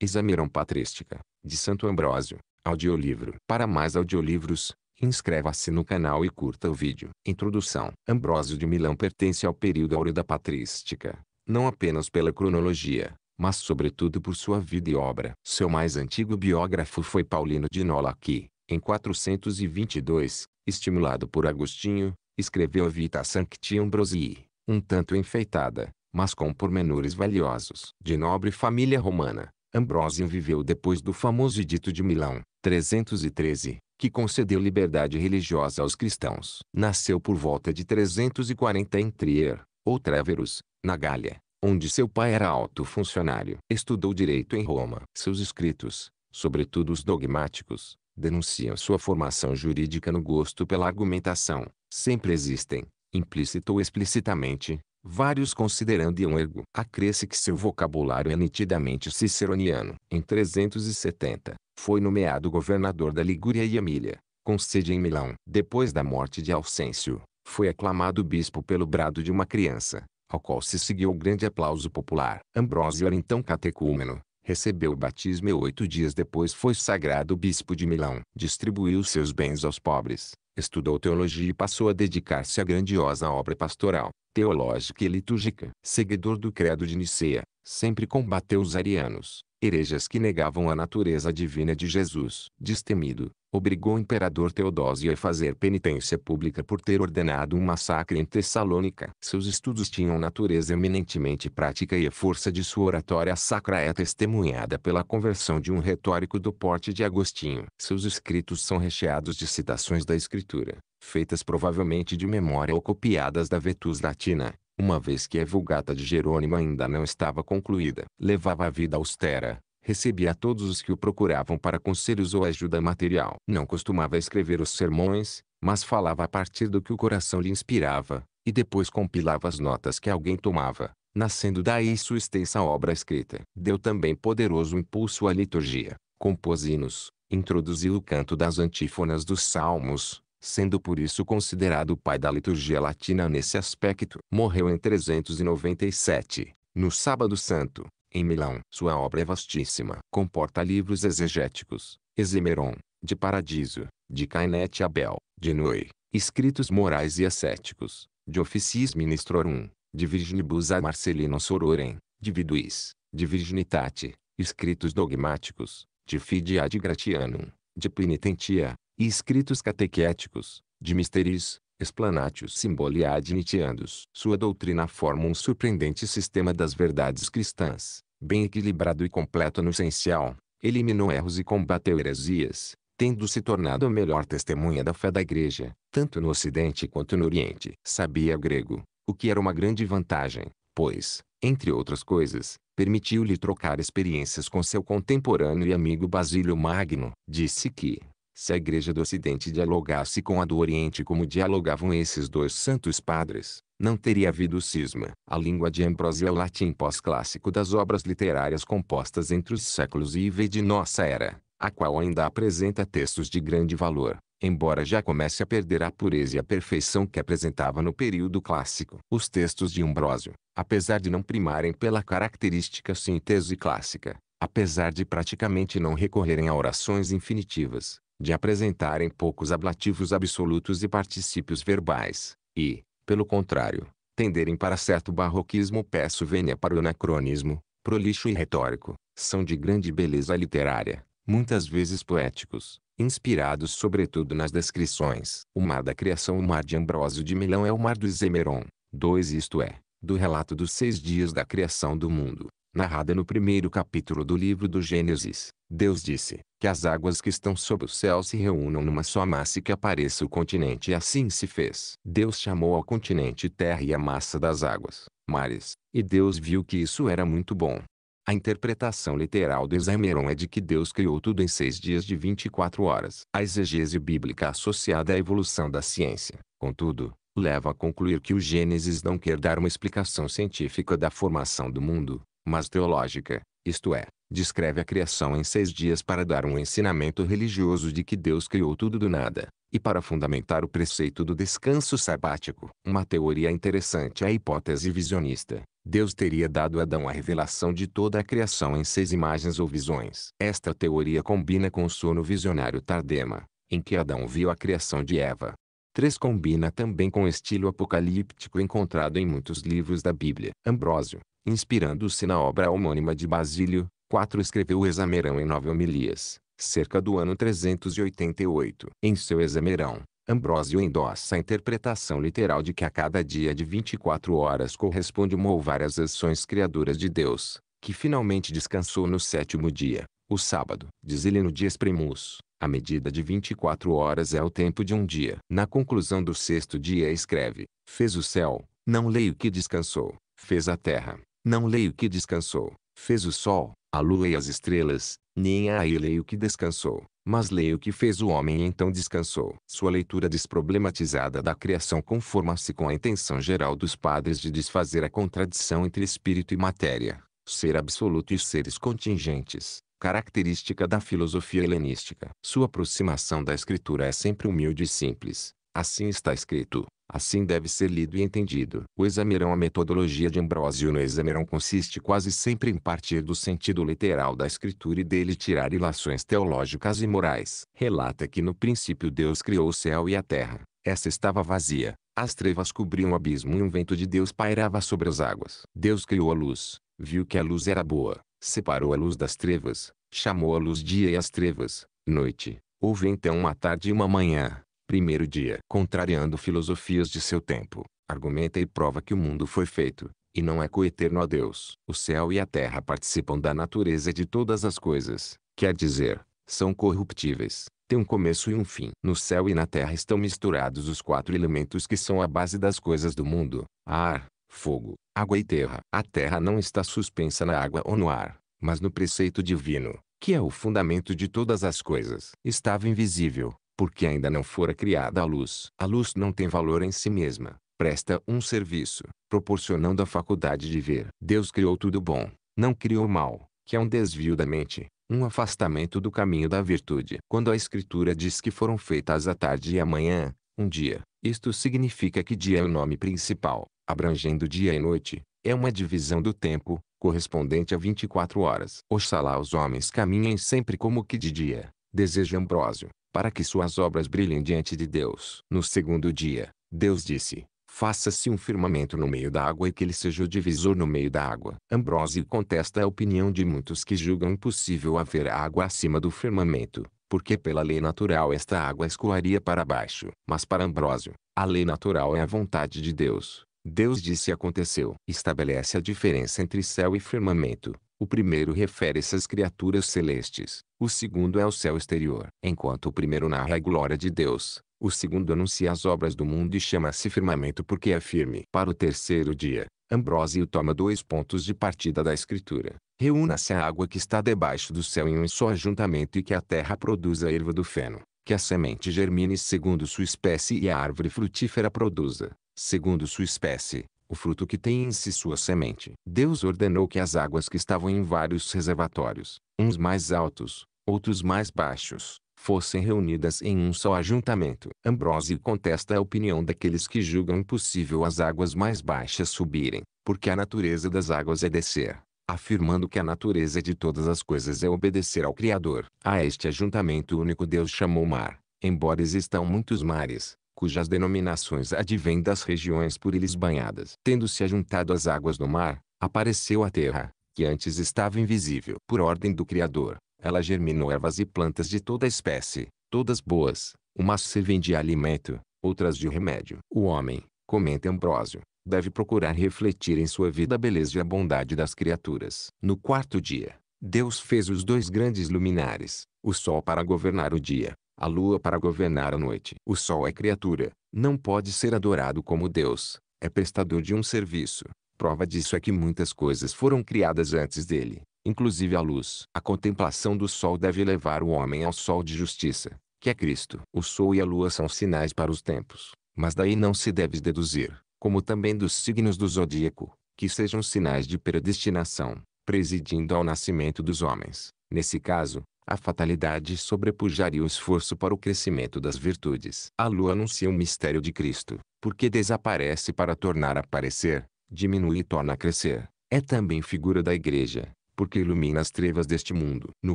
Examerão Patrística, de Santo Ambrósio, audiolivro. Para mais audiolivros, inscreva-se no canal e curta o vídeo. Introdução Ambrósio de Milão pertence ao período áureo da Patrística, não apenas pela cronologia, mas sobretudo por sua vida e obra. Seu mais antigo biógrafo foi Paulino de Nola que, em 422, estimulado por Agostinho, escreveu a Vita Sancti Ambrosii, um tanto enfeitada, mas com pormenores valiosos. De nobre família romana, Ambrósio viveu depois do famoso Edito de Milão, 313, que concedeu liberdade religiosa aos cristãos. Nasceu por volta de 340 em Trier, ou Treverus, na Gália, onde seu pai era alto funcionário. Estudou direito em Roma. Seus escritos, sobretudo os dogmáticos, denunciam sua formação jurídica no gosto pela argumentação. Sempre existem, implícito ou explicitamente, vários considerando um ergo. Acresce que seu vocabulário é nitidamente ciceroniano. Em 370, foi nomeado governador da Ligúria e Emília, com sede em Milão. Depois da morte de Alcêncio, foi aclamado bispo pelo brado de uma criança, ao qual se seguiu o grande aplauso popular. Ambrósio era então catecúmeno, recebeu o batismo e oito dias depois foi sagrado bispo de Milão. Distribuiu seus bens aos pobres, estudou teologia e passou a dedicar-se à grandiosa obra pastoral, teológica e litúrgica. Seguidor do credo de Nicea, sempre combateu os arianos, hereges que negavam a natureza divina de Jesus. Destemido, obrigou o imperador Teodósio a fazer penitência pública por ter ordenado um massacre em Tessalônica. Seus estudos tinham natureza eminentemente prática e a força de sua oratória sacra é testemunhada pela conversão de um retórico do porte de Agostinho. Seus escritos são recheados de citações da Escritura, feitas provavelmente de memória ou copiadas da Vetus Latina, uma vez que a Vulgata de Jerônimo ainda não estava concluída. Levava a vida austera, recebia todos os que o procuravam para conselhos ou ajuda material. Não costumava escrever os sermões, mas falava a partir do que o coração lhe inspirava, e depois compilava as notas que alguém tomava, nascendo daí sua extensa obra escrita. Deu também poderoso impulso à liturgia, compôs hinos, introduziu o canto das antífonas dos salmos, sendo por isso considerado o pai da liturgia latina nesse aspecto. Morreu em 397, no Sábado Santo, em Milão. Sua obra é vastíssima. Comporta livros exegéticos, Exemeron, de Paradiso, de Cainete Abel, de Noé, escritos morais e ascéticos, de Officis Ministrorum, de Virginibus a Marcelino Sororem, de Viduis, de Virginitate, escritos dogmáticos, de Fide ad Gratianum, de Penitentia, e escritos catequéticos, de Misteris, Explanatius Symboli ad Nitiandus. Sua doutrina forma um surpreendente sistema das verdades cristãs, bem equilibrado e completo no essencial, eliminou erros e combateu heresias, tendo se tornado a melhor testemunha da fé da Igreja, tanto no Ocidente quanto no Oriente. Sabia grego, o que era uma grande vantagem, pois, entre outras coisas, permitiu-lhe trocar experiências com seu contemporâneo e amigo Basílio Magno. Disse que, se a Igreja do Ocidente dialogasse com a do Oriente como dialogavam esses dois santos padres, não teria havido cisma. A língua de Ambrósio é o latim pós-clássico das obras literárias compostas entre os séculos IV de nossa era, a qual ainda apresenta textos de grande valor, embora já comece a perder a pureza e a perfeição que apresentava no período clássico. Os textos de Ambrósio, apesar de não primarem pela característica síntese clássica, apesar de praticamente não recorrerem a orações infinitivas, de apresentarem poucos ablativos absolutos e particípios verbais, e, pelo contrário, tenderem para certo barroquismo peço vênia para o anacronismo, prolixo e retórico, são de grande beleza literária, muitas vezes poéticos, inspirados sobretudo nas descrições. O mar da criação O mar de Ambrósio de Milão é o mar do Zemeron, 2 isto é, do relato dos seis dias da criação do mundo, narrada no primeiro capítulo do livro do Gênesis. Deus disse, que as águas que estão sob o céu se reúnam numa só massa e que apareça o continente e assim se fez. Deus chamou ao continente terra e a massa das águas, mares, e Deus viu que isso era muito bom. A interpretação literal do Exameron é de que Deus criou tudo em seis dias de 24 horas. A exegese bíblica associada à evolução da ciência, contudo, leva a concluir que o Gênesis não quer dar uma explicação científica da formação do mundo, mas teológica, isto é, descreve a criação em seis dias para dar um ensinamento religioso de que Deus criou tudo do nada, e para fundamentar o preceito do descanso sabático. Uma teoria interessante é a hipótese visionista, Deus teria dado a Adão a revelação de toda a criação em seis imagens ou visões. Esta teoria combina com o sono visionário Tardema, em que Adão viu a criação de Eva. 3 combina também com o estilo apocalíptico encontrado em muitos livros da Bíblia. Ambrósio, inspirando-se na obra homônima de Basílio, 4 escreveu o Examerão em nove homilias, cerca do ano 388. Em seu Examerão, Ambrósio endossa a interpretação literal de que a cada dia de 24 horas corresponde uma ou várias ações criadoras de Deus, que finalmente descansou no sétimo dia, o sábado. Diz ele no Dias Primus, a medida de 24 horas é o tempo de um dia. Na conclusão do sexto dia escreve, fez o céu, não leio que descansou, fez a terra, não leio que descansou, fez o sol, a lua e as estrelas, nem a leio que descansou, mas leio que fez o homem e então descansou. Sua leitura desproblematizada da criação conforma-se com a intenção geral dos padres de desfazer a contradição entre espírito e matéria, ser absoluto e seres contingentes, característica da filosofia helenística. Sua aproximação da escritura é sempre humilde e simples. Assim está escrito, Assim deve ser lido e entendido. O examerão A metodologia de Ambrósio no examerão consiste quase sempre em partir do sentido literal da escritura e dele tirar ilações teológicas e morais. Relata que no princípio Deus criou o céu e a terra. Essa estava vazia. As trevas cobriam o abismo e um vento de Deus pairava sobre as águas. Deus criou a luz. Viu que a luz era boa. Separou a luz das trevas. Chamou a luz dia e as trevas, noite. Houve então uma tarde e uma manhã. Primeiro dia. Contrariando filosofias de seu tempo, argumenta e prova que o mundo foi feito, e não é coeterno a Deus. O céu e a terra participam da natureza de todas as coisas, quer dizer, são corruptíveis, têm um começo e um fim. No céu e na terra estão misturados os quatro elementos que são a base das coisas do mundo: ar, fogo, água e terra. A terra não está suspensa na água ou no ar, mas no preceito divino, que é o fundamento de todas as coisas. Estava invisível, porque ainda não fora criada a luz. A luz não tem valor em si mesma, presta um serviço, proporcionando a faculdade de ver. Deus criou tudo bom, não criou o mal, que é um desvio da mente, um afastamento do caminho da virtude. Quando a Escritura diz que foram feitas a tarde e a manhã, um dia, isto significa que dia é o nome principal, abrangendo dia e noite, é uma divisão do tempo, correspondente a 24 horas. Oxalá os homens caminhem sempre como que de dia, deseja Ambrósio para que suas obras brilhem diante de Deus. No segundo dia, Deus disse, faça-se um firmamento no meio da água e que ele seja o divisor no meio da água. Ambrósio contesta a opinião de muitos que julgam impossível haver água acima do firmamento, porque pela lei natural esta água escoaria para baixo. Mas para Ambrósio, a lei natural é a vontade de Deus. Deus disse e aconteceu. Estabelece a diferença entre céu e firmamento, o primeiro refere-se às criaturas celestes, o segundo é o céu exterior. Enquanto o primeiro narra a glória de Deus, o segundo anuncia as obras do mundo e chama-se firmamento porque é firme. Para o terceiro dia, Ambrósio toma dois pontos de partida da escritura. Reúna-se a água que está debaixo do céu em um só ajuntamento e que a terra produza a erva do feno, que a semente germine segundo sua espécie e a árvore frutífera produza, segundo sua espécie, o fruto que tem em si sua semente. Deus ordenou que as águas que estavam em vários reservatórios, uns mais altos, outros mais baixos, fossem reunidas em um só ajuntamento. Ambrósio contesta a opinião daqueles que julgam impossível as águas mais baixas subirem, porque a natureza das águas é descer, afirmando que a natureza de todas as coisas é obedecer ao Criador. A este ajuntamento único Deus chamou mar, embora existam muitos mares, cujas denominações advêm das regiões por eles banhadas. Tendo-se ajuntado as águas do mar, apareceu a terra, que antes estava invisível. Por ordem do Criador, ela germinou ervas e plantas de toda espécie, todas boas, umas servem de alimento, outras de remédio. O homem, comenta Ambrósio, deve procurar refletir em sua vida a beleza e a bondade das criaturas. No quarto dia, Deus fez os dois grandes luminares, o sol para governar o dia, a lua para governar a noite. O sol é criatura, não pode ser adorado como Deus, é prestador de um serviço. Prova disso é que muitas coisas foram criadas antes dele, inclusive a luz. A contemplação do sol deve levar o homem ao sol de justiça, que é Cristo. O sol e a lua são sinais para os tempos, mas daí não se deve deduzir, como também dos signos do zodíaco, que sejam sinais de predestinação, presidindo ao nascimento dos homens. Nesse caso, a fatalidade sobrepujaria o esforço para o crescimento das virtudes. A lua anuncia o mistério de Cristo, porque desaparece para tornar a aparecer, diminui e torna a crescer. É também figura da igreja, porque ilumina as trevas deste mundo. No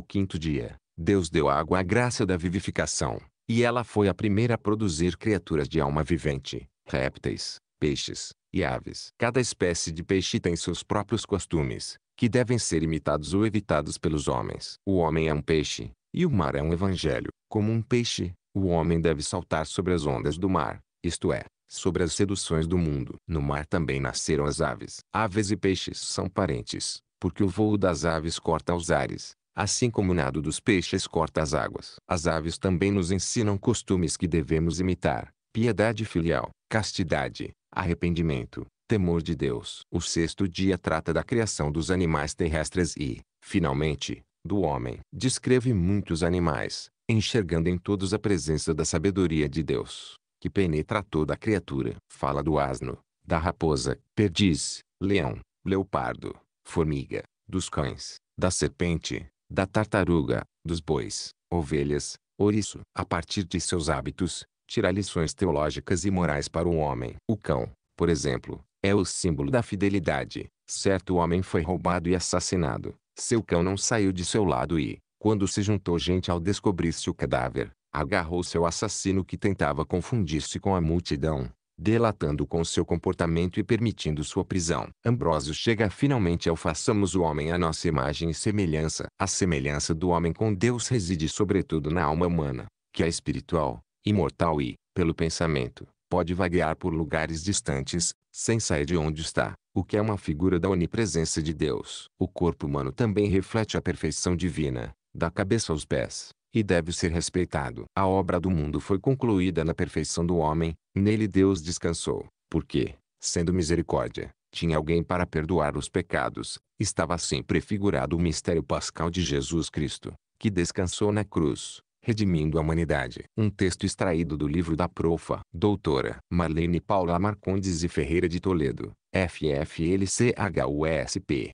quinto dia, Deus deu à água a graça da vivificação, e ela foi a primeira a produzir criaturas de alma vivente, répteis, peixes e aves. Cada espécie de peixe tem seus próprios costumes, que devem ser imitados ou evitados pelos homens. O homem é um peixe, e o mar é um evangelho. Como um peixe, o homem deve saltar sobre as ondas do mar, isto é, sobre as seduções do mundo. No mar também nasceram as aves. Aves e peixes são parentes, porque o voo das aves corta os ares, assim como o nado dos peixes corta as águas. As aves também nos ensinam costumes que devemos imitar, piedade filial, castidade, arrependimento, temor de Deus. O sexto dia trata da criação dos animais terrestres e, finalmente, do homem. Descreve muitos animais, enxergando em todos a presença da sabedoria de Deus, que penetra toda a criatura. Fala do asno, da raposa, perdiz, leão, leopardo, formiga, dos cães, da serpente, da tartaruga, dos bois, ovelhas, ouriço. A partir de seus hábitos, tira lições teológicas e morais para o homem. O cão, por exemplo, é o símbolo da fidelidade. Certo homem foi roubado e assassinado. Seu cão não saiu de seu lado e, quando se juntou gente ao descobrir-se o cadáver, agarrou seu assassino que tentava confundir-se com a multidão, delatando com seu comportamento e permitindo sua prisão. Ambrósio chega finalmente ao façamos o homem à nossa imagem e semelhança. A semelhança do homem com Deus reside sobretudo na alma humana, que é espiritual, imortal e, pelo pensamento, pode vaguear por lugares distantes, sem sair de onde está, o que é uma figura da onipresença de Deus. O corpo humano também reflete a perfeição divina, da cabeça aos pés, e deve ser respeitado. A obra do mundo foi concluída na perfeição do homem, nele Deus descansou, porque, sendo misericórdia, tinha alguém para perdoar os pecados, estava assim prefigurado o mistério pascal de Jesus Cristo, que descansou na cruz, redimindo a humanidade. Um texto extraído do livro da profa. Doutora Marlene Paula Marcondes e Ferreira de Toledo, FFLCHUSP.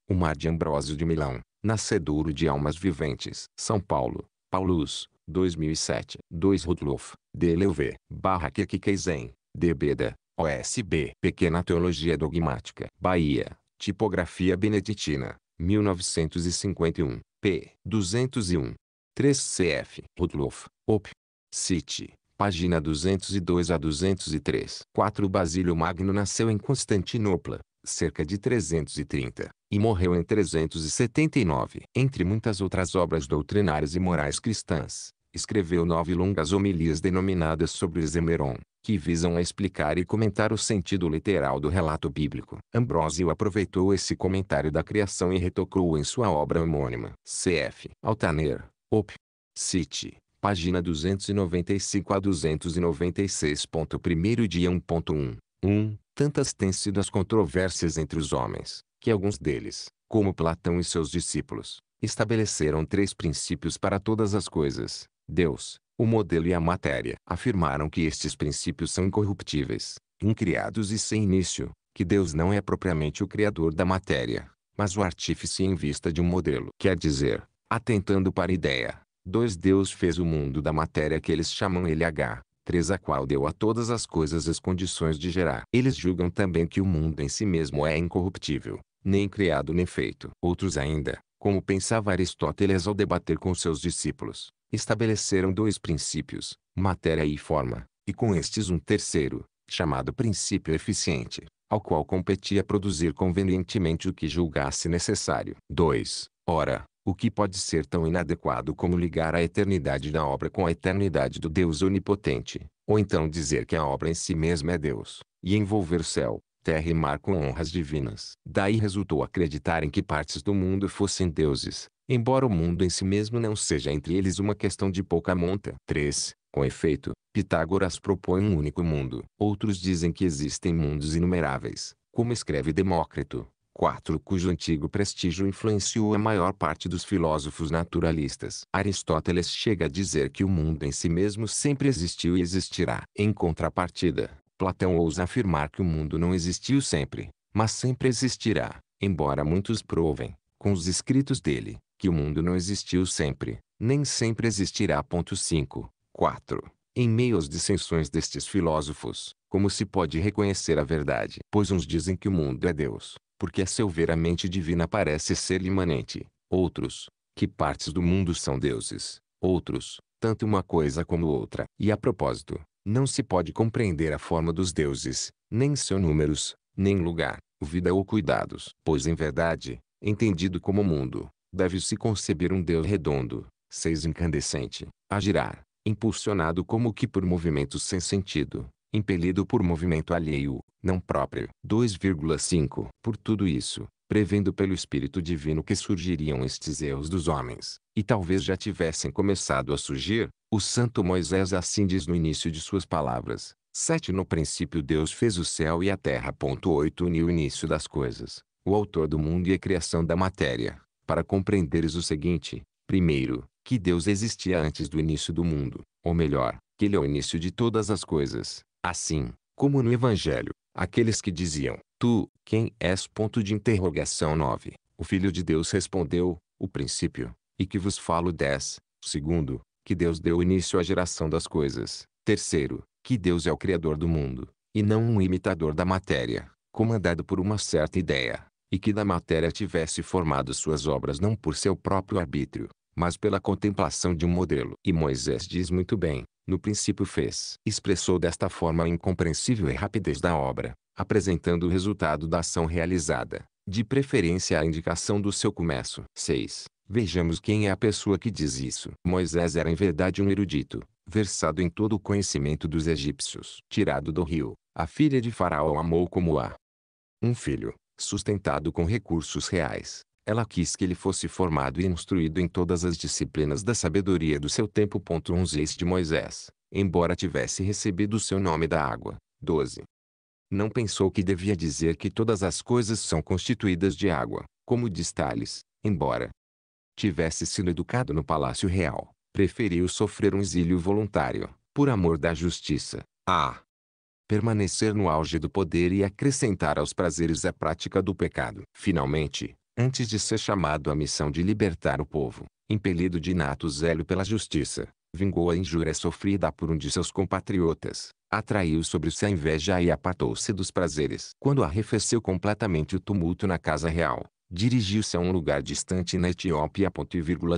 O Mar de Ambrósio de Milão, Nascedouro de Almas Viventes. São Paulo, Paulus, 2007. 2 Rudloff, DLV, barra Kikikeisen, DBeda, OSB. Pequena Teologia Dogmática. Bahia, Tipografia Beneditina, 1951, p. 201. 3 CF. Rudloff, Op. City. Página 202 a 203. 4 Basílio Magno nasceu em Constantinopla, cerca de 330, e morreu em 379. Entre muitas outras obras doutrinárias e morais cristãs, escreveu nove longas homilias denominadas sobre Zemeron, que visam a explicar e comentar o sentido literal do relato bíblico. Ambrósio aproveitou esse comentário da criação e retocou-o em sua obra homônima. Cf. Altaner, Op. City, página 295 a 296. Primeiro dia 1.1. 1. Tantas têm sido as controvérsias entre os homens, que alguns deles, como Platão e seus discípulos, estabeleceram três princípios para todas as coisas: Deus, o modelo e a matéria. Afirmaram que estes princípios são incorruptíveis, incriados e sem início, que Deus não é propriamente o criador da matéria, mas o artífice em vista de um modelo. Quer dizer, Atentando para a ideia, 2 Deus fez o mundo da matéria que eles chamam LH, 3 a qual deu a todas as coisas as condições de gerar. Eles julgam também que o mundo em si mesmo é incorruptível, nem criado nem feito. Outros ainda, como pensava Aristóteles ao debater com seus discípulos, estabeleceram dois princípios, matéria e forma, e com estes um terceiro, chamado princípio eficiente, ao qual competia produzir convenientemente o que julgasse necessário. 2. Ora, o que pode ser tão inadequado como ligar a eternidade da obra com a eternidade do Deus onipotente, ou então dizer que a obra em si mesma é Deus, e envolver céu, terra e mar com honras divinas. Daí resultou acreditar em que partes do mundo fossem deuses, embora o mundo em si mesmo não seja entre eles uma questão de pouca monta. 3. Com efeito, Pitágoras propõe um único mundo. Outros dizem que existem mundos inumeráveis, como escreve Demócrito, 4. cujo antigo prestígio influenciou a maior parte dos filósofos naturalistas. Aristóteles chega a dizer que o mundo em si mesmo sempre existiu e existirá. Em contrapartida, Platão ousa afirmar que o mundo não existiu sempre, mas sempre existirá, embora muitos provem, com os escritos dele, que o mundo não existiu sempre, nem sempre existirá. 5. 4. Em meio às dissensões destes filósofos, como se pode reconhecer a verdade? Pois uns dizem que o mundo é Deus, porque a seu ver a mente divina parece ser imanente. Outros, que partes do mundo são deuses. Outros, tanto uma coisa como outra. E a propósito, não se pode compreender a forma dos deuses, nem seu números, nem lugar, vida ou cuidados. Pois em verdade, entendido como mundo, deve-se conceber um Deus redondo, seis incandescente, a girar, impulsionado como que por movimentos sem sentido, impelido por movimento alheio, não próprio. 2,5 Por tudo isso, prevendo pelo Espírito Divino que surgiriam estes erros dos homens, e talvez já tivessem começado a surgir, o santo Moisés assim diz no início de suas palavras, 7 No princípio Deus fez o céu e a terra. 8 Uniu o início das coisas, o autor do mundo e a criação da matéria, para compreenderes o seguinte, primeiro, que Deus existia antes do início do mundo, ou melhor, que Ele é o início de todas as coisas. Assim, como no Evangelho, aqueles que diziam, Tu, quem és? Ponto de interrogação 9. O Filho de Deus respondeu, o princípio, e que vos falo 10. Segundo, que Deus deu início à geração das coisas. Terceiro, que Deus é o Criador do mundo, e não um imitador da matéria, comandado por uma certa ideia, e que da matéria tivesse formado suas obras não por seu próprio arbítrio, mas pela contemplação de um modelo. E Moisés diz muito bem, no princípio fez. Expressou desta forma a incompreensível rapidez da obra, apresentando o resultado da ação realizada, de preferência a indicação do seu começo. 6. Vejamos quem é a pessoa que diz isso. Moisés era em verdade um erudito, versado em todo o conhecimento dos egípcios. Tirado do rio, a filha de Faraó amou como a um filho, sustentado com recursos reais. Ela quis que ele fosse formado e instruído em todas as disciplinas da sabedoria do seu tempo. 11 Eis de Moisés, embora tivesse recebido o seu nome da água. 12. Não pensou que devia dizer que todas as coisas são constituídas de água, como diz Tales, embora tivesse sido educado no palácio real, preferiu sofrer um exílio voluntário, por amor da justiça, a permanecer no auge do poder e acrescentar aos prazeres a prática do pecado. Finalmente, antes de ser chamado à missão de libertar o povo, impelido de inato zelo pela justiça, vingou a injúria sofrida por um de seus compatriotas, atraiu sobre si a inveja e apartou-se dos prazeres. Quando arrefeceu completamente o tumulto na casa real, dirigiu-se a um lugar distante na Etiópia.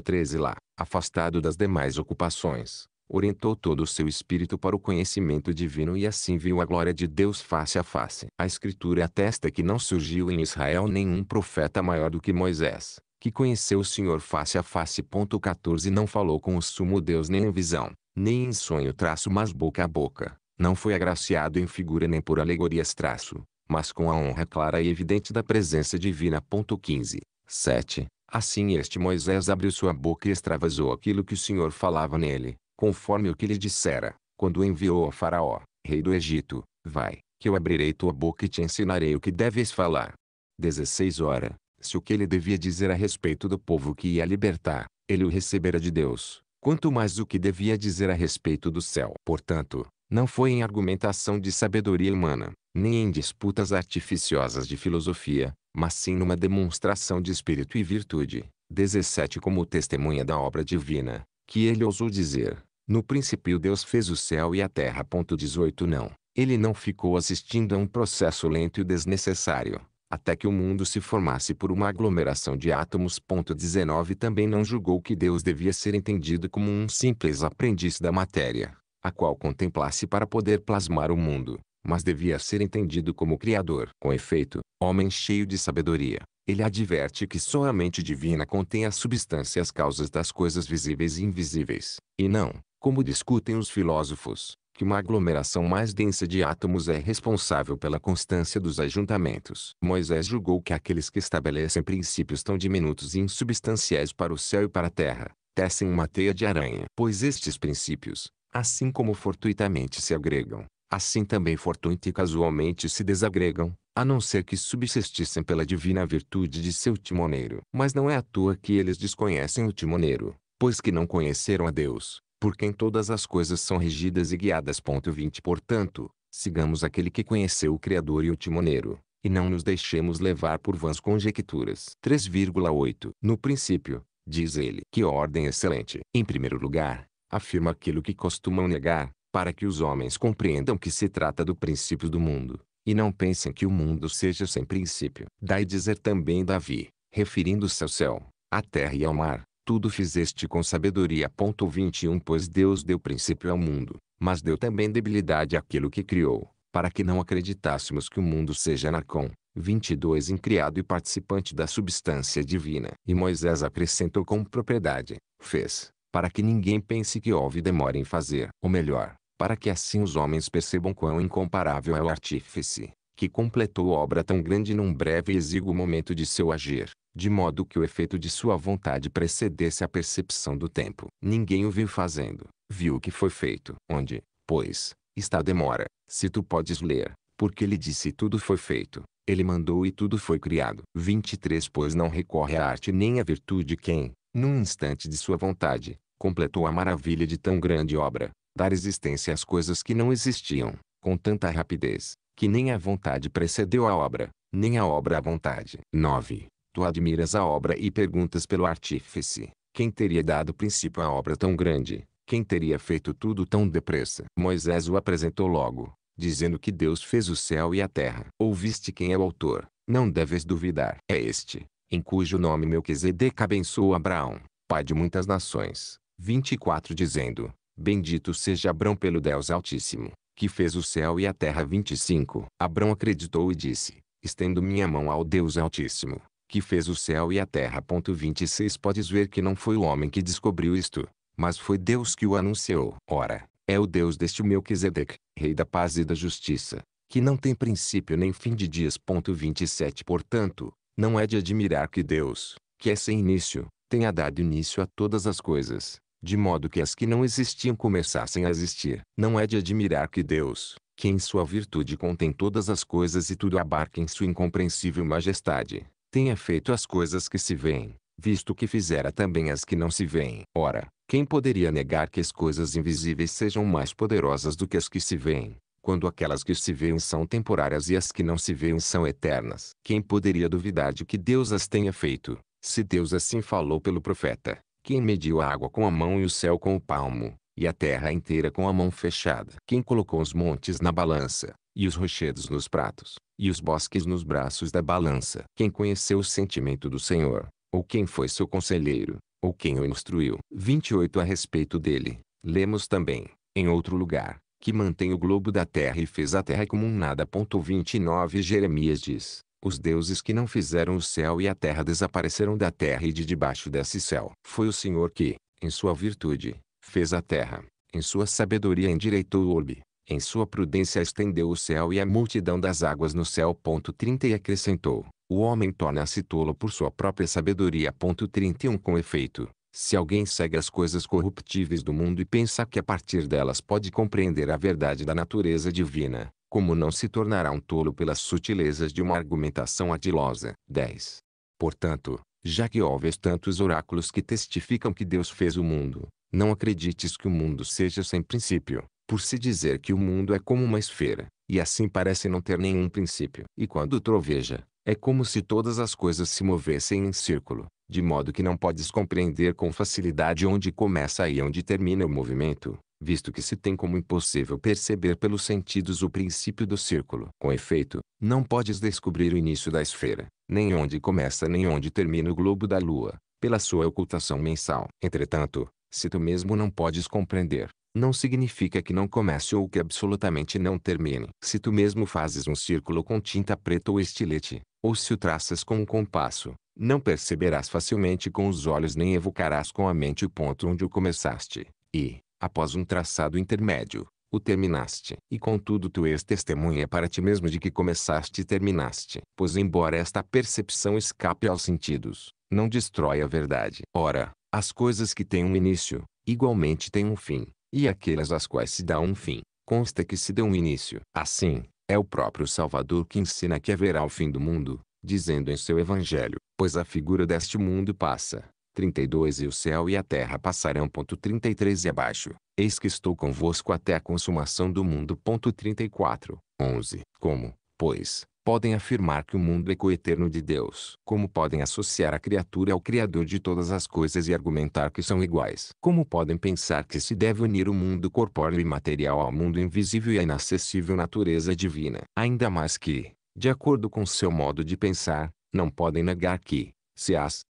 13 lá, afastado das demais ocupações, orientou todo o seu espírito para o conhecimento divino e assim viu a glória de Deus face a face. A Escritura atesta que não surgiu em Israel nenhum profeta maior do que Moisés, que conheceu o Senhor face a face. 14 Não falou com o sumo Deus nem em visão, nem em sonho traço mas boca a boca, não foi agraciado em figura nem por alegorias traço, mas com a honra clara e evidente da presença divina. 15. 7. Assim este Moisés abriu sua boca e extravasou aquilo que o Senhor falava nele, conforme o que lhe dissera, quando enviou a Faraó, rei do Egito, vai, que eu abrirei tua boca e te ensinarei o que deves falar. 16 Ora, se o que ele devia dizer a respeito do povo que ia libertar, ele o recebera de Deus, quanto mais o que devia dizer a respeito do céu. Portanto, não foi em argumentação de sabedoria humana, nem em disputas artificiosas de filosofia, mas sim numa demonstração de espírito e virtude. 17 Como testemunha da obra divina, que ele ousou dizer, no princípio Deus fez o céu e a terra. 18 Não, ele não ficou assistindo a um processo lento e desnecessário, até que o mundo se formasse por uma aglomeração de átomos. 19 Também não julgou que Deus devia ser entendido como um simples aprendiz da matéria, a qual contemplasse para poder plasmar o mundo, mas devia ser entendido como Criador. Com efeito, homem cheio de sabedoria, ele adverte que só a mente divina contém a substância e as causas das coisas visíveis e invisíveis, e não, como discutem os filósofos, que uma aglomeração mais densa de átomos é responsável pela constância dos ajuntamentos. Moisés julgou que aqueles que estabelecem princípios tão diminutos e insubstanciais para o céu e para a terra, tecem uma teia de aranha. Pois estes princípios, assim como fortuitamente se agregam, assim também fortuitamente e casualmente se desagregam, a não ser que subsistissem pela divina virtude de seu timoneiro. Mas não é à toa que eles desconhecem o timoneiro, pois que não conheceram a Deus, por quem todas as coisas são regidas e guiadas. 20 Portanto, sigamos aquele que conheceu o Criador e o timoneiro, e não nos deixemos levar por vãs conjecturas. 3,8 No princípio, diz ele, que ordem excelente. Em primeiro lugar, afirma aquilo que costumam negar, para que os homens compreendam que se trata do princípio do mundo, e não pensem que o mundo seja sem princípio. Daí dizer também Davi, referindo-se ao céu, à terra e ao mar, tudo fizeste com sabedoria. 21 Pois Deus deu princípio ao mundo, mas deu também debilidade àquilo que criou, para que não acreditássemos que o mundo seja Narcom. 22 Incriado e participante da substância divina. E Moisés acrescentou com propriedade, fez, para que ninguém pense que houve demora em fazer. Ou melhor, para que assim os homens percebam quão incomparável é o artífice, que completou obra tão grande num breve e exíguo momento de seu agir, de modo que o efeito de sua vontade precedesse a percepção do tempo. Ninguém o viu fazendo, viu o que foi feito. Onde, pois, está a demora, se tu podes ler, porque ele disse tudo foi feito, ele mandou e tudo foi criado. 23 Pois não recorre à arte nem à virtude quem, num instante de sua vontade, completou a maravilha de tão grande obra, dar existência às coisas que não existiam, com tanta rapidez, que nem a vontade precedeu a obra, nem a obra a vontade. 9. Tu admiras a obra e perguntas pelo artífice, quem teria dado princípio à obra tão grande, quem teria feito tudo tão depressa? Moisés o apresentou logo, dizendo que Deus fez o céu e a terra. Ouviste quem é o autor, não deves duvidar. É este, em cujo nome Melquisedeque abençoou Abraão, pai de muitas nações. 24 Dizendo, Bendito seja Abrão pelo Deus Altíssimo, que fez o céu e a terra. 25 Abrão acreditou e disse, Estendo minha mão ao Deus Altíssimo, que fez o céu e a terra. 26 Podes ver que não foi o homem que descobriu isto, mas foi Deus que o anunciou. Ora, é o Deus deste Melquisedeque, rei da paz e da justiça, que não tem princípio nem fim de dias. 27 Portanto, não é de admirar que Deus, que é sem início, tenha dado início a todas as coisas, de modo que as que não existiam começassem a existir. Não é de admirar que Deus, que em sua virtude contém todas as coisas e tudo abarca em sua incompreensível majestade, tenha feito as coisas que se veem, visto que fizera também as que não se veem. Ora, quem poderia negar que as coisas invisíveis sejam mais poderosas do que as que se veem, quando aquelas que se veem são temporárias e as que não se veem são eternas? Quem poderia duvidar de que Deus as tenha feito, se Deus assim falou pelo profeta? Quem mediu a água com a mão e o céu com o palmo, e a terra inteira com a mão fechada? Quem colocou os montes na balança, e os rochedos nos pratos, e os bosques nos braços da balança? Quem conheceu o sentimento do Senhor, ou quem foi seu conselheiro, ou quem o instruiu? 28 A respeito dele, lemos também, em outro lugar, que mantém o globo da terra e fez a terra como um nada. 29 Jeremias diz, os deuses que não fizeram o céu e a terra desapareceram da terra e de debaixo desse céu. Foi o Senhor que, em sua virtude, fez a terra. Em sua sabedoria endireitou o orbe. Em sua prudência estendeu o céu e a multidão das águas no céu. 30 E acrescentou, o homem torna-se tolo por sua própria sabedoria. 31 Com efeito, se alguém segue as coisas corruptíveis do mundo e pensa que a partir delas pode compreender a verdade da natureza divina, como não se tornará um tolo pelas sutilezas de uma argumentação ardilosa. 10. Portanto, já que houves tantos oráculos que testificam que Deus fez o mundo, não acredites que o mundo seja sem princípio, por se dizer que o mundo é como uma esfera, e assim parece não ter nenhum princípio. E quando troveja, é como se todas as coisas se movessem em círculo, de modo que não podes compreender com facilidade onde começa e onde termina o movimento, visto que se tem como impossível perceber pelos sentidos o princípio do círculo. Com efeito, não podes descobrir o início da esfera, nem onde começa nem onde termina o globo da lua, pela sua ocultação mensal. Entretanto, se tu mesmo não podes compreender, não significa que não comece ou que absolutamente não termine. Se tu mesmo fazes um círculo com tinta preta ou estilete, ou se o traças com um compasso, não perceberás facilmente com os olhos nem evocarás com a mente o ponto onde o começaste. E, após um traçado intermédio, o terminaste. E contudo tu és testemunha para ti mesmo de que começaste e terminaste. Pois embora esta percepção escape aos sentidos, não destrói a verdade. Ora, as coisas que têm um início, igualmente têm um fim, e aquelas às quais se dá um fim, consta que se deu um início. Assim, é o próprio Salvador que ensina que haverá o fim do mundo, dizendo em seu Evangelho, pois a figura deste mundo passa, 32 E o céu e a terra passarão. 33 e abaixo. Eis que estou convosco até a consumação do mundo. 34. 11. Como, pois, podem afirmar que o mundo é coeterno de Deus? Como podem associar a criatura ao Criador de todas as coisas e argumentar que são iguais? Como podem pensar que se deve unir o mundo corpóreo e material ao mundo invisível e à inacessível natureza divina? Ainda mais que, de acordo com seu modo de pensar, não podem negar que, se as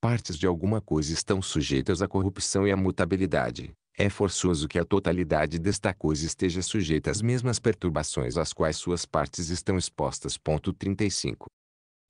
partes de alguma coisa estão sujeitas à corrupção e à mutabilidade, é forçoso que a totalidade desta coisa esteja sujeita às mesmas perturbações às quais suas partes estão expostas. 35.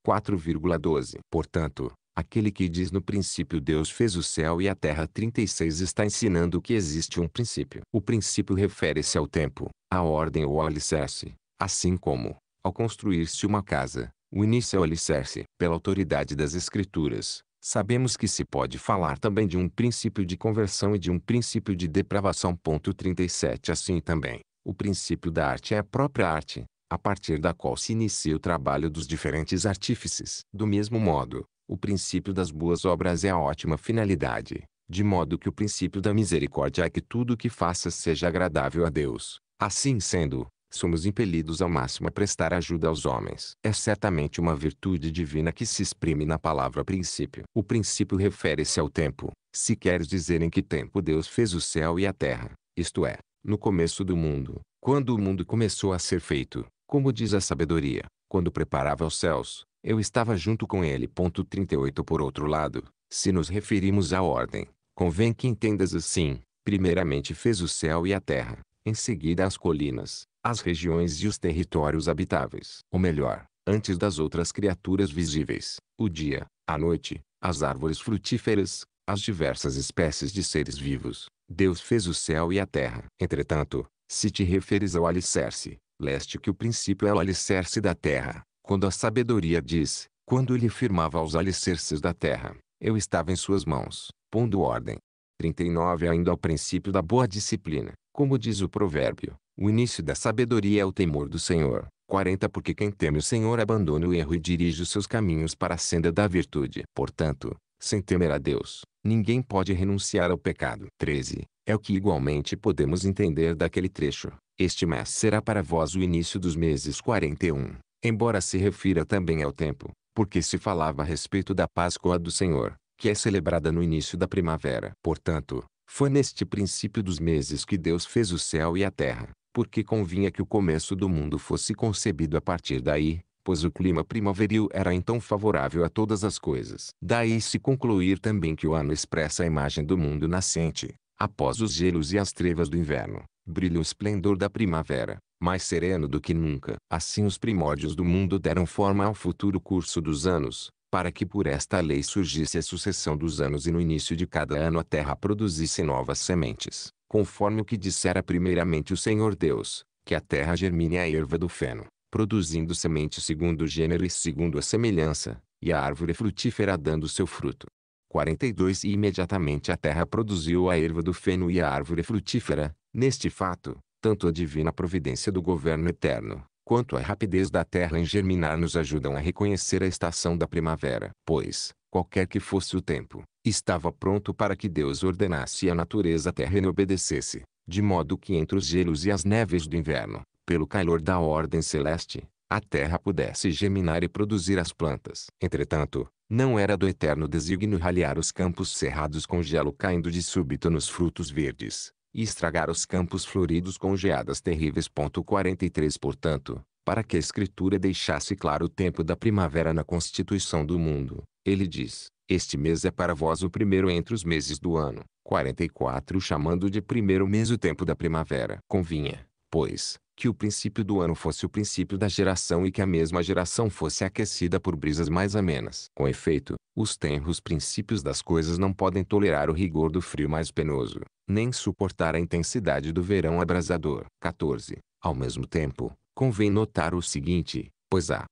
4,12 Portanto, aquele que diz no princípio Deus fez o céu e a terra 36 está ensinando que existe um princípio. O princípio refere-se ao tempo, à ordem ou ao alicerce, assim como, ao construir-se uma casa, o início é o alicerce. Pela autoridade das Escrituras, Sabemos que se pode falar também de um princípio de conversão e de um princípio de depravação. 37 Assim também, o princípio da arte é a própria arte, a partir da qual se inicia o trabalho dos diferentes artífices. Do mesmo modo, o princípio das boas obras é a ótima finalidade, de modo que o princípio da misericórdia é que tudo o que faça seja agradável a Deus. Assim sendo, somos impelidos ao máximo a prestar ajuda aos homens. É certamente uma virtude divina que se exprime na palavra princípio. O princípio refere-se ao tempo, se queres dizer em que tempo Deus fez o céu e a terra, isto é, no começo do mundo, quando o mundo começou a ser feito, como diz a sabedoria, quando preparava os céus, eu estava junto com ele. 38 Por outro lado, se nos referimos à ordem, convém que entendas assim, primeiramente fez o céu e a terra, em seguida as colinas, as regiões e os territórios habitáveis. Ou melhor, antes das outras criaturas visíveis, o dia, a noite, as árvores frutíferas, as diversas espécies de seres vivos. Deus fez o céu e a terra. Entretanto, se te referes ao alicerce, leste que o princípio é o alicerce da terra, quando a sabedoria diz, quando ele firmava os alicerces da terra, eu estava em suas mãos, pondo ordem. 39 Ainda ao princípio da boa disciplina, como diz o provérbio, o início da sabedoria é o temor do Senhor. 40 Porque quem teme o Senhor abandona o erro e dirige os seus caminhos para a senda da virtude. Portanto, sem temer a Deus, ninguém pode renunciar ao pecado. 13. É o que igualmente podemos entender daquele trecho. Este mês será para vós o início dos meses 41, embora se refira também ao tempo, porque se falava a respeito da Páscoa do Senhor, que é celebrada no início da primavera. Portanto, foi neste princípio dos meses que Deus fez o céu e a terra porque convinha que o começo do mundo fosse concebido a partir daí, pois o clima primaveril era então favorável a todas as coisas. Daí se concluir também que o ano expressa a imagem do mundo nascente, após os gelos e as trevas do inverno, brilha o esplendor da primavera, mais sereno do que nunca. Assim os primórdios do mundo deram forma ao futuro curso dos anos, para que por esta lei surgisse a sucessão dos anos e no início de cada ano a terra produzisse novas sementes conforme o que dissera primeiramente o Senhor Deus, que a terra germine a erva do feno, produzindo semente segundo o gênero e segundo a semelhança, e a árvore frutífera dando seu fruto. 42 E imediatamente a terra produziu a erva do feno e a árvore frutífera, neste fato, tanto a divina providência do governo eterno, quanto a rapidez da terra em germinar nos ajudam a reconhecer a estação da primavera. Pois, qualquer que fosse o tempo, estava pronto para que Deus ordenasse a natureza terrena obedecesse, de modo que entre os gelos e as neves do inverno, pelo calor da ordem celeste, a terra pudesse germinar e produzir as plantas. Entretanto, não era do eterno desígnio ralhar os campos cerrados com gelo caindo de súbito nos frutos verdes, e estragar os campos floridos com geadas terríveis. 43 Portanto, para que a Escritura deixasse claro o tempo da primavera na constituição do mundo, ele diz: Este mês é para vós o primeiro entre os meses do ano. 44 Chamando de primeiro mês o tempo da primavera. Convinha, pois, que o princípio do ano fosse o princípio da geração e que a mesma geração fosse aquecida por brisas mais amenas. Com efeito, os tenros princípios das coisas não podem tolerar o rigor do frio mais penoso, nem suportar a intensidade do verão abrasador. 14. Ao mesmo tempo, convém notar o seguinte, pois a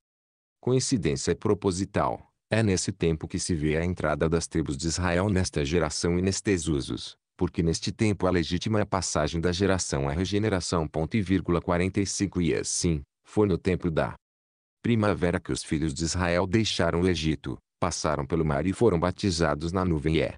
coincidência é proposital, é nesse tempo que se vê a entrada das tribos de Israel nesta geração e nestes usos, porque neste tempo a legítima é a passagem da geração à regeneração. Ponto e vírgula 45 E assim, foi no tempo da primavera que os filhos de Israel deixaram o Egito, passaram pelo mar e foram batizados na nuvem e é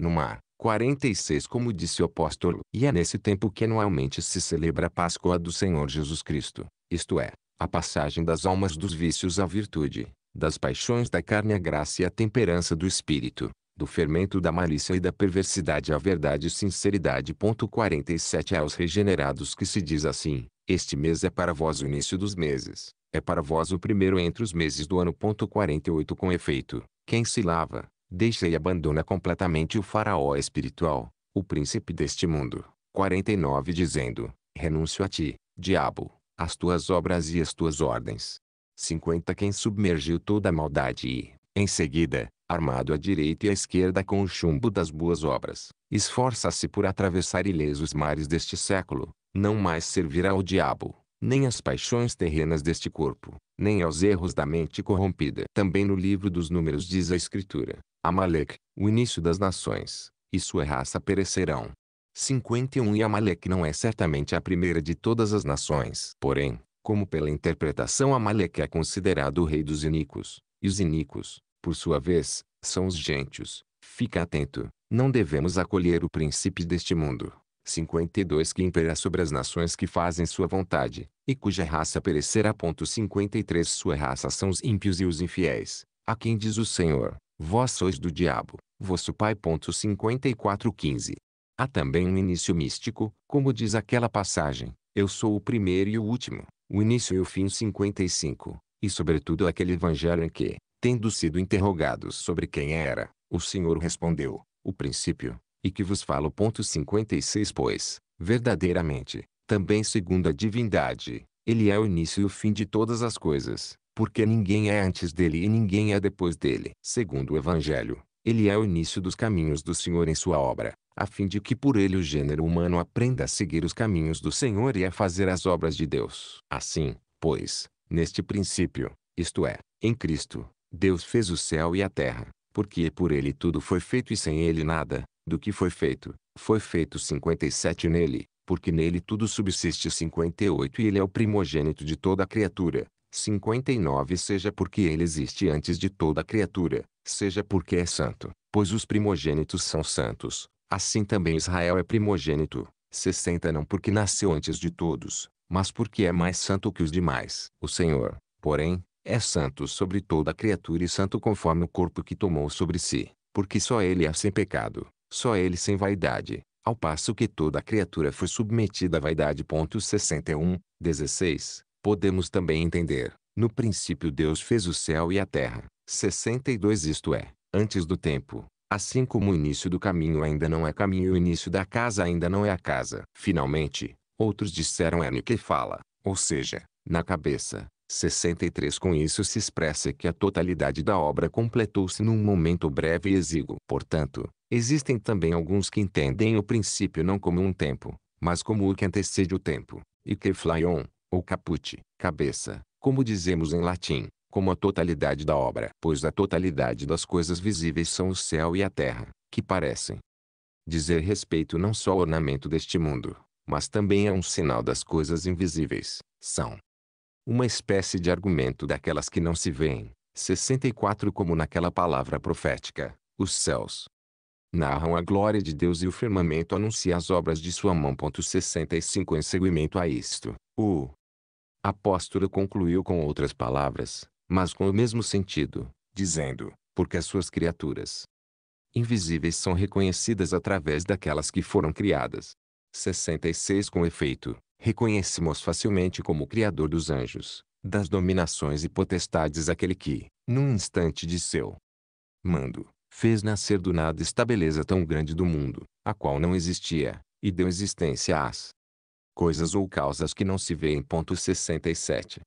no mar. 46 Como disse o apóstolo, e é nesse tempo que anualmente se celebra a Páscoa do Senhor Jesus Cristo, isto é, a passagem das almas dos vícios à virtude, das paixões da carne à graça e à temperança do espírito, do fermento da malícia e da perversidade à verdade e sinceridade. 47 Aos regenerados que se diz assim, este mês é para vós o início dos meses, é para vós o primeiro entre os meses do ano. 48 Com efeito, quem se lava, deixa e abandona completamente o faraó espiritual, o príncipe deste mundo. 49 Dizendo, renuncio a ti, diabo, as tuas obras e as tuas ordens. 50 Quem submergiu toda a maldade e, em seguida, armado à direita e à esquerda com o chumbo das boas obras, esforça-se por atravessar ilesos mares deste século, não mais servirá ao diabo, nem às paixões terrenas deste corpo, nem aos erros da mente corrompida. Também no livro dos números diz a escritura, Amalek, o início das nações, e sua raça perecerão. 51 E Amalek não é certamente a primeira de todas as nações. Porém, como pela interpretação Amalek é considerado o rei dos iníquos, e os iníquos, por sua vez, são os gentios. Fica atento, não devemos acolher o príncipe deste mundo. 52 Que impera sobre as nações que fazem sua vontade, e cuja raça perecerá. 53 Sua raça são os ímpios e os infiéis, a quem diz o Senhor, vós sois do diabo, vosso pai. 54 15 Há também um início místico, como diz aquela passagem, eu sou o primeiro e o último, o início e o fim. 55, e sobretudo aquele evangelho em que, tendo sido interrogados sobre quem era, o Senhor respondeu, o princípio, e que vos falo. 56 Pois, verdadeiramente, também segundo a divindade, ele é o início e o fim de todas as coisas, porque ninguém é antes dele e ninguém é depois dele. Segundo o Evangelho, ele é o início dos caminhos do Senhor em sua obra, a fim de que por ele o gênero humano aprenda a seguir os caminhos do Senhor e a fazer as obras de Deus. Assim, pois, neste princípio, isto é, em Cristo, Deus fez o céu e a terra, porque por ele tudo foi feito e sem ele nada, do que foi feito, foi feito 57 nele, porque nele tudo subsiste 58 e ele é o primogênito de toda criatura, 59 Seja porque ele existe antes de toda criatura, seja porque é santo, pois os primogênitos são santos, assim também Israel é primogênito, 60 Não porque nasceu antes de todos, mas porque é mais santo que os demais. O Senhor, porém, é santo sobre toda criatura e santo conforme o corpo que tomou sobre si, porque só ele é sem pecado, só ele sem vaidade, ao passo que toda criatura foi submetida à vaidade. 61, 16. Podemos também entender, no princípio Deus fez o céu e a terra, 62 Isto é, antes do tempo, assim como o início do caminho ainda não é caminho e o início da casa ainda não é a casa. Finalmente, outros disseram é no que fala, ou seja, na cabeça. 63 Com isso se expressa que a totalidade da obra completou-se num momento breve e exíguo. Portanto, existem também alguns que entendem o princípio não como um tempo, mas como o que antecede o tempo, e que flaion, ou caput, cabeça, como dizemos em latim, como a totalidade da obra. Pois a totalidade das coisas visíveis são o céu e a terra, que parecem dizer respeito não só ao ornamento deste mundo, mas também a um sinal das coisas invisíveis. São uma espécie de argumento daquelas que não se veem. 64 Como naquela palavra profética, os céus narram a glória de Deus e o firmamento anuncia as obras de sua mão. 65 Em seguimento a isto, o apóstolo concluiu com outras palavras, mas com o mesmo sentido, dizendo, porque as suas criaturas invisíveis são reconhecidas através daquelas que foram criadas. 66 Com efeito, reconhecemos facilmente como Criador dos anjos, das dominações e potestades aquele que, num instante de seu mando, fez nascer do nada esta beleza tão grande do mundo, a qual não existia, e deu existência às coisas ou causas que não se veem. 67.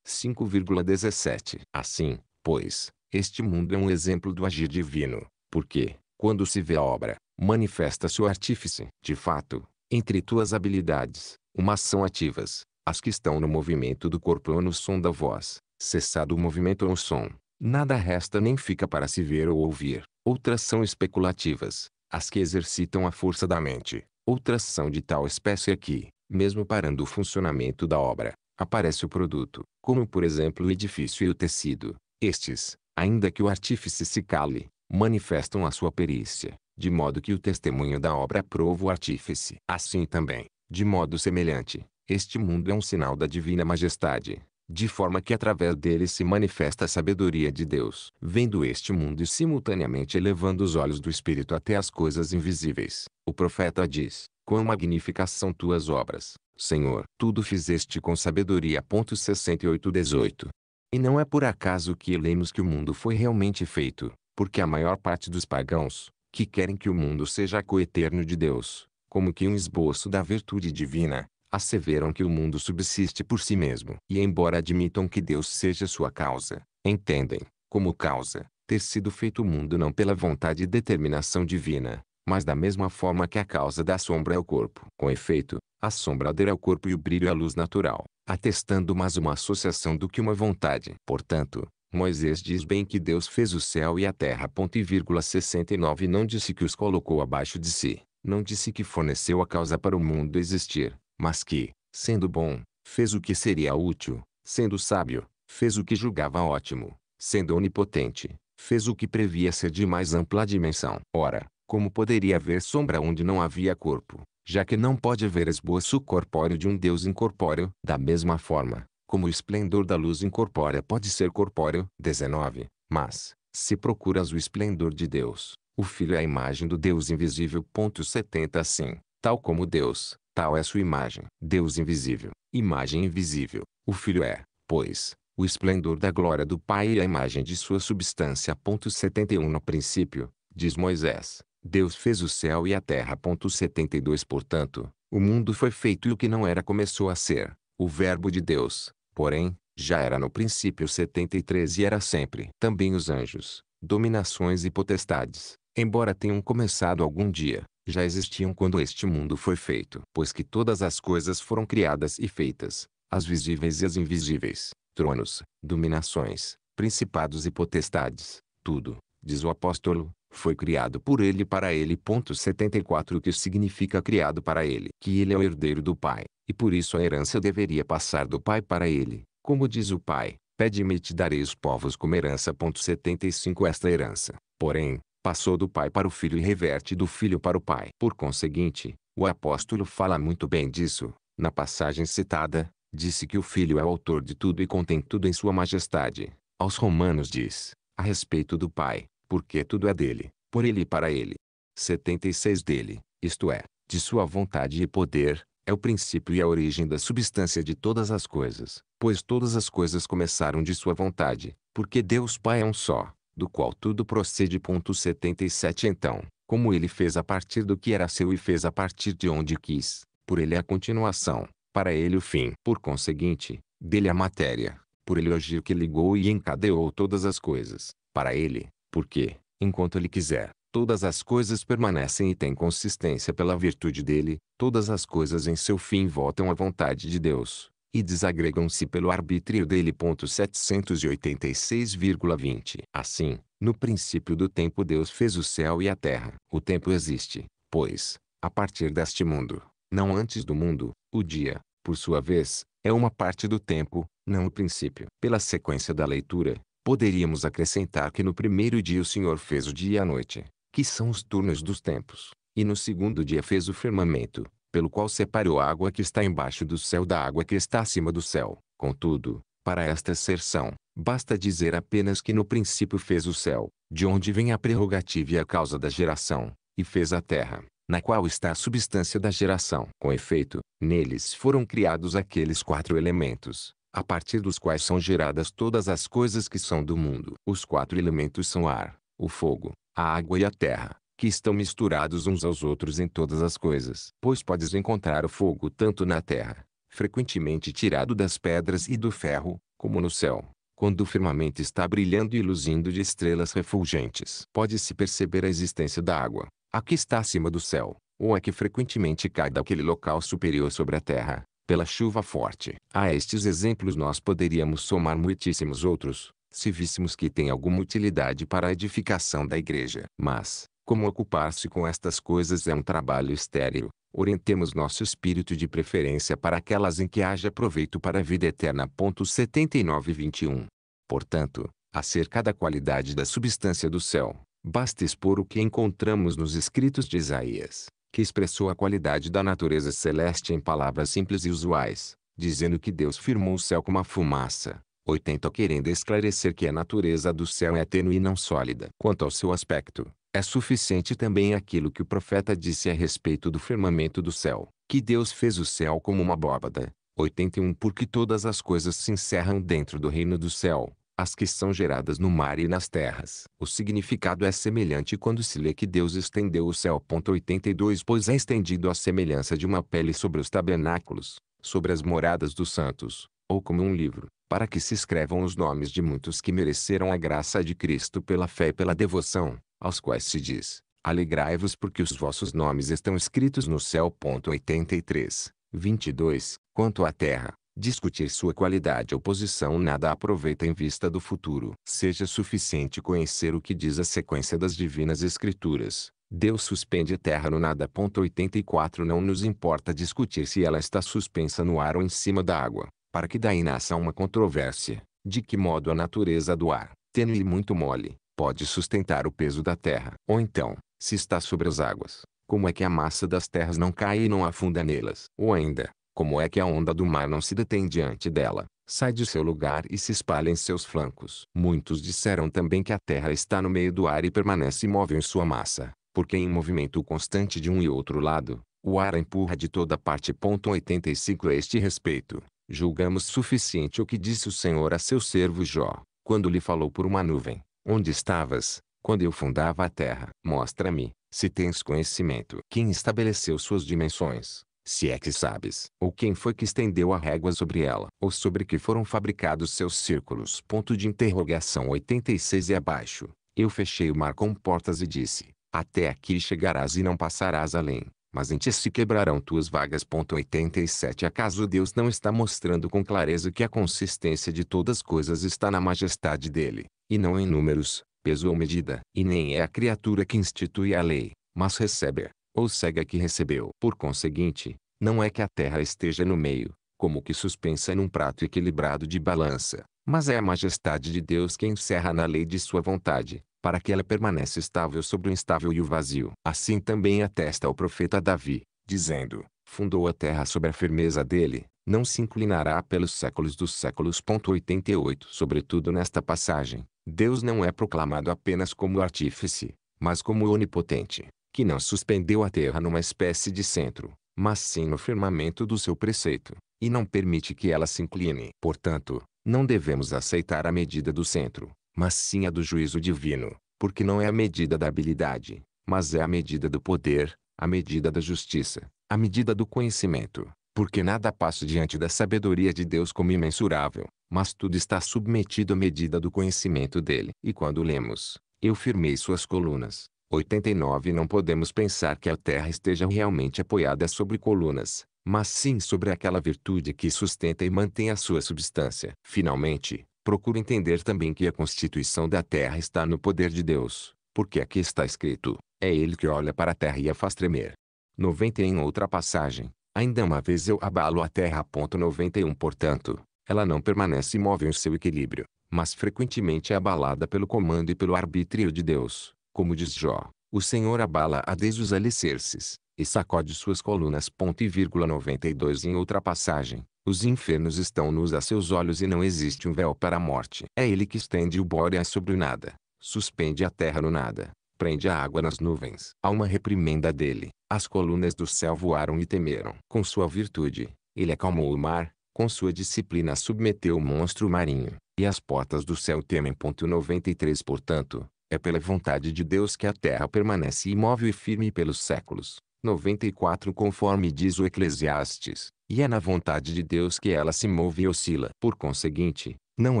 5,17 Assim, pois, este mundo é um exemplo do agir divino, porque, quando se vê a obra, manifesta-se o artífice. De fato, entre tuas habilidades, umas são ativas, as que estão no movimento do corpo ou no som da voz. Cessado o movimento ou o som, nada resta nem fica para se ver ou ouvir. Outras são especulativas, as que exercitam a força da mente. Outras são de tal espécie que, mesmo parando o funcionamento da obra, aparece o produto, como por exemplo o edifício e o tecido. Estes, ainda que o artífice se cale, manifestam a sua perícia, de modo que o testemunho da obra aprova o artífice. Assim também, de modo semelhante, este mundo é um sinal da divina majestade, de forma que através dele se manifesta a sabedoria de Deus. Vendo este mundo e simultaneamente elevando os olhos do Espírito até as coisas invisíveis, o profeta diz, Quão magníficas são tuas obras, Senhor. Tudo fizeste com sabedoria. 68-18. E não é por acaso que lemos que o mundo foi realmente feito, porque a maior parte dos pagãos, que querem que o mundo seja coeterno de Deus, como que um esboço da virtude divina, asseveram que o mundo subsiste por si mesmo. E embora admitam que Deus seja sua causa, entendem, como causa, ter sido feito o mundo não pela vontade e determinação divina, mas da mesma forma que a causa da sombra é o corpo. Com efeito, a sombra adere ao corpo e o brilho à luz natural, atestando mais uma associação do que uma vontade. Portanto, Moisés diz bem que Deus fez o céu e a terra. Ponto e vírgula 69 não disse que os colocou abaixo de si, não disse que forneceu a causa para o mundo existir, mas que, sendo bom, fez o que seria útil, sendo sábio, fez o que julgava ótimo, sendo onipotente, fez o que previa ser de mais ampla dimensão. Ora, como poderia haver sombra onde não havia corpo, já que não pode haver esboço corpóreo de um Deus incorpóreo? Da mesma forma, como o esplendor da luz incorpórea pode ser corpóreo. 19. Mas, se procuras o esplendor de Deus, o Filho é a imagem do Deus invisível. 70 Assim, tal como Deus, Tal é sua imagem. Deus invisível, imagem invisível. O Filho é, pois, o esplendor da glória do Pai e a imagem de sua substância. 71 No princípio, diz Moisés, Deus fez o céu e a terra. 72 Portanto, o mundo foi feito e o que não era começou a ser, o verbo de Deus, porém, já era no princípio 73 e era sempre. Também os anjos, dominações e potestades, embora tenham começado algum dia, já existiam quando este mundo foi feito. Pois que todas as coisas foram criadas e feitas, as visíveis e as invisíveis, tronos, dominações, principados e potestades, tudo, diz o apóstolo, foi criado por ele para ele. Ponto 74 que significa criado para ele. Que ele é o herdeiro do Pai, e por isso a herança deveria passar do Pai para ele. Como diz o Pai, pede-me e te darei os povos como herança. Ponto 75 Esta herança, porém, passou do pai para o filho e reverte do filho para o pai. Por conseguinte, o apóstolo fala muito bem disso. Na passagem citada, disse que o filho é o autor de tudo e contém tudo em sua majestade. Aos romanos diz, a respeito do pai, porque tudo é dele, por ele e para ele. 76 dele, isto é, de sua vontade e poder, é o princípio e a origem da substância de todas as coisas, pois todas as coisas começaram de sua vontade, porque Deus Pai é um só do qual tudo procede. 77 Então, como ele fez a partir do que era seu e fez a partir de onde quis, por ele a continuação, para ele o fim. Por conseguinte, dele a matéria, por ele o agir que ligou e encadeou todas as coisas, para ele, porque, enquanto ele quiser, todas as coisas permanecem e têm consistência pela virtude dele, todas as coisas em seu fim voltam à vontade de Deus, e desagregam-se pelo arbítrio dele. 786,20 Assim, no princípio do tempo Deus fez o céu e a terra. O tempo existe, pois, a partir deste mundo, não antes do mundo, o dia, por sua vez, é uma parte do tempo, não o princípio. Pela sequência da leitura, poderíamos acrescentar que no primeiro dia o Senhor fez o dia e a noite, que são os turnos dos tempos, e no segundo dia fez o firmamento, pelo qual separou a água que está embaixo do céu da água que está acima do céu. Contudo, para esta asserção, basta dizer apenas que no princípio fez o céu, de onde vem a prerrogativa e a causa da geração, e fez a terra, na qual está a substância da geração. Com efeito, neles foram criados aqueles quatro elementos, a partir dos quais são geradas todas as coisas que são do mundo. Os quatro elementos são ar, o fogo, a água e a terra que estão misturados uns aos outros em todas as coisas. Pois podes encontrar o fogo tanto na terra, frequentemente tirado das pedras e do ferro, como no céu, quando o firmamento está brilhando e luzindo de estrelas refulgentes. Pode-se perceber a existência da água, a que está acima do céu, ou a que frequentemente cai daquele local superior sobre a terra, pela chuva forte. A estes exemplos nós poderíamos somar muitíssimos outros, se víssemos que tem alguma utilidade para a edificação da igreja. Mas, como ocupar-se com estas coisas é um trabalho estéril, orientemos nosso espírito de preferência para aquelas em que haja proveito para a vida eterna. 79 21. Portanto, acerca da qualidade da substância do céu, basta expor o que encontramos nos escritos de Isaías, que expressou a qualidade da natureza celeste em palavras simples e usuais, dizendo que Deus firmou o céu como a fumaça. 80 Querendo esclarecer que a natureza do céu é tênue e não sólida. Quanto ao seu aspecto, é suficiente também aquilo que o profeta disse a respeito do firmamento do céu, que Deus fez o céu como uma abóbada. 81 Porque todas as coisas se encerram dentro do reino do céu, as que são geradas no mar e nas terras. O significado é semelhante quando se lê que Deus estendeu o céu. 82 Pois é estendido a semelhança de uma pele sobre os tabernáculos, sobre as moradas dos santos, ou como um livro, para que se escrevam os nomes de muitos que mereceram a graça de Cristo pela fé e pela devoção, aos quais se diz, Alegrai-vos porque os vossos nomes estão escritos no céu. 83, 22 Quanto à terra, discutir sua qualidade ou posição nada aproveita em vista do futuro. Seja suficiente conhecer o que diz a sequência das divinas escrituras. Deus suspende a terra no nada. 84 Não nos importa discutir se ela está suspensa no ar ou em cima da água, para que daí nasça uma controvérsia, de que modo a natureza do ar, tênue e muito mole, pode sustentar o peso da terra. Ou então, se está sobre as águas, como é que a massa das terras não cai e não afunda nelas? Ou ainda, como é que a onda do mar não se detém diante dela, sai de seu lugar e se espalha em seus flancos? Muitos disseram também que a terra está no meio do ar e permanece imóvel em sua massa, porque em movimento constante de um e outro lado, o ar a empurra de toda parte. 85 A este respeito, julgamos suficiente o que disse o Senhor a seu servo Jó, quando lhe falou por uma nuvem, onde estavas, quando eu fundava a terra. Mostra-me, se tens conhecimento. Quem estabeleceu suas dimensões, se é que sabes. Ou quem foi que estendeu a régua sobre ela. Ou sobre que foram fabricados seus círculos. Ponto de interrogação 86 e abaixo. Eu fechei o mar com portas e disse, até aqui chegarás e não passarás além. Mas em ti se quebrarão tuas vagas. 87 Acaso Deus não está mostrando com clareza que a consistência de todas as coisas está na majestade dele, e não em números, peso ou medida? E nem é a criatura que institui a lei, mas recebe ou segue a que recebeu. Por conseguinte, não é que a terra esteja no meio, como que suspensa num prato equilibrado de balança, mas é a majestade de Deus que encerra na lei de sua vontade, para que ela permaneça estável sobre o instável e o vazio. Assim também atesta o profeta Davi, dizendo, fundou a terra sobre a firmeza dele, não se inclinará pelos séculos dos séculos. 88 Sobretudo nesta passagem, Deus não é proclamado apenas como artífice, mas como onipotente, que não suspendeu a terra numa espécie de centro, mas sim no firmamento do seu preceito, e não permite que ela se incline. Portanto, não devemos aceitar a medida do centro, mas sim a do juízo divino, porque não é a medida da habilidade, mas é a medida do poder, a medida da justiça, a medida do conhecimento, porque nada passa diante da sabedoria de Deus como imensurável, mas tudo está submetido à medida do conhecimento dele. E quando lemos, eu firmei suas colunas, 89 Não podemos pensar que a terra esteja realmente apoiada sobre colunas, mas sim sobre aquela virtude que sustenta e mantém a sua substância. Finalmente, procure entender também que a constituição da terra está no poder de Deus, porque aqui está escrito, é ele que olha para a terra e a faz tremer. 90 Em outra passagem, ainda uma vez eu abalo a terra. 91 Portanto, ela não permanece imóvel em seu equilíbrio, mas frequentemente é abalada pelo comando e pelo arbítrio de Deus. Como diz Jó, o Senhor abala-a desde os alicerces, e sacode suas colunas. Ponto e vírgula 92 Em outra passagem, os infernos estão nus a seus olhos e não existe um véu para a morte. É ele que estende o bórea sobre o nada, suspende a terra no nada, prende a água nas nuvens. Há uma reprimenda dele, as colunas do céu voaram e temeram. Com sua virtude, ele acalmou o mar, com sua disciplina submeteu o monstro marinho, e as portas do céu temem. Ponto 93 Portanto, é pela vontade de Deus que a terra permanece imóvel e firme pelos séculos. 94 Conforme diz o Eclesiastes, e é na vontade de Deus que ela se move e oscila. Por conseguinte, não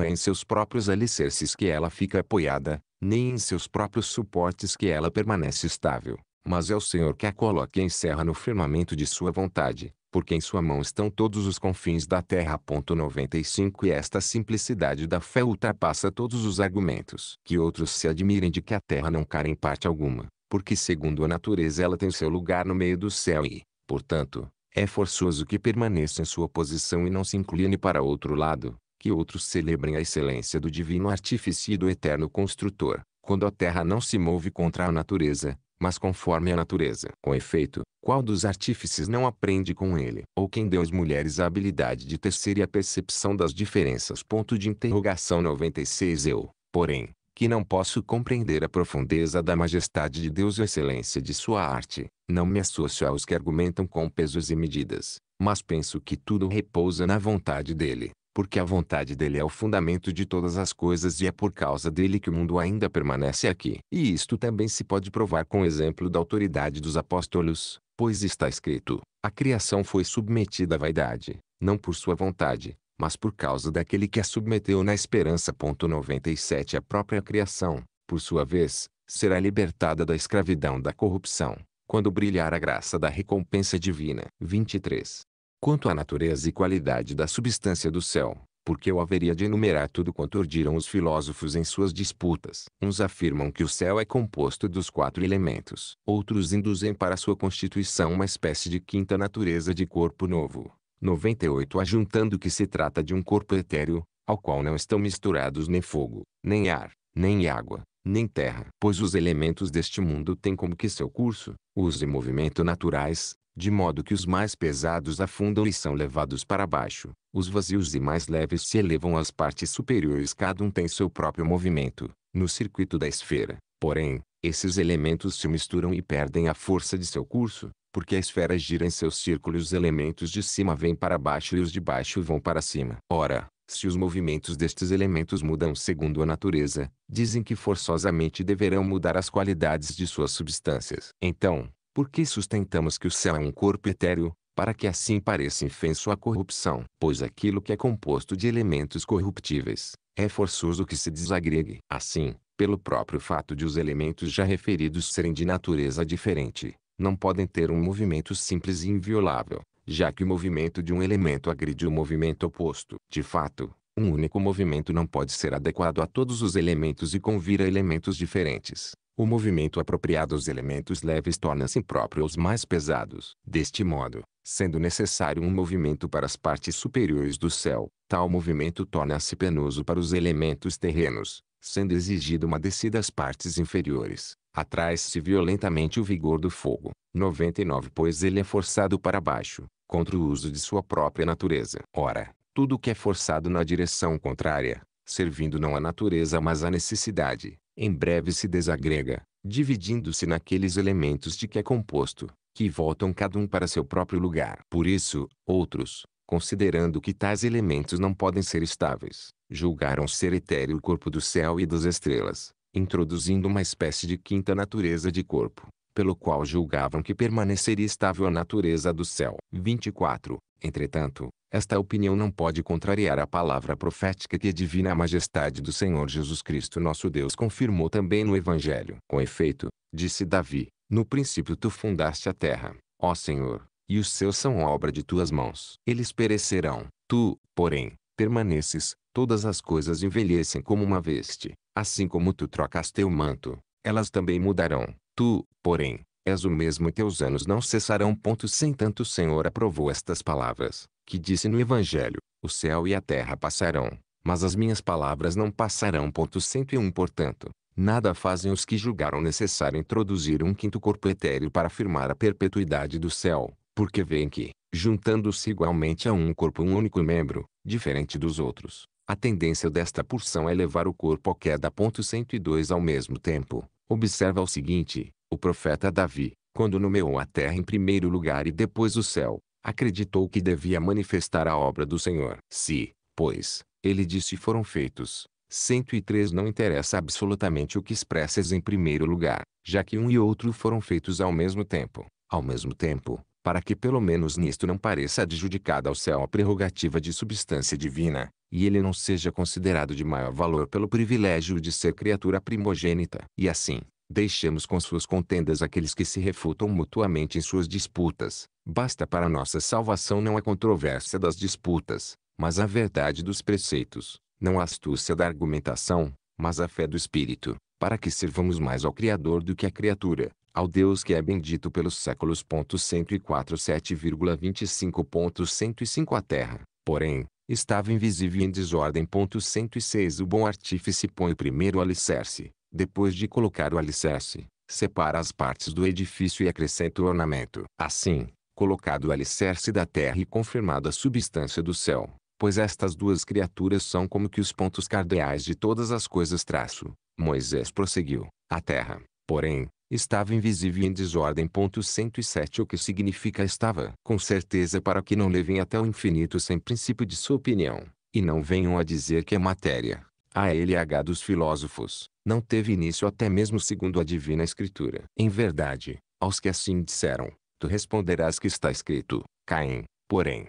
é em seus próprios alicerces que ela fica apoiada, nem em seus próprios suportes que ela permanece estável, mas é o Senhor que a coloca e encerra no firmamento de sua vontade, porque em sua mão estão todos os confins da terra. 95 E esta simplicidade da fé ultrapassa todos os argumentos. Que outros se admirem de que a terra não cai em parte alguma, porque segundo a natureza ela tem seu lugar no meio do céu e, portanto, é forçoso que permaneça em sua posição e não se incline para outro lado, que outros celebrem a excelência do divino artifício e do eterno construtor, quando a terra não se move contra a natureza, mas conforme a natureza. Com efeito, qual dos artífices não aprende com ele? Ou quem deu às mulheres a habilidade de tecer e a percepção das diferenças? Ponto de interrogação 96 Eu, porém, que não posso compreender a profundeza da majestade de Deus e a excelência de sua arte, não me associo aos que argumentam com pesos e medidas, mas penso que tudo repousa na vontade dele, porque a vontade dele é o fundamento de todas as coisas e é por causa dele que o mundo ainda permanece aqui. E isto também se pode provar com o exemplo da autoridade dos apóstolos, pois está escrito, a criação foi submetida à vaidade, não por sua vontade, mas por causa daquele que a submeteu na esperança. 97 A própria criação, por sua vez, será libertada da escravidão da corrupção, quando brilhar a graça da recompensa divina. 23. Quanto à natureza e qualidade da substância do céu, porque eu haveria de enumerar tudo quanto urdiram os filósofos em suas disputas. Uns afirmam que o céu é composto dos quatro elementos. Outros induzem para sua constituição uma espécie de quinta natureza de corpo novo, 98 Ajuntando que se trata de um corpo etéreo, ao qual não estão misturados nem fogo, nem ar, nem água, nem terra. Pois os elementos deste mundo têm como que seu curso, uso e movimento naturais, de modo que os mais pesados afundam e são levados para baixo, os vazios e mais leves se elevam às partes superiores cada um tem seu próprio movimento, no circuito da esfera. Porém, esses elementos se misturam e perdem a força de seu curso, porque a esfera gira em seus círculos os elementos de cima vêm para baixo e os de baixo vão para cima. Ora, se os movimentos destes elementos mudam segundo a natureza, dizem que forçosamente deverão mudar as qualidades de suas substâncias. Então, por que sustentamos que o céu é um corpo etéreo, para que assim pareça infenso à corrupção? Pois aquilo que é composto de elementos corruptíveis, é forçoso que se desagregue. Assim, pelo próprio fato de os elementos já referidos serem de natureza diferente, não podem ter um movimento simples e inviolável, já que o movimento de um elemento agride o movimento oposto. De fato, um único movimento não pode ser adequado a todos os elementos e convir a elementos diferentes. O movimento apropriado aos elementos leves torna-se impróprio aos mais pesados. Deste modo, sendo necessário um movimento para as partes superiores do céu, tal movimento torna-se penoso para os elementos terrenos, sendo exigido uma descida às partes inferiores atrai-se violentamente o vigor do fogo. 99 Pois ele é forçado para baixo, contra o uso de sua própria natureza. Ora, tudo que é forçado na direção contrária, servindo não à natureza mas à necessidade, em breve se desagrega, dividindo-se naqueles elementos de que é composto, que voltam cada um para seu próprio lugar. Por isso, outros, considerando que tais elementos não podem ser estáveis, julgaram ser etéreo o corpo do céu e das estrelas, introduzindo uma espécie de quinta natureza de corpo, pelo qual julgavam que permaneceria estável a natureza do céu. 24. Entretanto, esta opinião não pode contrariar a palavra profética que a divina majestade do Senhor Jesus Cristo nosso Deus confirmou também no Evangelho. Com efeito, disse Davi, no princípio tu fundaste a terra, ó Senhor, e os seus são obra de tuas mãos. Eles perecerão, tu, porém, permaneces, todas as coisas envelhecem como uma veste, Assim como tu trocas teu manto, elas também mudarão. Tu, porém, és o mesmo e teus anos não cessarão. Ponto sem tanto o Senhor aprovou estas palavras, que disse no Evangelho, o céu e a terra passarão, mas as minhas palavras não passarão. Ponto 101 Portanto, nada fazem os que julgaram necessário introduzir um quinto corpo etéreo para afirmar a perpetuidade do céu, porque veem que, juntando-se igualmente a um corpo um único membro, diferente dos outros, a tendência desta porção é levar o corpo à queda. 102 Ao mesmo tempo, observa o seguinte, o profeta Davi, quando nomeou a terra em primeiro lugar e depois o céu, acreditou que devia manifestar a obra do Senhor. Se, pois, ele disse foram feitos, 103 Não interessa absolutamente o que expressas em primeiro lugar, já que um e outro foram feitos ao mesmo tempo. Ao mesmo tempo, para que pelo menos nisto não pareça adjudicada ao céu a prerrogativa de substância divina, e ele não seja considerado de maior valor pelo privilégio de ser criatura primogênita. E assim, deixemos com suas contendas aqueles que se refutam mutuamente em suas disputas. Basta para nossa salvação não a controvérsia das disputas, mas a verdade dos preceitos, não a astúcia da argumentação, mas a fé do Espírito, para que servamos mais ao Criador do que à criatura, ao Deus que é bendito pelos séculos. 104 7,25.105 A terra, porém, estava invisível e em desordem. 106 O bom artífice põe primeiro o alicerce, depois de colocar o alicerce, separa as partes do edifício e acrescenta o ornamento. Assim, colocado o alicerce da terra e confirmada a substância do céu, pois estas duas criaturas são como que os pontos cardeais de todas as coisas traço. Moisés prosseguiu. A terra, porém, estava invisível e em desordem. 107 O que significa estava? Com certeza para que não levem até o infinito sem princípio de sua opinião, e não venham a dizer que é matéria. A LH dos filósofos, não teve início até mesmo segundo a divina escritura. Em verdade, aos que assim disseram, tu responderás que está escrito, Caim, porém,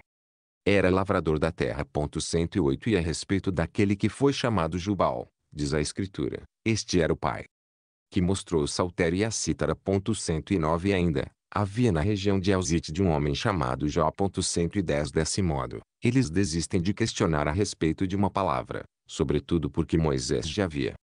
era lavrador da terra. 108 E a respeito daquele que foi chamado Jubal, diz a escritura, este era o pai que mostrou o saltério e a cítara. 109 ainda, havia na região de Elzite de um homem chamado Jó. 110 Desse modo, eles desistem de questionar a respeito de uma palavra, sobretudo porque Moisés já havia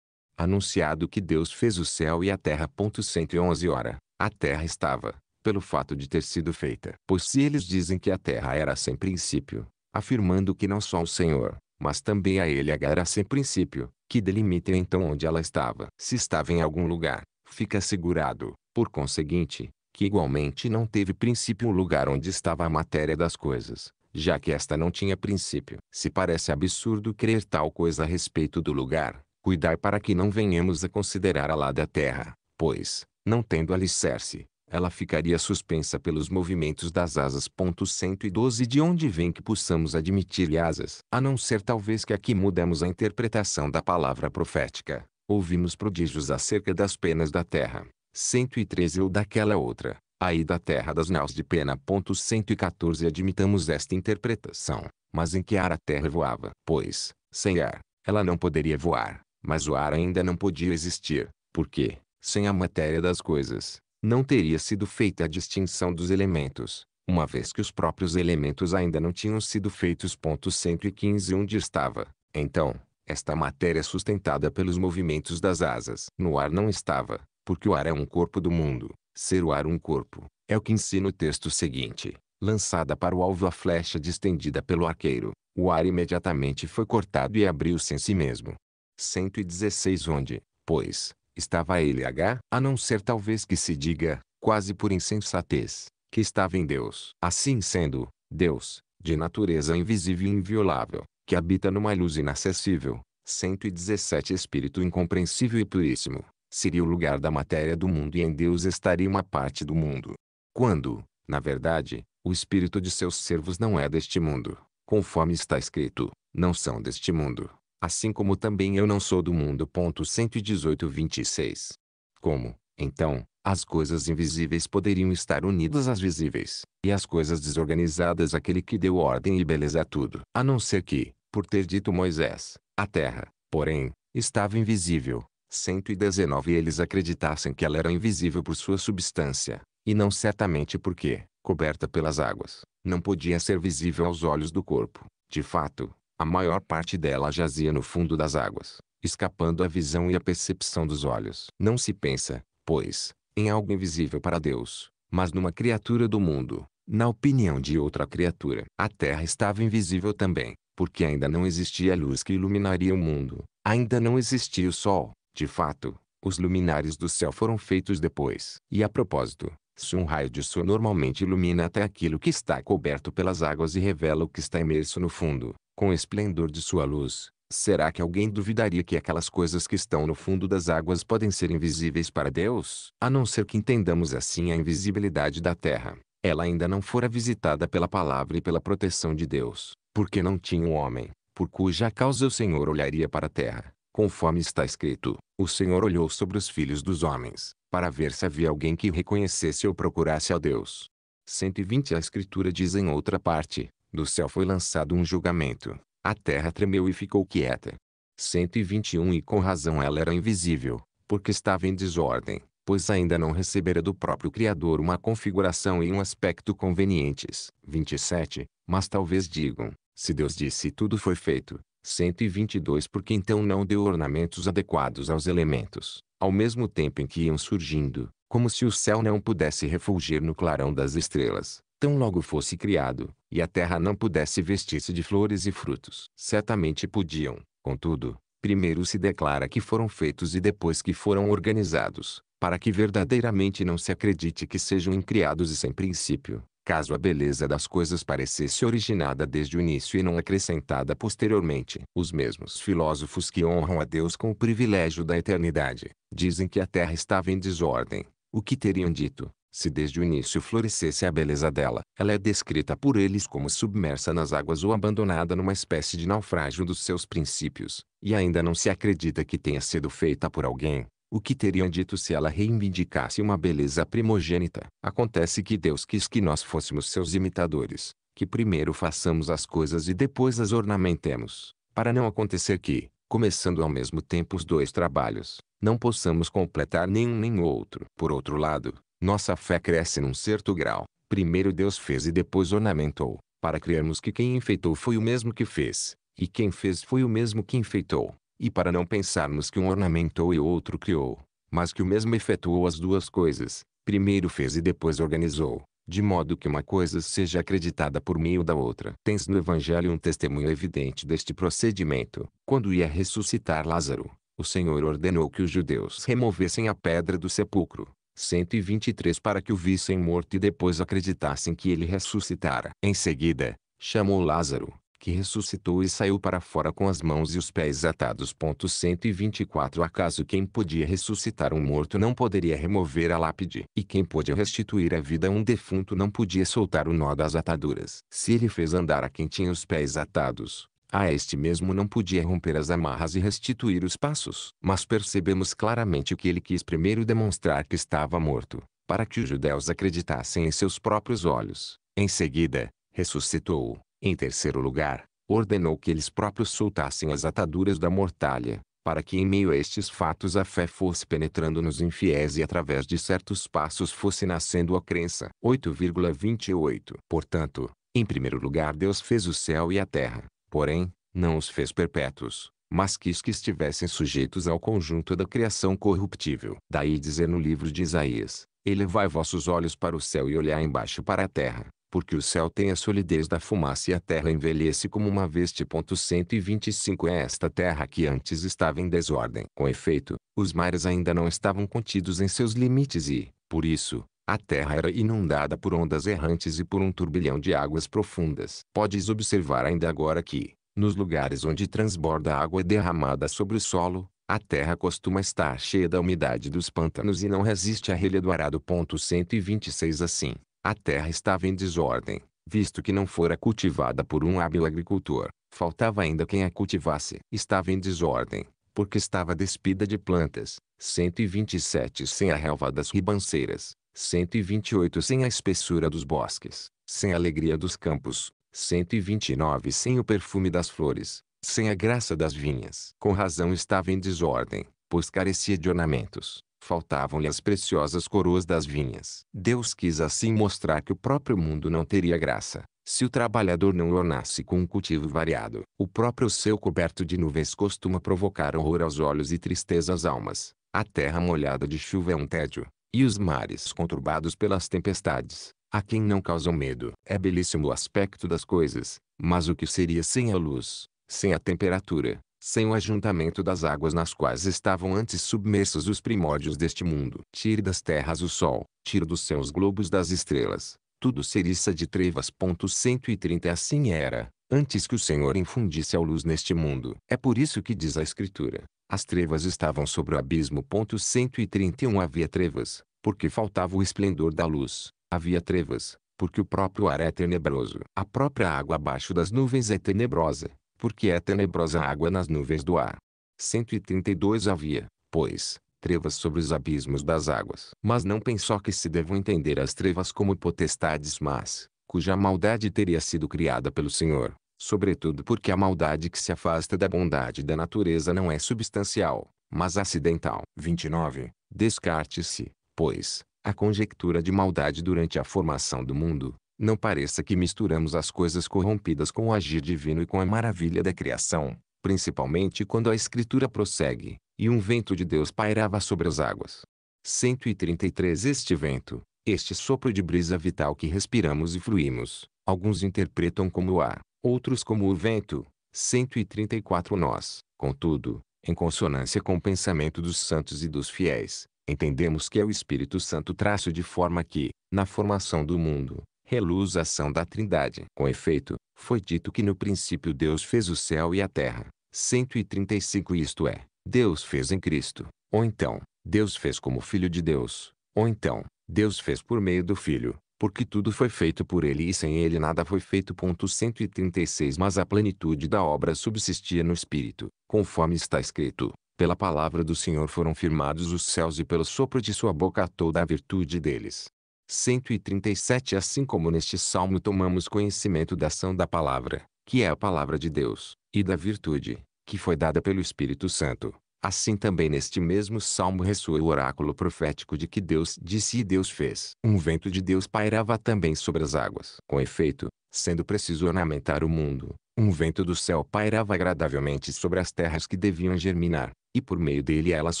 anunciado que Deus fez o céu e a terra. 111 Ora, a terra estava, pelo fato de ter sido feita. Pois se eles dizem que a terra era sem princípio, afirmando que não só o Senhor, mas também a ele era sem princípio, que delimitem então onde ela estava. Se estava em algum lugar, fica assegurado, por conseguinte, que igualmente não teve princípio o lugar onde estava a matéria das coisas, já que esta não tinha princípio. Se parece absurdo crer tal coisa a respeito do lugar, cuidar para que não venhamos a considerar a lá da terra, pois, não tendo alicerce, ela ficaria suspensa pelos movimentos das asas. 112 De onde vem que possamos admitir-lhe asas? A não ser talvez que aqui mudemos a interpretação da palavra profética. Ouvimos prodígios acerca das penas da terra. 113 ou daquela outra, aí da terra das naus de pena. 114 Admitamos esta interpretação, mas em que ar a terra voava? Pois, sem ar, ela não poderia voar, mas o ar ainda não podia existir, porque, sem a matéria das coisas, não teria sido feita a distinção dos elementos, uma vez que os próprios elementos ainda não tinham sido feitos. 115 Onde estava, então, esta matéria sustentada pelos movimentos das asas? No ar não estava, porque o ar é um corpo do mundo. Ser o ar um corpo, é o que ensina o texto seguinte. Lançada para o alvo a flecha distendida pelo arqueiro, o ar imediatamente foi cortado e abriu-se em si mesmo. 116 Onde, pois, estava ele H, a não ser talvez que se diga, quase por insensatez, que estava em Deus. Assim sendo, Deus, de natureza invisível e inviolável, que habita numa luz inacessível, 117 Espírito incompreensível e puríssimo, seria o lugar da matéria do mundo e em Deus estaria uma parte do mundo. Quando, na verdade, o espírito de seus servos não é deste mundo, conforme está escrito, não são deste mundo, assim como também eu não sou do mundo. 118 26. Como, então, as coisas invisíveis poderiam estar unidas às visíveis, e as coisas desorganizadas àquele que deu ordem e beleza a tudo, a não ser que, por ter dito Moisés, a terra, porém, estava invisível. 119 eles acreditassem que ela era invisível por sua substância, e não certamente porque, coberta pelas águas, não podia ser visível aos olhos do corpo. De fato, a maior parte dela jazia no fundo das águas, escapando à visão e à percepção dos olhos. Não se pensa, pois, em algo invisível para Deus, mas numa criatura do mundo, na opinião de outra criatura. A terra estava invisível também, porque ainda não existia a luz que iluminaria o mundo. Ainda não existia o sol, de fato, os luminares do céu foram feitos depois. E a propósito, se um raio de sol normalmente ilumina até aquilo que está coberto pelas águas e revela o que está imerso no fundo, com o esplendor de sua luz, será que alguém duvidaria que aquelas coisas que estão no fundo das águas podem ser invisíveis para Deus? A não ser que entendamos assim a invisibilidade da terra. Ela ainda não fora visitada pela palavra e pela proteção de Deus, porque não tinha um homem, por cuja causa o Senhor olharia para a terra. Conforme está escrito, o Senhor olhou sobre os filhos dos homens, para ver se havia alguém que reconhecesse ou procurasse ao Deus. 120 A Escritura diz em outra parte, do céu foi lançado um julgamento. A terra tremeu e ficou quieta. 121 E com razão ela era invisível, porque estava em desordem, pois ainda não recebera do próprio Criador uma configuração e um aspecto convenientes. 27 Mas talvez digam, se Deus disse tudo foi feito. 122 Porque então não deu ornamentos adequados aos elementos, ao mesmo tempo em que iam surgindo, como se o céu não pudesse refulgir no clarão das estrelas, tão logo fosse criado, e a terra não pudesse vestir-se de flores e frutos. Certamente podiam, contudo, primeiro se declara que foram feitos e depois que foram organizados, para que verdadeiramente não se acredite que sejam incriados e sem princípio, caso a beleza das coisas parecesse originada desde o início e não acrescentada posteriormente. Os mesmos filósofos que honram a Deus com o privilégio da eternidade, dizem que a terra estava em desordem. O que teriam dito, se desde o início florescesse a beleza dela? Ela é descrita por eles como submersa nas águas ou abandonada numa espécie de naufrágio dos seus princípios, e ainda não se acredita que tenha sido feita por alguém, o que teriam dito se ela reivindicasse uma beleza primogênita? Acontece que Deus quis que nós fôssemos seus imitadores, que primeiro façamos as coisas e depois as ornamentemos, para não acontecer que, começando ao mesmo tempo os dois trabalhos, não possamos completar nenhum nem outro. Por outro lado, nossa fé cresce num certo grau. Primeiro Deus fez e depois ornamentou, para crermos que quem enfeitou foi o mesmo que fez, e quem fez foi o mesmo que enfeitou. E para não pensarmos que um ornamentou e outro criou, mas que o mesmo efetuou as duas coisas, primeiro fez e depois organizou, de modo que uma coisa seja acreditada por meio da outra. Tens no Evangelho um testemunho evidente deste procedimento. Quando ia ressuscitar Lázaro, o Senhor ordenou que os judeus removessem a pedra do sepulcro. 123 para que o vissem morto e depois acreditassem que ele ressuscitara. Em seguida, chamou Lázaro, que ressuscitou e saiu para fora com as mãos e os pés atados. 124 Acaso quem podia ressuscitar um morto não poderia remover a lápide? E quem podia restituir a vida a um defunto não podia soltar o nó das ataduras? Se ele fez andar a quem tinha os pés atados, a este mesmo não podia romper as amarras e restituir os passos. Mas percebemos claramente que ele quis primeiro demonstrar que estava morto, para que os judeus acreditassem em seus próprios olhos. Em seguida, ressuscitou-o. Em terceiro lugar, ordenou que eles próprios soltassem as ataduras da mortalha, para que em meio a estes fatos a fé fosse penetrando nos infiéis e através de certos passos fosse nascendo a crença. 8,28 Portanto, em primeiro lugar Deus fez o céu e a terra, porém, não os fez perpétuos, mas quis que estivessem sujeitos ao conjunto da criação corruptível. Daí dizer no livro de Isaías, Elevai vossos olhos para o céu e olhai embaixo para a terra, porque o céu tem a solidez da fumaça e a terra envelhece como uma veste. 125 É esta terra que antes estava em desordem. Com efeito, os mares ainda não estavam contidos em seus limites e, por isso, a terra era inundada por ondas errantes e por um turbilhão de águas profundas. Podes observar ainda agora que, nos lugares onde transborda água derramada sobre o solo, a terra costuma estar cheia da umidade dos pântanos e não resiste à relha do arado. 126 Assim, a terra estava em desordem, visto que não fora cultivada por um hábil agricultor. Faltava ainda quem a cultivasse. Estava em desordem, porque estava despida de plantas. 127 Sem a relva das ribanceiras. 128 Sem a espessura dos bosques. Sem a alegria dos campos. 129 Sem o perfume das flores. Sem a graça das vinhas. Com razão estava em desordem, pois carecia de ornamentos faltavam-lhe as preciosas coroas das vinhas. Deus quis assim mostrar que o próprio mundo não teria graça, se o trabalhador não ornasse com um cultivo variado. O próprio céu coberto de nuvens costuma provocar horror aos olhos e tristeza às almas. A terra molhada de chuva é um tédio, e os mares conturbados pelas tempestades, a quem não causam medo. É belíssimo o aspecto das coisas, mas o que seria sem a luz, sem a temperatura, sem o ajuntamento das águas nas quais estavam antes submersos os primórdios deste mundo. Tire das terras o sol, tire dos céus globos das estrelas, tudo seriça de trevas. 130 Assim era, antes que o Senhor infundisse a luz neste mundo. É por isso que diz a Escritura, as trevas estavam sobre o abismo. 131 Havia trevas, porque faltava o esplendor da luz, havia trevas, porque o próprio ar é tenebroso. A própria água abaixo das nuvens é tenebrosa, porque é tenebrosa a água nas nuvens do ar. 132 Havia, pois, trevas sobre os abismos das águas. Mas não pensou que se devam entender as trevas como potestades más, cuja maldade teria sido criada pelo Senhor, sobretudo porque a maldade que se afasta da bondade da natureza não é substancial, mas acidental. 29. Descarte-se, pois, a conjectura de maldade durante a formação do mundo, não pareça que misturamos as coisas corrompidas com o agir divino e com a maravilha da criação, principalmente quando a Escritura prossegue, e um vento de Deus pairava sobre as águas. 133 Este vento, este sopro de brisa vital que respiramos e fluímos, alguns interpretam como o ar, outros como o vento. 134 Nós, contudo, em consonância com o pensamento dos santos e dos fiéis, entendemos que é o Espírito Santo traço de forma que, na formação do mundo, reluz a ação da Trindade. Com efeito, foi dito que no princípio Deus fez o céu e a terra. 135 Isto é, Deus fez em Cristo. Ou então, Deus fez como Filho de Deus. Ou então, Deus fez por meio do Filho, porque tudo foi feito por ele e sem ele nada foi feito. 136 Mas a plenitude da obra subsistia no Espírito, conforme está escrito. Pela palavra do Senhor foram firmados os céus e pelo sopro de sua boca toda a virtude deles. 137 Assim como neste salmo tomamos conhecimento da ação da palavra, que é a palavra de Deus, e da virtude, que foi dada pelo Espírito Santo. Assim também neste mesmo salmo ressoa o oráculo profético de que Deus disse e Deus fez. Um vento de Deus pairava também sobre as águas. Com efeito, sendo preciso ornamentar o mundo, um vento do céu pairava agradavelmente sobre as terras que deviam germinar, e por meio dele elas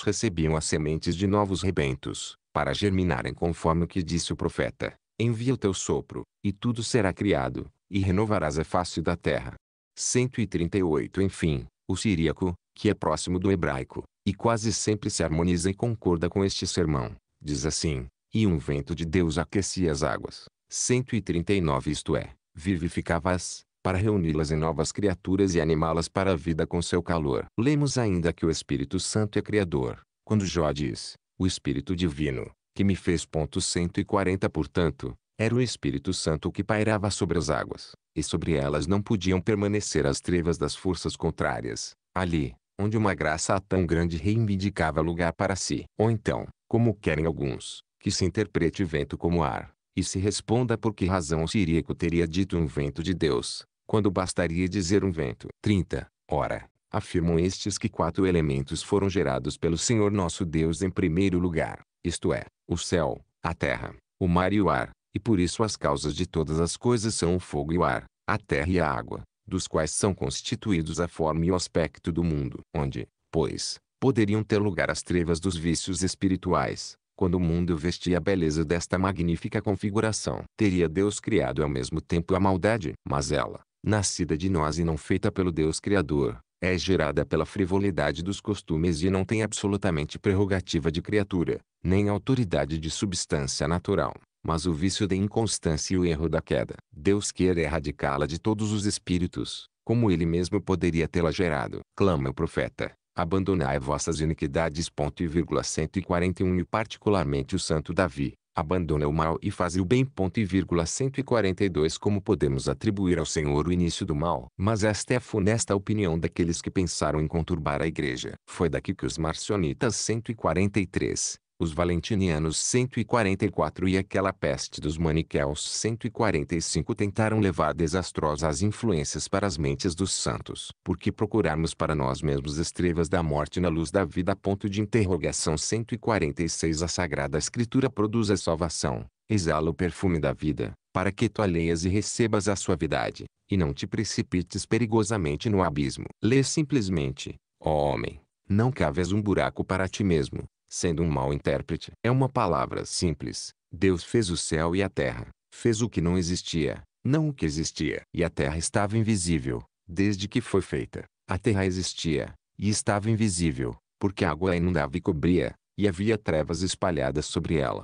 recebiam as sementes de novos rebentos, para germinarem conforme o que disse o profeta. Envia o teu sopro, e tudo será criado, e renovarás a face da terra. 138 Enfim, o siríaco, que é próximo do hebraico, e quase sempre se harmoniza e concorda com este sermão, diz assim, e um vento de Deus aquecia as águas. 139 Isto é, vivificava-as, para reuni-las em novas criaturas e animá-las para a vida com seu calor. Lemos ainda que o Espírito Santo é Criador, quando Jó diz, o Espírito Divino, que me fez. 140 Portanto, era o Espírito Santo que pairava sobre as águas, e sobre elas não podiam permanecer as trevas das forças contrárias, ali, onde uma graça tão grande reivindicava lugar para si. Ou então, como querem alguns, que se interprete vento como ar, e se responda por que razão o siríaco teria dito um vento de Deus, quando bastaria dizer um vento. 30. Ora, afirmam estes que quatro elementos foram gerados pelo Senhor nosso Deus em primeiro lugar, isto é, o céu, a terra, o mar e o ar, e por isso as causas de todas as coisas são o fogo e o ar, a terra e a água, dos quais são constituídos a forma e o aspecto do mundo. Onde, pois, poderiam ter lugar as trevas dos vícios espirituais, quando o mundo vestia a beleza desta magnífica configuração. Teria Deus criado ao mesmo tempo a maldade? Mas ela, nascida de nós e não feita pelo Deus Criador, é gerada pela frivolidade dos costumes e não tem absolutamente prerrogativa de criatura, nem autoridade de substância natural mas o vício da inconstância e o erro da queda. Deus quer erradicá-la de todos os espíritos, como ele mesmo poderia tê-la gerado. Clama o profeta, abandonai vossas iniquidades. Ponto e vírgula 141 e particularmente o santo Davi, abandona o mal e faz o bem. Ponto e vírgula 142 Como podemos atribuir ao Senhor o início do mal? Mas esta é a funesta opinião daqueles que pensaram em conturbar a igreja. Foi daqui que os marcionitas 143, os valentinianos 144 e aquela peste dos maniqueus 145 tentaram levar desastrosas influências para as mentes dos santos. Por que procurarmos para nós mesmos estrevas da morte na luz da vida? Ponto de interrogação 146 A Sagrada Escritura produz a salvação, exala o perfume da vida, para que tu alheias e recebas a suavidade, e não te precipites perigosamente no abismo. Lê simplesmente, ó homem, não caves um buraco para ti mesmo, sendo um mau intérprete. É uma palavra simples. Deus fez o céu e a terra, fez o que não existia, não o que existia. E a terra estava invisível, desde que foi feita. A terra existia, e estava invisível, porque a água a inundava e cobria, e havia trevas espalhadas sobre ela.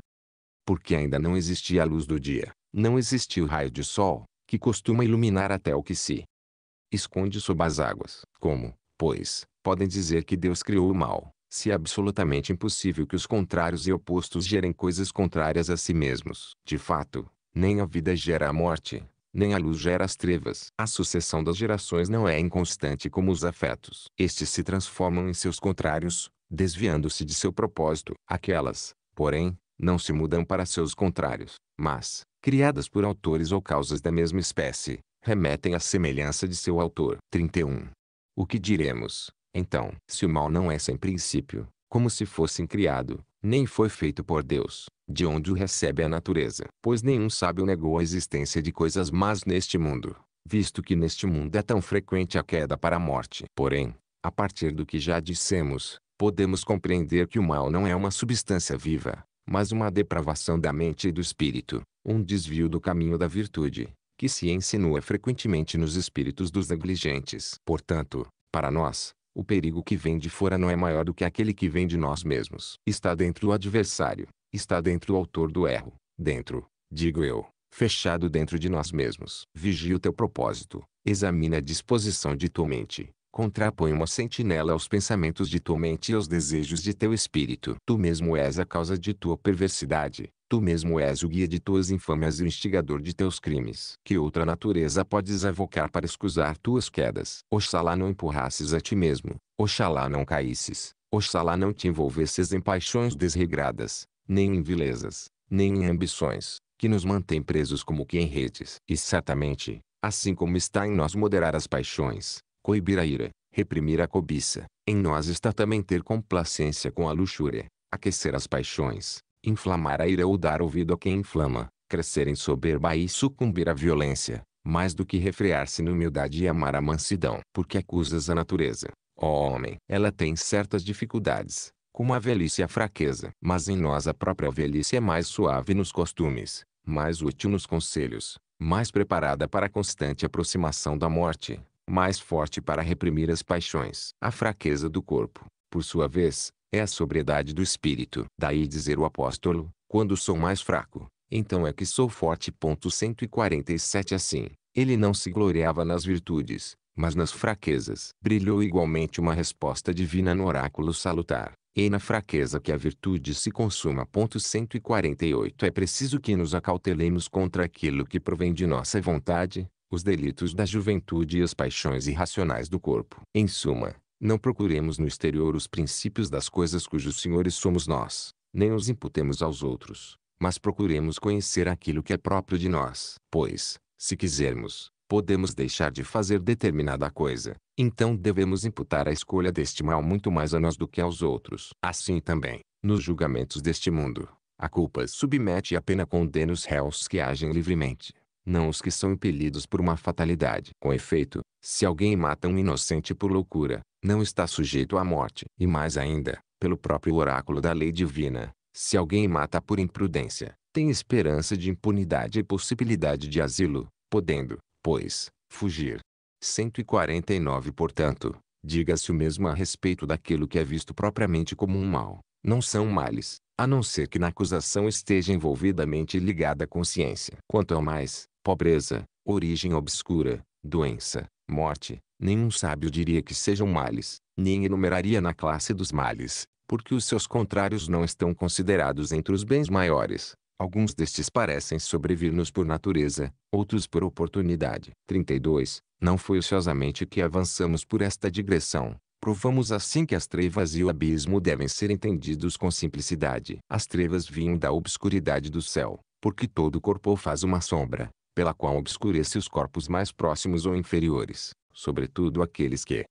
Porque ainda não existia a luz do dia, não existia o raio de sol, que costuma iluminar até o que se esconde sob as águas. Como, pois, podem dizer que Deus criou o mal, se é absolutamente impossível que os contrários e opostos gerem coisas contrárias a si mesmos. De fato, nem a vida gera a morte, nem a luz gera as trevas. A sucessão das gerações não é inconstante como os afetos. Estes se transformam em seus contrários, desviando-se de seu propósito. Aquelas, porém, não se mudam para seus contrários, mas, criadas por autores ou causas da mesma espécie, remetem à semelhança de seu autor. 31. O que diremos, então, se o mal não é sem princípio, como se fosse criado, nem foi feito por Deus, de onde o recebe a natureza? Pois nenhum sábio negou a existência de coisas más neste mundo, visto que neste mundo é tão frequente a queda para a morte. Porém, a partir do que já dissemos, podemos compreender que o mal não é uma substância viva, mas uma depravação da mente e do espírito, um desvio do caminho da virtude, que se insinua frequentemente nos espíritos dos negligentes. Portanto, para nós, O perigo que vem de fora não é maior do que aquele que vem de nós mesmos. Está dentro do adversário. Está dentro do autor do erro. Dentro, digo eu, fechado dentro de nós mesmos. Vigie o teu propósito. Examine a disposição de tua mente. Contrapõe uma sentinela aos pensamentos de tua mente e aos desejos de teu espírito. Tu mesmo és a causa de tua perversidade. Tu mesmo és o guia de tuas infâmias e o instigador de teus crimes. Que outra natureza podes avocar para escusar tuas quedas? Oxalá não empurrasses a ti mesmo. Oxalá não caísses. Oxalá não te envolvesses em paixões desregradas, nem em vilezas, nem em ambições, que nos mantêm presos como que em redes. E certamente, assim como está em nós moderar as paixões, coibir a ira, reprimir a cobiça, em nós está também ter complacência com a luxúria, aquecer as paixões, inflamar a ira ou dar ouvido a quem inflama, crescer em soberba e sucumbir à violência, mais do que refrear-se na humildade e amar a mansidão. Porque acusas a natureza, ó homem? Ela tem certas dificuldades, como a velhice e a fraqueza. Mas em nós a própria velhice é mais suave nos costumes, mais útil nos conselhos, mais preparada para a constante aproximação da morte, mais forte para reprimir as paixões. A fraqueza do corpo, por sua vez, é a sobriedade do espírito. Daí dizer o apóstolo, quando sou mais fraco, então é que sou forte. 147 Assim, ele não se gloriava nas virtudes, mas nas fraquezas. Brilhou igualmente uma resposta divina no oráculo salutar. E na fraqueza que a virtude se consuma. 148 É preciso que nos acautelemos contra aquilo que provém de nossa vontade, os delitos da juventude e as paixões irracionais do corpo. Em suma, não procuremos no exterior os princípios das coisas cujos senhores somos nós, nem os imputemos aos outros, mas procuremos conhecer aquilo que é próprio de nós. Pois, se quisermos, podemos deixar de fazer determinada coisa, então devemos imputar a escolha deste mal muito mais a nós do que aos outros. Assim também, nos julgamentos deste mundo, a culpa submete e a pena condena os réus que agem livremente, não os que são impelidos por uma fatalidade. Com efeito, se alguém mata um inocente por loucura, não está sujeito à morte. E mais ainda, pelo próprio oráculo da lei divina, se alguém mata por imprudência, tem esperança de impunidade e possibilidade de asilo, podendo, pois, fugir. 149 Portanto, diga-se o mesmo a respeito daquilo que é visto propriamente como um mal. Não são males, a não ser que na acusação esteja envolvidamente ligada a consciência. Quanto ao mais, pobreza, origem obscura, doença, morte, nenhum sábio diria que sejam males, nem enumeraria na classe dos males, porque os seus contrários não estão considerados entre os bens maiores. Alguns destes parecem sobrevir-nos por natureza, outros por oportunidade. 32. Não foi ociosamente que avançamos por esta digressão. Provamos assim que as trevas e o abismo devem ser entendidos com simplicidade. As trevas vinham da obscuridade do céu, porque todo corpo faz uma sombra, pela qual obscurece os corpos mais próximos ou inferiores, sobretudo aqueles que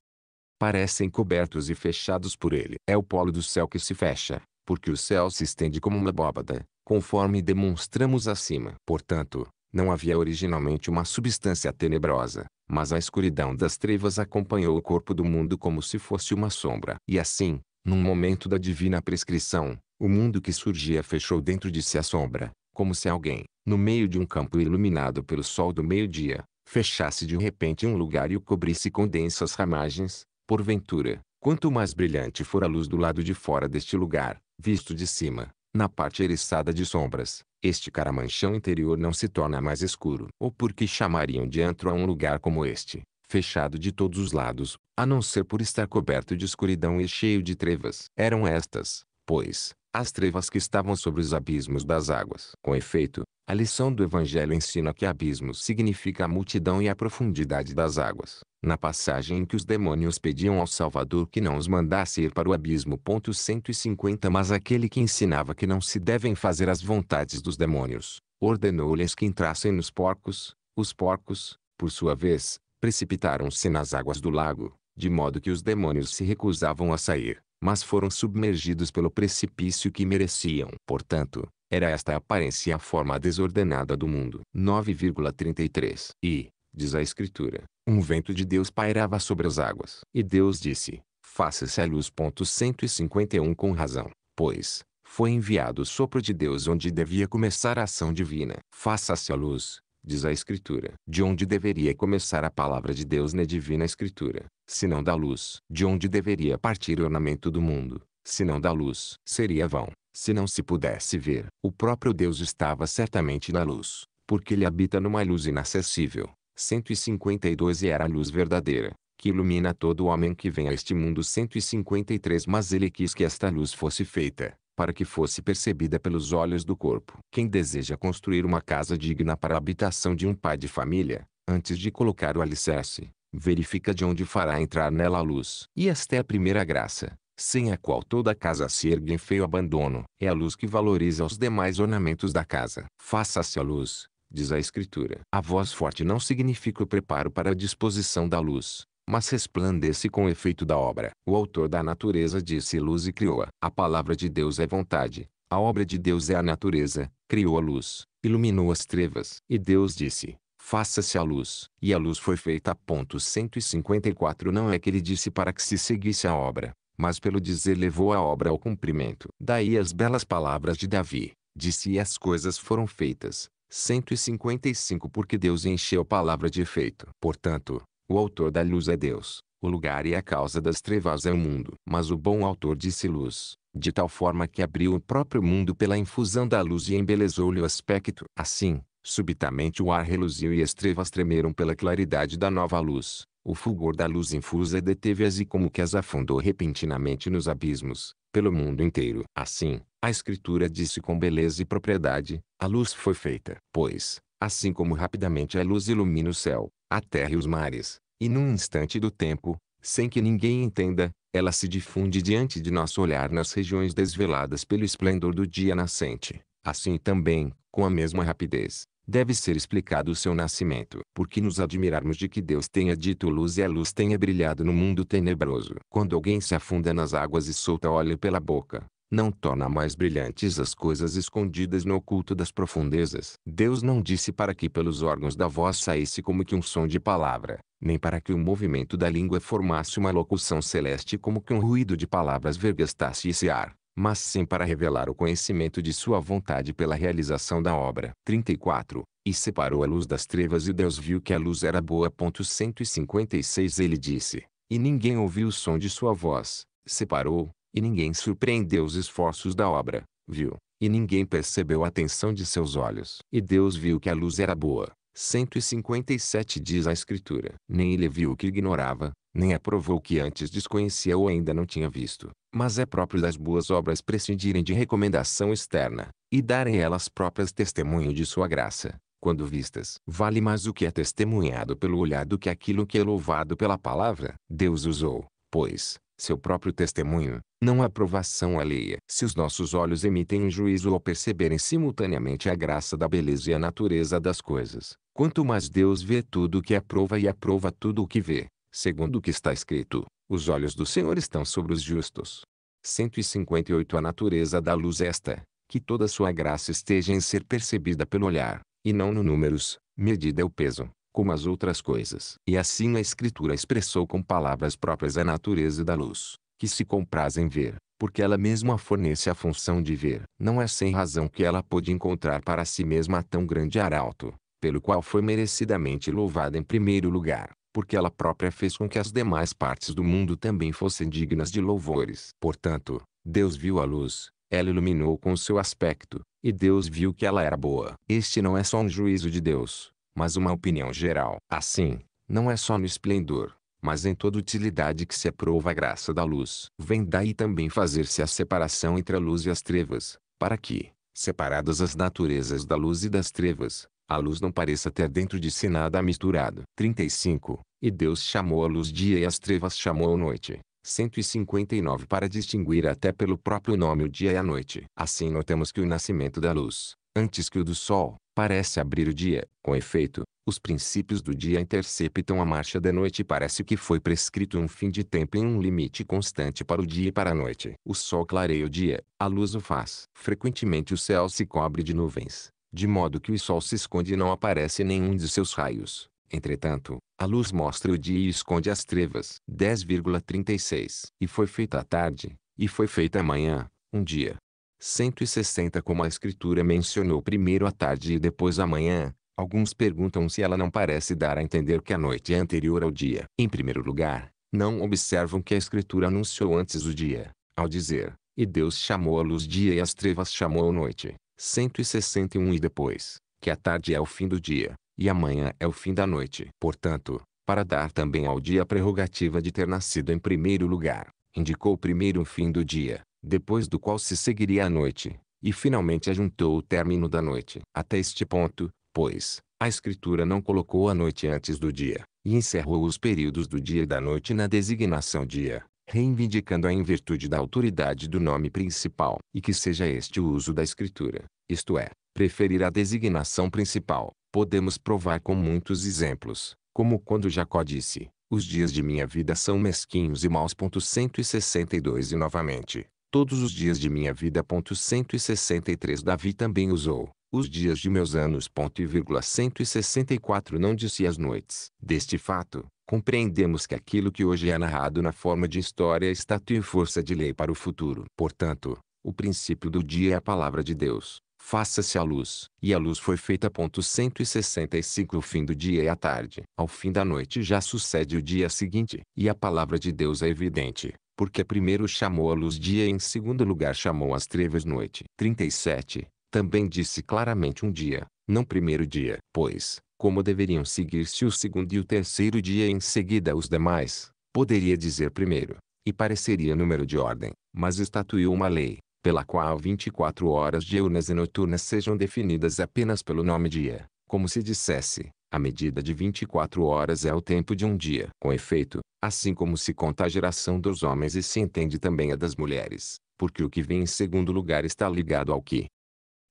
parecem cobertos e fechados por ele. É o polo do céu que se fecha, porque o céu se estende como uma abóbada, conforme demonstramos acima. Portanto, não havia originalmente uma substância tenebrosa, mas a escuridão das trevas acompanhou o corpo do mundo como se fosse uma sombra. E assim, num momento da divina prescrição, o mundo que surgia fechou dentro de si a sombra, como se alguém, no meio de um campo iluminado pelo sol do meio-dia, fechasse de repente um lugar e o cobrisse com densas ramagens, porventura, quanto mais brilhante for a luz do lado de fora deste lugar, visto de cima, na parte eriçada de sombras, este caramanchão interior não se torna mais escuro. Ou porque chamariam de antro a um lugar como este, fechado de todos os lados, a não ser por estar coberto de escuridão e cheio de trevas. Eram estas, pois, as trevas que estavam sobre os abismos das águas. Com efeito, a lição do Evangelho ensina que abismos significa a multidão e a profundidade das águas. Na passagem em que os demônios pediam ao Salvador que não os mandasse ir para o abismo. 150 Mas aquele que ensinava que não se devem fazer as vontades dos demônios, ordenou-lhes que entrassem nos porcos. Os porcos, por sua vez, precipitaram-se nas águas do lago, de modo que os demônios se recusavam a sair mas foram submergidos pelo precipício que mereciam. Portanto, era esta a aparência e a forma desordenada do mundo. 9,33 E, diz a Escritura, um vento de Deus pairava sobre as águas. E Deus disse, faça-se a luz. 151 Com razão, pois, foi enviado o sopro de Deus onde devia começar a ação divina. Faça-se a luz, diz a Escritura. De onde deveria começar a palavra de Deus na divina Escritura. Senão da luz. De onde deveria partir o ornamento do mundo, senão da luz? Seria vão, se não se pudesse ver. O próprio Deus estava certamente na luz, porque ele habita numa luz inacessível. 152 E era a luz verdadeira, que ilumina todo homem que vem a este mundo 153 Mas ele quis que esta luz fosse feita, para que fosse percebida pelos olhos do corpo. Quem deseja construir uma casa digna para a habitação de um pai de família, antes de colocar o alicerce, verifica de onde fará entrar nela a luz. E esta é a primeira graça, sem a qual toda casa se ergue em feio abandono. É a luz que valoriza os demais ornamentos da casa. Faça-se a luz, diz a Escritura. A voz forte não significa o preparo para a disposição da luz, mas resplandece com o efeito da obra. O autor da natureza disse luz e criou-a. A palavra de Deus é vontade. A obra de Deus é a natureza. Criou a luz, iluminou as trevas. E Deus disse, faça-se a luz. E a luz foi feita. Ponto 154 Não é que ele disse para que se seguisse a obra, mas pelo dizer levou a obra ao cumprimento. Daí as belas palavras de Davi, disse e as coisas foram feitas. 155 Porque Deus encheu a palavra de efeito. Portanto, o autor da luz é Deus. O lugar e a causa das trevas é o mundo. Mas o bom autor disse luz, de tal forma que abriu o próprio mundo pela infusão da luz e embelezou-lhe o aspecto. Assim, subitamente o ar reluziu e as trevas tremeram pela claridade da nova luz. O fulgor da luz infusa deteve-as e como que as afundou repentinamente nos abismos, pelo mundo inteiro. Assim, a Escritura disse com beleza e propriedade, a luz foi feita. Pois, assim como rapidamente a luz ilumina o céu, a terra e os mares, e num instante do tempo, sem que ninguém entenda, ela se difunde diante de nosso olhar nas regiões desveladas pelo esplendor do dia nascente. Assim também, com a mesma rapidez, deve ser explicado o seu nascimento. Porque nos admirarmos de que Deus tenha dito luz e a luz tenha brilhado no mundo tenebroso. Quando alguém se afunda nas águas e solta óleo pela boca, não torna mais brilhantes as coisas escondidas no oculto das profundezas. Deus não disse para que pelos órgãos da voz saísse como que um som de palavra, nem para que o movimento da língua formasse uma locução celeste como que um ruído de palavras vergastasse esse ar, mas sim para revelar o conhecimento de sua vontade pela realização da obra. 34. E separou a luz das trevas e Deus viu que a luz era boa. 156 Ele disse, e ninguém ouviu o som de sua voz, separou, e ninguém surpreendeu os esforços da obra, viu, e ninguém percebeu a atenção de seus olhos. E Deus viu que a luz era boa. 157 diz a Escritura. Nem ele viu o que ignorava, nem aprovou o que antes desconhecia ou ainda não tinha visto. Mas é próprio das boas obras prescindirem de recomendação externa, e darem elas próprias testemunho de sua graça, quando vistas. Vale mais o que é testemunhado pelo olhar do que aquilo que é louvado pela palavra. Deus usou, pois, seu próprio testemunho, não aprovação alheia. Se os nossos olhos emitem um juízo ao perceberem simultaneamente a graça da beleza e a natureza das coisas, quanto mais Deus vê tudo o que aprova e aprova tudo o que vê, segundo o que está escrito, os olhos do Senhor estão sobre os justos. 158 A natureza da luz esta, que toda sua graça esteja em ser percebida pelo olhar, e não no números, medida é o peso, como as outras coisas. E assim a Escritura expressou com palavras próprias a natureza da luz, que se compraz em ver, porque ela mesma fornece a função de ver. Não é sem razão que ela pôde encontrar para si mesma tão grande arauto, pelo qual foi merecidamente louvada em primeiro lugar, porque ela própria fez com que as demais partes do mundo também fossem dignas de louvores. Portanto, Deus viu a luz, ela iluminou com seu aspecto, e Deus viu que ela era boa. Este não é só um juízo de Deus, mas uma opinião geral. Assim, não é só no esplendor, mas em toda utilidade que se aprova a graça da luz. Vem daí também fazer-se a separação entre a luz e as trevas, para que, separadas as naturezas da luz e das trevas, a luz não pareça ter dentro de si nada misturado. 35. E Deus chamou a luz dia e as trevas chamou a noite. 159 Para distinguir até pelo próprio nome o dia e a noite. Assim notamos que o nascimento da luz, antes que o do sol, parece abrir o dia. Com efeito, os princípios do dia interceptam a marcha da noite e parece que foi prescrito um fim de tempo em um limite constante para o dia e para a noite. O sol clareia o dia, a luz o faz. Frequentemente o céu se cobre de nuvens, de modo que o sol se esconde e não aparece nenhum de seus raios. Entretanto, a luz mostra o dia e esconde as trevas. 10,36 E foi feita a tarde, e foi feita a manhã, um dia. 160 Como a escritura mencionou primeiro a tarde e depois a manhã, alguns perguntam se ela não parece dar a entender que a noite é anterior ao dia. Em primeiro lugar, Não observam que a Escritura anunciou antes o dia, ao dizer, e Deus chamou a luz dia e as trevas chamou a noite. 161 E depois, que a tarde é o fim do dia, e amanhã é o fim da noite. Portanto, para dar também ao dia a prerrogativa de ter nascido em primeiro lugar, indicou primeiro o fim do dia, depois do qual se seguiria a noite, e finalmente ajuntou o término da noite. Até este ponto, pois, a Escritura não colocou a noite antes do dia, e encerrou os períodos do dia e da noite na designação dia, reivindicando a em virtude da autoridade do nome principal, e que seja este o uso da Escritura, isto é, preferir a designação principal. Podemos provar com muitos exemplos, como quando Jacó disse, os dias de minha vida são mesquinhos e maus. 162 E novamente, todos os dias de minha vida. 163 Davi também usou, os dias de meus anos. Ponto e vírgula 164 Não disse as noites. Deste fato, compreendemos que aquilo que hoje é narrado na forma de história está em força de lei para o futuro. Portanto, o princípio do dia é a palavra de Deus. Faça-se a luz. E a luz foi feita. Ponto 165 O fim do dia é a tarde. Ao fim da noite já sucede o dia seguinte. E a palavra de Deus é evidente, porque primeiro chamou a luz dia e em segundo lugar chamou as trevas noite. 37. Também disse claramente um dia, não primeiro dia. Pois, como deveriam seguir-se o segundo e o terceiro dia e em seguida os demais, poderia dizer primeiro, e pareceria número de ordem, mas estatuiu uma lei, pela qual 24 horas diurnas e noturnas sejam definidas apenas pelo nome dia, como se dissesse, a medida de 24 horas é o tempo de um dia. Com efeito, assim como se conta a geração dos homens e se entende também a das mulheres, porque o que vem em segundo lugar está ligado ao que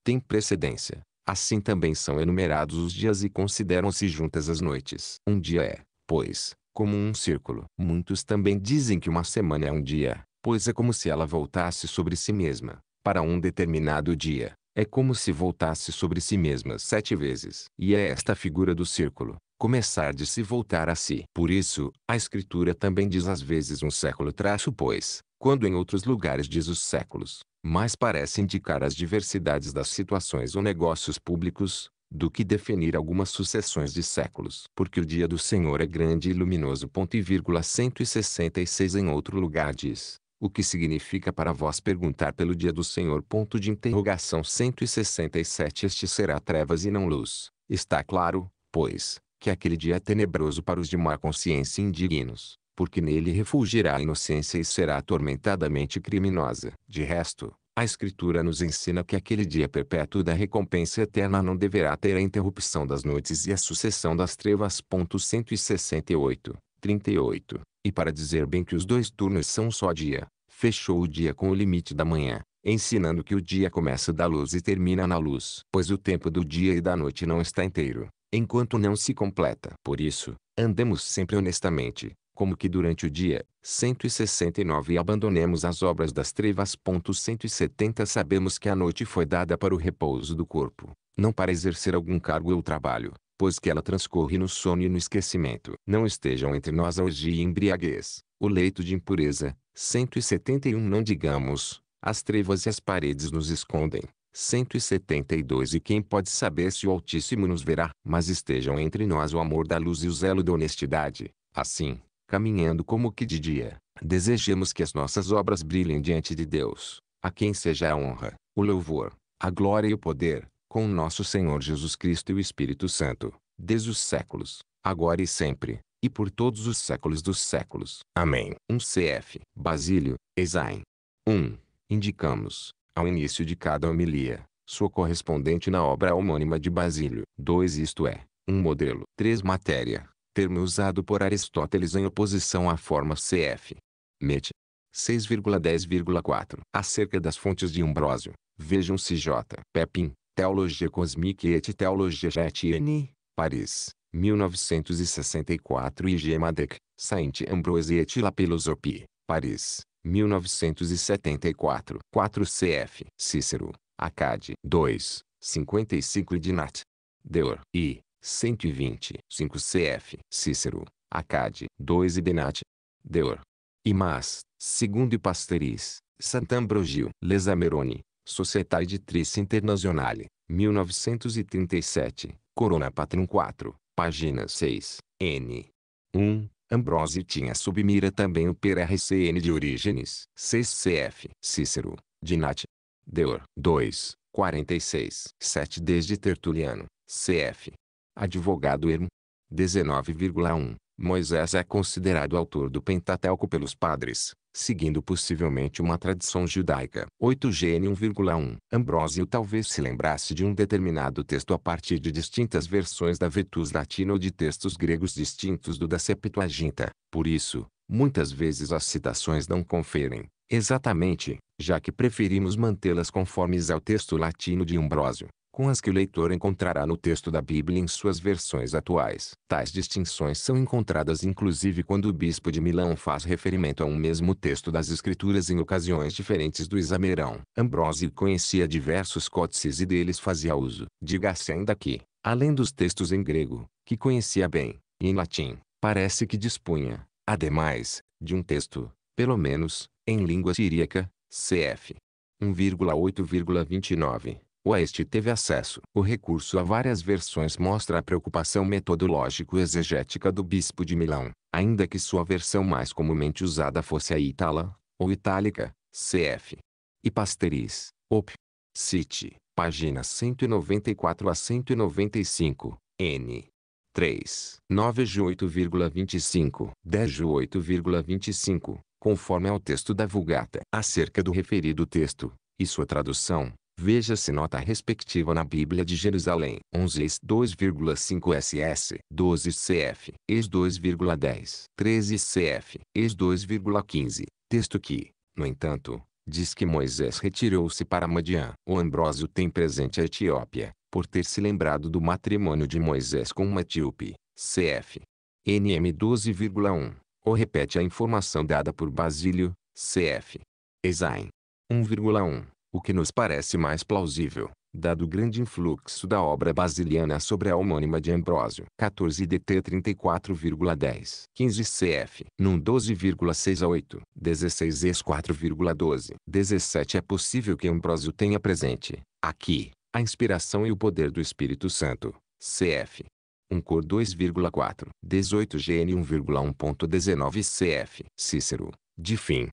tem precedência. Assim também são enumerados os dias e consideram-se juntas as noites. Um dia é, pois, como um círculo. Muitos também dizem que uma semana é um dia, pois é como se ela voltasse sobre si mesma, para um determinado dia. É como se voltasse sobre si mesma sete vezes. E é esta figura do círculo, começar de se voltar a si. Por isso, a Escritura também diz às vezes um século traço pois, quando em outros lugares diz os séculos, mais parece indicar as diversidades das situações ou negócios públicos, do que definir algumas sucessões de séculos. Porque o dia do Senhor é grande e luminoso. Ponto e vírgula 166 em outro lugar diz, o que significa para vós perguntar pelo dia do Senhor? Ponto de interrogação 167 Este será trevas e não luz. Está claro, pois, que aquele dia é tenebroso para os de má consciência indignos, porque nele refugirá a inocência e será atormentadamente criminosa. De resto, a Escritura nos ensina que aquele dia perpétuo da recompensa eterna não deverá ter a interrupção das noites e a sucessão das trevas. 168, 38. E para dizer bem que os dois turnos são só dia, fechou o dia com o limite da manhã, ensinando que o dia começa da luz e termina na luz. Pois o tempo do dia e da noite não está inteiro, enquanto não se completa. Por isso, andemos sempre honestamente, como que durante o dia, 169 e abandonemos as obras das trevas. 170 Sabemos que a noite foi dada para o repouso do corpo, não para exercer algum cargo ou trabalho, pois que ela transcorre no sono e no esquecimento. Não estejam entre nós a orgia e embriaguez, o leito de impureza. 171 Não digamos, as trevas e as paredes nos escondem. 172 E quem pode saber se o Altíssimo nos verá? Mas estejam entre nós o amor da luz e o zelo da honestidade. Assim, caminhando como que de dia, desejemos que as nossas obras brilhem diante de Deus, a quem seja a honra, o louvor, a glória e o poder, com nosso Senhor Jesus Cristo e o Espírito Santo, desde os séculos, agora e sempre, e por todos os séculos dos séculos. Amém. 1 CF Basílio, Esaim. 1. Indicamos, ao início de cada homilia, sua correspondente na obra homônima de Basílio. 2. Isto é, um modelo. 3. Matéria, termo usado por Aristóteles em oposição à forma CF. Met. 6,10,4. Acerca das fontes de Ambrósio, vejam CJ. Pepin, Teologia Cosmique et Teologia Etienne, Paris, 1964 e G. Madec, Saint Ambrose et la Philosophie, Paris, 1974. 4 CF. Cícero, Acade. 2, 55 Dinat. Deur. I. 120. 5 CF. Cícero, Acade. 2 Idenat. Deur. E Mas, segundo e Pasteris, Sant'Ambrogio. Lesameroni, Società Editrice Internazionale, 1937, Corona Patrum 4, página 6, n. 1, Ambrose tinha sob mira também o PRCN de Orígenes, 6 cf. Cícero, Dinat. Deur, 2, 46, 7 desde Tertuliano, cf. Advogado Ermo. 19,1. Moisés é considerado autor do Pentateuco pelos padres, seguindo possivelmente uma tradição judaica. 8 GN 1,1 Ambrósio talvez se lembrasse de um determinado texto a partir de distintas versões da Vetus Latina ou de textos gregos distintos do da Septuaginta. Por isso, muitas vezes as citações não conferem, exatamente, já que preferimos mantê-las conformes ao texto latino de Ambrósio com as que o leitor encontrará no texto da Bíblia em suas versões atuais. Tais distinções são encontradas inclusive quando o bispo de Milão faz referimento a um mesmo texto das Escrituras em ocasiões diferentes do Examerão. Ambrósio conhecia diversos códices e deles fazia uso. Diga-se ainda que, além dos textos em grego, que conhecia bem, e em latim, parece que dispunha, ademais, de um texto, pelo menos, em língua siríaca, cf. 1,8,29 o a este teve acesso. O recurso a várias versões mostra a preocupação metodológico-exegética do bispo de Milão, ainda que sua versão mais comumente usada fosse a Itala, ou Itálica, cf. E Pasteris, op. Cite, páginas 194 a 195, n. 3, 9 de 8,25, 10 de 8,25, conforme ao texto da Vulgata. Acerca do referido texto, e sua tradução, Veja-se nota respectiva na Bíblia de Jerusalém. 11 ex 2,5 ss, 12 cf, ex 2,10, 13 cf, ex 2,15. Texto que, no entanto, diz que Moisés retirou-se para Madian. O Ambrósio tem presente a Etiópia, por ter se lembrado do matrimônio de Moisés com uma. Cf. NM 12,1. Ou repete a informação dada por Basílio, cf. Esaim 1,1 o que nos parece mais plausível, dado o grande influxo da obra basiliana sobre a homônima de Ambrósio. 14 DT 34,10. 15 CF. Num 12,6 a 8. 16 ex 4,12. 17 É possível que Ambrósio tenha presente, aqui, a inspiração e o poder do Espírito Santo. CF. 1 cor 2,4. 18 GN 1,1.19 CF. Cícero. De fim.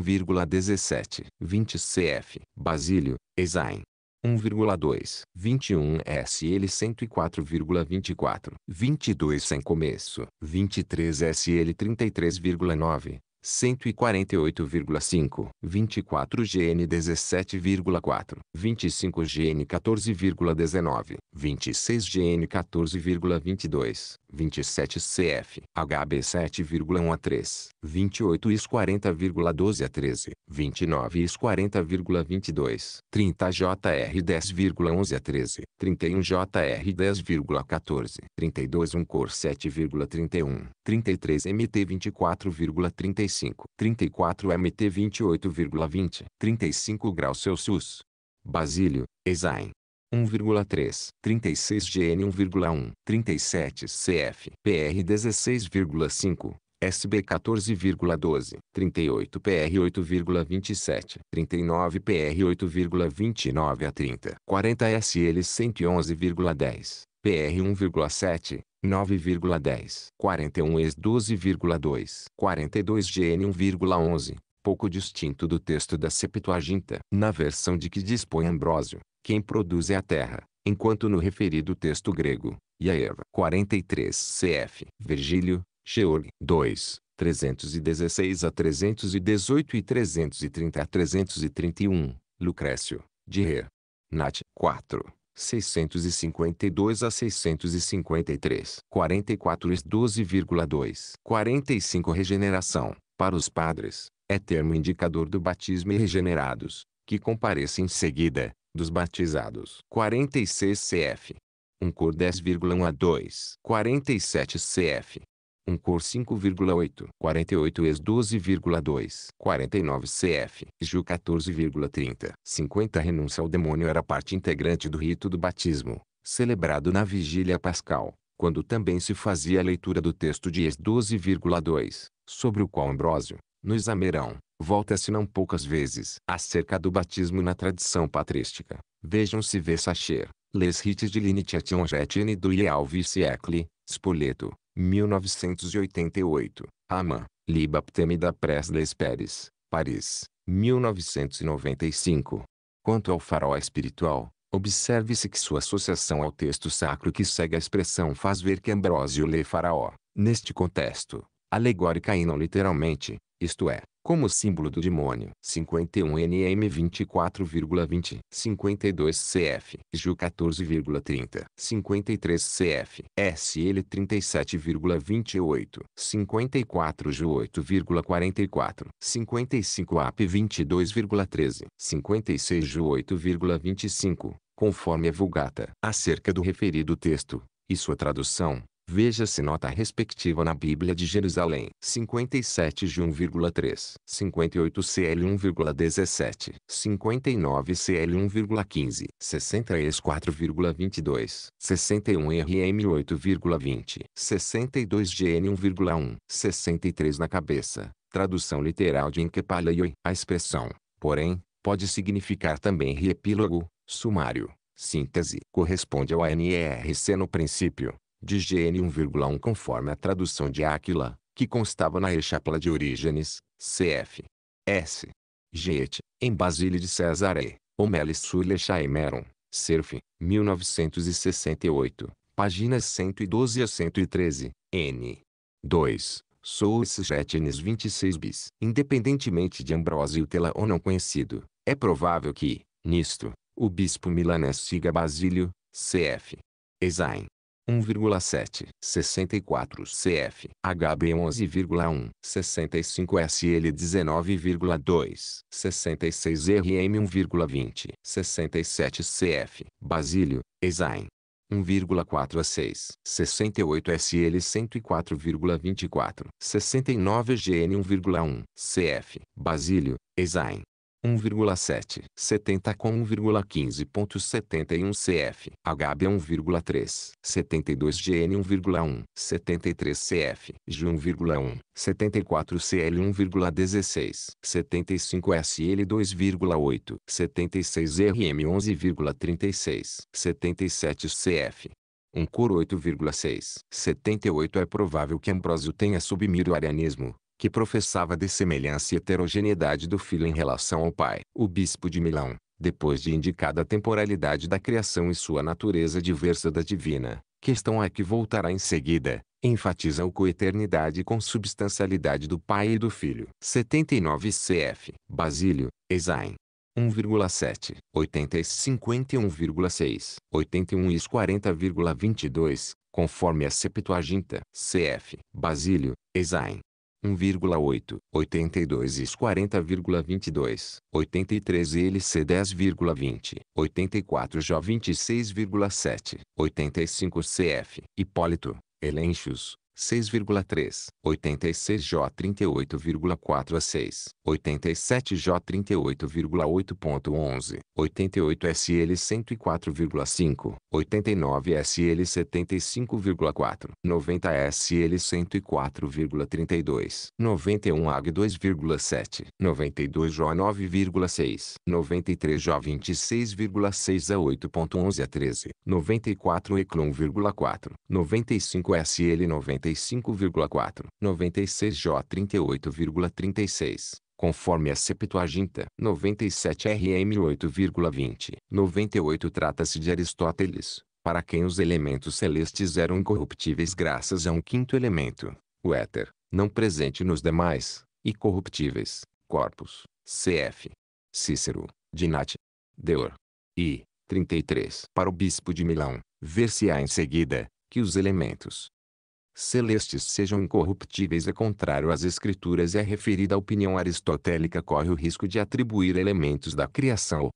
1,17, 20 cf. Basílio, Esaim. 1,2, 21 SL 104,24, 22 sem começo, 23 SL 33,9, 148,5, 24 GN 17,4, 25 GN 14,19, 26 GN 14,22, 27 CF, HB 7,1 a 3, 28 IS 40,12 a 13, 29 IS 40,22, 30 JR 10,11 a 13, 31 JR 10,14, 32 1 Cor 7,31, 33 MT 24,35 35, 34 MT 28,20, 35 graus Celsius. Basílio, Esaim. 1,3, 36 GN 1,1, 37 CF, PR 16,5, SB 14,12, 38 PR 8,27, 39 PR 8,29 a 30, 40 SL 111,10, PR 1,7, 9,10, 41 ex 12,2, 42 GN 1,11, pouco distinto do texto da Septuaginta. Na versão de que dispõe Ambrósio, quem produz é a terra, enquanto no referido texto grego, Yair 43 cf. Virgílio, Sheol 2, 316 a 318 e 330 a 331, Lucrécio, de Re. Nat 4. 652 a 653. 44 is 12,2. 45 Regeneração, para os padres, é termo indicador do batismo e regenerados, que compareça em seguida, dos batizados. 46 CF. 1 cor 10,1 a 2. 47 CF. 1 cor 5,8, 48 ex 12,2, 49 cf, Ju 14,30, 50 renúncia ao demônio era parte integrante do rito do batismo, celebrado na vigília pascal, quando também se fazia a leitura do texto de ex 12,2, sobre o qual Ambrósio, no Examerão, volta-se não poucas vezes. Acerca do batismo na tradição patrística, vejam-se Versacher, Les Rites de l'Initiation Getine do Ialvi Siècle, Spoleto, 1988, Aman, Libaptemida Presles Pérez, Paris, 1995. Quanto ao farol espiritual, observe-se que sua associação ao texto sacro que segue a expressão faz ver que Ambrósio lê faraó, neste contexto, alegórica e não literalmente, isto é, como símbolo do demônio. 51 NM 24,20, 52 CF, Ju 14,30, 53 CF, SL 37,28, 54 Ju 8,44, 55 AP 22,13, 56 Ju 8,25, conforme a Vulgata. Acerca do referido texto, e sua tradução, Veja-se nota respectiva na Bíblia de Jerusalém. 57 de 1,3. 58 CL 1,17. 59 CL 1,15. 63 4,22. 61 RM 8,20. 62 GN 1,1. 63 na cabeça. Tradução literal de Inkepalaioi. A expressão, porém, pode significar também reepílogo, sumário, síntese. Corresponde ao ANERC no princípio de GN 1,1 conforme a tradução de Aquila, que constava na Echapla de Orígenes, cf. S. Goethe, em Basílio de Cesare, Homelis sur le Chaimeron, Cerf, 1968, páginas 112 a 113, n. 2. Sous Chetines 26 bis. Independentemente de Ambrósio tê-la ou não conhecido, é provável que, nisto, o bispo milanês siga Basílio, cf. Esain, 1,7, 64 CF, HB 11,1, 65 SL 19,2, 66 RM 1,20, 67 CF, Basílio, Esain. 1,4 a 6, 68 SL 104,24, 69 GN 1,1, CF, Basílio, Esain. 1,7, 70 com 1,15.71 CF, HB 1,3, 72 GN 1,1, 73 CF, G 1,1, 74 CL 1,16, 75 SL 2,8, 76 RM 11,36, 77 CF, 1 cor 8,6. 78 É provável que Ambrósio tenha submiro arianismo, que professava a dessemelhança e heterogeneidade do Filho em relação ao Pai. O bispo de Milão, depois de indicada a temporalidade da criação e sua natureza diversa da divina, questão é que voltará em seguida, enfatiza o coeternidade e consubstancialidade do Pai e do Filho. 79 CF, Basílio, Esaim. 1,7, 80 e 51,6, 81 e 40,22, conforme a Septuaginta, CF, Basílio, Esaim. 1,8, 82 is 40,22, 83 LC 10,20, 84 J 26,7, 85 CF, Hipólito, Elenchos, 6,3, 86 J 38,4 a 6, 87 J 38,8.11, 88 SL 104,5, 89 SL 75,4, 90 SL 104,32, 91 AG 2,7, 92 J 9,6, 93 J 26,6 a 8.11 a 13, 94 ECLON 1,4, 95 SL 90 95,4, 96 J 38,36, conforme a Septuaginta, 97 RM 8,20, 98 Trata-se de Aristóteles, para quem os elementos celestes eram incorruptíveis graças a um quinto elemento, o éter, não presente nos demais, e corruptíveis, corpos, cf. Cícero, Dinat. Deor. I. 33. Para o bispo de Milão, ver-se-á em seguida, que os elementos, celestes sejam incorruptíveis é contrário às escrituras e a referida opinião aristotélica corre o risco de atribuir elementos da criação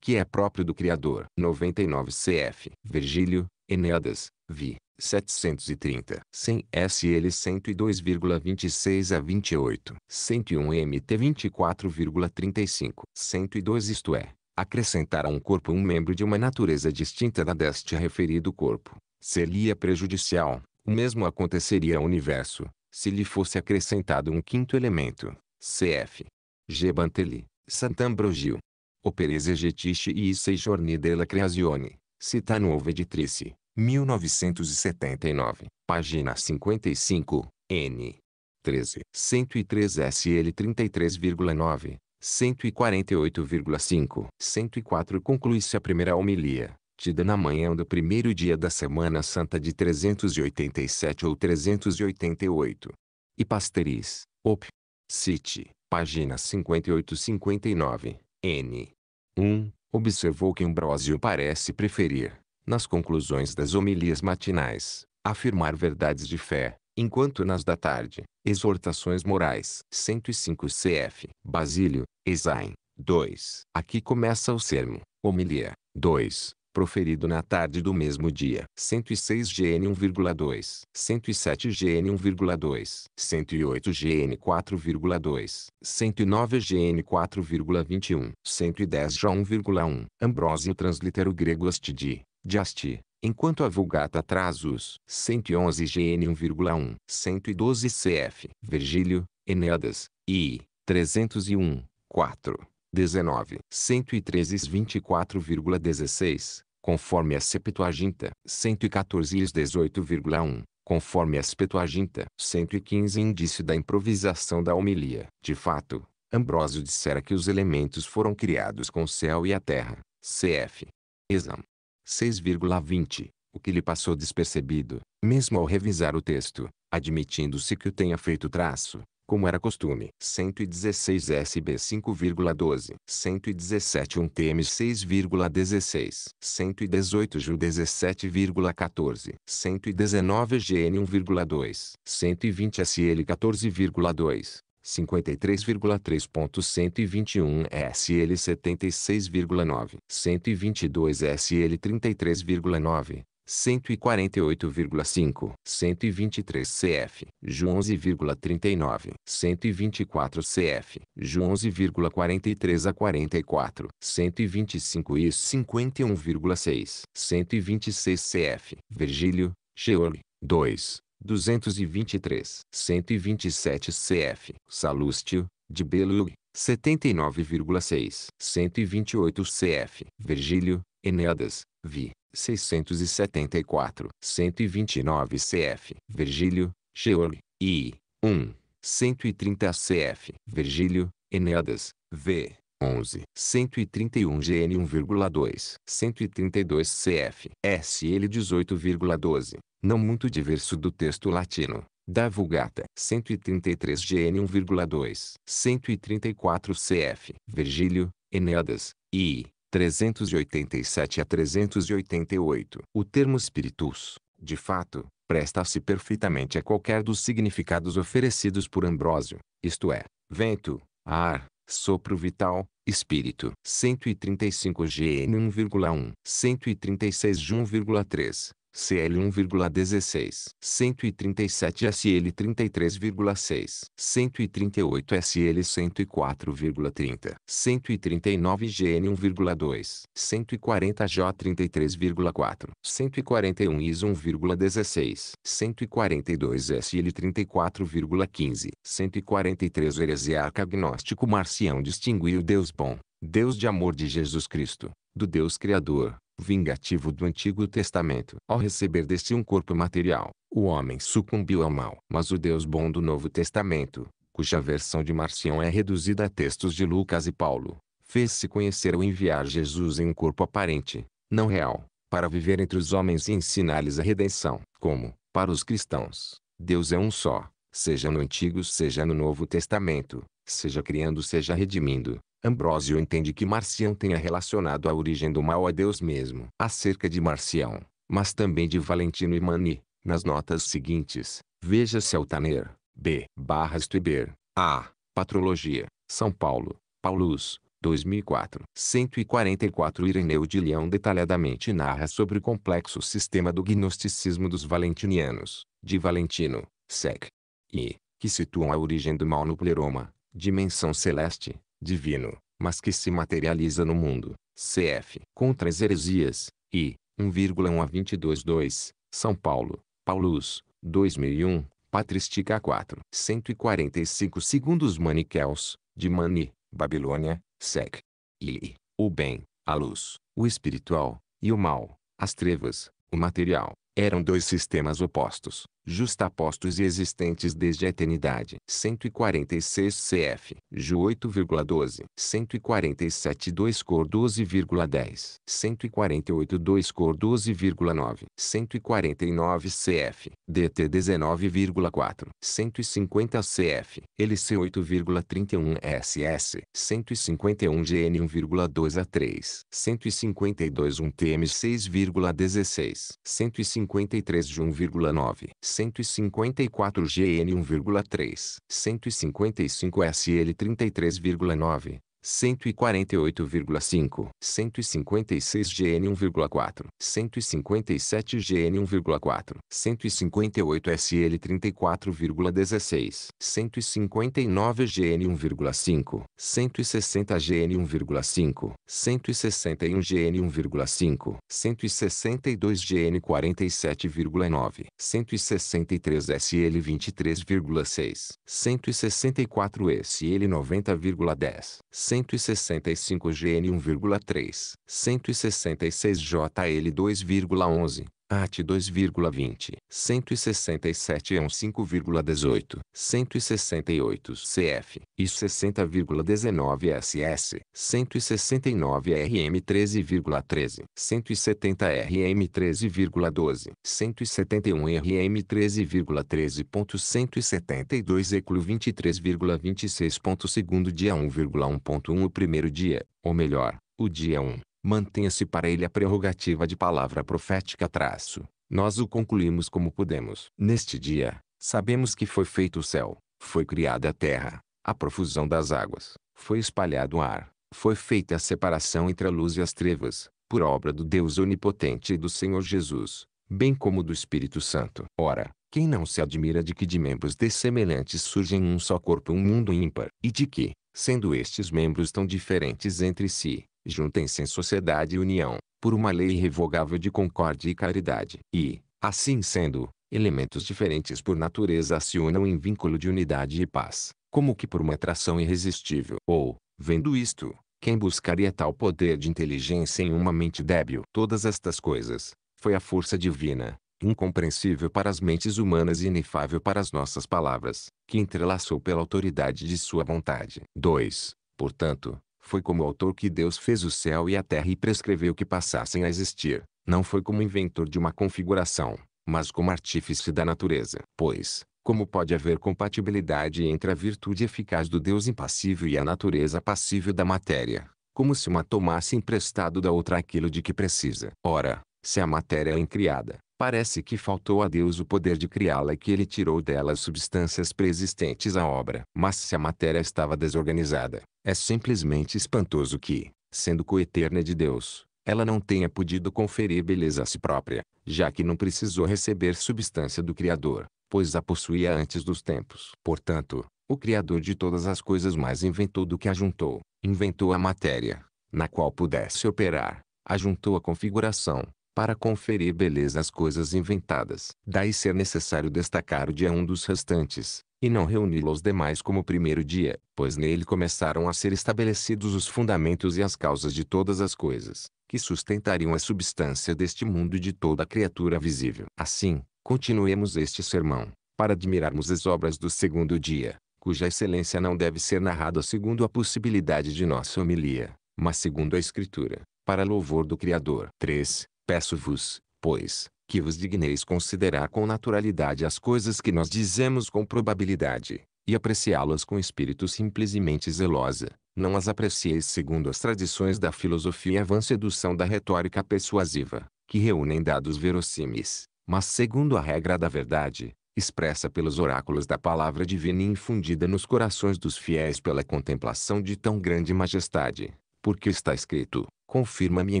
que é próprio do Criador. 99 cf. Virgílio, Eneadas, vi. 730. 100 SL 102,26 a 28. 101 MT 24,35. 102 isto é, acrescentar a um corpo um membro de uma natureza distinta da deste referido corpo, seria prejudicial, o mesmo aconteceria ao universo, se lhe fosse acrescentado um quinto elemento, cf. G. Bantelli, Sant'Ambrogio. Opera exegetice e sei giorni della creazione, cita nuove editrice, 1979, página 55, N. 13, 103 SL 33,9, 148,5, 104 Conclui-se a primeira homilia, tida na manhã do primeiro dia da Semana Santa de 387 ou 388. E Pasteris, Op. City, página 58-59, N. 1. Observou que Ambrósio parece preferir, nas conclusões das homilias matinais, afirmar verdades de fé, enquanto nas da tarde, exortações morais. 105 cf. Basílio, Esaim. 2. Aqui começa o sermo, homilia. 2 proferido na tarde do mesmo dia. 106 GN 1,2, 107 GN 1,2, 108 GN 4,2, 109 GN 4,21, 110 J 1,1. Ambrósio translitero grego astidi, diasti, enquanto a Vulgata traz os 111 GN 1,1, 112 CF. Virgílio, Eneadas, I, 301, 4. 19, 113 24,16, conforme a Septuaginta, 114 is 18,1, conforme a Septuaginta, 115 indício da improvisação da homilia. De fato, Ambrósio dissera que os elementos foram criados com o céu e a terra. Cf. Exam. 6,20, o que lhe passou despercebido, mesmo ao revisar o texto, admitindo-se que o tenha feito traço, como era costume. 116 SB 5,12, 117 1 TM 6,16, 118 JU 17,14, 119 GN 1,2, 120 SL 14,2. 53,3.121 SL 76,9, 122 SL 33,9, 148,5, 123 CF, Ju 11,39, 124 CF, Ju 11,43 a 44, 125 e 51,6, 126 CF, Virgílio, Georg, 2, 223, 127 CF, Salústio, de Belug, 79,6, 128 CF, Virgílio, Eneadas, Vi, 674, 129 CF, Virgílio, Georg, I, 1, 130 CF, Virgílio, Eneadas, V, 11, 131 GN 1,2, 132 CF, SL 18,12, não muito diverso do texto latino, da Vulgata, 133 GN 1,2, 134 CF, Virgílio, Eneadas, I, 387 a 388. O termo spiritus, de fato, presta-se perfeitamente a qualquer dos significados oferecidos por Ambrósio, isto é, vento, ar, sopro vital, espírito. 135 GN 1,1, 136 J 1,3, CL 1,16, 137 SL 33,6, 138 SL 104,30, 139 GN 1,2, 140 J 33,4, 141 IS 1,16, 142 SL 34,15, 143 Heresiarca agnóstico marcião distinguiu Deus bom, Deus de amor de Jesus Cristo, do Deus Criador, vingativo do Antigo Testamento. Ao receber deste um corpo material, o homem sucumbiu ao mal. Mas o Deus bom do Novo Testamento, cuja versão de Marcião é reduzida a textos de Lucas e Paulo, fez-se conhecer ao enviar Jesus em um corpo aparente, não real, para viver entre os homens e ensinar-lhes a redenção. Como, para os cristãos, Deus é um só, seja no Antigo seja no Novo Testamento, seja criando seja redimindo, Ambrósio entende que Marcião tenha relacionado a origem do mal a Deus mesmo. Acerca de Marcião, mas também de Valentino e Mani, nas notas seguintes, veja-se Altaner, B. Barra Stuber, A. Patrologia, São Paulo, Paulus, 2004. 144 Ireneu de Leão detalhadamente narra sobre o complexo sistema do gnosticismo dos valentinianos, de Valentino, sec. E, que situam a origem do mal no pleroma, dimensão celeste, divino, mas que se materializa no mundo. Cf. Contra as heresias. I. 1,1 a 22.2. São Paulo. Paulus. 2001. Patrística 4. 145 segundos Maniqueus. De Mani. Babilônia. Sec. I. O bem, a luz, o espiritual, e o mal, as trevas, O material, eram dois sistemas opostos, justapostos e existentes desde a eternidade. 146 cf. Ju 8,12. 147 2 cor 12,10. 148 2 cor 12,9. 149 cf. DT 19,4. 150 cf. LC 8,31 SS. 151 GN 1,2 a 3. 152 1 TM 6,16. 153 J 1,9. 154 GN 1,3, 155 SL 33,9, 148,5, 156 GN 1,4, 157 GN 1,4, 158 SL 34,16, 159 GN 1,5, 160 GN 1,5, 161 GN 1,5, 162 GN 47,9, 163 SL 23,6, 164 SL 90,10, 165 GN 1,3, 166 JL 2,11, AT 2,20, 167 EON 5,18, 168 CF, I 60,19 SS, 169 RM 13,13, 170 RM 13,12, 171 RM 13,13.172 Eclo 23,26. Segundo dia 1,1.1 O primeiro dia, ou melhor, o dia 1 mantenha-se para ele a prerrogativa de palavra profética traço. Nós o concluímos como podemos. Neste dia, sabemos que foi feito o céu, foi criada a terra, a profusão das águas, foi espalhado o ar, foi feita a separação entre a luz e as trevas, por obra do Deus onipotente e do Senhor Jesus, bem como do Espírito Santo. Ora, quem não se admira de que de membros dessemelhantes surgem um só corpo um mundo ímpar, e de que, sendo estes membros tão diferentes entre si, juntem-se em sociedade e união, por uma lei irrevogável de concórdia e caridade. E, assim sendo, elementos diferentes por natureza se unam em vínculo de unidade e paz, como que por uma atração irresistível. Ou, vendo isto, quem buscaria tal poder de inteligência em uma mente débil? Todas estas coisas, foi a força divina, incompreensível para as mentes humanas e inefável para as nossas palavras, que entrelaçou pela autoridade de sua vontade. 2. Portanto, foi como autor que Deus fez o céu e a terra e prescreveu que passassem a existir. Não foi como inventor de uma configuração, mas como artífice da natureza. Pois, como pode haver compatibilidade entre a virtude eficaz do Deus impassível e a natureza passível da matéria? Como se uma tomasse emprestado da outra aquilo de que precisa. Ora, se a matéria é incriada, parece que faltou a Deus o poder de criá-la e que ele tirou dela as substâncias preexistentes à obra. Mas se a matéria estava desorganizada, é simplesmente espantoso que, sendo coeterna de Deus, ela não tenha podido conferir beleza a si própria, já que não precisou receber substância do Criador, pois a possuía antes dos tempos. Portanto, o Criador de todas as coisas mais inventou do que ajuntou, inventou a matéria, na qual pudesse operar, ajuntou a configuração, para conferir beleza às coisas inventadas. Daí ser necessário destacar o dia um dos restantes, e não reuni-los demais como o primeiro dia, pois nele começaram a ser estabelecidos os fundamentos e as causas de todas as coisas, que sustentariam a substância deste mundo e de toda a criatura visível. Assim, continuemos este sermão, para admirarmos as obras do segundo dia, cuja excelência não deve ser narrada segundo a possibilidade de nossa homilia, mas segundo a Escritura, para louvor do Criador. 3. Peço-vos, pois, que vos digneis considerar com naturalidade as coisas que nós dizemos com probabilidade, e apreciá-las com espírito simplesmente zelosa, não as aprecieis segundo as tradições da filosofia e vã sedução da retórica persuasiva, que reúnem dados verossímeis, mas segundo a regra da verdade, expressa pelos oráculos da palavra divina e infundida nos corações dos fiéis pela contemplação de tão grande majestade, porque está escrito, Confirma-me em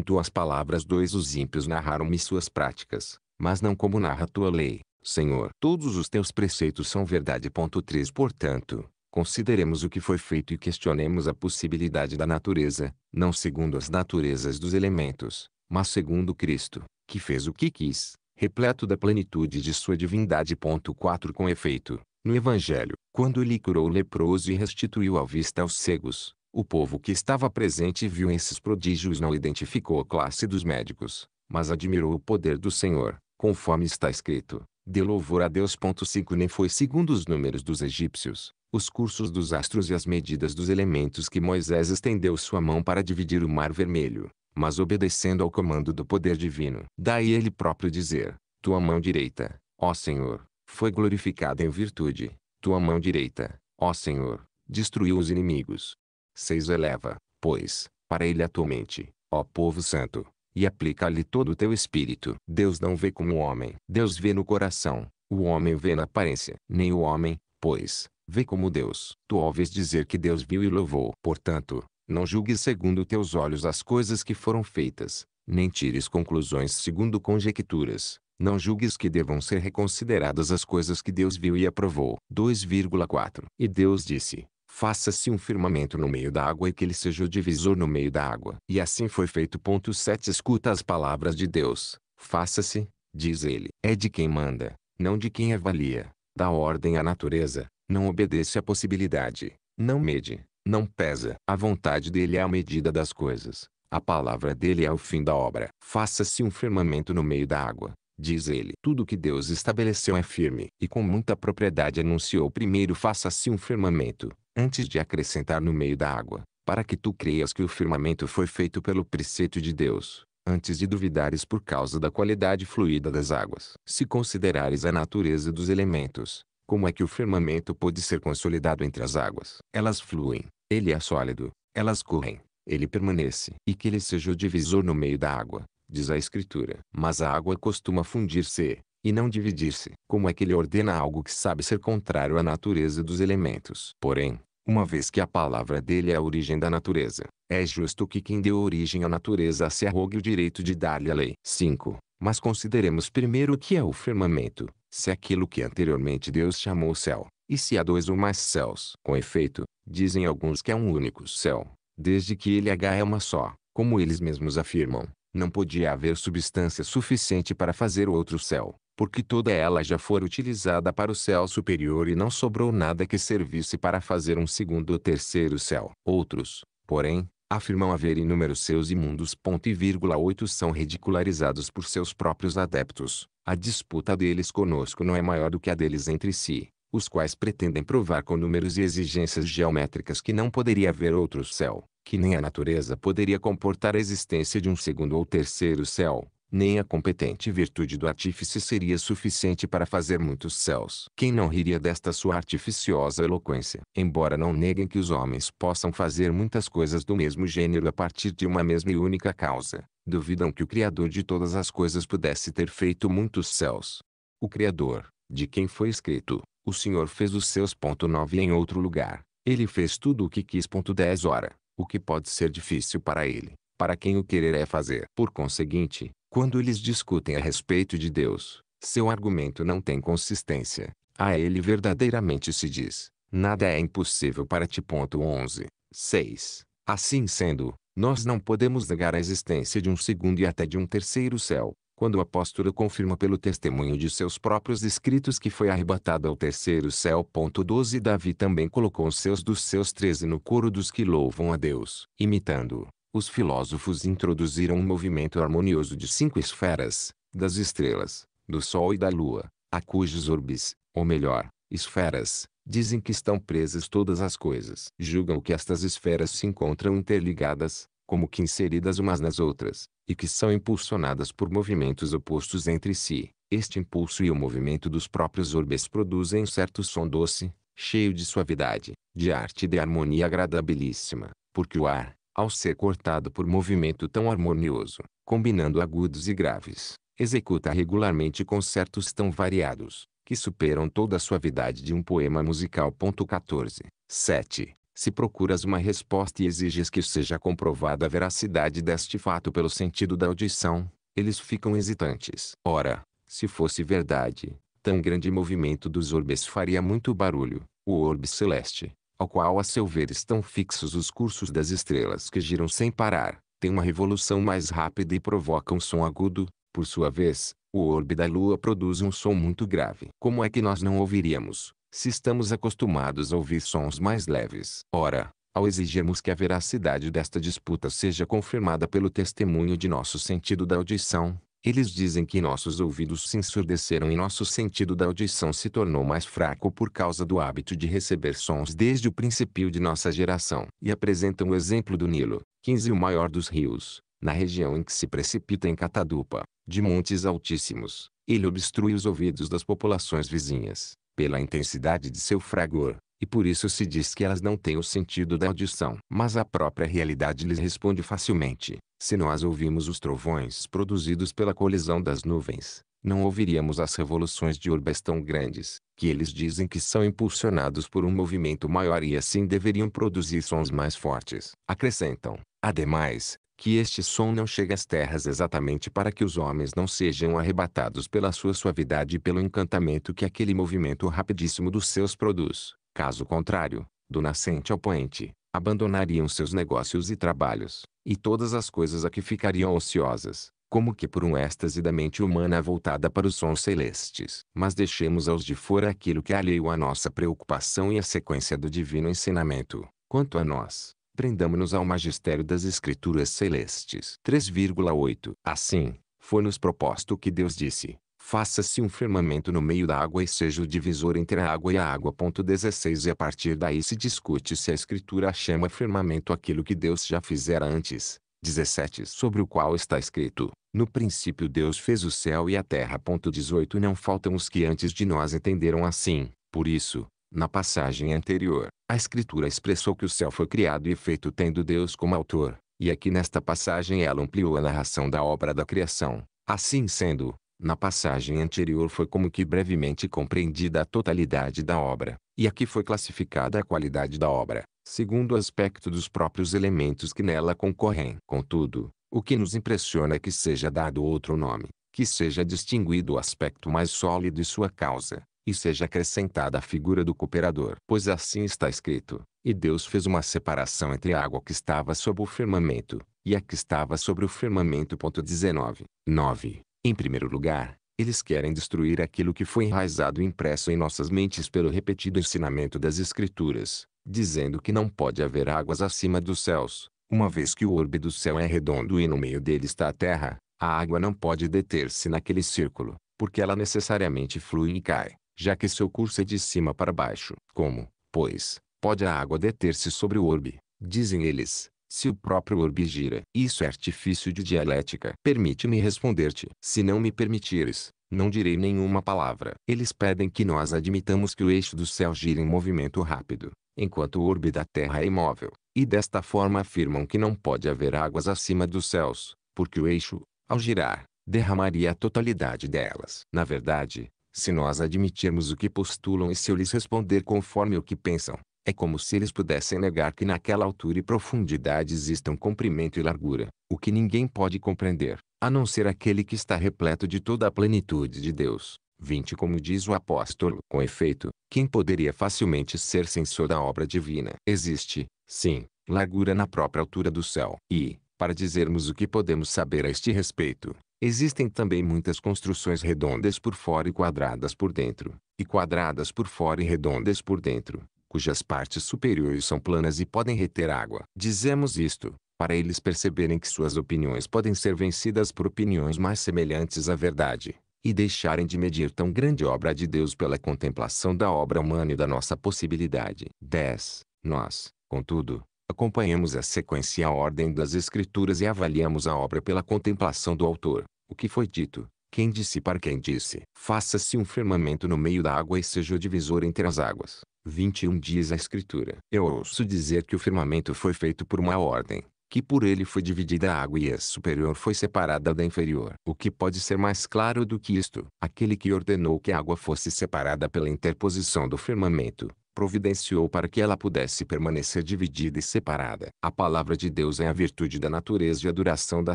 tuas palavras dois os ímpios narraram-me suas práticas, mas não como narra tua lei, Senhor. Todos os teus preceitos são verdade. 3 Portanto, consideremos o que foi feito e questionemos a possibilidade da natureza, não segundo as naturezas dos elementos, mas segundo Cristo, que fez o que quis, repleto da plenitude de sua divindade. 4 Com efeito, no Evangelho, quando ele curou o leproso e restituiu a vista aos cegos, o povo que estava presente e viu esses prodígios não identificou a classe dos médicos, mas admirou o poder do Senhor, conforme está escrito. Dê louvor a Deus. 5 Nem foi segundo os números dos egípcios, os cursos dos astros e as medidas dos elementos que Moisés estendeu sua mão para dividir o mar vermelho, mas obedecendo ao comando do poder divino. Daí ele próprio dizer, tua mão direita, ó Senhor, foi glorificada em virtude, tua mão direita, ó Senhor, destruiu os inimigos. 6 Eleva, pois, para ele a tua mente, ó povo santo, e aplica-lhe todo o teu espírito. Deus não vê como o homem. Deus vê no coração. O homem vê na aparência. Nem o homem, pois, vê como Deus. Tu ouves dizer que Deus viu e louvou. Portanto, não julgues segundo teus olhos as coisas que foram feitas, nem tires conclusões segundo conjecturas. Não julgues que devam ser reconsideradas as coisas que Deus viu e aprovou. 2,4 E Deus disse, Faça-se um firmamento no meio da água e que ele seja o divisor no meio da água. E assim foi feito. 7 Escuta as palavras de Deus. Faça-se, diz ele. É de quem manda, não de quem avalia. Dá ordem à natureza, não obedece à possibilidade. Não mede, não pesa. A vontade dele é a medida das coisas. A palavra dele é o fim da obra. Faça-se um firmamento no meio da água, diz ele. Tudo que Deus estabeleceu é firme. E com muita propriedade anunciou primeiro faça-se um firmamento, antes de acrescentar no meio da água, para que tu creias que o firmamento foi feito pelo preceito de Deus, antes de duvidares por causa da qualidade fluida das águas. Se considerares a natureza dos elementos, como é que o firmamento pode ser consolidado entre as águas? Elas fluem, ele é sólido, elas correm, ele permanece. E que ele seja o divisor no meio da água, diz a Escritura. Mas a água costuma fundir-se, e não dividir-se. Como é que ele ordena algo que sabe ser contrário à natureza dos elementos? Porém, uma vez que a palavra dele é a origem da natureza, é justo que quem deu origem à natureza se arrogue o direito de dar-lhe a lei. 5. Mas consideremos primeiro o que é o firmamento, se aquilo que anteriormente Deus chamou céu, e se há dois ou mais céus. Com efeito, dizem alguns que é um único céu, desde que ele H é uma só, como eles mesmos afirmam, não podia haver substância suficiente para fazer outro céu porque toda ela já fora utilizada para o céu superior e não sobrou nada que servisse para fazer um segundo ou terceiro céu. Outros, porém, afirmam haver inúmeros seus imundos. Ponto e vírgula 8 são ridicularizados por seus próprios adeptos. A disputa deles conosco não é maior do que a deles entre si, os quais pretendem provar com números e exigências geométricas que não poderia haver outro céu, que nem a natureza poderia comportar a existência de um segundo ou terceiro céu nem a competente virtude do artífice seria suficiente para fazer muitos céus. Quem não riria desta sua artificiosa eloquência? Embora não neguem que os homens possam fazer muitas coisas do mesmo gênero a partir de uma mesma e única causa, duvidam que o Criador de todas as coisas pudesse ter feito muitos céus. O Criador, de quem foi escrito, o Senhor fez os seus. 9 em outro lugar. Ele fez tudo o que quis. 10 Ora, o que pode ser difícil para ele, para quem o querer é fazer. Por conseguinte, quando eles discutem a respeito de Deus, seu argumento não tem consistência. A ele verdadeiramente se diz: nada é impossível para ti. 11. 6. Assim sendo, nós não podemos negar a existência de um segundo e até de um terceiro céu, quando o apóstolo confirma pelo testemunho de seus próprios escritos que foi arrebatado ao terceiro céu. 12 Davi também colocou os seus dos seus treze no coro dos que louvam a Deus, imitando-o. Os filósofos introduziram um movimento harmonioso de cinco esferas, das estrelas, do Sol e da Lua, a cujos orbes, ou melhor, esferas, dizem que estão presas todas as coisas. Julgam que estas esferas se encontram interligadas, como que inseridas umas nas outras, e que são impulsionadas por movimentos opostos entre si. Este impulso e o movimento dos próprios orbes produzem certo som doce, cheio de suavidade, de arte e de harmonia agradabilíssima, porque o ar, ao ser cortado por movimento tão harmonioso, combinando agudos e graves, executa regularmente concertos tão variados, que superam toda a suavidade de um poema musical. 14. 7. Se procuras uma resposta e exiges que seja comprovada a veracidade deste fato pelo sentido da audição, eles ficam hesitantes. Ora, se fosse verdade, tão grande movimento dos orbes faria muito barulho. O orbe celeste, ao qual a seu ver estão fixos os cursos das estrelas que giram sem parar, tem uma revolução mais rápida e provoca um som agudo, por sua vez, o orbe da Lua produz um som muito grave. Como é que nós não ouviríamos, se estamos acostumados a ouvir sons mais leves? Ora, ao exigirmos que a veracidade desta disputa seja confirmada pelo testemunho de nosso sentido da audição, eles dizem que nossos ouvidos se ensurdeceram e nosso sentido da audição se tornou mais fraco por causa do hábito de receber sons desde o princípio de nossa geração. E apresentam o exemplo do Nilo, 15 o maior dos rios, na região em que se precipita em Catadupa, de montes altíssimos. Ele obstrui os ouvidos das populações vizinhas, pela intensidade de seu fragor, e por isso se diz que elas não têm o sentido da audição. Mas a própria realidade lhes responde facilmente. Se nós ouvimos os trovões produzidos pela colisão das nuvens, não ouviríamos as revoluções de urbes tão grandes, que eles dizem que são impulsionados por um movimento maior e assim deveriam produzir sons mais fortes. Acrescentam, ademais, que este som não chega às terras exatamente para que os homens não sejam arrebatados pela sua suavidade e pelo encantamento que aquele movimento rapidíssimo dos seus produz. Caso contrário, do nascente ao poente, abandonariam seus negócios e trabalhos, e todas as coisas a que ficariam ociosas, como que por um êxtase da mente humana voltada para os sons celestes. Mas deixemos aos de fora aquilo que é alheio à nossa preocupação e à sequência do divino ensinamento. Quanto a nós, prendamo-nos ao magistério das Escrituras Celestes. 3,8 Assim, foi-nos proposto que Deus disse, faça-se um firmamento no meio da água e seja o divisor entre a água e a água. 16 E a partir daí se discute se a Escritura chama firmamento aquilo que Deus já fizera antes. 17 Sobre o qual está escrito, no princípio Deus fez o céu e a terra. 18 Não faltam os que antes de nós entenderam assim, por isso, na passagem anterior, a Escritura expressou que o céu foi criado e feito tendo Deus como autor, e aqui nesta passagem ela ampliou a narração da obra da criação. Assim sendo, na passagem anterior foi como que brevemente compreendida a totalidade da obra, e aqui foi classificada a qualidade da obra, segundo o aspecto dos próprios elementos que nela concorrem. Contudo, o que nos impressiona é que seja dado outro nome, que seja distinguido o aspecto mais sólido e sua causa, e seja acrescentada a figura do cooperador. Pois assim está escrito, e Deus fez uma separação entre a água que estava sob o firmamento, e a que estava sobre o firmamento. 19. 9. Em primeiro lugar, eles querem destruir aquilo que foi enraizado e impresso em nossas mentes pelo repetido ensinamento das Escrituras, dizendo que não pode haver águas acima dos céus, uma vez que o orbe do céu é redondo e no meio dele está a terra, a água não pode deter-se naquele círculo, porque ela necessariamente flui e cai já que seu curso é de cima para baixo. Como, pois, pode a água deter-se sobre o orbe, dizem eles, se o próprio orbe gira? Isso é artifício de dialética. Permite-me responder-te. Se não me permitires, não direi nenhuma palavra. Eles pedem que nós admitamos que o eixo do céu gira em movimento rápido, enquanto o orbe da terra é imóvel, e desta forma afirmam que não pode haver águas acima dos céus, porque o eixo, ao girar, derramaria a totalidade delas. Na verdade, se nós admitirmos o que postulam e se eu lhes responder conforme o que pensam, é como se eles pudessem negar que naquela altura e profundidade existam comprimento e largura, o que ninguém pode compreender, a não ser aquele que está repleto de toda a plenitude de Deus. 20 Como diz o apóstolo, com efeito, quem poderia facilmente ser censor da obra divina? Existe, sim, largura na própria altura do céu. E, para dizermos o que podemos saber a este respeito, Existem também muitas construções redondas por fora e quadradas por dentro, e quadradas por fora e redondas por dentro, cujas partes superiores são planas e podem reter água. Dizemos isto, para eles perceberem que suas opiniões podem ser vencidas por opiniões mais semelhantes à verdade, e deixarem de medir tão grande obra de Deus pela contemplação da obra humana e da nossa possibilidade. 10. Nós, contudo, Acompanhamos a sequência e a ordem das Escrituras e avaliamos a obra pela contemplação do autor. O que foi dito? Quem disse para quem disse? Faça-se um firmamento no meio da água e seja o divisor entre as águas. 21 dias a Escritura. Eu ouço dizer que o firmamento foi feito por uma ordem, que por ele foi dividida a água e a superior foi separada da inferior. O que pode ser mais claro do que isto? Aquele que ordenou que a água fosse separada pela interposição do firmamento, providenciou para que ela pudesse permanecer dividida e separada. A palavra de Deus é a virtude da natureza e a duração da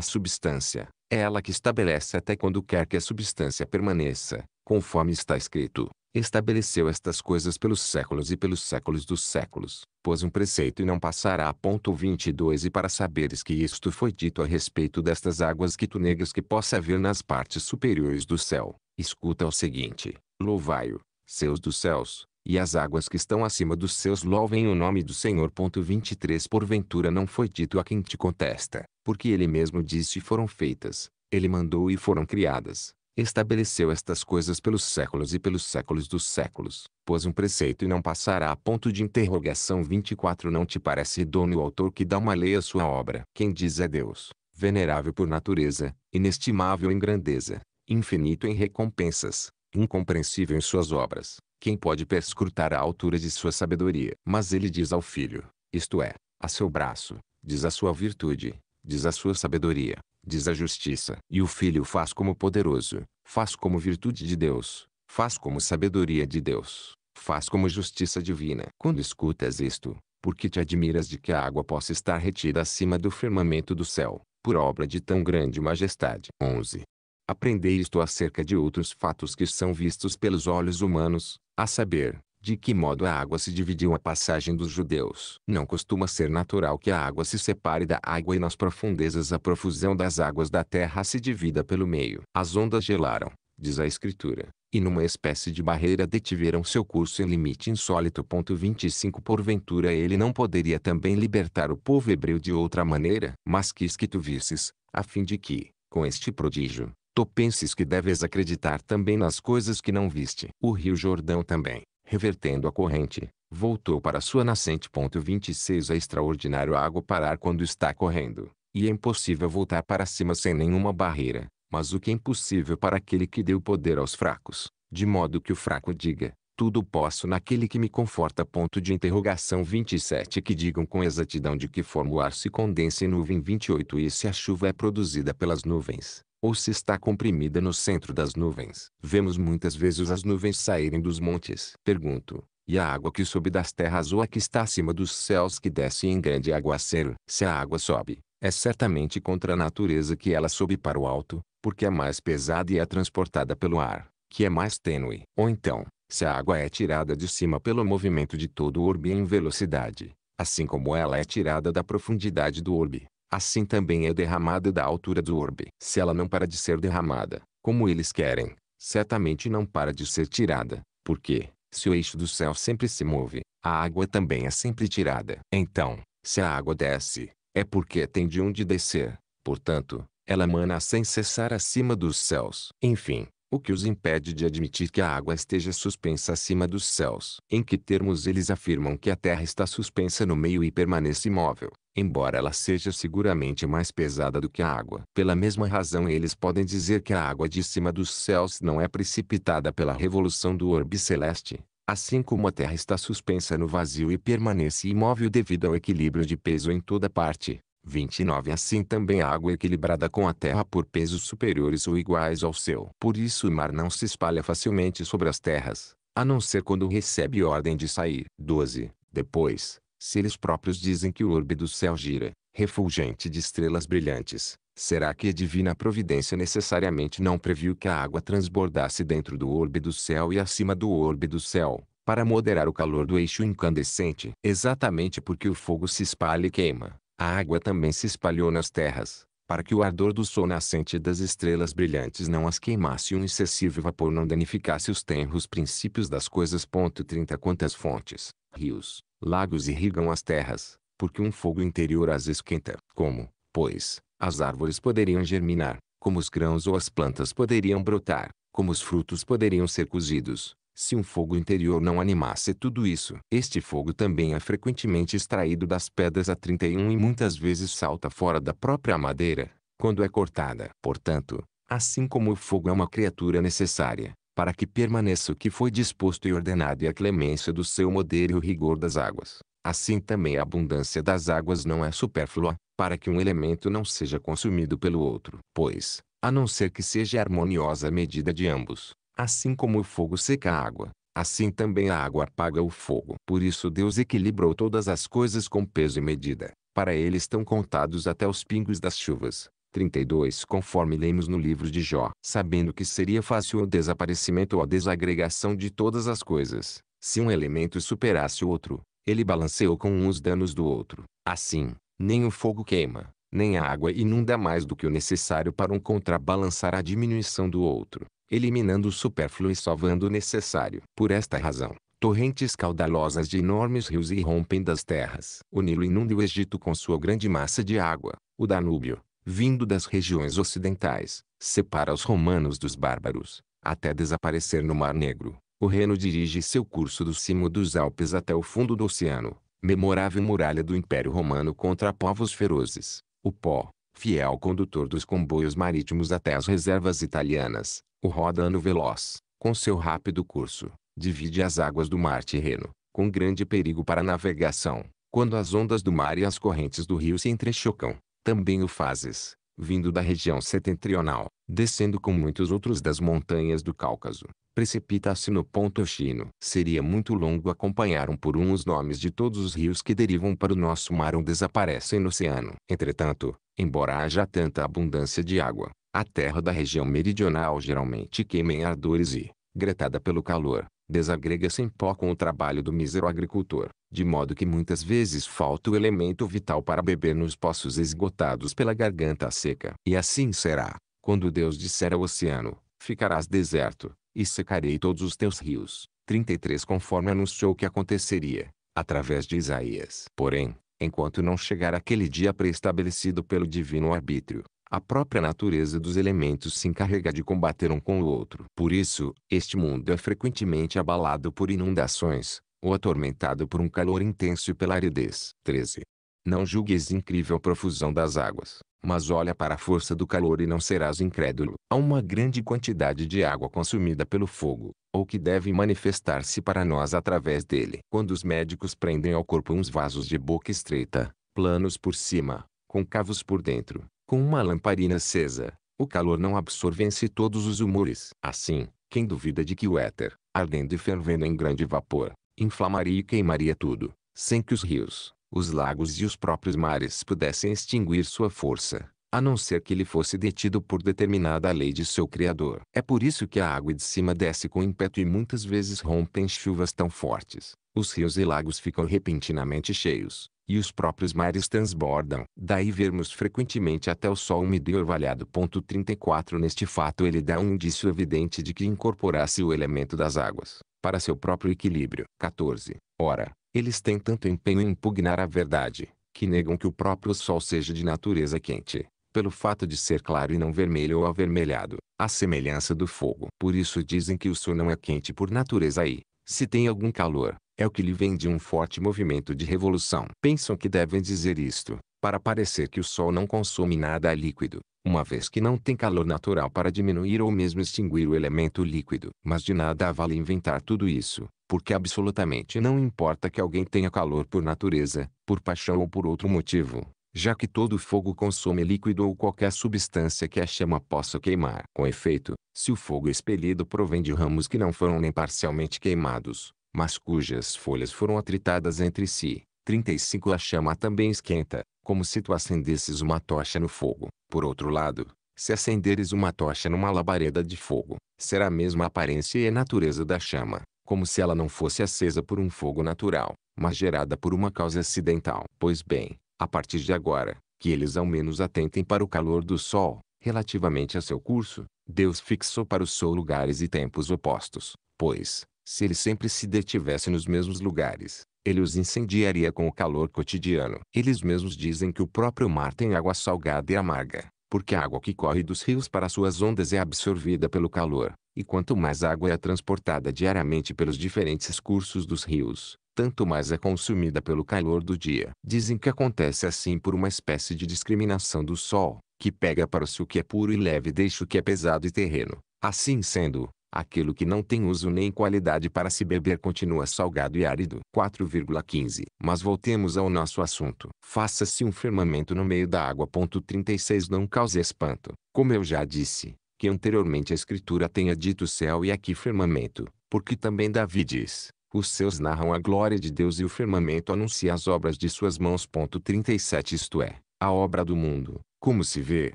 substância. É ela que estabelece até quando quer que a substância permaneça, conforme está escrito. Estabeleceu estas coisas pelos séculos e pelos séculos dos séculos. Pôs um preceito e não passará. Ponto 22 E para saberes que isto foi dito a respeito destas águas que tu negas que possa haver nas partes superiores do céu, escuta o seguinte: Louvai-o, seus dos céus, e as águas que estão acima dos céus louvem o nome do Senhor. 23 Porventura não foi dito a quem te contesta, porque ele mesmo disse foram feitas, ele mandou e foram criadas. Estabeleceu estas coisas pelos séculos e pelos séculos dos séculos, pôs um preceito e não passará a ponto de interrogação 24 Não te parece idôneo o autor que dá uma lei à sua obra? Quem diz é Deus, venerável por natureza, inestimável em grandeza, infinito em recompensas, incompreensível em suas obras, quem pode perscrutar a altura de sua sabedoria? Mas ele diz ao filho, isto é, a seu braço, diz a sua virtude, diz a sua sabedoria, diz a justiça. E o filho faz como poderoso, faz como virtude de Deus, faz como sabedoria de Deus, faz como justiça divina. Quando escutas isto, por que te admiras de que a água possa estar retida acima do firmamento do céu, por obra de tão grande majestade? 11. Aprendei isto acerca de outros fatos que são vistos pelos olhos humanos, a saber, de que modo a água se dividiu a passagem dos judeus. Não costuma ser natural que a água se separe da água e nas profundezas a profusão das águas da terra se divida pelo meio. As ondas gelaram, diz a escritura, e numa espécie de barreira detiveram seu curso em limite insólito. 25 Porventura ele não poderia também libertar o povo hebreu de outra maneira? Mas quis que tu visses, a fim de que, com este prodígio, Tu penses que deves acreditar também nas coisas que não viste. O rio Jordão também, revertendo a corrente, voltou para sua nascente. 26 É extraordinário a água parar quando está correndo, e é impossível voltar para cima sem nenhuma barreira, mas o que é impossível para aquele que deu poder aos fracos, de modo que o fraco diga, tudo posso naquele que me conforta. Ponto de interrogação 27 Que digam com exatidão de que forma o ar se condensa em nuvem 28 E se a chuva é produzida pelas nuvens, ou se está comprimida no centro das nuvens. Vemos muitas vezes as nuvens saírem dos montes. Pergunto, e a água que sobe das terras ou a que está acima dos céus que desce em grande aguaceiro? Se a água sobe, é certamente contra a natureza que ela sobe para o alto, porque é mais pesada e é transportada pelo ar, que é mais tênue. Ou então, se a água é tirada de cima pelo movimento de todo o orbe em velocidade, assim como ela é tirada da profundidade do orbe, assim também é derramada da altura do orbe. Se ela não para de ser derramada, como eles querem, certamente não para de ser tirada, porque, se o eixo do céu sempre se move, a água também é sempre tirada. Então, se a água desce, é porque tem de onde descer, portanto, ela mana sem cessar acima dos céus. Enfim, o que os impede de admitir que a água esteja suspensa acima dos céus. Em que termos eles afirmam que a terra está suspensa no meio e permanece imóvel, embora ela seja seguramente mais pesada do que a água. Pela mesma razão eles podem dizer que a água de cima dos céus não é precipitada pela revolução do orbe celeste, assim como a terra está suspensa no vazio e permanece imóvel devido ao equilíbrio de peso em toda parte. 29 Assim também a água é equilibrada com a terra por pesos superiores ou iguais ao seu. Por isso o mar não se espalha facilmente sobre as terras, a não ser quando recebe ordem de sair. 12. Depois, se eles próprios dizem que o orbe do céu gira, refulgente de estrelas brilhantes, será que a divina providência necessariamente não previu que a água transbordasse dentro do orbe do céu e acima do orbe do céu, para moderar o calor do eixo incandescente? Exatamente porque o fogo se espalha e queima a água também se espalhou nas terras, para que o ardor do sol nascente e das estrelas brilhantes não as queimasse e um excessivo vapor não danificasse os tenros princípios das coisas. 30 Quantas fontes, rios, lagos irrigam as terras, porque um fogo interior as esquenta. Como, pois, as árvores poderiam germinar, como os grãos ou as plantas poderiam brotar, como os frutos poderiam ser cozidos, se um fogo interior não animasse tudo isso. Este fogo também é frequentemente extraído das pedras a 31 e muitas vezes salta fora da própria madeira, quando é cortada. Portanto, assim como o fogo é uma criatura necessária, para que permaneça o que foi disposto e ordenado e a clemência do seu modelo e o rigor das águas, assim também a abundância das águas não é supérflua, para que um elemento não seja consumido pelo outro. Pois, a não ser que seja harmoniosa a medida de ambos, Assim como o fogo seca a água, assim também a água apaga o fogo. Por isso Deus equilibrou todas as coisas com peso e medida. Para ele estão contados até os pingos das chuvas. 32 Conforme lemos no livro de Jó. Sabendo que seria fácil o desaparecimento ou a desagregação de todas as coisas, se um elemento superasse o outro, ele balanceou com os danos do outro. Assim, nem o fogo queima, nem a água inunda mais do que o necessário para um contrabalançar a diminuição do outro eliminando o supérfluo e salvando o necessário. Por esta razão, torrentes caudalosas de enormes rios irrompem das terras. O Nilo inunda o Egito com sua grande massa de água. O Danúbio, vindo das regiões ocidentais, separa os romanos dos bárbaros, até desaparecer no Mar Negro. O Reno dirige seu curso do cimo dos Alpes até o fundo do oceano, memorável muralha do Império Romano contra povos ferozes. O Pó, fiel condutor dos comboios marítimos até as reservas italianas, o Rodano Veloz, com seu rápido curso, divide as águas do Mar Tirreno, com grande perigo para a navegação, quando as ondas do mar e as correntes do rio se entrechocam. Também o fazes, vindo da região setentrional, descendo com muitos outros das montanhas do Cáucaso, precipita-se no ponto chino. Seria muito longo acompanhar um por um os nomes de todos os rios que derivam para o nosso mar ou desaparecem no oceano. Entretanto, embora haja tanta abundância de água, a terra da região meridional geralmente queima em ardores e, gretada pelo calor, desagrega-se em pó com o trabalho do mísero agricultor, de modo que muitas vezes falta o elemento vital para beber nos poços esgotados pela garganta seca. E assim será, quando Deus disser ao oceano, ficarás deserto, e secarei todos os teus rios. 33 Conforme anunciou que aconteceria, através de Isaías. Porém, enquanto não chegar aquele dia preestabelecido pelo divino arbítrio, a própria natureza dos elementos se encarrega de combater um com o outro. Por isso, este mundo é frequentemente abalado por inundações, ou atormentado por um calor intenso e pela aridez. 13. Não julgues incrível a profusão das águas, mas olha para a força do calor e não serás incrédulo. Há uma grande quantidade de água consumida pelo fogo, ou que deve manifestar-se para nós através dele. Quando os médicos prendem ao corpo uns vasos de boca estreita, planos por cima, concavos por dentro, com uma lamparina acesa, o calor não absorvence todos os humores. Assim, quem duvida de que o éter, ardendo e fervendo em grande vapor, inflamaria e queimaria tudo, sem que os rios, os lagos e os próprios mares pudessem extinguir sua força, a não ser que ele fosse detido por determinada lei de seu Criador. É por isso que a água de cima desce com ímpeto e muitas vezes rompe em chuvas tão fortes. Os rios e lagos ficam repentinamente cheios, e os próprios mares transbordam. Daí vermos frequentemente até o sol úmido e orvalhado. 34 Neste fato ele dá um indício evidente de que incorporasse o elemento das águas, para seu próprio equilíbrio. 14. Ora, eles têm tanto empenho em impugnar a verdade, que negam que o próprio sol seja de natureza quente, pelo fato de ser claro e não vermelho ou avermelhado, à semelhança do fogo. Por isso dizem que o sol não é quente por natureza e, se tem algum calor, é o que lhe vem de um forte movimento de revolução. Pensam que devem dizer isto, para parecer que o Sol não consome nada líquido, uma vez que não tem calor natural para diminuir ou mesmo extinguir o elemento líquido. Mas de nada vale inventar tudo isso, porque absolutamente não importa que alguém tenha calor por natureza, por paixão ou por outro motivo, já que todo fogo consome líquido ou qualquer substância que a chama possa queimar. Com efeito, se o fogo expelido provém de ramos que não foram nem parcialmente queimados, mas cujas folhas foram atritadas entre si. 35 A chama também esquenta, como se tu acendesses uma tocha no fogo. Por outro lado, se acenderes uma tocha numa labareda de fogo, será a mesma aparência e a natureza da chama, como se ela não fosse acesa por um fogo natural, mas gerada por uma causa acidental. Pois bem, a partir de agora, que eles ao menos atentem para o calor do sol, relativamente a seu curso, Deus fixou para o sol lugares e tempos opostos, pois, se ele sempre se detivesse nos mesmos lugares, ele os incendiaria com o calor cotidiano. Eles mesmos dizem que o próprio mar tem água salgada e amarga, porque a água que corre dos rios para suas ondas é absorvida pelo calor, e quanto mais água é transportada diariamente pelos diferentes cursos dos rios, tanto mais é consumida pelo calor do dia. Dizem que acontece assim por uma espécie de discriminação do sol, que pega para si o que é puro e leve e deixa o que é pesado e terreno. Assim sendo, Aquilo que não tem uso nem qualidade para se beber continua salgado e árido. 4,15 Mas voltemos ao nosso assunto. Faça-se um firmamento no meio da água. 36 Não cause espanto. Como eu já disse, que anteriormente a escritura tenha dito céu e aqui firmamento, porque também Davi diz, os seus narram a glória de Deus e o firmamento anuncia as obras de suas mãos. 37 Isto é, a obra do mundo, como se vê,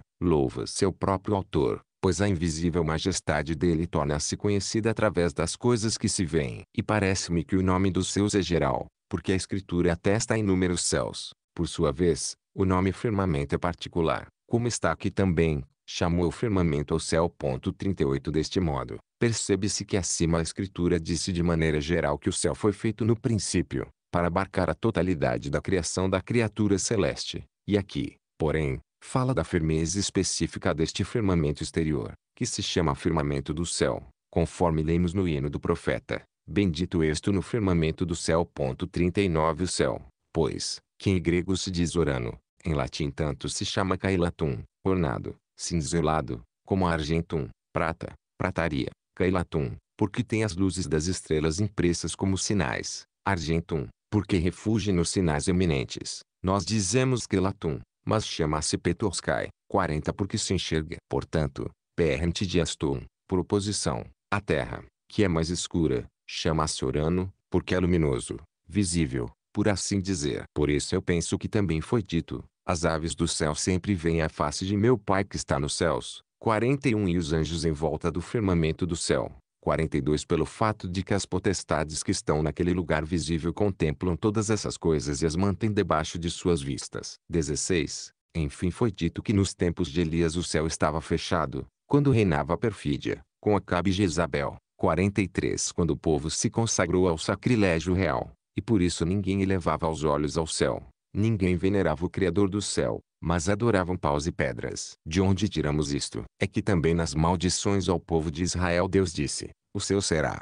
louva seu próprio autor pois a invisível majestade dele torna-se conhecida através das coisas que se veem. E parece-me que o nome dos seus é geral, porque a Escritura atesta inúmeros céus. Por sua vez, o nome firmamento é particular, como está aqui também, chamou o firmamento ao céu. 38 Deste modo, percebe-se que acima a escritura disse de maneira geral que o céu foi feito no princípio, para abarcar a totalidade da criação da criatura celeste, e aqui, porém, fala da firmeza específica deste firmamento exterior, que se chama firmamento do céu, conforme lemos no hino do profeta, bendito esto no firmamento do céu. 39 O céu, pois, que em grego se diz orano, em latim tanto se chama cailatum, ornado, cinzelado, como argentum, prata, prataria, cailatum, porque tem as luzes das estrelas impressas como sinais, argentum, porque refugia nos sinais eminentes. Nós dizemos quelatum, mas chama-se petorskai, 40 porque se enxerga. Portanto, perante de astum, por oposição, a terra, que é mais escura, chama-se orano, porque é luminoso, visível, por assim dizer. Por isso eu penso que também foi dito, as aves do céu sempre veem a face de meu Pai que está nos céus. 41 E os anjos em volta do firmamento do céu. 42 Pelo fato de que as potestades que estão naquele lugar visível contemplam todas essas coisas e as mantêm debaixo de suas vistas. 16 Enfim foi dito que nos tempos de Elias o céu estava fechado, quando reinava a perfídia, com Acabe e Jezabel. 43 Quando o povo se consagrou ao sacrilégio real, e por isso ninguém elevava os olhos ao céu, ninguém venerava o Criador do céu, mas adoravam paus e pedras. De onde tiramos isto? É que também nas maldições ao povo de Israel Deus disse, o seu será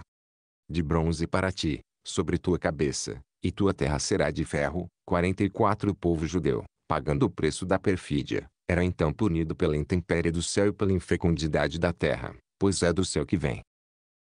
de bronze para ti, sobre tua cabeça, e tua terra será de ferro. 44 O povo judeu, pagando o preço da perfídia, era então punido pela intempérie do céu e pela infecundidade da terra, pois é do céu que vem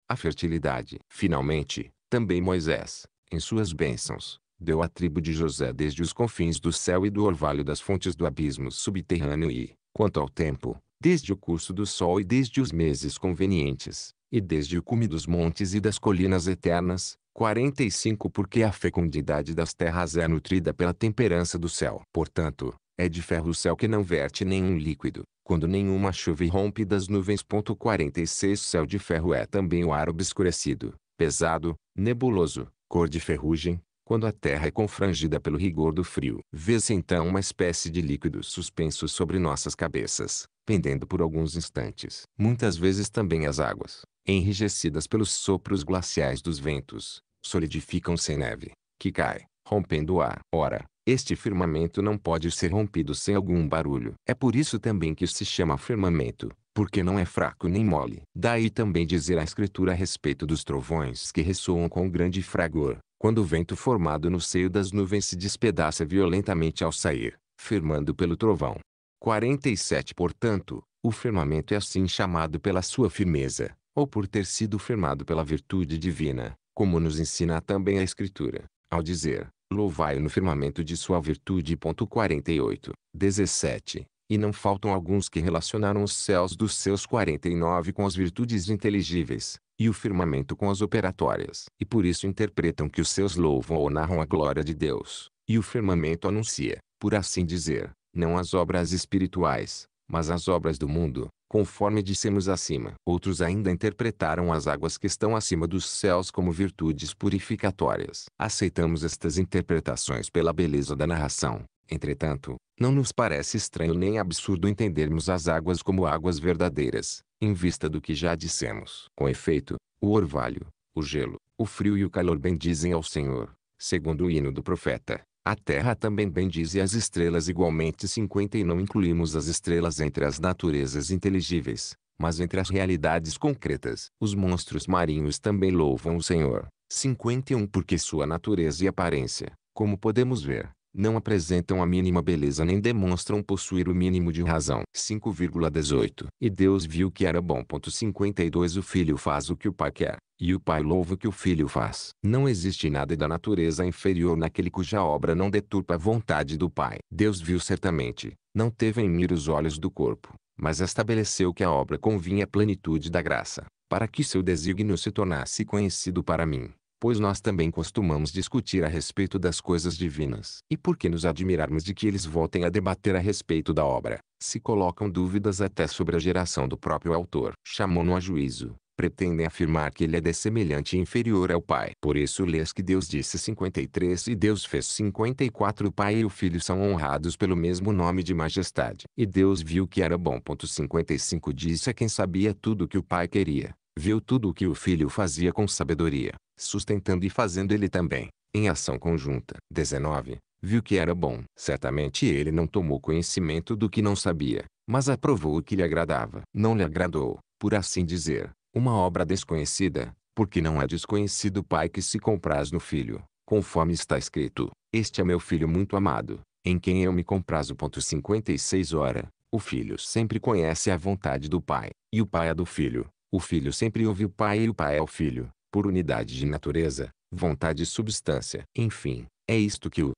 a fertilidade. Finalmente, também Moisés, em suas bênçãos, deu à tribo de José desde os confins do céu e do orvalho das fontes do abismo subterrâneo e, quanto ao tempo, desde o curso do sol e desde os meses convenientes, e desde o cume dos montes e das colinas eternas, 45 Porque a fecundidade das terras é nutrida pela temperança do céu. Portanto, é de ferro o céu que não verte nenhum líquido, quando nenhuma chuva rompe das nuvens. 46 Céu de ferro é também o ar obscurecido, pesado, nebuloso, cor de ferrugem, quando a terra é confrangida pelo rigor do frio. Vê-se então uma espécie de líquido suspenso sobre nossas cabeças, pendendo por alguns instantes. Muitas vezes também as águas, enrijecidas pelos sopros glaciais dos ventos, solidificam sem neve, que cai, rompendo o ar. Ora, este firmamento não pode ser rompido sem algum barulho. É por isso também que se chama firmamento, porque não é fraco nem mole. Daí também dizer a escritura a respeito dos trovões que ressoam com grande fragor, quando o vento formado no seio das nuvens se despedaça violentamente ao sair, firmando pelo trovão. 47 Portanto, o firmamento é assim chamado pela sua firmeza, ou por ter sido firmado pela virtude divina, como nos ensina também a Escritura, ao dizer, Louvai-o no firmamento de sua virtude. 48, 17. E não faltam alguns que relacionaram os céus dos seus 49 com as virtudes inteligíveis, e o firmamento com as operatórias. E por isso interpretam que os seus louvam ou narram a glória de Deus, e o firmamento anuncia, por assim dizer, não as obras espirituais, mas as obras do mundo, conforme dissemos acima. Outros ainda interpretaram as águas que estão acima dos céus como virtudes purificatórias. Aceitamos estas interpretações pela beleza da narração. Entretanto, não nos parece estranho nem absurdo entendermos as águas como águas verdadeiras, em vista do que já dissemos. Com efeito, o orvalho, o gelo, o frio e o calor bendizem ao Senhor, segundo o hino do profeta. A terra também bendize as estrelas igualmente 50 e não incluímos as estrelas entre as naturezas inteligíveis, mas entre as realidades concretas. Os monstros marinhos também louvam o Senhor. 51 Porque sua natureza e aparência, como podemos ver, não apresentam a mínima beleza nem demonstram possuir o mínimo de razão. 5,18 E Deus viu que era bom. 52 O filho faz o que o pai quer, e o pai louva o que o filho faz. Não existe nada da natureza inferior naquele cuja obra não deturpa a vontade do pai. Deus viu certamente, não teve em mira os olhos do corpo, mas estabeleceu que a obra convinha à plenitude da graça, para que seu desígnio se tornasse conhecido para mim. Pois nós também costumamos discutir a respeito das coisas divinas. E por que nos admirarmos de que eles voltem a debater a respeito da obra? Se colocam dúvidas até sobre a geração do próprio autor. Chamou-no a juízo, pretendem afirmar que ele é dessemelhante e inferior ao Pai. Por isso lês que Deus disse 53 e Deus fez 54 O Pai e o Filho são honrados pelo mesmo nome de majestade. E Deus viu que era bom. 55 Disse a quem sabia tudo o que o Pai queria, Viu tudo o que o filho fazia com sabedoria, sustentando e fazendo ele também, em ação conjunta. 19. Viu que era bom. Certamente ele não tomou conhecimento do que não sabia, mas aprovou o que lhe agradava. Não lhe agradou, por assim dizer, uma obra desconhecida, porque não é desconhecido o pai que se compraz no filho, conforme está escrito, este é meu filho muito amado, em quem eu me comprazo. 56 Ora, o filho sempre conhece a vontade do pai, e o pai é do filho. O filho sempre ouve o pai e o pai é o filho, por unidade de natureza, vontade e substância. Enfim, é isto que o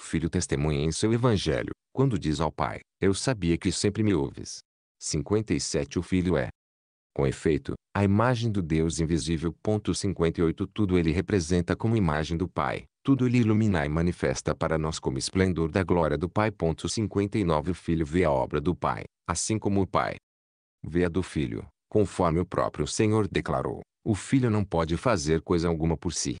filho testemunha em seu evangelho, quando diz ao pai, eu sabia que sempre me ouves. 57 O filho é, com efeito, a imagem do Deus invisível. 58 Tudo ele representa como imagem do Pai, tudo ele ilumina e manifesta para nós como esplendor da glória do Pai. 59 O Filho vê a obra do Pai, assim como o Pai vê a do Filho, conforme o próprio Senhor declarou. O Filho não pode fazer coisa alguma por si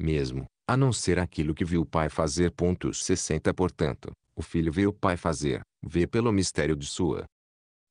mesmo, a não ser aquilo que viu o Pai fazer. 60 Portanto, o Filho vê o Pai fazer, vê pelo mistério de sua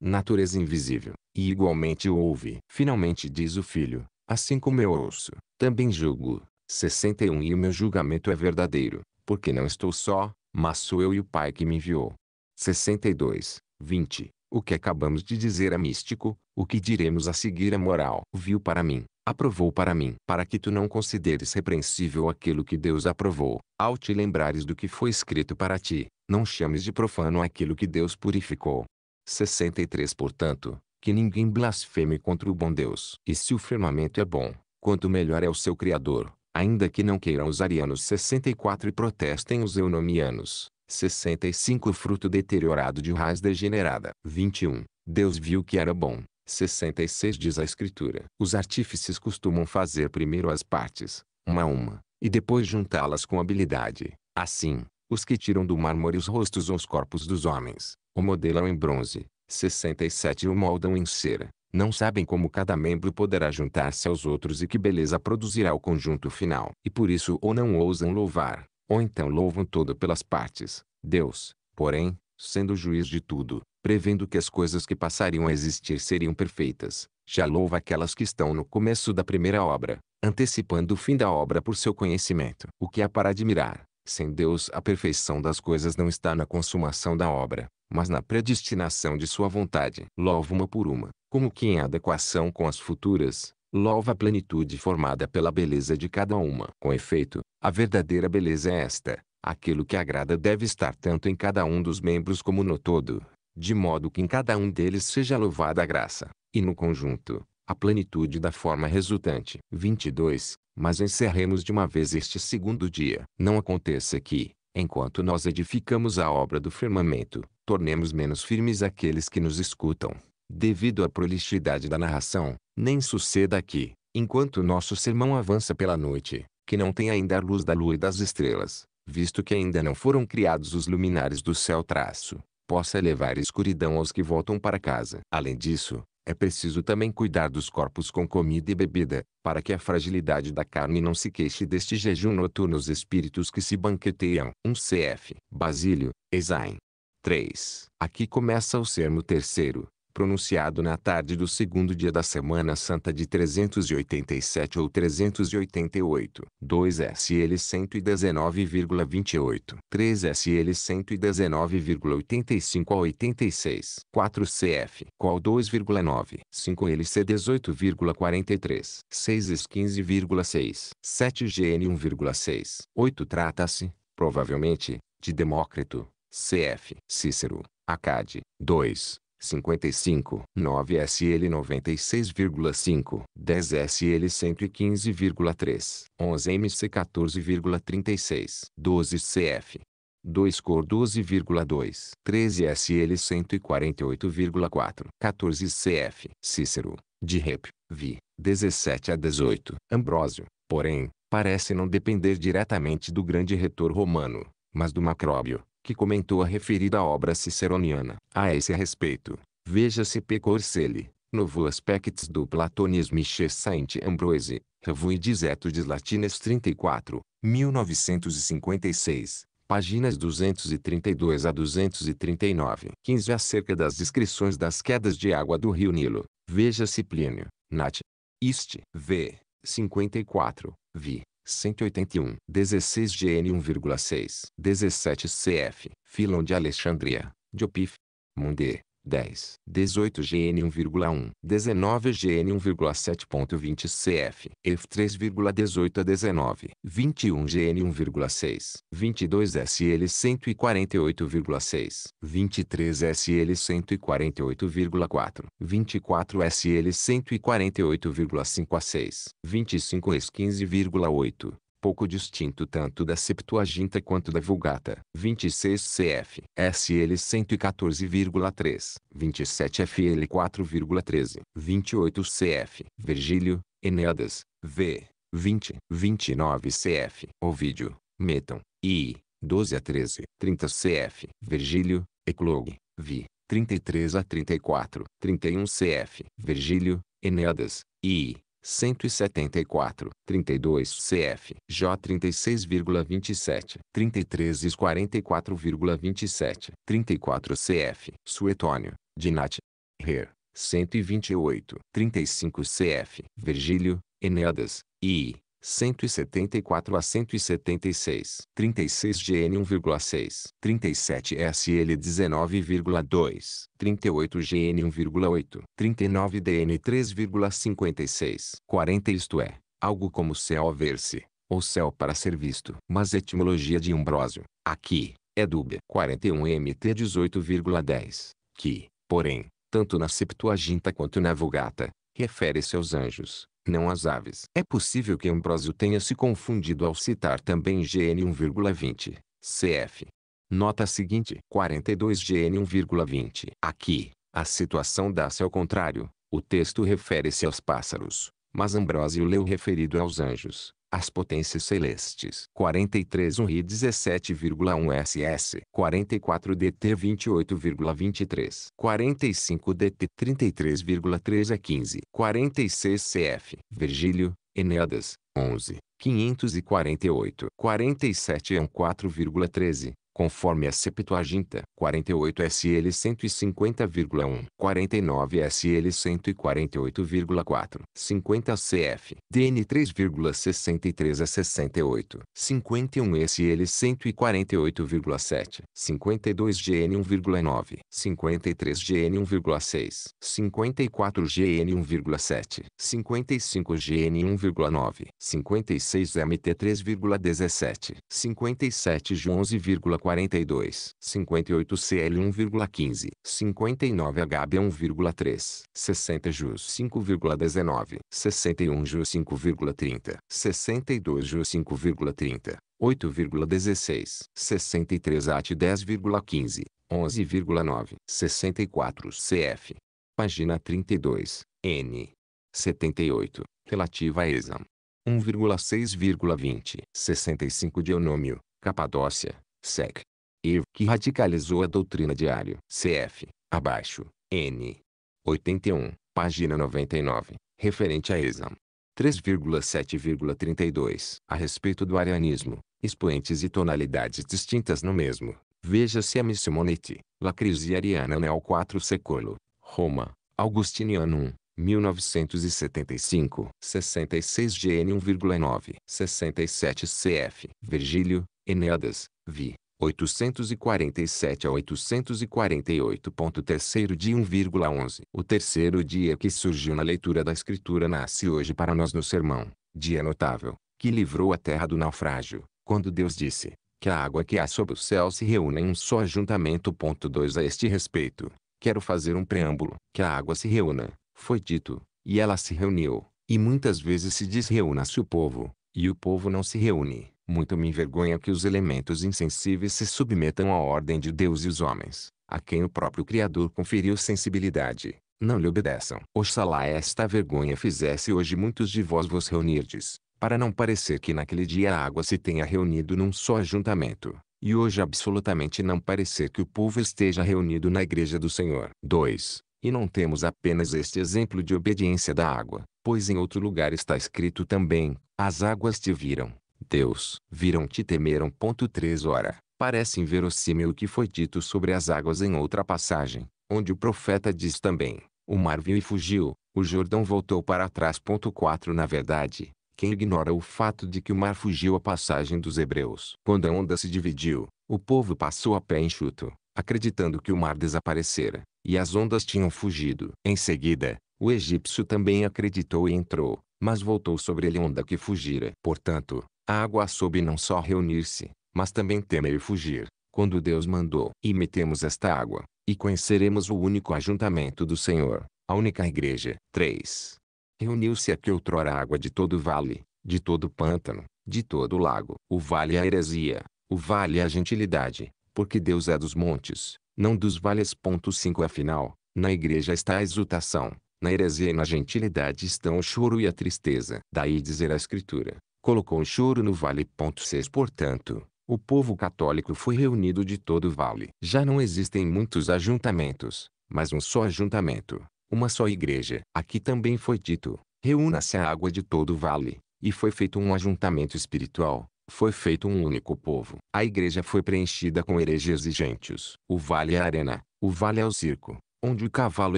natureza invisível, e igualmente ouve. Finalmente diz o filho, assim como eu ouço, também julgo. 61 E o meu julgamento é verdadeiro, porque não estou só, mas sou eu e o Pai que me enviou. 62, 20 O que acabamos de dizer é místico, o que diremos a seguir é moral. Viu para mim, aprovou para mim. Para que tu não consideres repreensível aquilo que Deus aprovou, ao te lembrares do que foi escrito para ti, não chames de profano aquilo que Deus purificou. 63 Portanto, que ninguém blasfeme contra o bom Deus. E se o firmamento é bom, quanto melhor é o seu Criador, ainda que não queiram os arianos 64 e protestem os eunomianos. 65 Fruto deteriorado de raiz degenerada. 21. Deus viu que era bom. 66 Diz a Escritura. Os artífices costumam fazer primeiro as partes, uma a uma, e depois juntá-las com habilidade. Assim, os que tiram do mármore os rostos ou os corpos dos homens, o modelam em bronze, 67 o moldam em cera. Não sabem como cada membro poderá juntar-se aos outros e que beleza produzirá o conjunto final. E por isso ou não ousam louvar, ou então louvam todo pelas partes. Deus, porém, sendo juiz de tudo, prevendo que as coisas que passariam a existir seriam perfeitas, já louva aquelas que estão no começo da primeira obra, antecipando o fim da obra por seu conhecimento. O que há para admirar, sem Deus a perfeição das coisas não está na consumação da obra, mas na predestinação de sua vontade. Louva uma por uma, como que em adequação com as futuras, louva a plenitude formada pela beleza de cada uma. Com efeito, a verdadeira beleza é esta, aquilo que agrada deve estar tanto em cada um dos membros como no todo, de modo que em cada um deles seja louvada a graça, e no conjunto, a plenitude da forma resultante. 22. Mas encerremos de uma vez este segundo dia. Não aconteça que, enquanto nós edificamos a obra do firmamento, tornemos menos firmes aqueles que nos escutam. Devido à prolixidade da narração, nem suceda que, enquanto nosso sermão avança pela noite, que não tem ainda a luz da lua e das estrelas, visto que ainda não foram criados os luminares do céu traço, possa levar escuridão aos que voltam para casa. Além disso, é preciso também cuidar dos corpos com comida e bebida, para que a fragilidade da carne não se queixe deste jejum noturno os espíritos que se banqueteiam. 1 cf. Basílio, Esaim, 3. Aqui começa o sermo terceiro, pronunciado na tarde do segundo dia da Semana Santa de 387 ou 388. 2 SL 119,28. 3 SL 119,85 a 86. 4 CF. Qual 2,9. 5 LC 18,43. 6 S 15,6. 7 GN 1,6. 8 Trata-se, provavelmente, de Demócrito CF. Cícero, Acade, 2, 55, 9 SL 96,5, 10 SL 115,3, 11 MC 14,36, 12 CF. 2 Cor 12,2, 13 SL 148,4, 14 CF. Cícero, de Rep, Vi, 17 a 18. Ambrósio, porém, parece não depender diretamente do grande retor romano, mas do Macróbio, que comentou a referida obra ciceroniana. A esse respeito, veja-se P. Corselli, Novo Aspects do Platonisme chez Saint Ambroise, Revue des Études Latines 34, 1956, páginas 232 a 239. 15 Acerca das descrições das quedas de água do rio Nilo, veja-se Plínio, Nat. Ist. V. 54. Vi. 181. 16 GN 1,6. 17 CF. Filon de Alexandria. Diopif. Munde. 10, 18 GN 1,1, 19 GN 1,7.20 CF, EF 3,18 a 19, 21 GN 1,6, 22 SL 148,6, 23 SL 148,4, 24 SL 148,5 a 6, 25 ES 15,8, pouco distinto tanto da Septuaginta quanto da Vulgata. 26 CF, SL 114,3, 27 FL 4,13, 28 CF, Virgílio, Eneadas, V, 20, 29 CF, Ovídio, Meton, I, 12 a 13, 30 CF, Virgílio, Eclogue, Vi, 33 a 34, 31 CF, Virgílio, Eneadas, I, 174, 32 CF, J 36,27, 33 is 44,27, 34 CF, Suetônio, Dinat, Her, 128, 35 CF, Virgílio, Eneadas, I, 174 a 176, 36 GN 1,6, 37 SL 19,2, 38 GN 1,8, 39 DN 3,56, 40 isto é, algo como céu a ver-se, ou céu para ser visto. Mas etimologia de Ambrósio, aqui, é dúbia. 41 MT 18,10, que, porém, tanto na Septuaginta quanto na Vulgata, refere-se aos anjos, não às aves. É possível que Ambrósio tenha se confundido ao citar também GN 1,20, cf. Nota seguinte: 42 GN 1,20. Aqui, a situação dá-se ao contrário. O texto refere-se aos pássaros, mas Ambrósio leu referido aos anjos as potências celestes. 43 URI 17,1 SS, 44 DT 28,23, 45 DT 33,3 a 15, 46 CF, Virgílio, Eneadas, 11, 548, 47 EM 4,13, conforme a Septuaginta, 48 SL 150,1, 49 SL 148,4, 50 CF, DN 3,63 a 68, 51 SL 148,7, 52 GN 1,9, 53 GN 1,6, 54 GN 1,7, 55 GN 1,9, 56 MT 3,17, 57 G 11,4 42, 58 CL 1,15, 59 HB 1,3, 60 JUS 5,19, 61 JUS 5,30, 62 JUS 5,30, 8,16, 63 AT 10,15, 11,9, 64 CF. Página 32, N. 78, relativa a exam. 1,6,20, 65 de Eunômio, Capadócia, Sec. E que radicalizou a doutrina diário. CF. Abaixo. N. 81. Página 99. Referente a exam. 3,7,32. A respeito do arianismo, expoentes e tonalidades distintas no mesmo. Veja-se a Missionetti, La Crisi Ariana nel 4 Secolo, Roma, Augustiniano 1, 1975, 66 GN 1,9, 67 CF, Virgílio, Eneadas, vi. 847 a 848. Terceiro dia 1,11. O terceiro dia que surgiu na leitura da Escritura nasce hoje para nós no sermão, dia notável, que livrou a terra do naufrágio, quando Deus disse, que a água que há sob o céu se reúna em um só ajuntamento. 2 A este respeito, quero fazer um preâmbulo, que a água se reúna, foi dito, e ela se reuniu, e muitas vezes se diz reúna-se o povo, e o povo não se reúne. Muito me envergonha que os elementos insensíveis se submetam à ordem de Deus e os homens, a quem o próprio Criador conferiu sensibilidade, não lhe obedeçam. Oxalá esta vergonha fizesse hoje muitos de vós vos reunirdes, para não parecer que naquele dia a água se tenha reunido num só ajuntamento, e hoje absolutamente não parecer que o povo esteja reunido na igreja do Senhor. 2. E não temos apenas este exemplo de obediência da água, pois em outro lugar está escrito também, as águas te viram, Deus, viram-te temeram. 3 Ora, parece inverossímil o que foi dito sobre as águas em outra passagem, onde o profeta diz também, O mar viu e fugiu, o Jordão voltou para trás. 4 Na verdade, quem ignora o fato de que o mar fugiu à passagem dos hebreus. Quando a onda se dividiu, o povo passou a pé enxuto, acreditando que o mar desaparecera, e as ondas tinham fugido. Em seguida, o egípcio também acreditou e entrou, mas voltou sobre ele onda que fugira. Portanto, a água soube não só reunir-se, mas também temer e fugir, quando Deus mandou. E metemos esta água, e conheceremos o único ajuntamento do Senhor, a única igreja. 3. Reuniu-se aqui outrora a água de todo o vale, de todo o pântano, de todo o lago. O vale é a heresia, o vale é a gentilidade, porque Deus é dos montes, não dos vales. 5 Afinal, na igreja está a exultação, na heresia e na gentilidade estão o choro e a tristeza. Daí dizer a Escritura, colocou choro no vale. 6 Portanto, o povo católico foi reunido de todo o vale. Já não existem muitos ajuntamentos, mas um só ajuntamento, uma só igreja. Aqui também foi dito, reúna-se a água de todo o vale, e foi feito um ajuntamento espiritual, foi feito um único povo. A igreja foi preenchida com hereges e gentios. O vale é a arena, o vale é o circo, onde o cavalo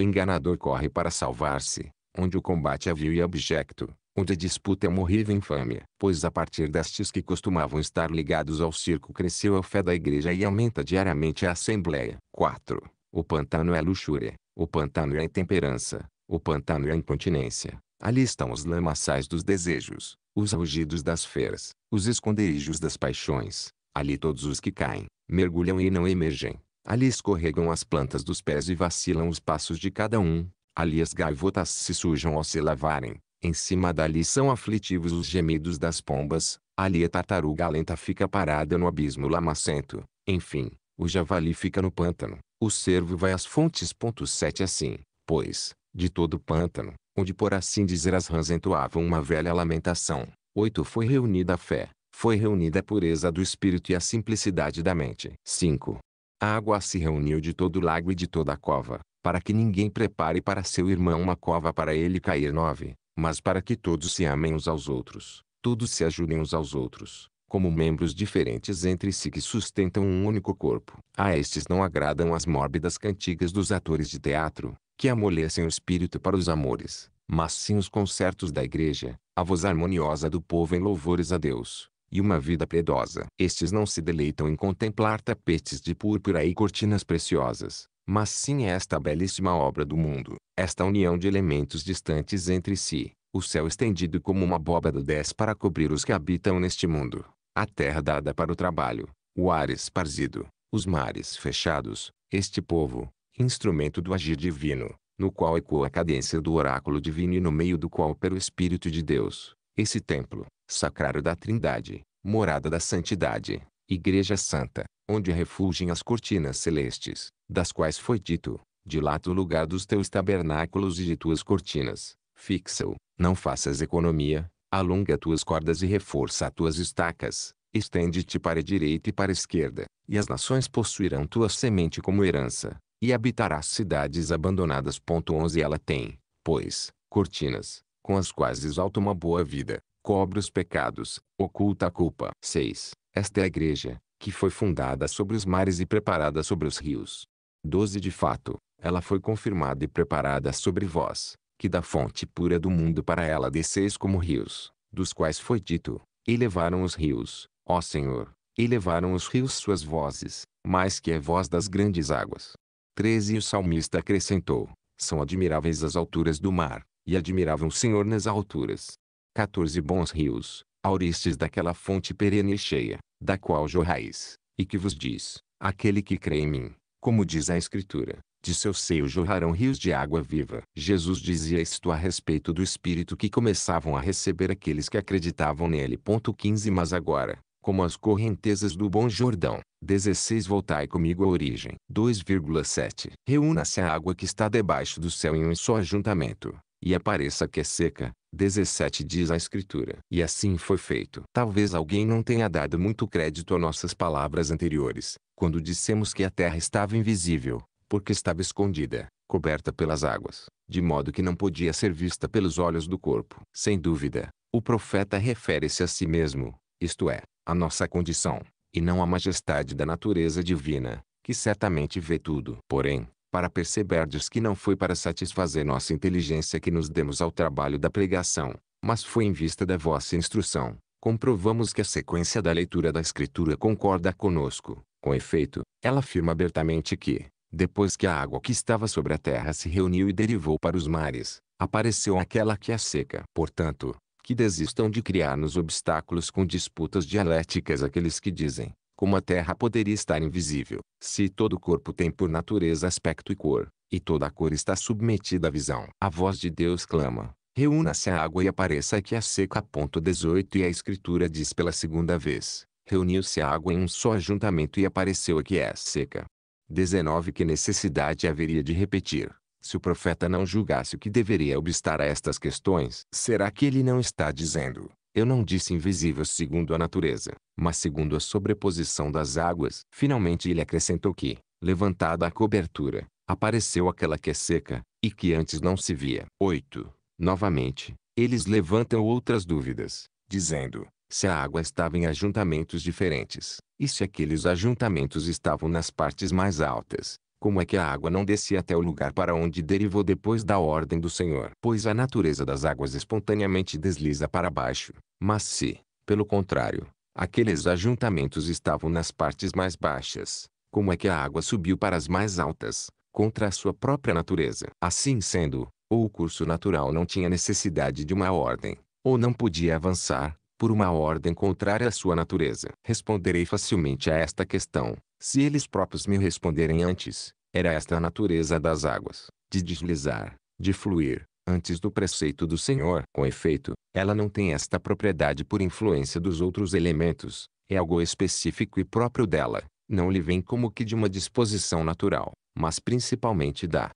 enganador corre para salvar-se, onde o combate é vil e abjecto, onde a disputa é uma horrível infâmia. Pois a partir destes que costumavam estar ligados ao circo cresceu a fé da igreja e aumenta diariamente a assembleia. 4. O pantano é luxúria, o pantano é intemperança, o pantano é incontinência. Ali estão os lamaçais dos desejos, os rugidos das feras, os esconderijos das paixões. Ali todos os que caem, mergulham e não emergem. Ali escorregam as plantas dos pés e vacilam os passos de cada um. Ali as gaivotas se sujam ao se lavarem. Em cima dali são aflitivos os gemidos das pombas. Ali a tartaruga lenta fica parada no abismo lamacento. Enfim, o javali fica no pântano. O cervo vai às fontes. 7 Assim, pois, de todo o pântano, onde por assim dizer as rãs entoavam uma velha lamentação. 8 Foi reunida a fé, foi reunida a pureza do espírito e a simplicidade da mente. 5. A água se reuniu de todo o lago e de toda a cova, para que ninguém prepare para seu irmão uma cova para ele cair. 9. Mas para que todos se amem uns aos outros, todos se ajudem uns aos outros, como membros diferentes entre si que sustentam um único corpo. A estes não agradam as mórbidas cantigas dos atores de teatro, que amolecem o espírito para os amores, mas sim os concertos da igreja, a voz harmoniosa do povo em louvores a Deus e uma vida piedosa. Estes não se deleitam em contemplar tapetes de púrpura e cortinas preciosas, mas sim esta belíssima obra do mundo, esta união de elementos distantes entre si, o céu estendido como uma abóbada desce para cobrir os que habitam neste mundo, a terra dada para o trabalho, o ar esparzido, os mares fechados, este povo, instrumento do agir divino, no qual ecoa a cadência do oráculo divino e no meio do qual opera o Espírito de Deus, esse templo, sacrário da Trindade, morada da santidade, igreja santa, onde refulgem as cortinas celestes, das quais foi dito, dilata o lugar dos teus tabernáculos e de tuas cortinas, fixa-o, não faças economia, alonga tuas cordas e reforça tuas estacas, estende-te para a direita e para a esquerda, e as nações possuirão tua semente como herança, e habitarás cidades abandonadas. 11 Ela tem, pois, cortinas, com as quais exalta uma boa vida, cobre os pecados, oculta a culpa. 6. Esta é a igreja, que foi fundada sobre os mares e preparada sobre os rios. 12 De fato, ela foi confirmada e preparada sobre vós, que da fonte pura do mundo para ela desceis como rios, dos quais foi dito, e levaram os rios, ó Senhor, e levaram os rios suas vozes, mais que a voz das grandes águas. 13 E o salmista acrescentou, são admiráveis as alturas do mar, e admiravam o Senhor nas alturas. 14 bons rios, auristes daquela fonte perene e cheia, da qual jorrais, e que vos diz, aquele que crê em mim, como diz a Escritura, de seu seio jorrarão rios de água viva. Jesus dizia isto a respeito do Espírito que começavam a receber aqueles que acreditavam nele. 15 Mas agora, como as correntezas do bom Jordão, 16 Voltai comigo à origem. 2,7 Reúna-se a água que está debaixo do céu em um só ajuntamento, e apareça que é seca. 17 diz a Escritura. E assim foi feito. Talvez alguém não tenha dado muito crédito a nossas palavras anteriores, quando dissemos que a terra estava invisível, porque estava escondida, coberta pelas águas, de modo que não podia ser vista pelos olhos do corpo. Sem dúvida, o profeta refere-se a si mesmo, isto é, a nossa condição, e não à majestade da natureza divina, que certamente vê tudo. Porém, para perceberdes que não foi para satisfazer nossa inteligência que nos demos ao trabalho da pregação, mas foi em vista da vossa instrução. Comprovamos que a sequência da leitura da Escritura concorda conosco. Com efeito, ela afirma abertamente que, depois que a água que estava sobre a terra se reuniu e derivou para os mares, apareceu aquela que é seca. Portanto, que desistam de criar nos obstáculos com disputas dialéticas aqueles que dizem, como a terra poderia estar invisível, se todo corpo tem por natureza aspecto e cor, e toda a cor está submetida à visão. A voz de Deus clama, reúna-se a água e apareça aqui a seca. 18 E a escritura diz pela segunda vez, reuniu-se a água em um só ajuntamento e apareceu aqui a seca. 19 Que necessidade haveria de repetir, se o profeta não julgasse o que deveria obstar a estas questões? Será que ele não está dizendo, eu não disse invisível segundo a natureza, mas segundo a sobreposição das águas. Finalmente ele acrescentou que, levantada a cobertura, apareceu aquela que é seca, e que antes não se via. 8. Novamente, eles levantam outras dúvidas, dizendo, se a água estava em ajuntamentos diferentes, e se aqueles ajuntamentos estavam nas partes mais altas, como é que a água não descia até o lugar para onde derivou depois da ordem do Senhor? Pois a natureza das águas espontaneamente desliza para baixo. Mas se, pelo contrário, aqueles ajuntamentos estavam nas partes mais baixas, como é que a água subiu para as mais altas, contra a sua própria natureza? Assim sendo, ou o curso natural não tinha necessidade de uma ordem, ou não podia avançar, por uma ordem contrária à sua natureza. Responderei facilmente a esta questão, se eles próprios me responderem antes, era esta a natureza das águas, de deslizar, de fluir, antes do preceito do Senhor. Com efeito, ela não tem esta propriedade por influência dos outros elementos, é algo específico e próprio dela, não lhe vem como que de uma disposição natural, mas principalmente da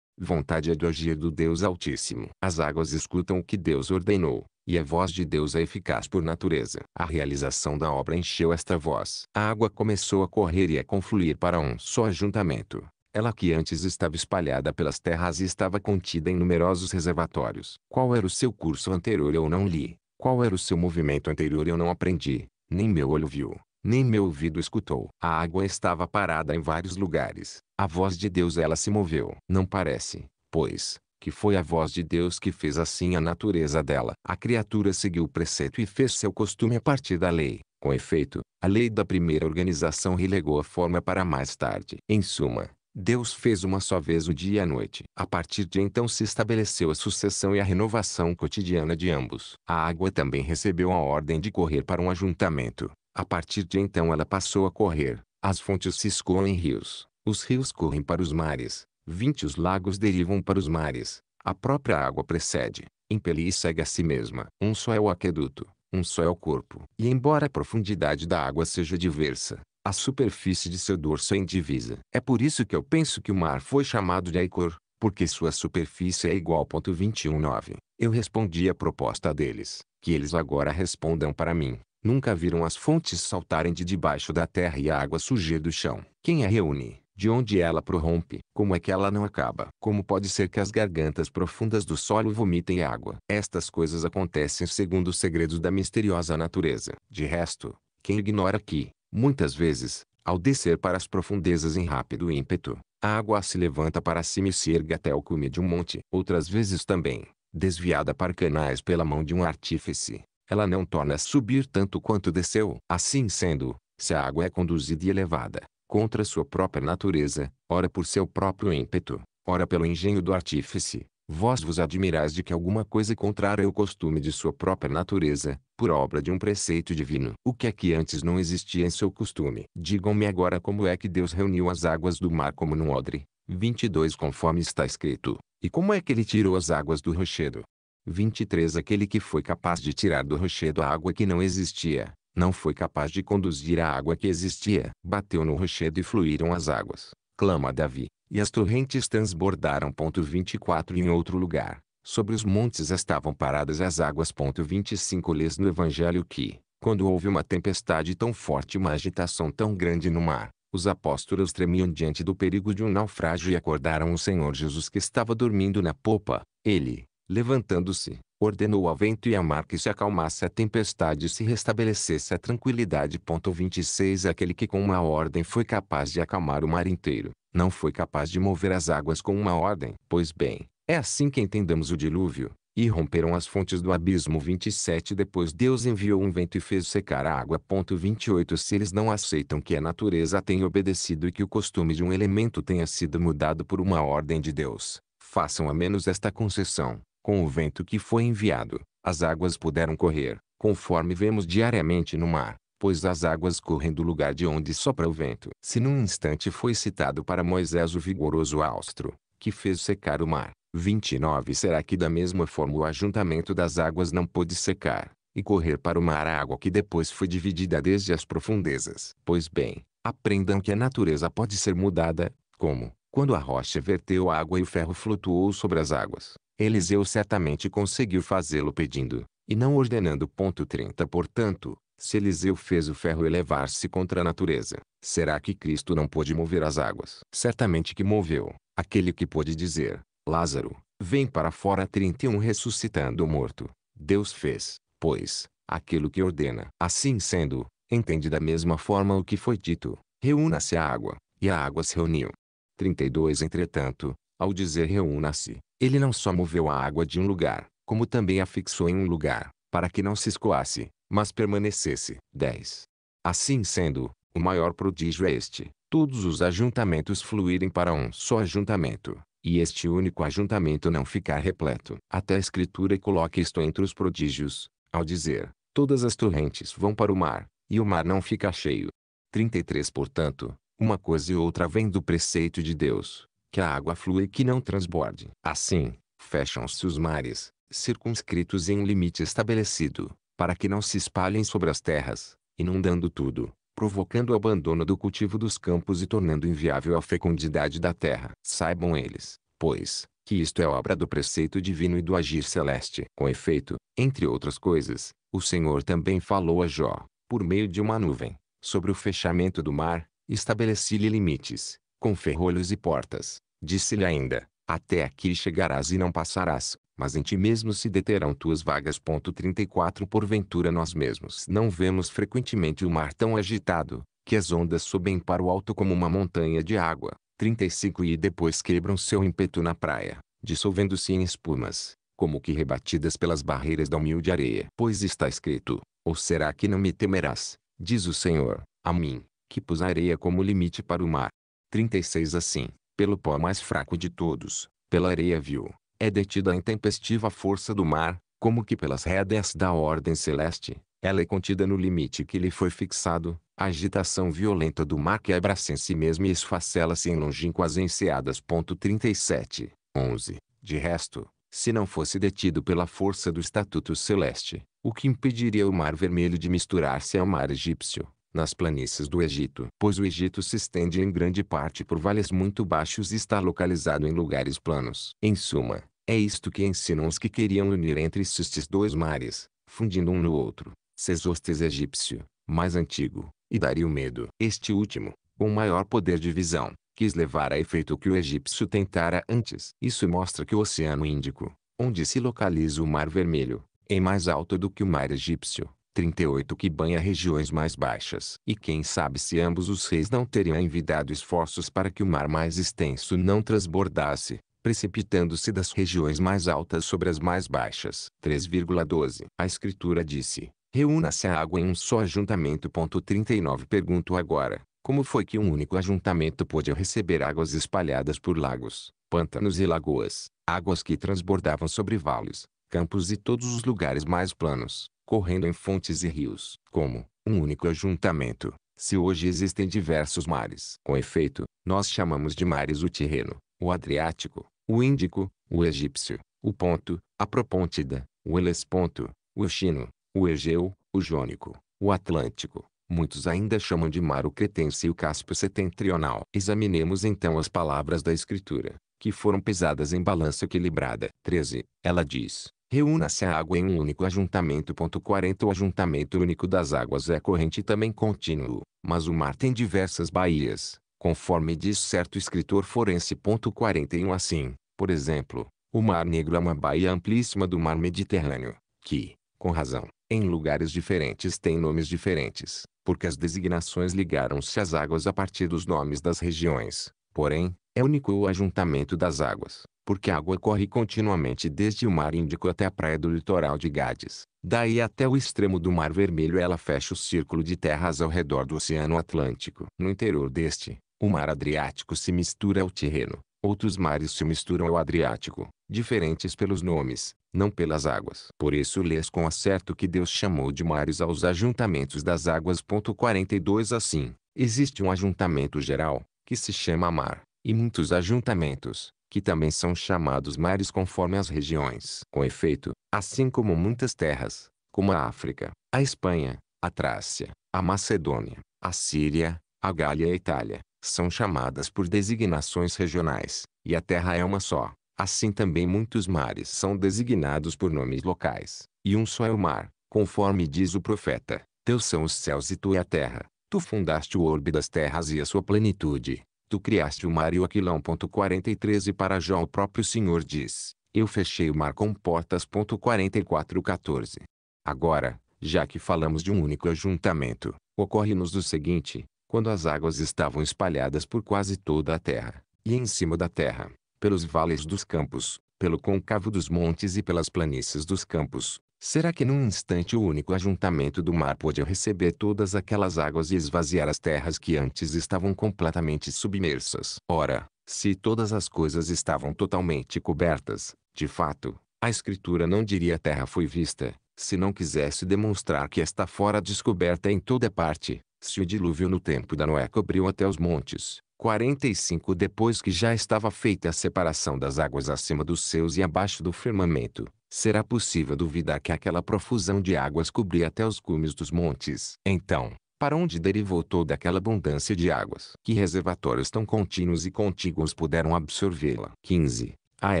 vontade do agir do Deus Altíssimo. As águas escutam o que Deus ordenou, e a voz de Deus é eficaz por natureza. A realização da obra encheu esta voz. A água começou a correr e a confluir para um só ajuntamento. Ela que antes estava espalhada pelas terras e estava contida em numerosos reservatórios. Qual era o seu curso anterior eu não li. Qual era o seu movimento anterior eu não aprendi. Nem meu olho viu, nem meu ouvido escutou. A água estava parada em vários lugares. A voz de Deus ela se moveu. Não parece, pois, que foi a voz de Deus que fez assim a natureza dela. A criatura seguiu o preceito e fez seu costume a partir da lei. Com efeito, a lei da primeira organização relegou a forma para mais tarde. Em suma, Deus fez uma só vez o dia e a noite. A partir de então se estabeleceu a sucessão e a renovação cotidiana de ambos. A água também recebeu a ordem de correr para um ajuntamento. A partir de então ela passou a correr. As fontes se escoam em rios. Os rios correm para os mares. Vinte os lagos derivam para os mares. A própria água precede, impele e segue a si mesma. Um só é o aqueduto, um só é o corpo. E embora a profundidade da água seja diversa, a superfície de seu dorso é indivisa. É por isso que eu penso que o mar foi chamado de Aicor, porque sua superfície é igual. 219. Eu respondi a proposta deles, que eles agora respondam para mim. Nunca viram as fontes saltarem de debaixo da terra e a água surgir do chão. Quem a reúne? De onde ela prorrompe, como é que ela não acaba? Como pode ser que as gargantas profundas do solo vomitem água? Estas coisas acontecem segundo os segredos da misteriosa natureza. De resto, quem ignora que, muitas vezes, ao descer para as profundezas em rápido ímpeto, a água se levanta para cima e se ergue até o cume de um monte. Outras vezes também, desviada para canais pela mão de um artífice, ela não torna a subir tanto quanto desceu. Assim sendo, se a água é conduzida e elevada, contra sua própria natureza, ora por seu próprio ímpeto, ora pelo engenho do artífice. Vós vos admirais de que alguma coisa contrária ao costume de sua própria natureza, por obra de um preceito divino. O que é que antes não existia em seu costume? Digam-me agora como é que Deus reuniu as águas do mar como num odre. 22 Conforme está escrito. E como é que ele tirou as águas do rochedo? 23 Aquele que foi capaz de tirar do rochedo a água que não existia, não foi capaz de conduzir a água que existia. Bateu no rochedo e fluíram as águas. Clama Davi. E as torrentes transbordaram. 24 Em outro lugar, sobre os montes estavam paradas as águas. 25 Lês no Evangelho que, quando houve uma tempestade tão forte e uma agitação tão grande no mar, os apóstolos tremiam diante do perigo de um naufrágio e acordaram o Senhor Jesus que estava dormindo na popa. Ele, levantando-se, ordenou ao vento e ao mar que se acalmasse a tempestade e se restabelecesse a tranquilidade. 26 Aquele que com uma ordem foi capaz de acalmar o mar inteiro, não foi capaz de mover as águas com uma ordem. Pois bem, é assim que entendamos o dilúvio. E romperam as fontes do abismo 27 Depois Deus enviou um vento e fez secar a água. 28 Se eles não aceitam que a natureza tenha obedecido e que o costume de um elemento tenha sido mudado por uma ordem de Deus, façam a menos esta concessão. Com o vento que foi enviado, as águas puderam correr, conforme vemos diariamente no mar, pois as águas correm do lugar de onde sopra o vento. Se num instante foi citado para Moisés o vigoroso austro, que fez secar o mar, 29 Será que da mesma forma o ajuntamento das águas não pôde secar, e correr para o mar a água que depois foi dividida desde as profundezas? Pois bem, aprendam que a natureza pode ser mudada, como, quando a rocha verteu água e o ferro flutuou sobre as águas. Eliseu certamente conseguiu fazê-lo pedindo, e não ordenando. 30 Portanto, se Eliseu fez o ferro elevar-se contra a natureza, será que Cristo não pôde mover as águas? Certamente que moveu. Aquele que pôde dizer, Lázaro, vem para fora 31 ressuscitando o morto. Deus fez, pois, aquilo que ordena. Assim sendo, entende da mesma forma o que foi dito, reúna-se a água, e a água se reuniu. 32 Entretanto, ao dizer reúna-se, ele não só moveu a água de um lugar, como também a fixou em um lugar, para que não se escoasse, mas permanecesse. 10. Assim sendo, o maior prodígio é este: todos os ajuntamentos fluírem para um só ajuntamento, e este único ajuntamento não ficar repleto. Até a Escritura coloca isto entre os prodígios, ao dizer: todas as torrentes vão para o mar, e o mar não fica cheio. 33 Portanto, uma coisa e outra vem do preceito de Deus, que a água flui e que não transborde. Assim, fecham-se os mares, circunscritos em um limite estabelecido, para que não se espalhem sobre as terras, inundando tudo, provocando o abandono do cultivo dos campos e tornando inviável a fecundidade da terra. Saibam eles, pois, que isto é obra do preceito divino e do agir celeste. Com efeito, entre outras coisas, o Senhor também falou a Jó, por meio de uma nuvem, sobre o fechamento do mar, estabeleci-lhe limites, com ferrolhos e portas. Disse-lhe ainda, até aqui chegarás e não passarás, mas em ti mesmo se deterão tuas vagas. 34 Porventura nós mesmos não vemos frequentemente o mar tão agitado, que as ondas sobem para o alto como uma montanha de água. 35 E depois quebram seu ímpeto na praia, dissolvendo-se em espumas, como que rebatidas pelas barreiras da humilde areia. Pois está escrito, ou será que não me temerás, diz o Senhor, a mim, que pus a areia como limite para o mar. 36 Assim, pelo pó mais fraco de todos, pela areia vil, é detida a intempestiva força do mar, como que pelas rédeas da ordem celeste, ela é contida no limite que lhe foi fixado, a agitação violenta do mar quebra-se em si mesma e esfacela-se em longínquas enseadas. 37, 11. De resto, se não fosse detido pela força do estatuto celeste, o que impediria o mar vermelho de misturar-se ao mar egípcio, nas planícies do Egito? Pois o Egito se estende em grande parte por vales muito baixos e está localizado em lugares planos. Em suma, é isto que ensinam os que queriam unir entre si estes dois mares, fundindo um no outro, Sesostes egípcio, mais antigo, e Dario Medo. Este último, com maior poder de visão, quis levar a efeito o que o egípcio tentara antes. Isso mostra que o Oceano Índico, onde se localiza o Mar Vermelho, é mais alto do que o Mar Egípcio, 38 que banha regiões mais baixas. E quem sabe se ambos os reis não teriam envidado esforços para que o mar mais extenso não transbordasse, precipitando-se das regiões mais altas sobre as mais baixas. 3,12 A Escritura disse, reúna-se a água em um só ajuntamento. 39 Pergunto agora, como foi que um único ajuntamento pôde receber águas espalhadas por lagos, pântanos e lagoas, águas que transbordavam sobre vales, campos e todos os lugares mais planos, correndo em fontes e rios, como um único ajuntamento, se hoje existem diversos mares. Com efeito, nós chamamos de mares o terreno, o Adriático, o Índico, o Egípcio, o Ponto, a Propôntida, o Helesponto, o Chino, o Egeu, o Jônico, o Atlântico. Muitos ainda chamam de mar o Cretense e o Cáspio setentrional. Examinemos então as palavras da Escritura, que foram pesadas em balança equilibrada. 13. Ela diz, reúna-se a água em um único ajuntamento. 40 O ajuntamento único das águas é corrente também contínuo, mas o mar tem diversas baías, conforme diz certo escritor forense. 41 Assim, por exemplo, o Mar Negro é uma baía amplíssima do mar Mediterrâneo, que, com razão, em lugares diferentes tem nomes diferentes, porque as designações ligaram-se às águas a partir dos nomes das regiões. porém, é único o ajuntamento das águas, porque a água corre continuamente desde o mar Índico até a praia do litoral de Gades. Daí até o extremo do Mar Vermelho ela fecha o círculo de terras ao redor do Oceano Atlântico. No interior deste, o Mar Adriático se mistura ao Tirreno. Outros mares se misturam ao Adriático, diferentes pelos nomes, não pelas águas. Por isso lês com acerto que Deus chamou de mares aos ajuntamentos das águas. 42 Assim, existe um ajuntamento geral, que se chama mar, e muitos ajuntamentos, que também são chamados mares conforme as regiões. Com efeito, assim como muitas terras, como a África, a Espanha, a Trácia, a Macedônia, a Síria, a Gália e a Itália, são chamadas por designações regionais, e a terra é uma só. Assim também muitos mares são designados por nomes locais, e um só é o mar, conforme diz o profeta, Teus são os céus e tu é a terra, tu fundaste o orbe das terras e a sua plenitude, Tu criaste o mar e o aquilão. 43 E para Jó o próprio Senhor diz, Eu fechei o mar com portas. 44 14. Agora, já que falamos de um único ajuntamento, ocorre-nos o seguinte, quando as águas estavam espalhadas por quase toda a terra, e em cima da terra, pelos vales dos campos, pelo côncavo dos montes e pelas planícies dos campos, Será que num instante o único ajuntamento do mar pôde receber todas aquelas águas e esvaziar as terras que antes estavam completamente submersas? Ora, se todas as coisas estavam totalmente cobertas, de fato, a Escritura não diria terra foi vista, se não quisesse demonstrar que está fora descoberta em toda parte, se o dilúvio no tempo da Noé cobriu até os montes, 45 Depois que já estava feita a separação das águas acima dos céus e abaixo do firmamento, será possível duvidar que aquela profusão de águas cobria até os cumes dos montes? Então, para onde derivou toda aquela abundância de águas? Que reservatórios tão contínuos e contíguos puderam absorvê-la? 15. A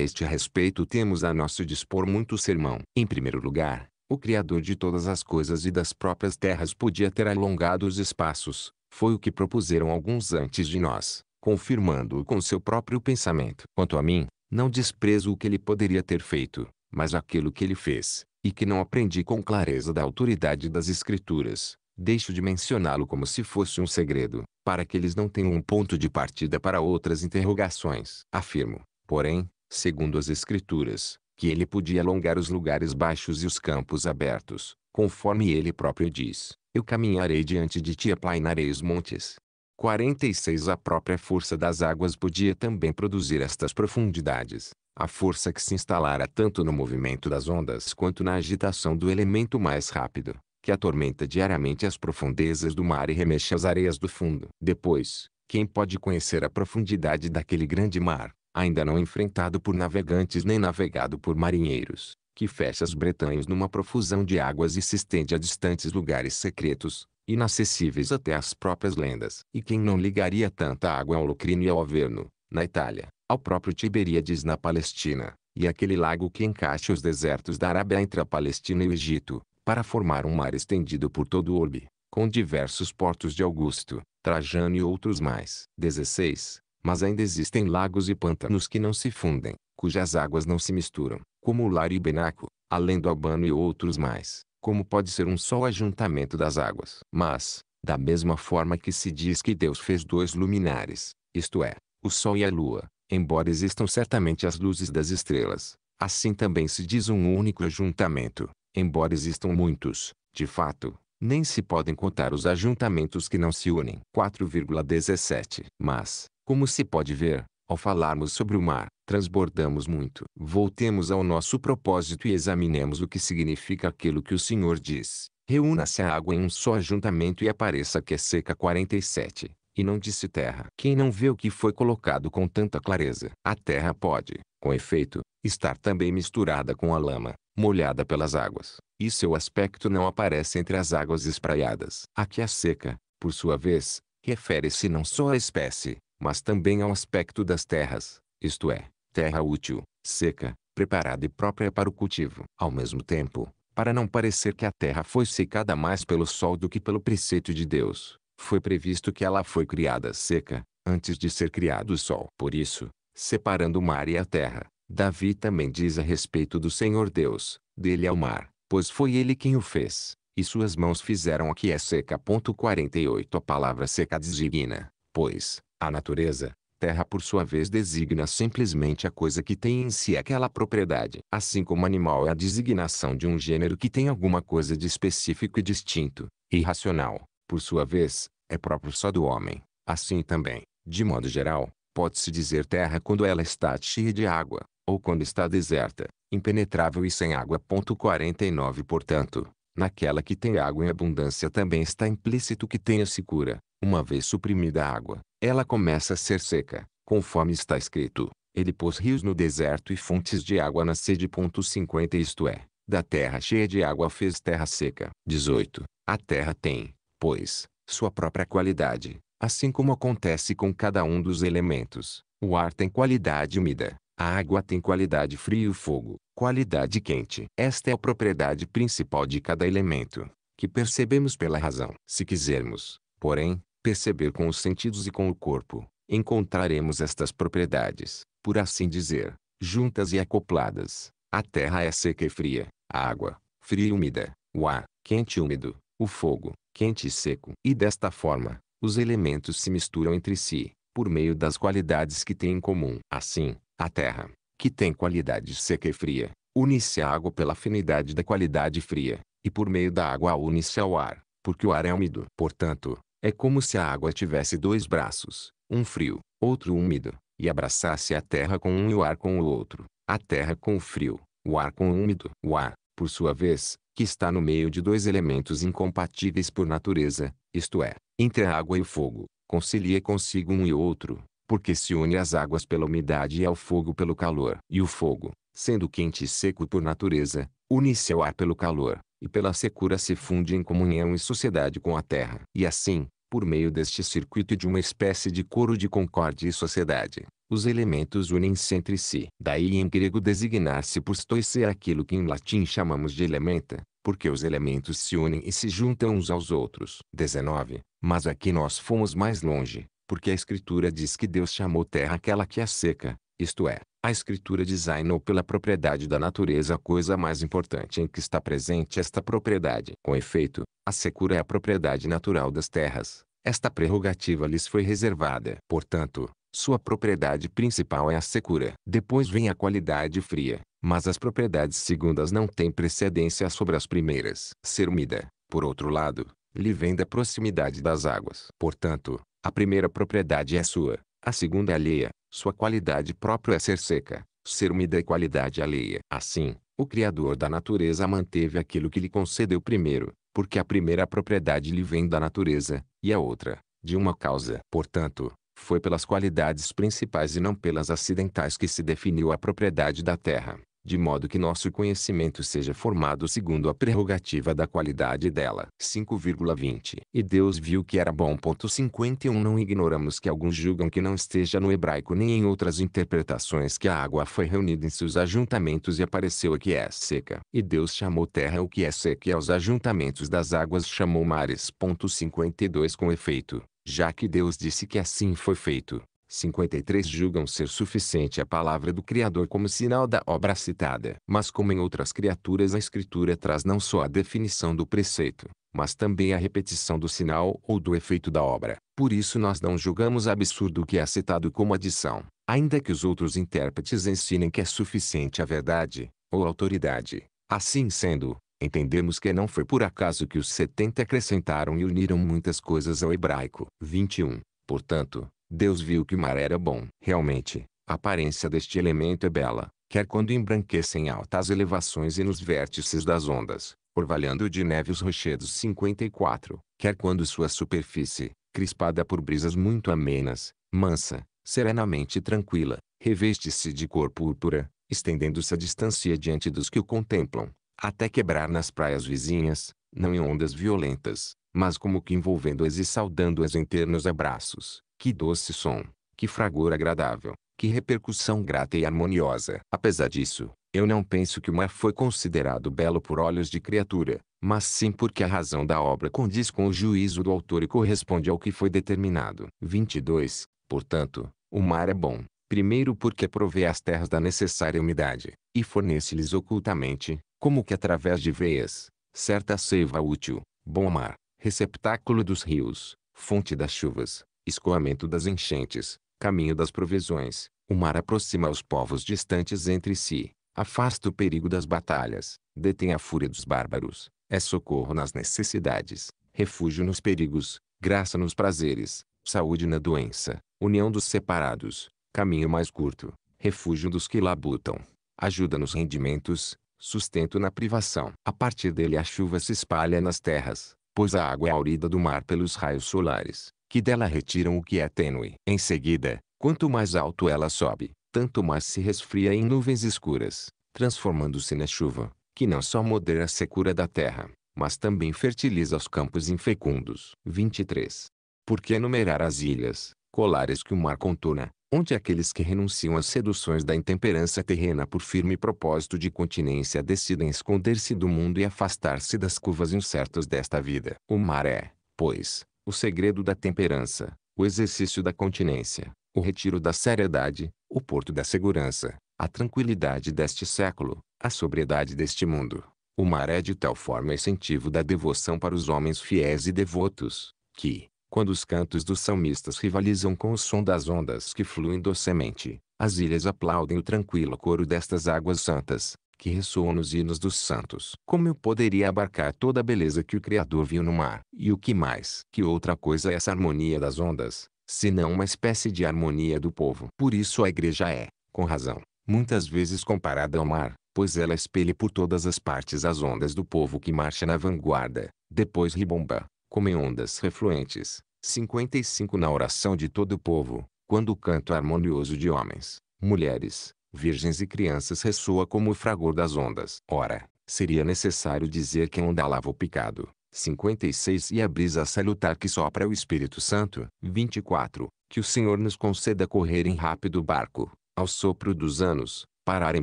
este respeito temos a nosso dispor muito sermão. Em primeiro lugar, o Criador de todas as coisas e das próprias terras podia ter alongado os espaços, foi o que propuseram alguns antes de nós, confirmando-o com seu próprio pensamento. Quanto a mim, não desprezo o que ele poderia ter feito, mas aquilo que ele fez, e que não aprendi com clareza da autoridade das Escrituras, deixo de mencioná-lo como se fosse um segredo, para que eles não tenham um ponto de partida para outras interrogações. Afirmo, porém, segundo as Escrituras, que ele podia alongar os lugares baixos e os campos abertos, conforme ele próprio diz. Eu caminharei diante de ti e aplainarei os montes. 46 A própria força das águas podia também produzir estas profundidades. A força que se instalara tanto no movimento das ondas quanto na agitação do elemento mais rápido, que atormenta diariamente as profundezas do mar e remexe as areias do fundo. Depois, quem pode conhecer a profundidade daquele grande mar, ainda não enfrentado por navegantes nem navegado por marinheiros? Que fecha as Bretanhas numa profusão de águas e se estende a distantes lugares secretos, inacessíveis até às próprias lendas. E quem não ligaria tanta água ao Lucrino e ao Averno, na Itália, ao próprio Tiberíades na Palestina, e aquele lago que encaixa os desertos da Arábia entre a Palestina e o Egito, para formar um mar estendido por todo o orbe, com diversos portos de Augusto, Trajano e outros mais. 16. Mas ainda existem lagos e pântanos que não se fundem, cujas águas não se misturam, como o e Benaco, além do Albano e outros mais, como pode ser um só ajuntamento das águas. Mas, da mesma forma que se diz que Deus fez dois luminares, isto é, o Sol e a Lua, embora existam certamente as luzes das estrelas, assim também se diz um único ajuntamento, embora existam muitos, de fato, nem se podem contar os ajuntamentos que não se unem. 4,17 Mas, como se pode ver, ao falarmos sobre o mar, transbordamos muito. Voltemos ao nosso propósito e examinemos o que significa aquilo que o Senhor diz. Reúna-se a água em um só ajuntamento e apareça que é seca 47. E não disse terra. Quem não vê o que foi colocado com tanta clareza? A terra pode, com efeito, estar também misturada com a lama, molhada pelas águas, e seu aspecto não aparece entre as águas espraiadas. Aqui a seca, por sua vez, refere-se não só à espécie, mas também ao aspecto das terras, isto é, terra útil, seca, preparada e própria para o cultivo. Ao mesmo tempo, para não parecer que a terra foi secada mais pelo sol do que pelo preceito de Deus, foi previsto que ela foi criada seca, antes de ser criado o sol. Por isso, separando o mar e a terra, Davi também diz a respeito do Senhor Deus, dele ao mar, pois foi ele quem o fez, e suas mãos fizeram a que é seca. 48 A palavra seca designa, pois, a natureza, Terra por sua vez designa simplesmente a coisa que tem em si aquela propriedade. Assim como animal é a designação de um gênero que tem alguma coisa de específico e distinto, e racional, por sua vez, é próprio só do homem. Assim também, de modo geral, pode-se dizer terra quando ela está cheia de água, ou quando está deserta, impenetrável e sem água. 49 Portanto, naquela que tem água em abundância também está implícito que tenha secura. Uma vez suprimida a água, ela começa a ser seca, conforme está escrito. Ele pôs rios no deserto e fontes de água na sede. 50 Isto é, da terra cheia de água fez terra seca. 18. A terra tem, pois, sua própria qualidade, assim como acontece com cada um dos elementos. O ar tem qualidade úmida, a água tem qualidade fria e o fogo, qualidade quente. Esta é a propriedade principal de cada elemento, que percebemos pela razão. Se quisermos, porém, perceber com os sentidos e com o corpo, encontraremos estas propriedades, por assim dizer, juntas e acopladas. A terra é seca e fria, a água, fria e úmida, o ar, quente e úmido, o fogo, quente e seco. E desta forma, os elementos se misturam entre si, por meio das qualidades que têm em comum. Assim, a terra, que tem qualidade seca e fria, une-se à água pela afinidade da qualidade fria, e por meio da água une-se ao ar, porque o ar é úmido. Portanto, é como se a água tivesse dois braços, um frio, outro úmido, e abraçasse a terra com um e o ar com o outro, a terra com o frio, o ar com o úmido. O ar, por sua vez, que está no meio de dois elementos incompatíveis por natureza, isto é, entre a água e o fogo, concilia consigo um e outro, porque se une às águas pela umidade e ao fogo pelo calor. E o fogo, sendo quente e seco por natureza, une-se ao ar pelo calor, e pela secura se funde em comunhão e sociedade com a terra. E assim, por meio deste circuito de uma espécie de coro de concórdia e sociedade, os elementos unem-se entre si. Daí em grego designar-se por stoi ser aquilo que em latim chamamos de elementa, porque os elementos se unem e se juntam uns aos outros. 19. Mas aqui nós fomos mais longe, porque a Escritura diz que Deus chamou terra aquela que é seca, isto é, a Escritura designou pela propriedade da natureza a coisa mais importante em que está presente esta propriedade. Com efeito, a secura é a propriedade natural das terras. Esta prerrogativa lhes foi reservada. Portanto, sua propriedade principal é a secura. Depois vem a qualidade fria, mas as propriedades segundas não têm precedência sobre as primeiras. Ser úmida, por outro lado, lhe vem da proximidade das águas. Portanto, a primeira propriedade é sua, a segunda é alheia, sua qualidade própria é ser seca, ser úmida é qualidade alheia. Assim, o Criador da natureza manteve aquilo que lhe concedeu primeiro, porque a primeira propriedade lhe vem da natureza, e a outra, de uma causa. Portanto, foi pelas qualidades principais e não pelas acidentais que se definiu a propriedade da terra, de modo que nosso conhecimento seja formado segundo a prerrogativa da qualidade dela. 5,20 E Deus viu que era bom. 51 Não ignoramos que alguns julgam que não esteja no hebraico nem em outras interpretações que a água foi reunida em seus ajuntamentos e apareceu a que é seca. E Deus chamou terra o que é seca e aos ajuntamentos das águas chamou mares. 52 Com efeito, já que Deus disse que assim foi feito. 53 julgam ser suficiente a palavra do Criador como sinal da obra citada. Mas como em outras criaturas a Escritura traz não só a definição do preceito, mas também a repetição do sinal ou do efeito da obra. Por isso nós não julgamos absurdo o que é citado como adição, ainda que os outros intérpretes ensinem que é suficiente a verdade, ou autoridade. Assim sendo, Entendemos que não foi por acaso que os setenta acrescentaram e uniram muitas coisas ao hebraico. 21. Portanto, Deus viu que o mar era bom. Realmente, a aparência deste elemento é bela, quer quando embranquece em altas elevações e nos vértices das ondas, orvalhando de neve os rochedos 54, quer quando sua superfície, crispada por brisas muito amenas, mansa, serenamente tranquila, reveste-se de cor púrpura, estendendo-se a distância diante dos que o contemplam, até quebrar nas praias vizinhas, não em ondas violentas, mas como que envolvendo-as e saudando-as em ternos abraços. Que doce som, que fragor agradável, que repercussão grata e harmoniosa. Apesar disso, eu não penso que o mar foi considerado belo por olhos de criatura, mas sim porque a razão da obra condiz com o juízo do autor e corresponde ao que foi determinado. 22. Portanto, o mar é bom, primeiro porque provê às terras da necessária umidade, e fornece-lhes ocultamente, como que através de veias, certa seiva útil, bom mar, receptáculo dos rios, fonte das chuvas, escoamento das enchentes, caminho das provisões, o mar aproxima os povos distantes entre si, afasta o perigo das batalhas, detém a fúria dos bárbaros, é socorro nas necessidades, refúgio nos perigos, graça nos prazeres, saúde na doença, união dos separados, caminho mais curto, refúgio dos que labutam, ajuda nos rendimentos, sustento na privação. A partir dele a chuva se espalha nas terras, pois a água é aurida do mar pelos raios solares, que dela retiram o que é tênue. Em seguida, quanto mais alto ela sobe, tanto mais se resfria em nuvens escuras, transformando-se na chuva, que não só modera a secura da terra, mas também fertiliza os campos infecundos. 23. Por que enumerar as ilhas, colares que o mar contorna, onde aqueles que renunciam às seduções da intemperança terrena por firme propósito de continência decidem esconder-se do mundo e afastar-se das curvas incertas desta vida. O mar é, pois, o segredo da temperança, o exercício da continência, o retiro da seriedade, o porto da segurança, a tranquilidade deste século, a sobriedade deste mundo. O mar é de tal forma incentivo da devoção para os homens fiéis e devotos, que, quando os cantos dos salmistas rivalizam com o som das ondas que fluem docemente, as ilhas aplaudem o tranquilo coro destas águas santas, que ressoam nos hinos dos santos. Como eu poderia abarcar toda a beleza que o Criador viu no mar? E o que mais? Que outra coisa é essa harmonia das ondas, senão uma espécie de harmonia do povo? Por isso a igreja é, com razão, muitas vezes comparada ao mar, pois ela espelha por todas as partes as ondas do povo que marcha na vanguarda, depois ribomba, como em ondas refluentes. 55 Na oração de todo o povo, quando o canto harmonioso de homens, mulheres, virgens e crianças ressoa como o fragor das ondas. Ora, seria necessário dizer que a onda lava o picado. 56 E a brisa salutar que sopra o Espírito Santo. 24. Que o Senhor nos conceda correr em rápido barco, ao sopro dos anos, parar em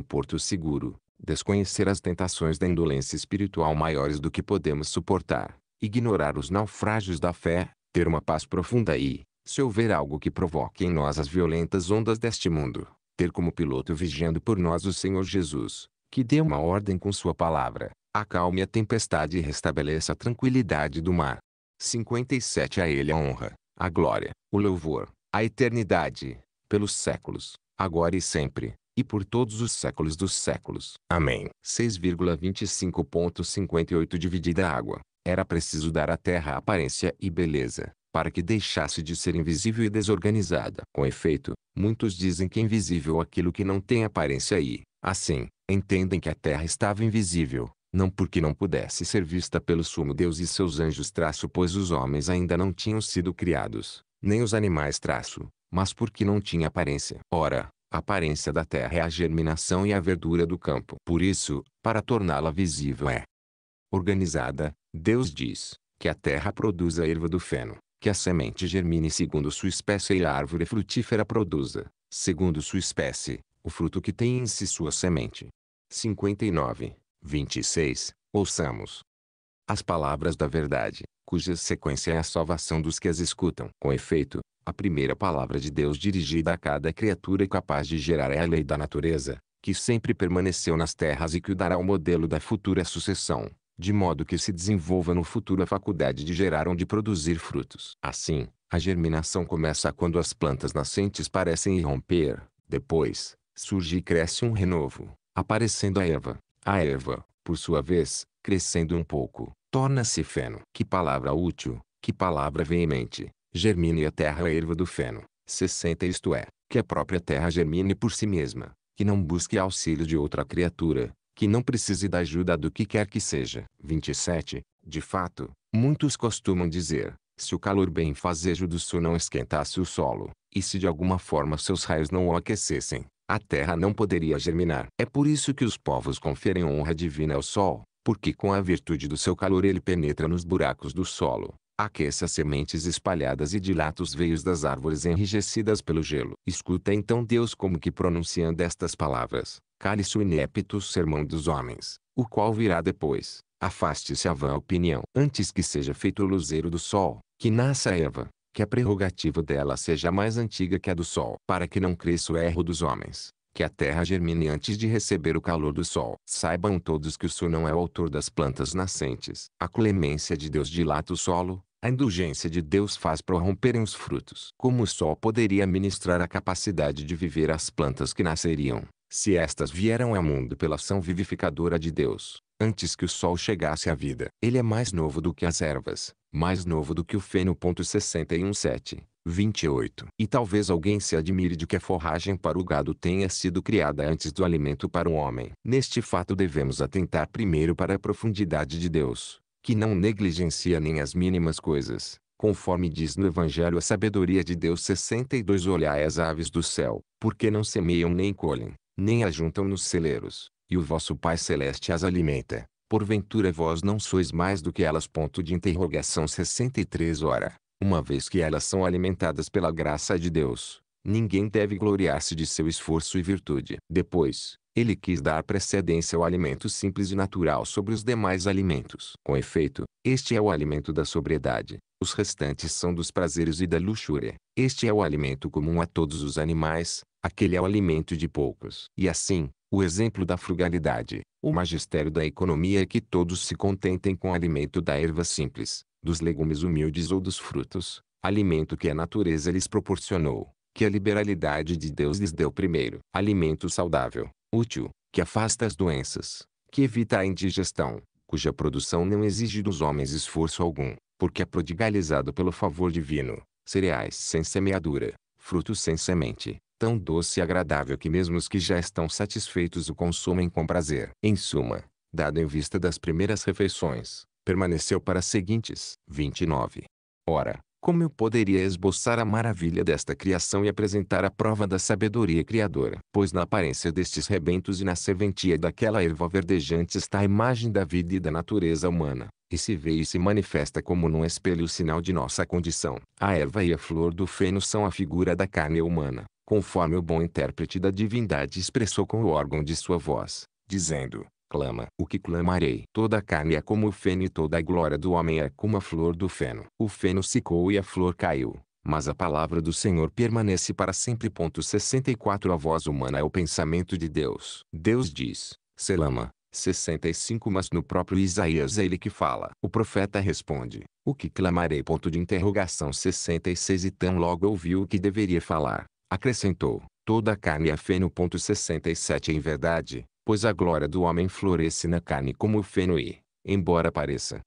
porto seguro, desconhecer as tentações da indolência espiritual maiores do que podemos suportar, ignorar os naufrágios da fé, ter uma paz profunda e, se houver algo que provoque em nós as violentas ondas deste mundo, ter como piloto vigiando por nós o Senhor Jesus, que dê uma ordem com sua palavra, acalme a tempestade e restabeleça a tranquilidade do mar. 57 A Ele a honra, a glória, o louvor, a eternidade, pelos séculos, agora e sempre, e por todos os séculos dos séculos. Amém. 6,25.58 Dividida a água. Era preciso dar à terra aparência e beleza, para que deixasse de ser invisível e desorganizada. Com efeito, muitos dizem que é invisível aquilo que não tem aparência e, assim, entendem que a terra estava invisível, não porque não pudesse ser vista pelo sumo Deus e seus anjos traço pois os homens ainda não tinham sido criados, nem os animais traço, mas porque não tinha aparência. Ora, a aparência da terra é a germinação e a verdura do campo. Por isso, para torná-la visível é organizada, Deus diz que a terra produza a erva do feno, que a semente germine segundo sua espécie e a árvore frutífera produza, segundo sua espécie, o fruto que tem em si sua semente. 59, 26. Ouçamos as palavras da verdade, cuja sequência é a salvação dos que as escutam. Com efeito, a primeira palavra de Deus dirigida a cada criatura capaz de gerar é a lei da natureza, que sempre permaneceu nas terras e que o dará o modelo da futura sucessão de modo que se desenvolva no futuro a faculdade de gerar ou de produzir frutos. Assim, a germinação começa quando as plantas nascentes parecem irromper, depois, surge e cresce um renovo, aparecendo a erva. A erva, por sua vez, crescendo um pouco, torna-se feno. Que palavra útil, que palavra veemente, germine a terra a erva do feno. 60 Isto é, que a própria terra germine por si mesma, que não busque auxílio de outra criatura, que não precise da ajuda do que quer que seja. 27. De fato, muitos costumam dizer, se o calor benfazejo do sol não esquentasse o solo, e se de alguma forma seus raios não o aquecessem, a terra não poderia germinar. É por isso que os povos conferem honra divina ao sol, porque com a virtude do seu calor ele penetra nos buracos do solo, aquece as sementes espalhadas e dilata os veios das árvores enrijecidas pelo gelo. Escuta então Deus como que pronunciando estas palavras, cale-se o inepto sermão dos homens, o qual virá depois. Afaste-se a vã opinião. Antes que seja feito o luzeiro do sol, que nasça a erva, que a prerrogativa dela seja mais antiga que a do sol, para que não cresça o erro dos homens, que a terra germine antes de receber o calor do sol. Saibam todos que o sol não é o autor das plantas nascentes. A clemência de Deus dilata o solo, A indulgência de Deus faz prorromperem os frutos. Como o sol poderia ministrar a capacidade de viver às plantas que nasceriam, se estas vieram ao mundo pela ação vivificadora de Deus, antes que o sol chegasse à vida? Ele é mais novo do que as ervas, mais novo do que o feno. 617, 28. E talvez alguém se admire de que a forragem para o gado tenha sido criada antes do alimento para o homem. Neste fato devemos atentar primeiro para a profundidade de Deus, que não negligencia nem as mínimas coisas. Conforme diz no Evangelho a sabedoria de Deus 62 Olhai as aves do céu, porque não semeiam nem colhem, nem ajuntam nos celeiros, e o vosso Pai Celeste as alimenta. Porventura vós não sois mais do que elas. Ponto de interrogação 63 Ora, uma vez que elas são alimentadas pela graça de Deus, ninguém deve gloriar-se de seu esforço e virtude. Depois, ele quis dar precedência ao alimento simples e natural sobre os demais alimentos. Com efeito, este é o alimento da sobriedade. Os restantes são dos prazeres e da luxúria. Este é o alimento comum a todos os animais, aquele é o alimento de poucos. E assim, o exemplo da frugalidade, o magistério da economia é que todos se contentem com o alimento da erva simples, dos legumes humildes ou dos frutos, alimento que a natureza lhes proporcionou, que a liberalidade de Deus lhes deu primeiro. Alimento saudável, útil, que afasta as doenças, que evita a indigestão, cuja produção não exige dos homens esforço algum, porque é prodigalizado pelo favor divino, cereais sem semeadura, frutos sem semente, tão doce e agradável que mesmo os que já estão satisfeitos o consomem com prazer. Em suma, dado em vista das primeiras refeições, permaneceu para as seguintes. 29. Ora, como eu poderia esboçar a maravilha desta criação e apresentar a prova da sabedoria criadora? Pois na aparência destes rebentos e na serventia daquela erva verdejante está a imagem da vida e da natureza humana, e se vê e se manifesta como num espelho o sinal de nossa condição. A erva e a flor do feno são a figura da carne humana, conforme o bom intérprete da divindade expressou com o órgão de sua voz, dizendo, clama. O que clamarei? Toda a carne é como o feno e toda a glória do homem é como a flor do feno. O feno secou e a flor caiu, mas a palavra do Senhor permanece para sempre. 64 A voz humana é o pensamento de Deus. Deus diz, Selama, 65 Mas no próprio Isaías é ele que fala. O profeta responde, o que clamarei? Ponto de interrogação 66 E tão logo ouviu o que deveria falar, acrescentou, toda a carne é feno. 67 Em verdade, pois a glória do homem floresce na carne como o feno e, embora pareça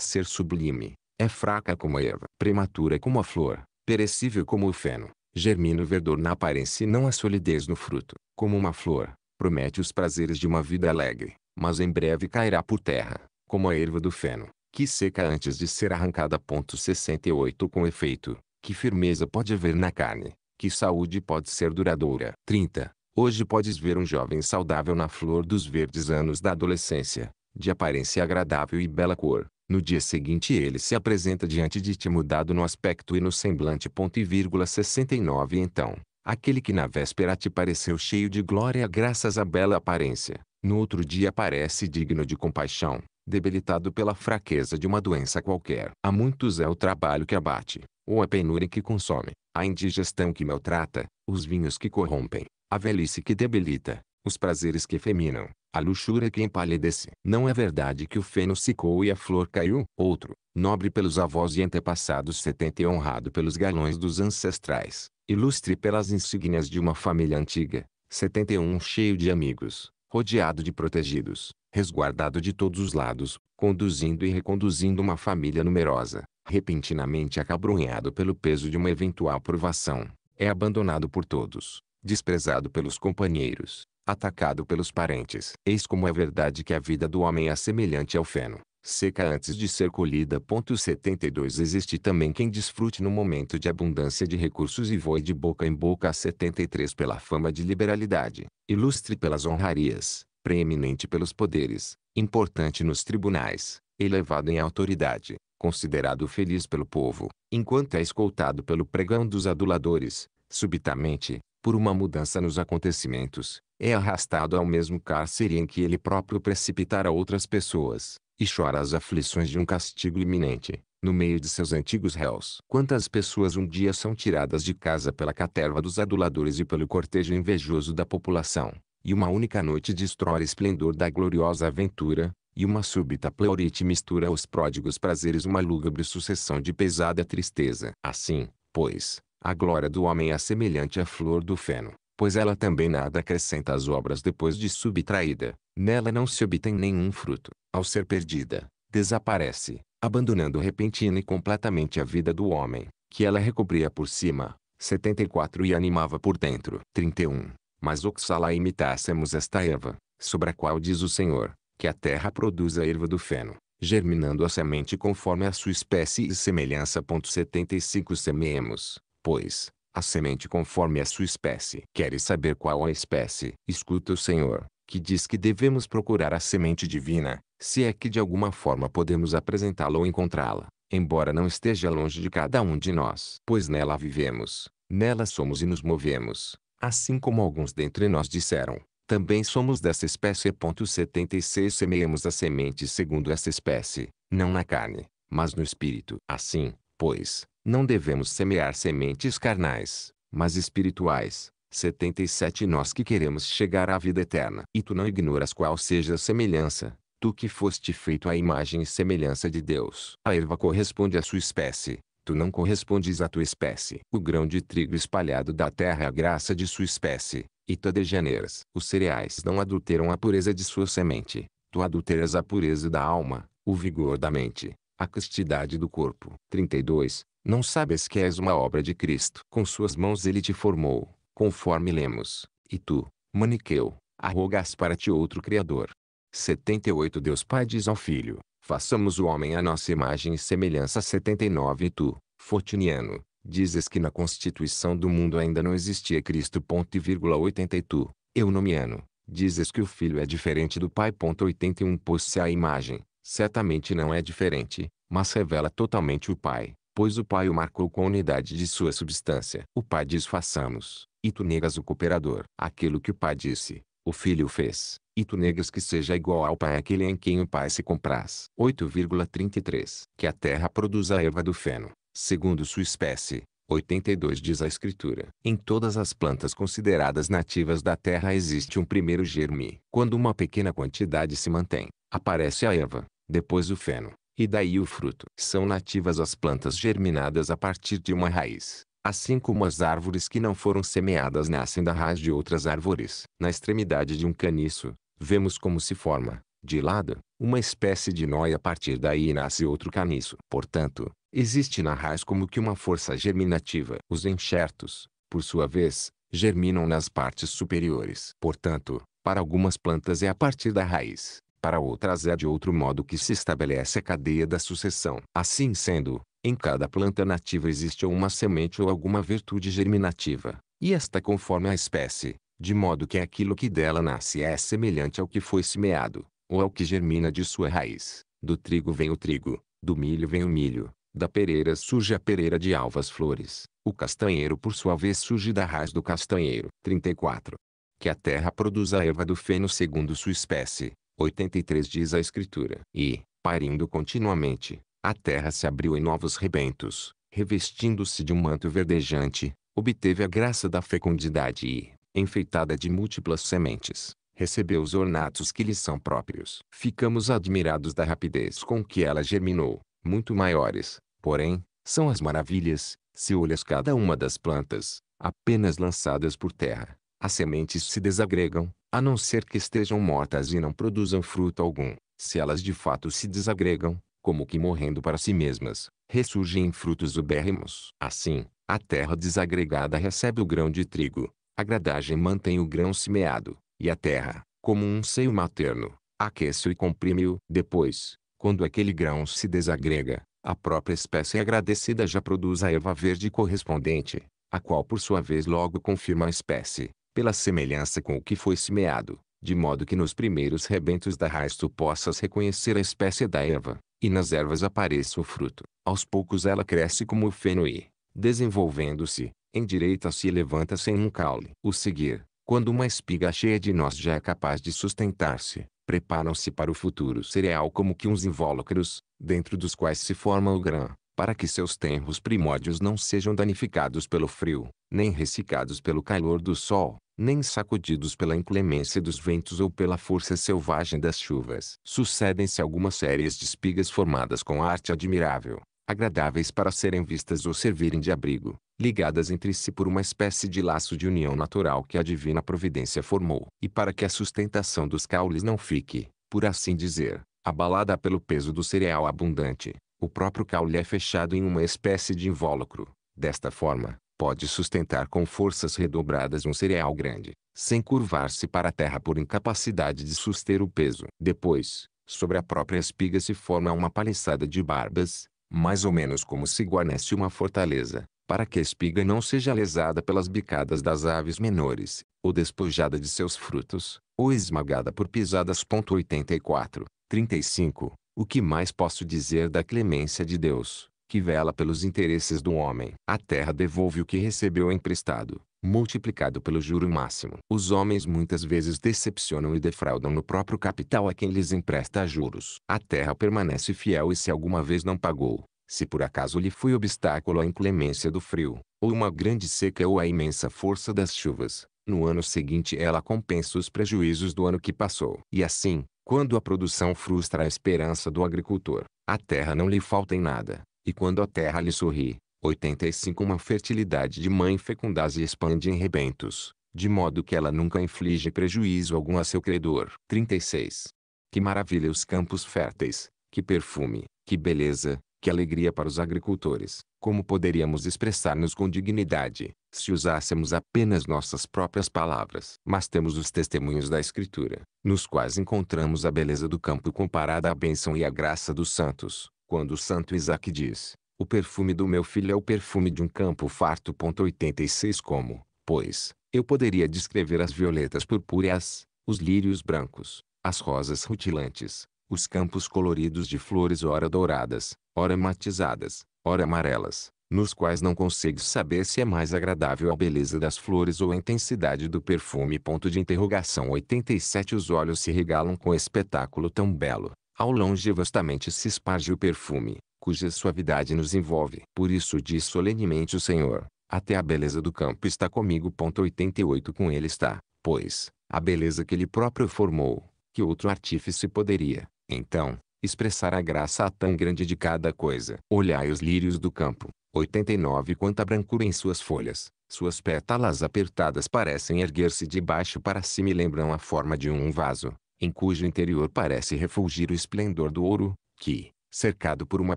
ser sublime, é fraca como a erva, prematura como a flor, perecível como o feno, germina o verdor na aparência e não a solidez no fruto, como uma flor, promete os prazeres de uma vida alegre, mas em breve cairá por terra, como a erva do feno, que seca antes de ser arrancada. 68 Com efeito, que firmeza pode haver na carne, que saúde pode ser duradoura. 30. Hoje podes ver um jovem saudável na flor dos verdes anos da adolescência, de aparência agradável e bela cor. No dia seguinte ele se apresenta diante de ti mudado no aspecto e no semblante. Ponto e vírgula 69 Então, aquele que na véspera te pareceu cheio de glória graças à bela aparência, no outro dia parece digno de compaixão, debilitado pela fraqueza de uma doença qualquer. A muitos é o trabalho que abate, ou a penúria que consome, a indigestão que maltrata, os vinhos que corrompem, a velhice que debilita, os prazeres que efeminam, a luxúria que empalidece. Não é verdade que o feno secou e a flor caiu? Outro, nobre pelos avós e antepassados setenta e honrado pelos galões dos ancestrais, ilustre pelas insígnias de uma família antiga, setenta e um cheio de amigos, rodeado de protegidos, resguardado de todos os lados, conduzindo e reconduzindo uma família numerosa, repentinamente acabrunhado pelo peso de uma eventual provação, é abandonado por todos, desprezado pelos companheiros, atacado pelos parentes. Eis como é verdade que a vida do homem é semelhante ao feno, seca antes de ser colhida. 72 Existe também quem desfrute no momento de abundância de recursos e voe de boca em boca. A 73 pela fama de liberalidade, ilustre pelas honrarias, preeminente pelos poderes, importante nos tribunais, elevado em autoridade, considerado feliz pelo povo, enquanto é escoltado pelo pregão dos aduladores, subitamente, por uma mudança nos acontecimentos, é arrastado ao mesmo cárcere em que ele próprio precipitara outras pessoas, e chora as aflições de um castigo iminente, no meio de seus antigos réus. Quantas pessoas um dia são tiradas de casa pela caterva dos aduladores e pelo cortejo invejoso da população, e uma única noite destrói o esplendor da gloriosa aventura, e uma súbita pleurite mistura aos pródigos prazeres uma lúgubre sucessão de pesada tristeza. Assim, pois, a glória do homem é semelhante à flor do feno, pois ela também nada acrescenta às obras depois de subtraída, nela não se obtém nenhum fruto, ao ser perdida, desaparece, abandonando repentina e completamente a vida do homem, que ela recobria por cima, 74 e animava por dentro. 31. Mas oxalá imitássemos esta erva, sobre a qual diz o Senhor, que a terra produz a erva do feno, germinando a semente conforme a sua espécie e semelhança. 75 Semeemos, pois, a semente conforme a sua espécie. Queres saber qual a espécie? Escuta o Senhor, que diz que devemos procurar a semente divina, se é que de alguma forma podemos apresentá-la ou encontrá-la, embora não esteja longe de cada um de nós. Pois nela vivemos, nela somos e nos movemos, assim como alguns dentre nós disseram, também somos dessa espécie. 76 Semeemos a semente segundo essa espécie, não na carne, mas no espírito. Assim, pois, não devemos semear sementes carnais, mas espirituais. 77 Nós que queremos chegar à vida eterna. E tu não ignoras qual seja a semelhança, tu que foste feito à imagem e semelhança de Deus. A erva corresponde à sua espécie, tu não correspondes à tua espécie. O grão de trigo espalhado da terra é a graça de sua espécie, e tu degeneras. Os cereais não adulteram a pureza de sua semente, tu adulteras a pureza da alma, o vigor da mente, a castidade do corpo. 32. Não sabes que és uma obra de Cristo. Com suas mãos ele te formou, conforme lemos, e tu, Maniqueu, arrogas para ti outro Criador. 78 Deus Pai diz ao Filho, façamos o homem à nossa imagem e semelhança 79 E tu, Fortiniano, Dizes que na constituição do mundo ainda não existia Cristo. 80 e tu, Eunomiano, dizes que o Filho é diferente do Pai. 81 Pois se a imagem, certamente não é diferente, mas revela totalmente o Pai, pois o Pai o marcou com a unidade de sua substância. O Pai diz façamos, e tu negas o cooperador. Aquilo que o Pai disse, o Filho fez, e tu negas que seja igual ao Pai aquele em quem o Pai se compraz. 8,33 Que a terra produza a erva do feno, segundo sua espécie. 82 diz a Escritura. Em todas as plantas consideradas nativas da terra existe um primeiro germe. Quando uma pequena quantidade se mantém, aparece a erva, depois o feno, e daí o fruto. São nativas as plantas germinadas a partir de uma raiz, assim como as árvores que não foram semeadas nascem da raiz de outras árvores. Na extremidade de um caniço, vemos como se forma, de lado, uma espécie de nó e a partir daí nasce outro caniço. Portanto, Existe na raiz como que uma força germinativa. Os enxertos, por sua vez, germinam nas partes superiores. Portanto, para algumas plantas é a partir da raiz, para outras é de outro modo que se estabelece a cadeia da sucessão. Assim sendo, em cada planta nativa existe uma semente ou alguma virtude germinativa, e esta conforme a espécie, de modo que aquilo que dela nasce é semelhante ao que foi semeado, ou ao que germina de sua raiz. Do trigo vem o trigo, do milho vem o milho, da pereira surge a pereira de alvas flores. O castanheiro por sua vez surge da raiz do castanheiro. 34. Que a terra produza a erva do feno segundo sua espécie. 83 diz a escritura. E, parindo continuamente, a terra se abriu em novos rebentos, revestindo-se de um manto verdejante, obteve a graça da fecundidade e, enfeitada de múltiplas sementes, recebeu os ornatos que lhe são próprios. Ficamos admirados da rapidez com que ela germinou, muito maiores, Porém, são as maravilhas, se olhas cada uma das plantas, apenas lançadas por terra, as sementes se desagregam, a não ser que estejam mortas e não produzam fruto algum. Se elas de fato se desagregam, como que morrendo para si mesmas, ressurgem em frutos ubérrimos. Assim, a terra desagregada recebe o grão de trigo, a gradagem mantém o grão semeado, e a terra, como um seio materno, aquece-o e comprime-o. Depois, quando aquele grão se desagrega, a própria espécie agradecida já produz a erva verde correspondente, a qual por sua vez logo confirma a espécie, pela semelhança com o que foi semeado, de modo que nos primeiros rebentos da raiz tu possas reconhecer a espécie da erva, e nas ervas apareça o fruto. Aos poucos ela cresce como o feno e, desenvolvendo-se, endireita-se e levanta-se em um caule. O seguir, quando uma espiga cheia de nós já é capaz de sustentar-se, preparam-se para o futuro cereal como que uns invólucros, dentro dos quais se forma o grão, para que seus tenros primórdios não sejam danificados pelo frio, nem ressecados pelo calor do sol, nem sacudidos pela inclemência dos ventos ou pela força selvagem das chuvas. Sucedem-se algumas séries de espigas formadas com arte admirável, agradáveis para serem vistas ou servirem de abrigo, ligadas entre si por uma espécie de laço de união natural que a divina providência formou. E para que a sustentação dos caules não fique, por assim dizer, abalada pelo peso do cereal abundante, o próprio caule é fechado em uma espécie de invólucro. Desta forma, pode sustentar com forças redobradas um cereal grande, sem curvar-se para a terra por incapacidade de suster o peso. Depois, sobre a própria espiga se forma uma paliçada de barbas, mais ou menos como se guarnece uma fortaleza, para que a espiga não seja lesada pelas bicadas das aves menores, ou despojada de seus frutos, ou esmagada por pisadas. 84, 35 o que mais posso dizer da clemência de Deus, que vela pelos interesses do homem? A terra devolve o que recebeu emprestado, multiplicado pelo juro máximo. Os homens muitas vezes decepcionam e defraudam no próprio capital a quem lhes empresta juros. A terra permanece fiel e se alguma vez não pagou, se por acaso lhe foi obstáculo a inclemência do frio, ou uma grande seca ou a imensa força das chuvas, no ano seguinte ela compensa os prejuízos do ano que passou. E assim, quando a produção frustra a esperança do agricultor, a terra não lhe falta em nada, e quando a terra lhe sorri, 85 Uma fertilidade de mãe fecundaz e expande em rebentos, de modo que ela nunca inflige prejuízo algum a seu credor. 36. Que maravilha os campos férteis, que perfume, que beleza, que alegria para os agricultores! Como poderíamos expressar-nos com dignidade, se usássemos apenas nossas próprias palavras? Mas temos os testemunhos da Escritura, nos quais encontramos a beleza do campo comparada à bênção e à graça dos santos, quando o santo Isaac diz, o perfume do meu filho é o perfume de um campo farto. 86 Como, pois, eu poderia descrever as violetas purpúreas, os lírios brancos, as rosas rutilantes, os campos coloridos de flores ora douradas, ora matizadas, ora amarelas, nos quais não consigo saber se é mais agradável a beleza das flores ou a intensidade do perfume. Ponto de interrogação 87 Os olhos se regalam com espetáculo tão belo. Ao longe vastamente se esparge o perfume, cuja suavidade nos envolve. Por isso diz solenemente o Senhor, até a beleza do campo está comigo. 88 Com ele está, pois, a beleza que ele próprio formou, que outro artífice poderia, então, expressar a graça tão grande de cada coisa. Olhai os lírios do campo. 89 Quanta brancura em suas folhas. Suas pétalas apertadas parecem erguer-se de baixo para cima e lembram a forma de um vaso, em cujo interior parece refulgir o esplendor do ouro, que, cercado por uma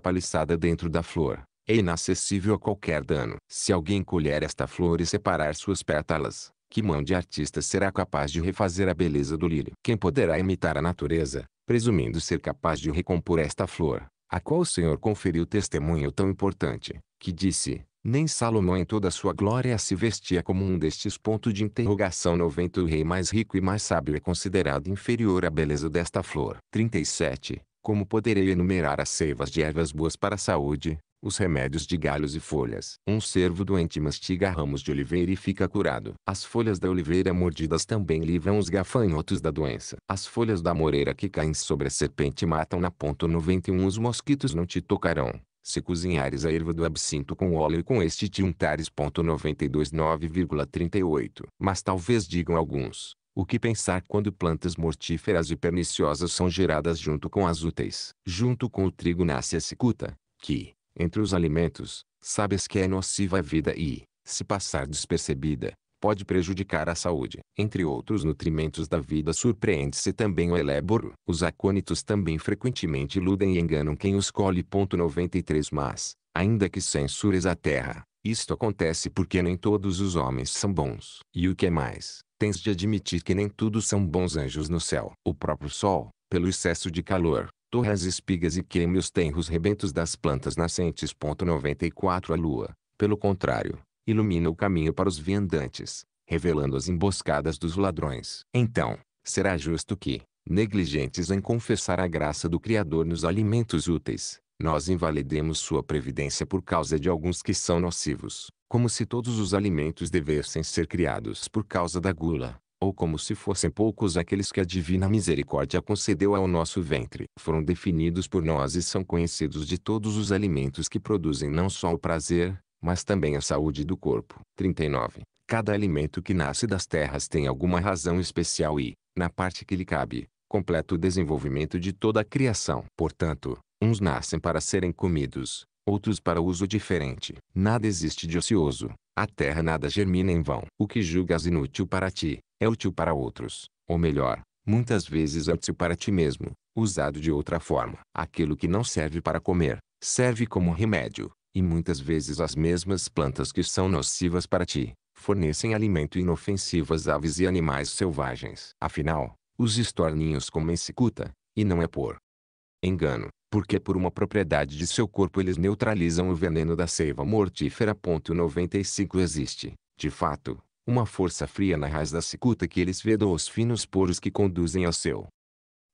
paliçada dentro da flor, é inacessível a qualquer dano. Se alguém colher esta flor e separar suas pétalas, que mão de artista será capaz de refazer a beleza do lírio? Quem poderá imitar a natureza, presumindo ser capaz de recompor esta flor, a qual o Senhor conferiu testemunho tão importante, que disse, nem Salomão em toda sua glória se vestia como um destes pontos de interrogação 90 O rei mais rico e mais sábio é considerado inferior à beleza desta flor. 37. Como poderei enumerar as seivas de ervas boas para a saúde, os remédios de galhos e folhas. Um cervo doente mastiga ramos de oliveira e fica curado. As folhas da oliveira mordidas também livram os gafanhotos da doença. As folhas da moreira que caem sobre a serpente matam na ponta 91 os mosquitos não te tocarão. Se cozinhares a erva do absinto com óleo e com este te untares. 92 9,38. Mas talvez digam alguns, o que pensar quando plantas mortíferas e perniciosas são geradas junto com as úteis? Junto com o trigo nasce a cicuta, que, entre os alimentos, sabes que é nociva à vida e, se passar despercebida, pode prejudicar a saúde. Entre outros nutrimentos da vida surpreende-se também o eléboro. Os acônitos também frequentemente iludem e enganam quem os colhe. 93 Mas, ainda que censures a terra, isto acontece porque nem todos os homens são bons. E o que é mais, tens de admitir que nem todos são bons anjos no céu. O próprio sol, pelo excesso de calor, torre as espigas e queime os tenros rebentos das plantas nascentes. 94 A lua, pelo contrário, ilumina o caminho para os viandantes, revelando as emboscadas dos ladrões. Então, será justo que, negligentes em confessar a graça do Criador nos alimentos úteis, nós invalidemos sua previdência por causa de alguns que são nocivos, como se todos os alimentos devessem ser criados por causa da gula, ou como se fossem poucos aqueles que a divina misericórdia concedeu ao nosso ventre. Foram definidos por nós e são conhecidos de todos os alimentos que produzem não só o prazer, mas também a saúde do corpo. 39. Cada alimento que nasce das terras tem alguma razão especial e, na parte que lhe cabe, completa o desenvolvimento de toda a criação. Portanto, uns nascem para serem comidos, outros para uso diferente. Nada existe de ocioso, a terra nada germina em vão. O que julgas inútil para ti, é útil para outros, ou melhor, muitas vezes é útil para ti mesmo, usado de outra forma. Aquilo que não serve para comer, serve como remédio, e muitas vezes as mesmas plantas que são nocivas para ti, fornecem alimento inofensivo às aves e animais selvagens. Afinal, os estorninhos comem cicuta, e não é por engano, porque por uma propriedade de seu corpo eles neutralizam o veneno da seiva mortífera. 95 Existe, de fato, uma força fria na raiz da cicuta que eles vedam os finos poros que conduzem ao seu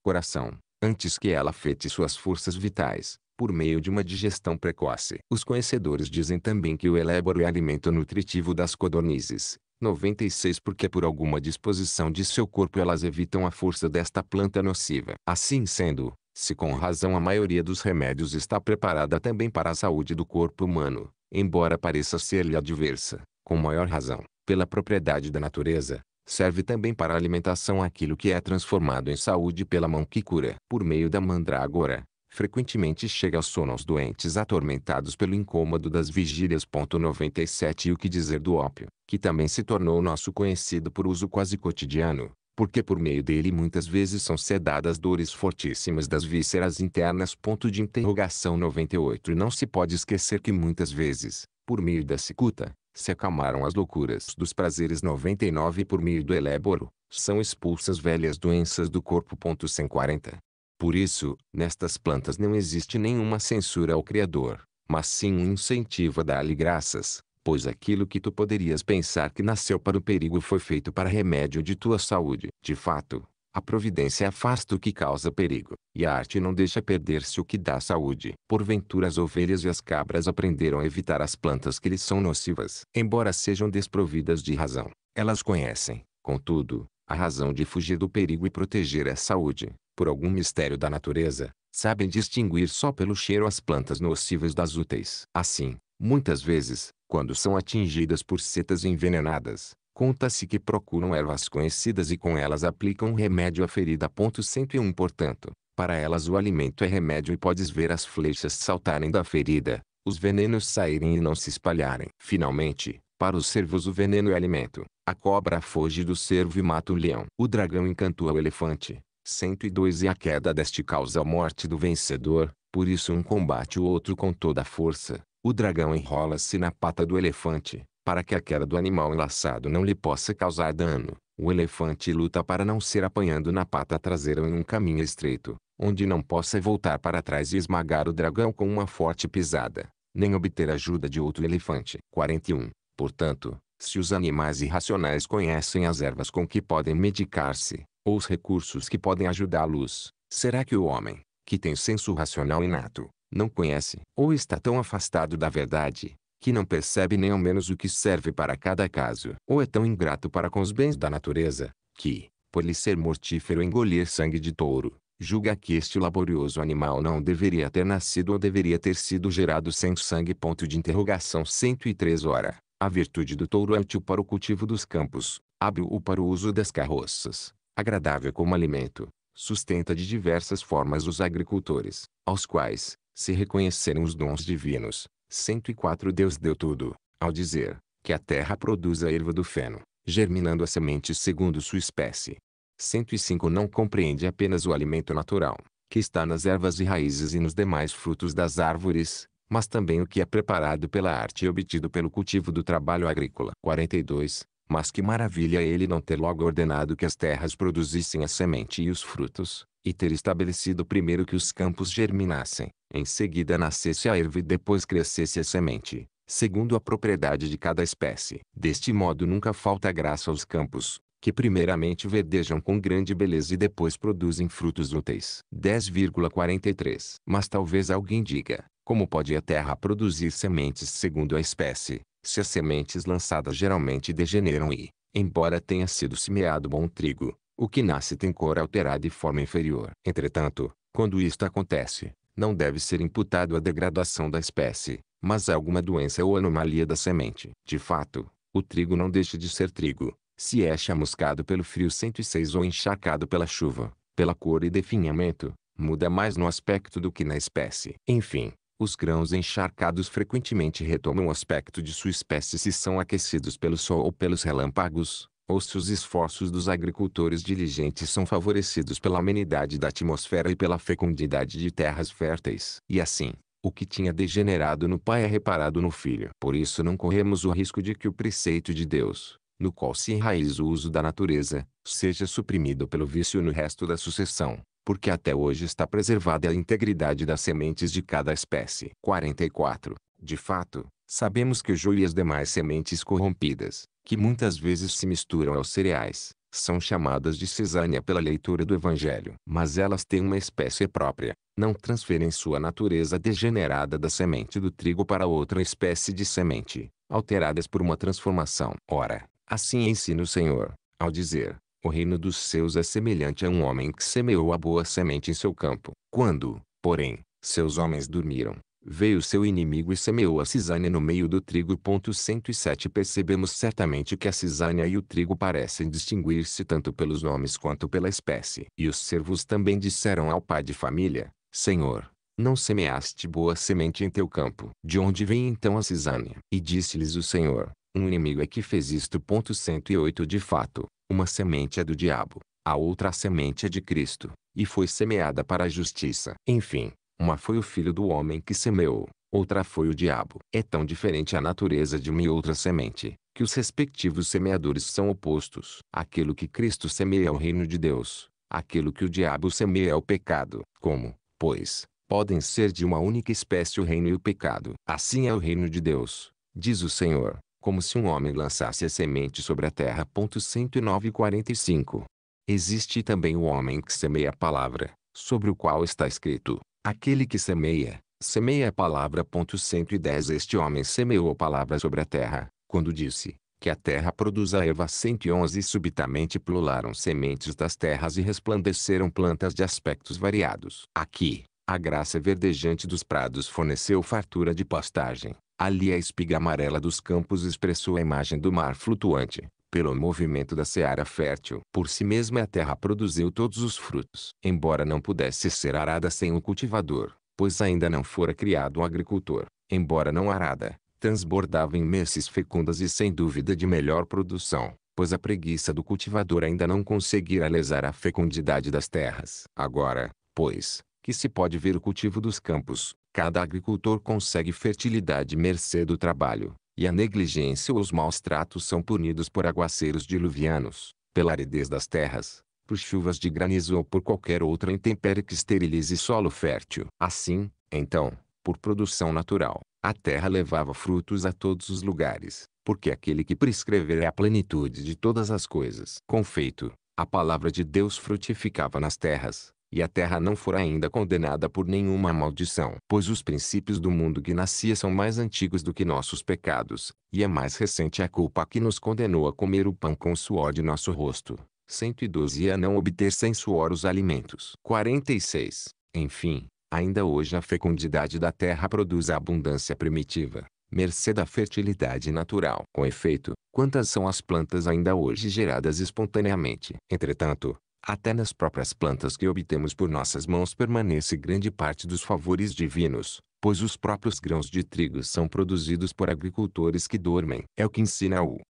coração, antes que ela afete suas forças vitais, por meio de uma digestão precoce. Os conhecedores dizem também que o eléboro é alimento nutritivo das codornizes. 96 Porque por alguma disposição de seu corpo elas evitam a força desta planta nociva. Assim sendo, se com razão a maioria dos remédios está preparada também para a saúde do corpo humano, embora pareça ser-lhe adversa, com maior razão, pela propriedade da natureza, serve também para alimentação aquilo que é transformado em saúde pela mão que cura. Por meio da mandrágora, frequentemente chega ao sono aos doentes atormentados pelo incômodo das vigílias. 97 E o que dizer do ópio, que também se tornou nosso conhecido por uso quase cotidiano, porque por meio dele muitas vezes são sedadas dores fortíssimas das vísceras internas. Ponto de interrogação 98 E não se pode esquecer que muitas vezes, por meio da cicuta, se acalmaram as loucuras dos prazeres 99 por meio do eléboro, são expulsas velhas doenças do corpo. 140. Por isso, nestas plantas não existe nenhuma censura ao Criador, mas sim um incentivo a dar-lhe graças, pois aquilo que tu poderias pensar que nasceu para o perigo foi feito para remédio de tua saúde. De fato, a providência afasta o que causa perigo, e a arte não deixa perder-se o que dá saúde. Porventura as ovelhas e as cabras aprenderam a evitar as plantas que lhes são nocivas. Embora sejam desprovidas de razão, elas conhecem, contudo, a razão de fugir do perigo e proteger a saúde, por algum mistério da natureza, sabem distinguir só pelo cheiro as plantas nocivas das úteis. Assim, muitas vezes, quando são atingidas por setas envenenadas, Conta-se que procuram ervas conhecidas e com elas aplicam um remédio à ferida. 101 Portanto, para elas o alimento é remédio e podes ver as flechas saltarem da ferida, os venenos saírem e não se espalharem. Finalmente, para os cervos o veneno é alimento. A cobra foge do cervo e mata o leão. O dragão encantou o elefante. 102 E a queda deste causa a morte do vencedor, por isso um combate o outro com toda a força. O dragão enrola-se na pata do elefante, para que a queda do animal enlaçado não lhe possa causar dano, o elefante luta para não ser apanhando na pata traseira em um caminho estreito, onde não possa voltar para trás e esmagar o dragão com uma forte pisada, nem obter ajuda de outro elefante. 41. Portanto, se os animais irracionais conhecem as ervas com que podem medicar-se, ou os recursos que podem ajudá-los, será que o homem, que tem senso racional inato, não conhece, ou está tão afastado da verdade, que não percebe nem ao menos o que serve para cada caso. Ou é tão ingrato para com os bens da natureza, que, por lhe ser mortífero engolir sangue de touro, julga que este laborioso animal não deveria ter nascido ou deveria ter sido gerado sem sangue. Ponto de interrogação 103 Ora, a virtude do touro é útil para o cultivo dos campos, hábil para o uso das carroças, agradável como alimento, sustenta de diversas formas os agricultores, aos quais, se reconheceram os dons divinos, 104 Deus deu tudo, ao dizer, que a terra produz a erva do feno, germinando a semente segundo sua espécie. 105 Não compreende apenas o alimento natural, que está nas ervas e raízes e nos demais frutos das árvores, mas também o que é preparado pela arte e obtido pelo cultivo do trabalho agrícola. 42 Mas que maravilha ele não ter logo ordenado que as terras produzissem a semente e os frutos, e ter estabelecido primeiro que os campos germinassem, em seguida nascesse a erva e depois crescesse a semente, segundo a propriedade de cada espécie. Deste modo nunca falta graça aos campos, que primeiramente verdejam com grande beleza e depois produzem frutos úteis. 10,43 Mas talvez alguém diga, como pode a terra produzir sementes segundo a espécie, se as sementes lançadas geralmente degeneram e, embora tenha sido semeado bom trigo, o que nasce tem cor alterada e forma inferior. Entretanto, quando isto acontece, não deve ser imputado à degradação da espécie, mas a alguma doença ou anomalia da semente. De fato, o trigo não deixa de ser trigo, se é chamuscado pelo frio 106 ou encharcado pela chuva, pela cor e definhamento, muda mais no aspecto do que na espécie. Enfim, os grãos encharcados frequentemente retomam o aspecto de sua espécie se são aquecidos pelo sol ou pelos relâmpagos, ou se os esforços dos agricultores diligentes são favorecidos pela amenidade da atmosfera e pela fecundidade de terras férteis. E assim, o que tinha degenerado no pai é reparado no filho. Por isso não corremos o risco de que o preceito de Deus, no qual se enraiza o uso da natureza, seja suprimido pelo vício no resto da sucessão, porque até hoje está preservada a integridade das sementes de cada espécie. 44. De fato, sabemos que o joio e as demais sementes corrompidas, que muitas vezes se misturam aos cereais, são chamadas de cisânia pela leitura do Evangelho. Mas elas têm uma espécie própria, não transferem sua natureza degenerada da semente do trigo para outra espécie de semente, alteradas por uma transformação. Ora, Assim ensina o Senhor, ao dizer, o reino dos seus é semelhante a um homem que semeou a boa semente em seu campo. Quando, porém, seus homens dormiram, veio seu inimigo e semeou a cisânia no meio do trigo. 107 Percebemos certamente que a cisânia e o trigo parecem distinguir-se tanto pelos nomes quanto pela espécie. E os servos também disseram ao pai de família, Senhor, não semeaste boa semente em teu campo. De onde vem então a cisânia? E disse-lhes o Senhor, um inimigo é que fez isto. 108 De fato, uma semente é do diabo, a outra semente é de Cristo, e foi semeada para a justiça. Enfim, uma foi o filho do homem que semeou, outra foi o diabo. É tão diferente a natureza de uma e outra semente, que os respectivos semeadores são opostos. Aquilo que Cristo semeia é o reino de Deus, aquilo que o diabo semeia é o pecado. Como, pois, podem ser de uma única espécie o reino e o pecado? Assim é o reino de Deus, diz o Senhor como se um homem lançasse a semente sobre a terra. 109:45. Existe também o homem que semeia a palavra, sobre o qual está escrito: aquele que semeia, semeia a palavra. 110 Este homem semeou a palavra sobre a terra, quando disse que a terra produza erva 111 subitamente pulularam sementes das terras e resplandeceram plantas de aspectos variados. Aqui, a graça verdejante dos prados forneceu fartura de pastagem, Ali a espiga amarela dos campos expressou a imagem do mar flutuante, pelo movimento da seara fértil. Por si mesma a terra produziu todos os frutos. Embora não pudesse ser arada sem o cultivador, pois ainda não fora criado um agricultor, embora não arada, transbordava em messes fecundas e sem dúvida de melhor produção, pois a preguiça do cultivador ainda não conseguira lesar a fecundidade das terras. Agora, pois, que se pode ver o cultivo dos campos, Cada agricultor consegue fertilidade mercê do trabalho, e a negligência ou os maus tratos são punidos por aguaceiros diluvianos, pela aridez das terras, por chuvas de granizo ou por qualquer outra intempérie que esterilize solo fértil. Assim, então, por produção natural, a terra levava frutos a todos os lugares, porque aquele que prescrever é a plenitude de todas as coisas. Com feito, a palavra de Deus frutificava nas terras, e a terra não for ainda condenada por nenhuma maldição. Pois os princípios do mundo que nascia são mais antigos do que nossos pecados, e é mais recente a culpa que nos condenou a comer o pão com o suor de nosso rosto. 112 e a não obter sem suor os alimentos. 46. Enfim, ainda hoje a fecundidade da terra produz a abundância primitiva, mercê da fertilidade natural. Com efeito, quantas são as plantas ainda hoje geradas espontaneamente? Entretanto, até nas próprias plantas que obtemos por nossas mãos permanece grande parte dos favores divinos, pois os próprios grãos de trigo são produzidos por agricultores que dormem. É o que ensina o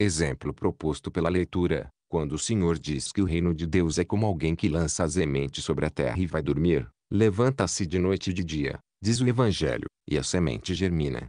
exemplo proposto pela leitura, quando o Senhor diz que o reino de Deus é como alguém que lança a semente sobre a terra e vai dormir, levanta-se de noite e de dia, diz o Evangelho, e a semente germina.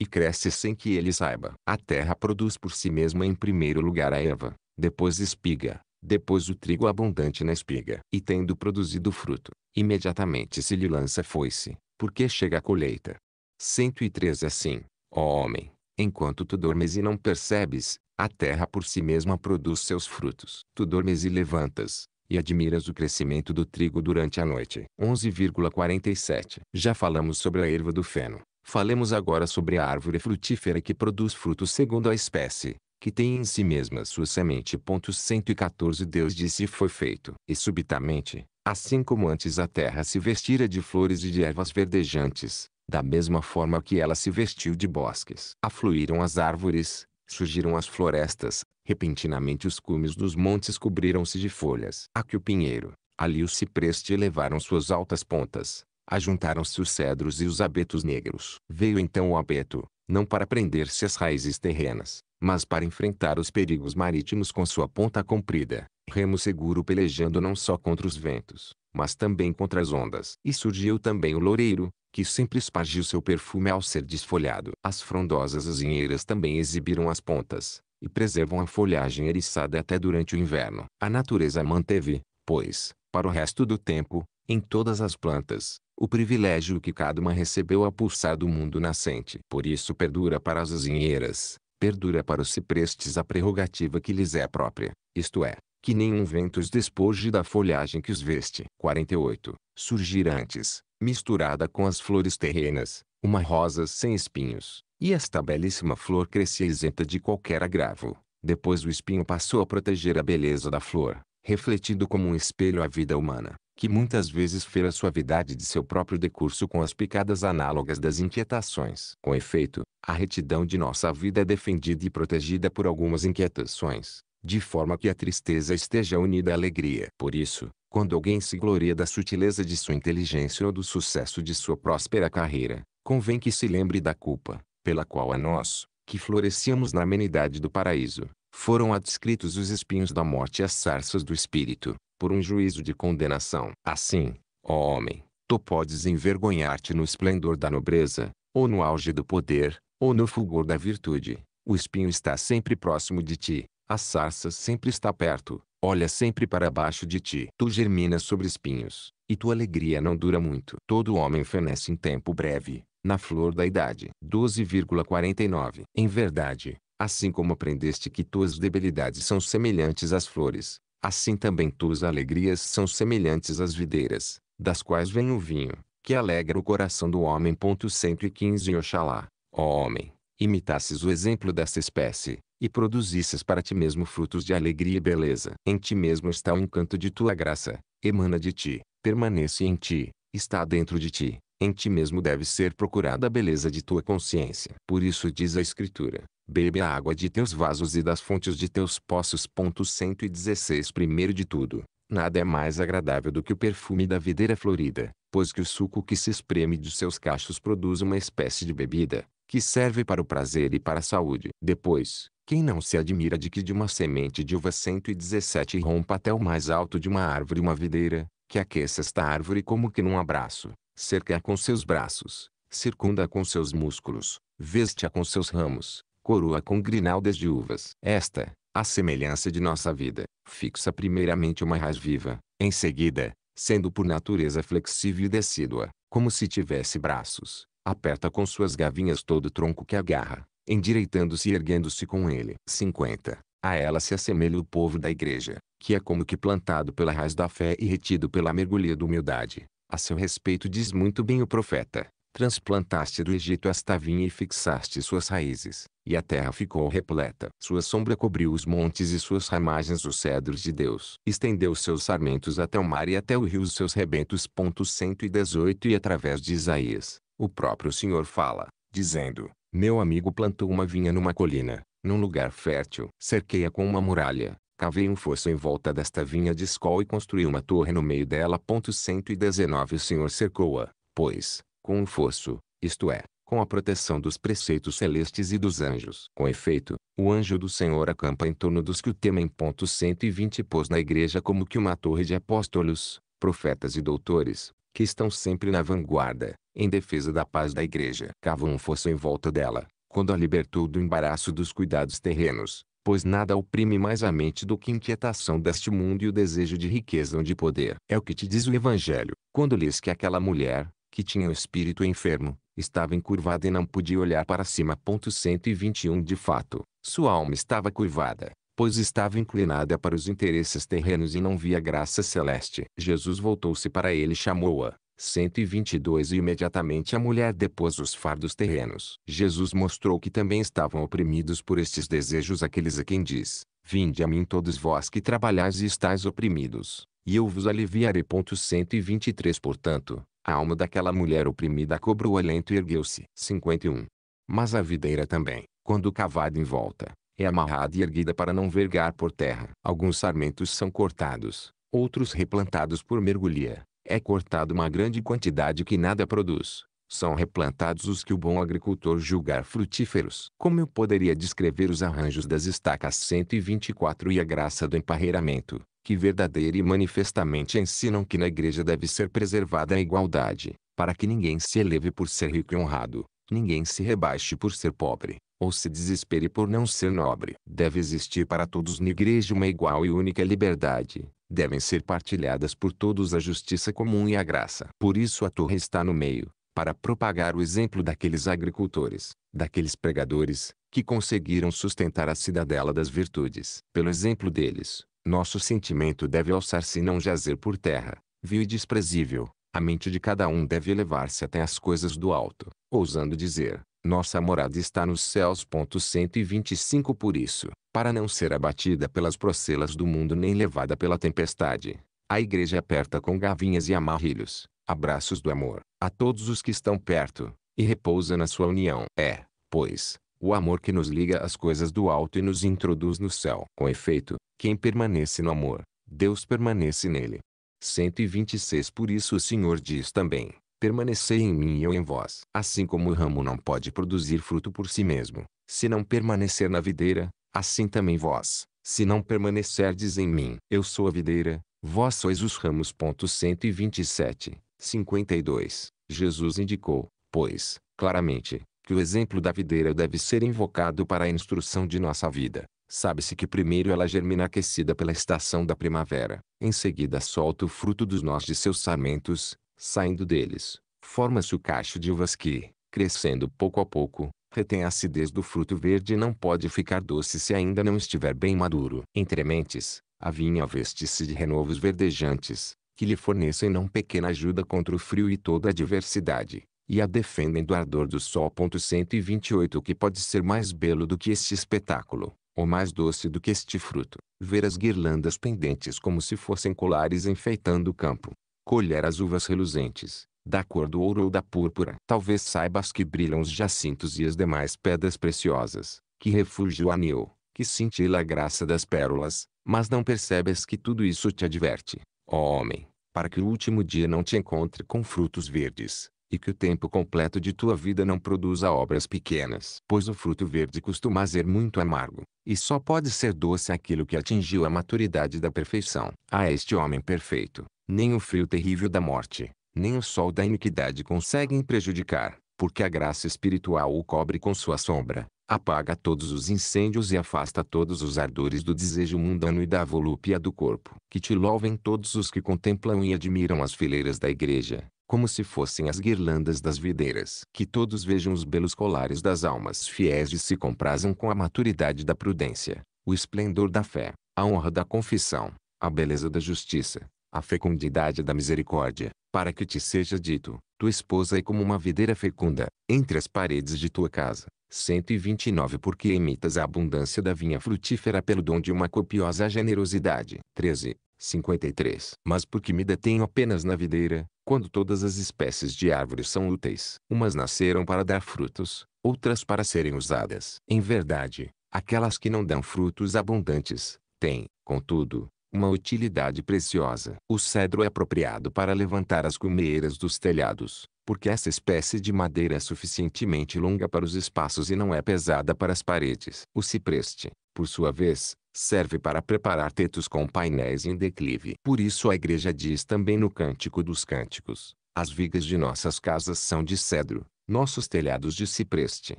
E cresce sem que ele saiba. A terra produz por si mesma em primeiro lugar a erva, depois espiga, depois o trigo abundante na espiga. E tendo produzido fruto, imediatamente se lhe lança foice, porque chega a colheita. 113 Assim, ó homem, enquanto tu dormes e não percebes, a terra por si mesma produz seus frutos. Tu dormes e levantas, e admiras o crescimento do trigo durante a noite. 11,47 Já falamos sobre a erva do feno. Falemos agora sobre a árvore frutífera que produz frutos segundo a espécie, que tem em si mesma sua semente. 114 Deus disse foi feito. E subitamente, assim como antes a terra se vestira de flores e de ervas verdejantes, da mesma forma que ela se vestiu de bosques. Afluíram as árvores, surgiram as florestas, repentinamente os cumes dos montes cobriram-se de folhas. Aqui o pinheiro, ali o cipreste elevaram suas altas pontas, ajuntaram-se os cedros e os abetos negros. Veio então o abeto, não para prender-se às raízes terrenas, mas para enfrentar os perigos marítimos com sua ponta comprida, remo seguro pelejando não só contra os ventos, mas também contra as ondas. E surgiu também o loureiro, que sempre espargiu seu perfume ao ser desfolhado. As frondosas azinheiras também exibiram as pontas, e preservam a folhagem eriçada até durante o inverno. A natureza manteve, pois, para o resto do tempo, em todas as plantas, o privilégio que cada uma recebeu a pulsar do mundo nascente. Por isso perdura para as azinheiras, perdura para os ciprestes a prerrogativa que lhes é própria, isto é, que nenhum vento os despoje da folhagem que os veste. 48. Surgir antes, misturada com as flores terrenas, uma rosa sem espinhos, e esta belíssima flor crescia isenta de qualquer agravo. Depois o espinho passou a proteger a beleza da flor, refletindo como um espelho a vida humana que muitas vezes fez a suavidade de seu próprio decurso com as picadas análogas das inquietações. Com efeito, a retidão de nossa vida é defendida e protegida por algumas inquietações, de forma que a tristeza esteja unida à alegria. Por isso, quando alguém se gloria da sutileza de sua inteligência ou do sucesso de sua próspera carreira, convém que se lembre da culpa, pela qual a nós, que florescíamos na amenidade do paraíso, foram adscritos os espinhos da morte e as sarças do espírito, por um juízo de condenação. Assim, ó homem, tu podes envergonhar-te no esplendor da nobreza, ou no auge do poder, ou no fulgor da virtude. O espinho está sempre próximo de ti, a sarça sempre está perto, olha sempre para baixo de ti. Tu germinas sobre espinhos, e tua alegria não dura muito. Todo homem fenece em tempo breve, na flor da idade. 12,49 Em verdade, assim como aprendeste que tuas debilidades são semelhantes às flores, Assim também tuas alegrias são semelhantes às videiras, das quais vem o vinho, que alegra o coração do homem. 115 Oxalá, ó homem, imitasses o exemplo dessa espécie, e produzisses para ti mesmo frutos de alegria e beleza. Em ti mesmo está o encanto de tua graça, emana de ti, permanece em ti, está dentro de ti, em ti mesmo deve ser procurada a beleza de tua consciência. Por isso diz a Escritura, Bebe a água de teus vasos e das fontes de teus poços. 116 Primeiro de tudo, nada é mais agradável do que o perfume da videira florida, pois que o suco que se espreme de seus cachos produz uma espécie de bebida, que serve para o prazer e para a saúde. Depois, quem não se admira de que de uma semente de uva 117 rompa até o mais alto de uma árvore uma videira, que aqueça esta árvore como que num abraço, cerca-a com seus braços, circunda com seus músculos, veste-a com seus ramos, coroa com grinaldas de uvas. Esta, a semelhança de nossa vida, fixa primeiramente uma raiz viva, em seguida, sendo por natureza flexível e decídua, como se tivesse braços, aperta com suas gavinhas todo o tronco que agarra, endireitando-se e erguendo-se com ele. 50. A ela se assemelha o povo da igreja, que é como que plantado pela raiz da fé e retido pela mergulha da humildade. A seu respeito diz muito bem o profeta, transplantaste do Egito esta vinha e fixaste suas raízes, e a terra ficou repleta. Sua sombra cobriu os montes e suas ramagens os cedros de Deus. Estendeu seus sarmentos até o mar e até o rio os seus rebentos. 118 E através de Isaías, o próprio Senhor fala, dizendo, Meu amigo plantou uma vinha numa colina, num lugar fértil. Cerquei-a com uma muralha, cavei um fosso em volta desta vinha de escol e construí uma torre no meio dela. 119 O Senhor cercou-a, pois, com um fosso, isto é, com a proteção dos preceitos celestes e dos anjos. Com efeito, o anjo do Senhor acampa em torno dos que o temem. 120 Pôs na igreja como que uma torre de apóstolos, profetas e doutores, que estão sempre na vanguarda, em defesa da paz da igreja. Cavou um fosso em volta dela, quando a libertou do embaraço dos cuidados terrenos, pois nada oprime mais a mente do que a inquietação deste mundo e o desejo de riqueza ou de poder. É o que te diz o Evangelho, quando lês que aquela mulher, que tinha o espírito enfermo, estava encurvada e não podia olhar para cima. 121 De fato, sua alma estava curvada, pois estava inclinada para os interesses terrenos e não via graça celeste. Jesus voltou-se para ele e chamou-a, 122 E imediatamente a mulher depôs os fardos terrenos. Jesus mostrou que também estavam oprimidos por estes desejos aqueles a quem diz, Vinde a mim todos vós que trabalhais e estáis oprimidos, e eu vos aliviarei. 123 Portanto, a alma daquela mulher oprimida cobrou alento e ergueu-se. 51. Mas a videira também, quando cavada em volta, é amarrada e erguida para não vergar por terra. Alguns sarmentos são cortados, outros replantados por mergulhia, é cortado uma grande quantidade que nada produz. São replantados os que o bom agricultor julgar frutíferos. Como eu poderia descrever os arranjos das estacas 124 e a graça do emparreiramento, que verdadeira e manifestamente ensinam que na igreja deve ser preservada a igualdade, para que ninguém se eleve por ser rico e honrado, ninguém se rebaixe por ser pobre, ou se desespere por não ser nobre. Deve existir para todos na igreja uma igual e única liberdade, devem ser partilhadas por todos a justiça comum e a graça. Por isso a torre está no meio, para propagar o exemplo daqueles agricultores, daqueles pregadores, que conseguiram sustentar a cidadela das virtudes. Pelo exemplo deles, nosso sentimento deve alçar-se e não jazer por terra, vil e desprezível. A mente de cada um deve elevar-se até as coisas do alto, ousando dizer, nossa morada está nos céus. 125 Por isso, para não ser abatida pelas procelas do mundo nem levada pela tempestade, a igreja aperta com gavinhas e amarrilhos, abraços do amor, a todos os que estão perto, e repousa na sua união. É, pois, o amor que nos liga às coisas do alto e nos introduz no céu. Com efeito, quem permanece no amor, Deus permanece nele. 126 Por isso o Senhor diz também, permanecei em mim e eu em vós. Assim como o ramo não pode produzir fruto por si mesmo, se não permanecer na videira, assim também vós, se não permanecerdes em mim. Eu sou a videira, vós sois os ramos. 127, 52. Jesus indicou, pois, claramente, que o exemplo da videira deve ser invocado para a instrução de nossa vida. Sabe-se que primeiro ela germina aquecida pela estação da primavera, em seguida solta o fruto dos nós de seus sarmentos, Saindo deles, forma-se o cacho de uvas que, crescendo pouco a pouco, retém a acidez do fruto verde e não pode ficar doce se ainda não estiver bem maduro. Entre mentes, a vinha veste-se de renovos verdejantes, que lhe fornecem não pequena ajuda contra o frio e toda a adversidade, e a defendem do ardor do sol. 128 O que pode ser mais belo do que este espetáculo, ou mais doce do que este fruto, ver as guirlandas pendentes como se fossem colares enfeitando o campo, colher as uvas reluzentes, da cor do ouro ou da púrpura. Talvez saibas que brilham os jacintos e as demais pedras preciosas, que refúgio o anil, que cintila a graça das pérolas, mas não percebes que tudo isso te adverte, ó homem, para que o último dia não te encontre com frutos verdes, e que o tempo completo de tua vida não produza obras pequenas. Pois o fruto verde costuma ser muito amargo, e só pode ser doce aquilo que atingiu a maturidade da perfeição. A este homem perfeito, nem o frio terrível da morte, nem o sol da iniquidade conseguem prejudicar, porque a graça espiritual o cobre com sua sombra, apaga todos os incêndios e afasta todos os ardores do desejo mundano e da volúpia do corpo. Que te louvem todos os que contemplam e admiram as fileiras da igreja, como se fossem as guirlandas das videiras. Que todos vejam os belos colares das almas fiéis e se comprazam com a maturidade da prudência, o esplendor da fé, a honra da confissão, a beleza da justiça, a fecundidade da misericórdia, para que te seja dito, tua esposa é como uma videira fecunda, entre as paredes de tua casa. 129 Porque imitas a abundância da vinha frutífera pelo dom de uma copiosa generosidade. 13. 53. Mas porque me detenho apenas na videira, quando todas as espécies de árvores são úteis. Umas nasceram para dar frutos, outras para serem usadas. Em verdade, aquelas que não dão frutos abundantes, têm, contudo, uma utilidade preciosa. O cedro é apropriado para levantar as cumeiras dos telhados, porque essa espécie de madeira é suficientemente longa para os espaços e não é pesada para as paredes. O cipreste, por sua vez, serve para preparar tetos com painéis em declive. Por isso a igreja diz também no Cântico dos Cânticos, as vigas de nossas casas são de cedro, nossos telhados de cipreste.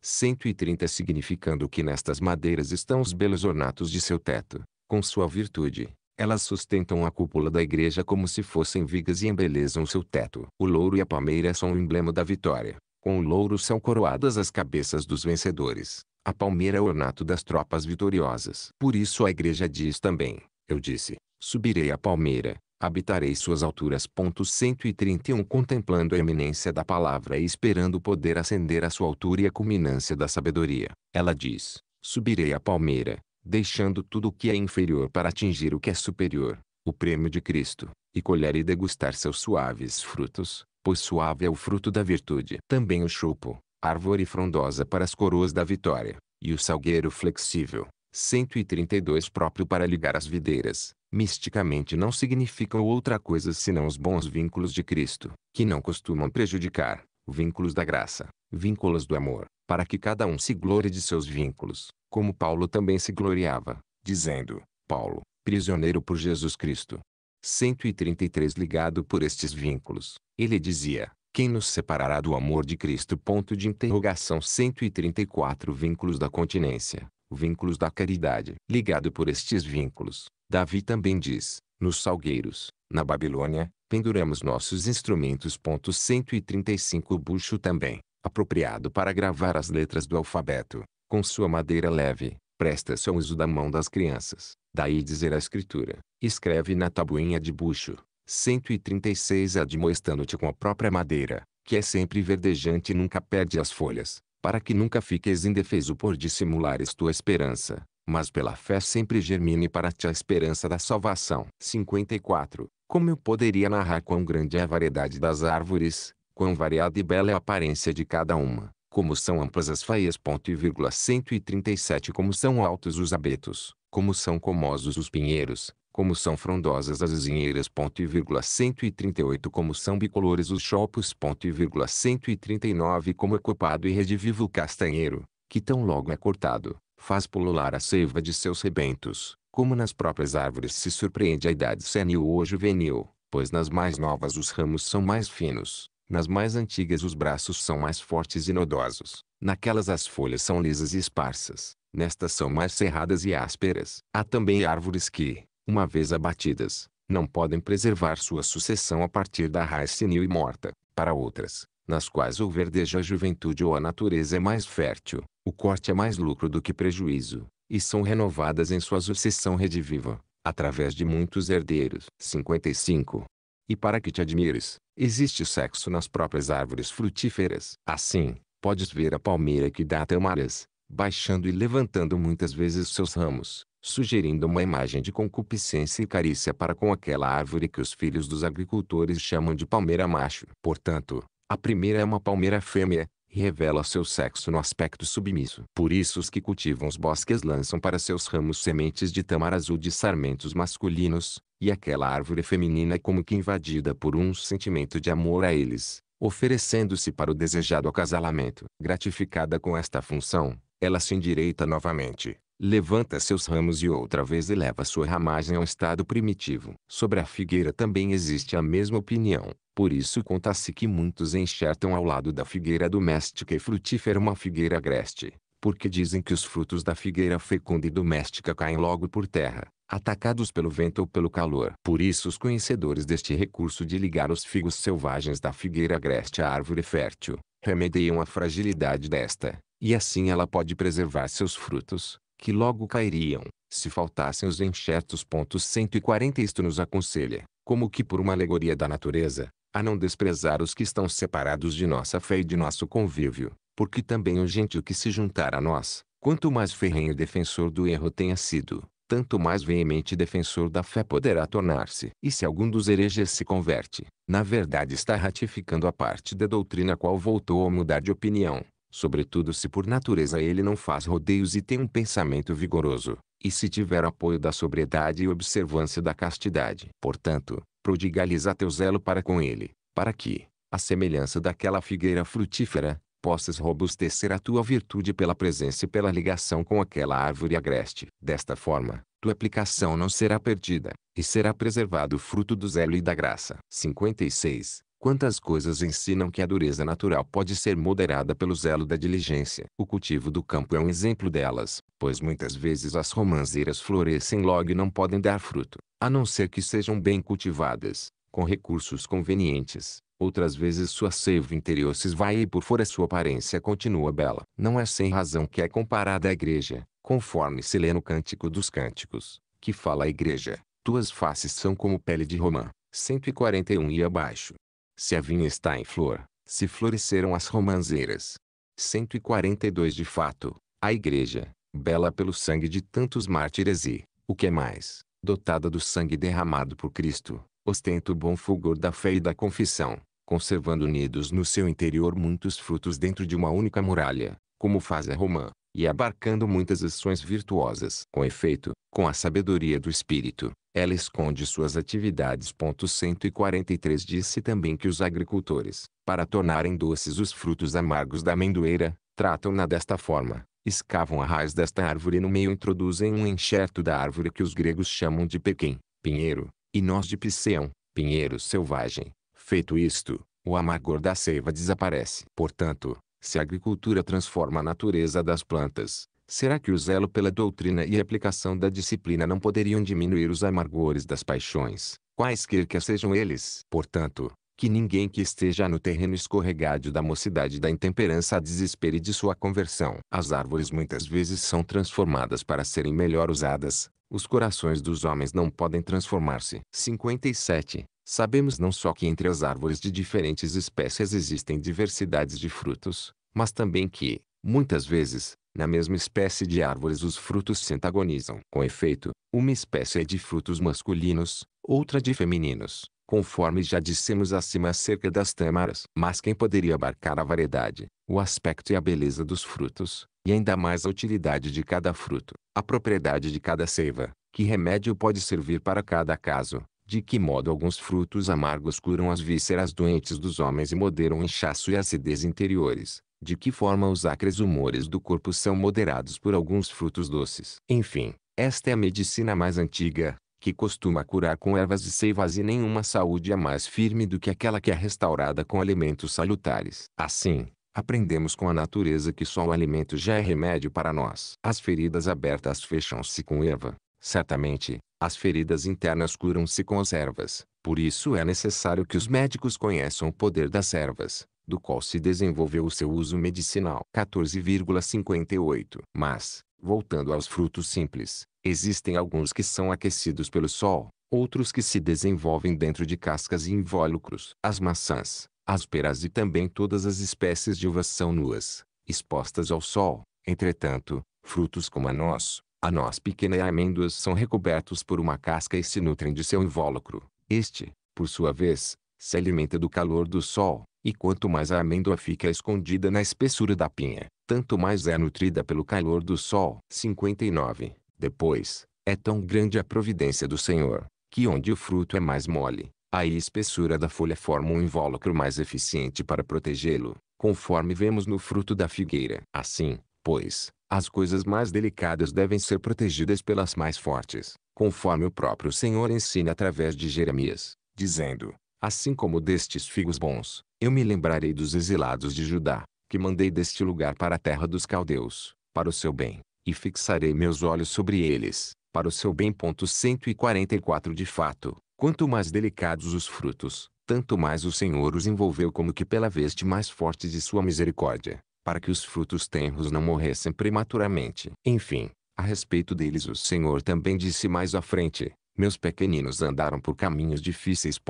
130 significando que nestas madeiras estão os belos ornatos de seu teto, com sua virtude, elas sustentam a cúpula da igreja como se fossem vigas e embelezam seu teto. O louro e a palmeira são o emblema da vitória. Com o louro são coroadas as cabeças dos vencedores. A palmeira é ornato das tropas vitoriosas. Por isso a igreja diz também, eu disse, subirei a palmeira, habitarei suas alturas. 131 Contemplando a eminência da palavra e esperando poder ascender à sua altura e a culminância da sabedoria, ela diz, subirei a palmeira, deixando tudo o que é inferior para atingir o que é superior, o prêmio de Cristo, e colher e degustar seus suaves frutos, pois suave é o fruto da virtude. Também o chupo, árvore frondosa para as coroas da vitória, e o salgueiro flexível, 132 próprio para ligar as videiras, misticamente não significam outra coisa senão os bons vínculos de Cristo, que não costumam prejudicar, vínculos da graça, vínculos do amor, para que cada um se glorie de seus vínculos, como Paulo também se gloriava, dizendo, Paulo, prisioneiro por Jesus Cristo. 133 Ligado por estes vínculos, ele dizia, quem nos separará do amor de Cristo? Ponto de interrogação 134 Vínculos da continência, vínculos da caridade. Ligado por estes vínculos, Davi também diz, nos salgueiros, na Babilônia, penduramos nossos instrumentos. Ponto 135 Bucho também, apropriado para gravar as letras do alfabeto, com sua madeira leve, presta-se ao uso da mão das crianças. Daí dizer a escritura, escreve na tabuinha de bucho, 136 admoestando-te com a própria madeira, que é sempre verdejante e nunca perde as folhas, para que nunca fiques indefeso por dissimulares tua esperança, mas pela fé sempre germine para ti a esperança da salvação. 54. Como eu poderia narrar quão grande é a variedade das árvores, quão variada e bela é a aparência de cada uma, como são amplas as faias. 137 Como são altos os abetos, como são comosos os pinheiros, como são frondosas as azinheiras. 138 Como são bicolores os chopos. 139 Como é copado e redivivo o castanheiro, que tão logo é cortado, faz pulular a seiva de seus rebentos, como nas próprias árvores se surpreende a idade senil ou juvenil, pois nas mais novas os ramos são mais finos, nas mais antigas os braços são mais fortes e nodosos, naquelas as folhas são lisas e esparsas, nestas são mais cerradas e ásperas. Há também árvores que, uma vez abatidas, não podem preservar sua sucessão a partir da raiz senil e morta, para outras, nas quais o verdejo a juventude ou a natureza é mais fértil, o corte é mais lucro do que prejuízo, e são renovadas em sua sucessão rediviva, através de muitos herdeiros. 55. E para que te admires, existe sexo nas próprias árvores frutíferas. Assim, podes ver a palmeira que dá tamaras, baixando e levantando muitas vezes seus ramos, sugerindo uma imagem de concupiscência e carícia para com aquela árvore que os filhos dos agricultores chamam de palmeira macho. Portanto, a primeira é uma palmeira fêmea, e revela seu sexo no aspecto submisso. Por isso os que cultivam os bosques lançam para seus ramos sementes de tamaras ou de sarmentos masculinos, e aquela árvore feminina é como que invadida por um sentimento de amor a eles, oferecendo-se para o desejado acasalamento. Gratificada com esta função, ela se endireita novamente, levanta seus ramos e outra vez eleva sua ramagem ao estado primitivo. Sobre a figueira também existe a mesma opinião, por isso conta-se que muitos enxertam ao lado da figueira doméstica e frutífera uma figueira agreste, porque dizem que os frutos da figueira fecunda e doméstica caem logo por terra, atacados pelo vento ou pelo calor. Por isso os conhecedores deste recurso de ligar os figos selvagens da figueira agreste à árvore fértil, remediam a fragilidade desta, e assim ela pode preservar seus frutos, que logo cairiam, se faltassem os enxertos. 140 Isto nos aconselha, como que por uma alegoria da natureza, a não desprezar os que estão separados de nossa fé e de nosso convívio, porque também o gentil que se juntar a nós, quanto mais ferrenho defensor do erro tenha sido, tanto mais veemente defensor da fé poderá tornar-se. E se algum dos hereges se converte, na verdade está ratificando a parte da doutrina qual voltou a mudar de opinião, sobretudo se por natureza ele não faz rodeios e tem um pensamento vigoroso, e se tiver apoio da sobriedade e observância da castidade. Portanto, prodigaliza teu zelo para com ele, para que, à semelhança daquela figueira frutífera, possas robustecer a tua virtude pela presença e pela ligação com aquela árvore agreste. Desta forma, tua aplicação não será perdida, e será preservado o fruto do zelo e da graça. 56. Quantas coisas ensinam que a dureza natural pode ser moderada pelo zelo da diligência. O cultivo do campo é um exemplo delas, pois muitas vezes as romanzeiras florescem logo e não podem dar fruto, a não ser que sejam bem cultivadas, com recursos convenientes. Outras vezes sua seiva interior se esvai e por fora sua aparência continua bela. Não é sem razão que é comparada à igreja, conforme se lê no Cântico dos Cânticos, que fala a igreja, tuas faces são como pele de romã. 141 e abaixo. Se a vinha está em flor, se floresceram as romanzeiras. 142 De fato, a igreja, bela pelo sangue de tantos mártires e, o que é mais, dotada do sangue derramado por Cristo, ostenta o bom fulgor da fé e da confissão, conservando unidos no seu interior muitos frutos dentro de uma única muralha, como faz a romã, e abarcando muitas ações virtuosas. Com efeito, com a sabedoria do Espírito, ela esconde suas atividades. 143 Disse também que os agricultores, para tornarem doces os frutos amargos da amendoeira, tratam-na desta forma. Escavam a raiz desta árvore e no meio introduzem um enxerto da árvore que os gregos chamam de pequim, pinheiro, e nós de pisceão, pinheiro selvagem. Feito isto, o amargor da seiva desaparece. Portanto, se a agricultura transforma a natureza das plantas, será que o zelo pela doutrina e a aplicação da disciplina não poderiam diminuir os amargores das paixões, quaisquer que sejam eles? Portanto, que ninguém que esteja no terreno escorregadio da mocidade da intemperança desespere de sua conversão. As árvores muitas vezes são transformadas para serem melhor usadas, os corações dos homens não podem transformar-se. 57. Sabemos não só que entre as árvores de diferentes espécies existem diversidades de frutos, mas também que, muitas vezes, na mesma espécie de árvores os frutos se antagonizam. Com efeito, uma espécie é de frutos masculinos, outra de femininos, conforme já dissemos acima acerca das tâmaras. Mas quem poderia abarcar a variedade, o aspecto e a beleza dos frutos, e ainda mais a utilidade de cada fruto, a propriedade de cada seiva, que remédio pode servir para cada caso, de que modo alguns frutos amargos curam as vísceras doentes dos homens e moderam o inchaço e acidez interiores, de que forma os acres humores do corpo são moderados por alguns frutos doces. Enfim, esta é a medicina mais antiga, que costuma curar com ervas e seivas e nenhuma saúde é mais firme do que aquela que é restaurada com alimentos salutares. Assim, aprendemos com a natureza que só o alimento já é remédio para nós. As feridas abertas fecham-se com erva, certamente, as feridas internas curam-se com as ervas, por isso é necessário que os médicos conheçam o poder das ervas, do qual se desenvolveu o seu uso medicinal. 14,58 Mas, voltando aos frutos simples, existem alguns que são aquecidos pelo sol, outros que se desenvolvem dentro de cascas e invólucros. As maçãs, as peras e também todas as espécies de uvas são nuas, expostas ao sol. Entretanto, frutos como a noz, a noz pequena e a amêndoas são recobertos por uma casca e se nutrem de seu invólucro. Este, por sua vez, se alimenta do calor do sol, e quanto mais a amêndoa fica escondida na espessura da pinha, tanto mais é nutrida pelo calor do sol. 59. Depois, é tão grande a providência do Senhor, que onde o fruto é mais mole, aí a espessura da folha forma um invólucro mais eficiente para protegê-lo, conforme vemos no fruto da figueira. Assim, pois, as coisas mais delicadas devem ser protegidas pelas mais fortes, conforme o próprio Senhor ensina através de Jeremias, dizendo: Assim como destes figos bons, eu me lembrarei dos exilados de Judá, que mandei deste lugar para a terra dos caldeus, para o seu bem, e fixarei meus olhos sobre eles, para o seu bem. 144 De fato, quanto mais delicados os frutos, tanto mais o Senhor os envolveu como que pela veste mais forte de sua misericórdia para que os frutos tenros não morressem prematuramente. Enfim, a respeito deles o Senhor também disse mais à frente, meus pequeninos andaram por caminhos difíceis.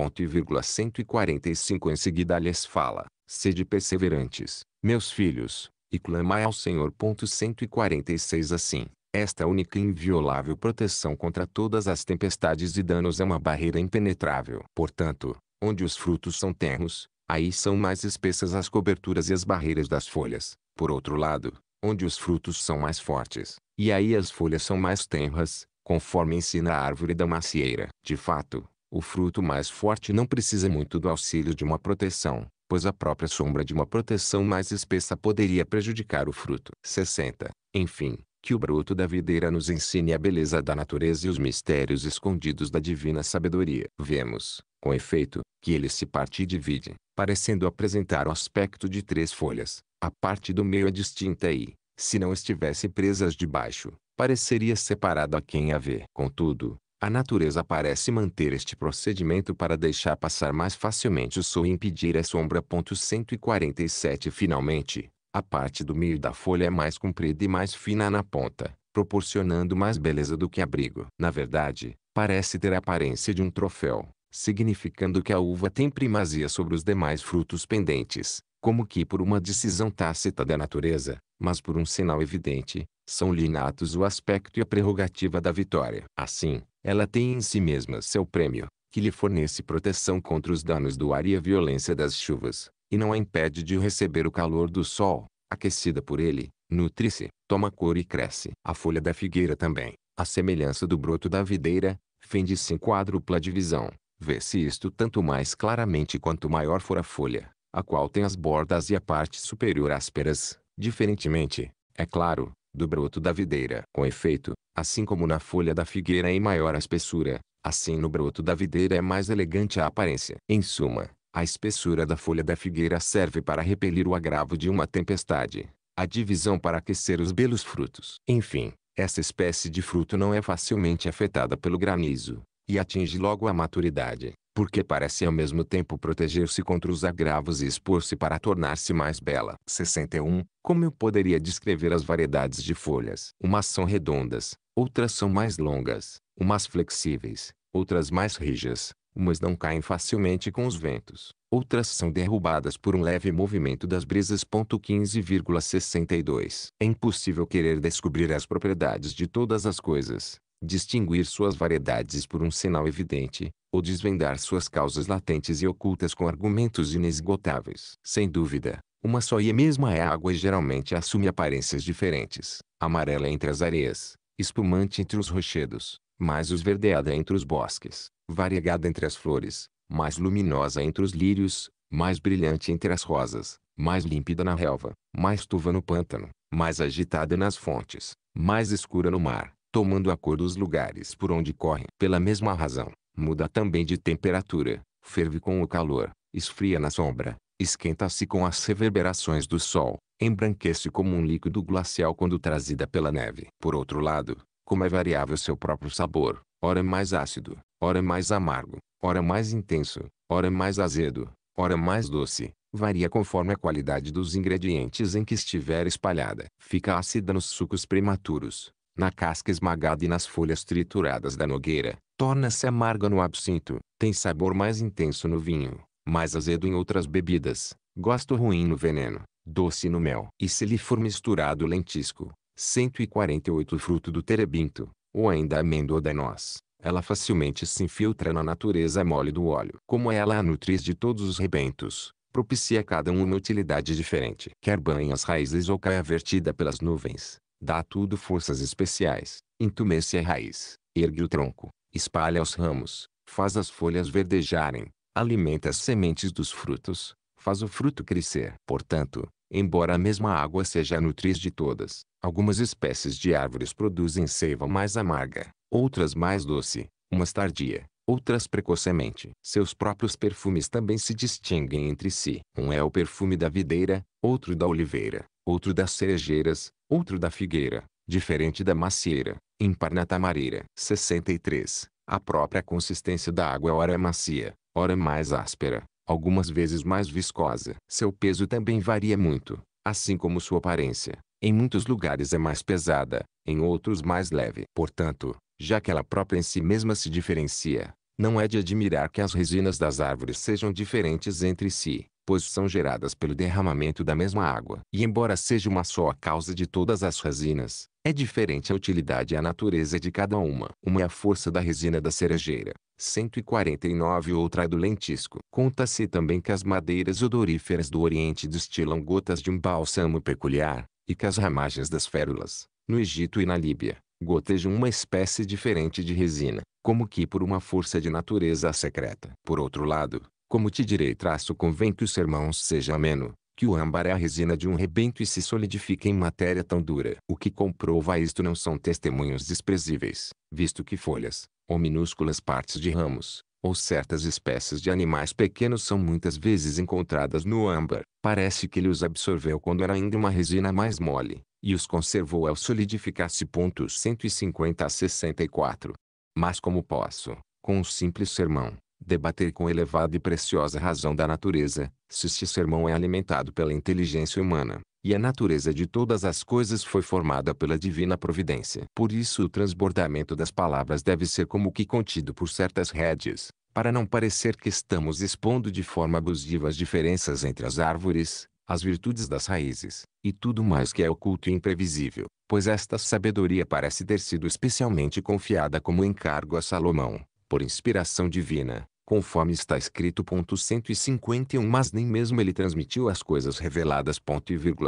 145 Em seguida lhes fala, sede perseverantes, meus filhos, e clamai ao Senhor. 146 Assim, esta única e inviolável proteção contra todas as tempestades e danos é uma barreira impenetrável. Portanto, onde os frutos são tenros, Aí são mais espessas as coberturas e as barreiras das folhas. Por outro lado, onde os frutos são mais fortes, e aí as folhas são mais tenras, conforme ensina a árvore da macieira. De fato, o fruto mais forte não precisa muito do auxílio de uma proteção, pois a própria sombra de uma proteção mais espessa poderia prejudicar o fruto. 60. Enfim, que o bruto da videira nos ensine a beleza da natureza e os mistérios escondidos da divina sabedoria. Vemos, com efeito, que ele se parte e divide, parecendo apresentar o aspecto de três folhas. A parte do meio é distinta e, se não estivesse presas de baixo, pareceria separado a quem a vê. Contudo, a natureza parece manter este procedimento para deixar passar mais facilmente o sol e impedir a sombra. 147 Finalmente, a parte do meio da folha é mais comprida e mais fina na ponta, proporcionando mais beleza do que abrigo. Na verdade, parece ter a aparência de um troféu, significando que a uva tem primazia sobre os demais frutos pendentes, como que por uma decisão tácita da natureza, mas por um sinal evidente, são-lhe inatos o aspecto e a prerrogativa da vitória. Assim, ela tem em si mesma seu prêmio, que lhe fornece proteção contra os danos do ar e a violência das chuvas, e não a impede de receber o calor do sol, aquecida por ele, nutre-se, toma cor e cresce. A folha da figueira também, a semelhança do broto da videira, fende-se em quádrupla divisão. Vê-se isto tanto mais claramente quanto maior for a folha, a qual tem as bordas e a parte superior ásperas, diferentemente, é claro, do broto da videira. Com efeito, assim como na folha da figueira em maior a espessura, assim no broto da videira é mais elegante a aparência. Em suma, a espessura da folha da figueira serve para repelir o agravo de uma tempestade, a divisão para aquecer os belos frutos. Enfim, essa espécie de fruto não é facilmente afetada pelo granizo, e atinge logo a maturidade, porque parece ao mesmo tempo proteger-se contra os agravos e expor-se para tornar-se mais bela. 61. Como eu poderia descrever as variedades de folhas? Umas são redondas, outras são mais longas, umas flexíveis, outras mais rijas, umas não caem facilmente com os ventos, outras são derrubadas por um leve movimento das brisas. 15,62 É impossível querer descobrir as propriedades de todas as coisas, distinguir suas variedades por um sinal evidente, ou desvendar suas causas latentes e ocultas com argumentos inesgotáveis. Sem dúvida, uma só e a mesma é a água e geralmente assume aparências diferentes. Amarela entre as areias, espumante entre os rochedos, mais esverdeada entre os bosques, variegada entre as flores, mais luminosa entre os lírios, mais brilhante entre as rosas, mais límpida na relva, mais turva no pântano, mais agitada nas fontes, mais escura no mar, tomando a cor dos lugares por onde corre. Pela mesma razão, muda também de temperatura, ferve com o calor, esfria na sombra, esquenta-se com as reverberações do sol, embranquece como um líquido glacial quando trazida pela neve. Por outro lado, como é variável seu próprio sabor, ora mais ácido, ora mais amargo, ora mais intenso, ora mais azedo, ora mais doce, varia conforme a qualidade dos ingredientes em que estiver espalhada. Fica ácida nos sucos prematuros, na casca esmagada e nas folhas trituradas da nogueira, torna-se amarga no absinto, tem sabor mais intenso no vinho, mais azedo em outras bebidas, gosto ruim no veneno, doce no mel. E se lhe for misturado lentisco, 148 fruto do terebinto, ou ainda amêndoa da noz, ela facilmente se infiltra na natureza mole do óleo. Como ela a nutriz de todos os rebentos, propicia cada um uma utilidade diferente. Quer banhe as raízes ou caia vertida pelas nuvens, Dá tudo forças especiais, entumece a raiz, ergue o tronco, espalha os ramos, faz as folhas verdejarem, alimenta as sementes dos frutos, faz o fruto crescer. Portanto, embora a mesma água seja a nutriz de todas, algumas espécies de árvores produzem seiva mais amarga, outras mais doce, umas tardia, outras precocemente. Seus próprios perfumes também se distinguem entre si. Um é o perfume da videira, outro da oliveira, outro das cerejeiras, outro da figueira, diferente da macieira, ímpar na tamareira. 63. A própria consistência da água ora é macia, ora mais áspera, algumas vezes mais viscosa. Seu peso também varia muito, assim como sua aparência. Em muitos lugares é mais pesada, em outros mais leve. Portanto, já que ela própria em si mesma se diferencia, não é de admirar que as resinas das árvores sejam diferentes entre si pois são geradas pelo derramamento da mesma água. E embora seja uma só a causa de todas as resinas, é diferente a utilidade e a natureza de cada uma. Uma é a força da resina da cerejeira, 149 outra é do lentisco. Conta-se também que as madeiras odoríferas do Oriente destilam gotas de um bálsamo peculiar, e que as ramagens das férulas, no Egito e na Líbia, gotejam uma espécie diferente de resina, como que por uma força de natureza secreta. Por outro lado, como te direi traço convém que o sermão seja ameno, que o âmbar é a resina de um rebento e se solidifica em matéria tão dura. O que comprova isto não são testemunhos desprezíveis, visto que folhas, ou minúsculas partes de ramos, ou certas espécies de animais pequenos são muitas vezes encontradas no âmbar. Parece que ele os absorveu quando era ainda uma resina mais mole, e os conservou ao solidificar-se. 150 a 64. Mas como posso, com um simples sermão, debater com elevada e preciosa razão da natureza, se este sermão é alimentado pela inteligência humana, e a natureza de todas as coisas foi formada pela divina providência. Por isso o transbordamento das palavras deve ser como que contido por certas rédeas, para não parecer que estamos expondo de forma abusiva as diferenças entre as árvores, as virtudes das raízes, e tudo mais que é oculto e imprevisível, pois esta sabedoria parece ter sido especialmente confiada como encargo a Salomão, por inspiração divina, conforme está escrito. 151 Mas nem mesmo ele transmitiu as coisas reveladas.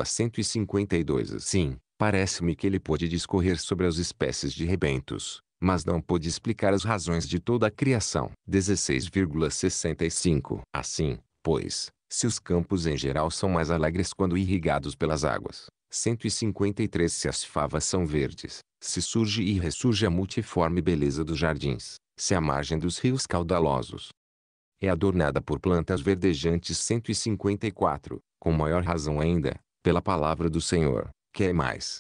152 Assim, parece-me que ele pôde discorrer sobre as espécies de rebentos, mas não pôde explicar as razões de toda a criação. 16,65 Assim, pois, se os campos em geral são mais alegres quando irrigados pelas águas, 153 Se as favas são verdes, se surge e ressurge a multiforme beleza dos jardins, se a margem dos rios caudalosos é adornada por plantas verdejantes 154, com maior razão ainda, pela palavra do Senhor, que é mais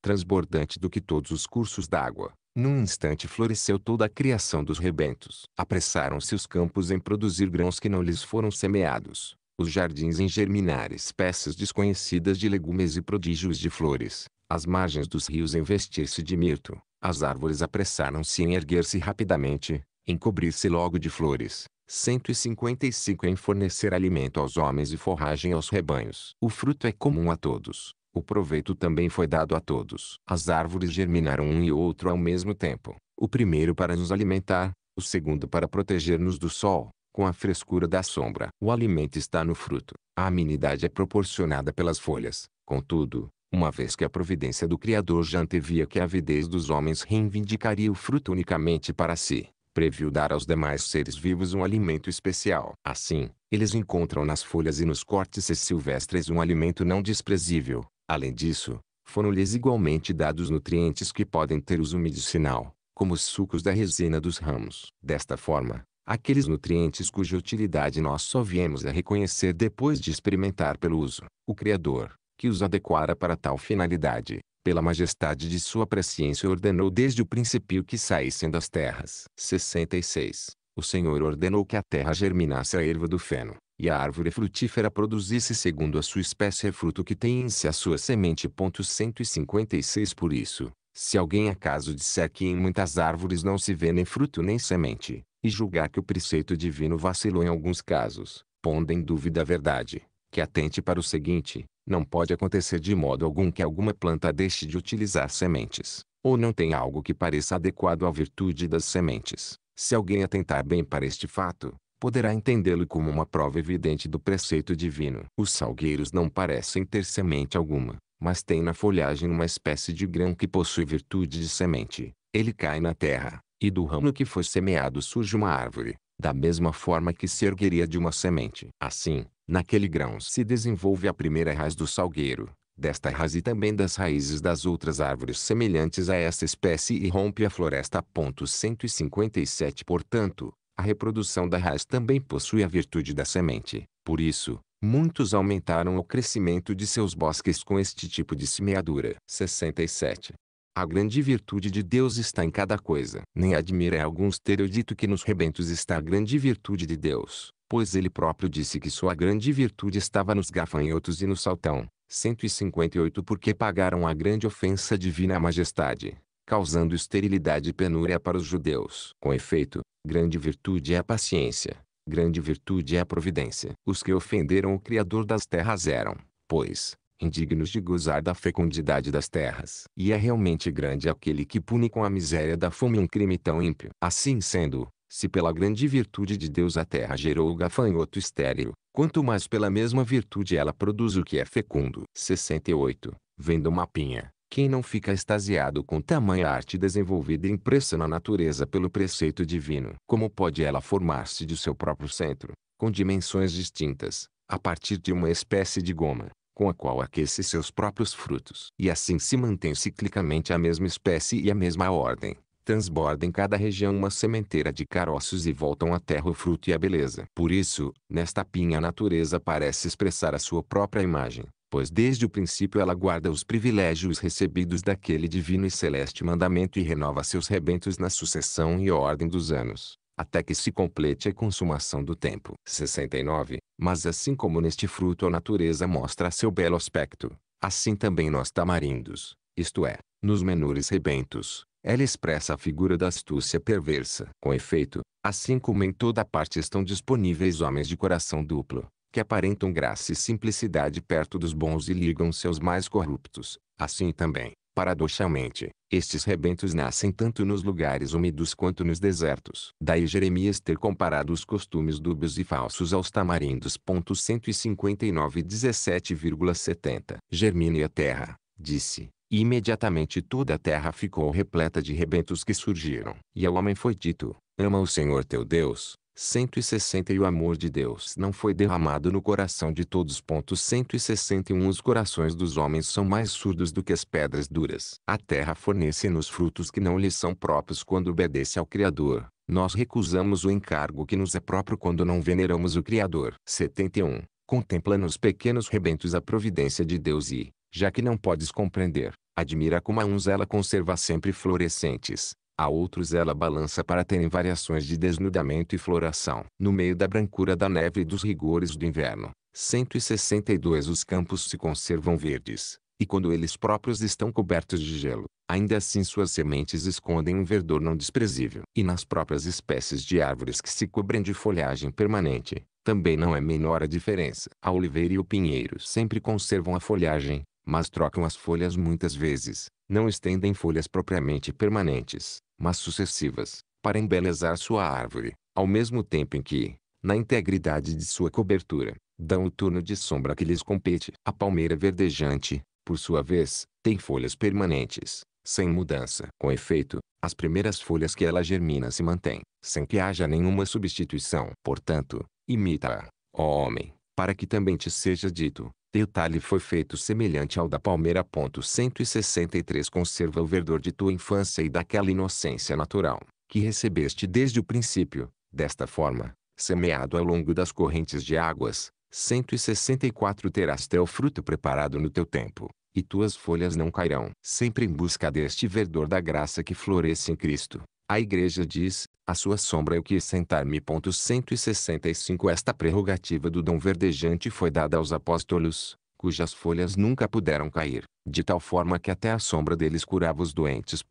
transbordante do que todos os cursos d'água. Num instante floresceu toda a criação dos rebentos. Apressaram-se os campos em produzir grãos que não lhes foram semeados, os jardins em germinar espécies desconhecidas de legumes e prodígios de flores, as margens dos rios em vestir-se de mirto, as árvores apressaram-se em erguer-se rapidamente, em cobrir-se logo de flores, 155 em fornecer alimento aos homens e forragem aos rebanhos. O fruto é comum a todos. O proveito também foi dado a todos. As árvores germinaram um e outro ao mesmo tempo. O primeiro para nos alimentar, o segundo para proteger-nos do sol, com a frescura da sombra. O alimento está no fruto. A amenidade é proporcionada pelas folhas. Contudo, uma vez que a providência do Criador já antevia que a avidez dos homens reivindicaria o fruto unicamente para si, previu dar aos demais seres vivos um alimento especial. Assim, eles encontram nas folhas e nos córtices silvestres um alimento não desprezível. Além disso, foram-lhes igualmente dados nutrientes que podem ter uso medicinal, como os sucos da resina dos ramos. Desta forma, aqueles nutrientes cuja utilidade nós só viemos a reconhecer depois de experimentar pelo uso, o Criador, que os adequara para tal finalidade, pela majestade de sua presciência ordenou desde o princípio que saíssem das terras. 66. O Senhor ordenou que a terra germinasse a erva do feno, e a árvore frutífera produzisse segundo a sua espécie fruto que tem em si a sua semente. 156 Por isso, se alguém acaso disser que em muitas árvores não se vê nem fruto nem semente, e julgar que o preceito divino vacilou em alguns casos, pondo em dúvida a verdade, que atente para o seguinte, não pode acontecer de modo algum que alguma planta deixe de utilizar sementes, ou não tenha algo que pareça adequado à virtude das sementes. Se alguém atentar bem para este fato, poderá entendê-lo como uma prova evidente do preceito divino. Os salgueiros não parecem ter semente alguma, mas têm na folhagem uma espécie de grão que possui virtude de semente. Ele cai na terra, e do ramo que foi semeado surge uma árvore, da mesma forma que se ergueria de uma semente. Assim, Naquele grão se desenvolve a primeira raiz do salgueiro, desta raiz e também das raízes das outras árvores semelhantes a essa espécie e rompe a floresta. 157 Portanto, a reprodução da raiz também possui a virtude da semente. Por isso, muitos aumentaram o crescimento de seus bosques com este tipo de semeadura. 67. A grande virtude de Deus está em cada coisa. Nem admira alguns ter dito que nos rebentos está a grande virtude de Deus pois ele próprio disse que sua grande virtude estava nos gafanhotos e no saltão. 158 Porque pagaram a grande ofensa divina à majestade, causando esterilidade e penúria para os judeus. Com efeito, grande virtude é a paciência, grande virtude é a providência. Os que ofenderam o Criador das terras eram, pois, indignos de gozar da fecundidade das terras. E é realmente grande aquele que pune com a miséria da fome um crime tão ímpio. Assim sendo, se pela grande virtude de Deus a terra gerou o gafanhoto estéril, quanto mais pela mesma virtude ela produz o que é fecundo. 68. Vendo uma pinha, quem não fica extasiado com tamanha arte desenvolvida e impressa na natureza pelo preceito divino? Como pode ela formar-se de seu próprio centro, com dimensões distintas, a partir de uma espécie de goma, com a qual aquece seus próprios frutos? E assim se mantém ciclicamente a mesma espécie e a mesma ordem transborda em cada região uma sementeira de caroços e voltam à terra o fruto e a beleza. Por isso, nesta pinha a natureza parece expressar a sua própria imagem, pois desde o princípio ela guarda os privilégios recebidos daquele divino e celeste mandamento e renova seus rebentos na sucessão e ordem dos anos, até que se complete a consumação do tempo. 69. Mas assim como neste fruto a natureza mostra seu belo aspecto, Assim também nós tamarindos, isto é, nos menores rebentos, ela expressa a figura da astúcia perversa. Com efeito, assim como em toda parte estão disponíveis homens de coração duplo, que aparentam graça e simplicidade perto dos bons e ligam seus mais corruptos, assim também, paradoxalmente, estes rebentos nascem tanto nos lugares úmidos quanto nos desertos. Daí Jeremias ter comparado os costumes dúbios e falsos aos tamarindos. 159 17,70 Germine a terra, disse, e imediatamente toda a terra ficou repleta de rebentos que surgiram. E ao homem foi dito, ama o Senhor teu Deus, 160 E o amor de Deus não foi derramado no coração de todos. 161 Os corações dos homens são mais surdos do que as pedras duras. A terra fornece-nos frutos que não lhes são próprios quando obedece ao Criador. Nós recusamos o encargo que nos é próprio quando não veneramos o Criador. 71. Contempla nos pequenos rebentos a providência de Deus e, já que não podes compreender, admira como a uns ela conserva sempre florescentes, a outros ela balança para terem variações de desnudamento e floração. No meio da brancura da neve e dos rigores do inverno, 162 os campos se conservam verdes, e quando eles próprios estão cobertos de gelo, ainda assim suas sementes escondem um verdor não desprezível. E nas próprias espécies de árvores que se cobrem de folhagem permanente, também não é menor a diferença. A oliveira e o pinheiro sempre conservam a folhagem, mas trocam as folhas muitas vezes, não estendem folhas propriamente permanentes, mas sucessivas, para embelezar sua árvore, ao mesmo tempo em que, na integridade de sua cobertura, dão o turno de sombra que lhes compete. A palmeira verdejante, por sua vez, tem folhas permanentes, sem mudança. Com efeito, as primeiras folhas que ela germina se mantêm, sem que haja nenhuma substituição. Portanto, imita-a, ó homem, para que também te seja dito, teu talhe foi feito semelhante ao da palmeira. 163 Conserva o verdor de tua infância e daquela inocência natural, que recebeste desde o princípio, desta forma, semeado ao longo das correntes de águas. 164 Terás teu fruto preparado no teu tempo, e tuas folhas não cairão. Sempre em busca deste verdor da graça que floresce em Cristo, a igreja diz, a sua sombra é o que sentar-me. 165 Esta prerrogativa do dom verdejante foi dada aos apóstolos, cujas folhas nunca puderam cair, de tal forma que até a sombra deles curava os doentes.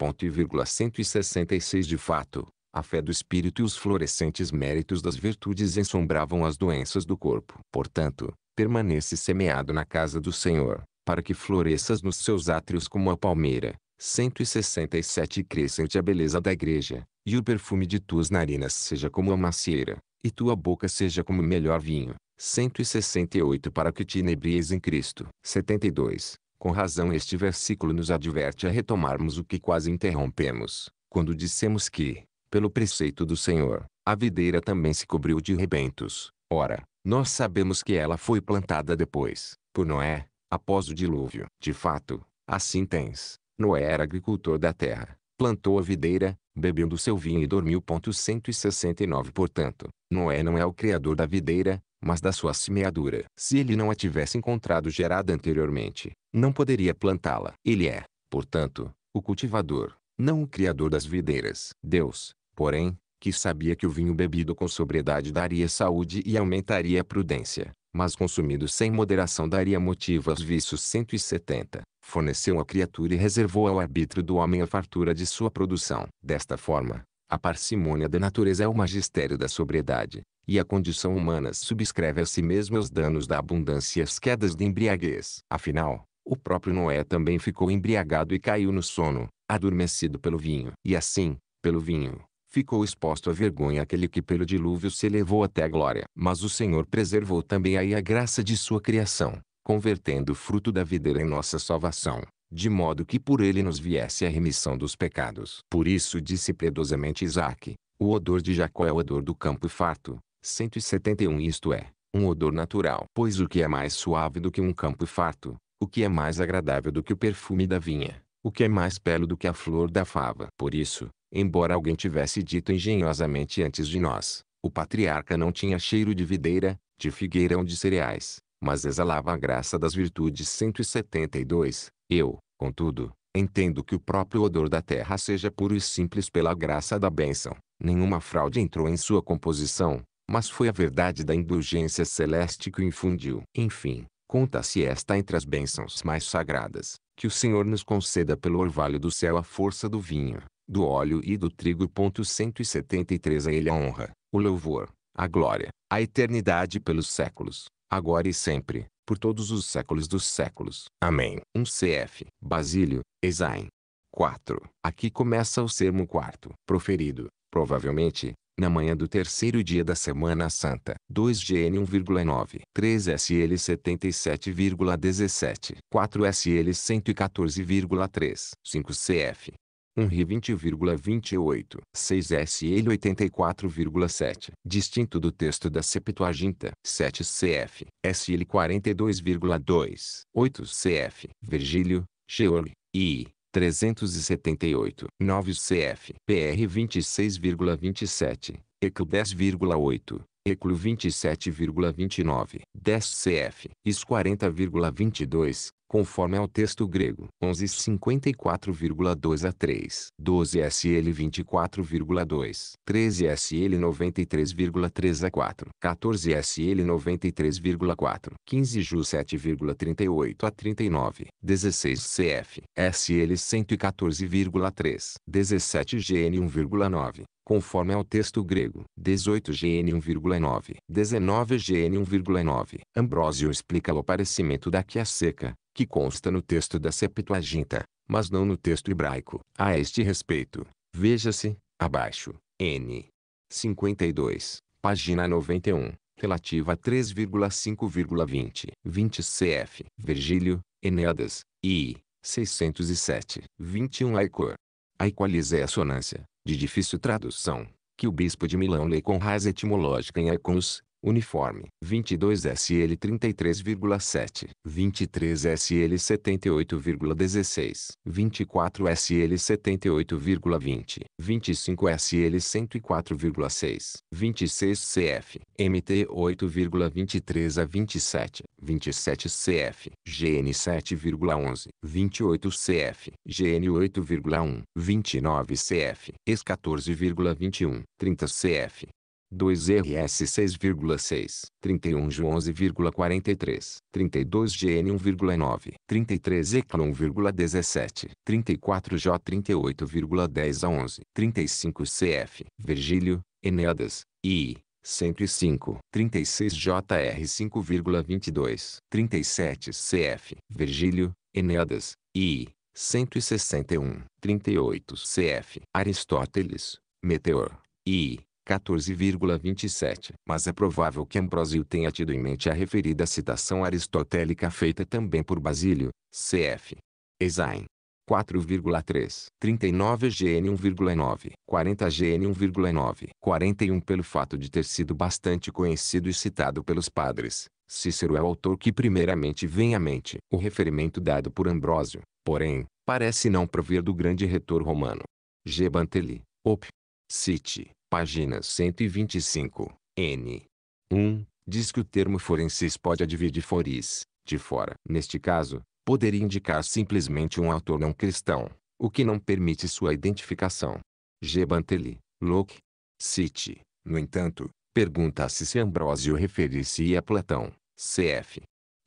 166 De fato, a fé do Espírito e os florescentes méritos das virtudes ensombravam as doenças do corpo. Portanto, permanece semeado na casa do Senhor, para que floresças nos seus átrios como a palmeira, 167 Crescente a beleza da igreja, e o perfume de tuas narinas seja como a macieira, e tua boca seja como o melhor vinho. 168 Para que te inebries em Cristo. 72. Com razão este versículo nos adverte a retomarmos o que quase interrompemos, quando dissemos que, pelo preceito do Senhor, a videira também se cobriu de rebentos. Ora, nós sabemos que ela foi plantada depois, por Noé, após o dilúvio. De fato, assim tens, Noé era agricultor da terra, plantou a videira, bebeu do seu vinho e dormiu. 169 Portanto, Noé não é o criador da videira, mas da sua semeadura. Se ele não a tivesse encontrado gerada anteriormente, não poderia plantá-la. Ele é, portanto, o cultivador, não o criador das videiras. Deus, porém, que sabia que o vinho bebido com sobriedade daria saúde e aumentaria a prudência, mas consumido sem moderação daria motivo aos vícios 170 forneceu a criatura e reservou ao arbítrio do homem a fartura de sua produção. Desta forma, a parcimônia da natureza é o magistério da sobriedade, e a condição humana subscreve a si mesma os danos da abundância e as quedas de embriaguez. Afinal, o próprio Noé também ficou embriagado e caiu no sono, adormecido pelo vinho. E assim, pelo vinho, ficou exposto à vergonha aquele que pelo dilúvio se elevou até a glória. Mas o Senhor preservou também aí a graça de sua criação, convertendo o fruto da videira em nossa salvação, de modo que por ele nos viesse a remissão dos pecados. Por isso disse piedosamente Isaac, o odor de Jacó é o odor do campo farto, 171 isto é, um odor natural. Pois o que é mais suave do que um campo farto, o que é mais agradável do que o perfume da vinha, o que é mais belo do que a flor da fava. Por isso, embora alguém tivesse dito engenhosamente antes de nós, o patriarca não tinha cheiro de videira, de figueira ou de cereais, mas exalava a graça das virtudes 172. Eu, contudo, entendo que o próprio odor da terra seja puro e simples pela graça da bênção. Nenhuma fraude entrou em sua composição, mas foi a verdade da indulgência celeste que o infundiu. Enfim, Conta-se esta entre as bênçãos mais sagradas, que o Senhor nos conceda pelo orvalho do céu a força do vinho, do óleo e do trigo. 173 A Ele a honra, o louvor, a glória, a eternidade pelos séculos, agora e sempre, por todos os séculos dos séculos. Amém. 1 CF, Basílio, Esaim. 4. Aqui começa o sermo quarto, proferido, provavelmente, na manhã do terceiro dia da Semana Santa. 2 GN 1,9. 3 SL 77,17. 4 SL 114,3. 5 CF. 1 RI 20,28. 6 SL 84,7. Distinto do texto da Septuaginta. 7 CF. SL 42,2. 8 CF. Virgílio, Sheol, I. 378, 9 CF, PR 26,27, ECL 10,8, ECLO 27,29, 10 CF, IS 40,22, conforme ao texto grego. 1154,2 a 3. 12 SL 24,2. 13 SL 93,3 a 4. 14 SL 93,4. 15 Ju 7,38 a 39. 16 CF. SL 114,3. 17 GN 1,9 conforme ao texto grego. 18 GN 1,9. 19 GN 1,9. Ambrósio explica o aparecimento da a seca, que consta no texto da Septuaginta, mas não no texto hebraico. A este respeito, veja-se, abaixo, N. 52, página 91, relativa a 3,5,20. 20 CF. Virgílio, Eneadas, I. 607. 21 Aicor. Aiqualize é a sonância, de difícil tradução, que o bispo de Milão lê com raiz etimológica em Aicons, Uniforme 22SL 33,7, 23SL 78,16, 24SL 78,20, 25SL 104,6, 26CF MT 8,23 a 27, 27CF GN 7,11, 28CF GN 8,1, 29CF ES 14,21, 30CF 2RS 6,6, 31j 11,43, 32GN 1,9, 33EK 1,17, 34J 38,10 a 11, 35CF, Virgílio, Eneadas, I. 105, 36JR 5,22, 37CF, Virgílio, Eneadas, I. 161, 38CF, Aristóteles, Meteor, I. 14,27. Mas é provável que Ambrósio tenha tido em mente a referida citação aristotélica feita também por Basílio, cf. Esaim. 4,3, 39 GN 1,9, 40 GN 1,9, 41 pelo fato de ter sido bastante conhecido e citado pelos padres. Cícero é o autor que primeiramente vem à mente. O referimento dado por Ambrósio, porém, parece não provir do grande retor romano. G. Bantelli, Op. Cite, Página 125, N. 1. Diz que o termo forensis pode advir de foris, de fora. Neste caso, poderia indicar simplesmente um autor não cristão, o que não permite sua identificação. G. Bantelli, Locke. Cite, no entanto, pergunta-se se Ambrósio referir-se a Platão, cf.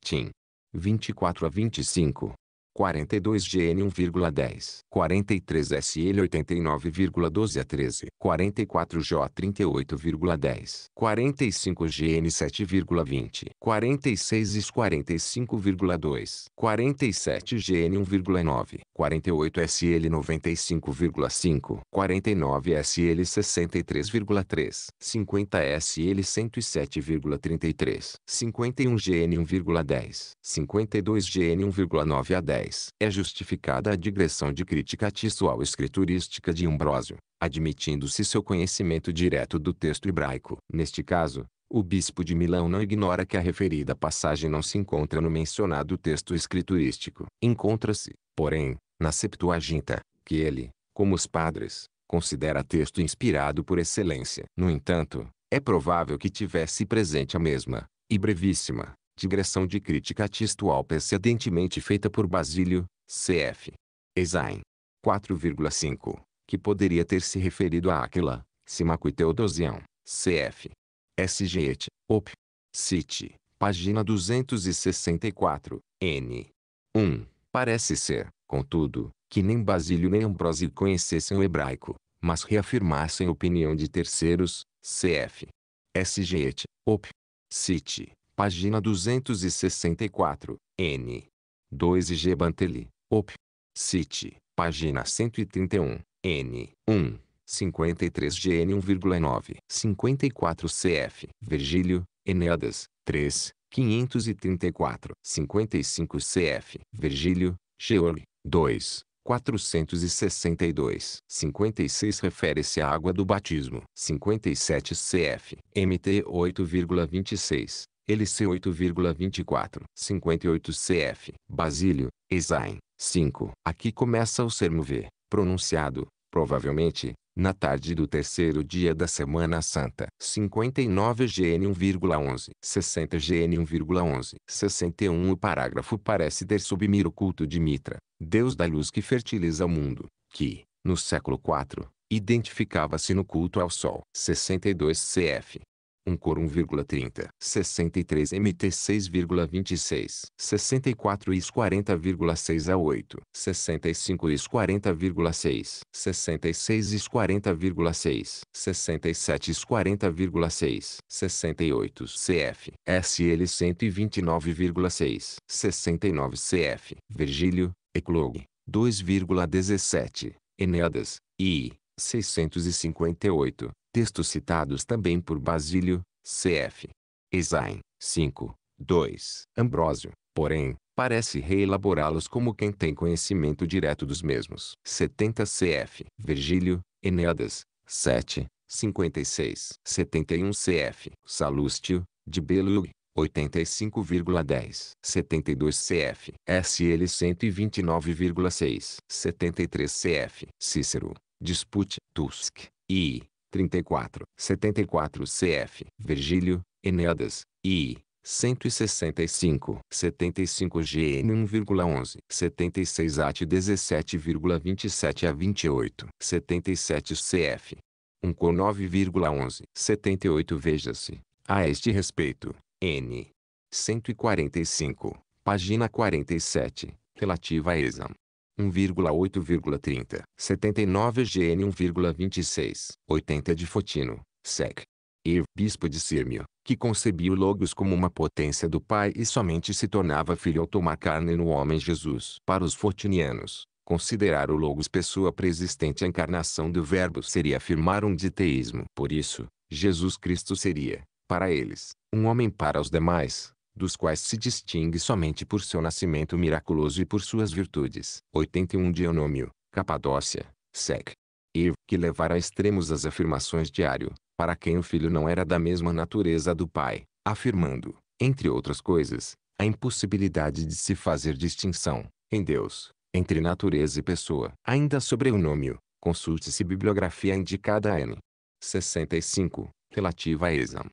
Tim. 24 a 25. 42 GN 1,10, 43 SL 89,12 a 13, 44 J 38,10, 45 GN 7,20, 46 IS 45,2, 47 GN 1,9, 48 SL 95,5, 49 SL 63,3, 50 SL 107,33, 51 GN 1,10, 52 GN 1,9 a 10 é justificada a digressão de crítica textual escriturística de Ambrósio, admitindo-se seu conhecimento direto do texto hebraico. Neste caso, o bispo de Milão não ignora que a referida passagem não se encontra no mencionado texto escriturístico. Encontra-se, porém, na Septuaginta, que ele, como os padres, considera texto inspirado por excelência. No entanto, é provável que tivesse presente a mesma, e brevíssima, digressão de crítica textual precedentemente feita por Basílio, cf. Esaim. 4,5, que poderia ter se referido a Aquila, Simaco e Teodosião, cf. SGET, Op. Cite, página 264, n. 1. Parece ser, contudo, que nem Basílio nem Ambrósio conhecessem o hebraico, mas reafirmassem a opinião de terceiros, cf. SGET, Op. Cite, página 264, n. 2 e G. Bantelli, Op. Cite, página 131, n. 1. 53 GN 1,9 54 CF Virgílio, Eneadas, 3, 534 55 CF Virgílio, Georg, 2, 462 56 refere-se à água do batismo 57 CF MT 8,26 LC 8,24 58 CF Basílio, Esain, 5 Aqui começa o sermo V, pronunciado, provavelmente, na tarde do terceiro dia da Semana Santa. 59 GN 1,11. 60 GN 1,11. 61 O parágrafo parece ter submir o culto de Mitra, deus da luz que fertiliza o mundo, que, no século IV, identificava-se no culto ao Sol. 62 CF um cor 1,30, 63 MT 6,26, 64 IS 40,6 a 8, 65 IS 40,6, 66 IS 40,6, 67 IS 40,6, 68 CF, SL 129,6, 69 CF, Virgílio, Eclogue, 2,17, Eneadas, I, 658, Textos citados também por Basílio, cf. Esain, 5, 2. Ambrósio, porém, parece reelaborá-los como quem tem conhecimento direto dos mesmos. 70 cf. Virgílio, Eneadas, 7, 56. 71 cf. Salústio, de Belug, 85,10. 72 cf. SL 129,6. 73 cf. Cícero, Dispute, Tusk, I. 34, 74 cf. Virgílio, Eneadas, I. 165, 75 GN 1,11, 76 AT 17,27 a 28, 77 CF. 1 com 9,11, 78 Veja-se, a este respeito, N. 145, página 47, relativa a exam. 1,8,30, 79 GN 1,26, 80 de Fotino, Sec. E bispo de Sírmio, que concebia o Logos como uma potência do Pai e somente se tornava filho ao tomar carne no homem Jesus. Para os fotinianos, considerar o Logos pessoa preexistente à encarnação do Verbo seria afirmar um diteísmo. Por isso, Jesus Cristo seria, para eles, um homem para os demais, dos quais se distingue somente por seu nascimento miraculoso e por suas virtudes. 81 Dionômio, Capadócia, Sec. E, que levar a extremos as afirmações de Ario, para quem o filho não era da mesma natureza do pai, afirmando, entre outras coisas, a impossibilidade de se fazer distinção, em Deus, entre natureza e pessoa. Ainda sobre Eunômio, consulte-se bibliografia indicada a N. 65, relativa a Exam.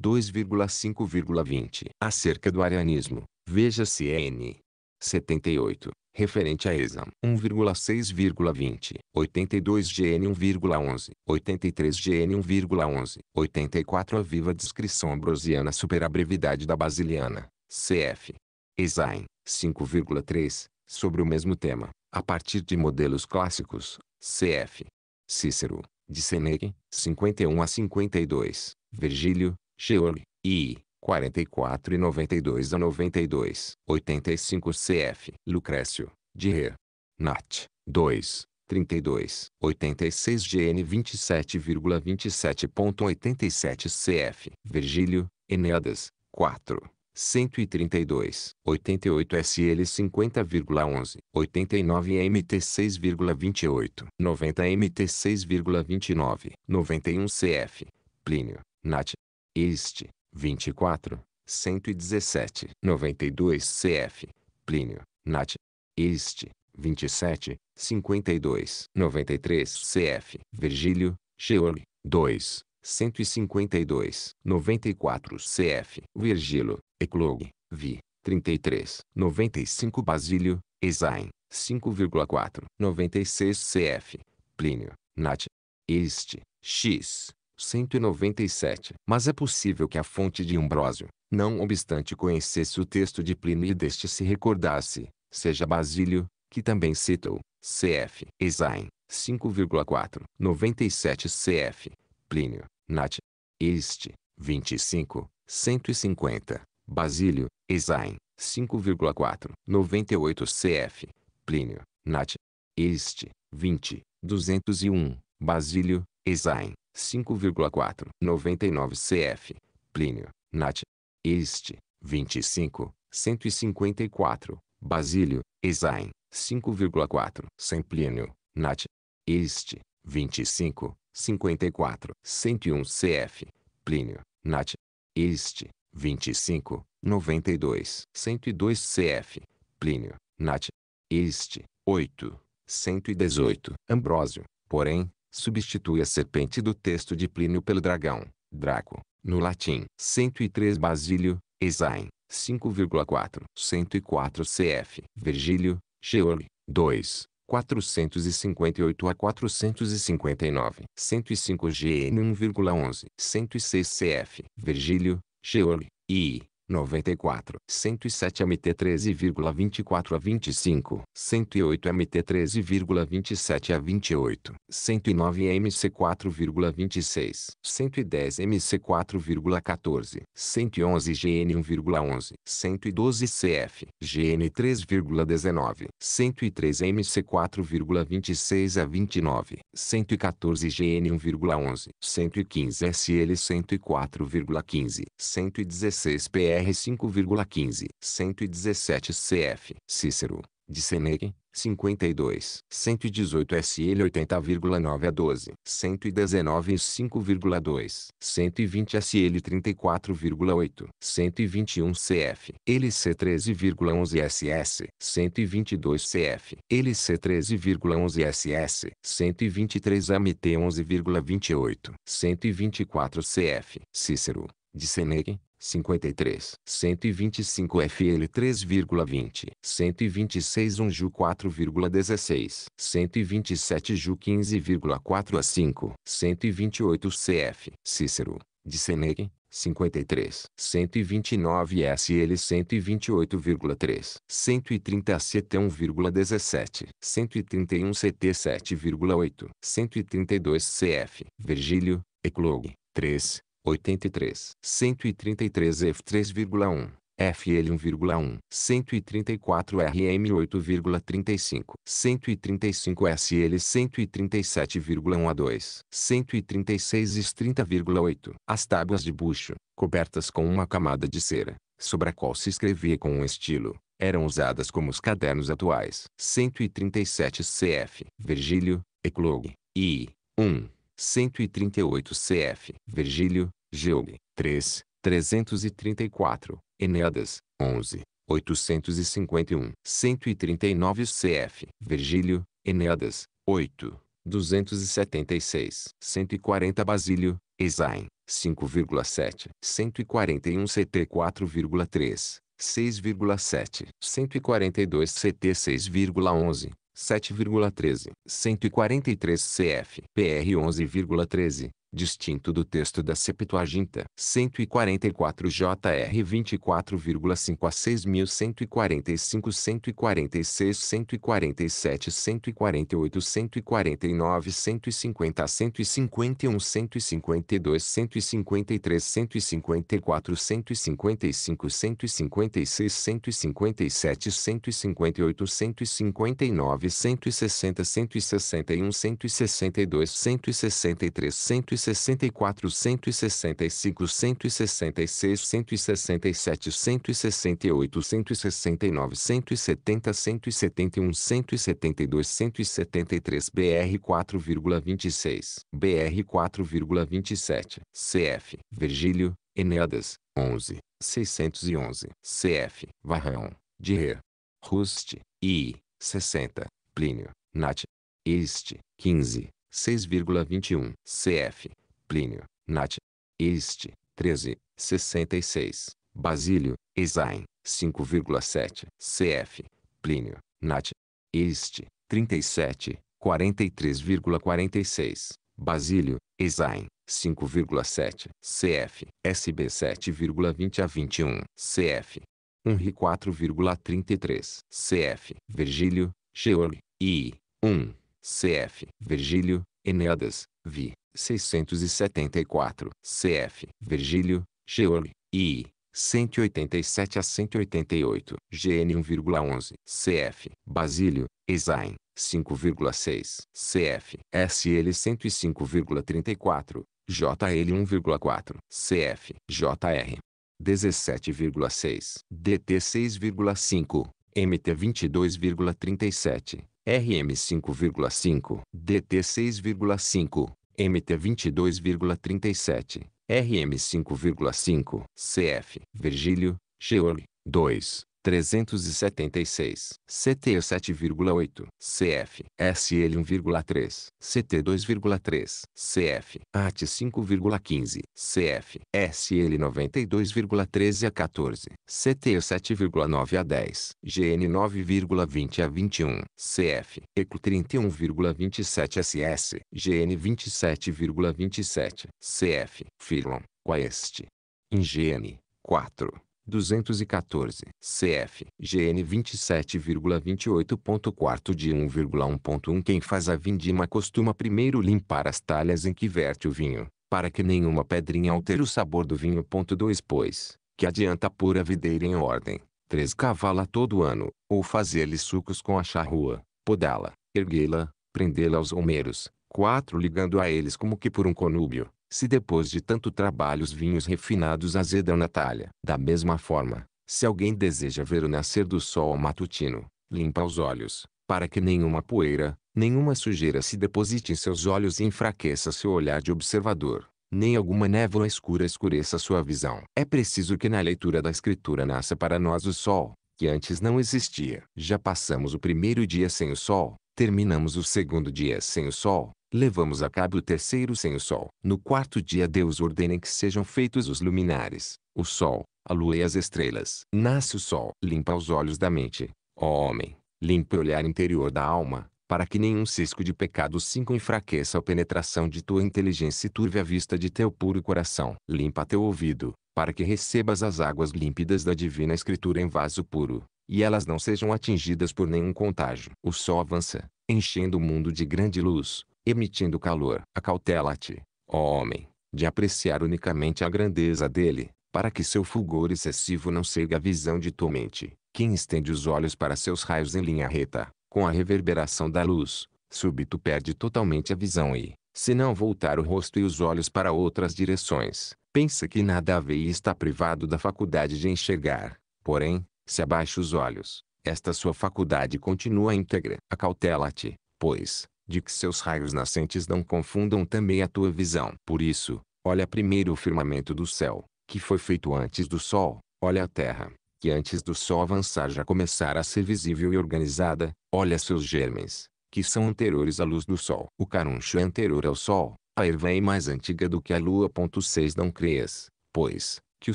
2,5,20. Acerca do arianismo, veja-se N. 78, referente a exam 1,6,20, 82 GN 1,11, 83 GN 1,11, 84 A viva descrição ambrosiana supera a brevidade da basiliana, cf. Esain, 5,3, sobre o mesmo tema, a partir de modelos clássicos, cf. Cícero, de Seneca, 51 a 52, Virgílio, Georg, I. 44 e 92 a 92, 85 cf. Lucrécio, de Re. Nat. 2, 32, 86 GN 27,27.87 cf. Virgílio, Eneadas, 4, 132, 88 SL 50,11, 89 MT 6,28, 90 MT 6,29, 91 CF. Plínio, Nat. Este, 24, 117, 92 cf. Plínio, Nat. Este, 27, 52, 93 cf. Virgílio, Georg, 2, 152, 94 cf. Virgílio, Eclogue, Vi, 33, 95 Basílio, Esain, 5,4, 96 cf. Plínio, Nat. Este, X, 197. Mas é possível que a fonte de Ambrósio, Não obstante conhecesse o texto de Plínio e deste se recordasse, seja Basílio, que também citou, cf. Esaim, 5,4, 97 cf. Plínio, Nat. Este, 25, 150, Basílio, Esaim, 5,4, 98 cf. Plínio, Nat. Este, 20, 201, Basílio, Esaim, 5,4, 99 cf. Plínio, Nat. Este, 25, 154, Basílio, Esaim, 5,4, sem Plínio, Nat. Este, 25, 54, 101 cf. Plínio, Nat. Este, 25, 92, 102 cf. Plínio, Nat. Este, 8, 118. Ambrósio, porém, substitui a serpente do texto de Plínio pelo dragão, Draco, no latim. 103 Basílio, Esaim, 5,4. 104 cf. Virgílio, Sheol, 2. 458 a 459, 105 GN 1,11, 106 CF, Virgílio, Sheol, I, 94, 107 MT 13,24 a 25, 108 MT 13,27 a 28, 109 MC 4,26, 110 MC 4,14, 111 GN 1,11, 112 CF, GN 3,19, 103 MC 4,26 a 29, 114 GN 1,11, 115 SL 104,15, 116 PR BR 5,15, 117 CF, Cícero, de Senec, 52, 118 SL 80,9 a 12, 119 5,2, 120 SL 34,8, 121 CF, LC 13,11 SS, 122 CF, LC 13,11 SS, 123 AMT 11,28, 124 CF, Cícero, de Senec, 53, 125 FL 3,20, 126 1 Ju 4,16, 127 Ju 15,4 a 5, 128 CF, Cícero, de Senec, 53, 129 SL 128,3, 130 CT 1,17, 131 CT 7,8, 132 CF, Virgílio, Eclog, 3, 83, 133 F 3,1, FL 1,1, 134 RM 8,35, 135 SL 137,1 a 2, 136 S 30,8. As tábuas de bucho, cobertas com uma camada de cera, sobre a qual se escrevia com um estilo, eram usadas como os cadernos atuais. 137 CF, Virgílio, Eclog, I, 1. 138 cf. Virgílio, Geog, 3, 334, Eneadas, 11, 851, 139 cf. Virgílio, Eneadas, 8, 276, 140 Basílio, Esaim, 5,7, 141 CT 4,3, 6,7, 142 CT 6,11, 7,13, 143 CF, PR 11,13, distinto do texto da Septuaginta, 144 JR 24,5 a 6.145 146 147 148 149 150 151 152 153 154 155 156 157 158 159 160 161 162 163 164 164, 165, 166, 167, 168, 169, 170, 171, 172, 173 BR 4,26, BR 4,27, CF, Virgílio, Eneadas, 11, 611, CF, Varrão, de Re, Rust, I, 60, Plínio, Nat, Este, 15, 6,21 cf. Plínio, Nat. Este, 13, 66. Basílio, Esaim, 5,7 cf. Plínio, Nat. Este, 37, 43,46. Basílio, Esaim, 5,7 CF, SB 7,20 a 21 CF, 1 Ri 4,33 CF, Virgílio, Georg, I, 1 CF, Virgílio, Eneadas, Vi, 674 CF, Virgílio, Georg, I, 187 a 188, GN 1,11 CF, Basílio, Esain, 5,6 CF, SL 105,34, JL 1,4 CF, JR 17,6, DT 6,5, MT 22,37, RM 5,5, DT 6,5, MT 22,37, RM 5,5, CF, Virgílio, Georg, 2, 376, CT 7,8, CF, SL 1,3, CT 2,3, CF, AT 5,15, CF, SL 92,13 a 14, CT 7,9 a 10, GN 9,20 a 21, CF, ECO 31,27 SS, GN 27,27, CF, Firlon, Quaest. INGN, 4. 214, CF, GN 27,28.4 de 1,1.1 Quem faz a vindima costuma primeiro limpar as talhas em que verte o vinho, para que nenhuma pedrinha altere o sabor do vinho. 2 Pois, que adianta pôr a videira em ordem, 3 Cavala todo ano, ou fazer-lhe sucos com a charrua, podá-la, erguê-la, prendê-la aos almeiros, 4 Ligando a eles como que por um conúbio, se depois de tanto trabalho os vinhos refinados azedam na talha. Da mesma forma, se alguém deseja ver o nascer do sol matutino, limpa os olhos, para que nenhuma poeira, nenhuma sujeira se deposite em seus olhos e enfraqueça seu olhar de observador, nem alguma névoa escura escureça sua visão. É preciso que na leitura da escritura nasça para nós o sol, que antes não existia. Já passamos o primeiro dia sem o sol, terminamos o segundo dia sem o sol, levamos a cabo o terceiro sem o sol. No quarto dia Deus ordena que sejam feitos os luminares, o sol, a lua e as estrelas. Nasce o sol. Limpa os olhos da mente, ó homem, limpa o olhar interior da alma, para que nenhum cisco de pecado 5 enfraqueça a penetração de tua inteligência e turve a vista de teu puro coração. Limpa teu ouvido, para que recebas as águas límpidas da divina escritura em vaso puro, e elas não sejam atingidas por nenhum contágio. O sol avança, enchendo o mundo de grande luz, emitindo calor. Acautela-te, ó homem, de apreciar unicamente a grandeza dele, para que seu fulgor excessivo não cega a visão de tua mente. Quem estende os olhos para seus raios em linha reta, com a reverberação da luz, súbito perde totalmente a visão e, se não voltar o rosto e os olhos para outras direções, pensa que nada vê e está privado da faculdade de enxergar. Porém, se abaixa os olhos, esta sua faculdade continua íntegra. Acautela-te, pois, de que seus raios nascentes não confundam também a tua visão. Por isso, olha primeiro o firmamento do céu, que foi feito antes do sol, olha a terra, que antes do sol avançar já começara a ser visível e organizada, olha seus germes, que são anteriores à luz do sol. O caruncho é anterior ao sol, a erva é mais antiga do que a lua. 6 Não creias, pois, que o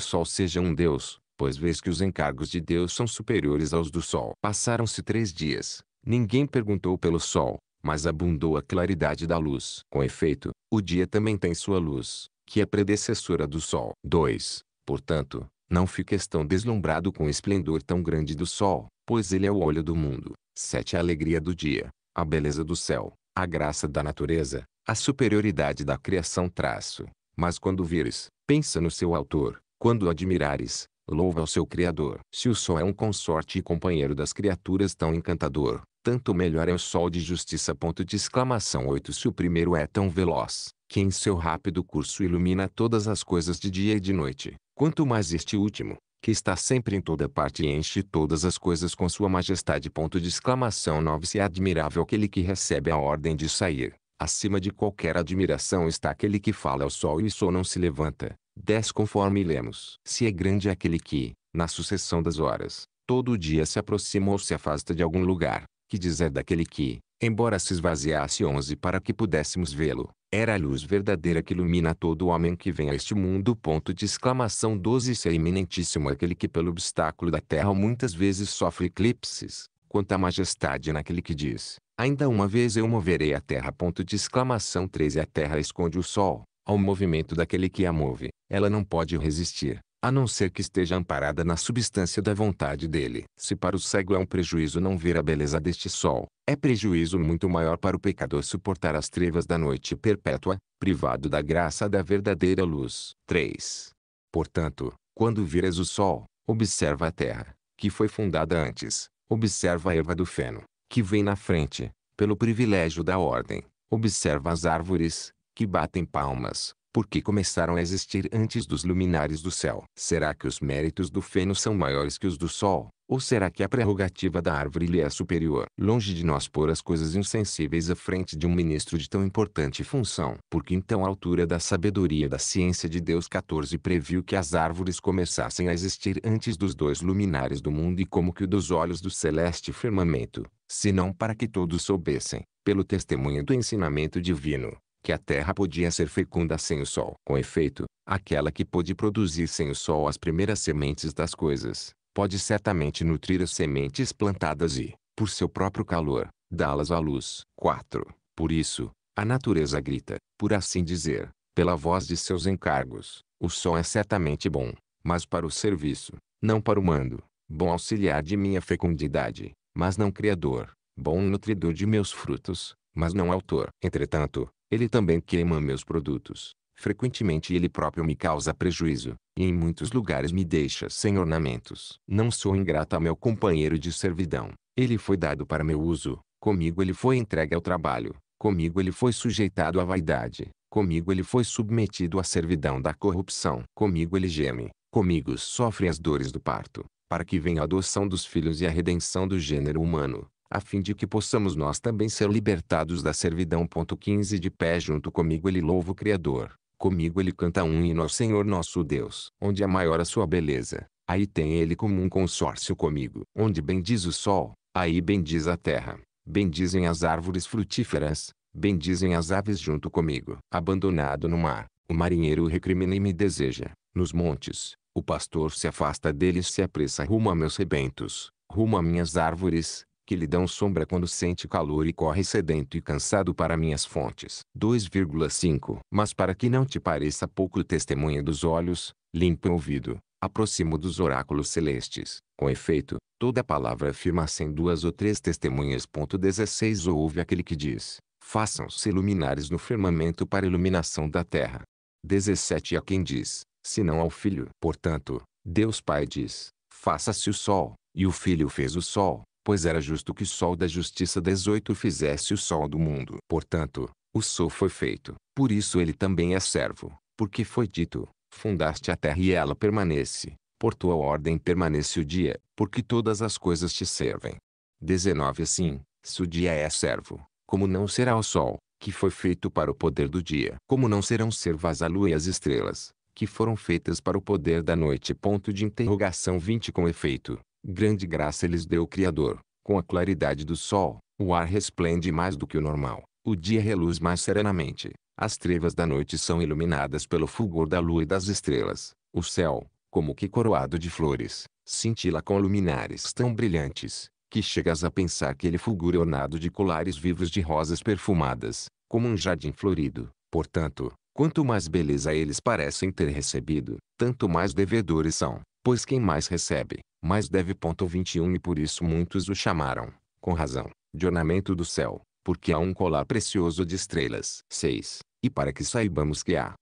sol seja um deus, pois vês que os encargos de Deus são superiores aos do sol. Passaram-se três dias, ninguém perguntou pelo sol, mas abundou a claridade da luz. Com efeito, o dia também tem sua luz, que é predecessora do sol. 2. Portanto, não fiques tão deslumbrado com o esplendor tão grande do sol, pois ele é o olho do mundo. 7. A alegria do dia, a beleza do céu, a graça da natureza, a superioridade da criação traço. Mas quando vires, pensa no seu autor. Quando admirares, louva ao seu Criador. Se o sol é um consorte e companheiro das criaturas tão encantador, tanto melhor é o sol de justiça. Ponto de exclamação 8 Se o primeiro é tão veloz, que em seu rápido curso ilumina todas as coisas de dia e de noite, quanto mais este último, que está sempre em toda parte e enche todas as coisas com sua majestade. Ponto de exclamação 9 Se é admirável aquele que recebe a ordem de sair, acima de qualquer admiração está aquele que fala ao sol e o sol não se levanta. 10 Conforme lemos. Se é grande aquele que, na sucessão das horas, todo dia se aproxima ou se afasta de algum lugar, que dizer daquele que, embora se esvaziasse onze para que pudéssemos vê-lo, era a luz verdadeira que ilumina todo homem que vem a este mundo. Ponto de exclamação 12 Se é eminentíssimo aquele que pelo obstáculo da terra muitas vezes sofre eclipses, quanta majestade naquele que diz, ainda uma vez eu moverei a terra. Ponto de exclamação 13 A terra esconde o sol, ao movimento daquele que a move, ela não pode resistir, a não ser que esteja amparada na substância da vontade dele. Se para o cego é um prejuízo não ver a beleza deste sol, é prejuízo muito maior para o pecador suportar as trevas da noite perpétua, privado da graça da verdadeira luz. 3. Portanto, quando vires o sol, observa a terra, que foi fundada antes, observa a erva do feno, que vem na frente, pelo privilégio da ordem, observa as árvores, que batem palmas, porque começaram a existir antes dos luminares do céu. Será que os méritos do feno são maiores que os do sol? Ou será que a prerrogativa da árvore lhe é superior? Longe de nós pôr as coisas insensíveis à frente de um ministro de tão importante função. Porque então a altura da sabedoria da ciência de Deus 14 previu que as árvores começassem a existir antes dos dois luminares do mundo e como que dos olhos do celeste firmamento, senão para que todos soubessem, pelo testemunho do ensinamento divino, que a terra podia ser fecunda sem o sol. Com efeito, aquela que pôde produzir sem o sol as primeiras sementes das coisas, pode certamente nutrir as sementes plantadas e, por seu próprio calor, dá-las à luz. 4. Por isso, a natureza grita, por assim dizer, pela voz de seus encargos, o sol é certamente bom, mas para o serviço, não para o mando, bom auxiliar de minha fecundidade, mas não criador, bom nutridor de meus frutos, mas não autor. Entretanto, ele também queima meus produtos. Frequentemente ele próprio me causa prejuízo, e em muitos lugares me deixa sem ornamentos. Não sou ingrata ao meu companheiro de servidão. Ele foi dado para meu uso, comigo ele foi entregue ao trabalho, comigo ele foi sujeitado à vaidade, comigo ele foi submetido à servidão da corrupção. Comigo ele geme, comigo sofre as dores do parto, para que venha a adoção dos filhos e a redenção do gênero humano a fim de que possamos nós também ser libertados da servidão. 15 De pé junto comigo ele louva o Criador, comigo ele canta um hino ao Senhor nosso Deus. Onde é maior a sua beleza, aí tem ele como um consórcio comigo. Onde bendiz o sol, aí bendiz a terra, bendizem as árvores frutíferas, bendizem as aves junto comigo. Abandonado no mar, o marinheiro recrimina e me deseja. Nos montes, o pastor se afasta deles e se apressa rumo a meus rebentos, rumo a minhas árvores, que lhe dão sombra quando sente calor e corre sedento e cansado para minhas fontes. 2,5 Mas para que não te pareça pouco testemunha dos olhos, limpa o ouvido, aproximo dos oráculos celestes. Com efeito, toda palavra afirma sem duas ou três testemunhas. 16 Ouve aquele que diz, façam-se luminares no firmamento para iluminação da terra. 17 A quem diz, senão ao Filho. Portanto, Deus Pai diz, faça-se o sol, e o Filho fez o sol pois era justo que o sol da justiça 18 fizesse o sol do mundo. Portanto, o sol foi feito, por isso ele também é servo, porque foi dito, fundaste a terra e ela permanece, por tua ordem permanece o dia, porque todas as coisas te servem. 19 Assim, se o dia é servo, como não será o sol, que foi feito para o poder do dia? Como não serão servas a lua e as estrelas, que foram feitas para o poder da noite? Ponto de interrogação 20 Com efeito, Grande graça lhes deu o Criador. Com a claridade do sol, o ar resplende mais do que o normal. O dia reluz mais serenamente. As trevas da noite são iluminadas pelo fulgor da lua e das estrelas. O céu, como que coroado de flores, cintila com luminares tão brilhantes, que chegas a pensar que ele fulgura ornado de colares vivos de rosas perfumadas, como um jardim florido. Portanto, quanto mais beleza eles parecem ter recebido, tanto mais devedores são. Pois quem mais recebe, mais deve. 21 E por isso muitos o chamaram, com razão, de ornamento do céu, porque há um colar precioso de estrelas. 6. E para que saibamos que a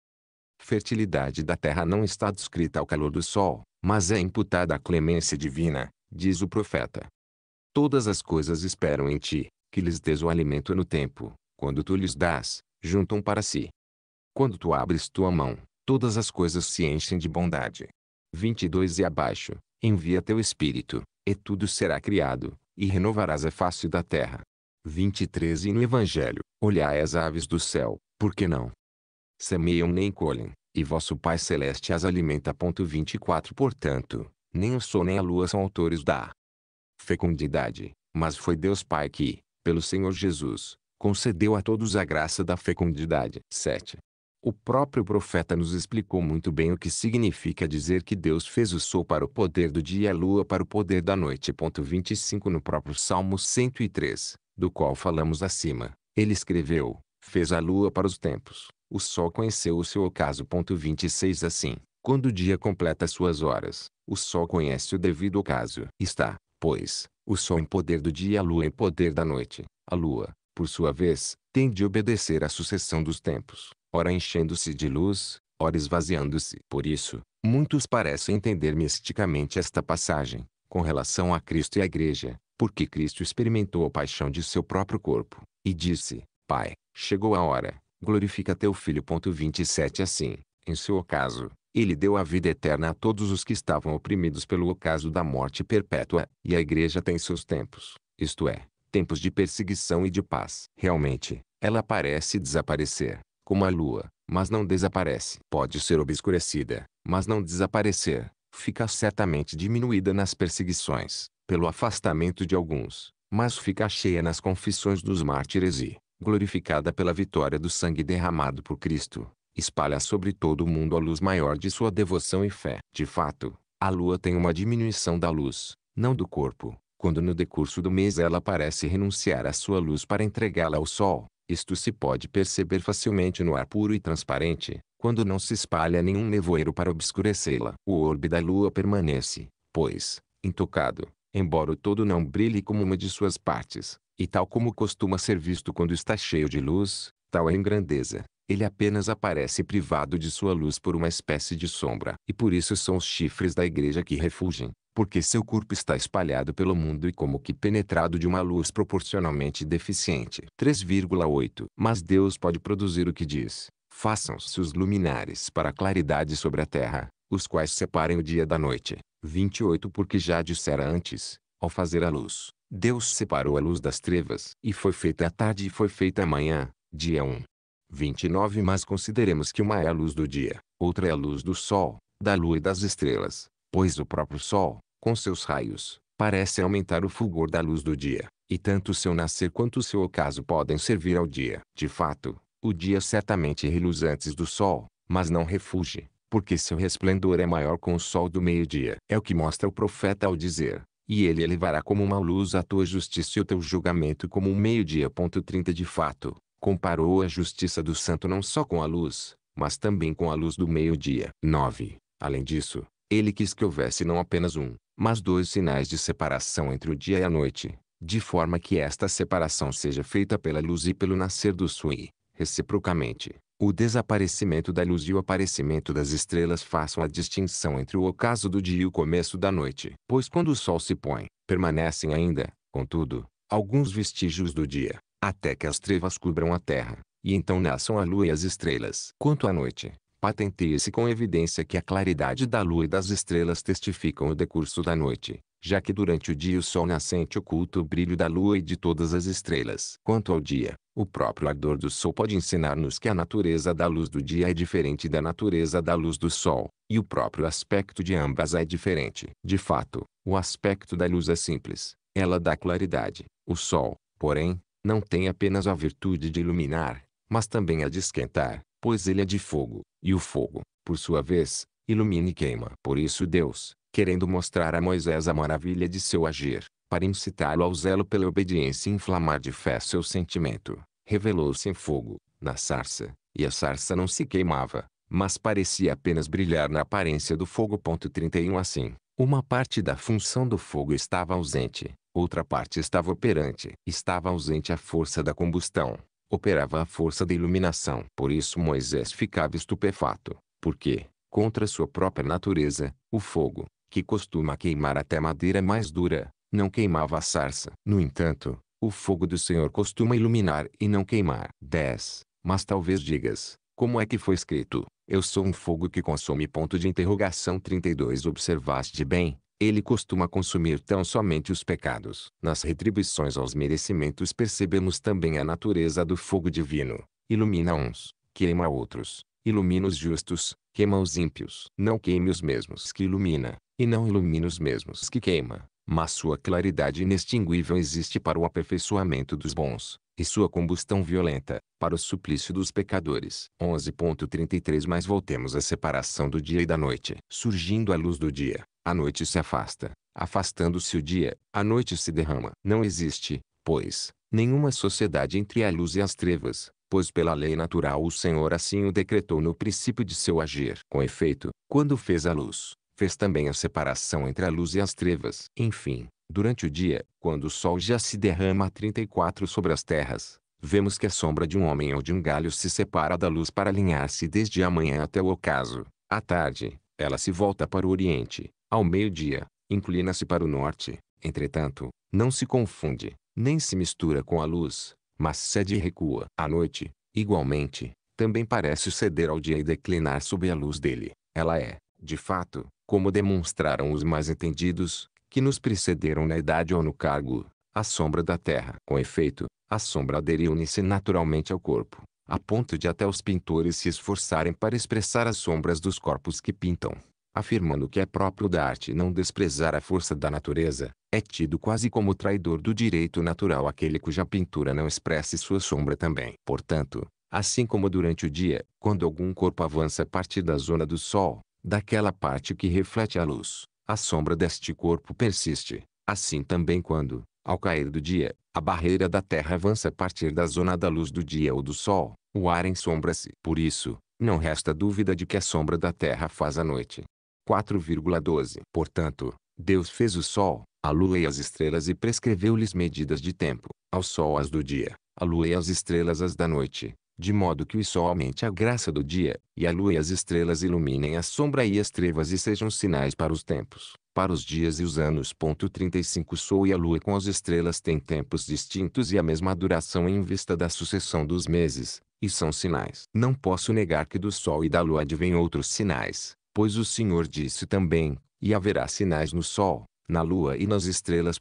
fertilidade da terra não está descrita ao calor do sol, mas é imputada à clemência divina, diz o profeta. Todas as coisas esperam em ti, que lhes des o alimento no tempo, quando tu lhes dás, juntam para si. Quando tu abres tua mão, todas as coisas se enchem de bondade. 22 e abaixo, envia teu espírito, e tudo será criado, e renovarás a face da terra. 23 E no Evangelho, olhai as aves do céu, por que não? Semeiam nem colhem, e vosso Pai Celeste as alimenta. 24 Portanto, nem o sol nem a lua são autores da fecundidade, mas foi Deus Pai que, pelo Senhor Jesus, concedeu a todos a graça da fecundidade. 7. O próprio profeta nos explicou muito bem o que significa dizer que Deus fez o sol para o poder do dia e a lua para o poder da noite. 25 No próprio Salmo 103, do qual falamos acima, ele escreveu: Fez a lua para os tempos, O Sol conheceu o seu ocaso. 26 Assim, quando o dia completa suas horas, o Sol conhece o devido ocaso. Está, pois, o Sol em poder do dia e a Lua em poder da noite. A Lua, por sua vez, tem de obedecer à sucessão dos tempos, ora enchendo-se de luz, ora esvaziando-se. Por isso, muitos parecem entender misticamente esta passagem, com relação a Cristo e à Igreja, porque Cristo experimentou a paixão de seu próprio corpo, e disse, Pai, chegou a hora, glorifica teu Filho. 27 Assim, em seu ocaso, ele deu a vida eterna a todos os que estavam oprimidos pelo ocaso da morte perpétua, e a Igreja tem seus tempos, isto é, tempos de perseguição e de paz. Realmente, ela parece desaparecer, como a lua, mas não desaparece. Pode ser obscurecida, mas não desaparecer. Fica certamente diminuída nas perseguições, pelo afastamento de alguns, mas fica cheia nas confissões dos mártires e, glorificada pela vitória do sangue derramado por Cristo, espalha sobre todo o mundo a luz maior de sua devoção e fé. De fato, a lua tem uma diminuição da luz, não do corpo, quando no decurso do mês ela parece renunciar à sua luz para entregá-la ao sol. Isto se pode perceber facilmente no ar puro e transparente, quando não se espalha nenhum nevoeiro para obscurecê-la. O orbe da lua permanece, pois, intocado, embora o todo não brilhe como uma de suas partes, e tal como costuma ser visto quando está cheio de luz, tal é em grandeza. Ele apenas aparece privado de sua luz por uma espécie de sombra. E por isso são os chifres da igreja que refugem, porque seu corpo está espalhado pelo mundo e como que penetrado de uma luz proporcionalmente deficiente. 3,8 Mas Deus pode produzir o que diz. Façam-se os luminares para a claridade sobre a terra, os quais separem o dia da noite. 28 Porque já dissera antes, ao fazer a luz, Deus separou a luz das trevas. E foi feita a tarde e foi feita a manhã, dia 1. 29 Mas consideremos que uma é a luz do dia, outra é a luz do sol, da lua e das estrelas, pois o próprio sol, com seus raios, parece aumentar o fulgor da luz do dia, e tanto seu nascer quanto seu ocaso podem servir ao dia. De fato, o dia certamente reluz antes do sol, mas não refuge, porque seu resplendor é maior com o sol do meio-dia. É o que mostra o profeta ao dizer, e ele elevará como uma luz a tua justiça e o teu julgamento como um meio-dia. 30 De fato, comparou a justiça do santo não só com a luz, mas também com a luz do meio-dia. 9. Além disso, ele quis que houvesse não apenas um, mas dois sinais de separação entre o dia e a noite, de forma que esta separação seja feita pela luz e pelo nascer do sol e, reciprocamente, o desaparecimento da luz e o aparecimento das estrelas façam a distinção entre o ocaso do dia e o começo da noite. Pois quando o sol se põe, permanecem ainda, contudo, alguns vestígios do dia, até que as trevas cubram a terra, e então nasçam a lua e as estrelas. Quanto à noite, patenteia-se com evidência que a claridade da lua e das estrelas testificam o decurso da noite, já que durante o dia o sol nascente oculta o brilho da lua e de todas as estrelas. Quanto ao dia, o próprio ardor do sol pode ensinar-nos que a natureza da luz do dia é diferente da natureza da luz do sol, e o próprio aspecto de ambas é diferente. De fato, o aspecto da luz é simples, ela dá claridade. O sol, porém, não tem apenas a virtude de iluminar, mas também a de esquentar, pois ele é de fogo, e o fogo, por sua vez, ilumina e queima. Por isso Deus, querendo mostrar a Moisés a maravilha de seu agir, para incitá-lo ao zelo pela obediência e inflamar de fé seu sentimento, revelou-se em fogo, na sarça, e a sarça não se queimava, mas parecia apenas brilhar na aparência do fogo. 31 Assim, uma parte da função do fogo estava ausente, outra parte estava operante. Estava ausente a força da combustão, operava a força da iluminação. Por isso Moisés ficava estupefato, porque, contra sua própria natureza, o fogo, que costuma queimar até madeira mais dura, não queimava a sarça. No entanto, o fogo do Senhor costuma iluminar e não queimar. 10. Mas talvez digas, como é que foi escrito, eu sou um fogo que consome. Ponto de interrogação 32 Observaste bem, ele costuma consumir tão somente os pecados. Nas retribuições aos merecimentos percebemos também a natureza do fogo divino. Ilumina uns, queima outros. Ilumina os justos, queima os ímpios. Não queime os mesmos que ilumina, e não ilumina os mesmos que queima. Mas sua claridade inextinguível existe para o aperfeiçoamento dos bons, e sua combustão violenta, para o suplício dos pecadores. 11.33 Mas voltemos à separação do dia e da noite. Surgindo a luz do dia, a noite se afasta. Afastando-se o dia, a noite se derrama. Não existe, pois, nenhuma sociedade entre a luz e as trevas, pois pela lei natural o Senhor assim o decretou no princípio de seu agir. Com efeito, quando fez a luz, fez também a separação entre a luz e as trevas. Enfim, durante o dia, quando o sol já se derrama a 34 sobre as terras, vemos que a sombra de um homem ou de um galho se separa da luz para alinhar-se desde a manhã até o ocaso. À tarde, ela se volta para o oriente. Ao meio-dia, inclina-se para o norte. Entretanto, não se confunde, nem se mistura com a luz, mas cede e recua. À noite, igualmente, também parece ceder ao dia e declinar sob a luz dele. Ela é, de fato, como demonstraram os mais entendidos, que nos precederam na idade ou no cargo, a sombra da terra. Com efeito, a sombra aderiu-se naturalmente ao corpo, a ponto de até os pintores se esforçarem para expressar as sombras dos corpos que pintam. Afirmando que é próprio da arte não desprezar a força da natureza, é tido quase como traidor do direito natural aquele cuja pintura não expresse sua sombra também. Portanto, assim como durante o dia, quando algum corpo avança a partir da zona do sol, daquela parte que reflete a luz, a sombra deste corpo persiste. Assim também quando, ao cair do dia, a barreira da Terra avança a partir da zona da luz do dia ou do Sol, o ar ensombra-se. Por isso, não resta dúvida de que a sombra da Terra faz a noite. 4,12 Portanto, Deus fez o Sol, a Lua e as estrelas e prescreveu-lhes medidas de tempo, ao Sol as do dia, a Lua e as estrelas as da noite, de modo que o sol aumente a graça do dia, e a lua e as estrelas iluminem a sombra e as trevas e sejam sinais para os tempos, para os dias e os anos. 35 Sol e a lua com as estrelas têm tempos distintos e a mesma duração em vista da sucessão dos meses, e são sinais. Não posso negar que do sol e da lua advêm outros sinais, pois o Senhor disse também, e haverá sinais no sol, na lua e nas estrelas.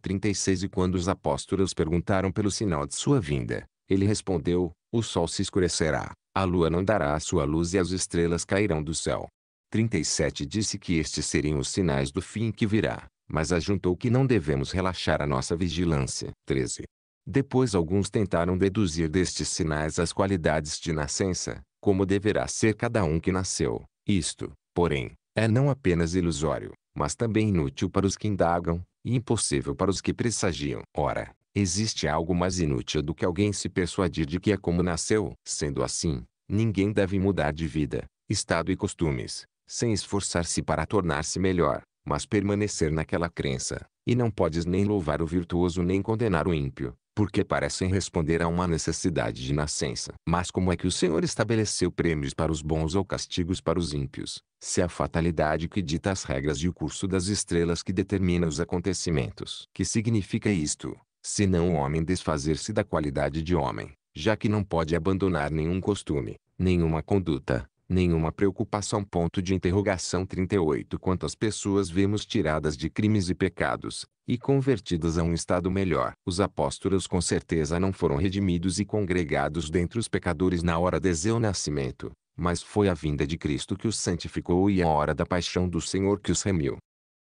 36 E quando os apóstolos perguntaram pelo sinal de sua vinda, ele respondeu, o sol se escurecerá, a lua não dará a sua luz e as estrelas cairão do céu. 37 Disse que estes seriam os sinais do fim que virá, mas ajuntou que não devemos relaxar a nossa vigilância. 13. Depois alguns tentaram deduzir destes sinais as qualidades de nascença, como deverá ser cada um que nasceu. Isto, porém, é não apenas ilusório, mas também inútil para os que indagam, e impossível para os que pressagiam. Ora, Existe algo mais inútil do que alguém se persuadir de que é como nasceu. Sendo assim, ninguém deve mudar de vida, estado e costumes, sem esforçar-se para tornar-se melhor, mas permanecer naquela crença. E não podes nem louvar o virtuoso nem condenar o ímpio, porque parecem responder a uma necessidade de nascença. Mas como é que o Senhor estabeleceu prêmios para os bons ou castigos para os ímpios, se é a fatalidade que dita as regras e o curso das estrelas que determina os acontecimentos? Que significa isto? senão o homem desfazer-se da qualidade de homem, já que não pode abandonar nenhum costume, nenhuma conduta, nenhuma preocupação. Ponto de interrogação 38 Quantas pessoas vemos tiradas de crimes e pecados, e convertidas a um estado melhor? Os apóstolos com certeza não foram redimidos e congregados dentre os pecadores na hora de seu nascimento, mas foi a vinda de Cristo que os santificou e a hora da paixão do Senhor que os remiu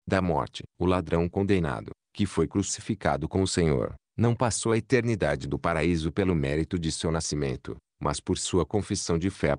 da morte. O ladrão condenado, que foi crucificado com o Senhor, não passou a eternidade do paraíso pelo mérito de seu nascimento, mas por sua confissão de fé.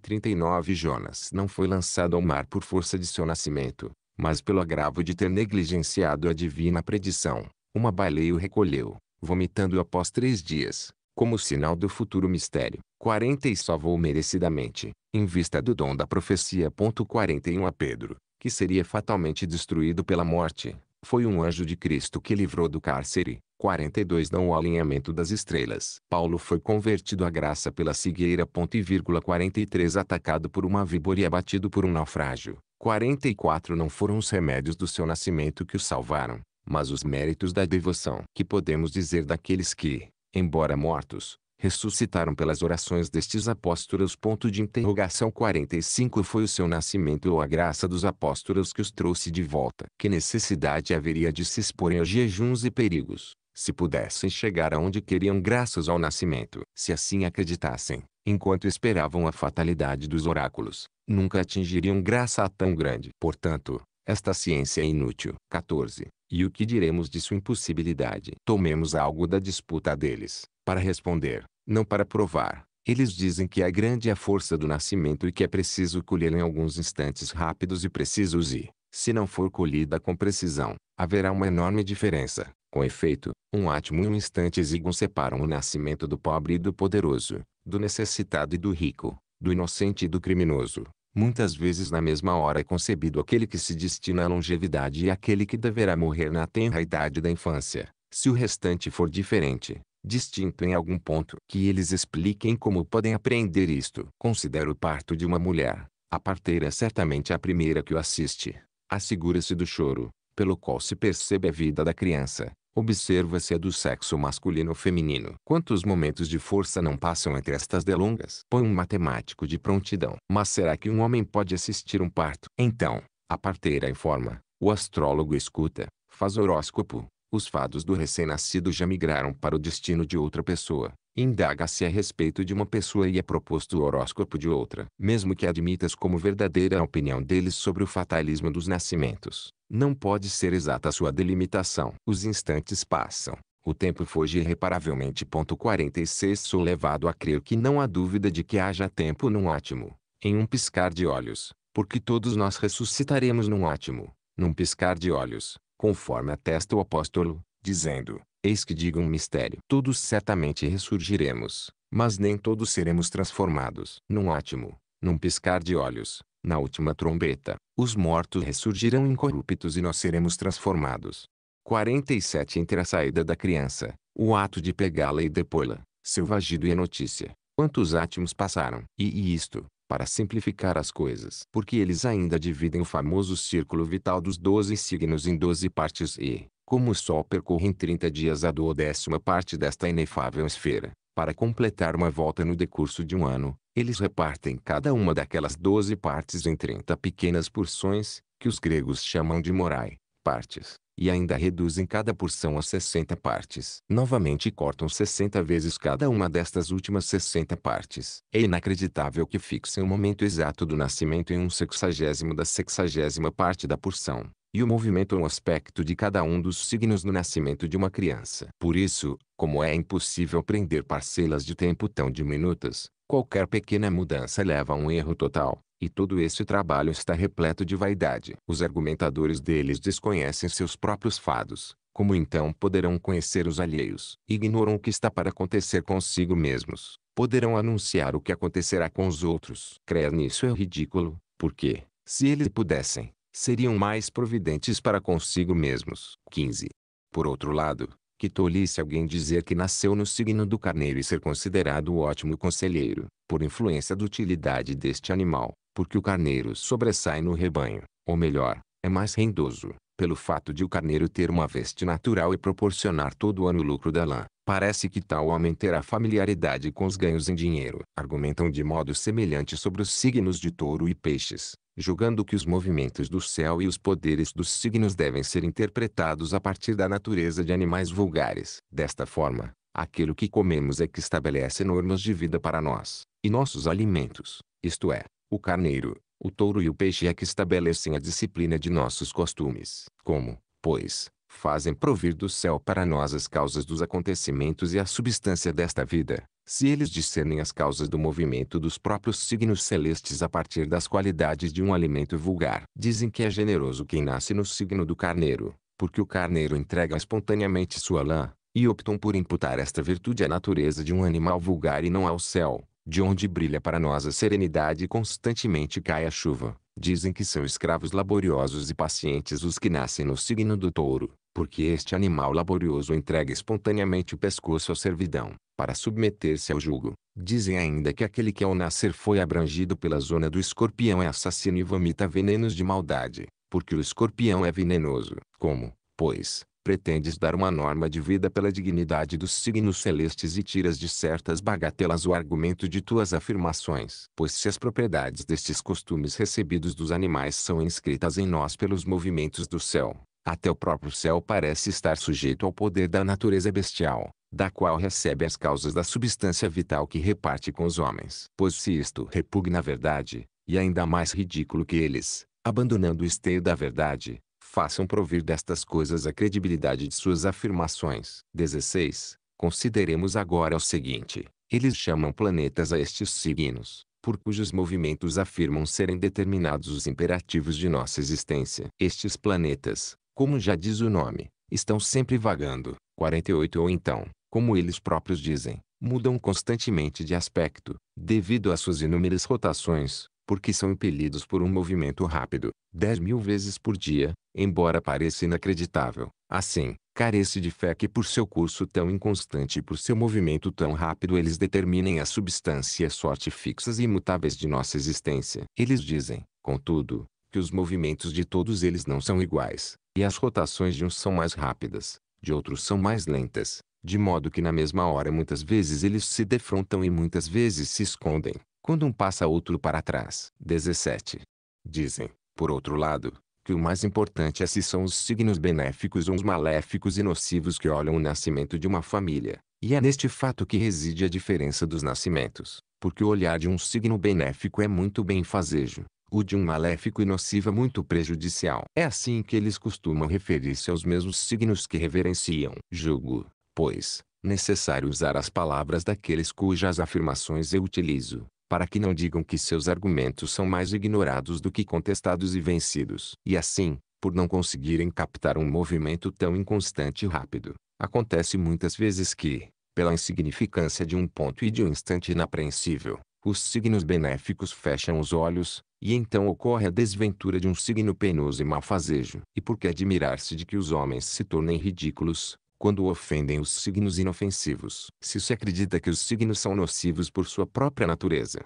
39 Jonas não foi lançado ao mar por força de seu nascimento, mas pelo agravo de ter negligenciado a divina predição. Uma baleia o recolheu, vomitando-o após três dias, como sinal do futuro mistério. 40 E salvou merecidamente, em vista do dom da profecia. 41 A Pedro, que seria fatalmente destruído pela morte, foi um anjo de Cristo que livrou do cárcere. 42 Não o alinhamento das estrelas. Paulo foi convertido à graça pela cigueira. 43 Atacado por uma víbora e abatido por um naufrágio. 44 Não foram os remédios do seu nascimento que o salvaram, mas os méritos da devoção. Que podemos dizer daqueles que, embora mortos, ressuscitaram pelas orações destes apóstolos. Ponto de interrogação 45 Foi o seu nascimento ou a graça dos apóstolos que os trouxe de volta. Que necessidade haveria de se exporem a jejuns e perigos, se pudessem chegar aonde queriam graças ao nascimento? Se assim acreditassem, enquanto esperavam a fatalidade dos oráculos, nunca atingiriam graça tão grande. Portanto, esta ciência é inútil. 14. E o que diremos de sua impossibilidade? Tomemos algo da disputa deles, para responder, não para provar. Eles dizem que é grande a força do nascimento e que é preciso colhê-la em alguns instantes rápidos e precisos e, se não for colhida com precisão, haverá uma enorme diferença. Com efeito, um átomo e um instante exíguo separam o nascimento do pobre e do poderoso, do necessitado e do rico, do inocente e do criminoso. Muitas vezes na mesma hora é concebido aquele que se destina à longevidade e aquele que deverá morrer na tenra idade da infância. Se o restante for diferente, distinto em algum ponto, que eles expliquem como podem apreender isto. Considera o parto de uma mulher. A parteira é certamente a primeira que o assiste. Assegura-se do choro, pelo qual se percebe a vida da criança. Observa-se a do sexo masculino ou feminino. Quantos momentos de força não passam entre estas delongas? Põe um matemático de prontidão. Mas será que um homem pode assistir um parto? Então, a parteira informa, o astrólogo escuta, faz horóscopo. Os fados do recém-nascido já migraram para o destino de outra pessoa. Indaga-se a respeito de uma pessoa e é proposto o horóscopo de outra. Mesmo que admitas como verdadeira a opinião deles sobre o fatalismo dos nascimentos, não pode ser exata a sua delimitação. Os instantes passam. O tempo foge irreparavelmente. 46 Sou levado a crer que não há dúvida de que haja tempo num ótimo, em um piscar de olhos, porque todos nós ressuscitaremos num ótimo, num piscar de olhos, conforme atesta o apóstolo, dizendo, Eis que digo um mistério. Todos certamente ressurgiremos, mas nem todos seremos transformados. Num átimo, num piscar de olhos, na última trombeta, os mortos ressurgirão incorruptos e nós seremos transformados. 47 Entre a saída da criança, o ato de pegá-la e depô-la, seu vagido e a notícia. Quantos átimos passaram? E, e isto, para simplificar as coisas. Porque eles ainda dividem o famoso círculo vital dos 12 signos em 12 partes e, como o Sol percorre em 30 dias a duodécima parte desta inefável esfera, para completar uma volta no decurso de um ano, eles repartem cada uma daquelas 12 partes em 30 pequenas porções, que os gregos chamam de morai, partes, e ainda reduzem cada porção a 60 partes. Novamente cortam 60 vezes cada uma destas últimas 60 partes. É inacreditável que fixem o momento exato do nascimento em um sexagésimo da sexagésima parte da porção e o movimento ou aspecto de cada um dos signos no nascimento de uma criança. Por isso, como é impossível prender parcelas de tempo tão diminutas, qualquer pequena mudança leva a um erro total, e todo esse trabalho está repleto de vaidade. Os argumentadores deles desconhecem seus próprios fados, como então poderão conhecer os alheios? Ignoram o que está para acontecer consigo mesmos. Poderão anunciar o que acontecerá com os outros. Crer nisso é ridículo, porque, se eles pudessem, seriam mais providentes para consigo mesmos. 15. Por outro lado, que tolice alguém dizer que nasceu no signo do carneiro e ser considerado o ótimo conselheiro, por influência da utilidade deste animal, porque o carneiro sobressai no rebanho, ou melhor, é mais rendoso, pelo fato de o carneiro ter uma veste natural e proporcionar todo ano o lucro da lã. Parece que tal homem terá familiaridade com os ganhos em dinheiro. Argumentam de modo semelhante sobre os signos de touro e peixes, julgando que os movimentos do céu e os poderes dos signos devem ser interpretados a partir da natureza de animais vulgares. Desta forma, aquilo que comemos é que estabelece normas de vida para nós, e nossos alimentos, isto é, o carneiro, o touro e o peixe é que estabelecem a disciplina de nossos costumes. Como, pois, fazem provir do céu para nós as causas dos acontecimentos e a substância desta vida, se eles discernem as causas do movimento dos próprios signos celestes a partir das qualidades de um alimento vulgar. Dizem que é generoso quem nasce no signo do carneiro, porque o carneiro entrega espontaneamente sua lã, e optam por imputar esta virtude à natureza de um animal vulgar e não ao céu, de onde brilha para nós a serenidade e constantemente cai a chuva. Dizem que são escravos laboriosos e pacientes os que nascem no signo do touro, porque este animal laborioso entrega espontaneamente o pescoço à servidão, para submeter-se ao jugo. Dizem ainda que aquele que ao nascer foi abrangido pela zona do escorpião é assassino e vomita venenos de maldade, porque o escorpião é venenoso. Como, pois, pretendes dar uma norma de vida pela dignidade dos signos celestes e tiras de certas bagatelas o argumento de tuas afirmações? Pois se as propriedades destes costumes recebidos dos animais são inscritas em nós pelos movimentos do céu, até o próprio céu parece estar sujeito ao poder da natureza bestial, da qual recebe as causas da substância vital que reparte com os homens. Pois se isto repugna a verdade, e ainda mais ridículo que eles, abandonando o esteio da verdade, façam provir destas coisas a credibilidade de suas afirmações. 16. Consideremos agora o seguinte. Eles chamam planetas a estes signos, por cujos movimentos afirmam serem determinados os imperativos de nossa existência. Estes planetas, como já diz o nome, estão sempre vagando. 48 Ou então, como eles próprios dizem, mudam constantemente de aspecto, devido às suas inúmeras rotações, porque são impelidos por um movimento rápido, 10 mil vezes por dia, embora pareça inacreditável. Assim, carece de fé que por seu curso tão inconstante e por seu movimento tão rápido eles determinem a substância e a sorte fixas e imutáveis de nossa existência. Eles dizem, contudo, que os movimentos de todos eles não são iguais, e as rotações de uns são mais rápidas, de outros são mais lentas, de modo que na mesma hora muitas vezes eles se defrontam e muitas vezes se escondem, quando um passa outro para trás. 17. Dizem, por outro lado, que o mais importante é se são os signos benéficos ou os maléficos e nocivos que olham o nascimento de uma família. E é neste fato que reside a diferença dos nascimentos, porque o olhar de um signo benéfico é muito bem-fazejo, o de um maléfico e nocivo é muito prejudicial. É assim que eles costumam referir-se aos mesmos signos que reverenciam. Julgo, pois, necessário usar as palavras daqueles cujas afirmações eu utilizo, para que não digam que seus argumentos são mais ignorados do que contestados e vencidos. E assim, por não conseguirem captar um movimento tão inconstante e rápido, acontece muitas vezes que, pela insignificância de um ponto e de um instante inapreensível, os signos benéficos fecham os olhos, e então ocorre a desventura de um signo penoso e malfazejo. E por que admirar-se de que os homens se tornem ridículos, quando ofendem os signos inofensivos. Se se acredita que os signos são nocivos por sua própria natureza,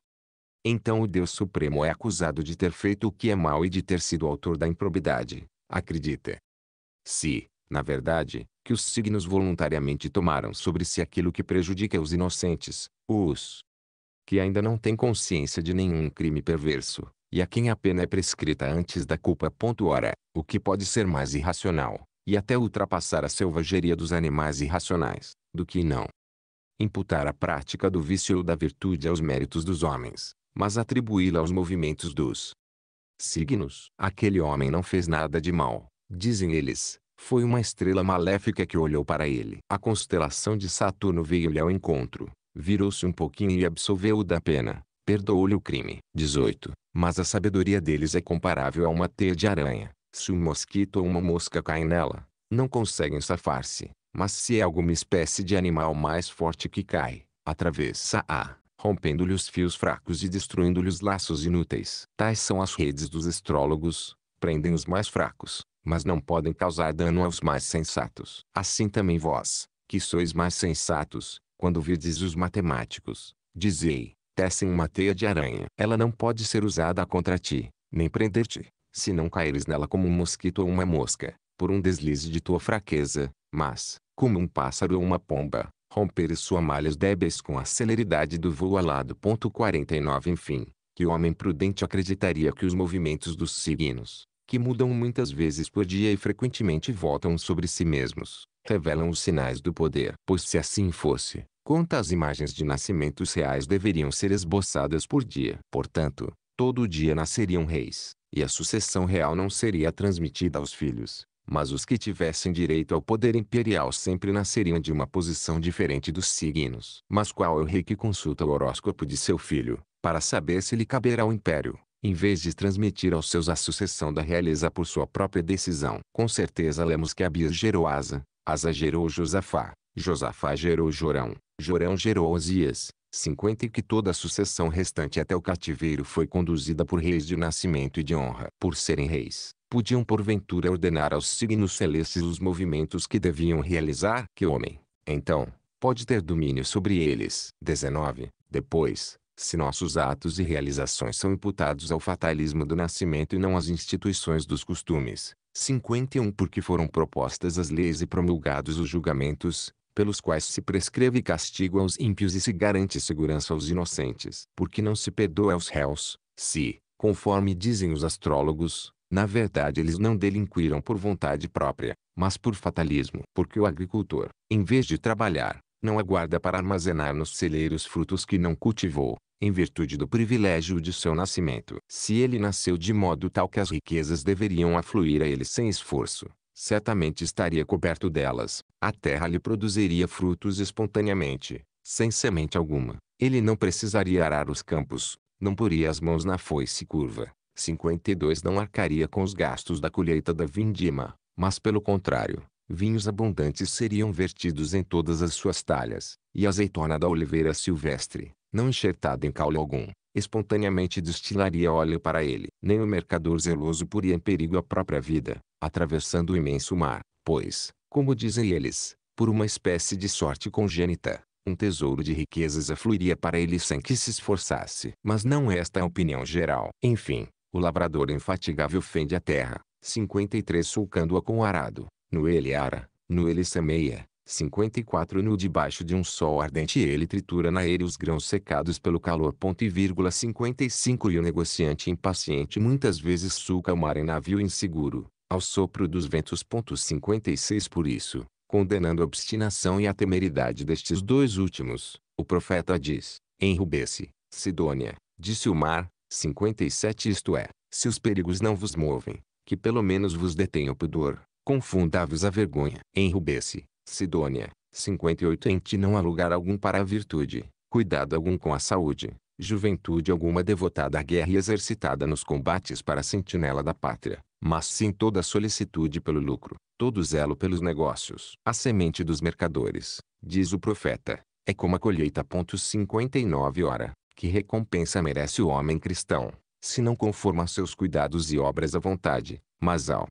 então o Deus Supremo é acusado de ter feito o que é mal e de ter sido autor da improbidade. Acredita. Se, na verdade, que os signos voluntariamente tomaram sobre si aquilo que prejudica os inocentes, os que ainda não têm consciência de nenhum crime perverso, e a quem a pena é prescrita antes da culpa. Ora, o que pode ser mais irracional, e até ultrapassar a selvageria dos animais irracionais, do que não imputar a prática do vício ou da virtude aos méritos dos homens, mas atribuí-la aos movimentos dos signos. Aquele homem não fez nada de mal, dizem eles, foi uma estrela maléfica que olhou para ele. A constelação de Saturno veio-lhe ao encontro, virou-se um pouquinho e absolveu-o da pena, perdoou-lhe o crime. 18. Mas a sabedoria deles é comparável a uma teia de aranha, se um mosquito ou uma mosca caem nela, não conseguem safar-se. Mas se é alguma espécie de animal mais forte que cai, atravessa-a, rompendo-lhe os fios fracos e destruindo-lhe os laços inúteis. Tais são as redes dos astrólogos, prendem os mais fracos, mas não podem causar dano aos mais sensatos. Assim também vós, que sois mais sensatos, quando virdes os matemáticos, dizei, tecem uma teia de aranha. Ela não pode ser usada contra ti, nem prender-te, se não caíres nela como um mosquito ou uma mosca, por um deslize de tua fraqueza, mas, como um pássaro ou uma pomba, romperes suas malhas débeis com a celeridade do voo alado. 49 Enfim, que homem prudente acreditaria que os movimentos dos signos, que mudam muitas vezes por dia e frequentemente voltam sobre si mesmos, revelam os sinais do poder? Pois se assim fosse, quantas imagens de nascimentos reais deveriam ser esboçadas por dia? Portanto, todo dia nasceriam reis, e a sucessão real não seria transmitida aos filhos, mas os que tivessem direito ao poder imperial sempre nasceriam de uma posição diferente dos signos. Mas qual é o rei que consulta o horóscopo de seu filho, para saber se lhe caberá o império, em vez de transmitir aos seus a sucessão da realeza por sua própria decisão? Com certeza lemos que Abias gerou Asa, Asa gerou Josafá, Josafá gerou Jorão, Jorão gerou Osias, 50 e que toda a sucessão restante até o cativeiro foi conduzida por reis de nascimento e de honra. Por serem reis, podiam porventura ordenar aos signos celestes os movimentos que deviam realizar? Que homem, então, pode ter domínio sobre eles? 19. Depois, se nossos atos e realizações são imputados ao fatalismo do nascimento e não às instituições dos costumes. 51 Porque foram propostas as leis e promulgados os julgamentos, pelos quais se prescreve castigo aos ímpios e se garante segurança aos inocentes. Porque não se perdoa aos réus, se, conforme dizem os astrólogos, na verdade eles não delinquiram por vontade própria, mas por fatalismo. Porque o agricultor, em vez de trabalhar, não aguarda para armazenar nos celeiros frutos que não cultivou, em virtude do privilégio de seu nascimento. Se ele nasceu de modo tal que as riquezas deveriam afluir a ele sem esforço, certamente estaria coberto delas. A terra lhe produziria frutos espontaneamente, sem semente alguma. Ele não precisaria arar os campos, não poria as mãos na foice curva. 52 Não arcaria com os gastos da colheita da vindima, mas pelo contrário, vinhos abundantes seriam vertidos em todas as suas talhas, e a azeitona da oliveira silvestre, não enxertada em caule algum, espontaneamente destilaria óleo para ele. Nem o mercador zeloso poria em perigo a própria vida, atravessando o imenso mar, pois, como dizem eles, por uma espécie de sorte congênita, um tesouro de riquezas afluiria para ele sem que se esforçasse. Mas não esta é a opinião geral. Enfim, o lavrador infatigável fende a terra, 53 sulcando-a com o arado, no ele ara, no ele semeia, 54 no debaixo de um sol ardente ele tritura na ele os grãos secados pelo calor. Ponto e vírgula 55 E o negociante impaciente muitas vezes sulca o mar em navio inseguro, ao sopro dos ventos. Ponto 56 Por isso, condenando a obstinação e a temeridade destes dois últimos, o profeta diz, enrubesse, Sidônia, disse o mar, 57 Isto é, se os perigos não vos movem, que pelo menos vos detenha o pudor, confunda-vos a vergonha. Enrubesse, Sidônia, 58 Em ti não há lugar algum para a virtude, cuidado algum com a saúde, juventude alguma devotada à guerra e exercitada nos combates para a sentinela da pátria, mas sim toda solicitude pelo lucro, todo zelo pelos negócios. A semente dos mercadores, diz o profeta, é como a colheita. 59 Hora, que recompensa merece o homem cristão, se não conforma seus cuidados e obras à vontade, mas ao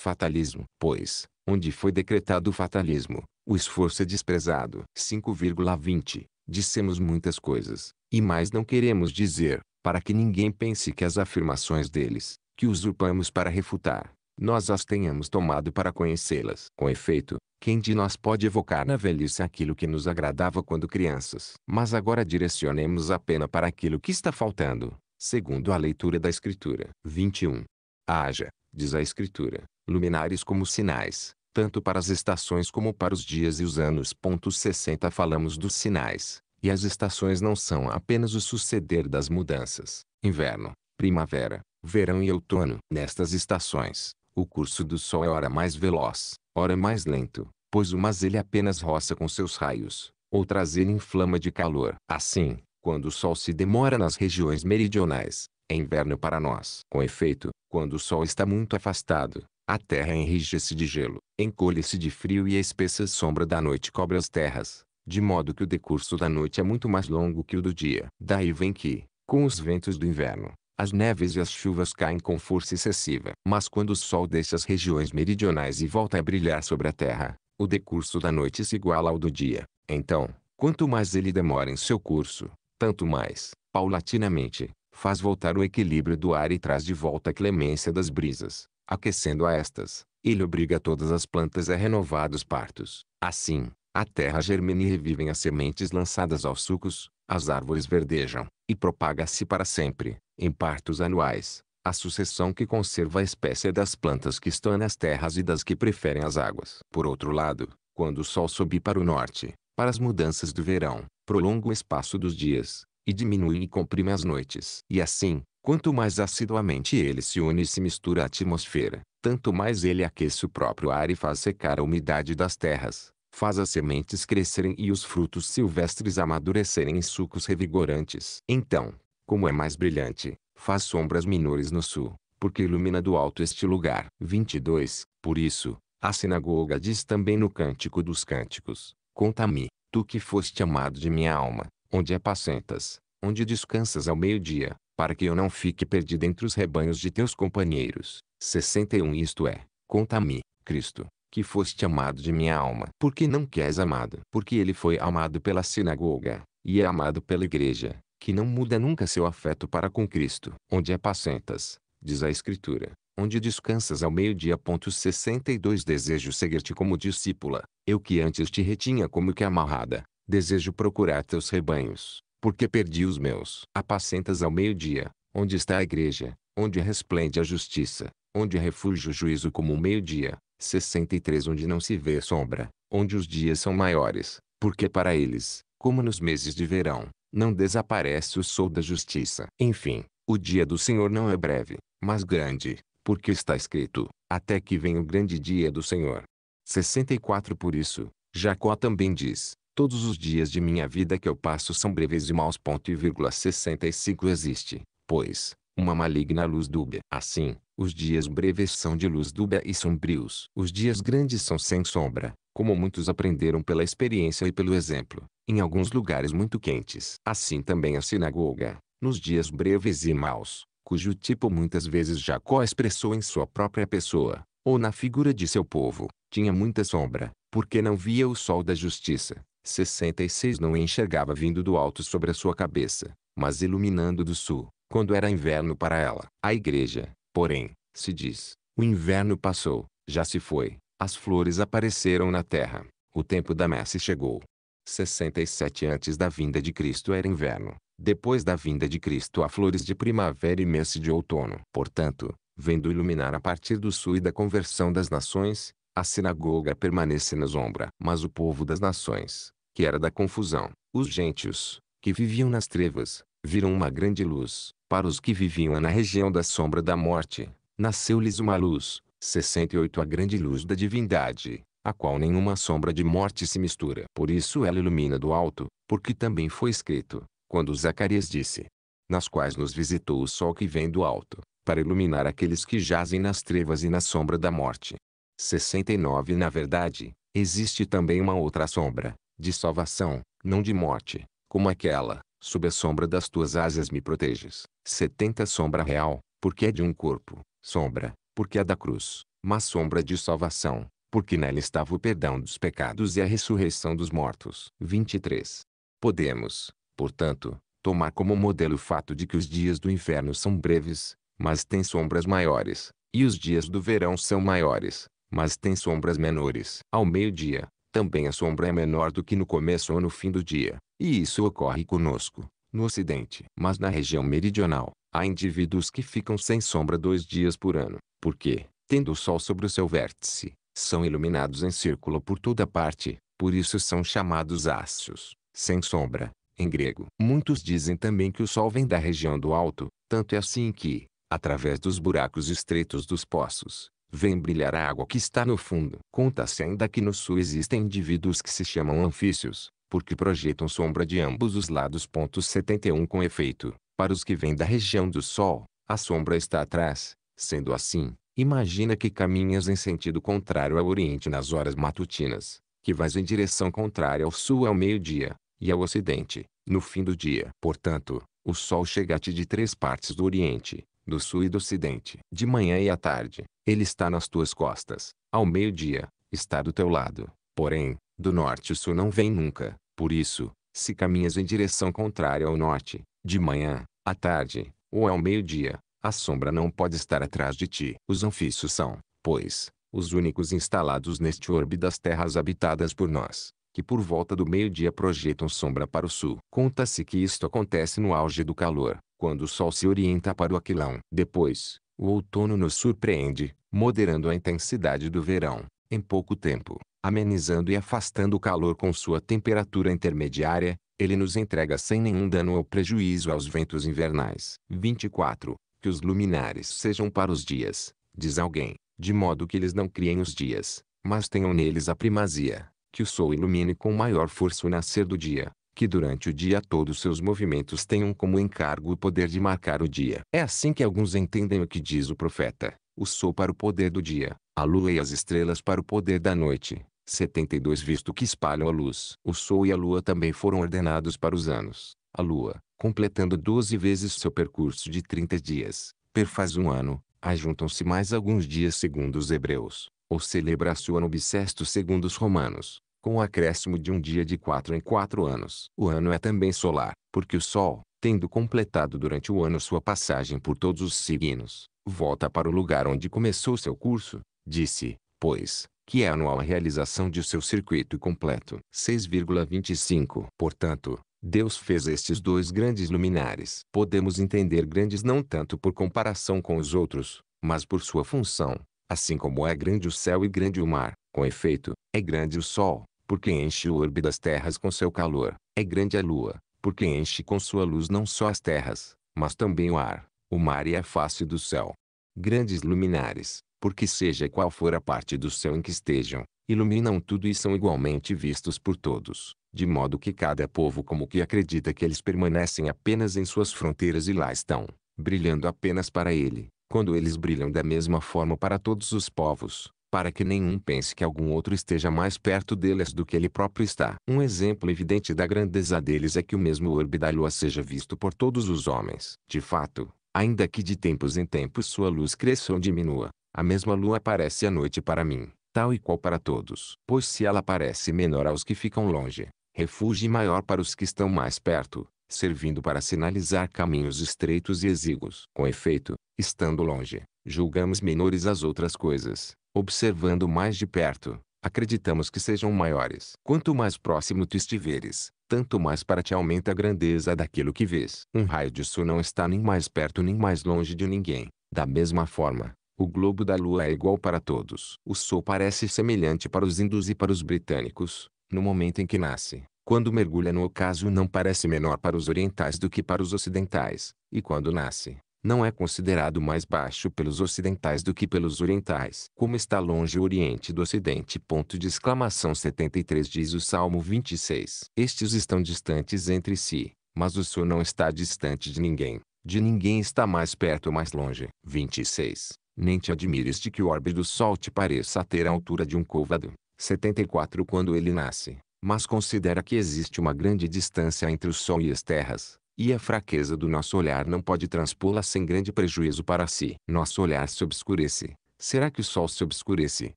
fatalismo. Pois, onde foi decretado o fatalismo, o esforço é desprezado. 5,20 Dissemos muitas coisas, e mais não queremos dizer, para que ninguém pense que as afirmações deles, que usurpamos para refutar, nós as tenhamos tomado para conhecê-las. Com efeito, quem de nós pode evocar na velhice aquilo que nos agradava quando crianças? Mas agora direcionemos a pena para aquilo que está faltando, segundo a leitura da Escritura. 21. Haja, diz a Escritura, luminares como sinais, tanto para as estações como para os dias e os anos. 60 Falamos dos sinais, e as estações não são apenas o suceder das mudanças, inverno, primavera, verão e outono. Nestas estações, o curso do sol é ora mais veloz, ora mais lento, pois umas ele apenas roça com seus raios, outras ele inflama de calor. Assim, quando o sol se demora nas regiões meridionais, é inverno para nós. Com efeito, quando o sol está muito afastado, a terra enrijece de gelo, encolhe-se de frio e a espessa sombra da noite cobre as terras, de modo que o decurso da noite é muito mais longo que o do dia. Daí vem que, com os ventos do inverno, as neves e as chuvas caem com força excessiva. Mas quando o sol deixa as regiões meridionais e volta a brilhar sobre a terra, o decurso da noite se iguala ao do dia. Então, quanto mais ele demora em seu curso, tanto mais, paulatinamente, faz voltar o equilíbrio do ar e traz de volta a clemência das brisas aquecendo a estas, ele obriga todas as plantas a renovar os partos. Assim, a terra germina e revivem as sementes lançadas aos sucos, as árvores verdejam, e propaga-se para sempre, em partos anuais, a sucessão que conserva a espécie das plantas que estão nas terras e das que preferem as águas. Por outro lado, quando o sol sobe para o norte, para as mudanças do verão, prolonga o espaço dos dias, e diminui e comprime as noites. E assim, Quanto mais assiduamente ele se une e se mistura à atmosfera, tanto mais ele aquece o próprio ar e faz secar a umidade das terras, faz as sementes crescerem e os frutos silvestres amadurecerem em sucos revigorantes. Então, como é mais brilhante, faz sombras menores no sul, porque ilumina do alto este lugar. 22. Por isso, a sinagoga diz também no Cântico dos Cânticos, Conta-me, tu que foste amado de minha alma, onde apacentas, onde descansas ao meio-dia, para que eu não fique perdido entre os rebanhos de teus companheiros. 61 Isto é, conta-me, Cristo, que foste amado de minha alma. Por que não queres amado? Porque ele foi amado pela sinagoga, e é amado pela igreja, que não muda nunca seu afeto para com Cristo. Onde apacentas, diz a Escritura, onde descansas ao meio-dia. 62 Desejo seguir-te como discípula, eu que antes te retinha como que amarrada, desejo procurar teus rebanhos, porque perdi os meus. Apacentas ao meio-dia, onde está a igreja, onde resplende a justiça, onde refúgio o juízo como o meio-dia. 63 Onde não se vê sombra, onde os dias são maiores, porque para eles, como nos meses de verão, não desaparece o sol da justiça. Enfim, o dia do Senhor não é breve, mas grande, porque está escrito, até que venha o grande dia do Senhor. 64 Por isso, Jacó também diz, Todos os dias de minha vida que eu passo são breves e maus. Ponto e vírgula 65 Existe, pois, uma maligna luz dúbia. Assim, os dias breves são de luz dúbia e sombrios. Os dias grandes são sem sombra, como muitos aprenderam pela experiência e pelo exemplo, em alguns lugares muito quentes. Assim também a sinagoga, nos dias breves e maus, cujo tipo muitas vezes Jacó expressou em sua própria pessoa, ou na figura de seu povo, tinha muita sombra, porque não via o sol da justiça. 66 Não enxergava vindo do alto sobre a sua cabeça, mas iluminando do sul, quando era inverno para ela. A igreja, porém, se diz, o inverno passou, já se foi, as flores apareceram na terra, o tempo da messe chegou. 67 Antes da vinda de Cristo era inverno, depois da vinda de Cristo há flores de primavera e messe de outono. Portanto, vendo iluminar a partir do sul e da conversão das nações, a sinagoga permanece na sombra. Mas o povo das nações, que era da confusão, os gentios, que viviam nas trevas, viram uma grande luz. Para os que viviam na região da sombra da morte, nasceu-lhes uma luz. 68 A grande luz da divindade, a qual nenhuma sombra de morte se mistura. Por isso ela ilumina do alto, porque também foi escrito, quando Zacarias disse, nas quais nos visitou o sol que vem do alto, para iluminar aqueles que jazem nas trevas e na sombra da morte. 69 Na verdade, existe também uma outra sombra, de salvação, não de morte, como aquela, sob a sombra das tuas asas me proteges. 70 Sombra real, porque é de um corpo, sombra, porque é da cruz, mas sombra de salvação, porque nela estava o perdão dos pecados e a ressurreição dos mortos. 23. Podemos, portanto, tomar como modelo o fato de que os dias do inferno são breves, mas têm sombras maiores, e os dias do verão são maiores, mas têm sombras menores. Ao meio-dia, também a sombra é menor do que no começo ou no fim do dia, e isso ocorre conosco, no Ocidente. Mas na região meridional, há indivíduos que ficam sem sombra dois dias por ano, porque, tendo o sol sobre o seu vértice, são iluminados em círculo por toda parte, por isso são chamados ácios, sem sombra, em grego. Muitos dizem também que o sol vem da região do alto, tanto é assim que, através dos buracos estreitos dos poços, vem brilhar a água que está no fundo. Conta-se ainda que no sul existem indivíduos que se chamam anfícios, porque projetam sombra de ambos os lados. 71 Com efeito, para os que vêm da região do sol, a sombra está atrás. Sendo assim, imagina que caminhas em sentido contrário ao oriente nas horas matutinas, que vais em direção contrária ao sul ao meio-dia, e ao ocidente, no fim do dia. Portanto, o sol chega a ti de três partes do oriente, do sul e do ocidente. De manhã e à tarde, ele está nas tuas costas. Ao meio-dia, está do teu lado. Porém, do norte o sul não vem nunca. Por isso, se caminhas em direção contrária ao norte, de manhã, à tarde, ou ao meio-dia, a sombra não pode estar atrás de ti. Os anfícios são, pois, os únicos instalados neste orbe das terras habitadas por nós, que por volta do meio-dia projetam sombra para o sul. Conta-se que isto acontece no auge do calor, quando o sol se orienta para o aquilão. Depois, o outono nos surpreende, moderando a intensidade do verão, em pouco tempo, amenizando e afastando o calor com sua temperatura intermediária, ele nos entrega sem nenhum dano ou prejuízo aos ventos invernais. 24. Que os luminares sejam para os dias, diz alguém, de modo que eles não criem os dias, mas tenham neles a primazia, que o sol ilumine com maior força o nascer do dia, que durante o dia todos seus movimentos tenham como encargo o poder de marcar o dia. É assim que alguns entendem o que diz o profeta, o sol para o poder do dia, a lua e as estrelas para o poder da noite. 72 Visto que espalham a luz. O sol e a lua também foram ordenados para os anos. A lua, completando 12 vezes seu percurso de 30 dias, perfaz um ano, ajuntam-se mais alguns dias segundo os hebreus, ou celebra-se o ano bissexto segundo os romanos, com o acréscimo de um dia de quatro em quatro anos. O ano é também solar, porque o Sol, tendo completado durante o ano sua passagem por todos os signos, volta para o lugar onde começou seu curso, disse, pois, que é anual a realização de seu circuito completo. 6,25 Portanto, Deus fez estes dois grandes luminares. Podemos entender grandes não tanto por comparação com os outros, mas por sua função, assim como é grande o céu e grande o mar. Com efeito, é grande o sol, porque enche o orbe das terras com seu calor. É grande a lua, porque enche com sua luz não só as terras, mas também o ar, o mar e a face do céu. Grandes luminares, porque seja qual for a parte do céu em que estejam, iluminam tudo e são igualmente vistos por todos, de modo que cada povo como que acredita que eles permanecem apenas em suas fronteiras e lá estão, brilhando apenas para ele, quando eles brilham da mesma forma para todos os povos, para que nenhum pense que algum outro esteja mais perto deles do que ele próprio está. Um exemplo evidente da grandeza deles é que o mesmo orbe da lua seja visto por todos os homens. De fato, ainda que de tempos em tempos sua luz cresça ou diminua, a mesma lua aparece à noite para mim, tal e qual para todos. Pois se ela parece menor aos que ficam longe, refúgio maior para os que estão mais perto, servindo para sinalizar caminhos estreitos e exíguos. Com efeito, estando longe, julgamos menores as outras coisas, observando mais de perto, acreditamos que sejam maiores. Quanto mais próximo tu estiveres, tanto mais para ti aumenta a grandeza daquilo que vês. Um raio de sol não está nem mais perto nem mais longe de ninguém. Da mesma forma, o globo da lua é igual para todos. O sol parece semelhante para os índios e para os britânicos, no momento em que nasce. Quando mergulha no ocaso não parece menor para os orientais do que para os ocidentais, e quando nasce, não é considerado mais baixo pelos ocidentais do que pelos orientais. Como está longe o Oriente do Ocidente. Ponto de exclamação 73 diz o Salmo 26. Estes estão distantes entre si, mas o Sol não está distante de ninguém. De ninguém está mais perto ou mais longe. 26. Nem te admires de que o orbe do Sol te pareça ter a altura de um côvado. 74 Quando ele nasce, mas considera que existe uma grande distância entre o Sol e as terras, e a fraqueza do nosso olhar não pode transpô-la sem grande prejuízo para si. Nosso olhar se obscurece. Será que o Sol se obscurece?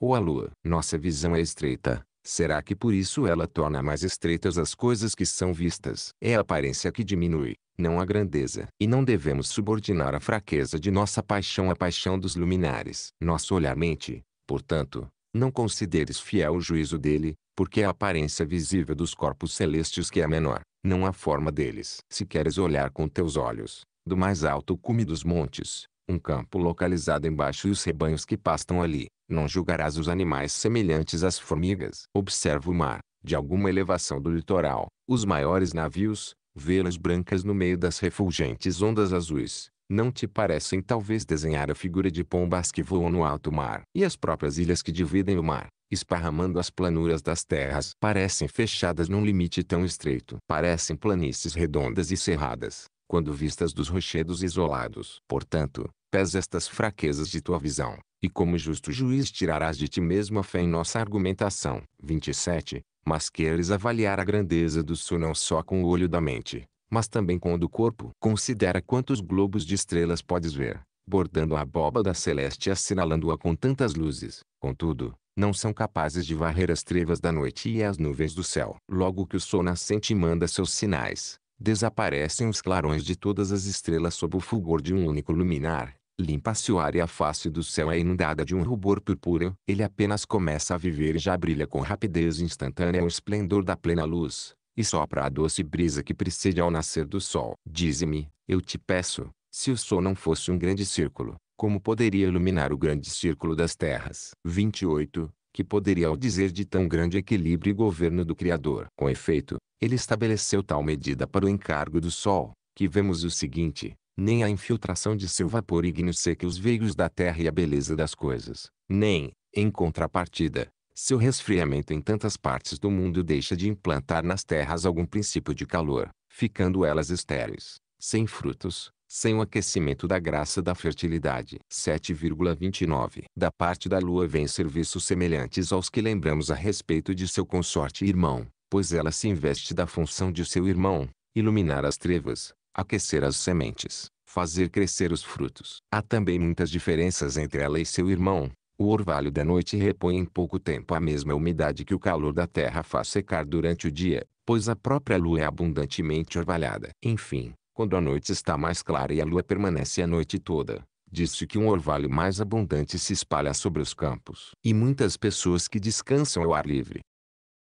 Ou a Lua? Nossa visão é estreita. Será que por isso ela torna mais estreitas as coisas que são vistas? É a aparência que diminui, não a grandeza. E não devemos subordinar a fraqueza de nossa paixão à paixão dos luminares. Nosso olhar mente, portanto, não consideres fiel o juízo dele, porque é a aparência visível dos corpos celestes que é menor, não a forma deles. Se queres olhar com teus olhos, do mais alto cume dos montes, um campo localizado embaixo e os rebanhos que pastam ali, não julgarás os animais semelhantes às formigas. Observa o mar, de alguma elevação do litoral, os maiores navios, velas brancas no meio das refulgentes ondas azuis, não te parecem talvez desenhar a figura de pombas que voam no alto mar? E as próprias ilhas que dividem o mar, esparramando as planuras das terras, parecem fechadas num limite tão estreito. Parecem planícies redondas e cerradas, quando vistas dos rochedos isolados. Portanto, pesa estas fraquezas de tua visão, e como justo juiz tirarás de ti mesmo a fé em nossa argumentação. 27. Mas queres avaliar a grandeza do sol não só com o olho da mente, mas também com o do corpo. Considera quantos globos de estrelas podes ver, bordando a abóbada celeste e assinalando-a com tantas luzes. Contudo, não são capazes de varrer as trevas da noite e as nuvens do céu. Logo que o sol nascente manda seus sinais, desaparecem os clarões de todas as estrelas sob o fulgor de um único luminar. Limpa-se o ar e a face do céu é inundada de um rubor purpúreo. Ele apenas começa a viver e já brilha com rapidez instantânea o esplendor da plena luz e sopra a doce brisa que precede ao nascer do sol. Dize-me, eu te peço, se o sol não fosse um grande círculo, como poderia iluminar o grande círculo das terras? 28. Que poderia ao dizer de tão grande equilíbrio e governo do Criador? Com efeito, ele estabeleceu tal medida para o encargo do sol, que vemos o seguinte, nem a infiltração de seu vapor ígneo seca os veios da terra e a beleza das coisas, nem, em contrapartida, seu resfriamento em tantas partes do mundo deixa de implantar nas terras algum princípio de calor, ficando elas estéreis, sem frutos, sem o aquecimento da graça da fertilidade. 7,29 Da parte da lua vem serviços semelhantes aos que lembramos a respeito de seu consorte irmão, pois ela se investe da função de seu irmão, iluminar as trevas, aquecer as sementes, fazer crescer os frutos. Há também muitas diferenças entre ela e seu irmão, o orvalho da noite repõe em pouco tempo a mesma umidade que o calor da terra faz secar durante o dia, pois a própria lua é abundantemente orvalhada. Enfim, quando a noite está mais clara e a lua permanece a noite toda, diz-se que um orvalho mais abundante se espalha sobre os campos. E muitas pessoas que descansam ao ar livre.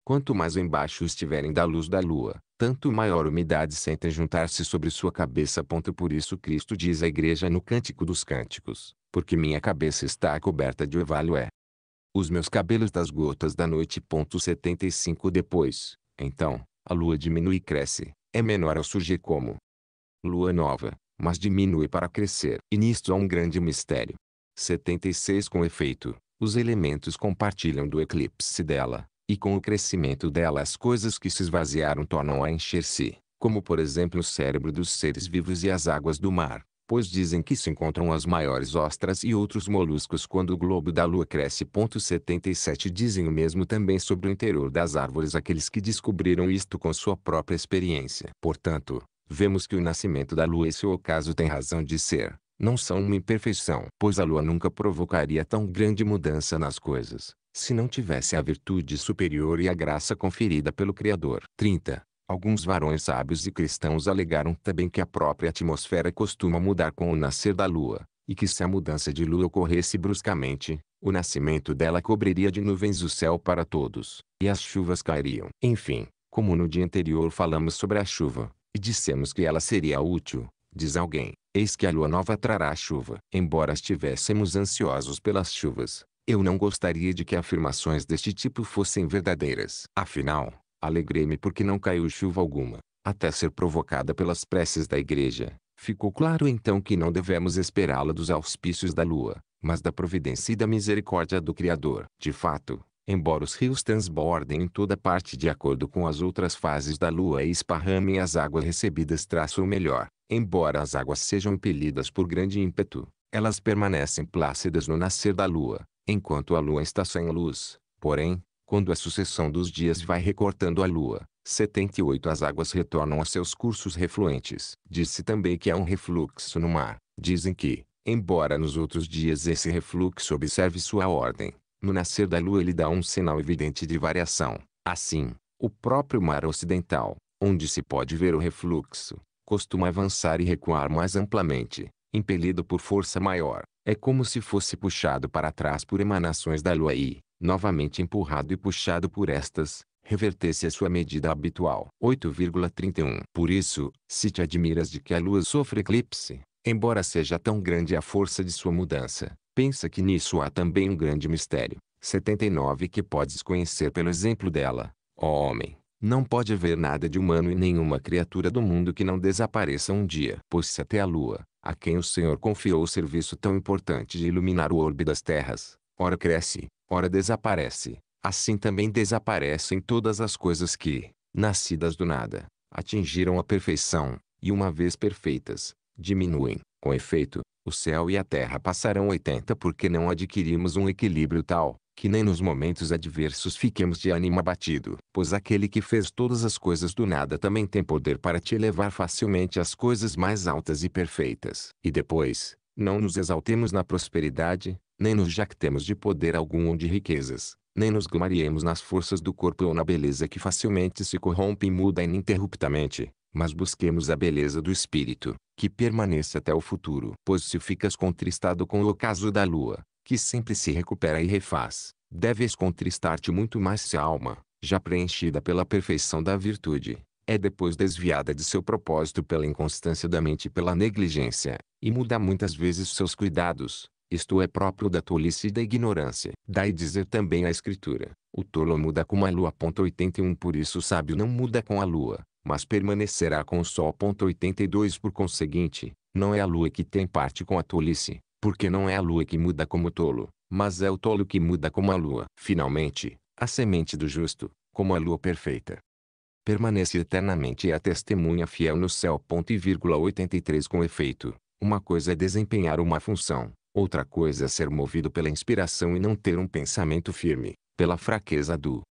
Quanto mais embaixo estiverem da luz da lua, tanto maior umidade sentem juntar-se sobre sua cabeça. Por isso Cristo diz à igreja no Cântico dos Cânticos, porque minha cabeça está coberta de orvalho é. Os meus cabelos das gotas da noite. 75 Depois, então, a lua diminui e cresce, é menor ao surgir como lua nova, mas diminui para crescer. E nisto há um grande mistério. 76 Com efeito, os elementos compartilham do eclipse dela, e com o crescimento dela as coisas que se esvaziaram tornam a encher-se, como por exemplo o cérebro dos seres vivos e as águas do mar pois dizem que se encontram as maiores ostras e outros moluscos quando o globo da lua cresce. 77 Dizem o mesmo também sobre o interior das árvores aqueles que descobriram isto com sua própria experiência. Portanto, vemos que o nascimento da lua e seu ocaso tem razão de ser, não são uma imperfeição. Pois a lua nunca provocaria tão grande mudança nas coisas, se não tivesse a virtude superior e a graça conferida pelo Criador. 30. Alguns varões sábios e cristãos alegaram também que a própria atmosfera costuma mudar com o nascer da lua, e que se a mudança de lua ocorresse bruscamente, o nascimento dela cobriria de nuvens o céu para todos, e as chuvas cairiam. Enfim, como no dia anterior falamos sobre a chuva, e dissemos que ela seria útil, diz alguém, eis que a lua nova trará a chuva. Embora estivéssemos ansiosos pelas chuvas, eu não gostaria de que afirmações deste tipo fossem verdadeiras. Afinal, Alegrei-me porque não caiu chuva alguma, até ser provocada pelas preces da igreja. Ficou claro então que não devemos esperá-la dos auspícios da lua, mas da providência e da misericórdia do Criador. De fato, embora os rios transbordem em toda parte de acordo com as outras fases da lua e esparramem as águas recebidas traço melhor, embora as águas sejam impelidas por grande ímpeto, elas permanecem plácidas no nascer da lua, enquanto a lua está sem luz. Porém, quando a sucessão dos dias vai recortando a lua, 78 as águas retornam a seus cursos refluentes. Diz-se também que há um refluxo no mar. Dizem que, embora nos outros dias esse refluxo observe sua ordem, no nascer da lua ele dá um sinal evidente de variação. Assim, o próprio mar ocidental, onde se pode ver o refluxo, costuma avançar e recuar mais amplamente, impelido por força maior. É como se fosse puxado para trás por emanações da lua e, novamente empurrado e puxado por estas, revertesse a sua medida habitual. 8,31 Por isso, se te admiras de que a lua sofre eclipse, embora seja tão grande a força de sua mudança, pensa que nisso há também um grande mistério. 79 Que podes conhecer pelo exemplo dela, ó homem. Não pode haver nada de humano e nenhuma criatura do mundo que não desapareça um dia. Pois se até a lua, a quem o Senhor confiou o serviço tão importante de iluminar o orbe das terras, ora cresce, ora desaparece. Assim também desaparecem todas as coisas que, nascidas do nada, atingiram a perfeição, e uma vez perfeitas, diminuem. Com efeito, o céu e a terra passarão 80 porque não adquirimos um equilíbrio tal, que nem nos momentos adversos fiquemos de ânimo abatido. Pois aquele que fez todas as coisas do nada também tem poder para te elevar facilmente às coisas mais altas e perfeitas. E depois, não nos exaltemos na prosperidade, nem nos jactemos de poder algum ou de riquezas, nem nos gloriemos nas forças do corpo ou na beleza que facilmente se corrompe e muda ininterruptamente, mas busquemos a beleza do espírito, que permaneça até o futuro. Pois se ficas contristado com o ocaso da lua, que sempre se recupera e refaz, deves contristar-te muito mais se a alma, já preenchida pela perfeição da virtude, é depois desviada de seu propósito pela inconstância da mente e pela negligência, e muda muitas vezes seus cuidados, isto é próprio da tolice e da ignorância. Daí dizer também a escritura, o tolo muda com a lua. 81 Por isso o sábio não muda com a lua, mas permanecerá com o sol. 82 Por conseguinte, não é a lua que tem parte com a tolice, porque não é a lua que muda como o tolo, mas é o tolo que muda como a lua. Finalmente, a semente do justo, como a lua perfeita, permanece eternamente e a testemunha fiel no céu. 83 Com efeito, uma coisa é desempenhar uma função, Outra coisa é ser movido pela inspiração e não ter um pensamento firme, pela fraqueza do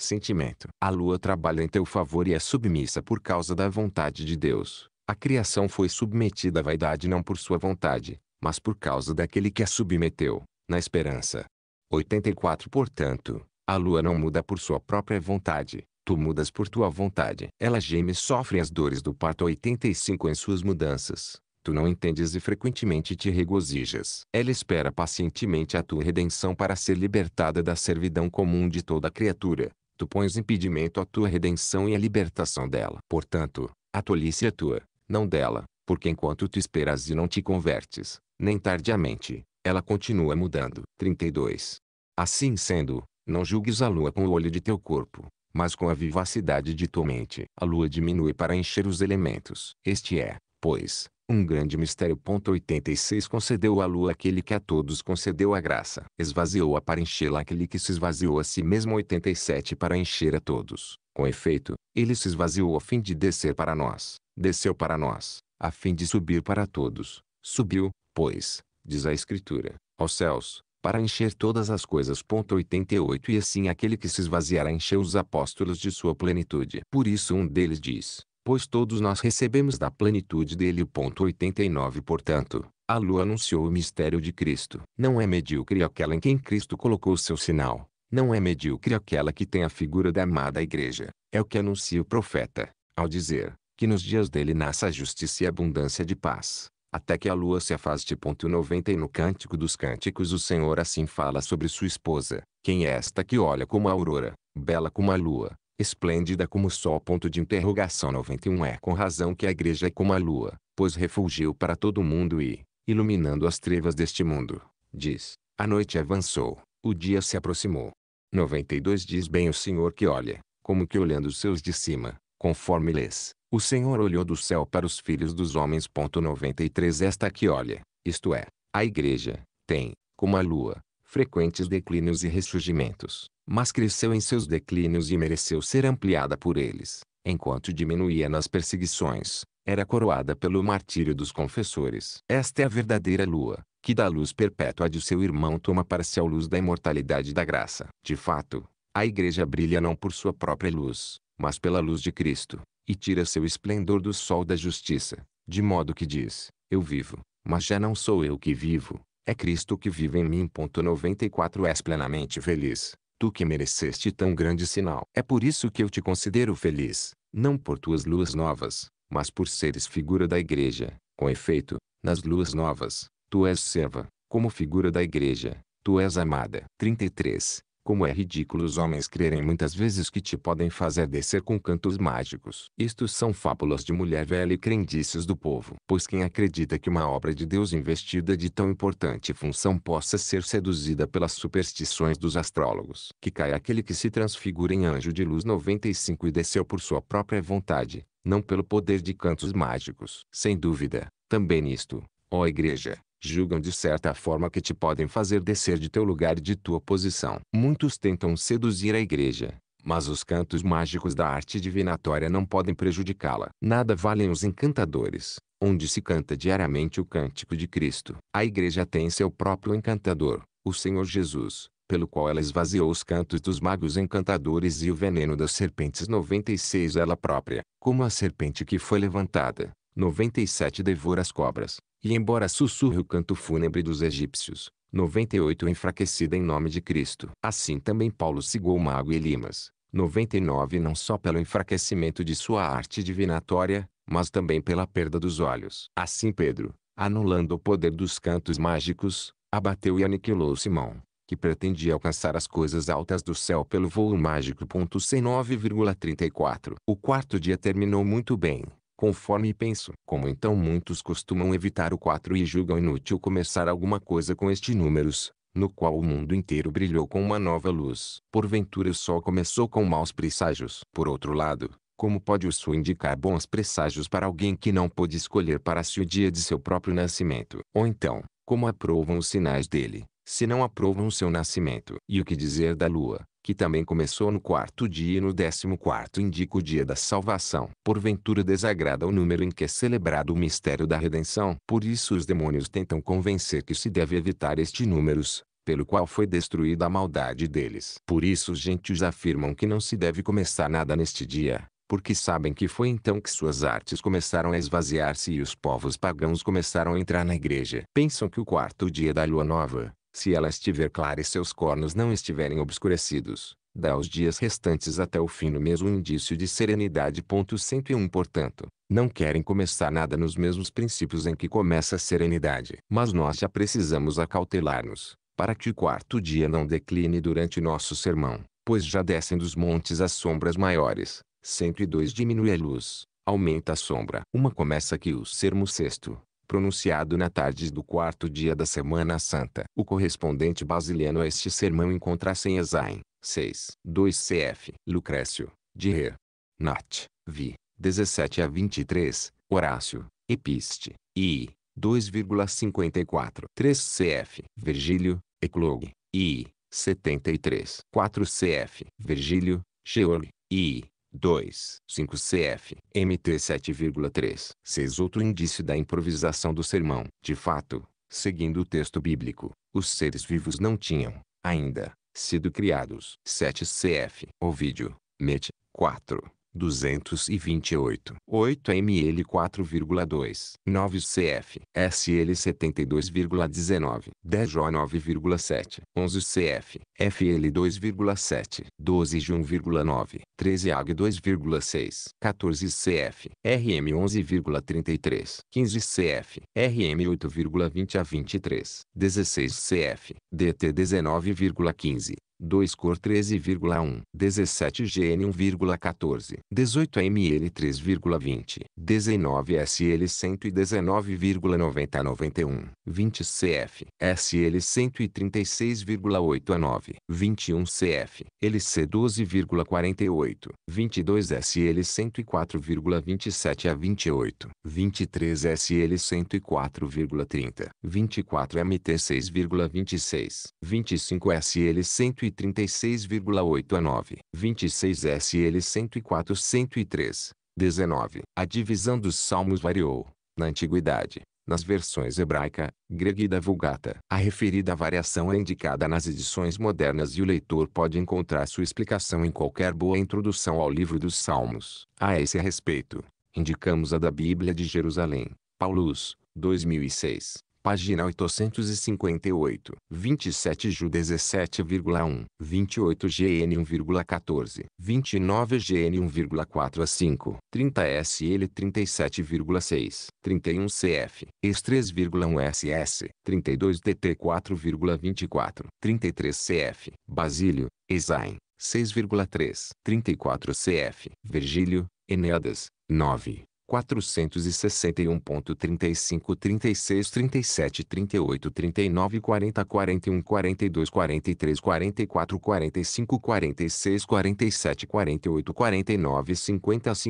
sentimento. A lua trabalha em teu favor e é submissa por causa da vontade de Deus. A criação foi submetida à vaidade não por sua vontade, mas por causa daquele que a submeteu, na esperança. 84 Portanto, a lua não muda por sua própria vontade, tu mudas por tua vontade. Ela geme e sofre as dores do parto 85 em suas mudanças tu não entendes e frequentemente te regozijas. Ela espera pacientemente a tua redenção para ser libertada da servidão comum de toda criatura. Tu pões impedimento à tua redenção e à libertação dela. Portanto, a tolice é tua, não dela, porque enquanto tu esperas e não te convertes, nem tardiamente, ela continua mudando. 32. Assim sendo, não julgues a lua com o olho de teu corpo, mas com a vivacidade de tua mente. A lua diminui para encher os elementos. Este é, pois, um grande mistério. 86 Concedeu à lua aquele que a todos concedeu a graça. Esvaziou-a para enchê-la aquele que se esvaziou a si mesmo. 87 Para encher a todos. Com efeito, ele se esvaziou a fim de descer para nós. Desceu para nós, a fim de subir para todos. Subiu, pois, diz a Escritura, aos céus, para encher todas as coisas. 88 E assim aquele que se esvaziará encheu os apóstolos de sua plenitude. Por isso um deles diz, pois todos nós recebemos da plenitude dele. 89 Portanto, a lua anunciou o mistério de Cristo. Não é medíocre aquela em quem Cristo colocou seu sinal. Não é medíocre aquela que tem a figura da amada igreja. É o que anuncia o profeta, ao dizer, que nos dias dele nasça a justiça e abundância de paz até que a lua se afaste. 90 E no Cântico dos Cânticos o Senhor assim fala sobre sua esposa, quem é esta que olha como a aurora, bela como a lua, esplêndida como o sol. Ponto de interrogação 91 É com razão que a igreja é como a lua, pois refulgiu para todo o mundo e, iluminando as trevas deste mundo, diz, a noite avançou, o dia se aproximou. 92 Diz bem o Senhor que olha, como que olhando os seus de cima, conforme lês, o Senhor olhou do céu para os filhos dos homens. 93 Esta que olha, isto é, a igreja, tem, como a lua, frequentes declínios e ressurgimentos, mas cresceu em seus declínios e mereceu ser ampliada por eles, enquanto diminuía nas perseguições, era coroada pelo martírio dos confessores. Esta é a verdadeira lua, que da luz perpétua de seu irmão toma para si a luz da imortalidade da graça. De fato, a igreja brilha não por sua própria luz, mas pela luz de Cristo, e tira seu esplendor do sol da justiça, de modo que diz, eu vivo, mas já não sou eu que vivo, é Cristo que vive em mim. 94 És plenamente feliz, tu que mereceste tão grande sinal. É por isso que eu te considero feliz, não por tuas luas novas, mas por seres figura da igreja. Com efeito, nas luas novas, tu és serva, como figura da igreja, tu és amada. 33 como é ridículo os homens crerem muitas vezes que te podem fazer descer com cantos mágicos. Isto são fábulas de mulher velha e crendices do povo. Pois quem acredita que uma obra de Deus investida de tão importante função possa ser seduzida pelas superstições dos astrólogos. Que cai aquele que se transfigura em anjo de luz 95 e desceu por sua própria vontade, não pelo poder de cantos mágicos. Sem dúvida, também nisto, ó igreja, julgam de certa forma que te podem fazer descer de teu lugar e de tua posição. Muitos tentam seduzir a igreja, mas os cantos mágicos da arte divinatória não podem prejudicá-la. Nada valem os encantadores, onde se canta diariamente o cântico de Cristo. A igreja tem seu próprio encantador, o Senhor Jesus, pelo qual ela esvaziou os cantos dos magos encantadores e o veneno das serpentes 96 ela própria, como a serpente que foi levantada, 97 devora as cobras, e embora sussurre o canto fúnebre dos egípcios, 98 enfraquecida em nome de Cristo. Assim também Paulo cegou o mago Elimas, 99 não só pelo enfraquecimento de sua arte divinatória, mas também pela perda dos olhos. Assim Pedro, anulando o poder dos cantos mágicos, abateu e aniquilou Simão, que pretendia alcançar as coisas altas do céu pelo voo mágico. C 9,34 O quarto dia terminou muito bem, conforme penso. Como então muitos costumam evitar o 4 e julgam inútil começar alguma coisa com este números, no qual o mundo inteiro brilhou com uma nova luz. Porventura o sol começou com maus presságios. Por outro lado, como pode o sol indicar bons presságios para alguém que não pôde escolher para si o dia de seu próprio nascimento? Ou então, como aprovam os sinais dele, se não aprovam o seu nascimento? E o que dizer da lua, que também começou no quarto dia e no décimo quarto indica o dia da salvação. Porventura desagrada o número em que é celebrado o mistério da redenção. Por isso os demônios tentam convencer que se deve evitar este números, pelo qual foi destruída a maldade deles. Por isso os gentios afirmam que não se deve começar nada neste dia, porque sabem que foi então que suas artes começaram a esvaziar-se e os povos pagãos começaram a entrar na igreja. Pensam que o quarto dia da lua nova, se ela estiver clara e seus cornos não estiverem obscurecidos, dá os dias restantes até o fim no mesmo indício de serenidade. 101 Portanto, não querem começar nada nos mesmos princípios em que começa a serenidade. Mas nós já precisamos acautelar-nos, para que o quarto dia não decline durante nosso sermão, pois já descem dos montes as sombras maiores. 102 Diminui a luz, aumenta a sombra. Uma começa aqui o sermo sexto, pronunciado na tarde do quarto dia da Semana Santa. O correspondente basiliano a este sermão encontra-se em Esaim, 6, 2 cf. Lucrécio, de Re. Nat. Vi. 17 a 23, Horácio, Episte, I. 2,54. 3 cf. Virgílio, Eclogue, I. 73. 4 cf. Virgílio, Sheol, I. 2. 5 CF, MT 7,3. 6 Outro indício da improvisação do sermão. De fato, seguindo o texto bíblico, os seres vivos não tinham, ainda, sido criados. 7 CF. Ovídio, Met. 4. 228. 8 ml 4,2. 9 cf. SL 72,19. 10 J 9,7. 11 cf. FL 2,7. 12 J 1,9. 13 AG 2,6. 14 cf. RM 11,33. 15 cf. RM 8,20 a 23. 16 cf. DT 19,15. 2 cor 13,1, 17 GN 1,14, 18 ml 3,20, 19 SL 119,90 a 91, 20 CF, SL 136,8 a 9, 21 CF, LC 12,48, 22 SL 104,27 a 28, 23 SL 104,30, 24 MT 6,26, 25 SL 100 136,8 a 9, 26 SL 104 103, 19. A divisão dos salmos variou, na antiguidade, nas versões hebraica, grega e da Vulgata. A referida variação é indicada nas edições modernas e o leitor pode encontrar sua explicação em qualquer boa introdução ao livro dos Salmos. A esse respeito, indicamos a da Bíblia de Jerusalém, Paulus, 2006. Página 858. 27 Ju 17,1. 28 GN 1,14. 29 GN 1,4 a 5. 30 SL 37,6. 31 CF. ES 3,1 SS. 32 TT 4,24. 33 CF. Basílio, Esaim. 6,3. 34 CF. Virgílio, Eneadas. 9. 461.35 36 37 38 39 40 41 42 43 44 45 46 47 48 49 50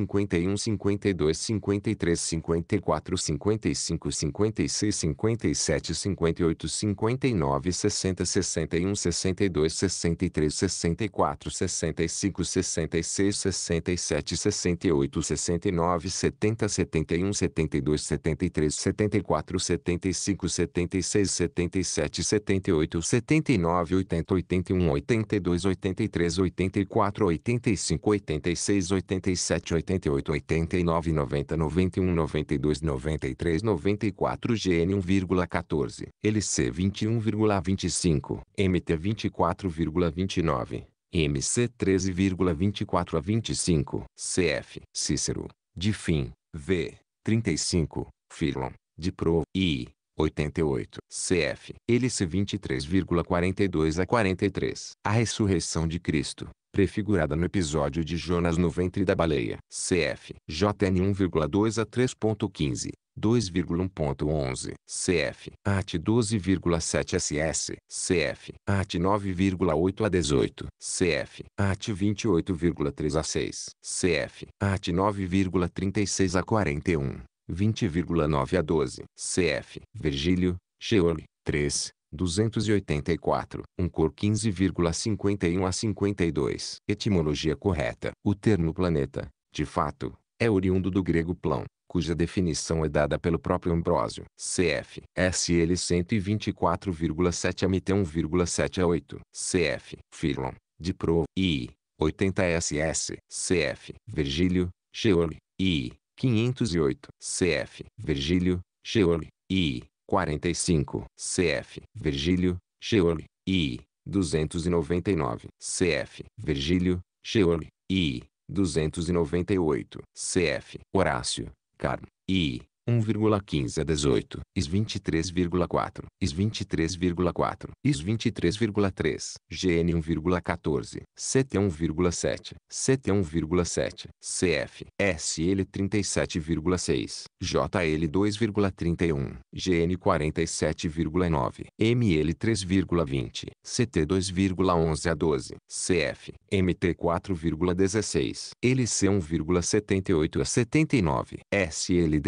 51 52 53 54 55 56 57 58 59 60 61 62 63 64 65 66 67 68 69 70 70, 71, 72, 73, 74, 75, 76, 77, 78, 79, 80, 81, 82, 83, 84, 85, 86, 87, 88, 89, 90, 91, 92, 93, 94, GN 1,14, LC 21,25, MT 24,29. MC 13,24 a 25, CF, Cícero, de fim, V, 35, Firlon, de Pro, I, 88, CF, LC 23,42 a 43. A ressurreição de Cristo, prefigurada no episódio de Jonas no ventre da baleia. CF, JN 1,2 a 3.15. 2,1.11 CF AT 12,7 SS CF AT 9,8 a 18 CF AT 28,3 a 6 CF AT 9,36 a 41 20,9 a 12 CF Virgílio Sheol 3 284, um cor 15,51 a 52. Etimologia correta. O termo planeta, de fato, é oriundo do grego plão, cuja definição é dada pelo próprio Ambrósio. CF. SL 124,7 a MT 1,7 a 8. CF. Firlon. De Pro. I. 80 SS. CF. Virgílio. Sheol. I. 508. CF. Virgílio. Sheol. I. 45. CF. Virgílio. Sheol. I. 299. CF. Virgílio. Sheol. I. 298. CF. Horácio. Carmo, I, 1,15 a 18, IS 23,4, IS 23,4, IS 23,3, GN 1,14, CT 1,7, CT 1,7, CF, SL 37,6, JL 2,31, GN 47,9, ML 3,20, CT 2,11 a 12, CF, MT 4,16, LC 1,78 a 79, SL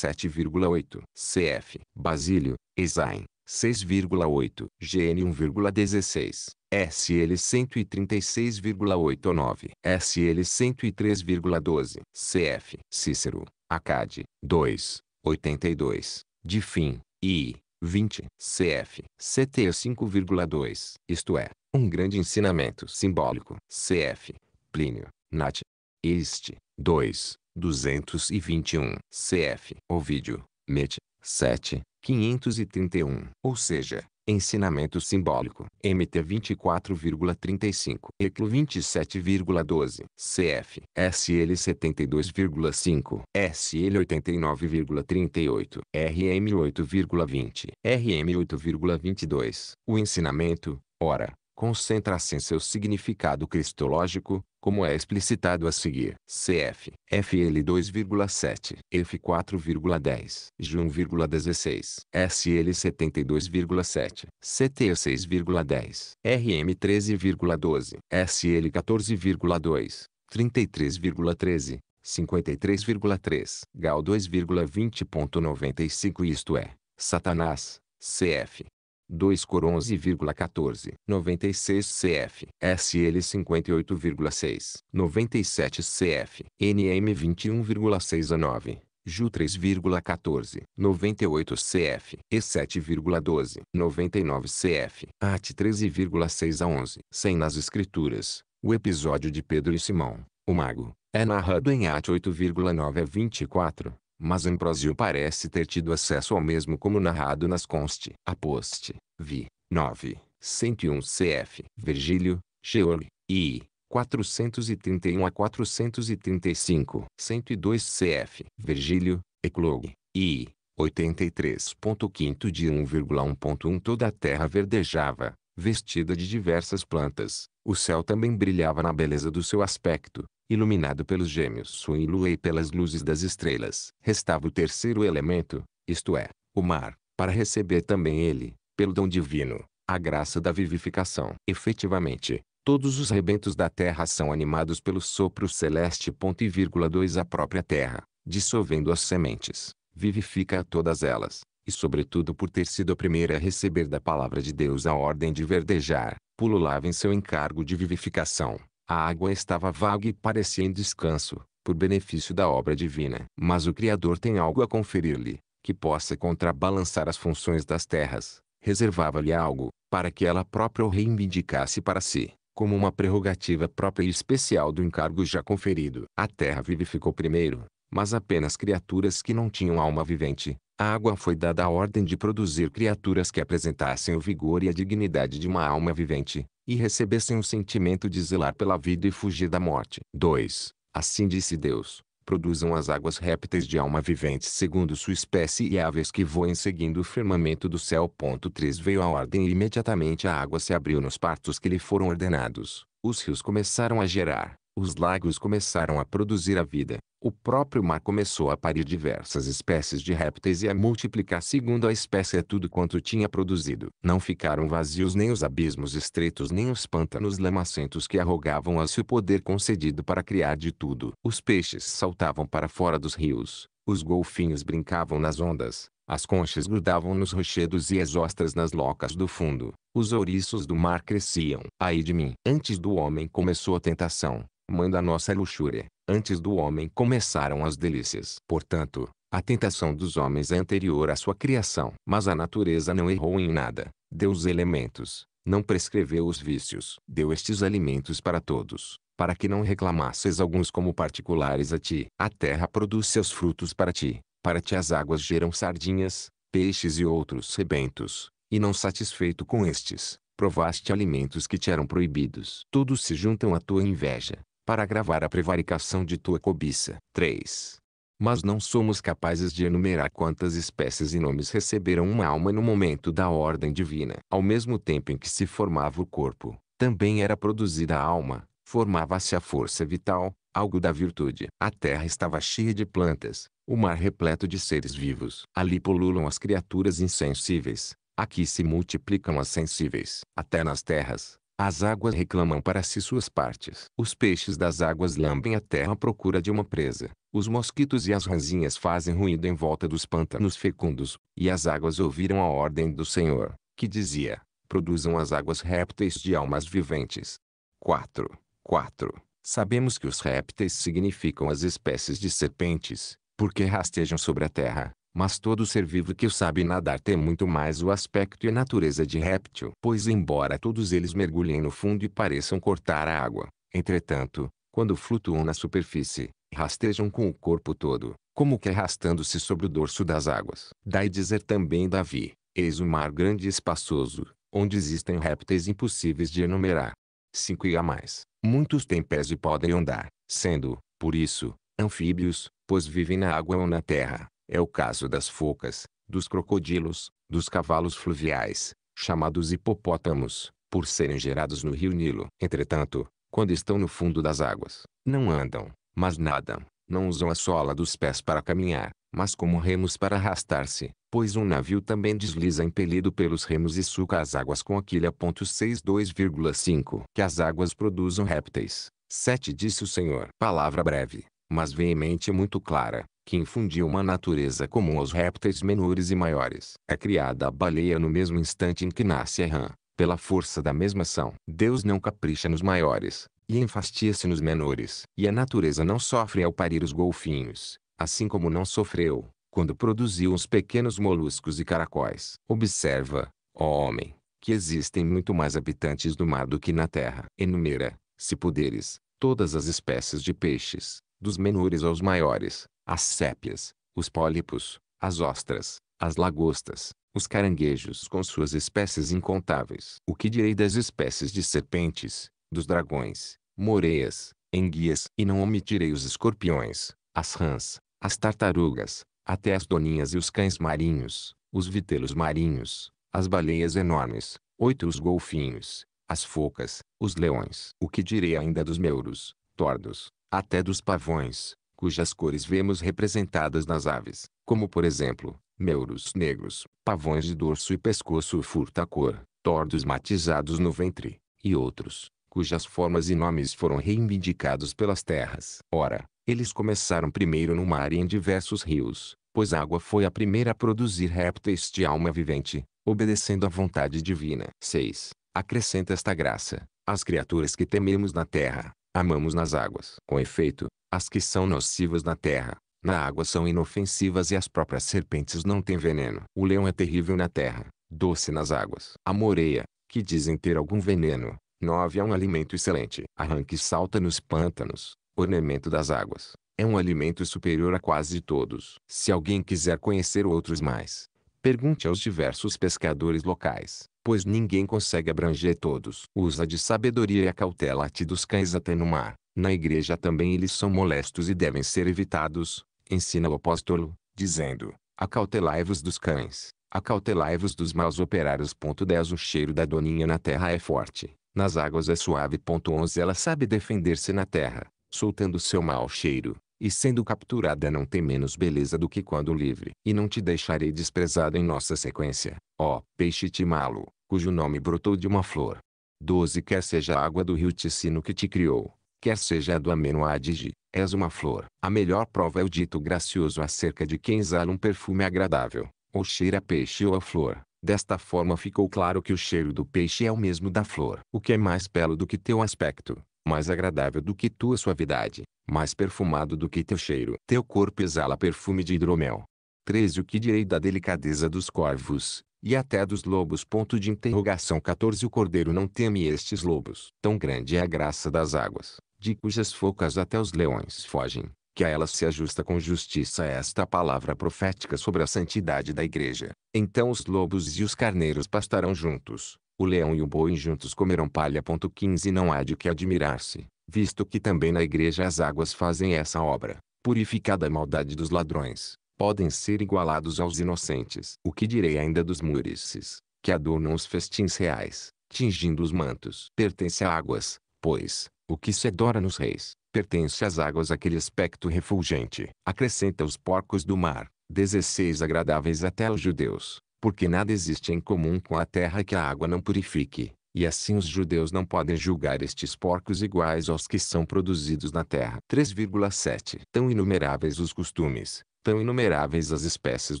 17,8, CF, Basílio, Esaim, 6,8, GN 1,16, SL 136,89, SL 103,12, CF, Cícero, Acade, 2, 82, de fim, I, 20, CF, CT 5,2, isto é, um grande ensinamento simbólico, CF, Plínio, Nat. Este, 2, 221, CF, Ovídio, Met. 7, 531, ou seja, Ensinamento simbólico. MT 24,35. ECLO 27,12. CF. SL 72,5. SL 89,38. RM 8,20. RM 8,22. O ensinamento, ora, concentra-se em seu significado cristológico, como é explicitado a seguir. CF, FL 2,7, F 4,10, G 1,16, SL 72,7, CT 6,10, RM 13,12, SL 14,2, 33,13, 53,3, GAL 2,20.95 isto é, Satanás, CF, 2 cor 11,14, 96 CF, SL 58,6, 97 CF, NM 21,6 Ju 3,14, 98 CF, E 7,12, 99 CF, AT 13,6 a 11. Sem nas escrituras, o episódio de Pedro e Simão, o mago, é narrado em At 8,9 a 24, mas Ambrósio parece ter tido acesso ao mesmo como narrado nas conste. A post, vi, 9, 101 cf. Virgílio, Sheol, I, 431 a 435, 102 cf. Virgílio, Eclogue, I, 83.5 de 1,1.1 Toda a terra verdejava, vestida de diversas plantas. O céu também brilhava na beleza do seu aspecto, iluminado pelos gêmeos Sun e Lua e pelas luzes das estrelas. Restava o terceiro elemento, isto é, o mar, para receber também ele, pelo dom divino, a graça da vivificação. Efetivamente, todos os rebentos da terra são animados pelo sopro celeste. Ponto e vírgula 2 A própria terra, dissolvendo as sementes, vivifica todas elas, e sobretudo por ter sido a primeira a receber da palavra de Deus a ordem de verdejar, pululava em seu encargo de vivificação. A água estava vaga e parecia em descanso, por benefício da obra divina. Mas o Criador tem algo a conferir-lhe, que possa contrabalançar as funções das terras. Reservava-lhe algo, para que ela própria o reivindicasse para si, como uma prerrogativa própria e especial do encargo já conferido. A terra vivificou primeiro, mas apenas criaturas que não tinham alma vivente. A água foi dada a ordem de produzir criaturas que apresentassem o vigor e a dignidade de uma alma vivente, e recebessem o sentimento de zelar pela vida e fugir da morte. 2. Assim disse Deus, produzam as águas répteis de alma vivente segundo sua espécie e aves que voem seguindo o firmamento do céu. 3 Veio a ordem e imediatamente a água se abriu nos partos que lhe foram ordenados. Os rios começaram a gerar, os lagos começaram a produzir a vida, o próprio mar começou a parir diversas espécies de répteis e a multiplicar segundo a espécie é tudo quanto tinha produzido. Não ficaram vazios nem os abismos estreitos nem os pântanos lamacentos que arrogavam a si o poder concedido para criar de tudo. Os peixes saltavam para fora dos rios, os golfinhos brincavam nas ondas, as conchas grudavam nos rochedos e as ostras nas locas do fundo. Os ouriços do mar cresciam. Aí de mim. Antes do homem começou a tentação mãe da nossa luxúria. Antes do homem começaram as delícias. Portanto, a tentação dos homens é anterior à sua criação. Mas a natureza não errou em nada. Deu os elementos, não prescreveu os vícios. Deu estes alimentos para todos, para que não reclamasses alguns como particulares a ti. A terra produz seus frutos para ti. Para ti as águas geram sardinhas, peixes e outros rebentos. E não satisfeito com estes, provaste alimentos que te eram proibidos. Todos se juntam à tua inveja, para agravar a prevaricação de tua cobiça. 3. Mas não somos capazes de enumerar quantas espécies e nomes receberam uma alma no momento da ordem divina. Ao mesmo tempo em que se formava o corpo, também era produzida a alma, formava-se a força vital, algo da virtude. A terra estava cheia de plantas, o mar repleto de seres vivos. Ali pululam as criaturas insensíveis, aqui se multiplicam as sensíveis. Até nas terras, as águas reclamam para si suas partes. Os peixes das águas lambem a terra à procura de uma presa. Os mosquitos e as ranzinhas fazem ruído em volta dos pântanos fecundos. E as águas ouviram a ordem do Senhor, que dizia, produzam as águas répteis de almas viventes. 4. 4. Sabemos que os répteis significam as espécies de serpentes, porque rastejam sobre a terra, mas todo ser vivo que sabe nadar tem muito mais o aspecto e natureza de réptil. Pois embora todos eles mergulhem no fundo e pareçam cortar a água, entretanto, quando flutuam na superfície, rastejam com o corpo todo, como que arrastando-se sobre o dorso das águas. Daí dizer também Davi, eis um mar grande e espaçoso, onde existem répteis impossíveis de enumerar. 5 e a mais. Muitos têm pés e podem andar, sendo, por isso, anfíbios, pois vivem na água ou na terra. É o caso das focas, dos crocodilos, dos cavalos fluviais, chamados hipopótamos, por serem gerados no rio Nilo. Entretanto, quando estão no fundo das águas, não andam, mas nadam, não usam a sola dos pés para caminhar, mas como remos para arrastar-se, pois um navio também desliza impelido pelos remos e suca as águas com a quilha. 62,5 Que as águas produzam répteis. 7 Disse o Senhor. Palavra breve, mas veemente e muito clara, que infundiu uma natureza comum aos répteis menores e maiores. É criada a baleia no mesmo instante em que nasce a rã, pela força da mesma ação. Deus não capricha nos maiores, e enfastia-se nos menores. E a natureza não sofre ao parir os golfinhos, assim como não sofreu, quando produziu os pequenos moluscos e caracóis. Observa, ó homem, que existem muito mais habitantes do mar do que na terra. Enumera, se puderes, todas as espécies de peixes, dos menores aos maiores, as sépias, os pólipos, as ostras, as lagostas, os caranguejos com suas espécies incontáveis. O que direi das espécies de serpentes, dos dragões, moreias, enguias, e não omitirei os escorpiões, as rãs, as tartarugas, até as doninhas e os cães marinhos, os vitelos marinhos, as baleias enormes, oito os golfinhos, as focas, os leões. O que direi ainda dos meuros, tordos, até dos pavões, cujas cores vemos representadas nas aves, como por exemplo, meuros negros, pavões de dorso e pescoço furta-cor, tordos matizados no ventre, e outros, cujas formas e nomes foram reivindicados pelas terras. Ora, eles começaram primeiro no mar e em diversos rios, pois a água foi a primeira a produzir répteis de alma vivente, obedecendo à vontade divina. 6. Acrescenta esta graça, as criaturas que tememos na terra, amamos nas águas. Com efeito, as que são nocivas na terra, na água são inofensivas e as próprias serpentes não têm veneno. O leão é terrível na terra, doce nas águas. A moreia, que dizem ter algum veneno, 9 é um alimento excelente. A rã que salta nos pântanos, ornamento das águas, é um alimento superior a quase todos. Se alguém quiser conhecer outros mais, pergunte aos diversos pescadores locais, pois ninguém consegue abranger todos. Usa de sabedoria e a cautela-te dos cães até no mar. Na igreja também eles são molestos e devem ser evitados, ensina o apóstolo, dizendo, acautelai-vos dos cães, acautelai-vos dos maus operários. 10 O cheiro da doninha na terra é forte, nas águas é suave. 11 Ela sabe defender-se na terra, soltando seu mau cheiro, e sendo capturada não tem menos beleza do que quando livre. E não te deixarei desprezado em nossa sequência, ó peixe timalo, cujo nome brotou de uma flor. 12 Quer seja a água do rio Ticino que te criou, quer seja a do ameno Adige, és uma flor. A melhor prova é o dito gracioso acerca de quem exala um perfume agradável, ou cheira a peixe ou a flor. Desta forma ficou claro que o cheiro do peixe é o mesmo da flor. O que é mais belo do que teu aspecto, mais agradável do que tua suavidade, mais perfumado do que teu cheiro. Teu corpo exala perfume de hidromel. 13 O que direi da delicadeza dos corvos, e até dos lobos. Ponto de interrogação 14 O cordeiro não teme estes lobos. Tão grande é a graça das águas, de cujas focas até os leões fogem que a elas se ajusta com justiça esta palavra profética sobre a santidade da igreja. Então os lobos e os carneiros pastarão juntos, o leão e o boi juntos comerão palha. 15 Não há de que admirar-se, visto que também na igreja as águas fazem essa obra, purificada a maldade dos ladrões, podem ser igualados aos inocentes. O que direi ainda dos murices, que adornam os festins reais, tingindo os mantos? Pertence a águas, pois, o que se adora nos reis, pertence às águas aquele aspecto refulgente. Acrescenta os porcos do mar, 16 agradáveis até aos judeus, porque nada existe em comum com a terra que a água não purifique, e assim os judeus não podem julgar estes porcos iguais aos que são produzidos na terra. 3,7 Tão inumeráveis os costumes, tão inumeráveis as espécies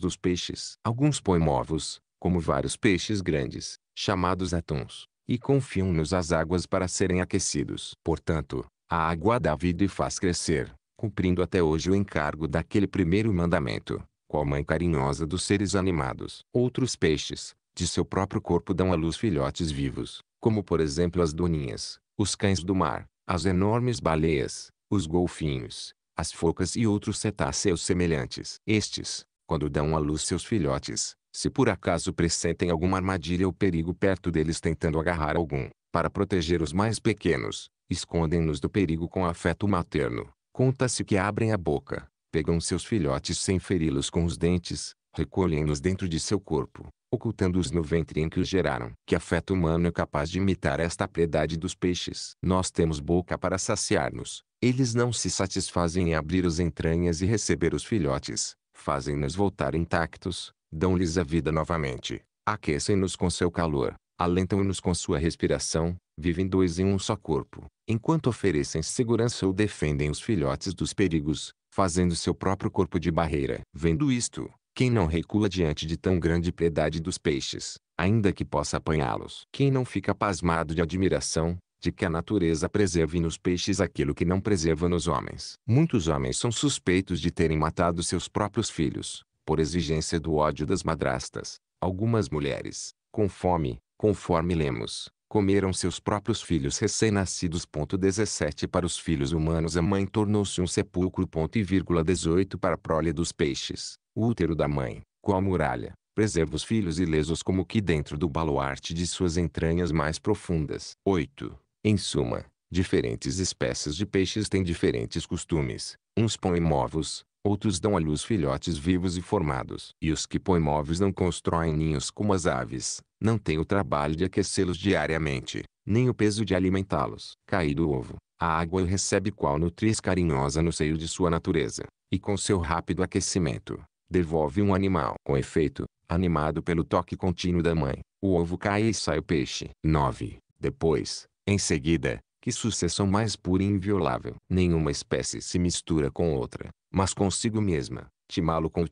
dos peixes. Alguns põem ovos, como vários peixes grandes, chamados atuns, e confiam-nos as águas para serem aquecidos. Portanto, a água dá vida e faz crescer, cumprindo até hoje o encargo daquele primeiro mandamento, qual mãe carinhosa dos seres animados. Outros peixes, de seu próprio corpo dão à luz filhotes vivos, como por exemplo as doninhas, os cães do mar, as enormes baleias, os golfinhos, as focas e outros cetáceos semelhantes. Estes, quando dão à luz seus filhotes, se por acaso pressentem alguma armadilha ou perigo perto deles tentando agarrar algum, para proteger os mais pequenos, escondem-nos do perigo com afeto materno. Conta-se que abrem a boca, pegam seus filhotes sem feri-los com os dentes, recolhem-nos dentro de seu corpo, ocultando-os no ventre em que os geraram. Que afeto humano é capaz de imitar esta piedade dos peixes? Nós temos boca para saciar-nos. Eles não se satisfazem em abrir as entranhas e receber os filhotes. Fazem-nos voltar intactos, dão-lhes a vida novamente, aquecem-nos com seu calor, alentam-nos com sua respiração, vivem dois em um só corpo, enquanto oferecem segurança ou defendem os filhotes dos perigos, fazendo seu próprio corpo de barreira. Vendo isto, quem não recua diante de tão grande piedade dos peixes, ainda que possa apanhá-los? Quem não fica pasmado de admiração, de que a natureza preserve nos peixes aquilo que não preserva nos homens? Muitos homens são suspeitos de terem matado seus próprios filhos, por exigência do ódio das madrastas. Algumas mulheres, com fome, conforme lemos, comeram seus próprios filhos recém-nascidos. 17 Para os filhos humanos a mãe tornou-se um sepulcro. E 18 Para a prole dos peixes, o útero da mãe, qual muralha, preserva os filhos ilesos como que dentro do baluarte de suas entranhas mais profundas. 8. Em suma, diferentes espécies de peixes têm diferentes costumes. Uns põem ovos, outros dão à luz filhotes vivos e formados. E os que põem ovos não constroem ninhos como as aves, não têm o trabalho de aquecê-los diariamente, nem o peso de alimentá-los. Caído o ovo, a água o recebe qual nutriz carinhosa no seio de sua natureza, e com seu rápido aquecimento, devolve um animal. Com efeito, animado pelo toque contínuo da mãe, o ovo cai e sai o peixe. 9. Depois, em seguida, que sucessão mais pura e inviolável. Nenhuma espécie se mistura com outra, mas consigo mesma, timalo com o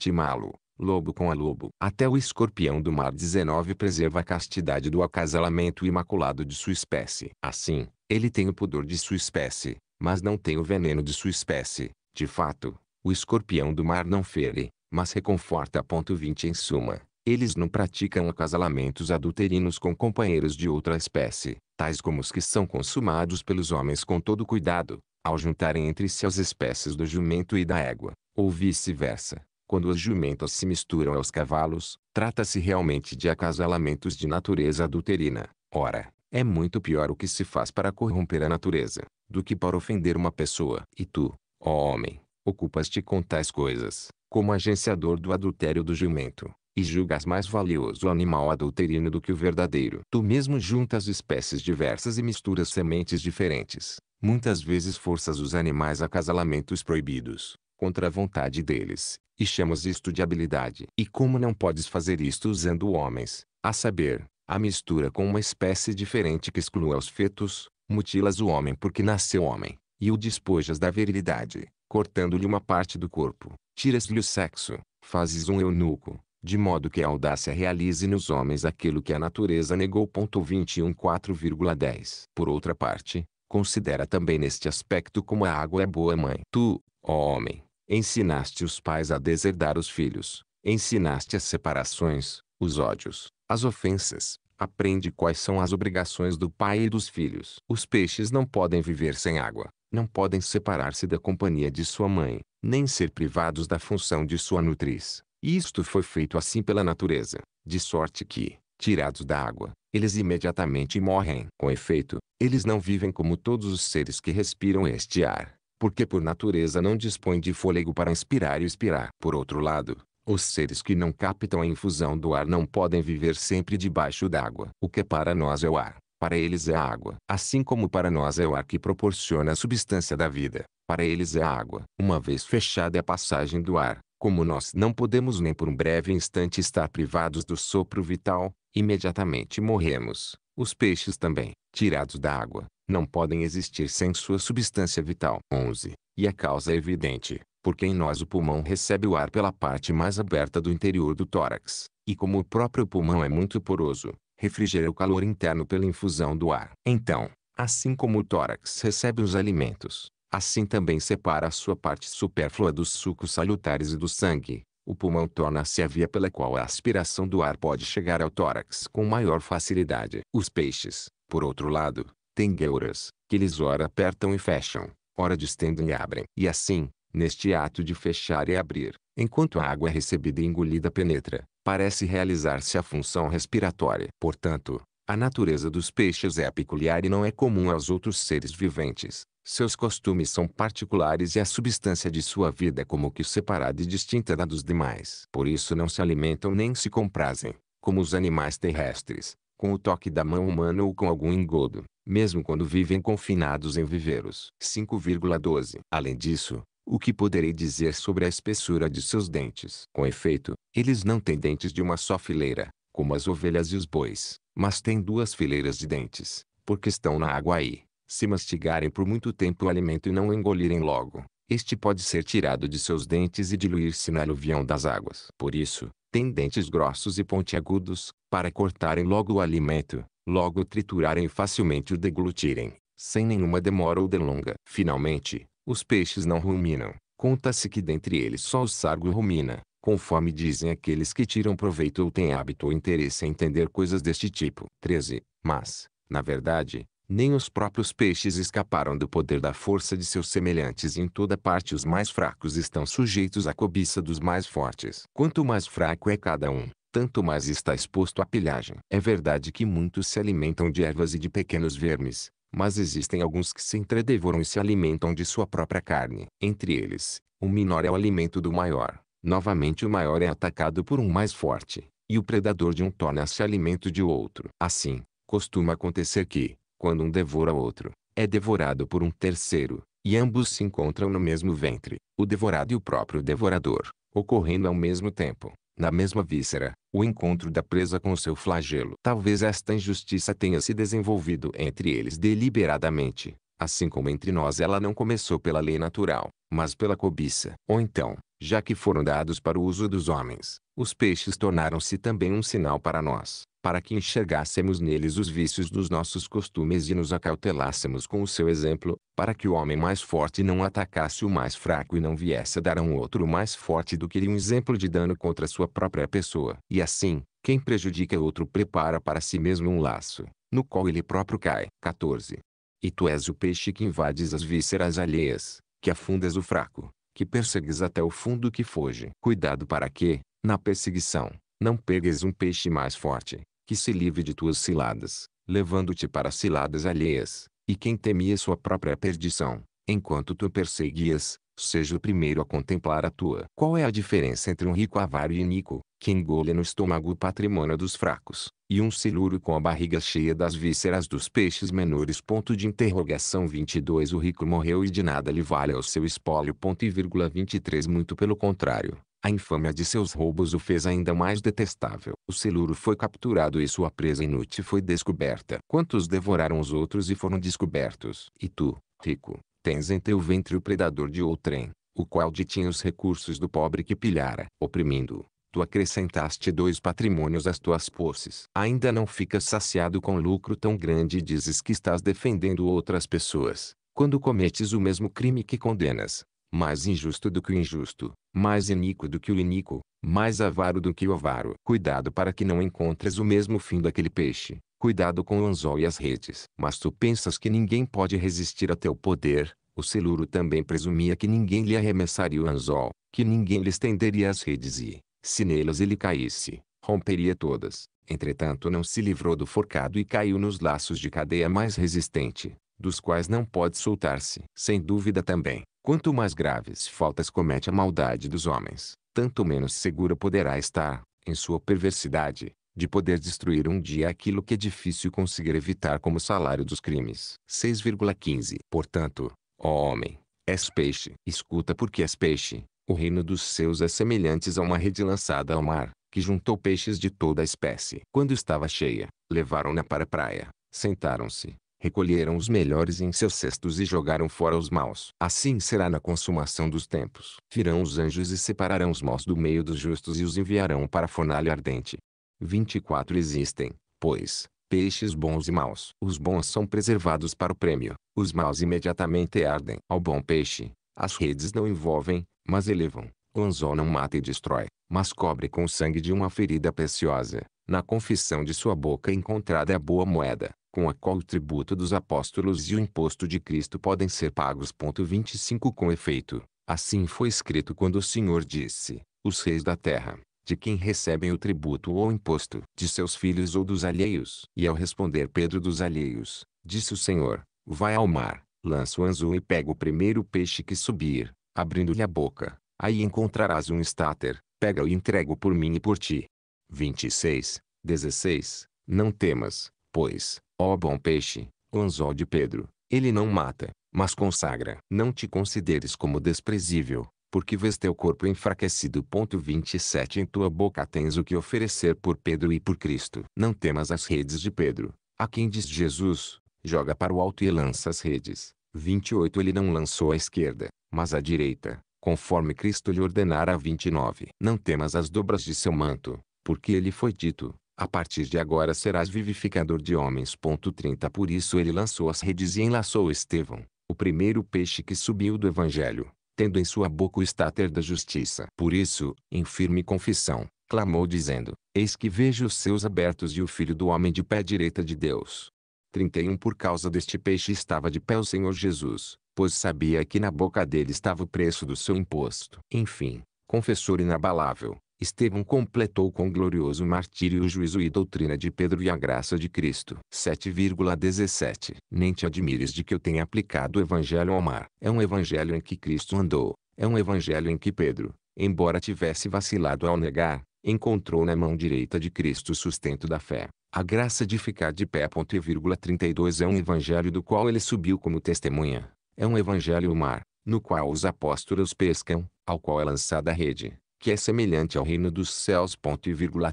lobo com a lobo. Até o escorpião do mar 19 preserva a castidade do acasalamento imaculado de sua espécie. Assim, ele tem o pudor de sua espécie, mas não tem o veneno de sua espécie. De fato, o escorpião do mar não fere, mas reconforta. 20 Em suma, eles não praticam acasalamentos adulterinos com companheiros de outra espécie, tais como os que são consumados pelos homens com todo cuidado, ao juntarem entre si as espécies do jumento e da égua, ou vice-versa. Quando as jumentas se misturam aos cavalos, trata-se realmente de acasalamentos de natureza adulterina. Ora, é muito pior o que se faz para corromper a natureza, do que para ofender uma pessoa. E tu, ó homem, ocupas-te com tais coisas, como agenciador do adultério do jumento, e julgas mais valioso o animal adulterino do que o verdadeiro. Tu mesmo juntas espécies diversas e misturas sementes diferentes. Muitas vezes forças os animais a casalamentos proibidos, contra a vontade deles, e chamas isto de habilidade. E como não podes fazer isto usando homens, a saber, a mistura com uma espécie diferente que exclua os fetos, mutilas o homem porque nasceu homem, e o despojas da virilidade, cortando-lhe uma parte do corpo, tiras-lhe o sexo, fazes um eunuco, de modo que a audácia realize nos homens aquilo que a natureza negou. 21 4,10 Por outra parte, considera também neste aspecto como a água é boa mãe. Tu, ó homem, ensinaste os pais a deserdar os filhos, ensinaste as separações, os ódios, as ofensas, aprende quais são as obrigações do pai e dos filhos. Os peixes não podem viver sem água, não podem separar-se da companhia de sua mãe, nem ser privados da função de sua nutriz. Isto foi feito assim pela natureza, de sorte que, tirados da água, eles imediatamente morrem. Com efeito, eles não vivem como todos os seres que respiram este ar, porque por natureza não dispõem de fôlego para inspirar e expirar. Por outro lado, os seres que não captam a infusão do ar não podem viver sempre debaixo d'água. O que para nós é o ar, para eles é a água. Assim como para nós é o ar que proporciona a substância da vida, para eles é a água. Uma vez fechada a passagem do ar, como nós não podemos nem por um breve instante estar privados do sopro vital, imediatamente morremos. Os peixes também, tirados da água, não podem existir sem sua substância vital. 11. E a causa é evidente, porque em nós o pulmão recebe o ar pela parte mais aberta do interior do tórax, e como o próprio pulmão é muito poroso, refrigera o calor interno pela infusão do ar. Então, assim como o tórax recebe os alimentos, assim também separa a sua parte supérflua dos sucos salutares e do sangue. O pulmão torna-se a via pela qual a aspiração do ar pode chegar ao tórax com maior facilidade. Os peixes, por outro lado, têm gueuras, que eles ora apertam e fecham, ora distendem e abrem. E assim, neste ato de fechar e abrir, enquanto a água é recebida e engolida penetra, parece realizar-se a função respiratória. Portanto, a natureza dos peixes é peculiar e não é comum aos outros seres viventes. Seus costumes são particulares e a substância de sua vida é como que separada e distinta da dos demais. Por isso não se alimentam nem se comprazem, como os animais terrestres, com o toque da mão humana ou com algum engodo, mesmo quando vivem confinados em viveiros. 5,12 Além disso, o que poderei dizer sobre a espessura de seus dentes? Com efeito, eles não têm dentes de uma só fileira, como as ovelhas e os bois, mas têm duas fileiras de dentes, porque estão na água aí. Se mastigarem por muito tempo o alimento e não o engolirem logo, este pode ser tirado de seus dentes e diluir-se na aluvião das águas. Por isso, têm dentes grossos e pontiagudos, para cortarem logo o alimento, logo triturarem e facilmente o deglutirem, sem nenhuma demora ou delonga. Finalmente, os peixes não ruminam. Conta-se que dentre eles só o sargo rumina, conforme dizem aqueles que tiram proveito ou têm hábito ou interesse em entender coisas deste tipo. 13. Mas, na verdade, nem os próprios peixes escaparam do poder da força de seus semelhantes e em toda parte os mais fracos estão sujeitos à cobiça dos mais fortes. Quanto mais fraco é cada um, tanto mais está exposto à pilhagem. É verdade que muitos se alimentam de ervas e de pequenos vermes, mas existem alguns que se entredevoram e se alimentam de sua própria carne. Entre eles, o menor é o alimento do maior. Novamente o maior é atacado por um mais forte, e o predador de um torna-se alimento de outro. Assim, costuma acontecer que, quando um devora outro, é devorado por um terceiro, e ambos se encontram no mesmo ventre, o devorado e o próprio devorador, ocorrendo ao mesmo tempo na mesma víscera, o encontro da presa com seu flagelo. Talvez esta injustiça tenha se desenvolvido entre eles deliberadamente, assim como entre nós ela não começou pela lei natural, mas pela cobiça. Ou então, já que foram dados para o uso dos homens, os peixes tornaram-se também um sinal para nós, para que enxergássemos neles os vícios dos nossos costumes e nos acautelássemos com o seu exemplo, para que o homem mais forte não atacasse o mais fraco e não viesse a dar a um outro mais forte do que um exemplo de dano contra sua própria pessoa. E assim, quem prejudica outro prepara para si mesmo um laço, no qual ele próprio cai. 14. E tu és o peixe que invades as vísceras alheias, que afundas o fraco, que persegues até o fundo que foge. Cuidado para que, na perseguição, não pegues um peixe mais forte, que se livre de tuas ciladas, levando-te para ciladas alheias, e quem temia sua própria perdição, enquanto tu perseguias, seja o primeiro a contemplar a tua. Qual é a diferença entre um rico avaro e iníquo, que engole no estômago o patrimônio dos fracos, e um siluro com a barriga cheia das vísceras dos peixes menores? Ponto de interrogação 22 O rico morreu e de nada lhe vale o seu espólio. Ponto e vírgula 23 Muito pelo contrário, a infâmia de seus roubos o fez ainda mais detestável. O celuro foi capturado e sua presa inútil foi descoberta. Quantos devoraram os outros e foram descobertos? E tu, rico, tens em teu ventre o predador de outrem, o qual detinha os recursos do pobre que pilhara. Oprimindo, tu acrescentaste dois patrimônios às tuas posses. Ainda não ficas saciado com lucro tão grande e dizes que estás defendendo outras pessoas, quando cometes o mesmo crime que condenas mais injusto do que o injusto, mais iníquo do que o iníquo, mais avaro do que o avaro. Cuidado para que não encontres o mesmo fim daquele peixe. Cuidado com o anzol e as redes. Mas tu pensas que ninguém pode resistir a teu poder. O celuro também presumia que ninguém lhe arremessaria o anzol, que ninguém lhe estenderia as redes e, se nelas ele caísse, romperia todas. Entretanto não se livrou do forcado e caiu nos laços de cadeia mais resistente, dos quais não pode soltar-se. Sem dúvida também, Quanto mais graves faltas comete a maldade dos homens, tanto menos segura poderá estar, em sua perversidade, de poder destruir um dia aquilo que é difícil conseguir evitar como salário dos crimes. 6,15 Portanto, ó homem, és peixe. Escuta porque és peixe. O reino dos seus é semelhante a uma rede lançada ao mar, que juntou peixes de toda a espécie. Quando estava cheia, levaram-na para a praia, sentaram-se, recolheram os melhores em seus cestos e jogaram fora os maus. Assim será na consumação dos tempos. Virão os anjos e separarão os maus do meio dos justos e os enviarão para a fornalha ardente. 24 Existem, pois, peixes bons e maus. Os bons são preservados para o prêmio, os maus imediatamente ardem. Ao bom peixe, as redes não envolvem, mas elevam. O anzol não mata e destrói, mas cobre com o sangue de uma ferida preciosa. Na confissão de sua boca encontrada é a boa moeda, com a qual o tributo dos apóstolos e o imposto de Cristo podem ser pagos. 25 Com efeito, assim foi escrito quando o Senhor disse, os reis da terra, de quem recebem o tributo ou imposto, de seus filhos ou dos alheios. E ao responder Pedro dos alheios, disse o Senhor, vai ao mar, lança o anzol e pega o primeiro peixe que subir, abrindo-lhe a boca, aí encontrarás um estáter, pega-o e entrega-o por mim e por ti. 26, 16 Não temas, pois, ó bom peixe, o anzol de Pedro, ele não mata, mas consagra. Não te consideres como desprezível, porque vês teu corpo enfraquecido. 27 Em tua boca tens o que oferecer por Pedro e por Cristo. Não temas as redes de Pedro, a quem diz Jesus, joga para o alto e lança as redes. 28 Ele não lançou à esquerda, mas à direita, conforme Cristo lhe ordenara. 29 Não temas as dobras de seu manto, porque ele foi dito, a partir de agora serás vivificador de homens. 30 Por isso ele lançou as redes e enlaçou Estevão, o primeiro peixe que subiu do evangelho tendo em sua boca o estáter da justiça. Por isso, em firme confissão, clamou dizendo, Eis que vejo os seus abertos e o Filho do Homem de pé direita de Deus. 31 Por causa deste peixe estava de pé o Senhor Jesus, pois sabia que na boca dele estava o preço do seu imposto. Enfim, confessor inabalável, Estevão completou com glorioso martírio o juízo e doutrina de Pedro e a graça de Cristo. 7,17 Nem te admires de que eu tenha aplicado o evangelho ao mar. É um evangelho em que Cristo andou. É um evangelho em que Pedro, embora tivesse vacilado ao negar, encontrou na mão direita de Cristo o sustento da fé. A graça de ficar de pé. 32 É um evangelho do qual ele subiu como testemunha. É um evangelho o mar, no qual os apóstolos pescam, ao qual é lançada a rede que é semelhante ao reino dos céus.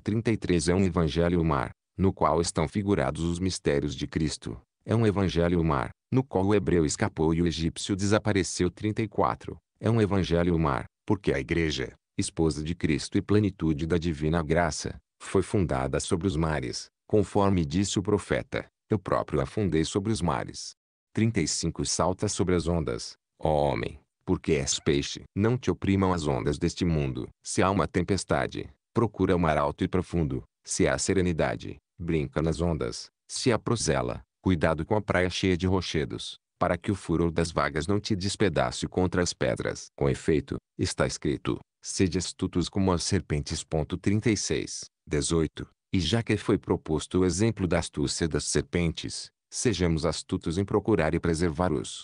33 É um evangelho mar, no qual estão figurados os mistérios de Cristo. É um evangelho mar, no qual o hebreu escapou e o egípcio desapareceu. 34 É um evangelho mar, porque a igreja, esposa de Cristo e plenitude da divina graça, foi fundada sobre os mares, conforme disse o profeta, eu próprio afundei sobre os mares. 35 Salta sobre as ondas, ó homem, porque és peixe. Não te oprimam as ondas deste mundo. Se há uma tempestade, procura o mar alto e profundo. Se há serenidade, brinca nas ondas. Se há prosela, cuidado com a praia cheia de rochedos, para que o furor das vagas não te despedace contra as pedras. Com efeito, está escrito, sede astutos como as serpentes. 36, 18. E já que foi proposto o exemplo da astúcia das serpentes, sejamos astutos em procurar e preservar os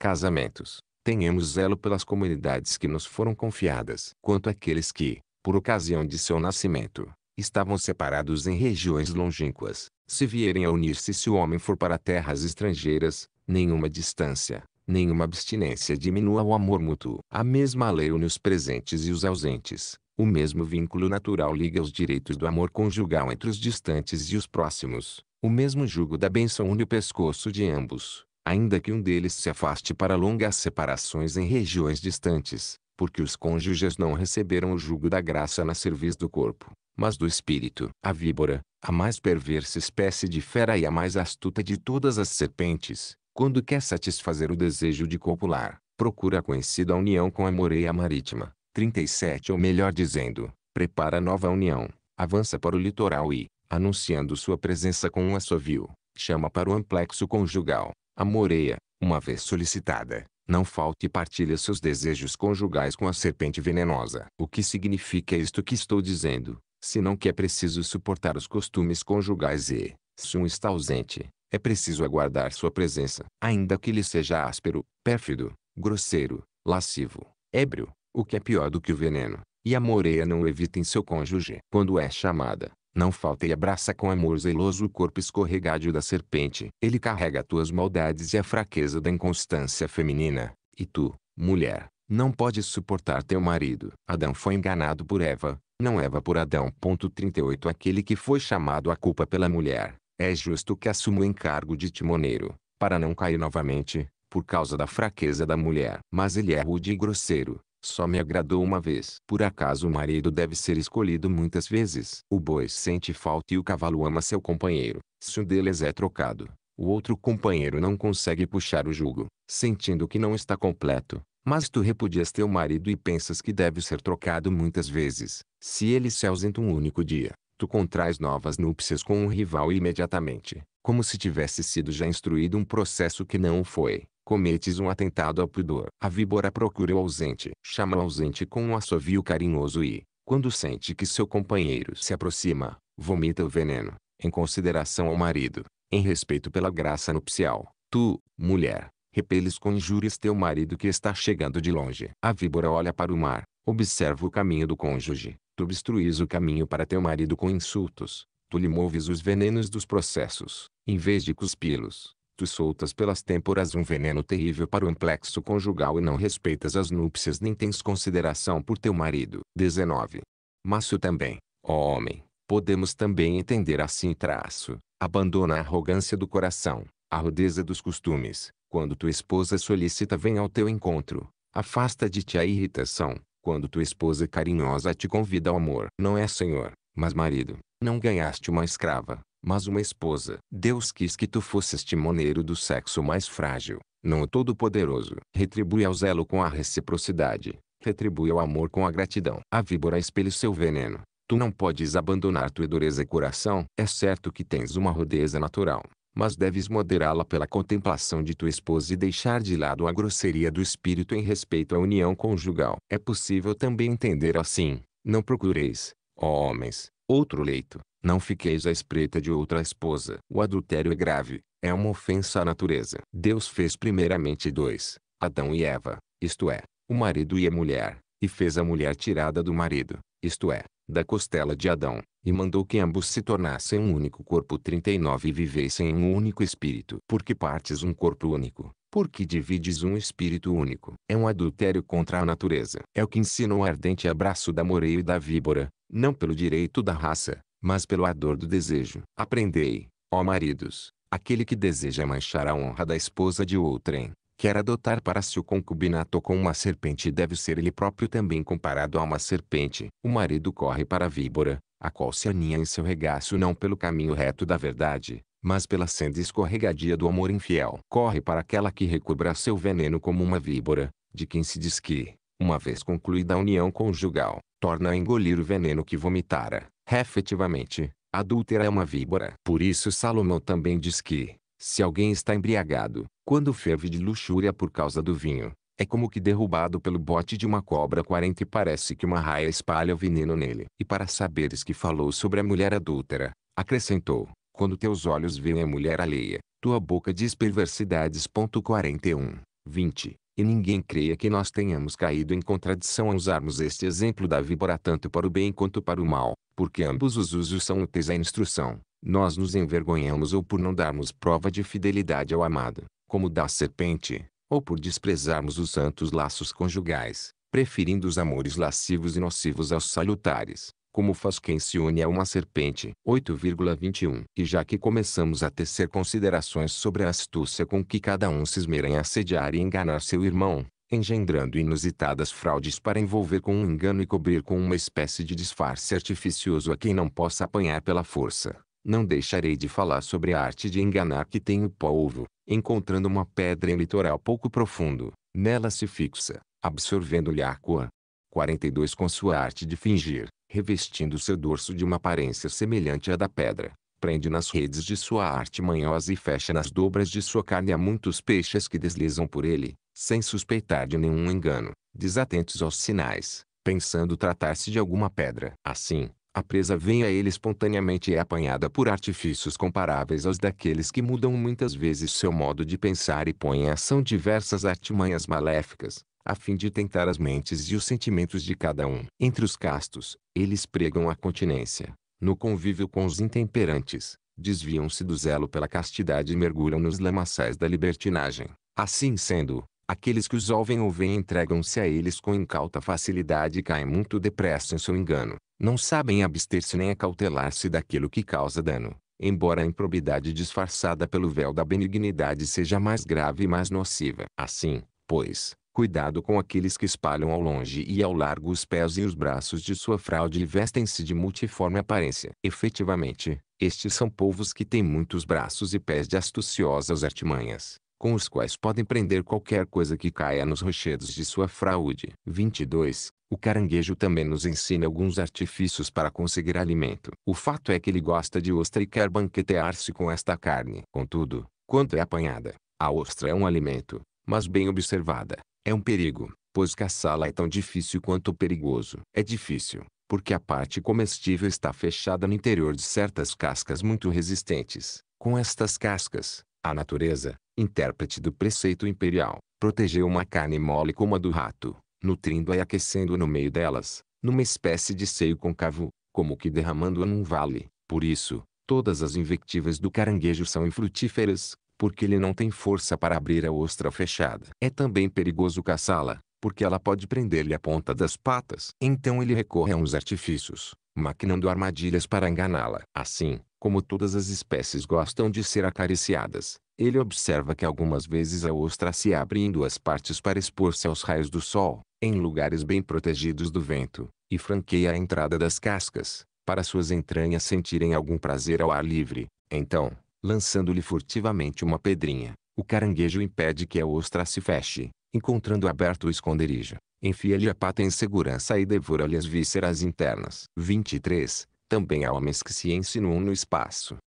casamentos tenhamos zelo pelas comunidades que nos foram confiadas. Quanto àqueles que, por ocasião de seu nascimento, estavam separados em regiões longínquas, se vierem a unir-se se o homem for para terras estrangeiras, nenhuma distância, nenhuma abstinência diminua o amor mútuo. A mesma lei une os presentes e os ausentes. O mesmo vínculo natural liga os direitos do amor conjugal entre os distantes e os próximos. O mesmo jugo da bênção une o pescoço de ambos ainda que um deles se afaste para longas separações em regiões distantes, porque os cônjuges não receberam o jugo da graça na serviço do corpo, mas do espírito. A víbora, a mais perversa espécie de fera e a mais astuta de todas as serpentes, quando quer satisfazer o desejo de copular, procura a conhecida união com a moreia marítima. 37 Ou melhor dizendo, prepara nova união, avança para o litoral e, anunciando sua presença com um assovio, chama para o amplexo conjugal, a moreia, uma vez solicitada, não falte e partilha seus desejos conjugais com a serpente venenosa. O que significa isto que estou dizendo? Senão que é preciso suportar os costumes conjugais e, se um está ausente, é preciso aguardar sua presença. Ainda que ele seja áspero, pérfido, grosseiro, lascivo, ébrio, o que é pior do que o veneno, e a moreia não evita em seu cônjuge. Quando é chamada, não falta e abraça com amor zeloso o corpo escorregadio da serpente. Ele carrega tuas maldades e a fraqueza da inconstância feminina. E tu, mulher, não podes suportar teu marido. Adão foi enganado por Eva, não Eva por Adão. 38 Aquele que foi chamado à culpa pela mulher, é justo que assuma o encargo de timoneiro, para não cair novamente, por causa da fraqueza da mulher. Mas ele é rude e grosseiro, Só me agradou uma vez. Por acaso o marido deve ser escolhido muitas vezes? O boi sente falta e o cavalo ama seu companheiro. Se um deles é trocado, o outro companheiro não consegue puxar o jugo, sentindo que não está completo. Mas tu repudias teu marido e pensas que deve ser trocado muitas vezes. Se ele se ausenta um único dia, tu contrais novas núpcias com um rival imediatamente, como se tivesse sido já instruído um processo que não foi cometes um atentado ao pudor. A víbora procura o ausente. Chama o ausente com um assovio carinhoso e, quando sente que seu companheiro se aproxima, vomita o veneno. Em consideração ao marido, em respeito pela graça nupcial, tu, mulher, repeles com injúrias teu marido que está chegando de longe. A víbora olha para o mar, observa o caminho do cônjuge. Tu obstruís o caminho para teu marido com insultos. Tu lhe moves os venenos dos processos, em vez de cuspi-los. Tu soltas pelas têmporas um veneno terrível para o amplexo conjugal e não respeitas as núpcias nem tens consideração por teu marido. 19. Mas tu também, ó homem, podemos também entender assim traço. Abandona a arrogância do coração, a rudeza dos costumes. Quando tua esposa solicita vem ao teu encontro. Afasta de ti a irritação. Quando tua esposa carinhosa te convida ao amor. Não é senhor, mas marido. Não ganhaste uma escrava, mas uma esposa. Deus quis que tu fosses timoneiro do sexo mais frágil, não o todo-poderoso. Retribui ao zelo com a reciprocidade, retribui ao amor com a gratidão. A víbora espelha seu veneno. Tu não podes abandonar tua dureza e coração. É certo que tens uma rudeza natural, mas deves moderá-la pela contemplação de tua esposa e deixar de lado a grosseria do espírito em respeito à união conjugal. É possível também entender assim, não procureis, ó homens, outro leito, não fiqueis à espreita de outra esposa. O adultério é grave, é uma ofensa à natureza. Deus fez primeiramente dois, Adão e Eva, isto é, o marido e a mulher, e fez a mulher tirada do marido, isto é, da costela de Adão, e mandou que ambos se tornassem um único corpo 39 e vivessem em um único espírito. Porque partes um corpo único, porque divides um espírito único. É um adultério contra a natureza. É o que ensina o ardente abraço da moreia e da víbora, não pelo direito da raça, mas pelo ardor do desejo. Aprendei, ó maridos, aquele que deseja manchar a honra da esposa de outrem, quer adotar para si o concubinato com uma serpente deve ser ele próprio também comparado a uma serpente. O marido corre para a víbora, a qual se aninha em seu regaço não pelo caminho reto da verdade, mas pela senda escorregadia do amor infiel. Corre para aquela que recubra seu veneno como uma víbora, de quem se diz que, uma vez concluída a união conjugal, torna a engolir o veneno que vomitara. Efetivamente, adúltera é uma víbora. Por isso Salomão também diz que, se alguém está embriagado, quando ferve de luxúria por causa do vinho, é como que derrubado pelo bote de uma cobra quarenta e parece que uma raia espalha o veneno nele. E para saberes que falou sobre a mulher adúltera, acrescentou, quando teus olhos veem a mulher alheia, tua boca diz perversidades. 41, 20. E ninguém creia que nós tenhamos caído em contradição ao usarmos este exemplo da víbora tanto para o bem quanto para o mal, porque ambos os usos são úteis à instrução. Nós nos envergonhamos ou por não darmos prova de fidelidade ao amado, como da serpente, ou por desprezarmos os santos laços conjugais, preferindo os amores lascivos e nocivos aos salutares como faz quem se une a uma serpente. 8,21 E já que começamos a tecer considerações sobre a astúcia com que cada um se esmera em assediar e enganar seu irmão, engendrando inusitadas fraudes para envolver com um engano e cobrir com uma espécie de disfarce artificioso a quem não possa apanhar pela força. Não deixarei de falar sobre a arte de enganar que tem o polvo, encontrando uma pedra em litoral pouco profundo, nela se fixa, absorvendo-lhe a água. 42 Com sua arte de fingir, revestindo seu dorso de uma aparência semelhante à da pedra, prende nas redes de sua arte manhosa e fecha nas dobras de sua carne. A muitos peixes que deslizam por ele, sem suspeitar de nenhum engano, desatentos aos sinais, pensando tratar-se de alguma pedra. Assim, a presa vem a ele espontaneamente e é apanhada por artifícios comparáveis aos daqueles que mudam muitas vezes seu modo de pensar e põem em ação diversas artimanhas maléficas, a fim de tentar as mentes e os sentimentos de cada um. Entre os castos, eles pregam a continência. No convívio com os intemperantes, desviam-se do zelo pela castidade e mergulham nos lamaçais da libertinagem. Assim sendo, aqueles que os ouvem ou veem entregam-se a eles com incauta facilidade e caem muito depressa em seu engano. Não sabem abster-se nem acautelar-se daquilo que causa dano, embora a improbidade disfarçada pelo véu da benignidade seja mais grave e mais nociva. Assim, pois, Cuidado com aqueles que espalham ao longe e ao largo os pés e os braços de sua fraude e vestem-se de multiforme aparência. Efetivamente, estes são povos que têm muitos braços e pés de astuciosas artimanhas, com os quais podem prender qualquer coisa que caia nos rochedos de sua fraude. 22. O caranguejo também nos ensina alguns artifícios para conseguir alimento. O fato é que ele gosta de ostra e quer banquetear-se com esta carne. Contudo, quando é apanhada, a ostra é um alimento, mas bem observada, é um perigo, pois caçá-la é tão difícil quanto perigoso. É difícil, porque a parte comestível está fechada no interior de certas cascas muito resistentes. Com estas cascas, a natureza, intérprete do preceito imperial, protegeu uma carne mole como a do rato, nutrindo-a e aquecendo no meio delas, numa espécie de seio côncavo, como que derramando-a num vale. Por isso, todas as invectivas do caranguejo são infrutíferas, porque ele não tem força para abrir a ostra fechada. É também perigoso caçá-la, porque ela pode prender-lhe a ponta das patas. Então ele recorre a uns artifícios, maquinando armadilhas para enganá-la. Assim, como todas as espécies gostam de ser acariciadas, ele observa que algumas vezes a ostra se abre em duas partes para expor-se aos raios do sol, em lugares bem protegidos do vento, e franqueia a entrada das cascas, para suas entranhas sentirem algum prazer ao ar livre. Então, lançando-lhe furtivamente uma pedrinha. O caranguejo impede que a ostra se feche, encontrando aberto o esconderijo. Enfia-lhe a pata em segurança e devora-lhe as vísceras internas. 23. Também há homens que se insinuam no espaço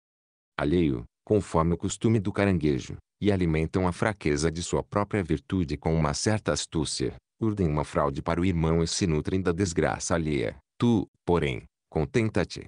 alheio, conforme o costume do caranguejo, e alimentam a fraqueza de sua própria virtude com uma certa astúcia, urdem uma fraude para o irmão e se nutrem da desgraça alheia. Tu, porém, contenta-te,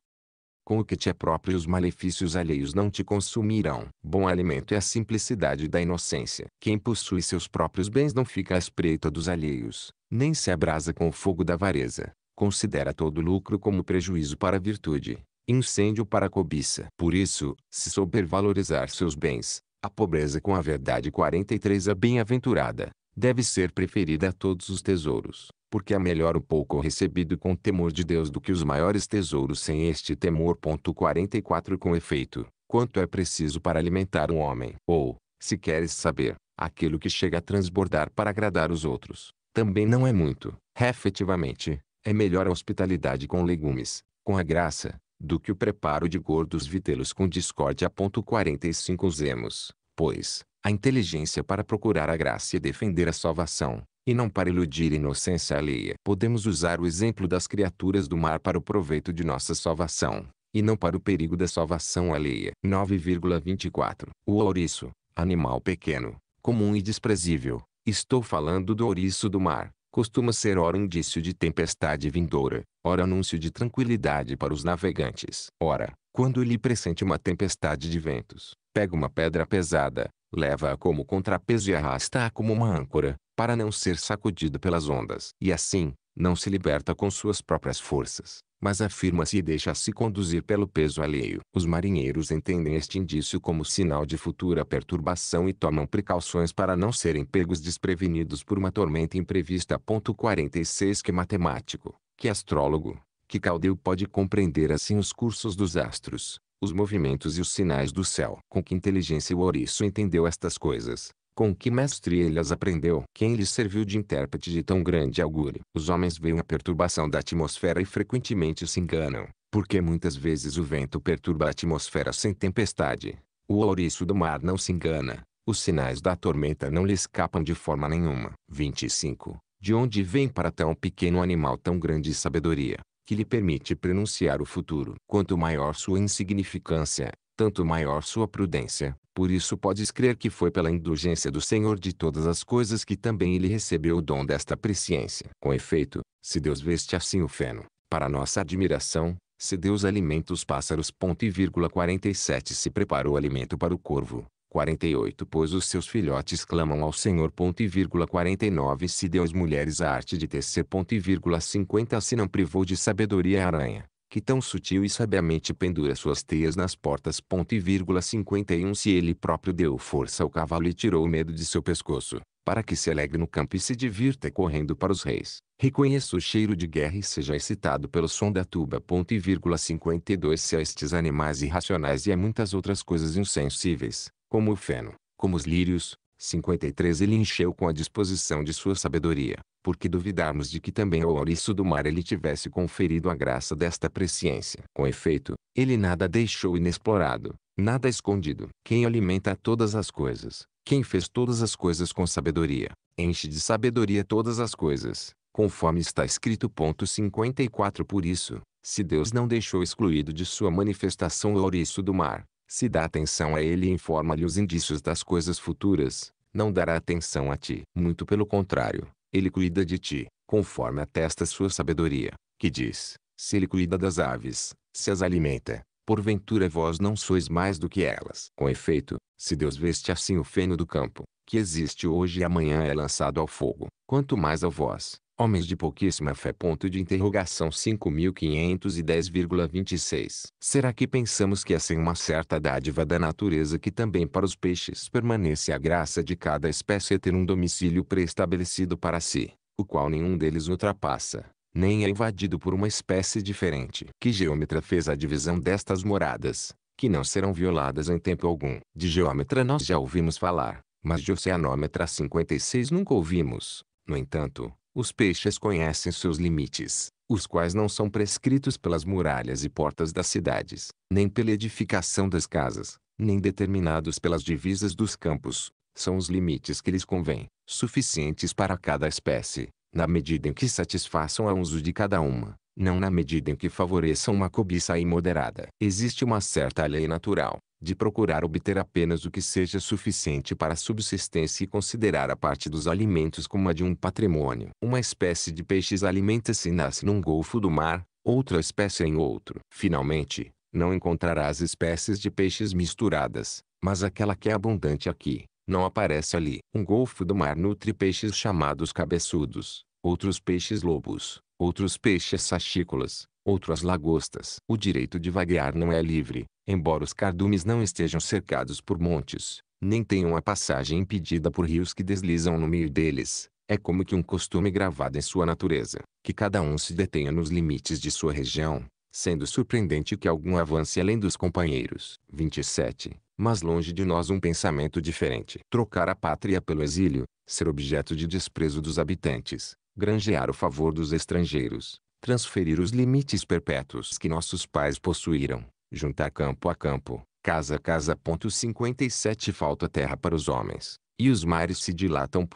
com o que te é próprio os malefícios alheios não te consumirão. Bom alimento é a simplicidade da inocência. Quem possui seus próprios bens não fica à espreita dos alheios, nem se abrasa com o fogo da avareza. Considera todo lucro como prejuízo para a virtude, incêndio para a cobiça. Por isso, se souber valorizar seus bens, a pobreza com a verdade 43 a bem-aventurada, deve ser preferida a todos os tesouros porque é melhor o pouco recebido com temor de Deus do que os maiores tesouros sem este temor. 44 Com efeito, quanto é preciso para alimentar um homem? Ou, se queres saber, aquilo que chega a transbordar para agradar os outros, também não é muito. Efetivamente, é melhor a hospitalidade com legumes, com a graça, do que o preparo de gordos vitelos com discórdia. 45 Zemos, pois, a inteligência para procurar a graça e defender a salvação, e não para iludir inocência alheia. Podemos usar o exemplo das criaturas do mar para o proveito de nossa salvação, e não para o perigo da salvação alheia. 9,24 O ouriço, animal pequeno, comum e desprezível, estou falando do ouriço do mar, costuma ser ora indício de tempestade vindoura, ora anúncio de tranquilidade para os navegantes. Ora, quando ele pressente uma tempestade de ventos, pega uma pedra pesada, leva-a como contrapeso e arrasta-a como uma âncora, para não ser sacudido pelas ondas. E assim, não se liberta com suas próprias forças, mas afirma-se e deixa-se conduzir pelo peso alheio. Os marinheiros entendem este indício como sinal de futura perturbação e tomam precauções para não serem pegos desprevenidos por uma tormenta imprevista. 46 Que matemático, que astrólogo, que caldeu pode compreender assim os cursos dos astros, os movimentos e os sinais do céu. Com que inteligência o ouriço entendeu estas coisas, com que mestre ele as aprendeu? Quem lhe serviu de intérprete de tão grande augúrio? Os homens veem a perturbação da atmosfera e frequentemente se enganam, porque muitas vezes o vento perturba a atmosfera sem tempestade. O ouriço do mar não se engana. Os sinais da tormenta não lhe escapam de forma nenhuma. 25. De onde vem para tão pequeno animal tão grande sabedoria, que lhe permite pronunciar o futuro? Quanto maior sua insignificância, tanto maior sua prudência. Por isso podes crer que foi pela indulgência do Senhor de todas as coisas que também ele recebeu o dom desta presciência. Com efeito, se Deus veste assim o feno, para nossa admiração, se Deus alimenta os pássaros. Ponto e vírgula 47 Se preparou alimento para o corvo. 48 Pois os seus filhotes clamam ao Senhor. Ponto e vírgula 49 Se deu às mulheres a arte de tecer. Ponto e vírgula 50 Se não privou de sabedoria a aranha que tão sutil e sabiamente pendura suas teias nas portas. Ponto e vírgula 51 Se ele próprio deu força ao cavalo e tirou o medo de seu pescoço, para que se alegre no campo e se divirta correndo para os reis. Reconheça o cheiro de guerra e seja excitado pelo som da tuba. Ponto e vírgula 52 Se a estes animais irracionais e a muitas outras coisas insensíveis, como o feno, como os lírios, 53 Ele encheu com a disposição de sua sabedoria, porque duvidarmos de que também ao ouriço do mar ele tivesse conferido a graça desta presciência. Com efeito, ele nada deixou inexplorado, nada escondido. Quem alimenta todas as coisas, quem fez todas as coisas com sabedoria, enche de sabedoria todas as coisas, conforme está escrito. 54 Por isso, se Deus não deixou excluído de sua manifestação o ouriço do mar, se dá atenção a ele e informa-lhe os indícios das coisas futuras, não dará atenção a ti. Muito pelo contrário, ele cuida de ti, conforme atesta sua sabedoria, que diz, se ele cuida das aves, se as alimenta, porventura vós não sois mais do que elas. Com efeito, se Deus veste assim o feno do campo, que existe hoje e amanhã é lançado ao fogo, quanto mais a vós, Homens de pouquíssima fé. Ponto de interrogação 5510,26. Será que pensamos que é sem uma certa dádiva da natureza que também para os peixes permanece a graça de cada espécie ter um domicílio preestabelecido para si, o qual nenhum deles ultrapassa, nem é invadido por uma espécie diferente? Que geômetra fez a divisão destas moradas, que não serão violadas em tempo algum? De geômetra nós já ouvimos falar, mas de oceanômetra 56 nunca ouvimos. No entanto, os peixes conhecem seus limites, os quais não são prescritos pelas muralhas e portas das cidades, nem pela edificação das casas, nem determinados pelas divisas dos campos. São os limites que lhes convêm, suficientes para cada espécie, na medida em que satisfaçam a uso de cada uma, não na medida em que favoreçam uma cobiça imoderada. Existe uma certa lei natural, de procurar obter apenas o que seja suficiente para a subsistência e considerar a parte dos alimentos como a de um patrimônio. Uma espécie de peixes alimenta-se e nasce num golfo do mar, outra espécie em outro. Finalmente, não encontrarás espécies de peixes misturadas, mas aquela que é abundante aqui, não aparece ali. Um golfo do mar nutre peixes chamados cabeçudos, outros peixes lobos, outros peixes sachícolas, outros lagostas. O direito de vaguear não é livre, embora os cardumes não estejam cercados por montes, nem tenham a passagem impedida por rios que deslizam no meio deles. É como que um costume gravado em sua natureza, que cada um se detenha nos limites de sua região, sendo surpreendente que algum avance além dos companheiros. 27. Mas longe de nós um pensamento diferente. Trocar a pátria pelo exílio, ser objeto de desprezo dos habitantes, granjear o favor dos estrangeiros, transferir os limites perpétuos que nossos pais possuíram, juntar campo a campo, casa a casa. 57 Falta terra para os homens, e os mares se dilatam.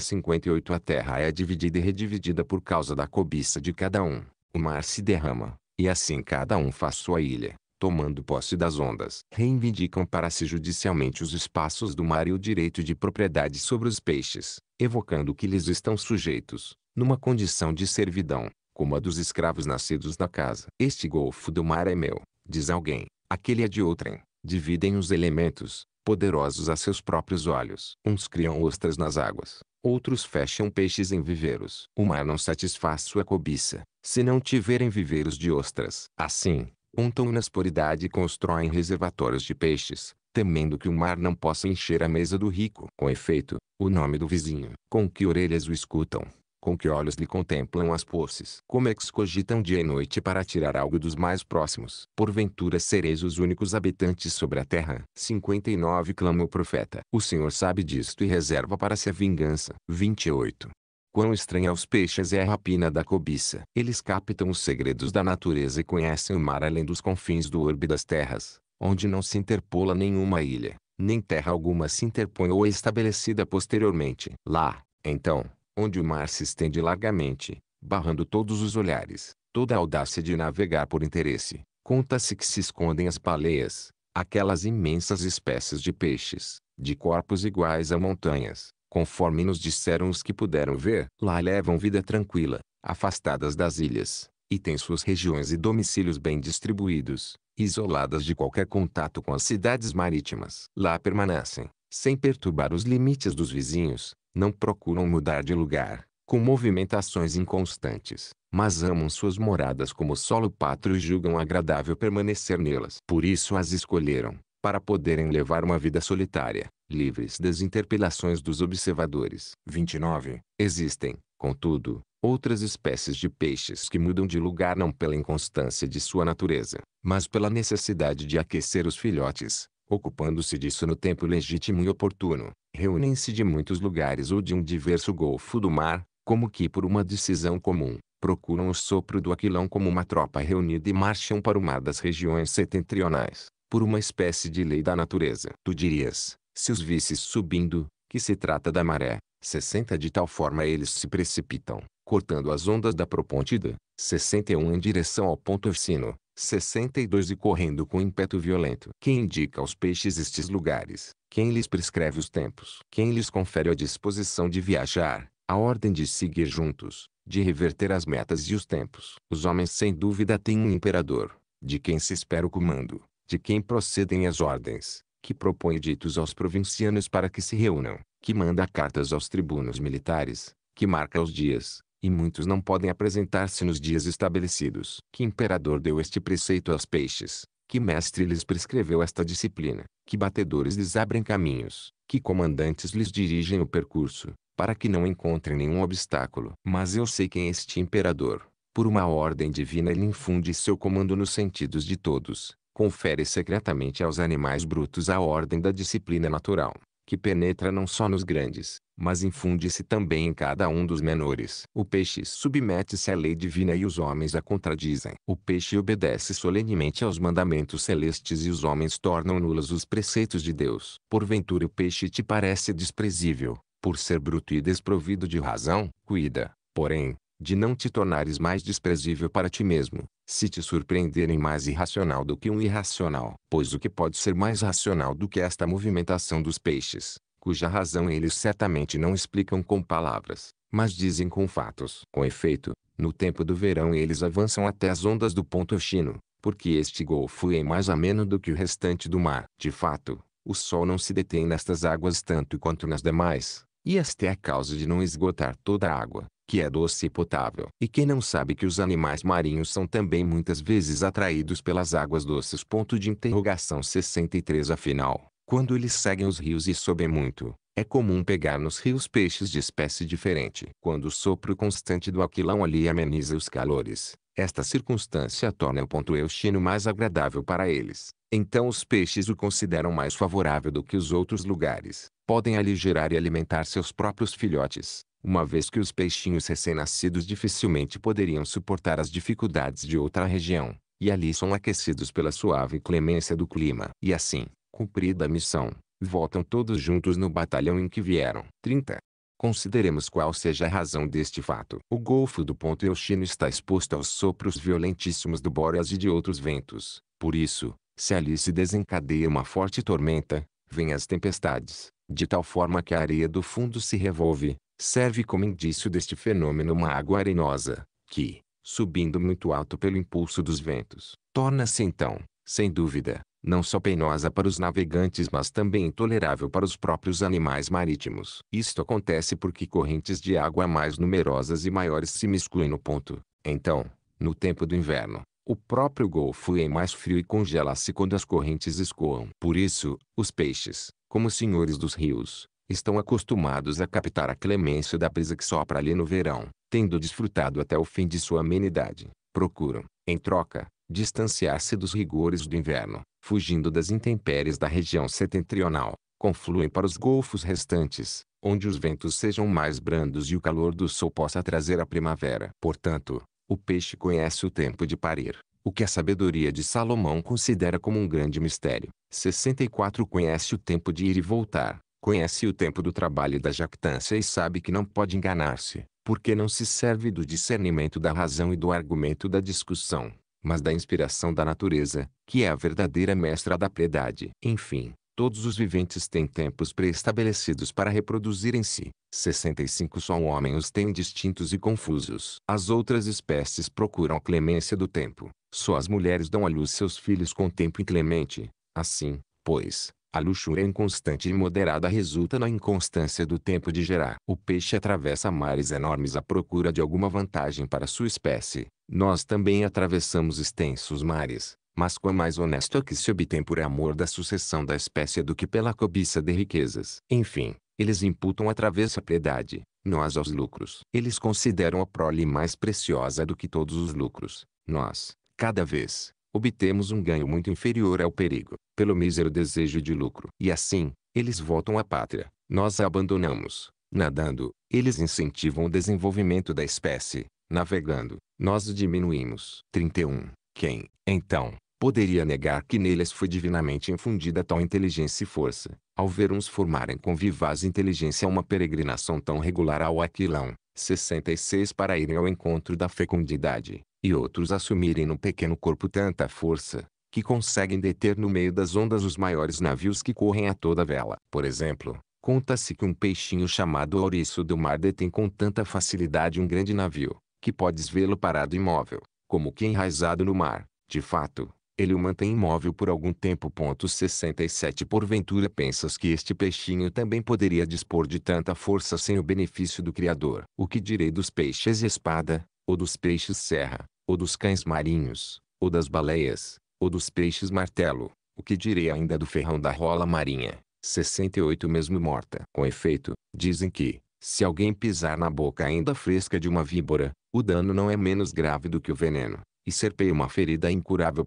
58 A terra é dividida e redividida por causa da cobiça de cada um. O mar se derrama, e assim cada um faz sua ilha, tomando posse das ondas. Reivindicam para si judicialmente os espaços do mar e o direito de propriedade sobre os peixes, evocando que lhes estão sujeitos, numa condição de servidão, como a dos escravos nascidos na casa. Este golfo do mar é meu, diz alguém, aquele é de outrem. Dividem os elementos, poderosos a seus próprios olhos. Uns criam ostras nas águas, outros fecham peixes em viveiros. O mar não satisfaz sua cobiça, se não tiverem viveiros de ostras. Assim, untam na esporidade e constroem reservatórios de peixes, temendo que o mar não possa encher a mesa do rico. Com efeito, o nome do vizinho, com que orelhas o escutam, com que olhos lhe contemplam as posses. Como é que cogitam dia e noite para tirar algo dos mais próximos? Porventura sereis os únicos habitantes sobre a terra. 59 Clama o profeta. O Senhor sabe disto e reserva para si a vingança. 28. Quão estranha aos peixes é a rapina da cobiça. Eles captam os segredos da natureza e conhecem o mar além dos confins do orbe das terras, onde não se interpola nenhuma ilha, nem terra alguma se interpõe ou é estabelecida posteriormente. Lá, então, onde o mar se estende largamente, barrando todos os olhares, toda a audácia de navegar por interesse. Conta-se que se escondem as baleias, aquelas imensas espécies de peixes, de corpos iguais a montanhas, conforme nos disseram os que puderam ver. Lá levam vida tranquila, afastadas das ilhas, e têm suas regiões e domicílios bem distribuídos, isoladas de qualquer contato com as cidades marítimas. Lá permanecem, sem perturbar os limites dos vizinhos, não procuram mudar de lugar, com movimentações inconstantes, mas amam suas moradas como solo pátrio e julgam agradável permanecer nelas. Por isso as escolheram, para poderem levar uma vida solitária, livres das interpelações dos observadores. 29. Existem, contudo, outras espécies de peixes que mudam de lugar não pela inconstância de sua natureza, mas pela necessidade de aquecer os filhotes, ocupando-se disso no tempo legítimo e oportuno, reúnem-se de muitos lugares ou de um diverso golfo do mar, como que por uma decisão comum, procuram o sopro do aquilão como uma tropa reunida e marcham para o mar das regiões setentrionais, por uma espécie de lei da natureza. Tu dirias, se os visses subindo, que se trata da maré, 60 de tal forma eles se precipitam, cortando as ondas da propontida, 61 em direção ao ponto Orsino, 62 e correndo com ímpeto violento. Quem indica aos peixes estes lugares? Quem lhes prescreve os tempos? Quem lhes confere a disposição de viajar, a ordem de seguir juntos, de reverter as metas e os tempos? Os homens sem dúvida têm um imperador, de quem se espera o comando, de quem procedem as ordens, que propõe ditos aos provincianos para que se reúnam, que manda cartas aos tribunos militares, que marca os dias, e muitos não podem apresentar-se nos dias estabelecidos. Que imperador deu este preceito aos peixes? Que mestre lhes prescreveu esta disciplina? Que batedores lhes abrem caminhos? Que comandantes lhes dirigem o percurso, para que não encontrem nenhum obstáculo? Mas eu sei quem é este imperador. Por uma ordem divina ele infunde seu comando nos sentidos de todos, confere secretamente aos animais brutos a ordem da disciplina natural, que penetra não só nos grandes, mas infunde-se também em cada um dos menores. O peixe submete-se à lei divina e os homens a contradizem. O peixe obedece solenemente aos mandamentos celestes e os homens tornam nulos os preceitos de Deus. Porventura o peixe te parece desprezível, por ser bruto e desprovido de razão? Cuida, porém, de não te tornares mais desprezível para ti mesmo, se te surpreenderem mais irracional do que um irracional. Pois o que pode ser mais racional do que esta movimentação dos peixes, cuja razão eles certamente não explicam com palavras, mas dizem com fatos. Com efeito, no tempo do verão eles avançam até as ondas do ponto Chino, porque este golfo é mais ameno do que o restante do mar. De fato, o sol não se detém nestas águas tanto quanto nas demais, e esta é a causa de não esgotar toda a água, que é doce e potável. E quem não sabe que os animais marinhos são também muitas vezes atraídos pelas águas doces. Ponto de interrogação 63 Afinal, quando eles seguem os rios e sobem muito, é comum pegar nos rios peixes de espécie diferente. Quando o sopro constante do aquilão ali ameniza os calores, esta circunstância torna o ponto Euxino mais agradável para eles. Então os peixes o consideram mais favorável do que os outros lugares. Podem ali gerar e alimentar seus próprios filhotes, uma vez que os peixinhos recém-nascidos dificilmente poderiam suportar as dificuldades de outra região, e ali são aquecidos pela suave clemência do clima. E assim, Cumprida a missão, voltam todos juntos no batalhão em que vieram. 30. Consideremos qual seja a razão deste fato. O Golfo do Ponto Euxino está exposto aos sopros violentíssimos do Bóreas e de outros ventos. Por isso, se ali se desencadeia uma forte tormenta, vêm as tempestades, de tal forma que a areia do fundo se revolve, serve como indício deste fenômeno uma água arenosa, que, subindo muito alto pelo impulso dos ventos, torna-se então, sem dúvida, não só penosa para os navegantes mas também intolerável para os próprios animais marítimos. Isto acontece porque correntes de água mais numerosas e maiores se miscuem no ponto. Então, no tempo do inverno, o próprio golfo é mais frio e congela-se quando as correntes escoam. Por isso, os peixes, como senhores dos rios, estão acostumados a captar a clemência da brisa que sopra ali no verão, tendo desfrutado até o fim de sua amenidade. Procuram, em troca, distanciar-se dos rigores do inverno, fugindo das intempéries da região setentrional, confluem para os golfos restantes, onde os ventos sejam mais brandos e o calor do sol possa trazer a primavera. Portanto, o peixe conhece o tempo de parir, o que a sabedoria de Salomão considera como um grande mistério. 64 Conhece o tempo de ir e voltar, conhece o tempo do trabalho e da jactância e sabe que não pode enganar-se, porque não se serve do discernimento da razão e do argumento da discussão, mas da inspiração da natureza, que é a verdadeira mestra da piedade. Enfim, todos os viventes têm tempos pré-estabelecidos para reproduzirem-se. 65 Só o homem os tem distintos e confusos. As outras espécies procuram a clemência do tempo. Só as mulheres dão à luz seus filhos com tempo inclemente. Assim, pois, a luxúria inconstante e moderada resulta na inconstância do tempo de gerar. O peixe atravessa mares enormes à procura de alguma vantagem para sua espécie. Nós também atravessamos extensos mares, mas quão mais honesto é que se obtém por amor da sucessão da espécie do que pela cobiça de riquezas. Enfim, eles imputam a travessa piedade, nós aos lucros. Eles consideram a prole mais preciosa do que todos os lucros. Nós, cada vez, obtemos um ganho muito inferior ao perigo, pelo mísero desejo de lucro. E assim, eles voltam à pátria, nós a abandonamos. Nadando, eles incentivam o desenvolvimento da espécie. Navegando, nós o diminuímos. 31. Quem, então, poderia negar que neles foi divinamente infundida tal inteligência e força, ao ver uns formarem com vivaz inteligência uma peregrinação tão regular ao aquilão, 66 para irem ao encontro da fecundidade, e outros assumirem no pequeno corpo tanta força, que conseguem deter no meio das ondas os maiores navios que correm a toda vela. Por exemplo, conta-se que um peixinho chamado ouriço do mar detém com tanta facilidade um grande navio, que podes vê-lo parado imóvel, como que enraizado no mar. De fato, ele o mantém imóvel por algum tempo. 67 Porventura pensas que este peixinho também poderia dispor de tanta força sem o benefício do Criador? O que direi dos peixes espada, ou dos peixes serra, ou dos cães marinhos, ou das baleias, ou dos peixes martelo? O que direi ainda do ferrão da rola marinha, 68 mesmo morta? Com efeito, dizem que, se alguém pisar na boca ainda fresca de uma víbora, o dano não é menos grave do que o veneno e serpeia uma ferida incurável.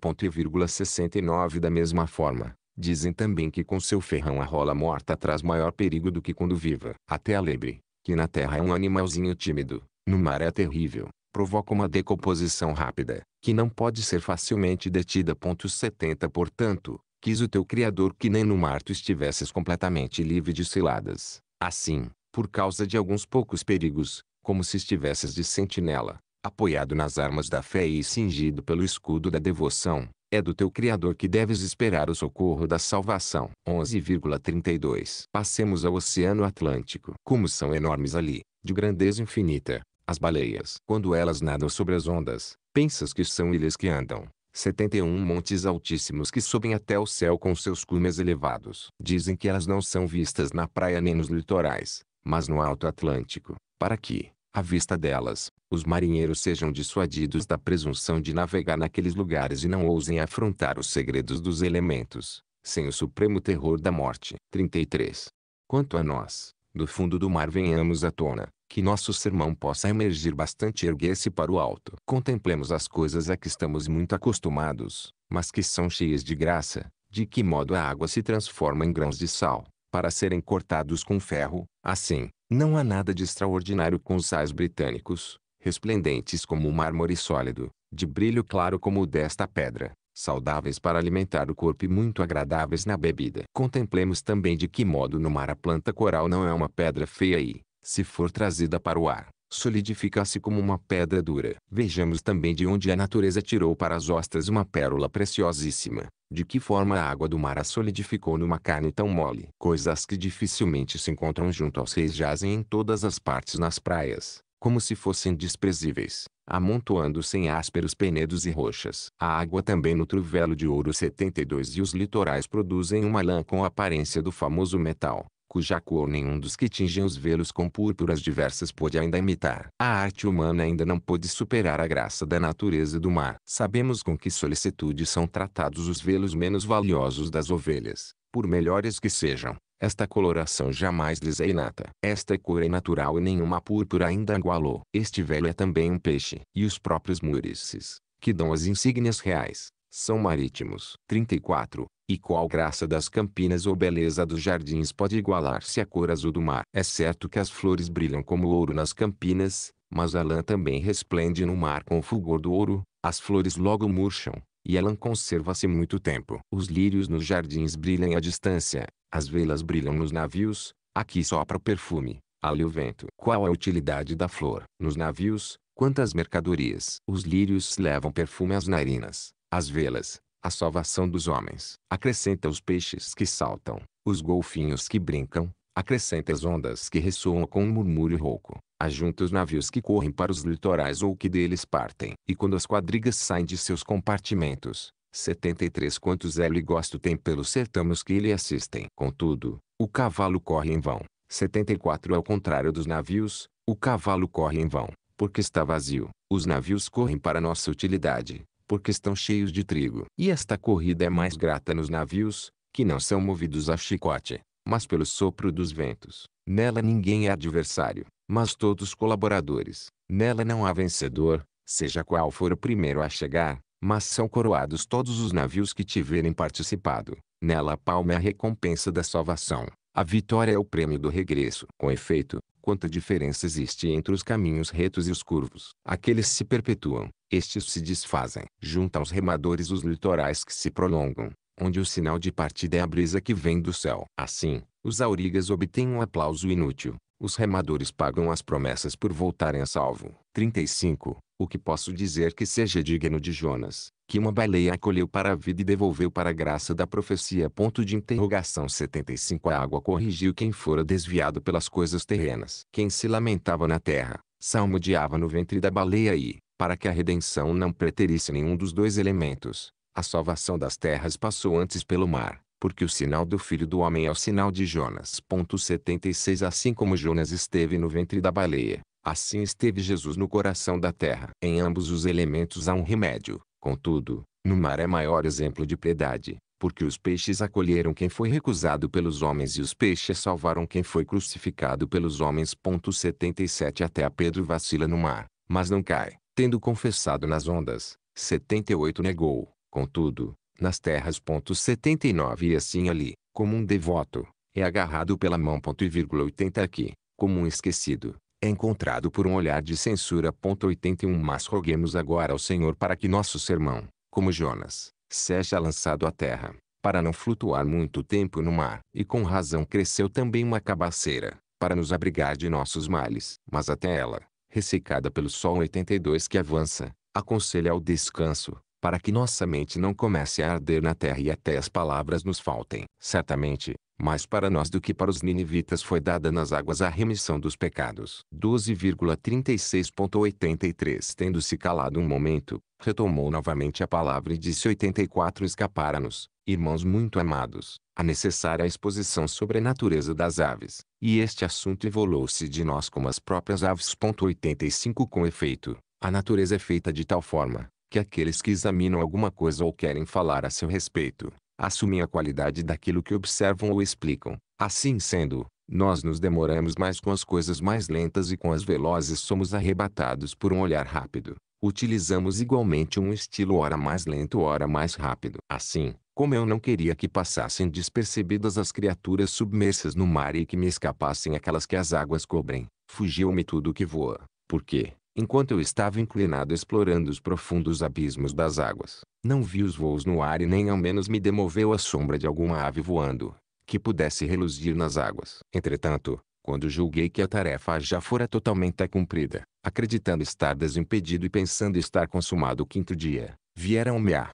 69 Da mesma forma, dizem também que com seu ferrão a rola morta traz maior perigo do que quando viva. Até a lebre, que na terra é um animalzinho tímido, no mar é terrível, provoca uma decomposição rápida, que não pode ser facilmente detida. 70 Portanto, quis o teu Criador que nem no mar tu estivesses completamente livre de ciladas. Assim, por causa de alguns poucos perigos, como se estivesses de sentinela, apoiado nas armas da fé e cingido pelo escudo da devoção, é do teu Criador que deves esperar o socorro da salvação. 11,32 Passemos ao Oceano Atlântico. Como são enormes ali, de grandeza infinita, as baleias. Quando elas nadam sobre as ondas, pensas que são ilhas que andam. 71 montes altíssimos que sobem até o céu com seus cumes elevados. Dizem que elas não são vistas na praia nem nos litorais, mas no Alto Atlântico, para que, à vista delas, os marinheiros sejam dissuadidos da presunção de navegar naqueles lugares e não ousem afrontar os segredos dos elementos, sem o supremo terror da morte. 33. Quanto a nós, do fundo do mar venhamos à tona, que nosso sermão possa emergir bastante e erguer-se para o alto. Contemplemos as coisas a que estamos muito acostumados, mas que são cheias de graça, de que modo a água se transforma em grãos de sal, para serem cortados com ferro, assim, não há nada de extraordinário com os sais britânicos, resplendentes como o mármore sólido, de brilho claro como o desta pedra, saudáveis para alimentar o corpo e muito agradáveis na bebida. Contemplemos também de que modo no mar a planta coral não é uma pedra feia e, se for trazida para o ar, solidifica-se como uma pedra dura. Vejamos também de onde a natureza tirou para as ostras uma pérola preciosíssima, de que forma a água do mar a solidificou numa carne tão mole. Coisas que dificilmente se encontram junto aos reis jazem em todas as partes nas praias, como se fossem desprezíveis, amontoando-se em ásperos penedos e rochas. A água também no truvelo de ouro 72 e os litorais produzem uma lã com a aparência do famoso metal, cuja cor nenhum dos que tingem os velos com púrpuras diversas pôde ainda imitar. A arte humana ainda não pôde superar a graça da natureza do mar. Sabemos com que solicitude são tratados os velos menos valiosos das ovelhas, por melhores que sejam. Esta coloração jamais lhes é inata. Esta cor é natural e nenhuma púrpura ainda igualou. Este velho é também um peixe. E os próprios murices, que dão as insígnias reais, são marítimos. 34. E qual graça das campinas ou beleza dos jardins pode igualar-se à cor azul do mar? É certo que as flores brilham como ouro nas campinas, mas a lã também resplende no mar com o fulgor do ouro, as flores logo murcham, e a lã conserva-se muito tempo. Os lírios nos jardins brilham à distância, as velas brilham nos navios, aqui sopra o perfume, ali o vento. Qual a utilidade da flor? Nos navios, quantas mercadorias? Os lírios levam perfume às narinas, as velas, a salvação dos homens. Acrescenta os peixes que saltam, os golfinhos que brincam, acrescenta as ondas que ressoam com um murmúrio rouco, ajunta os navios que correm para os litorais ou que deles partem. E quando as quadrigas saem de seus compartimentos, 73 Quantos zelo e gosto tem pelos sertamos que lhe assistem. Contudo, o cavalo corre em vão. 74 Ao contrário dos navios, o cavalo corre em vão, porque está vazio. Os navios correm para nossa utilidade, porque estão cheios de trigo. E esta corrida é mais grata nos navios, que não são movidos a chicote, mas pelo sopro dos ventos. Nela ninguém é adversário, mas todos colaboradores. Nela não há vencedor, seja qual for o primeiro a chegar, mas são coroados todos os navios que tiverem participado. Nela a palma é a recompensa da salvação. A vitória é o prêmio do regresso. Com efeito, quanta diferença existe entre os caminhos retos e os curvos. Aqueles se perpetuam, estes se desfazem. Junto aos remadores os litorais que se prolongam, onde o sinal de partida é a brisa que vem do céu. Assim, os aurigas obtêm um aplauso inútil. Os remadores pagam as promessas por voltarem a salvo. 35. O que posso dizer que seja digno de Jonas, que uma baleia acolheu para a vida e devolveu para a graça da profecia. Ponto de interrogação 75 A água corrigiu quem fora desviado pelas coisas terrenas. Quem se lamentava na terra, salmodiava no ventre da baleia e, para que a redenção não preterisse nenhum dos dois elementos, a salvação das terras passou antes pelo mar, porque o sinal do Filho do Homem é o sinal de Jonas. 76 Assim como Jonas esteve no ventre da baleia, assim esteve Jesus no coração da terra. Em ambos os elementos há um remédio, contudo, no mar é maior exemplo de piedade, porque os peixes acolheram quem foi recusado pelos homens e os peixes salvaram quem foi crucificado pelos homens. 77 Até a Pedro vacila no mar, mas não cai, tendo confessado nas ondas. 78 Negou, contudo, nas terras. 79 E assim ali, como um devoto, é agarrado pela mão. 80 Aqui, como um esquecido, é encontrado por um olhar de censura. 81 Mas roguemos agora ao Senhor para que nosso sermão, como Jonas, seja lançado à terra, para não flutuar muito tempo no mar. E com razão cresceu também uma cabaceira, para nos abrigar de nossos males. Mas até ela, ressecada pelo sol 82 que avança, aconselha ao descanso, para que nossa mente não comece a arder na terra e até as palavras nos faltem. Certamente, mais para nós do que para os ninivitas foi dada nas águas a remissão dos pecados. 12,36.83 Tendo-se calado um momento, retomou novamente a palavra e disse 84 Escapara-nos, irmãos muito amados, a necessária exposição sobre a natureza das aves, e este assunto evoluou-se de nós como as próprias aves. 85 Com efeito, a natureza é feita de tal forma, que aqueles que examinam alguma coisa ou querem falar a seu respeito, assumem a qualidade daquilo que observam ou explicam. Assim sendo, nós nos demoramos mais com as coisas mais lentas e com as velozes somos arrebatados por um olhar rápido. Utilizamos igualmente um estilo ora mais lento ora mais rápido. Assim, como eu não queria que passassem despercebidas as criaturas submersas no mar e que me escapassem aquelas que as águas cobrem, fugiu-me tudo que voa. Porque, Enquanto eu estava inclinado explorando os profundos abismos das águas, não vi os voos no ar e nem ao menos me demoveu a sombra de alguma ave voando, que pudesse reluzir nas águas. Entretanto, quando julguei que a tarefa já fora totalmente cumprida, acreditando estar desimpedido e pensando estar consumado o quinto dia, vieram-me à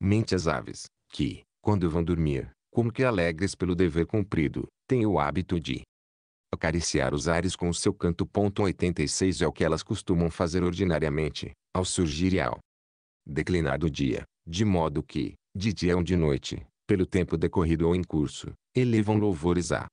mente as aves, que, quando vão dormir, como que alegres pelo dever cumprido, têm o hábito de Acariciar os ares com o seu canto. 86 é o que elas costumam fazer ordinariamente, ao surgir e ao declinar do dia, de modo que, de dia ou de noite, pelo tempo decorrido ou em curso, elevam louvores a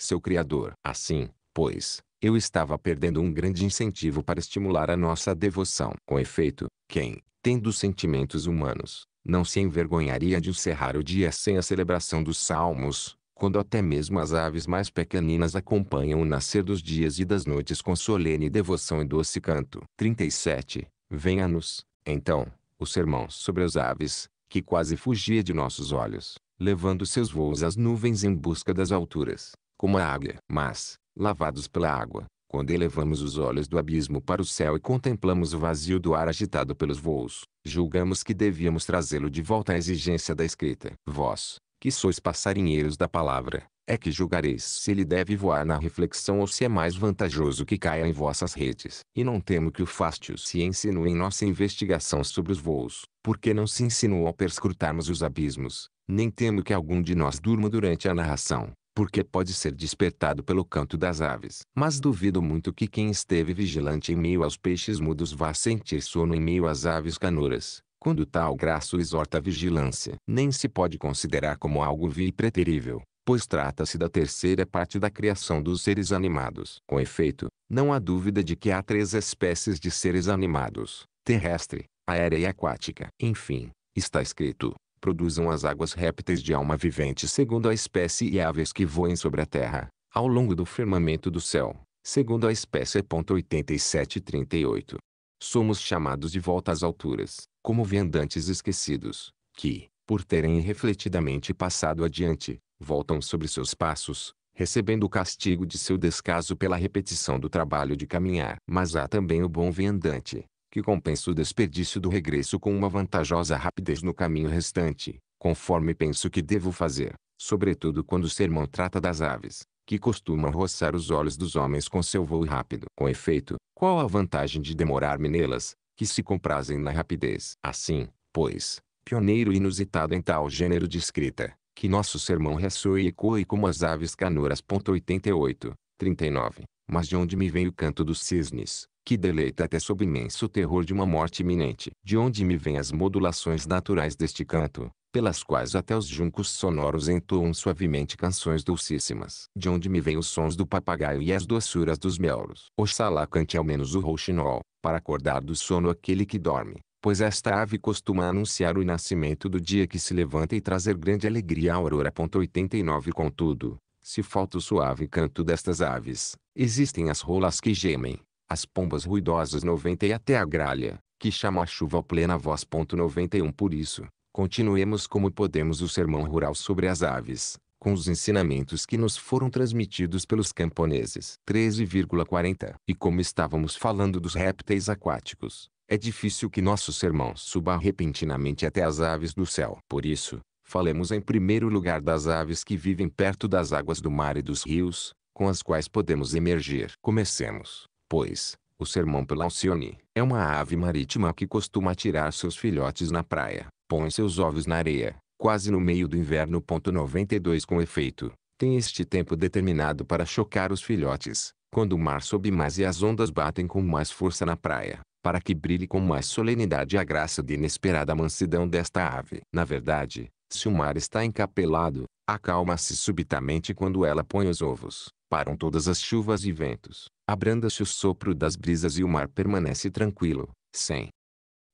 seu Criador. Assim, pois, eu estava perdendo um grande incentivo para estimular a nossa devoção. Com efeito, quem, tendo sentimentos humanos, não se envergonharia de encerrar o dia sem a celebração dos salmos, quando até mesmo as aves mais pequeninas acompanham o nascer dos dias e das noites com solene devoção e doce canto. 37. Venha-nos, então, o sermão sobre as aves, que quase fugia de nossos olhos, levando seus voos às nuvens em busca das alturas, como a águia. Mas, lavados pela água, quando elevamos os olhos do abismo para o céu e contemplamos o vazio do ar agitado pelos voos, julgamos que devíamos trazê-lo de volta à exigência da escrita. Vós, que sois passarinheiros da palavra, é que julgareis se ele deve voar na reflexão ou se é mais vantajoso que caia em vossas redes. E não temo que o fástio se insinue em nossa investigação sobre os voos, porque não se insinuou ao perscrutarmos os abismos, nem temo que algum de nós durma durante a narração, porque pode ser despertado pelo canto das aves. Mas duvido muito que quem esteve vigilante em meio aos peixes mudos vá sentir sono em meio às aves canoras, quando tal graço exorta a vigilância. Nem se pode considerar como algo vil e preterível, pois trata-se da terceira parte da criação dos seres animados. Com efeito, não há dúvida de que há três espécies de seres animados, terrestre, aérea e aquática. Enfim, está escrito, produzam as águas répteis de alma vivente segundo a espécie e aves que voem sobre a terra, ao longo do firmamento do céu, segundo a espécie. 8738. Somos chamados de volta às alturas, como viandantes esquecidos, que, por terem irrefletidamente passado adiante, voltam sobre seus passos, recebendo o castigo de seu descaso pela repetição do trabalho de caminhar. Mas há também o bom viandante, que compensa o desperdício do regresso com uma vantajosa rapidez no caminho restante, conforme penso que devo fazer, sobretudo quando o sermão trata das aves, que costumam roçar os olhos dos homens com seu voo rápido. Com efeito, qual a vantagem de demorar-me nelas, que se comprazem na rapidez? Assim, pois, pioneiro inusitado em tal gênero de escrita, que nosso sermão ressoe e ecoe como as aves canoras. 88, 39. Mas de onde me vem o canto dos cisnes, que deleita até sob imenso terror de uma morte iminente? De onde me vêm as modulações naturais deste canto, pelas quais até os juncos sonoros entoam suavemente canções dulcíssimas? De onde me vêm os sons do papagaio e as doçuras dos melros? Oxalá cante ao menos o rouxinol, para acordar do sono aquele que dorme pois esta ave costuma anunciar o nascimento do dia que se levanta e trazer grande alegria à aurora. 89 Contudo, se falta o suave canto destas aves, existem as rolas que gemem, as pombas ruidosas 90 e até a gralha, que chama a chuva ao plena voz. 91 Por isso, continuemos como podemos o sermão rural sobre as aves, com os ensinamentos que nos foram transmitidos pelos camponeses. 13,40 E como estávamos falando dos répteis aquáticos, é difícil que nosso sermão suba repentinamente até as aves do céu. Por isso, falemos em primeiro lugar das aves que vivem perto das águas do mar e dos rios, com as quais podemos emergir. Comecemos, pois, o sermão pela Alcione. É uma ave marítima que costuma tirar seus filhotes na praia, põe seus ovos na areia, quase no meio do inverno. 92 Com efeito, tem este tempo determinado para chocar os filhotes, quando o mar sobe mais e as ondas batem com mais força na praia para que brilhe com mais solenidade a graça de inesperada mansidão desta ave. Na verdade, se o mar está encapelado, acalma-se subitamente quando ela põe os ovos, param todas as chuvas e ventos, abranda-se o sopro das brisas e o mar permanece tranquilo, sem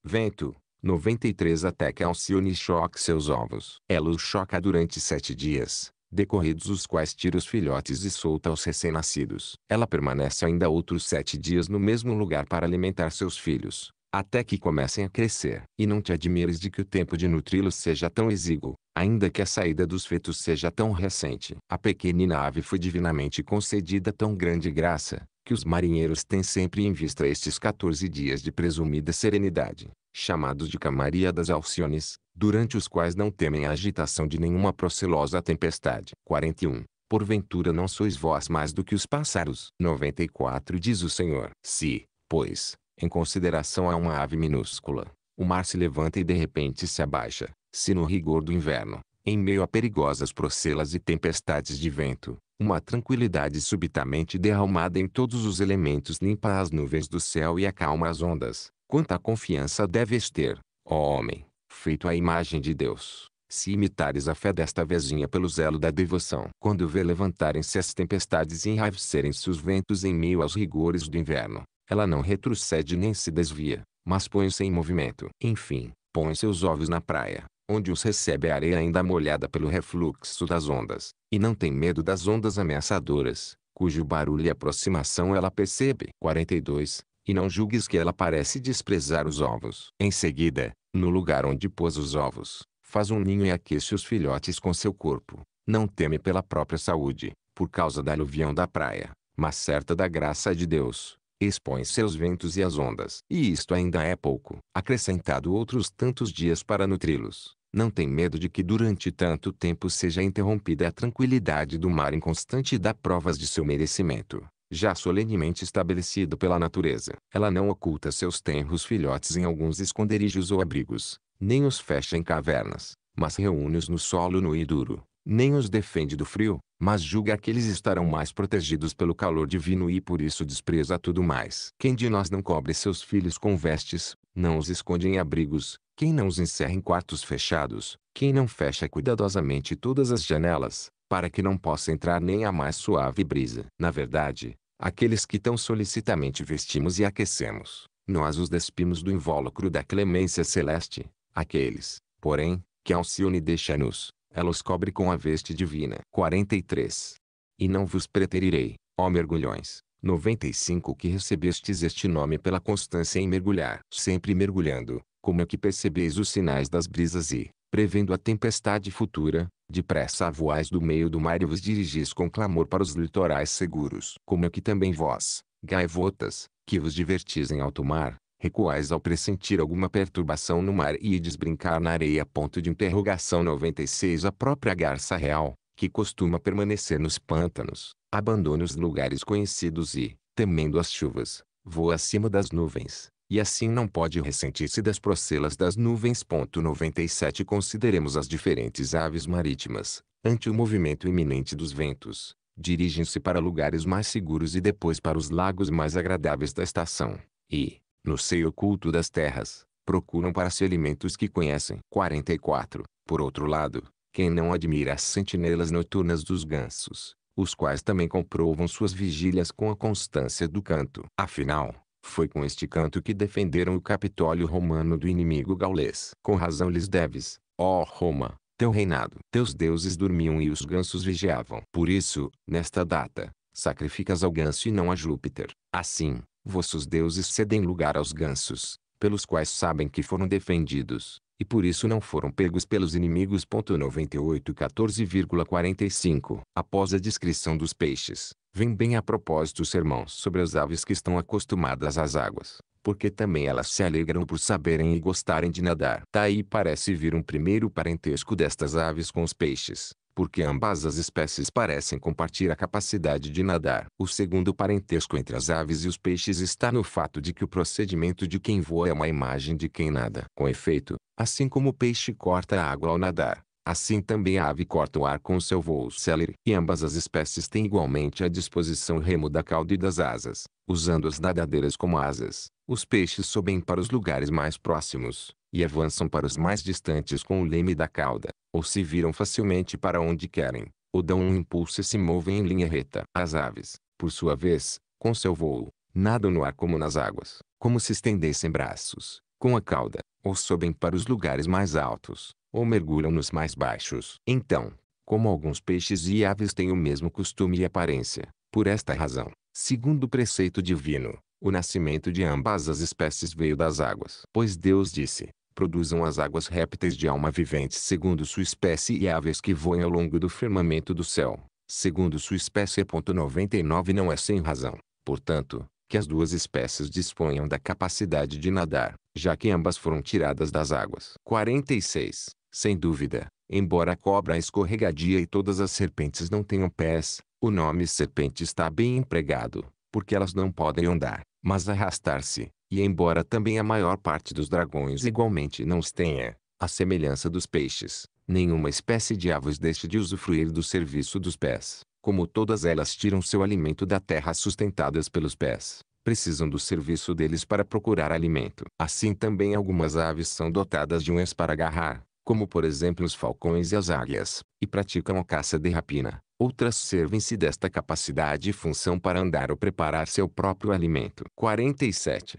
vento. 93 Até que Alcione choque seus ovos. Ela os choca durante sete dias, decorridos os quais tira os filhotes e solta os recém-nascidos. Ela permanece ainda outros sete dias no mesmo lugar para alimentar seus filhos, até que comecem a crescer. E não te admires de que o tempo de nutri-los seja tão exíguo, ainda que a saída dos fetos seja tão recente. A pequenina ave foi divinamente concedida tão grande graça, que os marinheiros têm sempre em vista estes 14 dias de presumida serenidade, chamados de Camaria das Alciones, durante os quais não temem a agitação de nenhuma procelosa tempestade. 41. Porventura não sois vós mais do que os pássaros. 94 Diz o Senhor. Se, pois, em consideração a uma ave minúscula, o mar se levanta e de repente se abaixa, se no rigor do inverno, em meio a perigosas procelas e tempestades de vento, uma tranquilidade subitamente derramada em todos os elementos limpa as nuvens do céu e acalma as ondas, quanta confiança deves ter, ó homem, feito à imagem de Deus, se imitares a fé desta vezinha pelo zelo da devoção. Quando vê levantarem-se as tempestades e enraivecerem-se os ventos em meio aos rigores do inverno, ela não retrocede nem se desvia, mas põe-se em movimento. Enfim, põe seus ovos na praia, onde os recebe a areia ainda molhada pelo refluxo das ondas, e não tem medo das ondas ameaçadoras, cujo barulho e aproximação ela percebe. 42. E não julgues que ela parece desprezar os ovos. Em seguida, no lugar onde pôs os ovos, faz um ninho e aquece os filhotes com seu corpo. Não teme pela própria saúde, por causa da aluvião da praia, mas certa da graça de Deus, expõe seus ventos e as ondas. E isto ainda é pouco. Acrescentado outros tantos dias para nutri-los. Não tem medo de que durante tanto tempo seja interrompida a tranquilidade do mar inconstante e dá provas de seu merecimento já solenemente estabelecido pela natureza. Ela não oculta seus tenros filhotes em alguns esconderijos ou abrigos, nem os fecha em cavernas, mas reúne-os no solo nu e duro, nem os defende do frio, mas julga que eles estarão mais protegidos pelo calor divino e por isso despreza tudo mais. Quem de nós não cobre seus filhos com vestes, não os esconde em abrigos, quem não os encerra em quartos fechados, quem não fecha cuidadosamente todas as janelas, para que não possa entrar nem a mais suave brisa. Na verdade, aqueles que tão solicitamente vestimos e aquecemos, nós os despimos do invólucro da clemência celeste. Aqueles, porém, que Alcione deixa-nos, ela os cobre com a veste divina. 43. E não vos preterirei, ó mergulhões, 95 que recebestes este nome pela constância em mergulhar. Sempre mergulhando, como é que percebeis os sinais das brisas e, prevendo a tempestade futura, depressa voais do meio do mar e vos dirigis com clamor para os litorais seguros. Como é que também vós, gaivotas, que vos divertis em alto mar, recuais ao pressentir alguma perturbação no mar e ides brincar na areia. Ponto de interrogação 96 A própria garça real, que costuma permanecer nos pântanos, abandona os lugares conhecidos e, temendo as chuvas, voa acima das nuvens, e assim não pode ressentir-se das procelas das nuvens. 97 Consideremos as diferentes aves marítimas, ante o movimento iminente dos ventos, dirigem-se para lugares mais seguros e depois para os lagos mais agradáveis da estação, e, no seio oculto das terras, procuram para si alimentos que conhecem. 44 Por outro lado, quem não admira as sentinelas noturnas dos gansos, os quais também comprovam suas vigílias com a constância do canto. Afinal, foi com este canto que defenderam o Capitólio romano do inimigo gaulês. Com razão lhes deves, ó Roma, teu reinado. Teus deuses dormiam e os gansos vigiavam. Por isso, nesta data, sacrificas ao ganso e não a Júpiter. Assim, vossos deuses cedem lugar aos gansos, pelos quais sabem que foram defendidos, e por isso não foram pegos pelos inimigos. 98 14,45 Após a descrição dos peixes, vem bem a propósito o sermão sobre as aves que estão acostumadas às águas, porque também elas se alegram por saberem e gostarem de nadar. Daí parece vir um primeiro parentesco destas aves com os peixes, porque ambas as espécies parecem compartilhar a capacidade de nadar. O segundo parentesco entre as aves e os peixes está no fato de que o procedimento de quem voa é uma imagem de quem nada. Com efeito, assim como o peixe corta a água ao nadar, Assim também a ave corta o ar com seu voo célere. E ambas as espécies têm igualmente à disposição o remo da cauda e das asas, usando as nadadeiras como asas. Os peixes sobem para os lugares mais próximos, e avançam para os mais distantes com o leme da cauda, ou se viram facilmente para onde querem, ou dão um impulso e se movem em linha reta. As aves, por sua vez, com seu voo, nadam no ar como nas águas, como se estendessem braços, com a cauda, ou sobem para os lugares mais altos, ou mergulham nos mais baixos. Então, como alguns peixes e aves têm o mesmo costume e aparência, por esta razão, segundo o preceito divino, o nascimento de ambas as espécies veio das águas. Pois Deus disse, produzam as águas répteis de alma vivente segundo sua espécie e aves que voem ao longo do firmamento do céu, segundo sua espécie. 99 Não é sem razão, portanto, que as duas espécies disponham da capacidade de nadar, já que ambas foram tiradas das águas. 46. Sem dúvida, embora a cobra escorregadia e todas as serpentes não tenham pés, o nome serpente está bem empregado, porque elas não podem andar, mas arrastar-se, e embora também a maior parte dos dragões igualmente não os tenha, à semelhança dos peixes, nenhuma espécie de aves deixa de usufruir do serviço dos pés, como todas elas tiram seu alimento da terra sustentadas pelos pés precisam do serviço deles para procurar alimento. Assim também algumas aves são dotadas de unhas para agarrar, como por exemplo os falcões e as águias, e praticam a caça de rapina. Outras servem-se desta capacidade e função para andar ou preparar seu próprio alimento. 47.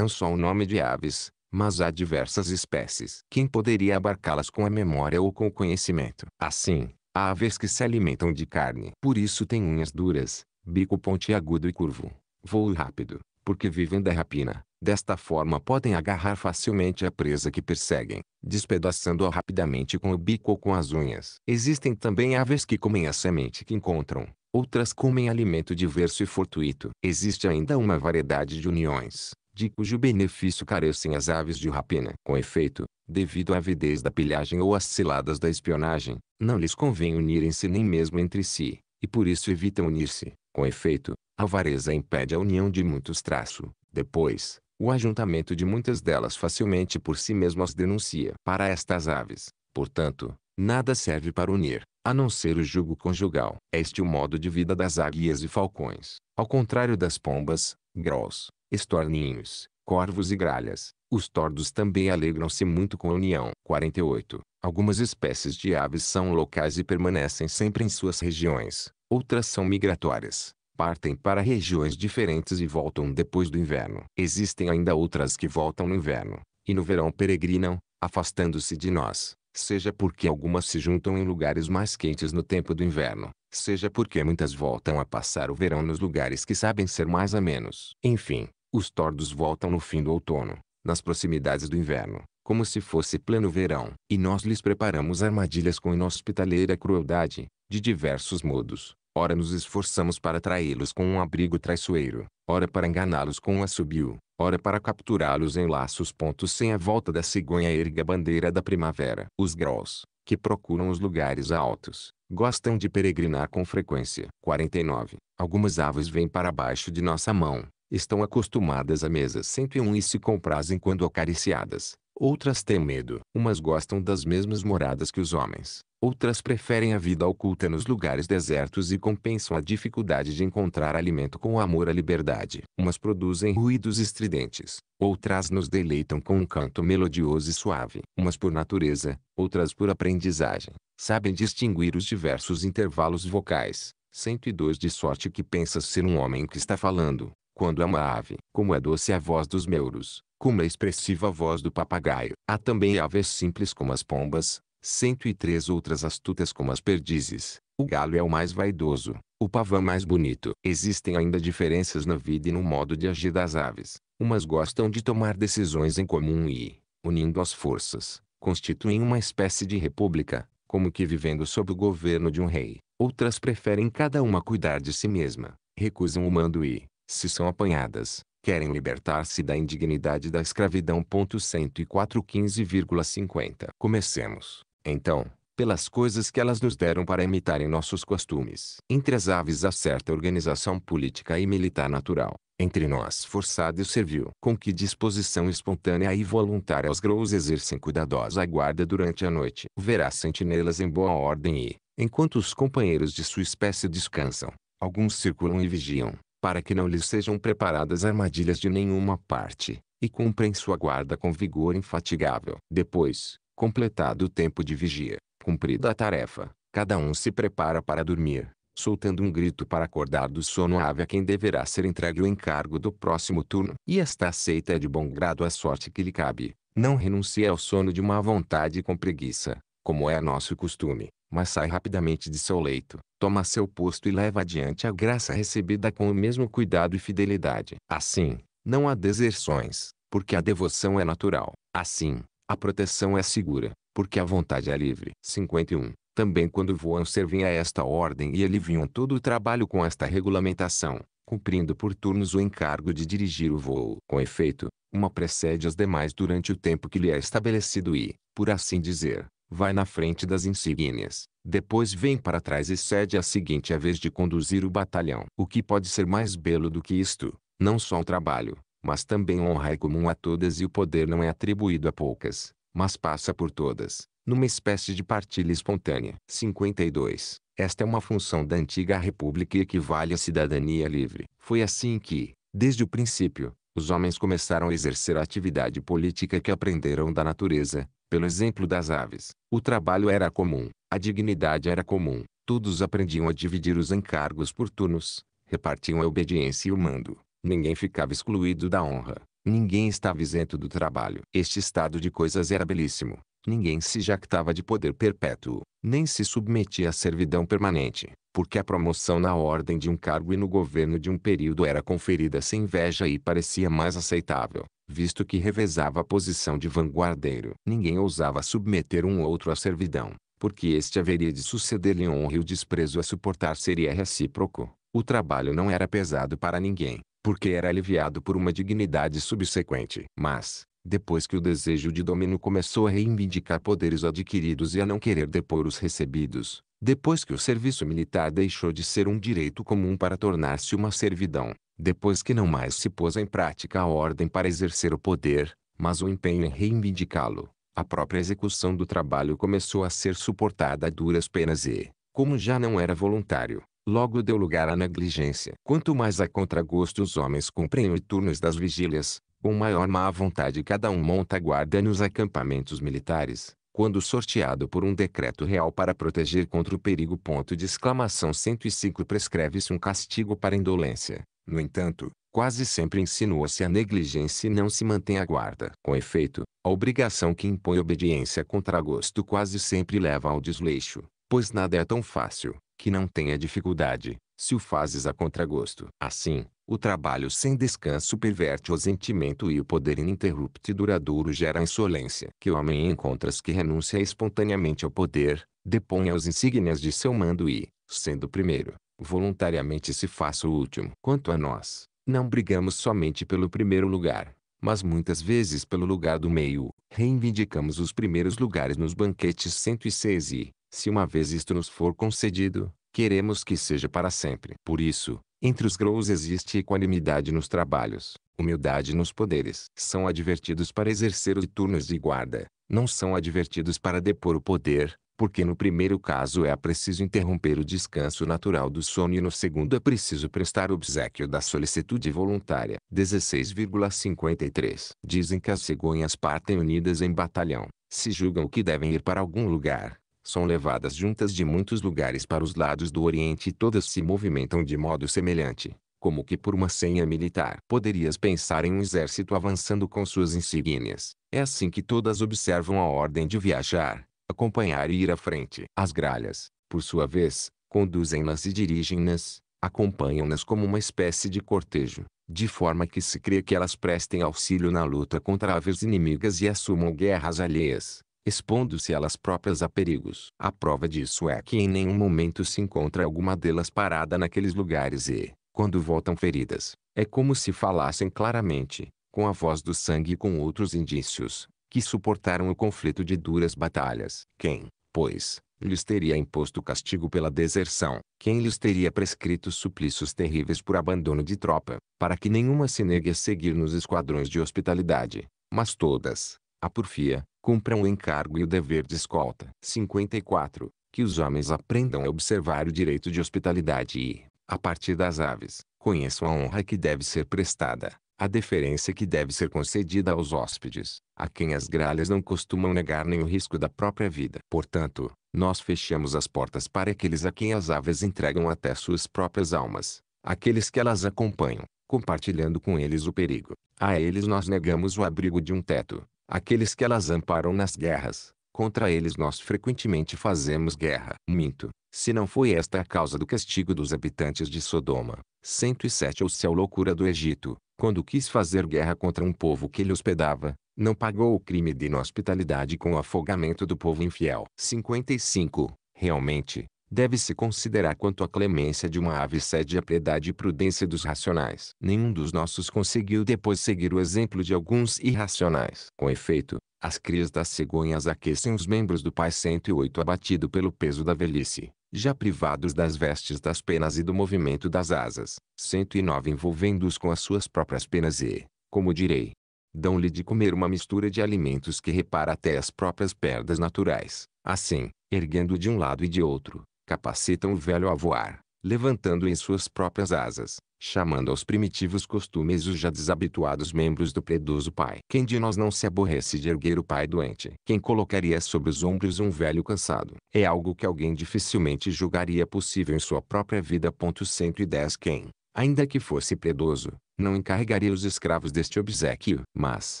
É só o nome de aves, mas há diversas espécies. Quem poderia abarcá-las com a memória ou com o conhecimento? Assim, há aves que se alimentam de carne. Por isso têm unhas duras, bico pontiagudo e curvo, voo rápido, porque vivem da rapina. Desta forma podem agarrar facilmente a presa que perseguem, despedaçando-a rapidamente com o bico ou com as unhas. Existem também aves que comem a semente que encontram, outras comem alimento diverso e fortuito. Existe ainda uma variedade de uniões, de cujo benefício carecem as aves de rapina. Com efeito, devido à avidez da pilhagem ou às ciladas da espionagem, não lhes convém unirem-se nem mesmo entre si, e por isso evitam unir-se. Com efeito, a avareza impede a união de muitos traço. Depois, o ajuntamento de muitas delas facilmente por si mesmo as denuncia. Para estas aves, portanto, nada serve para unir, a não ser o jugo conjugal. Este é o modo de vida das águias e falcões. Ao contrário das pombas, grolls, estorninhos, corvos e gralhas, os tordos também alegram-se muito com a união. 48. Algumas espécies de aves são locais e permanecem sempre em suas regiões, outras são migratórias partem para regiões diferentes e voltam depois do inverno. Existem ainda outras que voltam no inverno, e no verão peregrinam, afastando-se de nós, seja porque algumas se juntam em lugares mais quentes no tempo do inverno, seja porque muitas voltam a passar o verão nos lugares que sabem ser mais amenos. Enfim, os tordos voltam no fim do outono, nas proximidades do inverno, como se fosse pleno verão. E nós lhes preparamos armadilhas com inhospitaleira crueldade, de diversos modos. Ora nos esforçamos para atraí-los com um abrigo traiçoeiro, ora para enganá-los com um assobio, ora para capturá-los em laços. Sem a volta da cegonha ergue a bandeira da primavera. Os grolls, que procuram os lugares altos, gostam de peregrinar com frequência. 49. Algumas aves vêm para baixo de nossa mão, estão acostumadas à mesa 101 e se comprazem quando acariciadas. Outras têm medo. Umas gostam das mesmas moradas que os homens. Outras preferem a vida oculta nos lugares desertos e compensam a dificuldade de encontrar alimento com o amor à liberdade. Umas produzem ruídos estridentes. Outras nos deleitam com um canto melodioso e suave. Umas por natureza, outras por aprendizagem. Sabem distinguir os diversos intervalos vocais. 102 De sorte que pensas ser um homem que está falando, quando é uma ave. Como é doce a voz dos meuros, como é expressiva a voz do papagaio. Há também aves simples como as pombas, 103 outras astutas como as perdizes. O galo é o mais vaidoso, o pavão mais bonito. Existem ainda diferenças na vida e no modo de agir das aves. Umas gostam de tomar decisões em comum e, unindo as forças, constituem uma espécie de república, como que vivendo sob o governo de um rei. Outras preferem cada uma cuidar de si mesma, recusam o mando e, se são apanhadas, querem libertar-se da indignidade da escravidão. 10415,50 Comecemos, então, pelas coisas que elas nos deram para imitarem nossos costumes. Entre as aves há certa organização política e militar natural. Entre nós forçado e servil. Com que disposição espontânea e voluntária os grous exercem cuidadosa guarda durante a noite. Verá sentinelas em boa ordem e, enquanto os companheiros de sua espécie descansam, alguns circulam e vigiam, para que não lhes sejam preparadas armadilhas de nenhuma parte, e cumprem sua guarda com vigor infatigável. Depois, completado o tempo de vigia, cumprida a tarefa, cada um se prepara para dormir, soltando um grito para acordar do sono ave a quem deverá ser entregue o encargo do próximo turno. E esta aceita de bom grado a sorte que lhe cabe, não renuncia ao sono de má vontade com preguiça, como é nosso costume, mas sai rapidamente de seu leito, toma seu posto e leva adiante a graça recebida com o mesmo cuidado e fidelidade. Assim, não há deserções, porque a devoção é natural. Assim, a proteção é segura, porque a vontade é livre. 51. Também quando voam servem a esta ordem e aliviam todo o trabalho com esta regulamentação, cumprindo por turnos o encargo de dirigir o voo. Com efeito, uma precede as demais durante o tempo que lhe é estabelecido e, por assim dizer, vai na frente das insígnias, depois vem para trás e cede a seguinte a vez de conduzir o batalhão. O que pode ser mais belo do que isto? Não só o trabalho, mas também honra é comum a todas e o poder não é atribuído a poucas, mas passa por todas, numa espécie de partilha espontânea. 52. Esta é uma função da antiga república e equivale à cidadania livre. Foi assim que, desde o princípio, os homens começaram a exercer a atividade política que aprenderam da natureza, pelo exemplo das aves. O trabalho era comum, a dignidade era comum, todos aprendiam a dividir os encargos por turnos, repartiam a obediência e o mando. Ninguém ficava excluído da honra, ninguém estava isento do trabalho. Este estado de coisas era belíssimo. Ninguém se jactava de poder perpétuo, nem se submetia à servidão permanente, porque a promoção na ordem de um cargo e no governo de um período era conferida sem inveja e parecia mais aceitável visto que revezava a posição de vanguardeiro. Ninguém ousava submeter um outro à servidão, porque este haveria de suceder-lhe honra e o desprezo a suportar seria recíproco. O trabalho não era pesado para ninguém, porque era aliviado por uma dignidade subsequente. Mas, depois que o desejo de domínio começou a reivindicar poderes adquiridos e a não querer depor os recebidos, depois que o serviço militar deixou de ser um direito comum para tornar-se uma servidão, depois que não mais se pôs em prática a ordem para exercer o poder, mas o empenho em reivindicá-lo, a própria execução do trabalho começou a ser suportada a duras penas e, como já não era voluntário, logo deu lugar à negligência. Quanto mais a contragosto os homens cumprem os turnos das vigílias, com maior má vontade cada um monta guarda nos acampamentos militares, quando sorteado por um decreto real para proteger contra o perigo. Ponto de exclamação 105 prescreve-se um castigo para indolência, no entanto, quase sempre insinua-se a negligência e não se mantém a guarda. Com efeito, a obrigação que impõe obediência contra gosto quase sempre leva ao desleixo, pois nada é tão fácil, que não tenha dificuldade, se o fazes a contragosto. Assim, O trabalho sem descanso perverte o sentimento e o poder ininterrupto e duradouro gera insolência. Que o homem encontra-se que renuncia espontaneamente ao poder, deponha os insígnias de seu mando e, sendo primeiro, voluntariamente se faça o último. Quanto a nós, não brigamos somente pelo primeiro lugar, mas muitas vezes pelo lugar do meio. Reivindicamos os primeiros lugares nos banquetes 106 e, se uma vez isto nos for concedido, queremos que seja para sempre. Por isso, entre os grãos existe equanimidade nos trabalhos, humildade nos poderes. São advertidos para exercer os turnos de guarda, não são advertidos para depor o poder, porque no primeiro caso é preciso interromper o descanso natural do sono e no segundo é preciso prestar obsequio da solicitude voluntária. 16,53 Dizem que as cegonhas partem unidas em batalhão, se julgam que devem ir para algum lugar, são levadas juntas de muitos lugares para os lados do Oriente e todas se movimentam de modo semelhante, como que por uma senha militar. Poderias pensar em um exército avançando com suas insígnias. É assim que todas observam a ordem de viajar, acompanhar e ir à frente. As gralhas, por sua vez, conduzem-nas e dirigem-nas, acompanham-nas como uma espécie de cortejo, de forma que se crê que elas prestem auxílio na luta contra aves inimigas e assumam guerras alheias, expondo-se elas próprias a perigos. A prova disso é que em nenhum momento se encontra alguma delas parada naqueles lugares e, quando voltam feridas, é como se falassem claramente, com a voz do sangue e com outros indícios, que suportaram o conflito de duras batalhas. Quem, pois, lhes teria imposto castigo pela deserção? Quem lhes teria prescrito suplícios terríveis por abandono de tropa, para que nenhuma se negue a seguir nos esquadrões de hospitalidade? Mas todas, a porfia, cumpram o encargo e o dever de escolta. 54. Que os homens aprendam a observar o direito de hospitalidade e, a partir das aves, conheçam a honra que deve ser prestada, a deferência que deve ser concedida aos hóspedes, a quem as gralhas não costumam negar nem o risco da própria vida. Portanto, nós fechamos as portas para aqueles a quem as aves entregam até suas próprias almas, aqueles que elas acompanham, compartilhando com eles o perigo. A eles nós negamos o abrigo de um teto, aqueles que elas amparam nas guerras, contra eles nós frequentemente fazemos guerra. Minto, se não foi esta a causa do castigo dos habitantes de Sodoma. 107 Ou se a loucura do Egito, quando quis fazer guerra contra um povo que lhe hospedava, não pagou o crime de inhospitalidade com o afogamento do povo infiel. 55. Realmente, deve-se considerar quanto a clemência de uma ave cede a piedade e prudência dos racionais. Nenhum dos nossos conseguiu depois seguir o exemplo de alguns irracionais. Com efeito, as crias das cegonhas aquecem os membros do pai 108 abatido pelo peso da velhice já privados das vestes das penas e do movimento das asas. 109 Envolvendo-os com as suas próprias penas e, como direi, dão-lhe de comer uma mistura de alimentos que repara até as próprias perdas naturais. Assim, erguendo de um lado e de outro, capacitam o velho a voar, levantando em suas próprias asas, chamando aos primitivos costumes os já desabituados membros do predoso pai. Quem de nós não se aborrece de erguer o pai doente? Quem colocaria sobre os ombros um velho cansado? É algo que alguém dificilmente julgaria possível em sua própria vida. 110 Quem, ainda que fosse predoso, não encarregaria os escravos deste obsequio. Mas,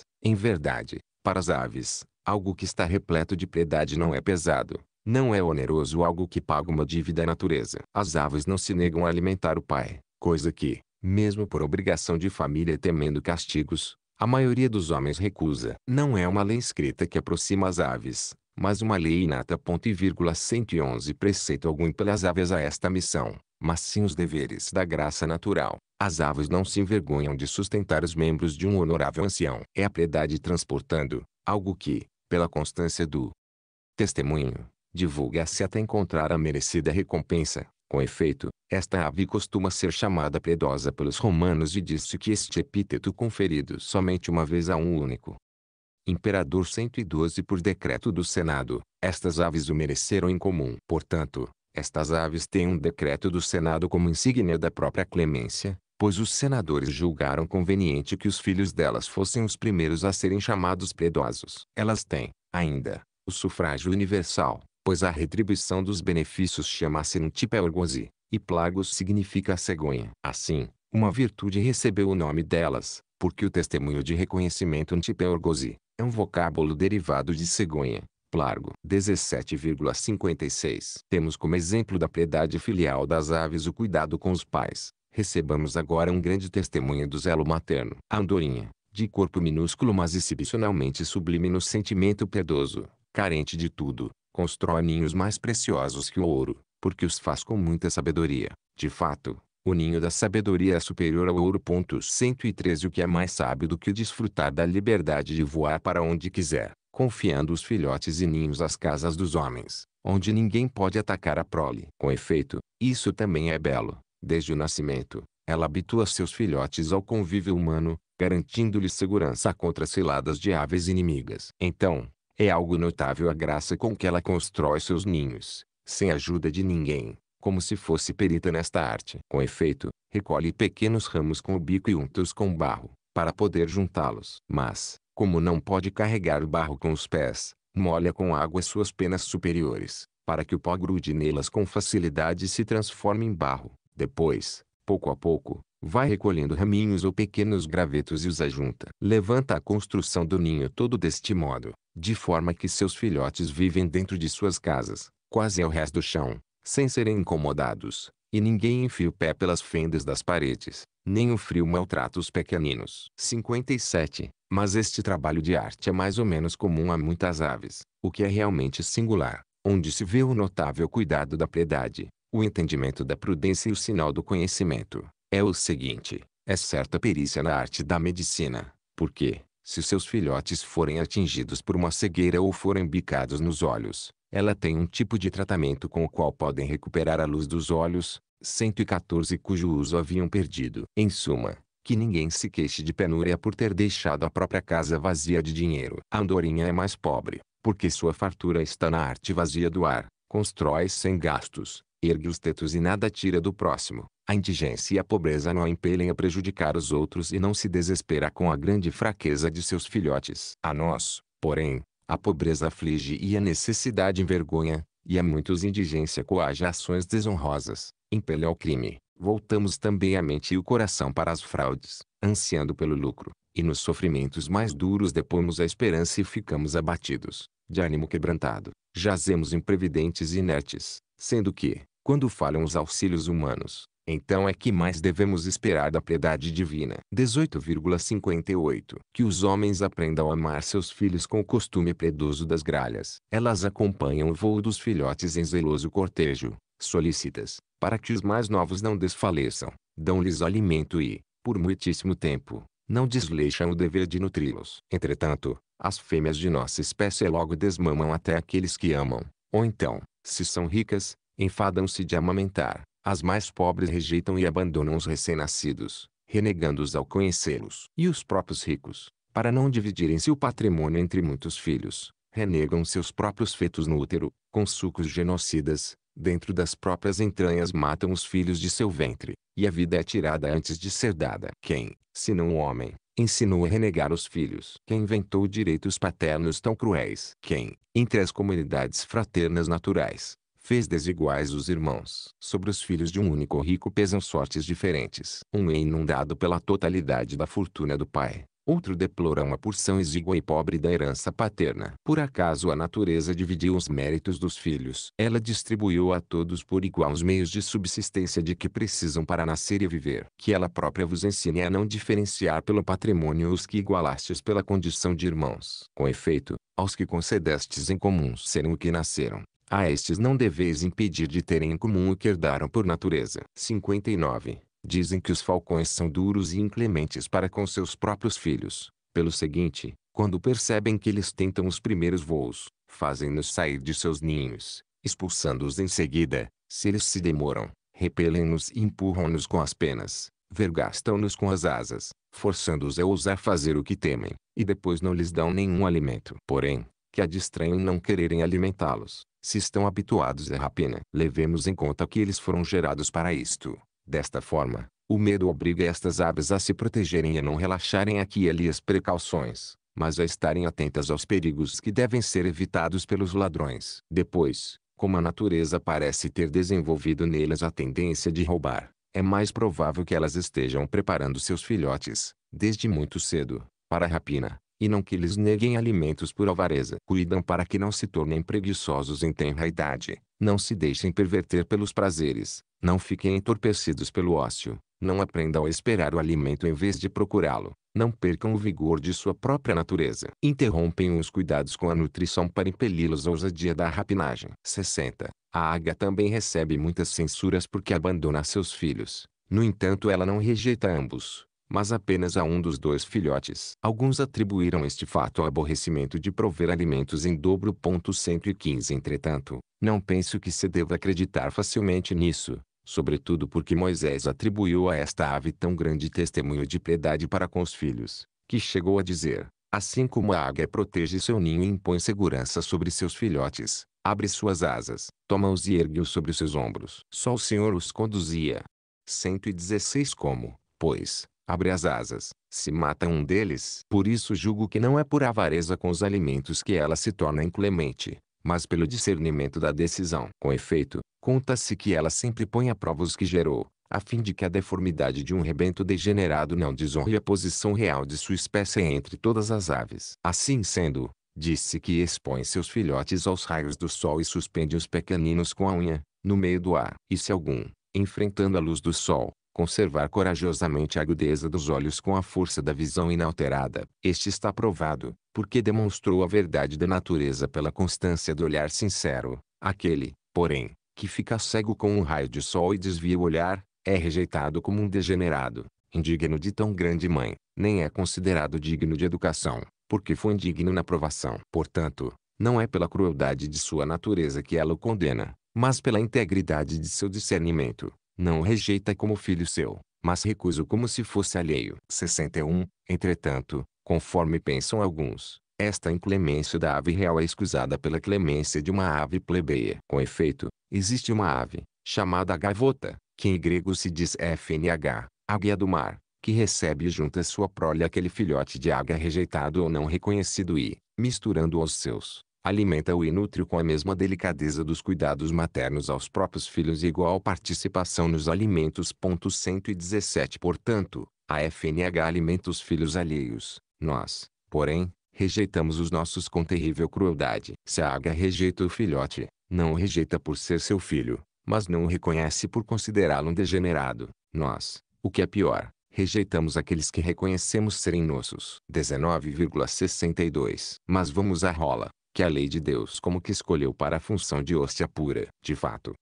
em verdade, para as aves, algo que está repleto de piedade não é pesado, não é oneroso algo que paga uma dívida à natureza. As aves não se negam a alimentar o pai, coisa que, mesmo por obrigação de família temendo castigos, a maioria dos homens recusa. Não é uma lei escrita que aproxima as aves, mas uma lei inata. Ponto e vírgula 111 Preceito algum impele as aves a esta missão, mas sim os deveres da graça natural. As aves não se envergonham de sustentar os membros de um honorável ancião. É a piedade transportando, algo que, pela constância do testemunho, divulga-se até encontrar a merecida recompensa. Com efeito, esta ave costuma ser chamada predosa pelos romanos e diz-se que este epíteto conferido somente uma vez a um único imperador 112 por decreto do Senado, estas aves o mereceram em comum. Portanto, estas aves têm um decreto do Senado como insígnia da própria clemência, pois os senadores julgaram conveniente que os filhos delas fossem os primeiros a serem chamados predosos. Elas têm, ainda, o sufrágio universal, pois a retribuição dos benefícios chama-se Ntipeorgosi, e plagos significa cegonha. Assim, uma virtude recebeu o nome delas, porque o testemunho de reconhecimento Ntipeorgosi é um vocábulo derivado de cegonha, Plargo 17,56 Temos como exemplo da piedade filial das aves o cuidado com os pais, Recebamos agora um grande testemunho do zelo materno. A andorinha, de corpo minúsculo mas exibicionalmente sublime no sentimento piedoso, carente de tudo, constrói ninhos mais preciosos que o ouro, porque os faz com muita sabedoria. De fato, o ninho da sabedoria é superior ao ouro. 113 O que é mais sábio do que desfrutar da liberdade de voar para onde quiser, confiando os filhotes e ninhos às casas dos homens, onde ninguém pode atacar a prole. Com efeito, isso também é belo. Desde o nascimento, ela habitua seus filhotes ao convívio humano, garantindo-lhes segurança contra ciladas de aves inimigas. Então, é algo notável a graça com que ela constrói seus ninhos, sem ajuda de ninguém, como se fosse perita nesta arte. Com efeito, recolhe pequenos ramos com o bico e unta-os com barro, para poder juntá-los. Mas, como não pode carregar o barro com os pés, molha com água suas penas superiores, para que o pó grude nelas com facilidade e se transforme em barro. Depois, pouco a pouco, vai recolhendo raminhos ou pequenos gravetos e os ajunta. Levanta a construção do ninho todo deste modo, de forma que seus filhotes vivem dentro de suas casas, quase ao resto do chão, sem serem incomodados, e ninguém enfia o pé pelas fendas das paredes, nem o frio maltrata os pequeninos. 57. Mas este trabalho de arte é mais ou menos comum a muitas aves, o que é realmente singular, onde se vê o notável cuidado da piedade, o entendimento da prudência e o sinal do conhecimento, é o seguinte, é certa perícia na arte da medicina, porque, se seus filhotes forem atingidos por uma cegueira ou forem bicados nos olhos, ela tem um tipo de tratamento com o qual podem recuperar a luz dos olhos, 114 cujo uso haviam perdido. Em suma, que ninguém se queixe de penúria por ter deixado a própria casa vazia de dinheiro. A andorinha é mais pobre, porque sua fartura está na arte vazia do ar, constrói sem gastos, ergue os tetos e nada tira do próximo. A indigência e a pobreza não a impelem a prejudicar os outros e não se desespera com a grande fraqueza de seus filhotes. A nós, porém, a pobreza aflige e a necessidade envergonha, e a muitos indigência coage ações desonrosas, impele ao crime. Voltamos também a mente e o coração para as fraudes, ansiando pelo lucro, e nos sofrimentos mais duros depomos a esperança e ficamos abatidos, de ânimo quebrantado. Jazemos imprevidentes e inertes, sendo que, quando falham os auxílios humanos, então é que mais devemos esperar da piedade divina. 18,58 Que os homens aprendam a amar seus filhos com o costume piedoso das gralhas. Elas acompanham o voo dos filhotes em zeloso cortejo, solícitas, para que os mais novos não desfaleçam, dão-lhes alimento e, por muitíssimo tempo, não desleixam o dever de nutri-los. Entretanto, as fêmeas de nossa espécie logo desmamam até aqueles que amam, ou então, se são ricas, enfadam-se de amamentar as mais pobres rejeitam e abandonam os recém-nascidos, renegando-os ao conhecê-los. E os próprios ricos, para não dividirem-se o patrimônio entre muitos filhos, renegam seus próprios fetos no útero, com sucos genocidas, dentro das próprias entranhas matam os filhos de seu ventre, e a vida é tirada antes de ser dada. Quem, se não o homem, ensinou a renegar os filhos? Quem inventou direitos paternos tão cruéis? Quem, entre as comunidades fraternas naturais, fez desiguais os irmãos. Sobre os filhos de um único rico pesam sortes diferentes. Um é inundado pela totalidade da fortuna do pai. Outro deplora uma porção exígua e pobre da herança paterna. Por acaso a natureza dividiu os méritos dos filhos. Ela distribuiu a todos por igual os meios de subsistência de que precisam para nascer e viver. Que ela própria vos ensine a não diferenciar pelo patrimônio os que igualastes pela condição de irmãos. Com efeito, aos que concedestes em comum serem o que nasceram, a estes não deveis impedir de terem em comum o que herdaram por natureza. 59. Dizem que os falcões são duros e inclementes para com seus próprios filhos. Pelo seguinte, quando percebem que eles tentam os primeiros voos, fazem-nos sair de seus ninhos, expulsando-os em seguida, se eles se demoram, repelem-nos e empurram-nos com as penas, vergastam-nos com as asas, forçando-os a ousar fazer o que temem, e depois não lhes dão nenhum alimento. Porém, que a distraem em não quererem alimentá-los, se estão habituados à rapina. Levemos em conta que eles foram gerados para isto. Desta forma, o medo obriga estas aves a se protegerem e a não relaxarem aqui e ali as precauções, mas a estarem atentas aos perigos que devem ser evitados pelos ladrões. Depois, como a natureza parece ter desenvolvido nelas a tendência de roubar, é mais provável que elas estejam preparando seus filhotes, desde muito cedo, para a rapina e não que lhes neguem alimentos por avareza. Cuidam para que não se tornem preguiçosos em tenra idade, não se deixem perverter pelos prazeres, não fiquem entorpecidos pelo ócio, Não aprendam a esperar o alimento em vez de procurá-lo. Não percam o vigor de sua própria natureza. Interrompem os cuidados com a nutrição para impeli-los à ousadia da rapinagem. 60. A águia também recebe muitas censuras porque abandona seus filhos. No entanto ela não rejeita ambos, mas apenas a um dos dois filhotes. Alguns atribuíram este fato ao aborrecimento de prover alimentos em dobro. 115 Entretanto, não penso que se deva acreditar facilmente nisso, sobretudo porque Moisés atribuiu a esta ave tão grande testemunho de piedade para com os filhos, que chegou a dizer, assim como a águia protege seu ninho e impõe segurança sobre seus filhotes, abre suas asas, toma-os e ergue-os sobre seus ombros. Só o Senhor os conduzia, 116 Como, pois, abre as asas, se mata um deles. Por isso julgo que não é por avareza com os alimentos que ela se torna inclemente, mas pelo discernimento da decisão. Com efeito, conta-se que ela sempre põe à prova os que gerou, a fim de que a deformidade de um rebento degenerado não desonre a posição real de sua espécie entre todas as aves. Assim sendo, disse que expõe seus filhotes aos raios do sol e suspende os pequeninos com a unha, no meio do ar. E se algum, enfrentando a luz do sol, conservar corajosamente a agudeza dos olhos com a força da visão inalterada. Este está provado, porque demonstrou a verdade da natureza pela constância do olhar sincero. Aquele, porém, que fica cego com um raio de sol e desvia o olhar, é rejeitado como um degenerado, indigno de tão grande mãe, nem é considerado digno de educação, porque foi indigno na provação. Portanto, não é pela crueldade de sua natureza que ela o condena, mas pela integridade de seu discernimento, não o rejeita como filho seu, mas recusa como se fosse alheio. 61. Entretanto, conforme pensam alguns, esta inclemência da ave real é escusada pela clemência de uma ave plebeia. Com efeito, existe uma ave, chamada gaivota, que em grego se diz FNH, águia do mar, que recebe junto à sua prole aquele filhote de águia rejeitado ou não reconhecido e, misturando aos seus, alimenta-o nutre-o com a mesma delicadeza dos cuidados maternos aos próprios filhos e igual participação nos alimentos. 117 Portanto, a FNH alimenta os filhos alheios. Nós, porém, rejeitamos os nossos com terrível crueldade. Se a águia rejeita o filhote, não o rejeita por ser seu filho, mas não o reconhece por considerá-lo um degenerado. Nós, o que é pior, rejeitamos aqueles que reconhecemos serem nossos. 19,62 Mas vamos à rola que a lei de Deus como que escolheu para a função de hóstia pura. De fato,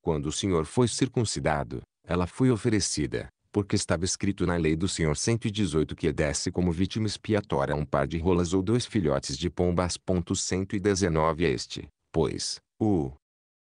quando o Senhor foi circuncidado, ela foi oferecida, porque estava escrito na lei do Senhor 118 que desce como vítima expiatória um par de rolas ou dois filhotes de pombas. 119 Este, pois, o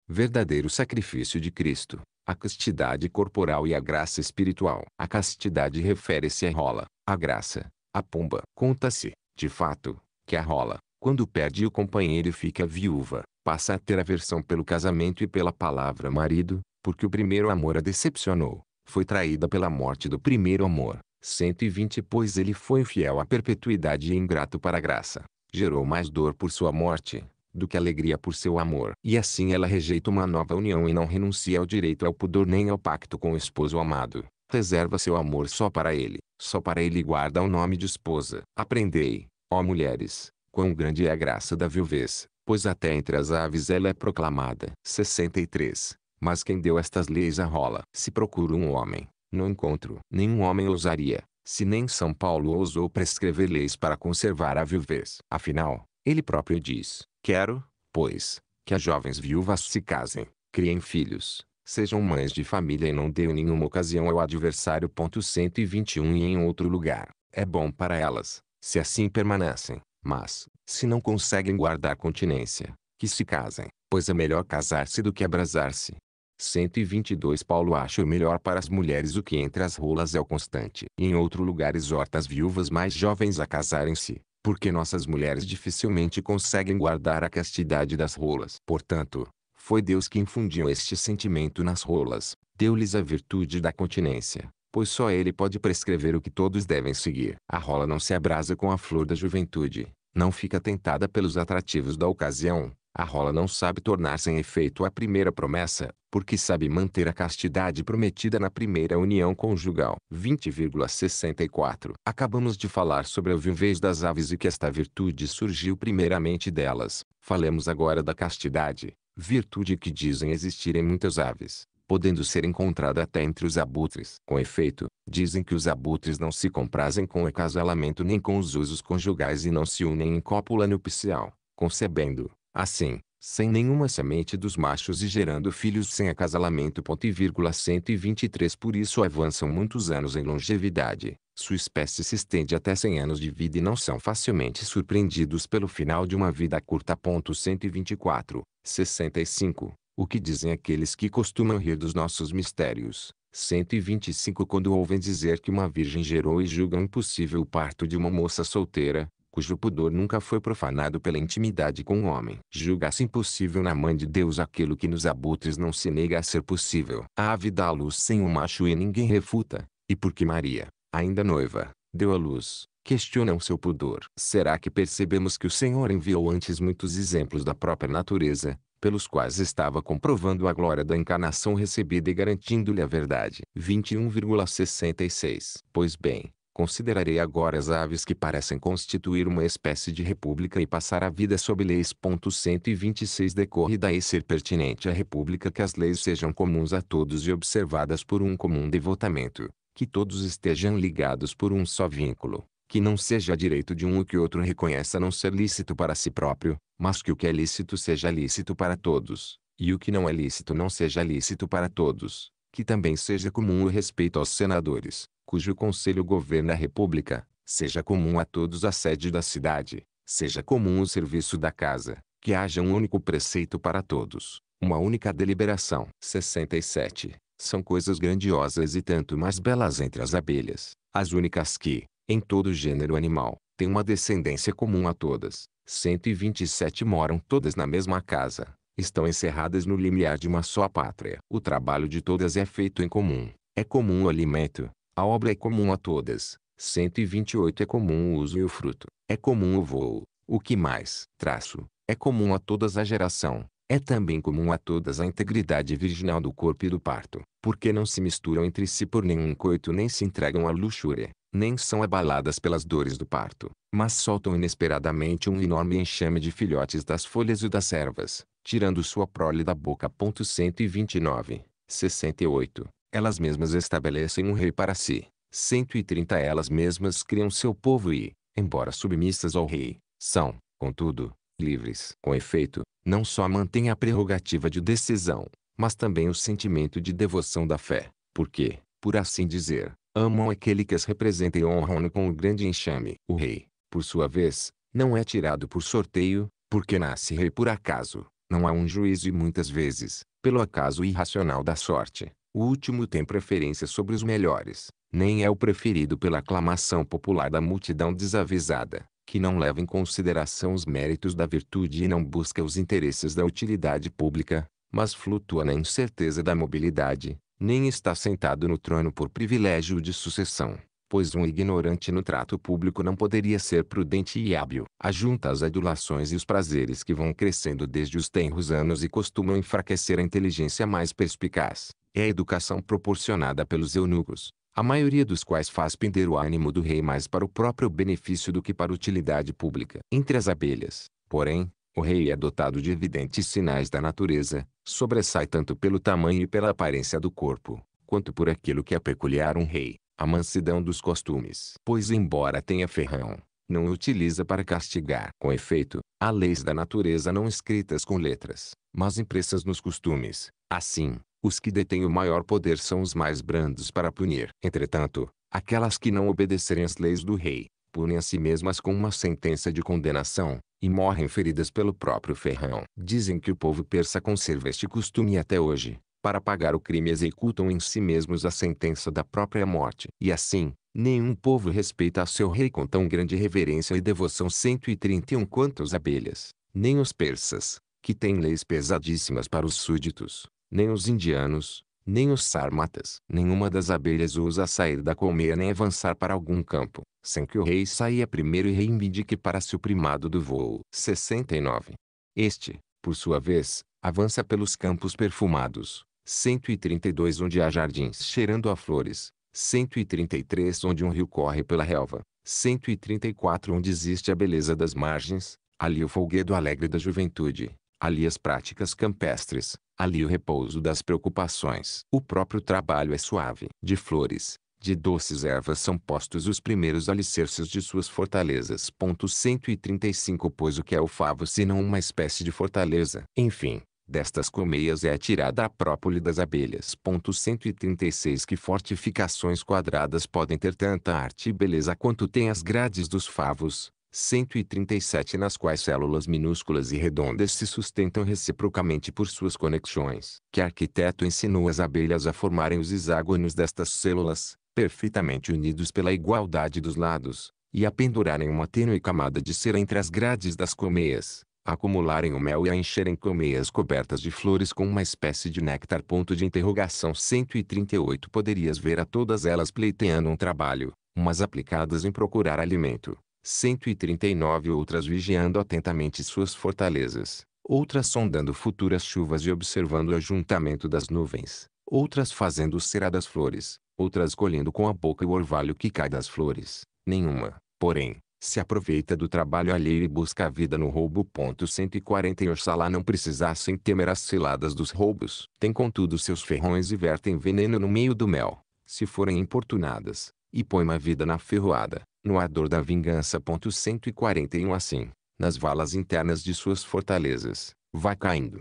verdadeiro sacrifício de Cristo, a castidade corporal e a graça espiritual. A castidade refere-se à rola, a graça, a pomba. Conta-se, de fato, que a rola, quando perde o companheiro e fica viúva, passa a ter aversão pelo casamento e pela palavra marido, porque o primeiro amor a decepcionou. Foi traída pela morte do primeiro amor. 120 Pois ele foi fiel à perpetuidade e ingrato para a graça. Gerou mais dor por sua morte, do que alegria por seu amor. E assim ela rejeita uma nova união e não renuncia ao direito ao pudor nem ao pacto com o esposo amado. Reserva seu amor só para ele, só para ele guarda o nome de esposa. Aprendei, ó mulheres, Quão grande é a graça da viuvez, pois até entre as aves ela é proclamada. 63. Mas quem deu estas leis a rola? Se procuro um homem, não encontro. Nenhum homem ousaria, se nem São Paulo ousou prescrever leis para conservar a viuvez. Afinal, ele próprio diz, quero, pois, que as jovens viúvas se casem, criem filhos, sejam mães de família e não dêem nenhuma ocasião ao adversário. 121 E em outro lugar, é bom para elas, se assim permanecem, mas, se não conseguem guardar continência, que se casem, pois é melhor casar-se do que abrasar-se. 122 Paulo acha o melhor para as mulheres o que entre as rolas é o constante. E em outro lugar exorta as viúvas mais jovens a casarem-se, porque nossas mulheres dificilmente conseguem guardar a castidade das rolas. Portanto, foi Deus que infundiu este sentimento nas rolas, deu-lhes a virtude da continência, pois só ele pode prescrever o que todos devem seguir. A rola não se abrasa com a flor da juventude, não fica tentada pelos atrativos da ocasião, a rola não sabe tornar sem efeito a primeira promessa, porque sabe manter a castidade prometida na primeira união conjugal. 20,64 Acabamos de falar sobre a viuvez das aves e que esta virtude surgiu primeiramente delas. Falemos agora da castidade, virtude que dizem existir em muitas aves, podendo ser encontrada até entre os abutres. Com efeito, dizem que os abutres não se comprazem com o acasalamento nem com os usos conjugais e não se unem em cópula nupcial, concebendo, assim, sem nenhuma semente dos machos e gerando filhos sem acasalamento. Ponto e vírgula 123 Por isso avançam muitos anos em longevidade, sua espécie se estende até 100 anos de vida e não são facilmente surpreendidos pelo final de uma vida curta. Ponto 124, 65, o que dizem aqueles que costumam rir dos nossos mistérios. 125 Quando ouvem dizer que uma virgem gerou e julgam impossível o parto de uma moça solteira, cujo pudor nunca foi profanado pela intimidade com o homem. Julga-se impossível na mãe de Deus aquilo que nos abutres não se nega a ser possível. A ave dá a luz sem um macho e ninguém refuta, e porque Maria, ainda noiva, deu a luz, questionam seu pudor. Será que percebemos que o Senhor enviou antes muitos exemplos da própria natureza, pelos quais estava comprovando a glória da encarnação recebida e garantindo-lhe a verdade. 21,66 Pois bem, Considerarei agora as aves que parecem constituir uma espécie de república e passar a vida sob leis. 126 Decorre daí ser pertinente à república que as leis sejam comuns a todos e observadas por um comum devotamento, que todos estejam ligados por um só vínculo, que não seja direito de um o que outro reconheça não ser lícito para si próprio, mas que o que é lícito seja lícito para todos, e o que não é lícito não seja lícito para todos, que também seja comum o respeito aos senadores, cujo conselho governa a república, seja comum a todos a sede da cidade, seja comum o serviço da casa, que haja um único preceito para todos, uma única deliberação. 67. São coisas grandiosas e tanto mais belas entre as abelhas, as únicas que, em todo gênero animal, têm uma descendência comum a todas. 127 moram todas na mesma casa, estão encerradas no limiar de uma só pátria. O trabalho de todas é feito em comum, é comum o alimento, a obra é comum a todas. 128 é comum o uso e o fruto. É comum o voo. O que mais? Traço. É comum a todas a geração. É também comum a todas a integridade virginal do corpo e do parto, porque não se misturam entre si por nenhum coito nem se entregam à luxúria, nem são abaladas pelas dores do parto, mas soltam inesperadamente um enorme enxame de filhotes das folhas e das ervas, tirando sua prole da boca. 129, 68 elas mesmas estabelecem um rei para si. 130 Elas mesmas criam seu povo e, embora submissas ao rei, são, contudo, livres. Com efeito, não só mantêm a prerrogativa de decisão, mas também o sentimento de devoção da fé, porque, por assim dizer, amam aquele que as representa e honram-no com o grande enxame. O rei, por sua vez, não é tirado por sorteio, porque nasce rei por acaso. Não há um juízo e muitas vezes, pelo acaso irracional da sorte, o último tem preferência sobre os melhores, nem é o preferido pela aclamação popular da multidão desavisada, que não leva em consideração os méritos da virtude e não busca os interesses da utilidade pública, mas flutua na incerteza da mobilidade, nem está sentado no trono por privilégio de sucessão, pois um ignorante no trato público não poderia ser prudente e hábil. Ajunta as adulações e os prazeres que vão crescendo desde os tenros anos e costumam enfraquecer a inteligência mais perspicaz é a educação proporcionada pelos eunucos, a maioria dos quais faz pender o ânimo do rei mais para o próprio benefício do que para utilidade pública. Entre as abelhas, porém, o rei é dotado de evidentes sinais da natureza, sobressai tanto pelo tamanho e pela aparência do corpo, quanto por aquilo que é peculiar um rei, a mansidão dos costumes. Pois embora tenha ferrão, não o utiliza para castigar. Com efeito, há leis da natureza não escritas com letras, mas impressas nos costumes. Assim, os que detêm o maior poder são os mais brandos para punir. Entretanto, aquelas que não obedecerem às leis do rei, punem a si mesmas com uma sentença de condenação, e morrem feridas pelo próprio ferrão. Dizem que o povo persa conserva este costume até hoje. Para pagar o crime executam em si mesmos a sentença da própria morte. E assim, nenhum povo respeita a seu rei com tão grande reverência e devoção 131 quanto as abelhas, nem os persas, que têm leis pesadíssimas para os súditos, nem os indianos, nem os sármatas. Nenhuma das abelhas ousa sair da colmeia nem avançar para algum campo, sem que o rei saia primeiro e reivindique para si o primado do voo. 69. Este, por sua vez, avança pelos campos perfumados. 132 onde há jardins cheirando a flores. 133 onde um rio corre pela relva. 134 onde existe a beleza das margens, ali o folguedo alegre da juventude ali as práticas campestres, ali o repouso das preocupações. O próprio trabalho é suave. De flores, de doces ervas são postos os primeiros alicerces de suas fortalezas. 135 Pois o que é o favo senão uma espécie de fortaleza? Enfim, destas colmeias é tirada a própole das abelhas. 136 Que fortificações quadradas podem ter tanta arte e beleza quanto tem as grades dos favos, 137 nas quais células minúsculas e redondas se sustentam reciprocamente por suas conexões. Que arquiteto ensinou as abelhas a formarem os hexágonos destas células, perfeitamente unidos pela igualdade dos lados, e a pendurarem uma tênue camada de cera entre as grades das colmeias, acumularem o mel e a encherem colmeias cobertas de flores com uma espécie de néctar. Ponto de interrogação. 138 Poderias ver a todas elas pleiteando um trabalho, umas aplicadas em procurar alimento, 139 outras vigiando atentamente suas fortalezas, outras sondando futuras chuvas e observando o ajuntamento das nuvens, outras fazendo cera das flores, outras colhendo com a boca o orvalho que cai das flores. Nenhuma, porém, se aproveita do trabalho alheio e busca a vida no roubo. 140 Oxalá não precisassem temer as ciladas dos roubos. Tem contudo seus ferrões e vertem veneno no meio do mel, se forem importunadas, e põe uma vida na ferroada no ardor da vingança. 141 Assim, nas valas internas de suas fortalezas, vai caindo.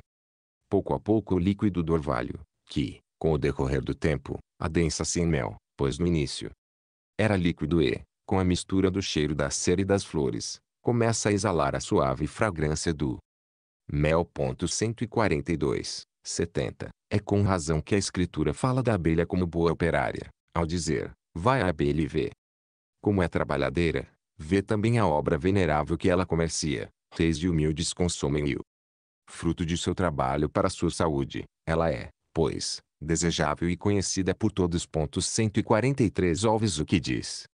Pouco a pouco o líquido do orvalho, que, com o decorrer do tempo, adensa-se em mel, pois no início era líquido e, com a mistura do cheiro da cera e das flores, começa a exalar a suave fragrância do mel. 142, 70. É com razão que a escritura fala da abelha como boa operária, ao dizer, vai a abelha e vê, como é trabalhadeira, vê também a obra venerável que ela comercia. Reis de humildes consomem o fruto de seu trabalho para sua saúde. Ela é, pois, desejável e conhecida por todos. 143 Ouves o que diz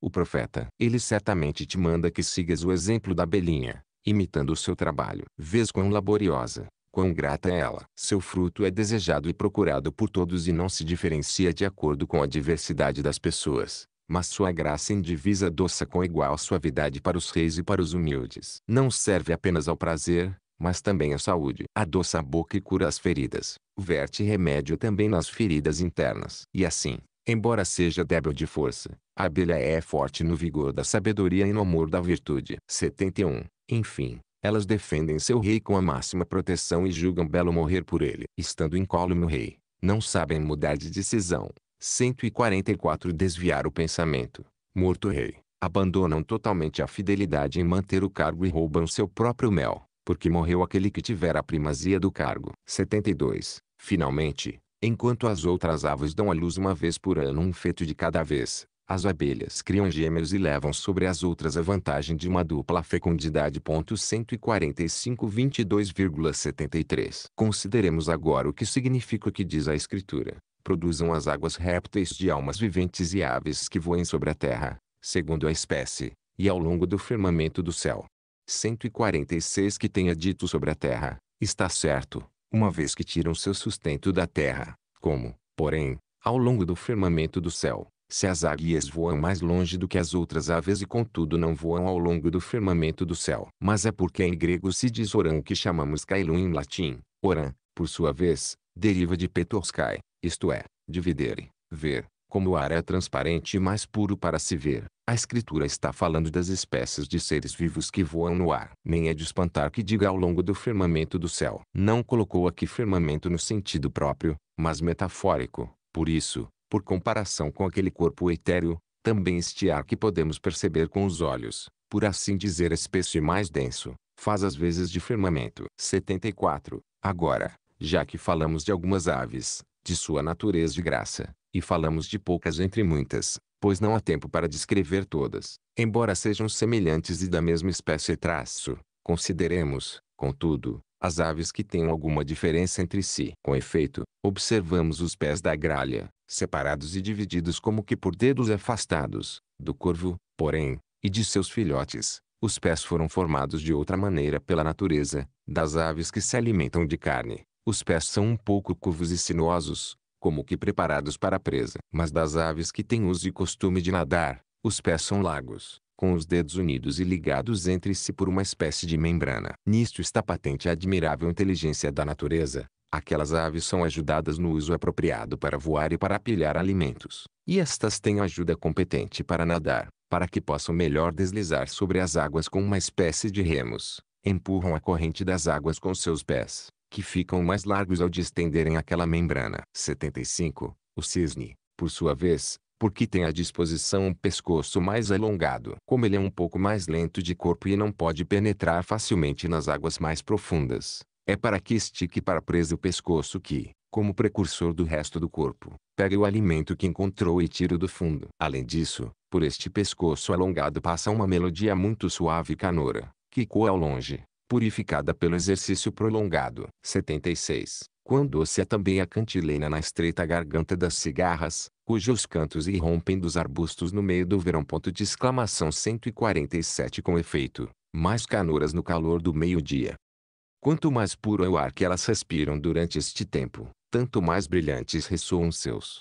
o profeta. Ele certamente te manda que sigas o exemplo da abelhinha, imitando o seu trabalho. Vês quão laboriosa, quão grata é ela. Seu fruto é desejado e procurado por todos e não se diferencia de acordo com a diversidade das pessoas mas sua graça indivisa doça com igual suavidade para os reis e para os humildes. Não serve apenas ao prazer, mas também à saúde. Adoça a boca e cura as feridas. Verte remédio também nas feridas internas. E assim, embora seja débil de força, a abelha é forte no vigor da sabedoria e no amor da virtude. 71. Enfim, elas defendem seu rei com a máxima proteção e julgam belo morrer por ele. Estando incólume o rei, não sabem mudar de decisão, 144 Desviar o pensamento. Morto o rei, abandonam totalmente a fidelidade em manter o cargo e roubam seu próprio mel, porque morreu aquele que tiver a primazia do cargo. 72. Finalmente, enquanto as outras aves dão à luz uma vez por ano um feto de cada vez, as abelhas criam gêmeos e levam sobre as outras a vantagem de uma dupla fecundidade. 145 22,73 Consideremos agora o que significa o que diz a Escritura produzam as águas répteis de almas viventes e aves que voem sobre a terra, segundo a espécie, e ao longo do firmamento do céu. 146 Que tenha dito sobre a terra, está certo, uma vez que tiram seu sustento da terra, como, porém, ao longo do firmamento do céu, se as águias voam mais longe do que as outras aves e contudo não voam ao longo do firmamento do céu. Mas é porque em grego se diz oran que chamamos kailum em latim, oran, por sua vez, deriva de petorskai, isto é, dividir, ver, como o ar é transparente e mais puro para se ver, a escritura está falando das espécies de seres vivos que voam no ar. Nem é de espantar que diga ao longo do firmamento do céu. Não colocou aqui firmamento no sentido próprio, mas metafórico. Por isso, por comparação com aquele corpo etéreo, também este ar que podemos perceber com os olhos, por assim dizer espesso e mais denso, faz às vezes de firmamento. 74. Agora, já que falamos de algumas aves, de sua natureza de graça, e falamos de poucas entre muitas, pois não há tempo para descrever todas, embora sejam semelhantes e da mesma espécie e traço, consideremos, contudo, as aves que tenham alguma diferença entre si. Com efeito, observamos os pés da gralha, separados e divididos como que por dedos afastados, do corvo, porém, e de seus filhotes. Os pés foram formados de outra maneira pela natureza, das aves que se alimentam de carne, os pés são um pouco curvos e sinuosos, como que preparados para a presa. Mas das aves que têm uso e costume de nadar, os pés são largos, com os dedos unidos e ligados entre si por uma espécie de membrana. Nisto está patente a admirável inteligência da natureza. Aquelas aves são ajudadas no uso apropriado para voar e para pilhar alimentos. E estas têm ajuda competente para nadar, para que possam melhor deslizar sobre as águas com uma espécie de remos. Empurram a corrente das águas com seus pés, que ficam mais largos ao distenderem aquela membrana. 75. O cisne, por sua vez, porque tem à disposição um pescoço mais alongado. Como ele é um pouco mais lento de corpo e não pode penetrar facilmente nas águas mais profundas, é para que estique para presa o pescoço que, como precursor do resto do corpo, pega o alimento que encontrou e tira do fundo. Além disso, por este pescoço alongado passa uma melodia muito suave e canora, que coa ao longe, purificada pelo exercício prolongado. 76. Quão doce é também a cantilena na estreita garganta das cigarras, cujos cantos irrompem dos arbustos no meio do verão. Ponto de exclamação 147 Com efeito, mais canuras no calor do meio-dia. Quanto mais puro é o ar que elas respiram durante este tempo, tanto mais brilhantes ressoam seus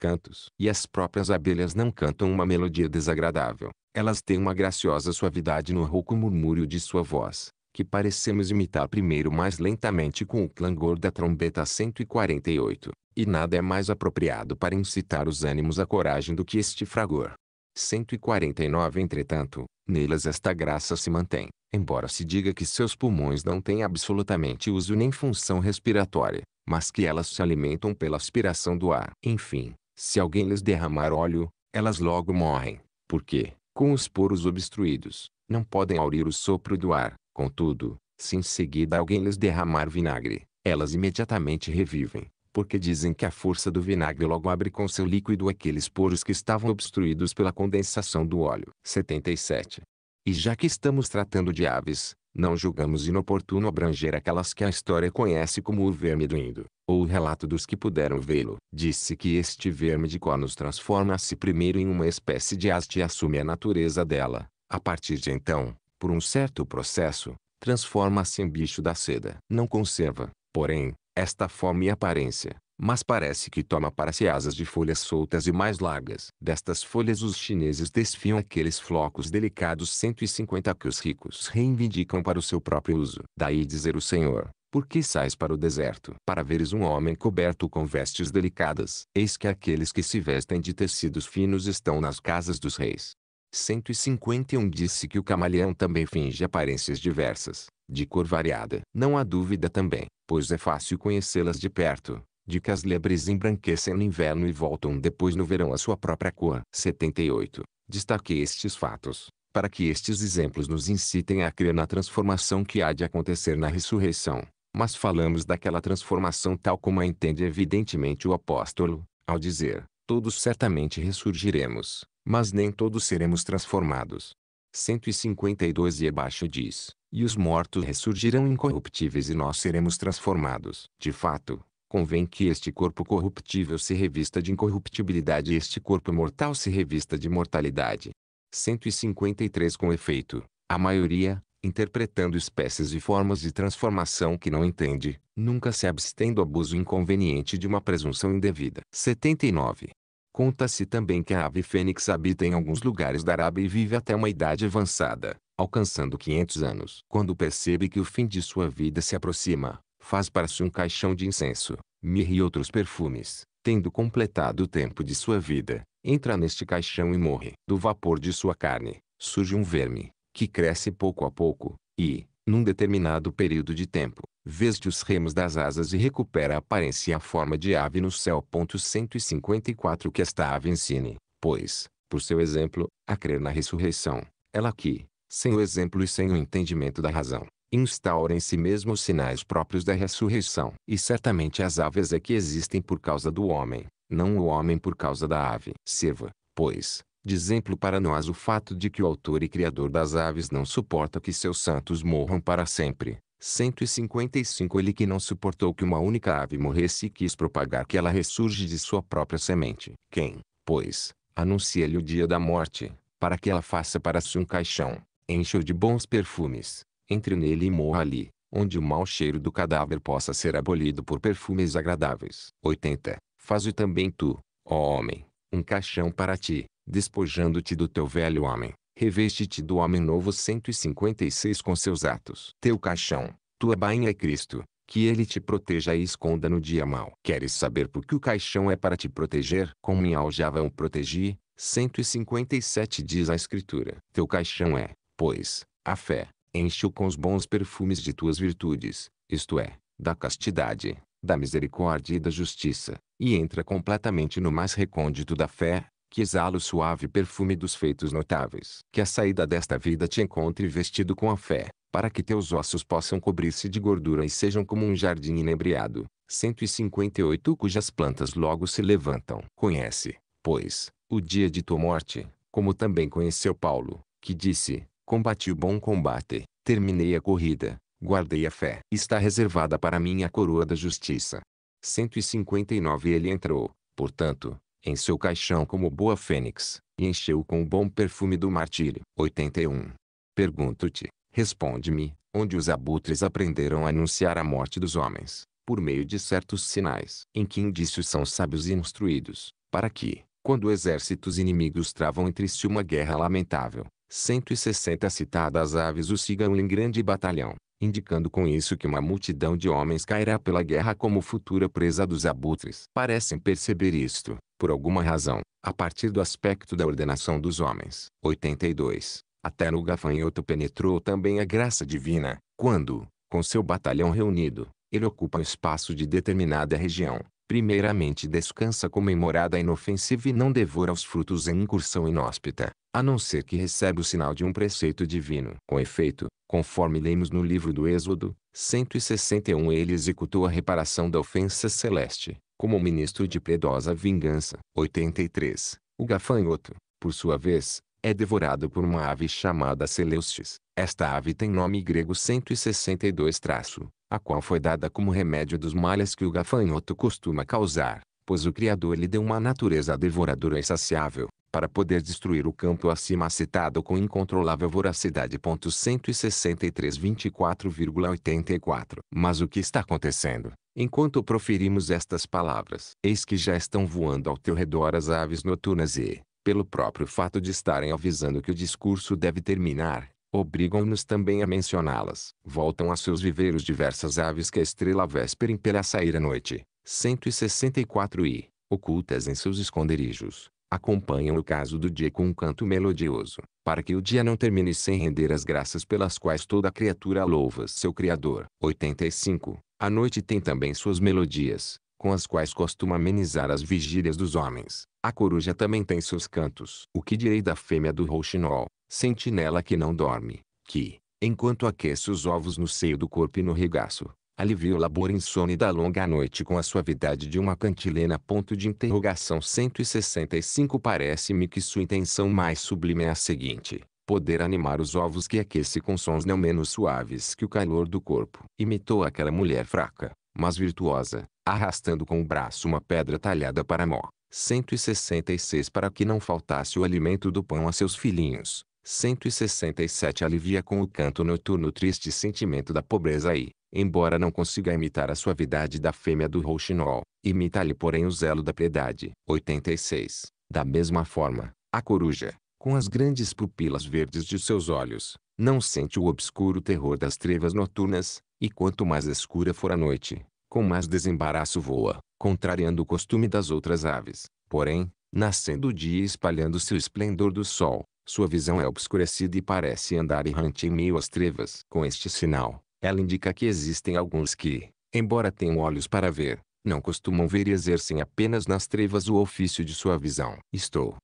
cantos. E as próprias abelhas não cantam uma melodia desagradável. Elas têm uma graciosa suavidade no rouco murmúrio de sua voz, que parecemos imitar primeiro mais lentamente com o clangor da trombeta 148, e nada é mais apropriado para incitar os ânimos à coragem do que este fragor. 149 Entretanto, nelas esta graça se mantém, embora se diga que seus pulmões não têm absolutamente uso nem função respiratória, mas que elas se alimentam pela aspiração do ar. Enfim, se alguém lhes derramar óleo, elas logo morrem, porque, com os poros obstruídos, não podem aurir o sopro do ar, Contudo, se em seguida alguém lhes derramar vinagre, elas imediatamente revivem, porque dizem que a força do vinagre logo abre com seu líquido aqueles poros que estavam obstruídos pela condensação do óleo. 77. E já que estamos tratando de aves, não julgamos inoportuno abranger aquelas que a história conhece como o verme do Indo, ou o relato dos que puderam vê-lo. Disse que este verme de cornos transforma-se primeiro em uma espécie de haste e assume a natureza dela. A partir de então, por um certo processo, transforma-se em bicho da seda. Não conserva, porém, esta forma e aparência, mas parece que toma para si asas de folhas soltas e mais largas. Destas folhas os chineses desfiam aqueles flocos delicados 150 que os ricos reivindicam para o seu próprio uso. Daí dizer o Senhor, por que sais para o deserto? Para veres um homem coberto com vestes delicadas. Eis que aqueles que se vestem de tecidos finos estão nas casas dos reis. 151 disse que o camaleão também finge aparências diversas, de cor variada. Não há dúvida também, pois é fácil conhecê-las de perto, de que as lebres embranquecem no inverno e voltam depois no verão à sua própria cor. 78. Destaquei estes fatos, para que estes exemplos nos incitem a crer na transformação que há de acontecer na ressurreição. Mas falamos daquela transformação tal como a entende evidentemente o apóstolo, ao dizer, todos certamente ressurgiremos, mas nem todos seremos transformados. 152 e abaixo diz, e os mortos ressurgirão incorruptíveis e nós seremos transformados. De fato, convém que este corpo corruptível se revista de incorruptibilidade e este corpo mortal se revista de mortalidade. 153 Com efeito, a maioria, interpretando espécies e formas de transformação que não entende, nunca se abstém do abuso inconveniente de uma presunção indevida. 79. Conta-se também que a ave fênix habita em alguns lugares da Arábia e vive até uma idade avançada, alcançando 500 anos. Quando percebe que o fim de sua vida se aproxima, faz para si um caixão de incenso, mirra e outros perfumes. Tendo completado o tempo de sua vida, entra neste caixão e morre. Do vapor de sua carne, surge um verme, que cresce pouco a pouco, e, num determinado período de tempo, veste os remos das asas e recupera a aparência e a forma de ave no céu. 154 Que esta ave ensine, pois, por seu exemplo, a crer na ressurreição, ela que, sem o exemplo e sem o entendimento da razão, instaura em si mesmo os sinais próprios da ressurreição. E certamente as aves é que existem por causa do homem, não o homem por causa da ave. Sirva, pois, de exemplo para nós o fato de que o autor e criador das aves não suporta que seus santos morram para sempre, 155 Ele que não suportou que uma única ave morresse e quis propagar que ela ressurge de sua própria semente. Quem, pois, anuncia-lhe o dia da morte, para que ela faça para si um caixão, enche-o de bons perfumes, entre nele e morra ali, onde o mau cheiro do cadáver possa ser abolido por perfumes agradáveis. 80. Faze também tu, ó homem, um caixão para ti, despojando-te do teu velho homem, Reveste-te do homem novo 156 com seus atos. Teu caixão, tua bainha é Cristo, que ele te proteja e esconda no dia mau. Queres saber por que o caixão é para te proteger? Com minha aljava o protegi, 157 diz a Escritura. Teu caixão é, pois, a fé. Enche-o com os bons perfumes de tuas virtudes, isto é, da castidade, da misericórdia e da justiça, e entra completamente no mais recôndito da fé, que exala o suave perfume dos feitos notáveis. Que a saída desta vida te encontre vestido com a fé, para que teus ossos possam cobrir-se de gordura e sejam como um jardim inebriado. 158 Cujas plantas logo se levantam. Conhece, pois, o dia de tua morte, como também conheceu Paulo, que disse, combati o bom combate, terminei a corrida, guardei a fé. Está reservada para mim a coroa da justiça. 159 Ele entrou, portanto, em seu caixão como boa fênix, e encheu com o bom perfume do martírio. 81. Pergunto-te, responde-me, onde os abutres aprenderam a anunciar a morte dos homens, por meio de certos sinais. Em que indícios são sábios e instruídos, para que, quando exércitos inimigos travam entre si uma guerra lamentável, 160 citadas aves o sigam em grande batalhão, indicando com isso que uma multidão de homens cairá pela guerra como futura presa dos abutres. Parecem perceber isto, por alguma razão, a partir do aspecto da ordenação dos homens. 82. Até no gafanhoto penetrou também a graça divina, quando, com seu batalhão reunido, ele ocupa um espaço de determinada região. Primeiramente descansa como em morada inofensiva e não devora os frutos em incursão inóspita, a não ser que recebe o sinal de um preceito divino. Com efeito, conforme lemos no livro do Êxodo, 161 ele executou a reparação da ofensa celeste, como ministro de piedosa vingança. 83. O gafanhoto, por sua vez, é devorado por uma ave chamada Celeustes. Esta ave tem nome grego 162 traço, a qual foi dada como remédio dos males que o gafanhoto costuma causar, pois o Criador lhe deu uma natureza devoradora insaciável, para poder destruir o campo acima citado com incontrolável voracidade. 163 24,84 Mas o que está acontecendo? Enquanto proferimos estas palavras, eis que já estão voando ao teu redor as aves noturnas e, pelo próprio fato de estarem avisando que o discurso deve terminar, obrigam-nos também a mencioná-las. Voltam a seus viveiros diversas aves que a estrela véspera impele a sair à noite. 164 e, ocultas em seus esconderijos, acompanham o caso do dia com um canto melodioso, para que o dia não termine sem render as graças pelas quais toda criatura louva seu Criador. 85. A noite tem também suas melodias, com as quais costuma amenizar as vigílias dos homens. A coruja também tem seus cantos. O que direi da fêmea do rouxinol, sentinela que não dorme, que, enquanto aquece os ovos no seio do corpo e no regaço, alivia o labor insone da longa noite com a suavidade de uma cantilena. Ponto de interrogação 165 Parece-me que sua intenção mais sublime é a seguinte. Poder animar os ovos que aquece com sons não menos suaves que o calor do corpo. Imitou aquela mulher fraca, mas virtuosa, arrastando com o braço uma pedra talhada para mó. 166 Para que não faltasse o alimento do pão a seus filhinhos. 167 Alivia com o canto noturno o triste sentimento da pobreza e, embora não consiga imitar a suavidade da fêmea do rouxinol, imita-lhe porém o zelo da piedade. 86. Da mesma forma, a coruja, com as grandes pupilas verdes de seus olhos, não sente o obscuro terror das trevas noturnas, e quanto mais escura for a noite, com mais desembaraço voa, contrariando o costume das outras aves. Porém, nascendo o dia e espalhando-se o esplendor do sol, sua visão é obscurecida e parece andar errante em meio às trevas. Com este sinal, ela indica que existem alguns que, embora tenham olhos para ver, não costumam ver e exercem apenas nas trevas o ofício de sua visão. Estou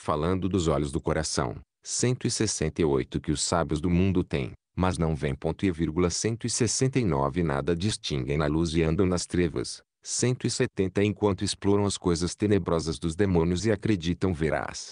falando dos olhos do coração, 168 que os sábios do mundo têm, mas não vêm. Ponto e vírgula 169 nada distinguem na luz e andam nas trevas. 170 enquanto exploram as coisas tenebrosas dos demônios e acreditam verás.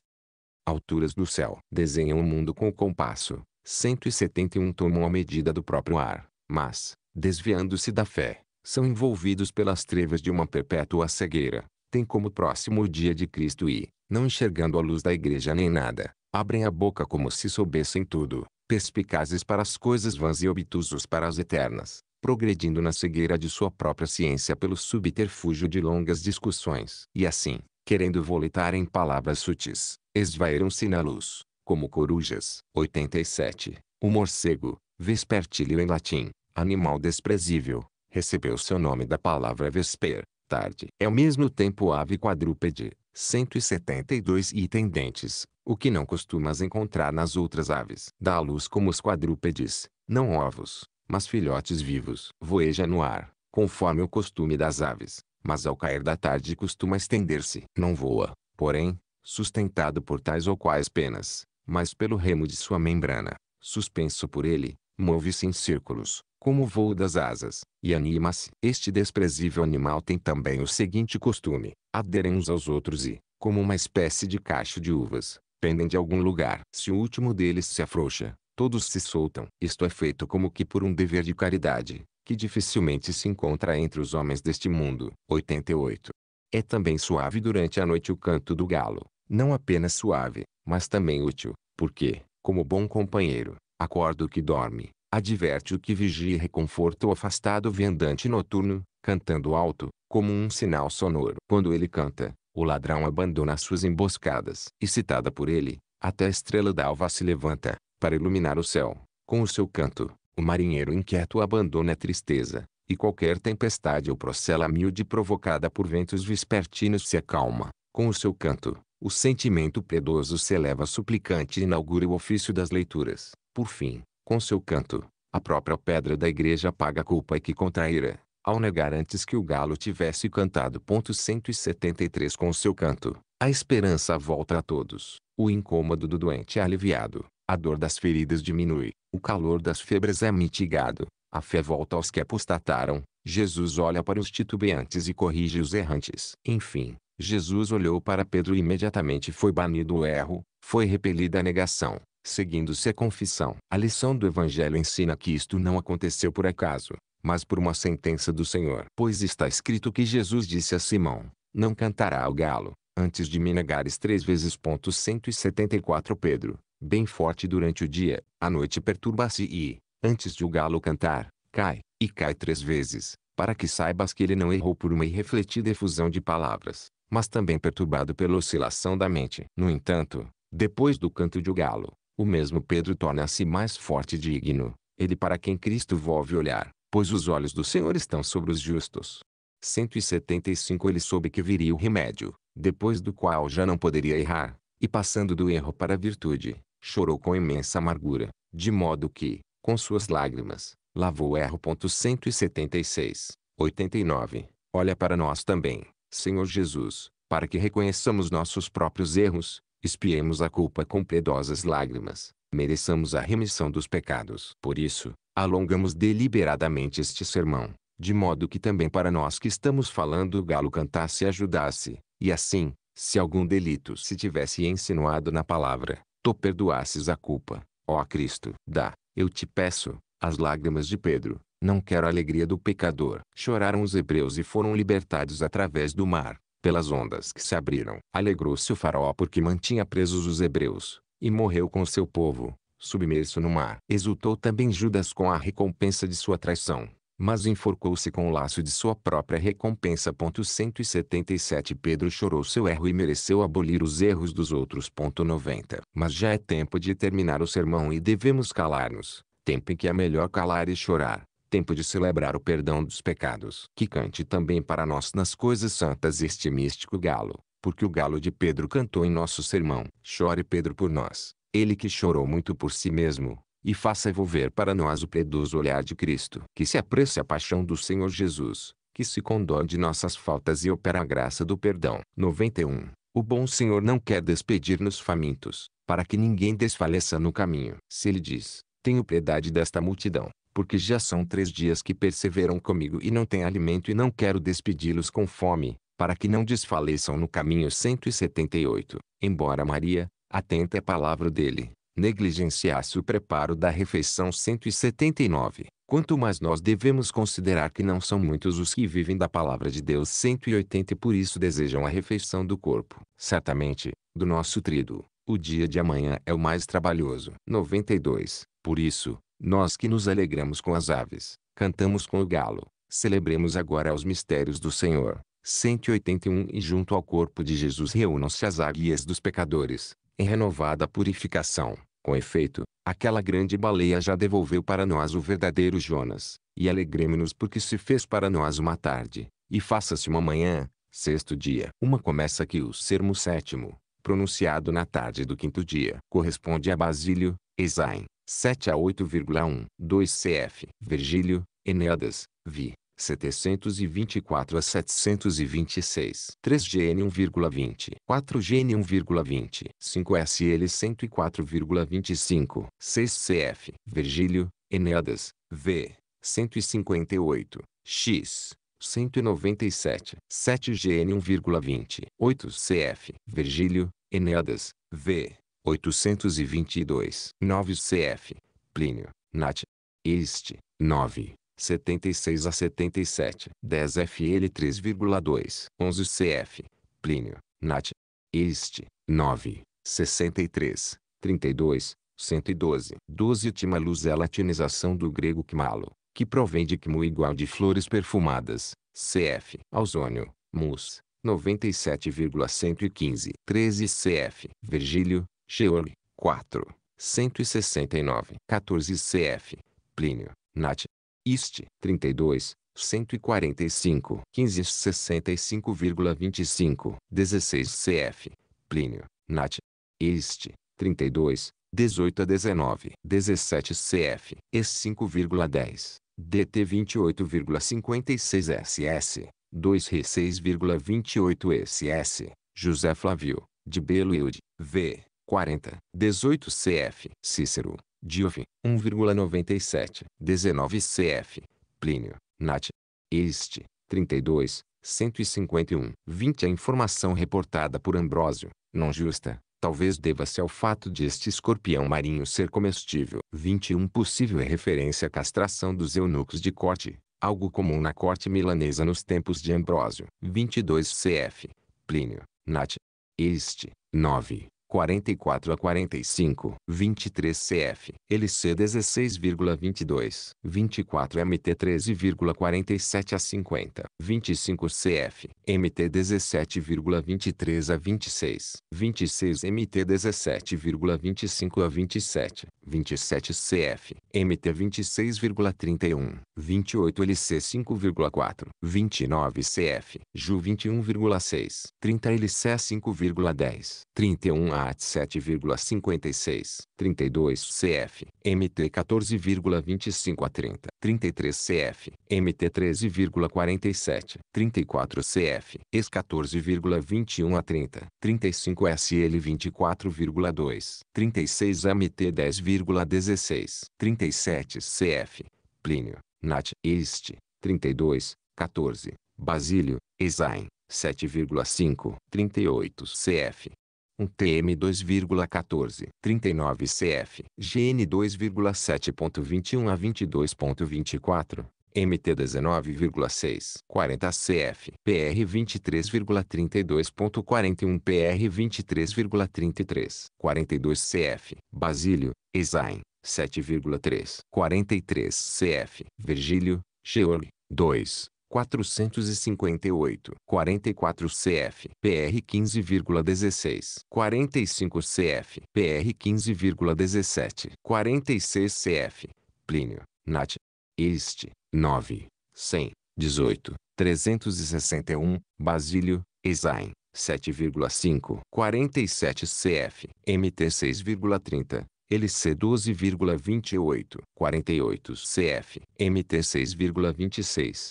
Alturas do céu. Desenham o mundo com o compasso, 171 tomam a medida do próprio ar, mas, desviando-se da fé, são envolvidos pelas trevas de uma perpétua cegueira, têm como próximo o dia de Cristo e, não enxergando a luz da igreja nem nada, abrem a boca como se soubessem tudo, perspicazes para as coisas vãs e obtusos para as eternas, progredindo na cegueira de sua própria ciência pelo subterfúgio de longas discussões. E assim, querendo voletar em palavras sutis, esvaíram-se na luz, como corujas. 87. O morcego, vespertilio em latim, animal desprezível, recebeu seu nome da palavra vesper, tarde. É ao mesmo tempo ave quadrúpede, 172 e tem dentes, o que não costumas encontrar nas outras aves. Dá à luz como os quadrúpedes, não ovos, mas filhotes vivos. Voeja no ar, conforme o costume das aves, mas ao cair da tarde costuma estender-se. Não voa, porém, sustentado por tais ou quais penas, mas pelo remo de sua membrana, suspenso por ele, move-se em círculos, como o voo das asas, e anima-se. Este desprezível animal tem também o seguinte costume, aderem uns aos outros e, como uma espécie de cacho de uvas, pendem de algum lugar. Se o último deles se afrouxa, todos se soltam. Isto é feito como que por um dever de caridade, que dificilmente se encontra entre os homens deste mundo. 88. É também suave durante a noite o canto do galo, não apenas suave, mas também útil, porque, como bom companheiro, acorda o que dorme, adverte o que vigia e reconforta o afastado viandante noturno, cantando alto, como um sinal sonoro. Quando ele canta, o ladrão abandona suas emboscadas. E citada por ele, até a estrela d'alva se levanta, para iluminar o céu. Com o seu canto, o marinheiro inquieto abandona a tristeza, e qualquer tempestade ou procela miúde provocada por ventos vespertinos se acalma. Com o seu canto, o sentimento piedoso se eleva suplicante e inaugura o ofício das leituras. Por fim, com seu canto, a própria pedra da igreja paga a culpa que contraíra, ao negar antes que o galo tivesse cantado. 173 Com seu canto, a esperança volta a todos, o incômodo do doente é aliviado, a dor das feridas diminui, o calor das febres é mitigado, a fé volta aos que apostataram, Jesus olha para os titubeantes e corrige os errantes. Enfim, Jesus olhou para Pedro e imediatamente foi banido o erro, foi repelida a negação, seguindo-se a confissão. A lição do Evangelho ensina que isto não aconteceu por acaso, mas por uma sentença do Senhor. Pois está escrito que Jesus disse a Simão, não cantará o galo, antes de me negares três vezes. 174 Pedro, bem forte durante o dia, à noite perturba-se e, antes de o galo cantar, cai, e cai três vezes, para que saibas que ele não errou por uma irrefletida efusão de palavras, mas também perturbado pela oscilação da mente. No entanto, depois do canto de o galo, o mesmo Pedro torna-se mais forte e digno, ele para quem Cristo volve olhar, pois os olhos do Senhor estão sobre os justos. 175 Ele soube que viria o remédio, depois do qual já não poderia errar, e passando do erro para a virtude, chorou com imensa amargura, de modo que, com suas lágrimas, lavou o erro. 176, 89 Olha para nós também, Senhor Jesus, para que reconheçamos nossos próprios erros, Espiemos a culpa com piedosas lágrimas, mereçamos a remissão dos pecados. Por isso, alongamos deliberadamente este sermão, de modo que também para nós que estamos falando o galo cantasse e ajudasse, e assim, se algum delito se tivesse insinuado na palavra, tu perdoasses a culpa, ó Cristo. Dá, eu te peço, as lágrimas de Pedro, não quero a alegria do pecador. Choraram os hebreus e foram libertados através do mar pelas ondas que se abriram. Alegrou-se o faraó porque mantinha presos os hebreus, e morreu com seu povo, submerso no mar. Exultou também Judas com a recompensa de sua traição, mas enforcou-se com o laço de sua própria recompensa. 177 Pedro chorou seu erro e mereceu abolir os erros dos outros. 90 Mas já é tempo de terminar o sermão e devemos calar-nos, tempo em que é melhor calar e chorar tempo de celebrar o perdão dos pecados. Que cante também para nós nas coisas santas este místico galo, porque o galo de Pedro cantou em nosso sermão. Chore Pedro por nós, ele que chorou muito por si mesmo, e faça evolver para nós o piedoso olhar de Cristo. Que se apresse a paixão do Senhor Jesus, que se de nossas faltas e opera a graça do perdão. 91. O bom Senhor não quer despedir-nos famintos, para que ninguém desfaleça no caminho. Se ele diz, tenho piedade desta multidão, porque já são três dias que perseveram comigo e não têm alimento e não quero despedi-los com fome, para que não desfaleçam no caminho 178. Embora Maria, atenta à palavra dele, negligenciasse o preparo da refeição 179. Quanto mais nós devemos considerar que não são muitos os que vivem da palavra de Deus 180 e por isso desejam a refeição do corpo. Certamente, do nosso trido, o dia de amanhã é o mais trabalhoso. 92. Por isso, nós que nos alegramos com as aves, cantamos com o galo, celebremos agora os mistérios do Senhor. 181 E junto ao corpo de Jesus reúnam-se as águias dos pecadores, em renovada purificação. Com efeito, aquela grande baleia já devolveu para nós o verdadeiro Jonas, e alegremos-nos porque se fez para nós uma tarde, e faça-se uma manhã, sexto dia. Uma começa aqui o sermo sétimo, pronunciado na tarde do quinto dia. Corresponde a Basílio, Esaim, 7 a 8,1. 2 cf. Virgílio, Eneadas, Vi, 724 a 726. 3 GN 1,20. 4 GN 1,20. 5 SL 104,25. 6 CF. Virgílio, Eneadas, V, 158. X, 197. 7 GN 1,20. 8 CF. Virgílio, Eneadas, V, 822. 9 CF. Plínio, Nat. Este, 9. 76 a 77. 10 FL 3,2. 11 CF. Plínio, Nat. Este, 9. 63. 32. 112. 12 Última luz é a latinização do grego quimalo, que provém de quimo igual de flores perfumadas, cf. Ausônio, mus, 97,115. 13 cf. Virgílio, Georg, 4. 169. 14 cf. Plínio, Nat. Ist, 32. 145. 15 65,25. 16 cf. Plínio, Nat. Ist, 32. 18 a 19. 17 cf. E 5,10. DT 28,56 SS. 2 Re 6,28 SS. José Flávio, de Beluilde, V. 40. 18 cf. Cícero, Diof, 1,97. 19 cf. Plínio, Nat. Este, 32. 151. 20 A informação reportada por Ambrósio, não justa, talvez deva-se ao fato de este escorpião marinho ser comestível. 21 Possível é referência à castração dos eunucos de corte, algo comum na corte milanesa nos tempos de Ambrósio. 22 cf. Plínio, Nat. Este, 9. 44 a 45, 23 cf. LC 16,22, 24 MT 13,47 a 50, 25 cf. MT 17,23 a 26, 26 MT 17,25 a 27, 27 cf. MT 26,31, 28 LC 5,4, 29 cf. JU 21,6, 30 LC 5,10, 31 AT 7,56, 32 CF, MT 14,25 a 30, 33 CF, MT 13,47, 34 CF, ES 14,21 a 30, 35 SL 24,2, 36 MT 10,16, 37 CF, Plínio, Nat. Este, 32, 14, Basílio, Esaim, 7,5, 38 CF, um TM 2,14, 39 CF, GN 2,7.21 a 22.24, MT 19,6, 40 CF, PR 23,32.41 PR 23,33, 42 CF, Basílio, Esaim, 7,3, 43 CF, Virgílio, Georg, 2, 458, 44 CF, PR 15,16, 45 CF, PR 15,17, 46 CF, Plínio, Nat. Este, 9, 100, 18, 361, Basílio, Esaim, 7,5, 47 CF, MT 6,30, LC 12,28, 48 CF, MT 6,26,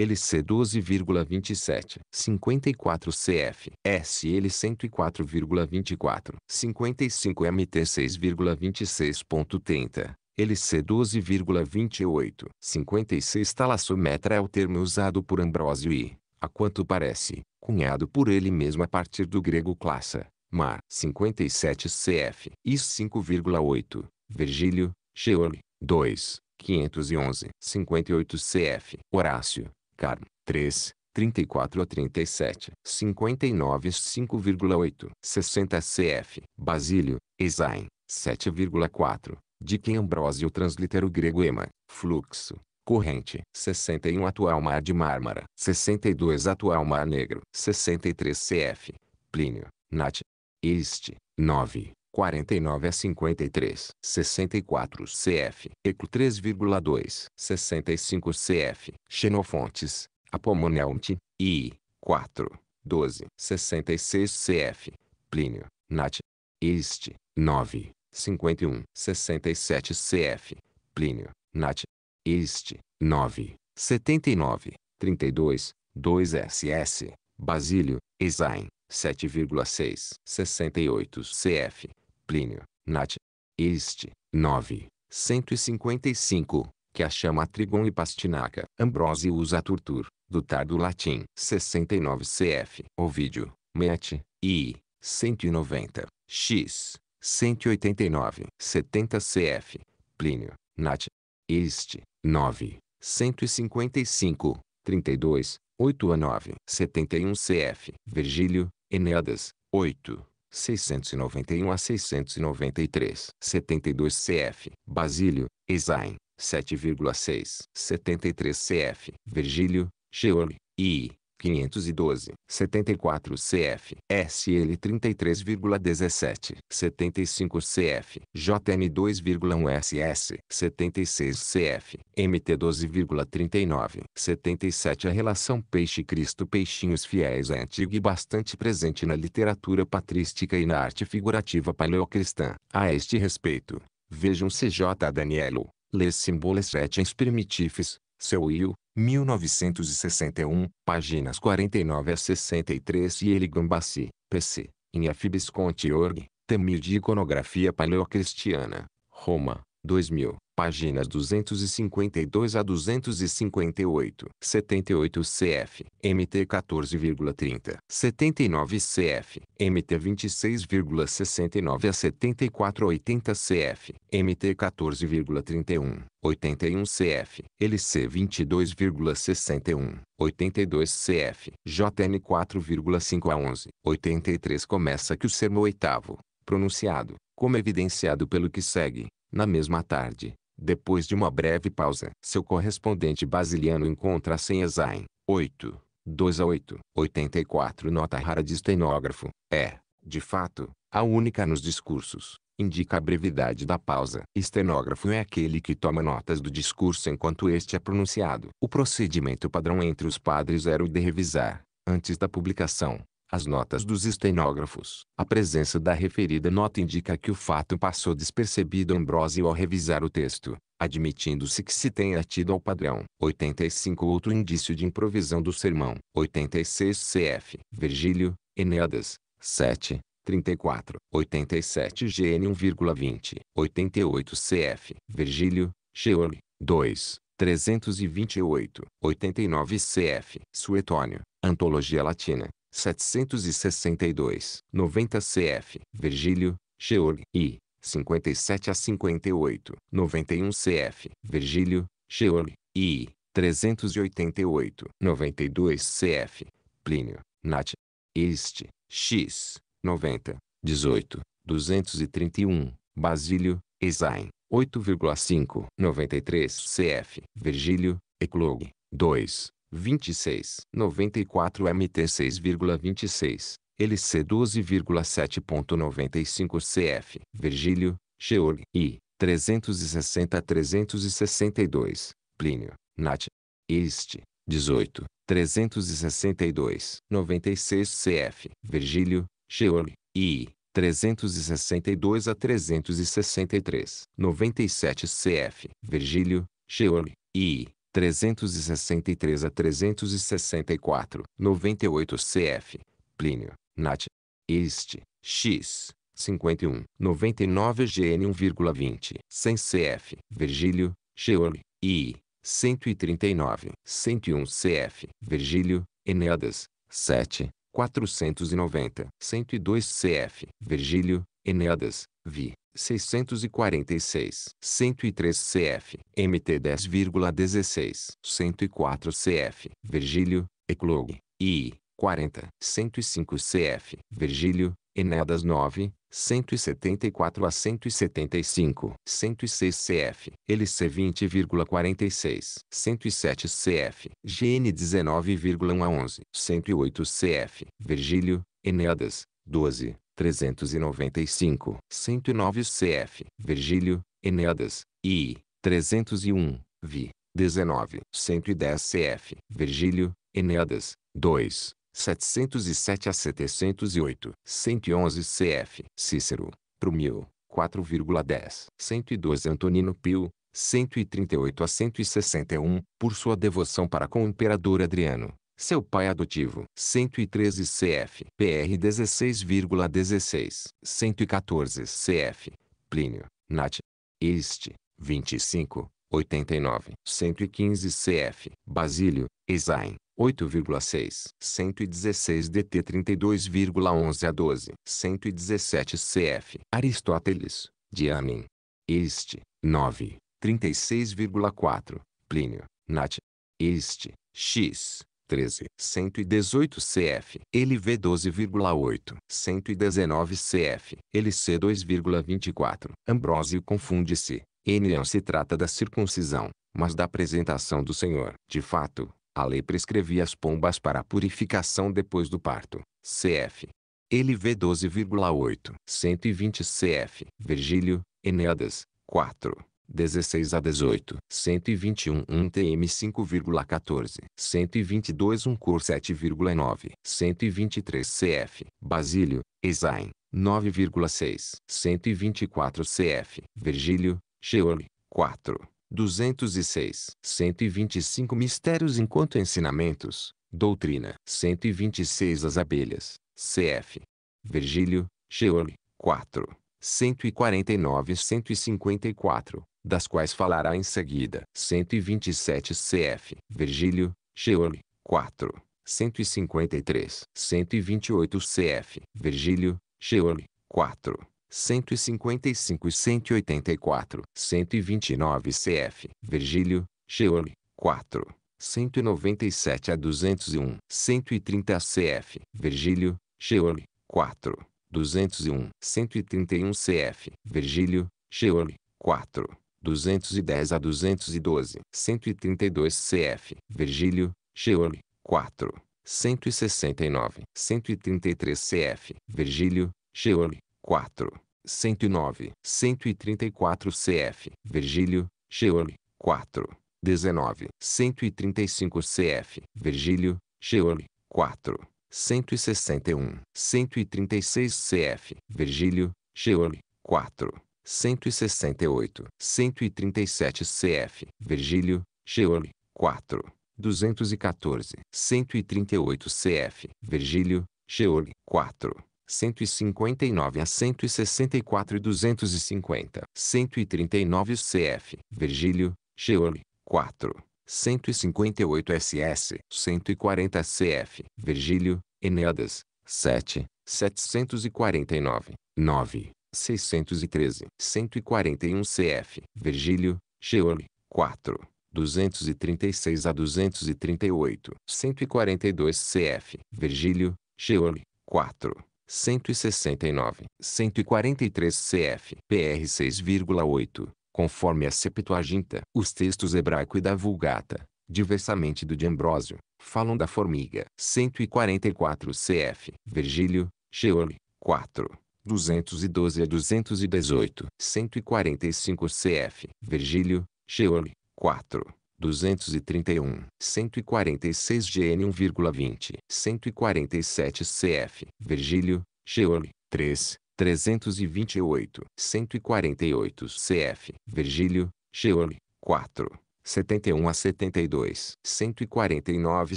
Lc 12,27 54 CF, SL104,24, 55 MT6,26.30, LC12,28, 56 talassômetra é o termo usado por Ambrósio e, a quanto parece, cunhado por ele mesmo a partir do grego classa, mar, 57 CF, e 5,8, Virgílio, Georg, 2, 511, 58 CF, Horácio, Carmo, 3, 34 a 37, 59 5,8, 60 cf. Basílio, Esaim, 7,4. Diquem Ambrósio translitero grego ema, fluxo, corrente. 61 atual mar de Mármara. 62 atual mar negro. 63 cf. Plínio, Nat. Este, 9. 49 a 53, 64 cf. Eco 3,2, 65 cf. Xenofontes, Apomonelmte, I, 4, 12, 66 cf. Plínio, Nat. Este, 9, 51, 67 cf. Plínio, Nat. Este, 9, 79, 32, 2 ss. Basílio, Esaim, 7,6, 68 cf. Plínio, Nat. Este, 9, 155, que a chama Trigon e Pastinaca. Ambrósio usa Turtur, do tardo latim. 69 cf. Ovídio, Met, I, 190, x, 189, 70 cf. Plínio, Nat. Este, 9, 155, 32, 8 a 9, 71 cf. Virgílio, Eneadas, 8, 691 a 693, 72 cf. Basílio, Esaim, 7,6, 73 cf. Virgílio, Sheol, I, 512, 74 cf. SL 33,17, 75 cf. JN 2,1 SS, 76 cf. MT 12,39, 77 A relação peixe-cristo peixinhos fiéis é antiga e bastante presente na literatura patrística e na arte figurativa paleocristã. A este respeito, vejam CJ Danielo, Les Symboles Retens Primitifs, seu Will, 1961, páginas 49 a 63 e Eligambassi, PC, em afibisconte.org, Temir de Iconografia Paleocristiana, Roma, 2000, páginas 252 a 258, 78 cf, MT 14,30, 79 cf, MT 26,69 a 74 80 cf, MT 14,31, 81 cf, LC 22,61, 82 cf, JN 4,5 a 11, 83 Começa que o sermo oitavo, pronunciado, como evidenciado pelo que segue, na mesma tarde, depois de uma breve pausa, seu correspondente basiliano encontra-se em Esaim, 8, 2 a 8, 84 Nota rara de estenógrafo, é, de fato, a única nos discursos, indica a brevidade da pausa. Estenógrafo é aquele que toma notas do discurso enquanto este é pronunciado. O procedimento padrão entre os padres era o de revisar, antes da publicação, as notas dos estenógrafos. A presença da referida nota indica que o fato passou despercebido. Ambrósio ao revisar o texto, admitindo-se que se tenha tido ao padrão. 85 Outro indício de improvisão do sermão. 86 cf. Virgílio, Eneadas, 7, 34, 87 GN 1,20, 88 cf. Virgílio, Sheol, 2, 328, 89 cf. Suetônio, Antologia Latina, 762, 90 cf. Virgílio, Sheol, I, 57 a 58, 91 cf. Virgílio, Sheol, I, 388, 92 cf. Plínio, Nat. Este, X, 90, 18, 231, Basílio, Esaim, 8,5, 93 cf. Virgílio, Eclogue, 2, 26, 94 MT 6,26, LC 12,7.95 CF, Virgílio, Sheol, I, 360 362, Plínio, Nat. Este, 18, 362, 96 CF, Virgílio, Sheol, I, 362 a 363, 97 CF, Virgílio, Sheol, I, 363 a 364, 98 cf. Plínio, Nat. Este, x, 51, 99 gn 1,20, 100 cf. Virgílio, Sheol, I, 139, 101 cf. Virgílio, Eneadas, 7, 490, 102 cf. Virgílio, Eneadas, vi, 646, 103 CF, MT 10,16, 104 CF, Virgílio, Eclogue, I, 40, 105 CF, Virgílio, Enedas 9, 174 a 175, 106 CF, LC 20,46, 107 CF, GN 19,1 a 11, 108 CF, Virgílio, Enedas, 12, 395, 109 CF, Virgílio, Eneadas, I, 301, Vi, 19, 110 CF, Virgílio, Eneadas, 2, 707 a 708, 111 CF, Cícero, Prumil, 4,10, 112 Antonino Pio, 138 a 161, por sua devoção para com o imperador Adriano, seu pai adotivo, 113 CF, PR 16,16, 114 CF, Plínio, Nat. Este, 25, 89, 115 CF, Basílio, Esaim, 8,6, 116 DT 32,11 a 12, 117 CF, Aristóteles, Diamin. Este, 9, 36,4, Plínio, Nat. Este, X, 13, 118 CF, LV 12,8, 119 CF, LC 2,24. Ambrósio confunde-se. N se trata da circuncisão, mas da apresentação do Senhor. De fato, a lei prescrevia as pombas para a purificação depois do parto. CF. LV 12,8, 120 CF, Virgílio, Eneadas, 4. 16 a 18, 121 1 TM 5,14, 122 1 Cor 7,9, 123 CF, Basílio, Esaim, 9,6, 124 CF, Virgílio, Sheol, 4, 206, 125 Mistérios enquanto ensinamentos, Doutrina, 126 As abelhas, CF, Virgílio, Sheol, 4, 149 154, das quais falará em seguida. 127 CF, Virgílio, Sheol, 4, 153, 128 CF, Virgílio, Sheol, 4, 155 e 184, 129 CF, Virgílio, Sheol, 4, 197 a 201, 130 CF, Virgílio, Sheol, 4, 201, 131 CF, Virgílio, Sheol, 4, 210 a 212, 132 CF, Virgílio, Sheol, 4, 169, 133 CF, Virgílio, Sheol, 4, 109, 134 CF, Virgílio, Sheol, 4, 19, 135 CF, Virgílio, Sheol, 4, 161, 136 CF, Virgílio, Sheol, 4, 168, 137 CF, Virgílio, Sheol, 4, 214, 138 CF, Virgílio, Sheol, 4, 159 a 164 e 250, 139 CF, Virgílio, Sheol, 4, 158 SS, 140 CF, Virgílio, Eneadas, 7, 749, 9, 613, 141 CF, Virgílio, Sheol, 4, 236 a 238, 142 CF, Virgílio, Sheol, 4, 169, 143 CF, PR 6,8, conforme a Septuaginta. Os textos hebraico e da Vulgata, diversamente do de Ambrósio, falam da formiga. 144 CF, Virgílio, Sheol, 4. 212 a 218, 145 CF, Virgílio, Sheol, 4, 231, 146 GN 1,20, 147 CF, Virgílio, Sheol, 3, 328, 148 CF, Virgílio, Sheol, 4, 71 a 72, 149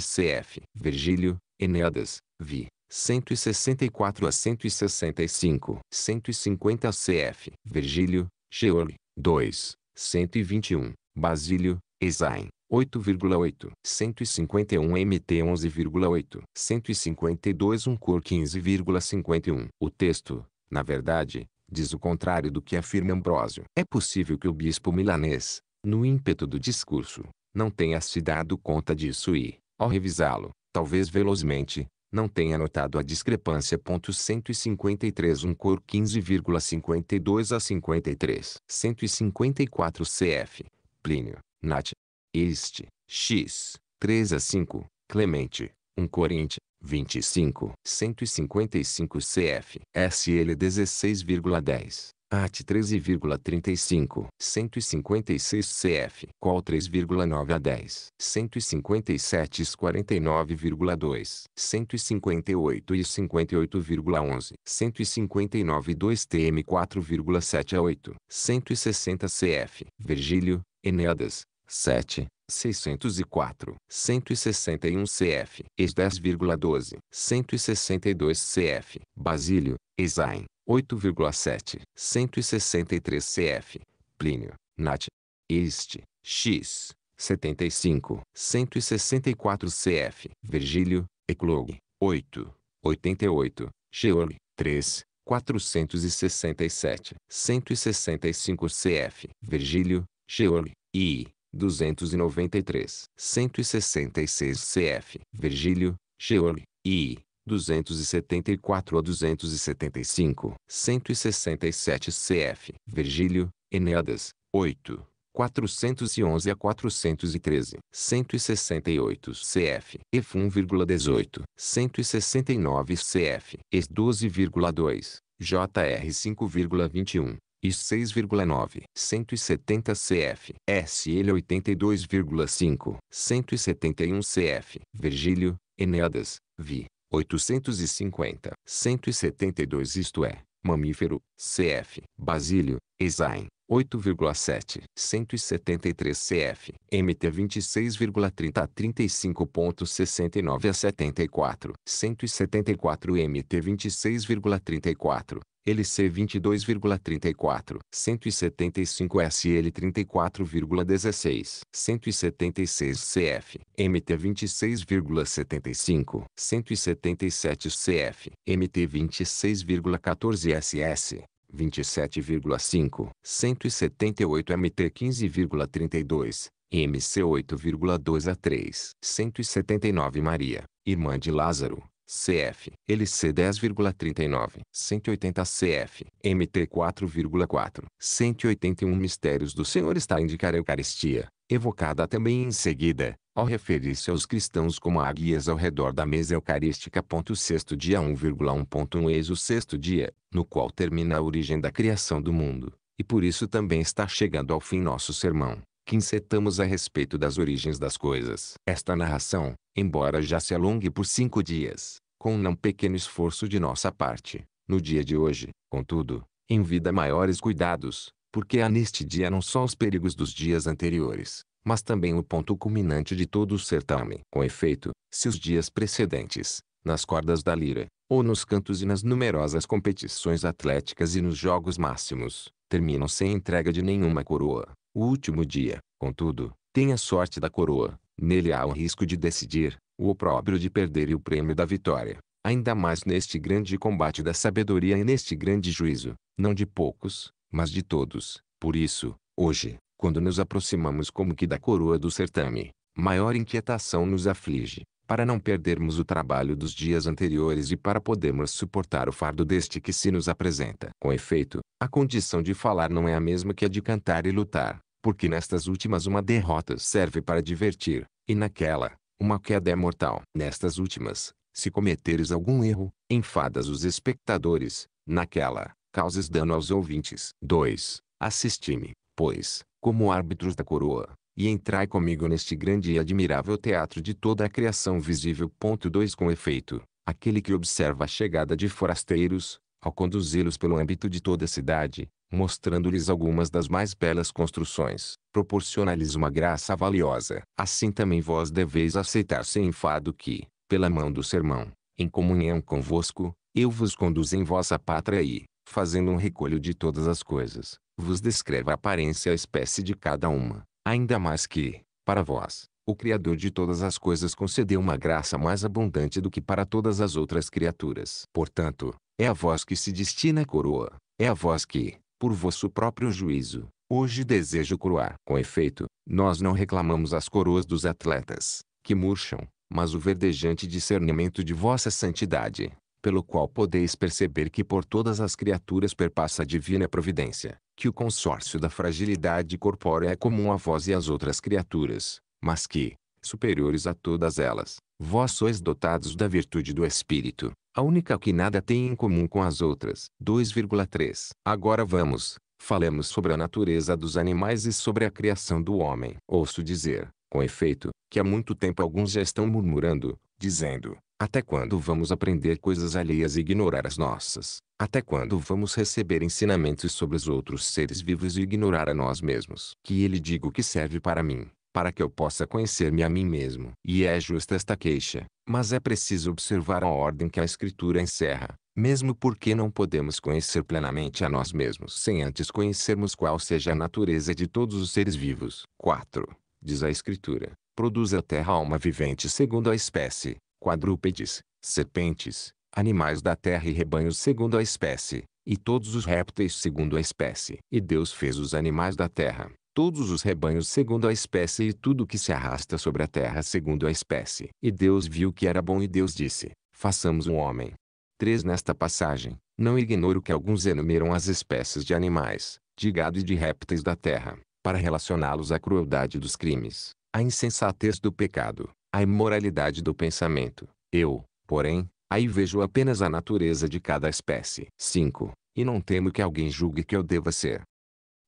CF, Virgílio, Eneadas, Vi, 164 a 165, 150 CF, Virgílio, Sheol, 2, 121, Basílio, Esaim, 8,8, 151 MT 11,8, 152 1 Cor 15,51. O texto, na verdade, diz o contrário do que afirma Ambrósio. É possível que o bispo milanês, no ímpeto do discurso, não tenha se dado conta disso e, ao revisá-lo, talvez velozmente, não tenha notado a discrepância. 153 um cor 15,52 a 53. 154 cf. Plínio, Nat. Este, x, 3 a 5, Clemente, 1 Corinte, 25, 155 cf. SL 16,10. AT 13,35, 156 cf. Col 3,9 a 10, 157 S 49,2, 158 e 58,11, 159 2 TM 4,7 a 8, 160 cf. Virgílio, Eneadas, 7, 604, 161 cf. Ex 10,12, 162 cf. Basílio, Esaim, 8,7, 163 cf. Plínio, Nat. Este, x, 75, 164 cf. Virgílio, Eclogue, 8, 88, Georg, 3, 467, 165 cf. Virgílio, Georg, I, 293, 166 cf. Virgílio, Georg, I, 274 a 275, 167 cf. Virgílio, Eneadas, 8, 411 a 413, 168 cf. Ef 1,18, 169 cf. Es 12,2, JR 5,21, IS 6,9, 170 cf. SL 82,5, 171 cf. Virgílio, Eneadas, Vi, 850, 172 isto é, mamífero, cf. Basílio, Esaim, 8,7, 173 cf. MT 26,30 a 35,69 a 74, 174 MT 26,34, LC 22,34, 175 SL 34,16, 176 CF, MT 26,75, 177 CF, MT 26,14 SS, 27,5, 178 MT 15,32, MC 8,2 a 3, 179 Maria, irmã de Lázaro, CF, LC 10,39, 180 CF, MT 4,4, 181 Mistérios do Senhor está a indicar a Eucaristia, evocada também em seguida, ao referir-se aos cristãos como águias ao redor da mesa eucarística. Sexto dia 1,1.1 Eis o sexto dia, no qual termina a origem da criação do mundo, e por isso também está chegando ao fim nosso sermão que insetamos a respeito das origens das coisas. Esta narração, embora já se alongue por cinco dias, com um não pequeno esforço de nossa parte, no dia de hoje, contudo, envida maiores cuidados, porque há neste dia não só os perigos dos dias anteriores, mas também o ponto culminante de todo o certame. Com efeito, se os dias precedentes, nas cordas da lira, ou nos cantos e nas numerosas competições atléticas e nos jogos máximos, terminam sem entrega de nenhuma coroa, o último dia, contudo, tem a sorte da coroa, nele há o risco de decidir, o opróbrio de perder e o prêmio da vitória. Ainda mais neste grande combate da sabedoria e neste grande juízo, não de poucos, mas de todos. Por isso, hoje, quando nos aproximamos como que da coroa do certame, maior inquietação nos aflige, para não perdermos o trabalho dos dias anteriores e para podermos suportar o fardo deste que se nos apresenta. Com efeito, a condição de falar não é a mesma que a de cantar e lutar, porque nestas últimas uma derrota serve para divertir, e naquela, uma queda é mortal. Nestas últimas, se cometeres algum erro, enfadas os espectadores, naquela, causes dano aos ouvintes. 2. Assisti-me, pois, como árbitros da coroa, e entrai comigo neste grande e admirável teatro de toda a criação visível. 2 Com efeito, aquele que observa a chegada de forasteiros, ao conduzi-los pelo âmbito de toda a cidade, mostrando-lhes algumas das mais belas construções, proporciona-lhes uma graça valiosa. Assim também vós deveis aceitar sem enfado que, pela mão do sermão, em comunhão convosco, eu vos conduzo em vossa pátria e, fazendo um recolho de todas as coisas, vos descreva a aparência e a espécie de cada uma, ainda mais que, para vós, o Criador de todas as coisas concedeu uma graça mais abundante do que para todas as outras criaturas. Portanto, é a vós que se destina a coroa, É a vós que, por vosso próprio juízo, hoje desejo coroar. Com efeito, nós não reclamamos as coroas dos atletas, que murcham, mas o verdejante discernimento de vossa santidade, pelo qual podeis perceber que por todas as criaturas perpassa a divina providência, que o consórcio da fragilidade corpórea é comum a vós e às outras criaturas, mas que, superiores a todas elas, vós sois dotados da virtude do Espírito, a única que nada tem em comum com as outras. 2,3 Agora vamos, falemos sobre a natureza dos animais e sobre a criação do homem. Ouço dizer, com efeito, que há muito tempo alguns já estão murmurando, dizendo, até quando vamos aprender coisas alheias e ignorar as nossas? Até quando vamos receber ensinamentos sobre os outros seres vivos e ignorar a nós mesmos? Que ele diga o que serve para mim, para que eu possa conhecer-me a mim mesmo. E é justa esta queixa, mas é preciso observar a ordem que a Escritura encerra, mesmo porque não podemos conhecer plenamente a nós mesmos sem antes conhecermos qual seja a natureza de todos os seres vivos. 4. Diz a Escritura, produz a terra alma vivente segundo a espécie, quadrúpedes, serpentes, animais da terra e rebanhos segundo a espécie, e todos os répteis segundo a espécie. E Deus fez os animais da terra, todos os rebanhos segundo a espécie e tudo que se arrasta sobre a terra segundo a espécie. E Deus viu que era bom e Deus disse, façamos um homem. 3 Nesta passagem, não ignoro que alguns enumeram as espécies de animais, de gado e de répteis da terra, para relacioná-los à crueldade dos crimes, à insensatez do pecado, a imoralidade do pensamento. Eu, porém, aí vejo apenas a natureza de cada espécie. 5. E não temo que alguém julgue que eu deva ser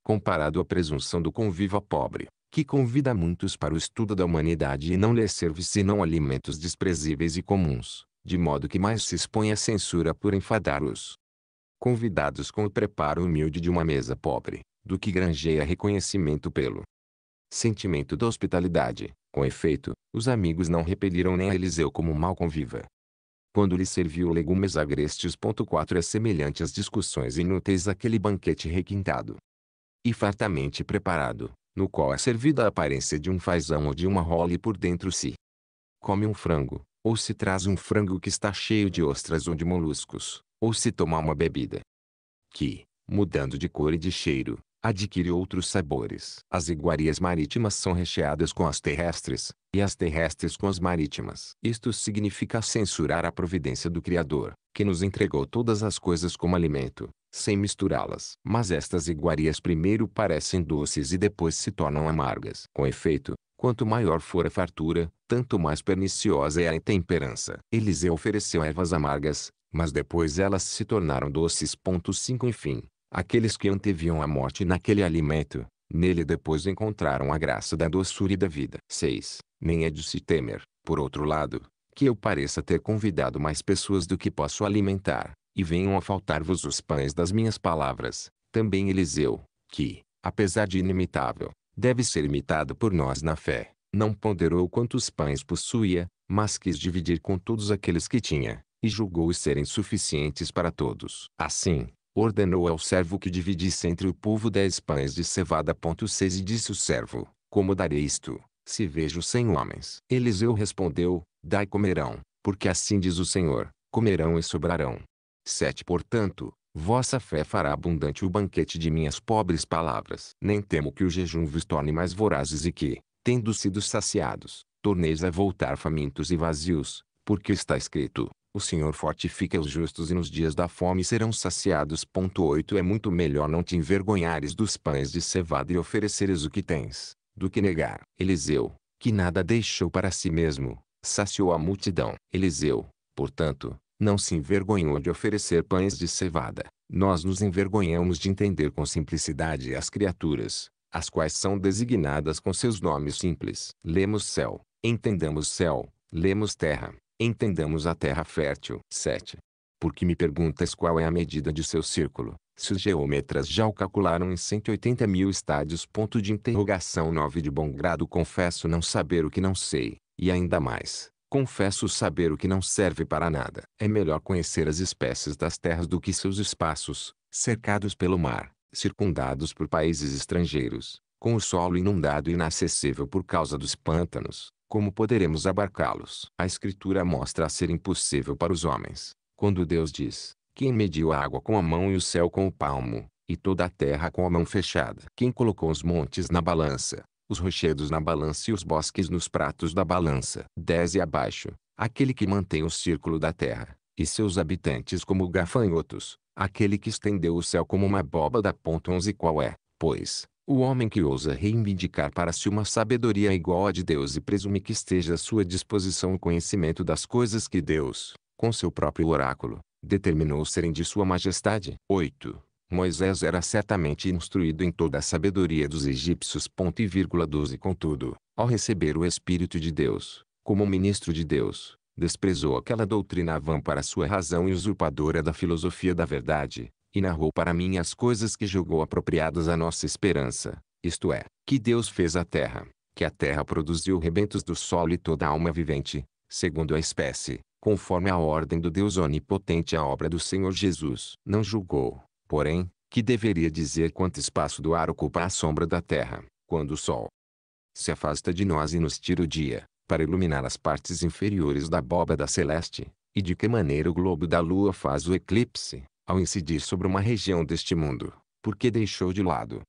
comparado à presunção do conviva pobre, que convida muitos para o estudo da humanidade e não lhe serve senão alimentos desprezíveis e comuns, de modo que mais se expõe à censura por enfadar os convidados com o preparo humilde de uma mesa pobre, do que granjeia reconhecimento pelo sentimento da hospitalidade. Com efeito, os amigos não repeliram nem a Eliseu como mal conviva. Quando lhe serviu legumes agrestes. 4 É semelhante às discussões inúteis àquele banquete requintado e fartamente preparado, no qual é servida a aparência de um fazão ou de uma role por dentro se come um frango, ou se traz um frango que está cheio de ostras ou de moluscos, ou se toma uma bebida que, mudando de cor e de cheiro, adquire outros sabores. As iguarias marítimas são recheadas com as terrestres, e as terrestres com as marítimas. Isto significa censurar a providência do Criador, que nos entregou todas as coisas como alimento, sem misturá-las. Mas estas iguarias primeiro parecem doces e depois se tornam amargas. Com efeito, quanto maior for a fartura, tanto mais perniciosa é a intemperança. Eliseu ofereceu ervas amargas, mas depois elas se tornaram doces. 5 Enfim, Aqueles que anteviam a morte naquele alimento, nele depois encontraram a graça da doçura e da vida. 6. Nem é de se temer, por outro lado, que eu pareça ter convidado mais pessoas do que posso alimentar, e venham a faltar-vos os pães das minhas palavras. Também Eliseu, que, apesar de inimitável, deve ser imitado por nós na fé, não ponderou quantos pães possuía, mas quis dividir com todos aqueles que tinha, e julgou-os serem suficientes para todos. Assim, ordenou ao servo que dividisse entre o povo dez pães de cevada. 6 E disse o servo, como darei isto, se vejo cem homens? Eliseu respondeu, dai comerão, porque assim diz o Senhor, comerão e sobrarão. 7 Portanto, vossa fé fará abundante o banquete de minhas pobres palavras. Nem temo que o jejum vos torne mais vorazes e que, tendo sido saciados, torneis a voltar famintos e vazios, porque está escrito, o Senhor fortifica os justos e nos dias da fome serão saciados. 8 É muito melhor não te envergonhares dos pães de cevada e ofereceres o que tens, do que negar. Eliseu, que nada deixou para si mesmo, saciou a multidão. Eliseu, portanto, não se envergonhou de oferecer pães de cevada. Nós nos envergonhamos de entender com simplicidade as criaturas, as quais são designadas com seus nomes simples. Lemos céu, entendamos céu, lemos terra, Entendamos a terra fértil. 7. Porque me perguntas qual é a medida de seu círculo, se os geômetras já o calcularam em 180 mil estádios. Ponto de interrogação 9 De bom grado confesso não saber o que não sei, e ainda mais, confesso saber o que não serve para nada. É melhor conhecer as espécies das terras do que seus espaços, cercados pelo mar, circundados por países estrangeiros, com o solo inundado e inacessível por causa dos pântanos, como poderemos abarcá-los? A Escritura mostra a ser impossível para os homens. Quando Deus diz, Quem mediu a água com a mão e o céu com o palmo, e toda a terra com a mão fechada? Quem colocou os montes na balança, os rochedos na balança e os bosques nos pratos da balança? 10 e abaixo, aquele que mantém o círculo da terra, e seus habitantes como gafanhotos, aquele que estendeu o céu como uma abóbada. 11 Qual é, pois, o homem que ousa reivindicar para si uma sabedoria igual à de Deus e presume que esteja à sua disposição o conhecimento das coisas que Deus, com seu próprio oráculo, determinou serem de sua majestade. 8. Moisés era certamente instruído em toda a sabedoria dos egípcios. E 12 Contudo, ao receber o Espírito de Deus, como ministro de Deus, desprezou aquela doutrina vã para sua razão usurpadora da filosofia da verdade, e narrou para mim as coisas que julgou apropriadas à nossa esperança, isto é, que Deus fez a terra, que a terra produziu rebentos do solo e toda alma vivente, segundo a espécie, conforme a ordem do Deus onipotente a obra do Senhor Jesus. Não julgou, porém, que deveria dizer quanto espaço do ar ocupa a sombra da terra, quando o sol se afasta de nós e nos tira o dia, para iluminar as partes inferiores da abóbada celeste, e de que maneira o globo da lua faz o eclipse, ao incidir sobre uma região deste mundo, porque deixou de lado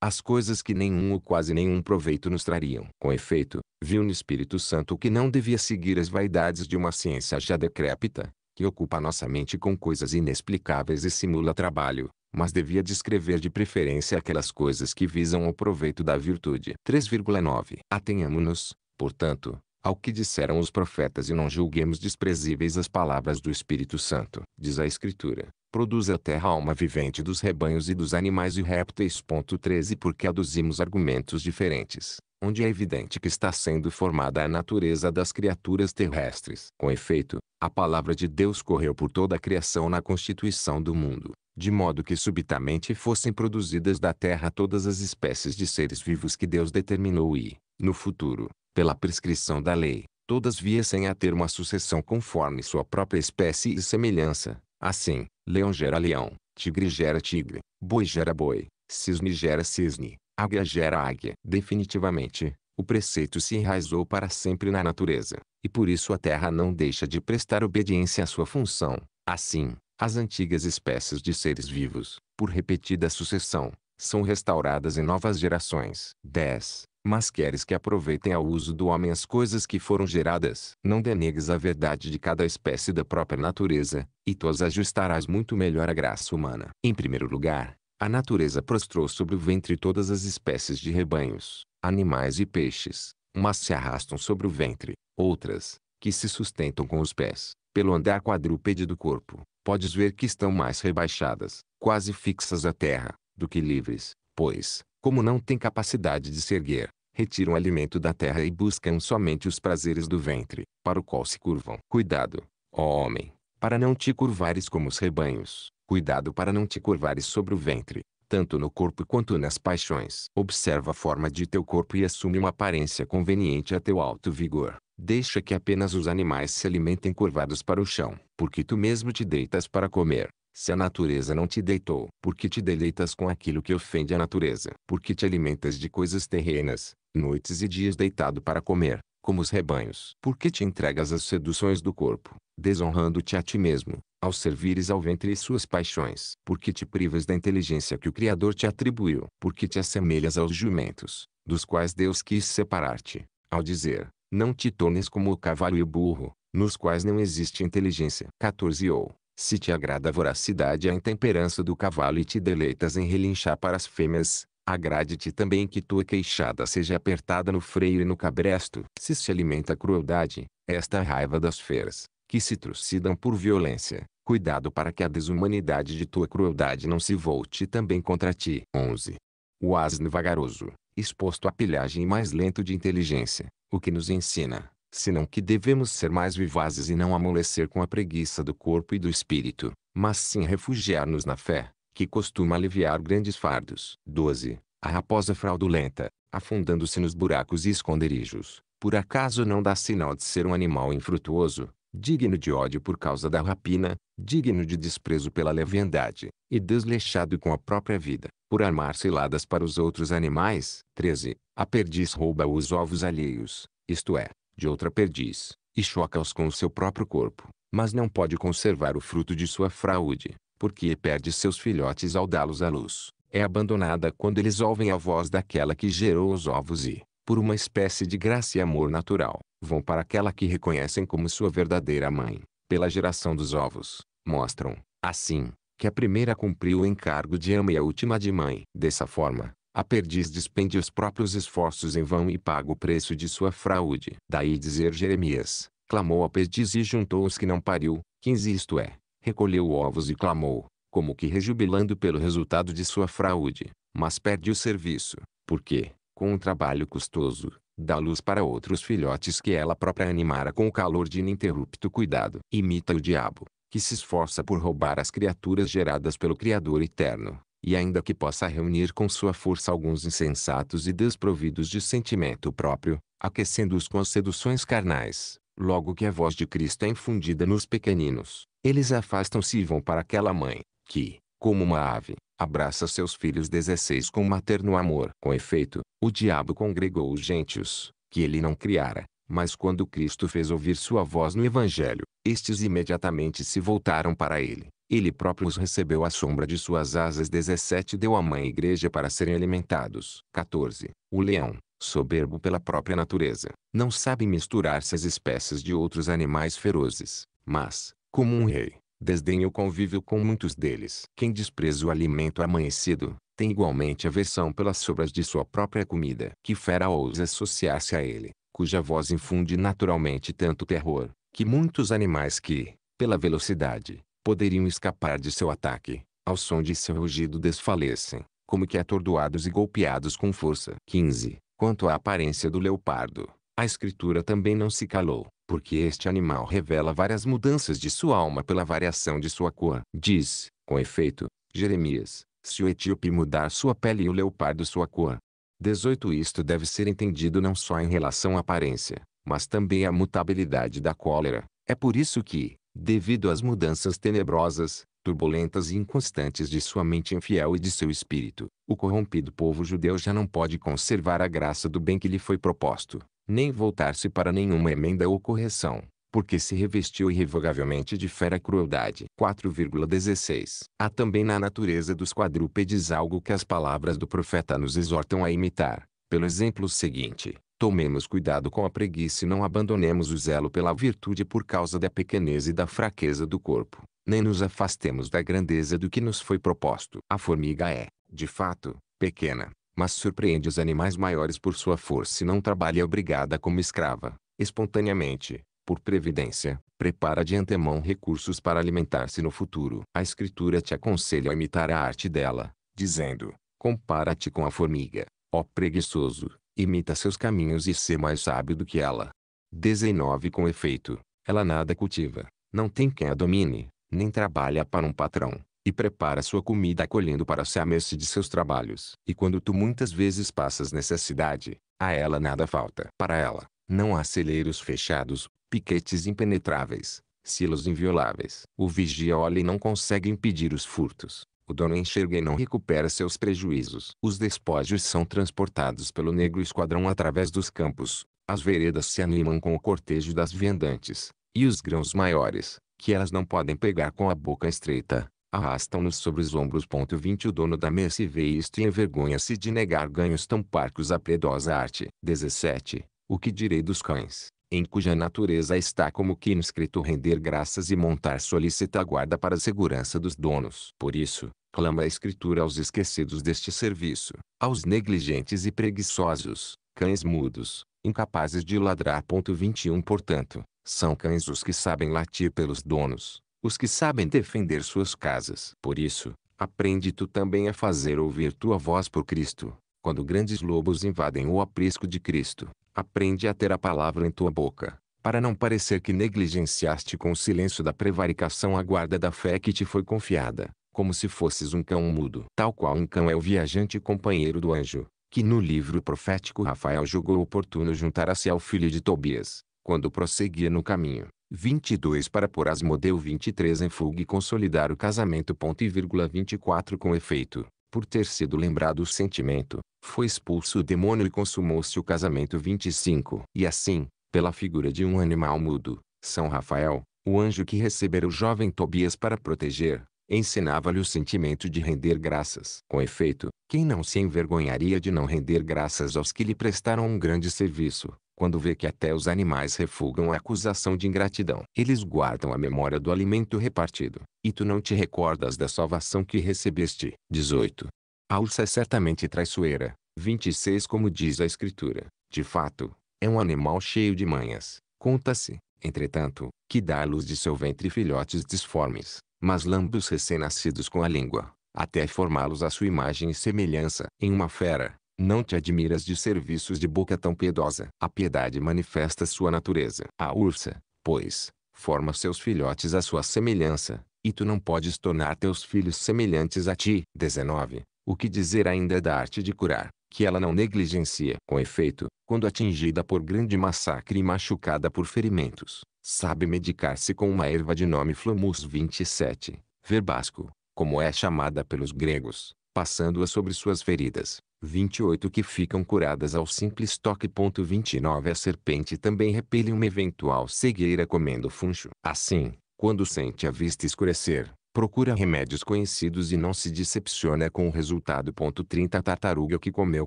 as coisas que nenhum ou quase nenhum proveito nos trariam. Com efeito, viu no Espírito Santo que não devia seguir as vaidades de uma ciência já decrépita, que ocupa nossa mente com coisas inexplicáveis e simula trabalho, mas devia descrever de preferência aquelas coisas que visam ao proveito da virtude. 3,9 Atenhamo-nos, portanto, ao que disseram os profetas e não julguemos desprezíveis as palavras do Espírito Santo. Diz a Escritura, produz a terra alma vivente dos rebanhos e dos animais e répteis. 13 Porque aduzimos argumentos diferentes, onde é evidente que está sendo formada a natureza das criaturas terrestres. Com efeito, a palavra de Deus correu por toda a criação na constituição do mundo, de modo que subitamente fossem produzidas da terra todas as espécies de seres vivos que Deus determinou e, no futuro, pela prescrição da lei, todas viessem a ter uma sucessão conforme sua própria espécie e semelhança. Assim, leão gera leão, tigre gera tigre, boi gera boi, cisne gera cisne, águia gera águia. Definitivamente, o preceito se enraizou para sempre na natureza, e por isso a terra não deixa de prestar obediência à sua função. Assim, as antigas espécies de seres vivos, por repetida sucessão, são restauradas em novas gerações. 10. Mas queres que aproveitem ao uso do homem as coisas que foram geradas. Não denegues a verdade de cada espécie da própria natureza, e tu as ajustarás muito melhor à graça humana. Em primeiro lugar, a natureza prostrou sobre o ventre todas as espécies de rebanhos, animais e peixes. Umas se arrastam sobre o ventre, outras, que se sustentam com os pés, pelo andar quadrúpede do corpo. Podes ver que estão mais rebaixadas, quase fixas à terra, do que livres, pois, como não têm capacidade de se erguer, retiram alimento da terra e buscam somente os prazeres do ventre, para o qual se curvam. Cuidado, ó homem, para não te curvares como os rebanhos, cuidado para não te curvares sobre o ventre, tanto no corpo quanto nas paixões. Observa a forma de teu corpo e assume uma aparência conveniente a teu alto vigor. Deixa que apenas os animais se alimentem curvados para o chão, porque tu mesmo te deitas para comer, se a natureza não te deitou, por que te deleitas com aquilo que ofende a natureza? Por que te alimentas de coisas terrenas, noites e dias deitado para comer, como os rebanhos? Por que te entregas às seduções do corpo, desonrando-te a ti mesmo, ao servires ao ventre e suas paixões? Por que te privas da inteligência que o Criador te atribuiu? Por que te assemelhas aos jumentos, dos quais Deus quis separar-te, ao dizer, não te tornes como o cavalo e o burro, nos quais não existe inteligência. 14 ou se te agrada a voracidade e a intemperança do cavalo e te deleitas em relinchar para as fêmeas, agrade-te também que tua queixada seja apertada no freio e no cabresto. Se se alimenta a crueldade, esta raiva das feras, que se trucidam por violência, cuidado para que a desumanidade de tua crueldade não se volte também contra ti. 11. O asno vagaroso, exposto à pilhagem mais lento de inteligência, o que nos ensina, senão que devemos ser mais vivazes e não amolecer com a preguiça do corpo e do espírito, mas sim refugiar-nos na fé, que costuma aliviar grandes fardos. 12. A raposa fraudulenta, afundando-se nos buracos e esconderijos, por acaso não dá sinal de ser um animal infrutuoso, digno de ódio por causa da rapina, digno de desprezo pela leviandade, e desleixado com a própria vida, por armar ciladas para os outros animais. 13. A perdiz rouba os ovos alheios, isto é, de outra perdiz, e choca-os com o seu próprio corpo. mas não pode conservar o fruto de sua fraude, porque perde seus filhotes ao dá-los à luz. É abandonada quando eles ouvem a voz daquela que gerou os ovos e, por uma espécie de graça e amor natural, vão para aquela que reconhecem como sua verdadeira mãe. Pela geração dos ovos, mostram, assim, que a primeira cumpriu o encargo de ama e a última de mãe. Dessa forma, a perdiz despende os próprios esforços em vão e paga o preço de sua fraude. Daí dizer Jeremias, clamou a perdiz e juntou os que não pariu, 15 isto é, recolheu ovos e clamou, como que rejubilando pelo resultado de sua fraude, mas perde o serviço, porque, com um trabalho custoso, dá luz para outros filhotes que ela própria animara com o calor de ininterrupto cuidado. Imita o diabo, que se esforça por roubar as criaturas geradas pelo Criador eterno, e ainda que possa reunir com sua força alguns insensatos e desprovidos de sentimento próprio, aquecendo-os com as seduções carnais, logo que a voz de Cristo é infundida nos pequeninos, eles afastam-se e vão para aquela mãe, que, como uma ave, abraça seus filhos 16 com materno amor. Com efeito, o diabo congregou os gentios, que ele não criara, mas quando Cristo fez ouvir sua voz no Evangelho, estes imediatamente se voltaram para ele. Ele próprio os recebeu à sombra de suas asas 17 deu à mãe igreja para serem alimentados. 14. O leão, soberbo pela própria natureza, não sabe misturar-se às espécies de outros animais ferozes, mas, como um rei, desdenha o convívio com muitos deles. Quem despreza o alimento amanhecido, tem igualmente aversão pelas sobras de sua própria comida. Que fera ousa associar-se a ele, cuja voz infunde naturalmente tanto terror, que muitos animais que, pela velocidade, poderiam escapar de seu ataque, ao som de seu rugido desfalecem, como que atordoados e golpeados com força. 15. Quanto à aparência do leopardo, a escritura também não se calou, porque este animal revela várias mudanças de sua alma pela variação de sua cor. Diz, com efeito, Jeremias, se o etíope mudar sua pele e o leopardo sua cor, 18 Isto deve ser entendido não só em relação à aparência, mas também à mutabilidade da cólera. É por isso que, devido às mudanças tenebrosas, turbulentas e inconstantes de sua mente infiel e de seu espírito, o corrompido povo judeu já não pode conservar a graça do bem que lhe foi proposto, nem voltar-se para nenhuma emenda ou correção, porque se revestiu irrevogavelmente de fera crueldade. 4,16 Há também na natureza dos quadrúpedes algo que as palavras do profeta nos exortam a imitar, pelo exemplo seguinte. Tomemos cuidado com a preguiça e não abandonemos o zelo pela virtude por causa da pequenez e da fraqueza do corpo, nem nos afastemos da grandeza do que nos foi proposto. A formiga é, de fato, pequena, mas surpreende os animais maiores por sua força e não trabalha obrigada como escrava, espontaneamente, por previdência, prepara de antemão recursos para alimentar-se no futuro. A escritura te aconselha a imitar a arte dela, dizendo, compara-te com a formiga, ó preguiçoso, imita seus caminhos e sê mais sábio do que ela. 19 Com efeito, ela nada cultiva, não tem quem a domine, nem trabalha para um patrão, e prepara sua comida acolhendo para se a mercê de seus trabalhos. E quando tu muitas vezes passas necessidade, a ela nada falta. Para ela, não há celeiros fechados, piquetes impenetráveis, silos invioláveis. O vigia olha e não consegue impedir os furtos. O dono enxerga e não recupera seus prejuízos. Os despojos são transportados pelo negro esquadrão através dos campos. As veredas se animam com o cortejo das viandantes. E os grãos maiores, que elas não podem pegar com a boca estreita, arrastam-nos sobre os ombros. 20 O dono da mesa vê isto e envergonha-se de negar ganhos tão parcos à piedosa arte. 17. O que direi dos cães? em cuja natureza está como que inscrito render graças e montar solicita guarda para a segurança dos donos. Por isso, clama a Escritura aos esquecidos deste serviço, aos negligentes e preguiçosos, cães mudos, incapazes de ladrar. 21 Portanto, são cães os que sabem latir pelos donos, os que sabem defender suas casas. Por isso, aprende tu também a fazer ouvir tua voz por Cristo, quando grandes lobos invadem o aprisco de Cristo, aprende a ter a palavra em tua boca, para não parecer que negligenciaste com o silêncio da prevaricação a guarda da fé que te foi confiada, como se fosses um cão mudo. Tal qual um cão é o viajante companheiro do anjo, que no livro profético Rafael julgou oportuno juntar-se ao filho de Tobias, quando prosseguia no caminho. 22 para pôr Asmodeu 23 em fuga e consolidar o casamento. Ponto e vírgula 24 com efeito por ter sido lembrado o sentimento, foi expulso o demônio e consumou-se o casamento 25. E assim, pela figura de um animal mudo, São Rafael, O anjo que recebera o jovem Tobias para proteger, ensinava-lhe o sentimento de render graças. Com efeito, quem não se envergonharia de não render graças aos que lhe prestaram um grande serviço, quando vê que até os animais refugam a acusação de ingratidão. Eles guardam a memória do alimento repartido, e tu não te recordas da salvação que recebeste. 18. A ursa é certamente traiçoeira. 26 Como diz a Escritura, de fato, é um animal cheio de manhas. Conta-se, entretanto, que dá à luz de seu ventre filhotes disformes, mas lambe os recém-nascidos com a língua, até formá-los à sua imagem e semelhança. Em uma fera, não te admiras de serviços de boca tão piedosa. A piedade manifesta sua natureza. A ursa, pois, forma seus filhotes à sua semelhança, e tu não podes tornar teus filhos semelhantes a ti. 19. O que dizer ainda da arte de curar, que ela não negligencia. Com efeito, quando atingida por grande massacre e machucada por ferimentos, sabe medicar-se com uma erva de nome Flamus 27, verbasco, como é chamada pelos gregos, passando-a sobre suas feridas. 28 que ficam curadas ao simples toque. 29 A serpente também repele uma eventual cegueira comendo funcho. Assim, quando sente a vista escurecer, procura remédios conhecidos e não se decepciona com o resultado. 30 A tartaruga que comeu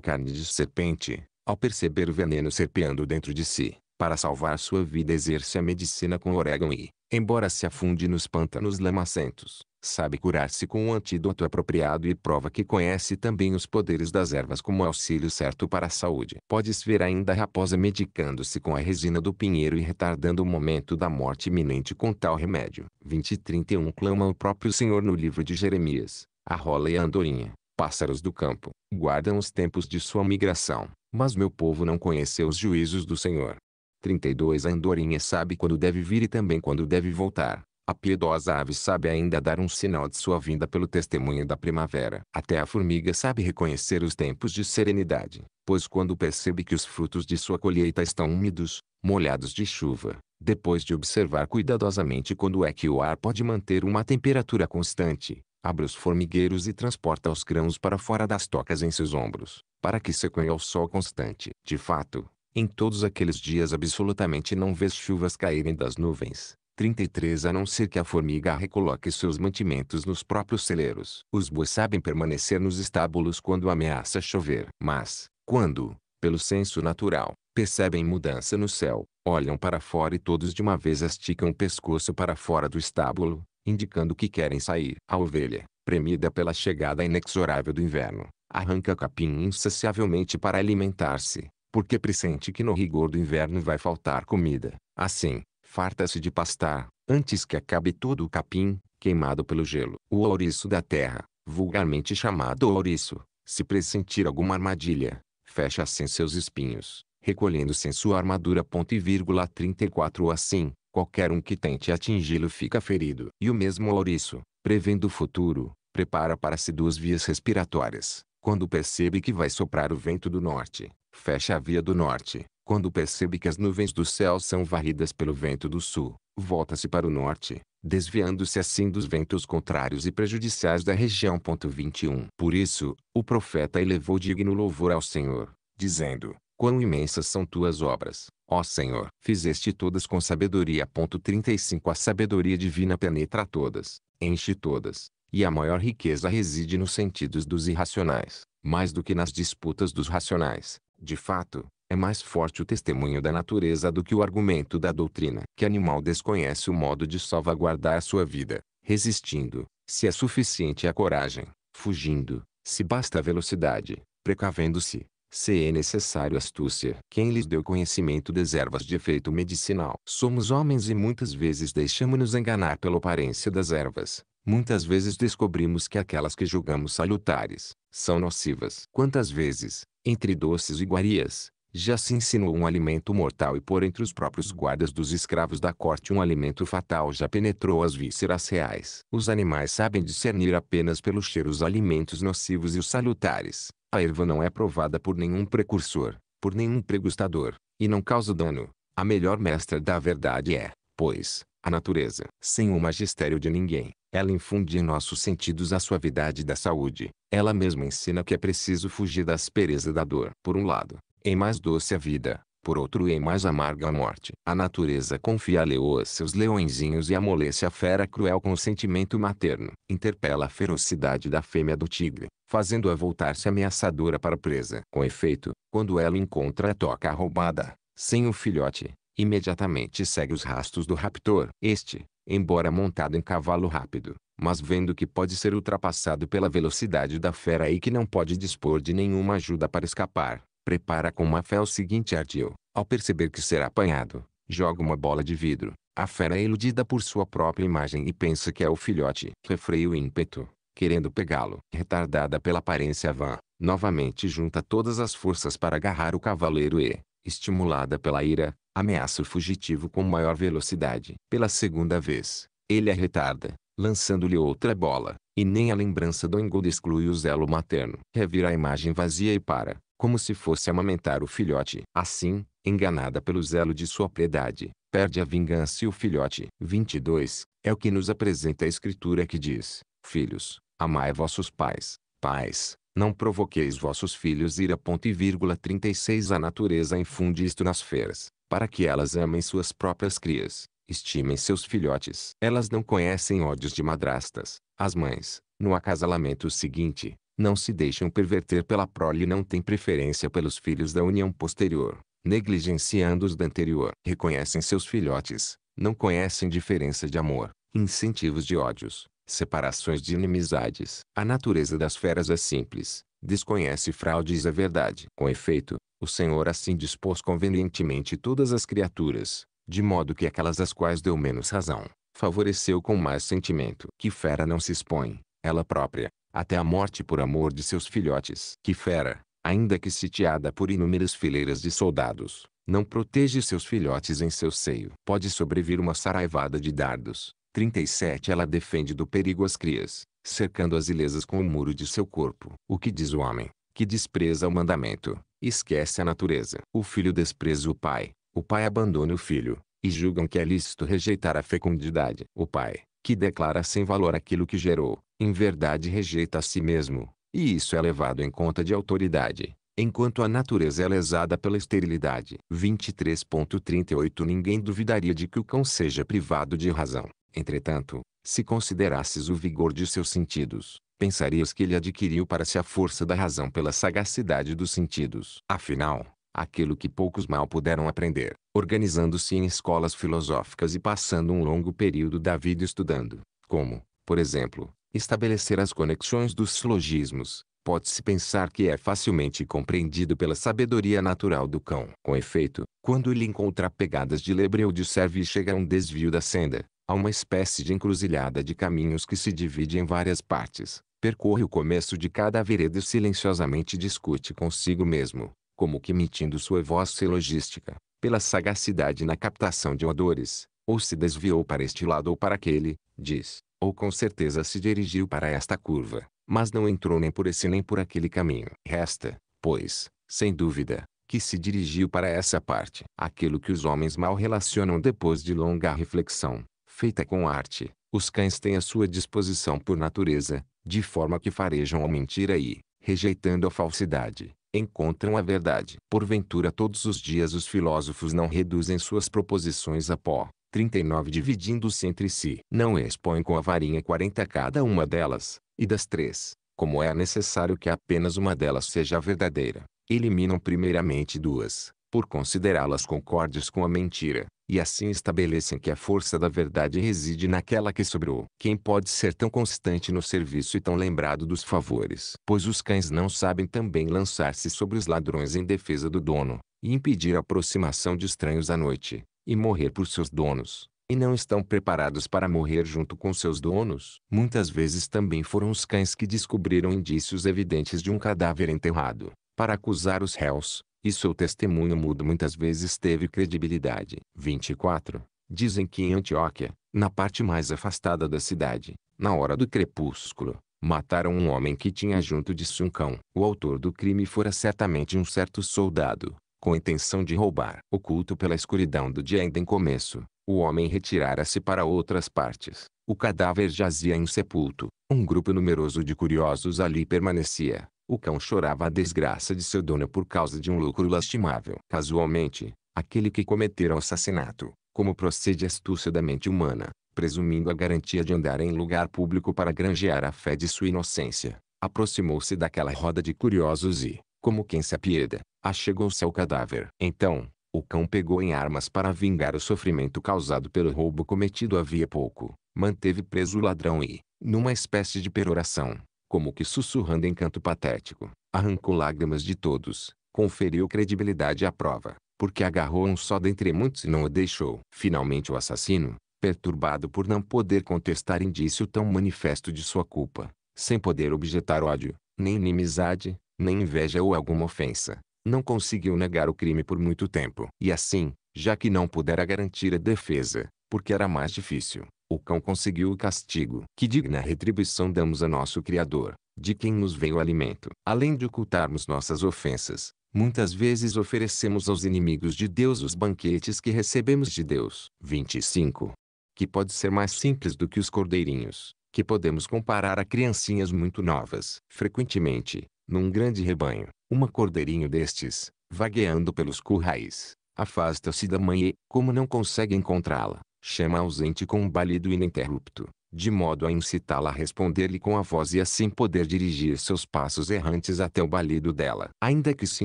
carne de serpente, ao perceber o veneno serpeando dentro de si, para salvar sua vida exerce a medicina com orégano e, embora se afunde nos pântanos lamacentos, sabe curar-se com um antídoto apropriado e prova que conhece também os poderes das ervas como auxílio certo para a saúde. Podes ver ainda a raposa medicando-se com a resina do pinheiro e retardando o momento da morte iminente com tal remédio. 20 e 31 Clama o próprio Senhor no livro de Jeremias, a rola e a andorinha, pássaros do campo, guardam os tempos de sua migração, mas meu povo não conheceu os juízos do Senhor. 32 A andorinha sabe quando deve vir e também quando deve voltar. A piedosa ave sabe ainda dar um sinal de sua vinda pelo testemunho da primavera. Até a formiga sabe reconhecer os tempos de serenidade, pois quando percebe que os frutos de sua colheita estão úmidos, molhados de chuva, depois de observar cuidadosamente quando é que o ar pode manter uma temperatura constante, abre os formigueiros e transporta os grãos para fora das tocas em seus ombros, para que sequem ao sol constante. De fato, em todos aqueles dias absolutamente não vês chuvas caírem das nuvens. 33 A não ser que a formiga recoloque seus mantimentos nos próprios celeiros. Os bois sabem permanecer nos estábulos quando ameaça chover. Mas, quando, pelo senso natural, percebem mudança no céu, olham para fora e todos de uma vez esticam o pescoço para fora do estábulo, indicando que querem sair. A ovelha, premida pela chegada inexorável do inverno, arranca capim insaciavelmente para alimentar-se porque pressente que no rigor do inverno vai faltar comida. Assim, farta-se de pastar, antes que acabe todo o capim, queimado pelo gelo. O ouriço da terra, vulgarmente chamado ouriço, se pressentir alguma armadilha, fecha-se em seus espinhos, recolhendo-se em sua armadura. Ponto e vírgula 34 Assim, qualquer um que tente atingi-lo fica ferido. E o mesmo ouriço, prevendo o futuro, prepara para si duas vias respiratórias, quando percebe que vai soprar o vento do norte, fecha a via do norte. Quando percebe que as nuvens do céu são varridas pelo vento do sul, volta-se para o norte, desviando-se assim dos ventos contrários e prejudiciais da região. 21. Por isso, o profeta elevou digno louvor ao Senhor, dizendo, Quão imensas são tuas obras, ó Senhor. Fizeste todas com sabedoria. 35 A sabedoria divina penetra todas, enche todas, e a maior riqueza reside nos sentidos dos irracionais, mais do que nas disputas dos racionais. De fato, é mais forte o testemunho da natureza do que o argumento da doutrina. Que animal desconhece o modo de salvaguardar a sua vida, resistindo, se é suficiente a coragem, fugindo, se basta a velocidade, precavendo-se, se é necessário astúcia. Quem lhes deu conhecimento das ervas de efeito medicinal? Somos homens e muitas vezes deixamos-nos enganar pela aparência das ervas. Muitas vezes descobrimos que aquelas que julgamos salutares, são nocivas. Quantas vezes, entre doces iguarias, já se ensinou um alimento mortal e por entre os próprios guardas dos escravos da corte um alimento fatal já penetrou as vísceras reais. Os animais sabem discernir apenas pelo cheiro os alimentos nocivos e os salutares. A erva não é provada por nenhum precursor, por nenhum pregustador, e não causa dano. A melhor mestra da verdade é, pois, a natureza. Sem o magistério de ninguém, ela infunde em nossos sentidos a suavidade da saúde. Ela mesma ensina que é preciso fugir da aspereza da dor. Por um lado, é mais doce a vida, por outro e mais amarga a morte. A natureza confia a leoa seus leõezinhos e amolece a fera cruel com o sentimento materno. Interpela a ferocidade da fêmea do tigre, fazendo-a voltar-se ameaçadora para a presa. Com efeito, quando ela encontra a toca roubada, sem o filhote, imediatamente segue os rastros do raptor. Este, embora montado em cavalo rápido, mas vendo que pode ser ultrapassado pela velocidade da fera e que não pode dispor de nenhuma ajuda para escapar, prepara com má fé o seguinte ardil. Ao perceber que será apanhado, joga uma bola de vidro. A fera é iludida por sua própria imagem e pensa que é o filhote. Refreia o ímpeto, querendo pegá-lo. Retardada pela aparência vã, novamente junta todas as forças para agarrar o cavaleiro e, estimulada pela ira, ameaça o fugitivo com maior velocidade. Pela segunda vez, ele a retarda, lançando-lhe outra bola, e nem a lembrança do engodo exclui o zelo materno. Revira a imagem vazia e para, como se fosse amamentar o filhote. Assim, enganada pelo zelo de sua piedade, perde a vingança e o filhote. 22. É o que nos apresenta a escritura que diz, Filhos, amai vossos pais. Pais, não provoqueis vossos filhos ira. Ponto e vírgula 36 A natureza infunde isto nas feras, para que elas amem suas próprias crias, estimem seus filhotes. Elas não conhecem ódios de madrastas. As mães, no acasalamento seguinte, não se deixam perverter pela prole e não têm preferência pelos filhos da união posterior, negligenciando os da anterior. Reconhecem seus filhotes, não conhecem diferença de amor, incentivos de ódios, separações de inimizades. A natureza das feras é simples, desconhece fraudes à verdade. Com efeito, o Senhor assim dispôs convenientemente todas as criaturas, de modo que aquelas às quais deu menos razão, favoreceu com mais sentimento. Que fera não se expõe, ela própria, até a morte por amor de seus filhotes. Que fera, ainda que sitiada por inúmeras fileiras de soldados, não protege seus filhotes em seu seio. Pode sobrevir uma saraivada de dardos. 37 Ela defende do perigo as crias, cercando as ilesas com o muro de seu corpo. O que diz o homem, que despreza o mandamento, esquece a natureza. O filho despreza o pai, o pai abandona o filho, e julgam que é lícito rejeitar a fecundidade. O pai, que declara sem valor aquilo que gerou, em verdade rejeita a si mesmo, e isso é levado em conta de autoridade, enquanto a natureza é lesada pela esterilidade. 23.38 Ninguém duvidaria de que o cão seja privado de razão. Entretanto, se considerasses o vigor de seus sentidos, pensarias que ele adquiriu para si a força da razão pela sagacidade dos sentidos. Afinal, aquilo que poucos mal puderam aprender, organizando-se em escolas filosóficas e passando um longo período da vida estudando, como, por exemplo, estabelecer as conexões dos silogismos, pode-se pensar que é facilmente compreendido pela sabedoria natural do cão. Com efeito, quando ele encontra pegadas de lebre ou de serve e chega a um desvio da senda, a uma espécie de encruzilhada de caminhos que se divide em várias partes, percorre o começo de cada vereda e silenciosamente discute consigo mesmo, como que emitindo sua voz silogística, pela sagacidade na captação de odores, ou se desviou para este lado ou para aquele, diz, ou com certeza se dirigiu para esta curva, mas não entrou nem por esse nem por aquele caminho. Resta, pois, sem dúvida, que se dirigiu para essa parte. Aquilo que os homens mal relacionam depois de longa reflexão, feita com arte, os cães têm à sua disposição por natureza, de forma que farejam a mentira e, rejeitando a falsidade, encontram a verdade. Porventura todos os dias os filósofos não reduzem suas proposições a pó. 39 Dividindo-se entre si. Não expõem com a varinha 40 cada uma delas, e das três, como é necessário que apenas uma delas seja verdadeira, eliminam primeiramente duas, por considerá-las concordes com a mentira, e assim estabelecem que a força da verdade reside naquela que sobrou. Quem pode ser tão constante no serviço e tão lembrado dos favores? Pois os cães não sabem também lançar-se sobre os ladrões em defesa do dono, e impedir a aproximação de estranhos à noite, e morrer por seus donos, e não estão preparados para morrer junto com seus donos. Muitas vezes também foram os cães que descobriram indícios evidentes de um cadáver enterrado, para acusar os réus, e seu testemunho mudo muitas vezes teve credibilidade. 24. Dizem que em Antioquia, na parte mais afastada da cidade, na hora do crepúsculo, mataram um homem que tinha junto de si um cão. O autor do crime fora certamente um certo soldado, com intenção de roubar. Oculto pela escuridão do dia ainda em começo, o homem retirara-se para outras partes. O cadáver jazia insepulto. Um grupo numeroso de curiosos ali permanecia, O cão chorava a desgraça de seu dono por causa de um lucro lastimável. Casualmente, aquele que cometera o assassinato, como procede a astúcia da mente humana, presumindo a garantia de andar em lugar público para granjear a fé de sua inocência, aproximou-se daquela roda de curiosos e, como quem se apieda, achegou-se ao cadáver. Então, o cão pegou em armas para vingar o sofrimento causado pelo roubo cometido havia pouco, manteve preso o ladrão e, numa espécie de peroração, como que sussurrando em canto patético, arrancou lágrimas de todos, conferiu credibilidade à prova, porque agarrou um só dentre muitos e não o deixou. Finalmente o assassino, perturbado por não poder contestar indício tão manifesto de sua culpa, sem poder objetar ódio, nem inimizade, nem inveja ou alguma ofensa, não conseguiu negar o crime por muito tempo. E assim, já que não pudera garantir a defesa, porque era mais difícil, o cão conseguiu o castigo. Que digna retribuição damos a nosso Criador, de quem nos veio o alimento. Além de ocultarmos nossas ofensas, muitas vezes oferecemos aos inimigos de Deus os banquetes que recebemos de Deus. 25. Que pode ser mais simples do que os cordeirinhos, que podemos comparar a criancinhas muito novas. Frequentemente, num grande rebanho, uma cordeirinho destes, vagueando pelos currais, afasta-se da mãe e, como não consegue encontrá-la, chama ausente com um balido ininterrupto, de modo a incitá-la a responder-lhe com a voz e assim poder dirigir seus passos errantes até o balido dela. Ainda que se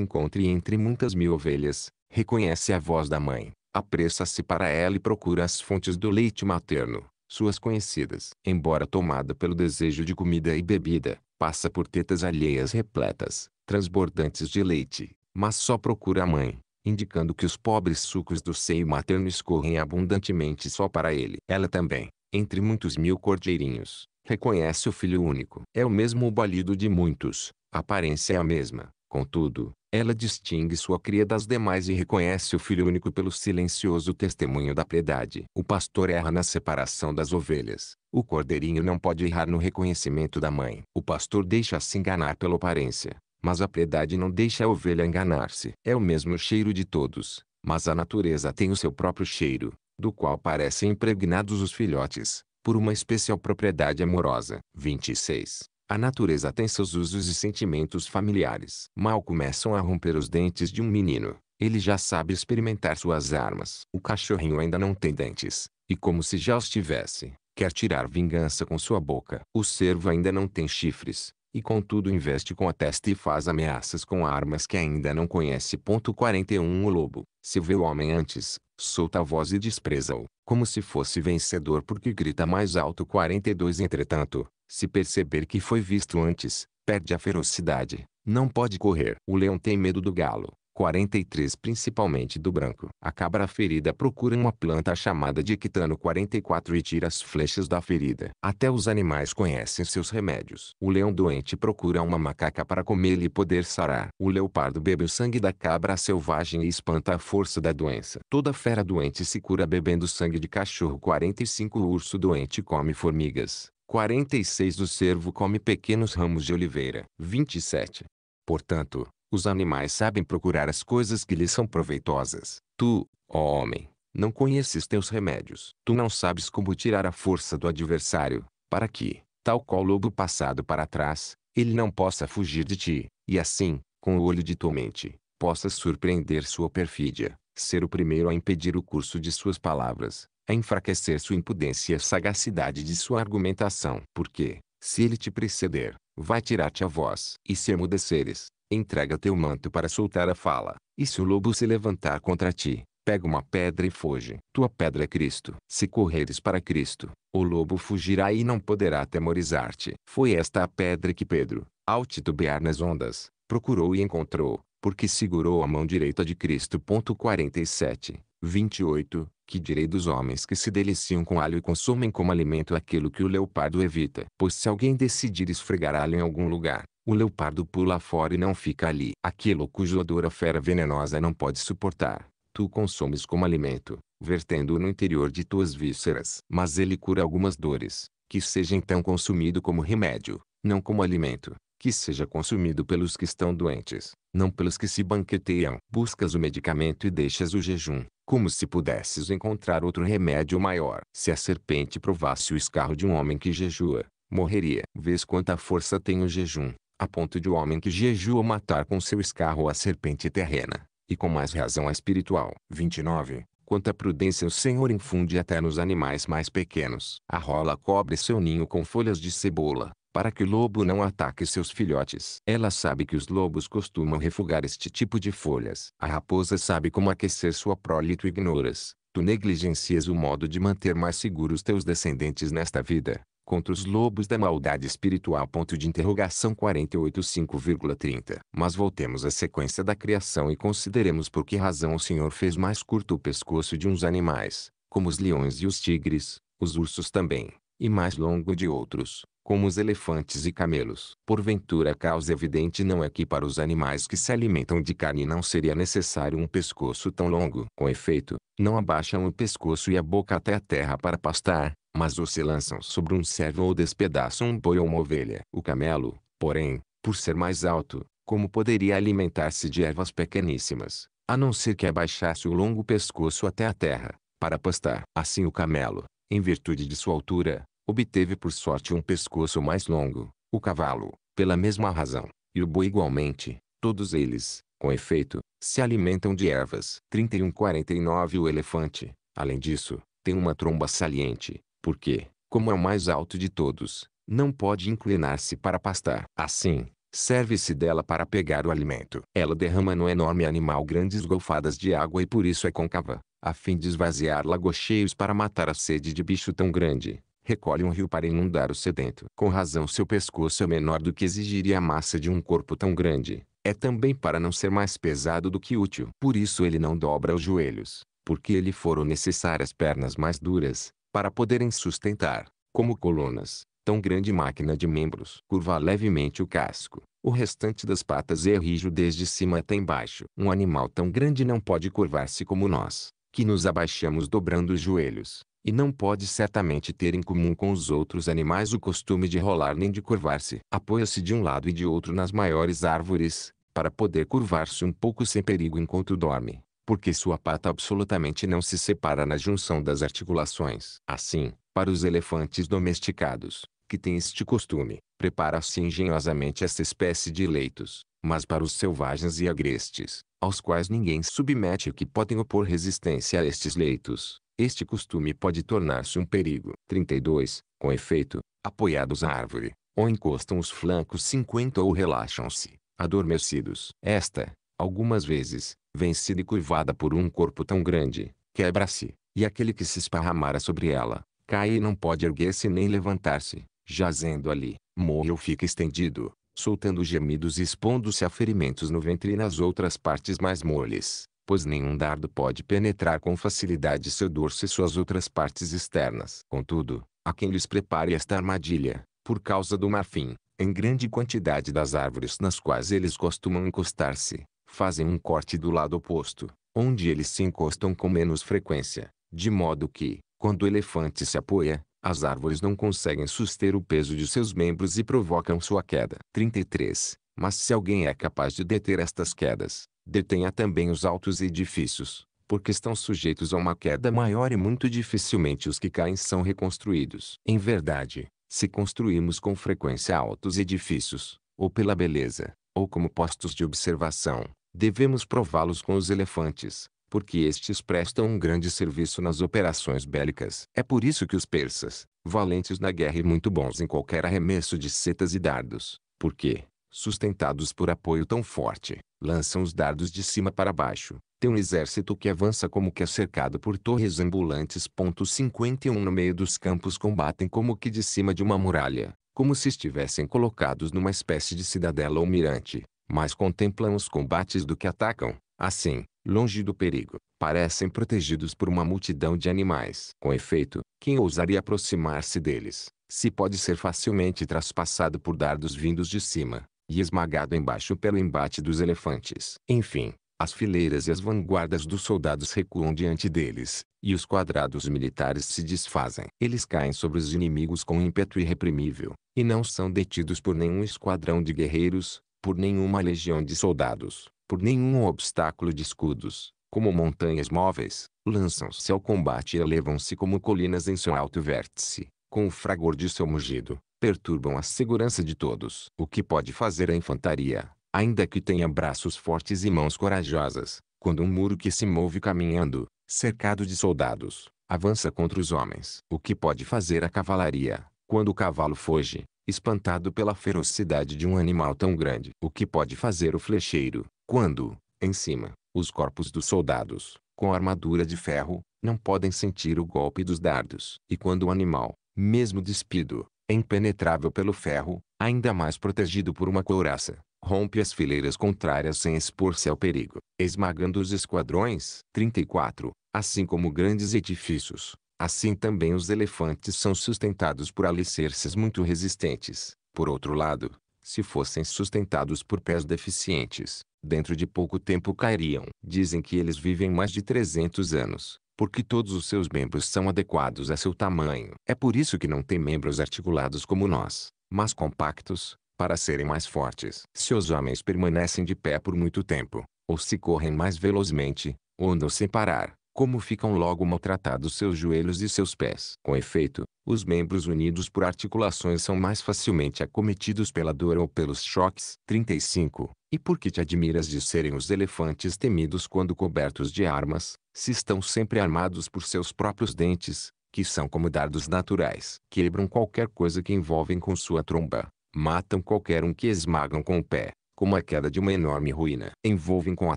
encontre entre muitas mil ovelhas, reconhece a voz da mãe, apressa-se para ela e procura as fontes do leite materno, suas conhecidas. Embora tomada pelo desejo de comida e bebida, passa por tetas alheias repletas, transbordantes de leite, mas só procura a mãe, indicando que os pobres sucos do seio materno escorrem abundantemente só para ele. Ela também, entre muitos mil cordeirinhos, reconhece o filho único. É o mesmo balido de muitos, a aparência é a mesma, contudo, ela distingue sua cria das demais e reconhece o filho único pelo silencioso testemunho da piedade. O pastor erra na separação das ovelhas. O cordeirinho não pode errar no reconhecimento da mãe. O pastor deixa-se enganar pela aparência, mas a piedade não deixa a ovelha enganar-se. É o mesmo cheiro de todos, mas a natureza tem o seu próprio cheiro, do qual parecem impregnados os filhotes, por uma especial propriedade amorosa. 26. A natureza tem seus usos e sentimentos familiares. Mal começam a romper os dentes de um menino, ele já sabe experimentar suas armas. O cachorrinho ainda não tem dentes, e como se já os tivesse, quer tirar vingança com sua boca. O cervo ainda não tem chifres, e contudo investe com a testa e faz ameaças com armas que ainda não conhece. 41 O lobo, se vê o homem antes, solta a voz e despreza-o, como se fosse vencedor porque grita mais alto. 42 Entretanto, se perceber que foi visto antes, perde a ferocidade, não pode correr. O leão tem medo do galo, 43 principalmente do branco. A cabra ferida procura uma planta chamada de quitano 44 e tira as flechas da ferida. Até os animais conhecem seus remédios. O leão doente procura uma macaca para comer e poder sarar. O leopardo bebe o sangue da cabra selvagem e espanta a força da doença. Toda fera doente se cura bebendo sangue de cachorro 45 O urso doente come formigas. 46 O cervo come pequenos ramos de oliveira. 27. Portanto, os animais sabem procurar as coisas que lhes são proveitosas. Tu, ó homem, não conheces teus remédios. Tu não sabes como tirar a força do adversário, para que, tal qual lobo passado para trás, ele não possa fugir de ti, e assim, com o olho de tua mente, possas surpreender sua perfídia, ser o primeiro a impedir o curso de suas palavras, a enfraquecer sua impudência e a sagacidade de sua argumentação. Porque, se ele te preceder, vai tirar-te a voz. E se emudeceres, entrega teu manto para soltar a fala. E se o lobo se levantar contra ti, pega uma pedra e foge. Tua pedra é Cristo. Se correres para Cristo, o lobo fugirá e não poderá atemorizar-te. Foi esta a pedra que Pedro, ao titubear nas ondas, procurou e encontrou, porque segurou a mão direita de Cristo. 47, 28 que direi dos homens que se deliciam com alho e consomem como alimento aquilo que o leopardo evita? Pois se alguém decidir esfregar alho em algum lugar, o leopardo pula fora e não fica ali. Aquilo cujo odor a fera venenosa não pode suportar, tu consomes como alimento, vertendo-o no interior de tuas vísceras. Mas ele cura algumas dores, que seja então consumido como remédio, não como alimento que seja consumido pelos que estão doentes, não pelos que se banqueteiam. Buscas o medicamento e deixas o jejum, como se pudesses encontrar outro remédio maior. Se a serpente provasse o escarro de um homem que jejua, morreria. Vês quanta força tem o jejum, a ponto de o homem que jejua matar com seu escarro a serpente terrena, e com mais razão a espiritual. 29. Quanta prudência o Senhor infunde até nos animais mais pequenos. A rola cobre seu ninho com folhas de cebola, para que o lobo não ataque seus filhotes. Ela sabe que os lobos costumam refugar este tipo de folhas. A raposa sabe como aquecer sua prole e tu ignoras. Tu negligencias o modo de manter mais seguros teus descendentes nesta vida, contra os lobos da maldade espiritual. Ponto de interrogação 485,30. Mas voltemos à sequência da criação e consideremos por que razão o Senhor fez mais curto o pescoço de uns animais, como os leões e os tigres, os ursos também, e mais longo de outros, como os elefantes e camelos. Porventura a causa evidente não é que para os animais que se alimentam de carne não seria necessário um pescoço tão longo. Com efeito, não abaixam o pescoço e a boca até a terra para pastar, mas ou se lançam sobre um servo ou despedaçam um boi ou uma ovelha. O camelo, porém, por ser mais alto, como poderia alimentar-se de ervas pequeníssimas, a não ser que abaixasse o longo pescoço até a terra, para pastar. Assim o camelo, em virtude de sua altura, obteve por sorte um pescoço mais longo, o cavalo, pela mesma razão, e o boi igualmente, todos eles, com efeito, se alimentam de ervas. 3149 O elefante, além disso, tem uma tromba saliente, porque, como é o mais alto de todos, não pode inclinar-se para pastar. Assim, serve-se dela para pegar o alimento. Ela derrama no enorme animal grandes golfadas de água e por isso é côncava, a fim de esvaziar lagos cheios para matar a sede de bicho tão grande. Recolhe um rio para inundar o sedento. Com razão seu pescoço é menor do que exigiria a massa de um corpo tão grande. É também para não ser mais pesado do que útil. Por isso ele não dobra os joelhos, porque lhe foram necessárias pernas mais duras, para poderem sustentar, como colunas, tão grande máquina de membros. Curva levemente o casco. O restante das patas é rijo desde cima até embaixo. Um animal tão grande não pode curvar-se como nós, que nos abaixamos dobrando os joelhos, e não pode certamente ter em comum com os outros animais o costume de rolar nem de curvar-se. Apoia-se de um lado e de outro nas maiores árvores, para poder curvar-se um pouco sem perigo enquanto dorme porque sua pata absolutamente não se separa na junção das articulações. Assim, para os elefantes domesticados, que têm este costume, prepara-se engenhosamente esta espécie de leitos, mas para os selvagens e agrestes, aos quais ninguém submete e que podem opor resistência a estes leitos, este costume pode tornar-se um perigo. 32. Com efeito, apoiados à árvore, ou encostam os flancos 50 ou relaxam-se, adormecidos. Esta, algumas vezes, vencida e curvada por um corpo tão grande, quebra-se, e aquele que se esparramara sobre ela, cai e não pode erguer-se nem levantar-se, jazendo ali, morre ou fica estendido, soltando gemidos e expondo-se a ferimentos no ventre e nas outras partes mais moles, pois nenhum dardo pode penetrar com facilidade seu dorso e suas outras partes externas. Contudo, a quem lhes prepare esta armadilha, por causa do marfim, em grande quantidade das árvores nas quais eles costumam encostar-se, fazem um corte do lado oposto, onde eles se encostam com menos frequência, de modo que, quando o elefante se apoia, as árvores não conseguem suster o peso de seus membros e provocam sua queda. 33. Mas se alguém é capaz de deter estas quedas, detenha também os altos edifícios, porque estão sujeitos a uma queda maior e muito dificilmente os que caem são reconstruídos. Em verdade, se construímos com frequência altos edifícios, ou pela beleza, ou como postos de observação, devemos prová-los com os elefantes, porque estes prestam um grande serviço nas operações bélicas. É por isso que os persas, valentes na guerra e muito bons em qualquer arremesso de setas e dardos, porque, sustentados por apoio tão forte, lançam os dardos de cima para baixo, tem um exército que avança como que é cercado por torres ambulantes. 51 No meio dos campos combatem como que de cima de uma muralha, como se estivessem colocados numa espécie de cidadela ou mirante, mais contemplam os combates do que atacam. Assim, longe do perigo, parecem protegidos por uma multidão de animais. Com efeito, quem ousaria aproximar-se deles, se pode ser facilmente traspassado por dardos vindos de cima, e esmagado embaixo pelo embate dos elefantes. Enfim, as fileiras e as vanguardas dos soldados recuam diante deles, e os quadrados militares se desfazem. Eles caem sobre os inimigos com ímpeto irreprimível, e não são detidos por nenhum esquadrão de guerreiros, por nenhuma legião de soldados, por nenhum obstáculo de escudos. Como montanhas móveis, lançam-se ao combate e elevam-se como colinas em seu alto vértice, com o fragor de seu mugido, perturbam a segurança de todos. O que pode fazer a infantaria, ainda que tenha braços fortes e mãos corajosas, quando um muro que se move caminhando, cercado de soldados, avança contra os homens? O que pode fazer a cavalaria, quando o cavalo foge, espantado pela ferocidade de um animal tão grande? O que pode fazer o flecheiro, quando, em cima, os corpos dos soldados, com armadura de ferro, não podem sentir o golpe dos dardos? E quando o animal, mesmo despido, impenetrável pelo ferro, ainda mais protegido por uma couraça, rompe as fileiras contrárias sem expor-se ao perigo, esmagando os esquadrões. 34. Assim como grandes edifícios, assim também os elefantes são sustentados por alicerces muito resistentes. Por outro lado, se fossem sustentados por pés deficientes, dentro de pouco tempo cairiam. Dizem que eles vivem mais de 300 anos, porque todos os seus membros são adequados a seu tamanho. É por isso que não têm membros articulados como nós, mas compactos, para serem mais fortes. Se os homens permanecem de pé por muito tempo, ou se correm mais velozmente, ou andam sem parar, como ficam logo maltratados seus joelhos e seus pés. Com efeito, os membros unidos por articulações são mais facilmente acometidos pela dor ou pelos choques. 35. E por que te admiras de serem os elefantes temidos quando cobertos de armas, se estão sempre armados por seus próprios dentes, que são como dardos naturais, quebram qualquer coisa que envolvem com sua tromba, Matam qualquer um que esmagam com o pé, como a queda de uma enorme ruína. Envolvem com a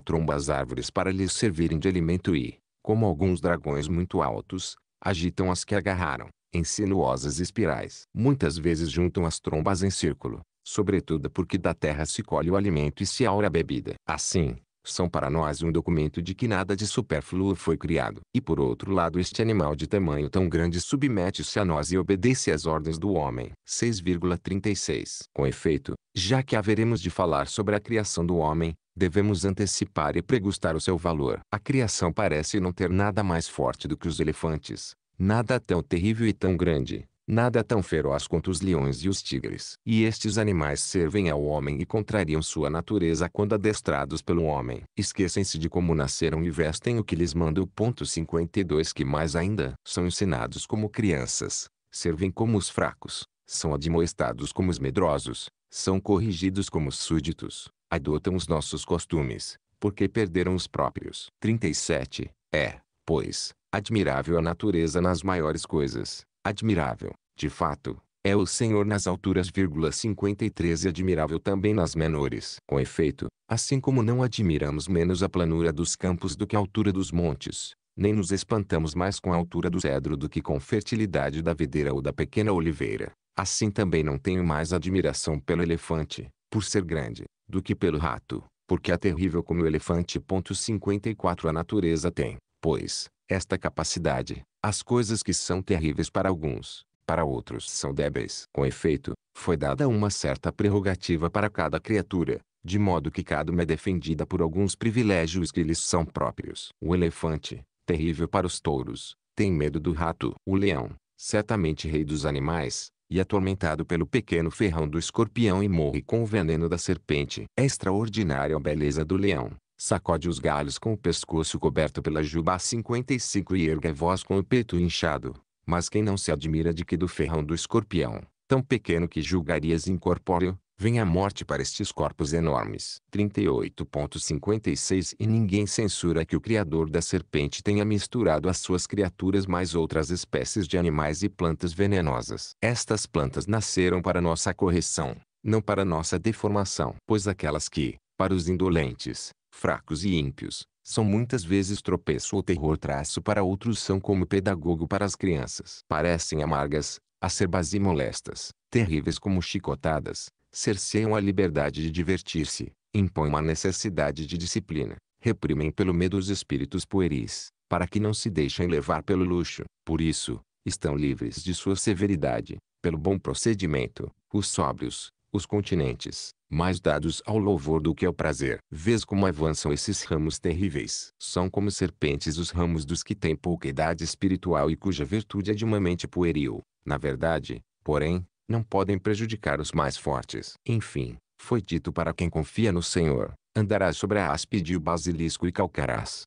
tromba as árvores para lhes servirem de alimento e, como alguns dragões muito altos, agitam as que agarraram, em sinuosas espirais. Muitas vezes juntam as trombas em círculo, sobretudo porque da terra se colhe o alimento e se aura a bebida. Assim, são para nós um documento de que nada de supérfluo foi criado. E por outro lado este animal de tamanho tão grande submete-se a nós e obedece às ordens do homem. 6,36 Com efeito, já que haveremos de falar sobre a criação do homem, devemos antecipar e pregustar o seu valor. A criação parece não ter nada mais forte do que os elefantes, nada tão terrível e tão grande, Nada tão feroz quanto os leões e os tigres. E estes animais servem ao homem e contrariam sua natureza quando adestrados pelo homem. Esquecem-se de como nasceram e vestem o que lhes manda o ponto 52 que mais ainda são ensinados como crianças, servem como os fracos, são admoestados como os medrosos, são corrigidos como os súditos, adotam os nossos costumes, porque perderam os próprios. 37. É, pois, admirável a natureza nas maiores coisas, admirável, de fato, é o Senhor nas alturas, 53 e admirável também nas menores. Com efeito, assim como não admiramos menos a planura dos campos do que a altura dos montes, nem nos espantamos mais com a altura do cedro do que com a fertilidade da videira ou da pequena oliveira, assim também não tenho mais admiração pelo elefante, por ser grande, do que pelo rato, porque é terrível como o elefante. 54 A natureza tem, pois, esta capacidade, as coisas que são terríveis para alguns, para outros são débeis. Com efeito, foi dada uma certa prerrogativa para cada criatura, de modo que cada uma é defendida por alguns privilégios que lhes são próprios. O elefante, terrível para os touros, tem medo do rato. O leão, certamente rei dos animais, e atormentado pelo pequeno ferrão do escorpião e morre com o veneno da serpente. É extraordinária a beleza do leão. Sacode os galhos com o pescoço coberto pela juba 55 e ergue a voz com o peito inchado. Mas quem não se admira de que do ferrão do escorpião, tão pequeno que julgarias incorpóreo, vem a morte para estes corpos enormes. 38.56 E ninguém censura que o criador da serpente tenha misturado às suas criaturas mais outras espécies de animais e plantas venenosas. Estas plantas nasceram para nossa correção, não para nossa deformação. Pois aquelas que, para os indolentes, fracos e ímpios, são muitas vezes tropeço ou terror traço para outros são como pedagogo para as crianças. Parecem amargas, acerbas e molestas, terríveis como chicotadas, cerceiam a liberdade de divertir-se, impõem uma necessidade de disciplina, reprimem pelo medo os espíritos pueris, para que não se deixem levar pelo luxo. Por isso, estão livres de sua severidade, pelo bom procedimento, os sóbrios, os continentes, mais dados ao louvor do que ao prazer. Vês como avançam esses ramos terríveis. São como serpentes os ramos dos que têm pouca idade espiritual e cuja virtude é de uma mente pueril. Na verdade, porém, não podem prejudicar os mais fortes. Enfim, foi dito para quem confia no Senhor, andarás sobre a áspide o basilisco e calcarás.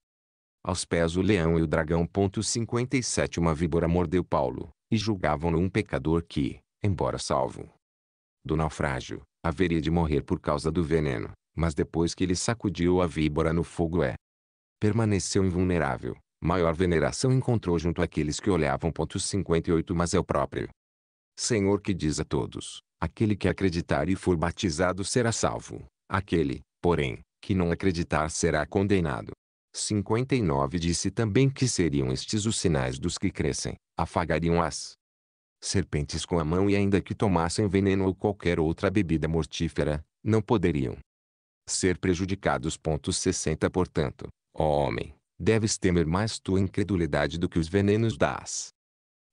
Aos pés o leão e o dragão. 57 Uma víbora mordeu Paulo, e julgavam-no um pecador que, embora salvo do naufrágio, haveria de morrer por causa do veneno, mas depois que ele sacudiu a víbora no fogo é permaneceu invulnerável. Maior veneração encontrou junto àqueles que olhavam. 58 Mas é o próprio Senhor que diz a todos: aquele que acreditar e for batizado será salvo, aquele, porém, que não acreditar será condenado. 59 Disse também que seriam estes os sinais dos que crescem, afagariam as serpentes com a mão e ainda que tomassem veneno ou qualquer outra bebida mortífera, não poderiam ser prejudicados. 60 Portanto, ó homem, deves temer mais tua incredulidade do que os venenos das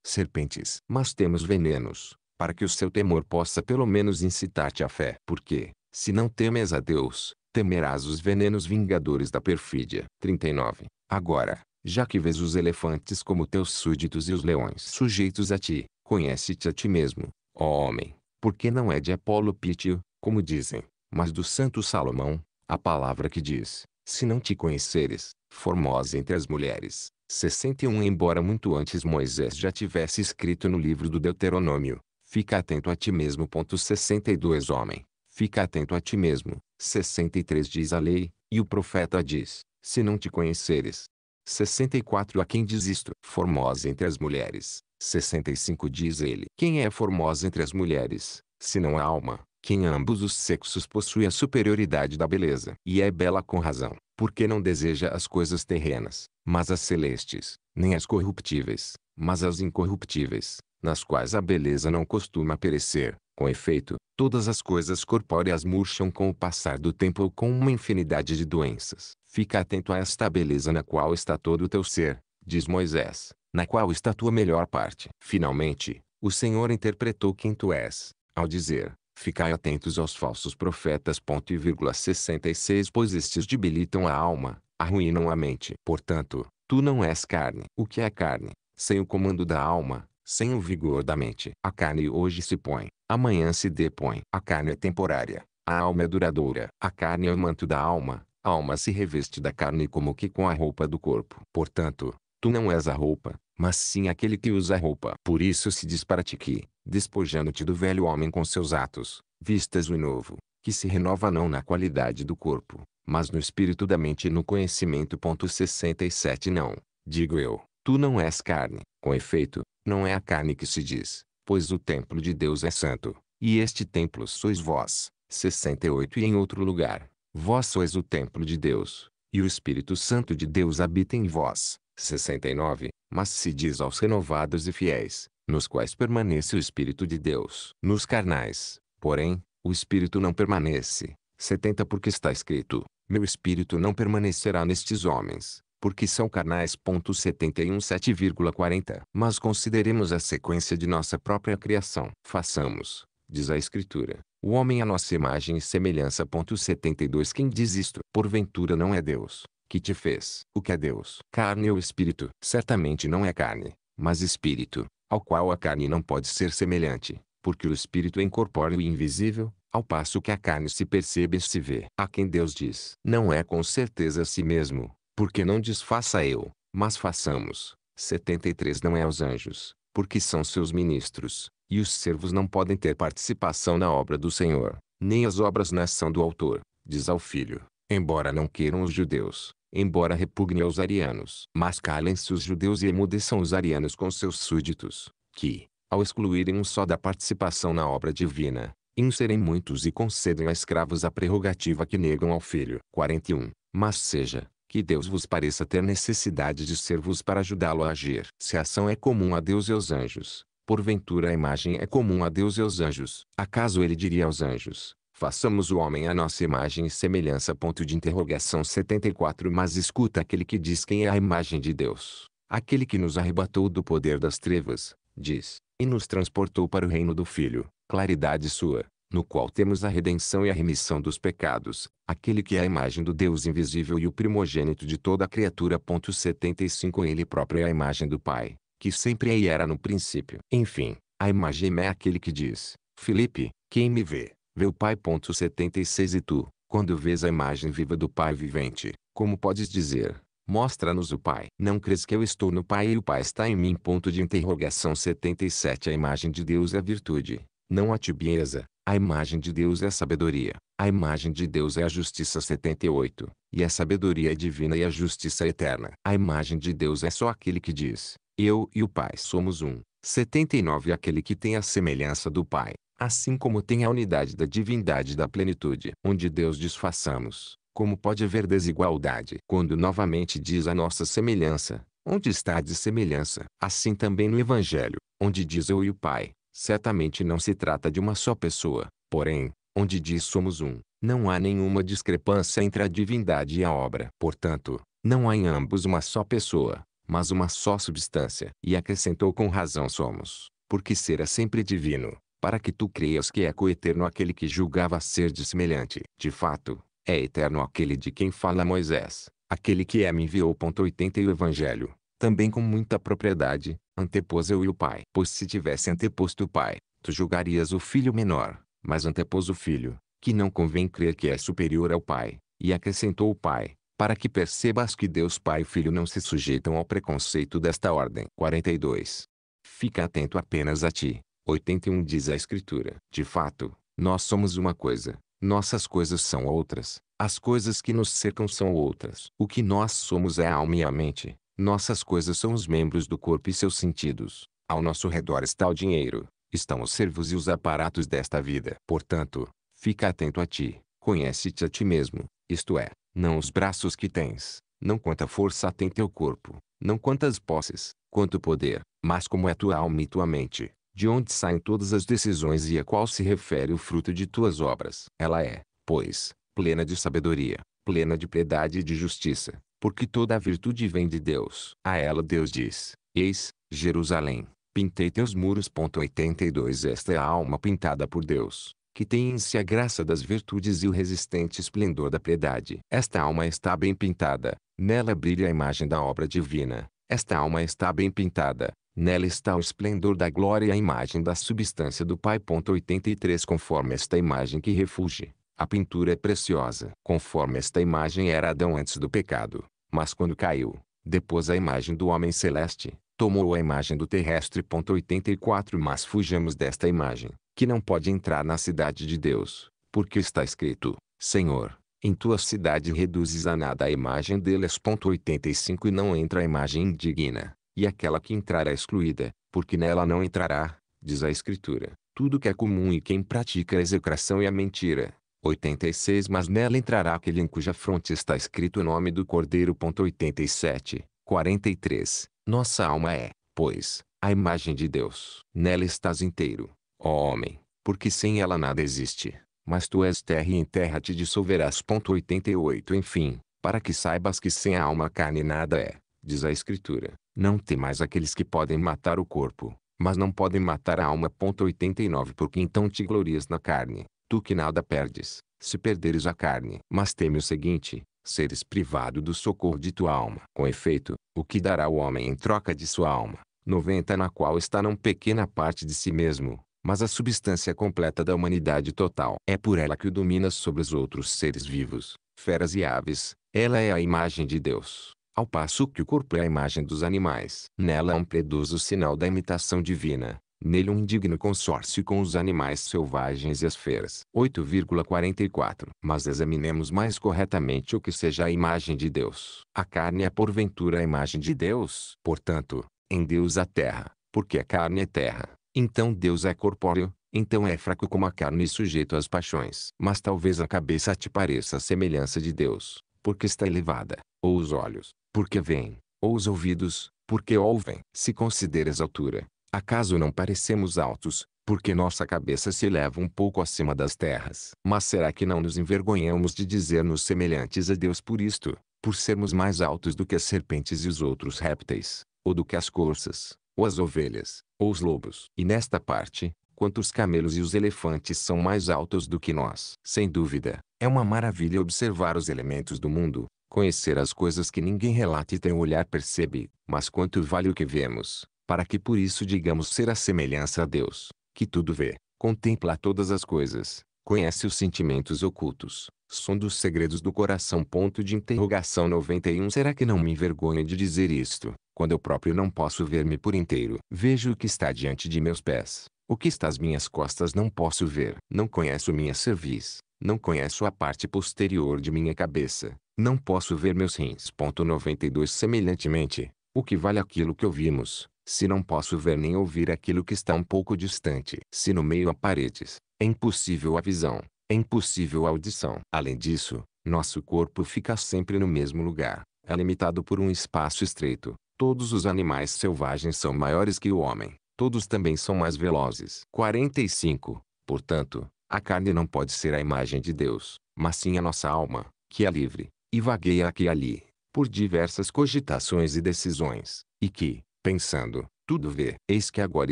serpentes. Mas temos venenos, para que o seu temor possa pelo menos incitar-te à fé. Porque, se não temes a Deus, temerás os venenos vingadores da perfídia. 39. Agora, já que vês os elefantes como teus súditos e os leões sujeitos a ti, conhece-te a ti mesmo, ó homem, porque não é de Apolo Pítio, como dizem, mas do santo Salomão, a palavra que diz, se não te conheceres, formosa entre as mulheres. 61 Embora muito antes Moisés já tivesse escrito no livro do Deuteronômio, fica atento a ti mesmo. 62 Homem, fica atento a ti mesmo. 63 Diz a lei, e o profeta diz, se não te conheceres. 64 A quem diz isto? Formosa entre as mulheres. 65 Diz ele. Quem é formosa entre as mulheres, senão a alma, que em ambos os sexos possui a superioridade da beleza. E é bela com razão, porque não deseja as coisas terrenas, mas as celestes, nem as corruptíveis, mas as incorruptíveis, nas quais a beleza não costuma perecer. Com efeito, todas as coisas corpóreas murcham com o passar do tempo ou com uma infinidade de doenças. Fica atento a esta beleza na qual está todo o teu ser, diz Moisés, na qual está tua melhor parte. Finalmente, o Senhor interpretou quem tu és, ao dizer, Ficai atentos aos falsos profetas. Ponto e vírgula 66 Pois estes debilitam a alma, arruinam a mente. Portanto, tu não és carne. O que é carne? Sem o comando da alma, sem o vigor da mente. A carne hoje se põe, amanhã se depõe. A carne é temporária, a alma é duradoura. A carne é o manto da alma, a alma se reveste da carne como que com a roupa do corpo. Portanto, tu não és a roupa, mas sim aquele que usa a roupa. Por isso se diz para ti que, despojando-te do velho homem com seus atos, vistas o novo, que se renova não na qualidade do corpo, mas no espírito da mente e no conhecimento. 67 Não, digo eu, tu não és carne, com efeito, não é a carne que se diz, pois o templo de Deus é santo, e este templo sois vós. 68 E em outro lugar, vós sois o templo de Deus, e o Espírito Santo de Deus habita em vós. 69 Mas se diz aos renovados e fiéis, nos quais permanece o Espírito de Deus. Nos carnais, porém, o Espírito não permanece. 70 Porque está escrito, meu Espírito não permanecerá nestes homens, porque são carnais. 71 7,40 Mas consideremos a sequência de nossa própria criação. Façamos, diz a Escritura, o homem à nossa imagem e semelhança. 72 Quem diz isto? Porventura não é Deus, que te fez. O que é Deus? Carne ou espírito? Certamente não é carne, mas espírito ao qual a carne não pode ser semelhante, porque o espírito é incorpóreo e invisível, ao passo que a carne se percebe e se vê. A quem Deus diz, não é com certeza a si mesmo, porque não diz faça eu, mas façamos. 73 Não é aos anjos, porque são seus ministros, e os servos não podem ter participação na obra do Senhor, nem as obras na ação do autor, diz ao filho, embora não queiram os judeus, embora repugne aos arianos. Mas calem-se os judeus e emudeçam os arianos com seus súditos, que, ao excluírem um só da participação na obra divina, inserem muitos e concedem a escravos a prerrogativa que negam ao filho. 41. Mas seja, que Deus vos pareça ter necessidade de ser-vos para ajudá-lo a agir. Se a ação é comum a Deus e aos anjos, porventura a imagem é comum a Deus e aos anjos. Acaso ele diria aos anjos, Façamos o homem à nossa imagem e semelhança. Ponto de interrogação 74 Mas escuta aquele que diz quem é a imagem de Deus. Aquele que nos arrebatou do poder das trevas, diz, e nos transportou para o reino do Filho, claridade sua, no qual temos a redenção e a remissão dos pecados, aquele que é a imagem do Deus invisível e o primogênito de toda a criatura. Ponto 75 Ele próprio é a imagem do Pai, que sempre e era no princípio. Enfim, a imagem é aquele que diz, Filipe, quem me vê, Vê o Pai. 76 E tu, quando vês a imagem viva do Pai vivente, como podes dizer, Mostra-nos o Pai. Não crês que eu estou no Pai e o Pai está em mim? Ponto de interrogação 77 A imagem de Deus é a virtude, não a tibieza. A imagem de Deus é a sabedoria. A imagem de Deus é a justiça 78. E a sabedoria é divina e a justiça é eterna. A imagem de Deus é só aquele que diz, eu e o Pai somos um. 79 Aquele que tem a semelhança do Pai, assim como tem a unidade da divindade da plenitude. Onde Deus diz façamos, como pode haver desigualdade? Quando novamente diz a nossa semelhança, onde está a dissemelhança? Assim também no Evangelho, onde diz eu e o Pai, certamente não se trata de uma só pessoa, porém, onde diz somos um, não há nenhuma discrepância entre a divindade e a obra. Portanto, não há em ambos uma só pessoa, mas uma só substância. E acrescentou com razão somos, porque ser é sempre divino, para que tu creias que é coeterno aquele que julgava ser dissemelhante. De fato, é eterno aquele de quem fala Moisés, aquele que é me enviou. 80 E o Evangelho, também com muita propriedade, antepôs eu e o Pai. Pois se tivesse anteposto o Pai, tu julgarias o filho menor, mas antepôs o filho, que não convém crer que é superior ao Pai, e acrescentou o Pai, para que percebas que Deus Pai e Filho não se sujeitam ao preconceito desta ordem. 42. Fica atento apenas a ti. 81 Diz a Escritura. De fato, nós somos uma coisa, nossas coisas são outras, as coisas que nos cercam são outras. O que nós somos é a alma e a mente, nossas coisas são os membros do corpo e seus sentidos. Ao nosso redor está o dinheiro, estão os servos e os aparatos desta vida. Portanto, fica atento a ti, conhece-te a ti mesmo, isto é, não os braços que tens, não quanta força tem teu corpo, não quantas posses, quanto poder, mas como é tua alma e tua mente, de onde saem todas as decisões e a qual se refere o fruto de tuas obras. Ela é, pois, plena de sabedoria, plena de piedade e de justiça, porque toda a virtude vem de Deus. A ela Deus diz, Eis, Jerusalém, pintei teus muros. 82 Esta é a alma pintada por Deus, que tem em si a graça das virtudes e o resistente esplendor da piedade. Esta alma está bem pintada, nela brilha a imagem da obra divina. Esta alma está bem pintada, Nela está o esplendor da glória e a imagem da substância do Pai. 83 Conforme esta imagem que refugie, a pintura é preciosa. Conforme esta imagem era Adão antes do pecado, mas quando caiu, depois a imagem do homem celeste, tomou a imagem do terrestre. 84 Mas fujamos desta imagem, que não pode entrar na cidade de Deus, porque está escrito, Senhor, em tua cidade reduzes a nada a imagem deles. 85 E não entra a imagem indigna e aquela que entrar é excluída, porque nela não entrará, diz a Escritura, tudo que é comum e quem pratica a execração e a mentira. 86 Mas nela entrará aquele em cuja fronte está escrito o nome do Cordeiro. 87, 43 Nossa alma é, pois, a imagem de Deus. Nela estás inteiro, ó homem, porque sem ela nada existe. Mas tu és terra e em terra te dissolverás. 88 Enfim, para que saibas que sem a alma carne nada é, diz a Escritura. Não mais aqueles que podem matar o corpo, mas não podem matar a alma. 89 Porque então te glorias na carne, tu que nada perdes, se perderes a carne. Mas teme o seguinte, seres privado do socorro de tua alma. Com efeito, o que dará o homem em troca de sua alma? 90 Na qual está não pequena parte de si mesmo, mas a substância completa da humanidade total. É por ela que o domina sobre os outros seres vivos, feras e aves, ela é a imagem de Deus ao passo que o corpo é a imagem dos animais. Nela um o sinal da imitação divina, nele um indigno consórcio com os animais selvagens e as feras. 8,44 Mas examinemos mais corretamente o que seja a imagem de Deus. A carne é porventura a imagem de Deus. Portanto, em Deus a terra, porque a carne é terra. Então Deus é corpóreo, então é fraco como a carne e sujeito às paixões. Mas talvez a cabeça te pareça a semelhança de Deus, porque está elevada, ou os olhos, porque veem, ou os ouvidos, porque ouvem. Se consideres altura, acaso não parecemos altos, porque nossa cabeça se eleva um pouco acima das terras. Mas será que não nos envergonhamos de dizer-nos semelhantes a Deus por isto, por sermos mais altos do que as serpentes e os outros répteis, ou do que as corças, ou as ovelhas, ou os lobos? E nesta parte, quanto os camelos e os elefantes são mais altos do que nós. Sem dúvida, é uma maravilha observar os elementos do mundo, conhecer as coisas que ninguém relata e tem o olhar percebe, mas quanto vale o que vemos, para que por isso digamos ser a semelhança a Deus, que tudo vê, contempla todas as coisas, conhece os sentimentos ocultos, Som dos segredos do coração. Ponto de interrogação 91 Será que não me envergonho de dizer isto, quando eu próprio não posso ver-me por inteiro? Vejo o que está diante de meus pés. O que está às minhas costas não posso ver. Não conheço minha cerviz. Não conheço a parte posterior de minha cabeça. Não posso ver meus rins. Ponto 92 Semelhantemente, o que vale aquilo que ouvimos, se não posso ver nem ouvir aquilo que está um pouco distante? Se no meio há paredes, é impossível a visão, é impossível a audição. Além disso, nosso corpo fica sempre no mesmo lugar, é limitado por um espaço estreito. Todos os animais selvagens são maiores que o homem, todos também são mais velozes. 45. Portanto, a carne não pode ser a imagem de Deus, mas sim a nossa alma, que é livre, e vagueia aqui e ali, por diversas cogitações e decisões, e que, pensando, tudo vê. Eis que agora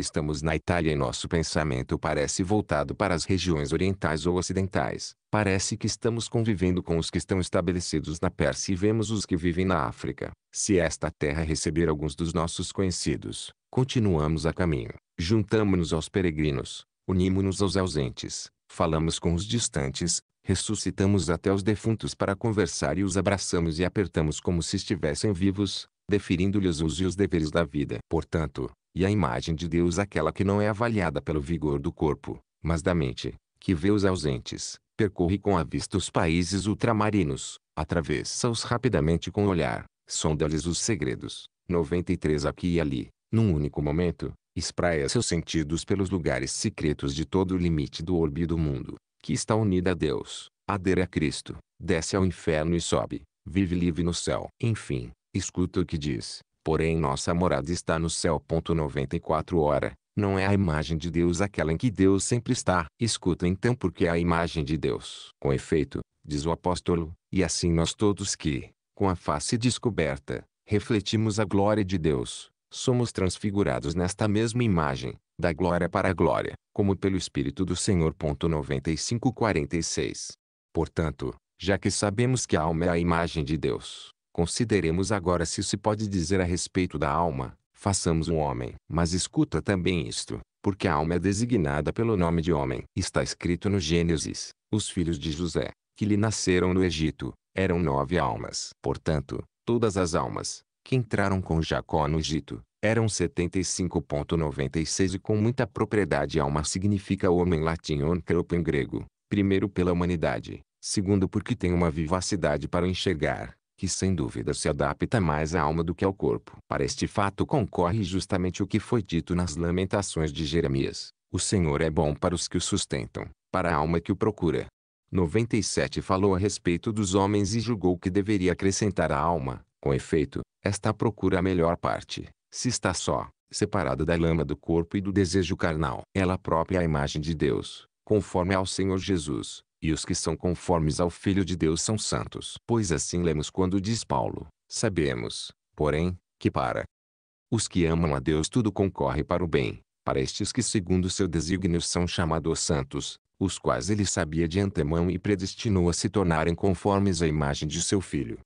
estamos na Itália e nosso pensamento parece voltado para as regiões orientais ou ocidentais. Parece que estamos convivendo com os que estão estabelecidos na Pérsia e vemos os que vivem na África. Se esta terra receber alguns dos nossos conhecidos, continuamos a caminho. Juntamo-nos aos peregrinos, unimo-nos aos ausentes, falamos com os distantes, ressuscitamos até os defuntos para conversar e os abraçamos e apertamos como se estivessem vivos, deferindo-lhes os e os deveres da vida. Portanto, e a imagem de Deus aquela que não é avaliada pelo vigor do corpo, mas da mente, que vê os ausentes, percorre com a vista os países ultramarinos, atravessa-os rapidamente com o olhar, sonda-lhes os segredos. 93 Aqui e ali, num único momento, espraia seus sentidos pelos lugares secretos de todo o limite do orbe do mundo, que está unida a Deus, adere a Cristo, desce ao inferno e sobe, vive livre no céu. Enfim, escuta o que diz, porém nossa morada está no céu. 94 Ora, não é a imagem de Deus aquela em que Deus sempre está. Escuta então porque é a imagem de Deus. Com efeito, diz o apóstolo, e assim nós todos que, com a face descoberta, refletimos a glória de Deus, somos transfigurados nesta mesma imagem, da glória para a glória, como pelo Espírito do Senhor. 95-46. Portanto, já que sabemos que a alma é a imagem de Deus, consideremos agora se se pode dizer a respeito da alma, façamos um homem. Mas escuta também isto, porque a alma é designada pelo nome de homem. Está escrito no Gênesis, os filhos de José, que lhe nasceram no Egito, eram nove almas. Portanto, todas as almas, que entraram com Jacó no Egito, eram 75.96 e com muita propriedade alma significa homem latim onkeropo em grego, primeiro pela humanidade, segundo porque tem uma vivacidade para enxergar, que sem dúvida se adapta mais à alma do que ao corpo. Para este fato concorre justamente o que foi dito nas lamentações de Jeremias, o Senhor é bom para os que o sustentam, para a alma que o procura. 97 Falou a respeito dos homens e julgou que deveria acrescentar a alma, com efeito, esta procura a melhor parte, se está só, separada da lama do corpo e do desejo carnal. Ela própria é a imagem de Deus, conforme ao Senhor Jesus, e os que são conformes ao Filho de Deus são santos. Pois assim lemos quando diz Paulo, sabemos, porém, que para os que amam a Deus tudo concorre para o bem, para estes que segundo seu desígnio são chamados santos, os quais ele sabia de antemão e predestinou a se tornarem conformes à imagem de seu Filho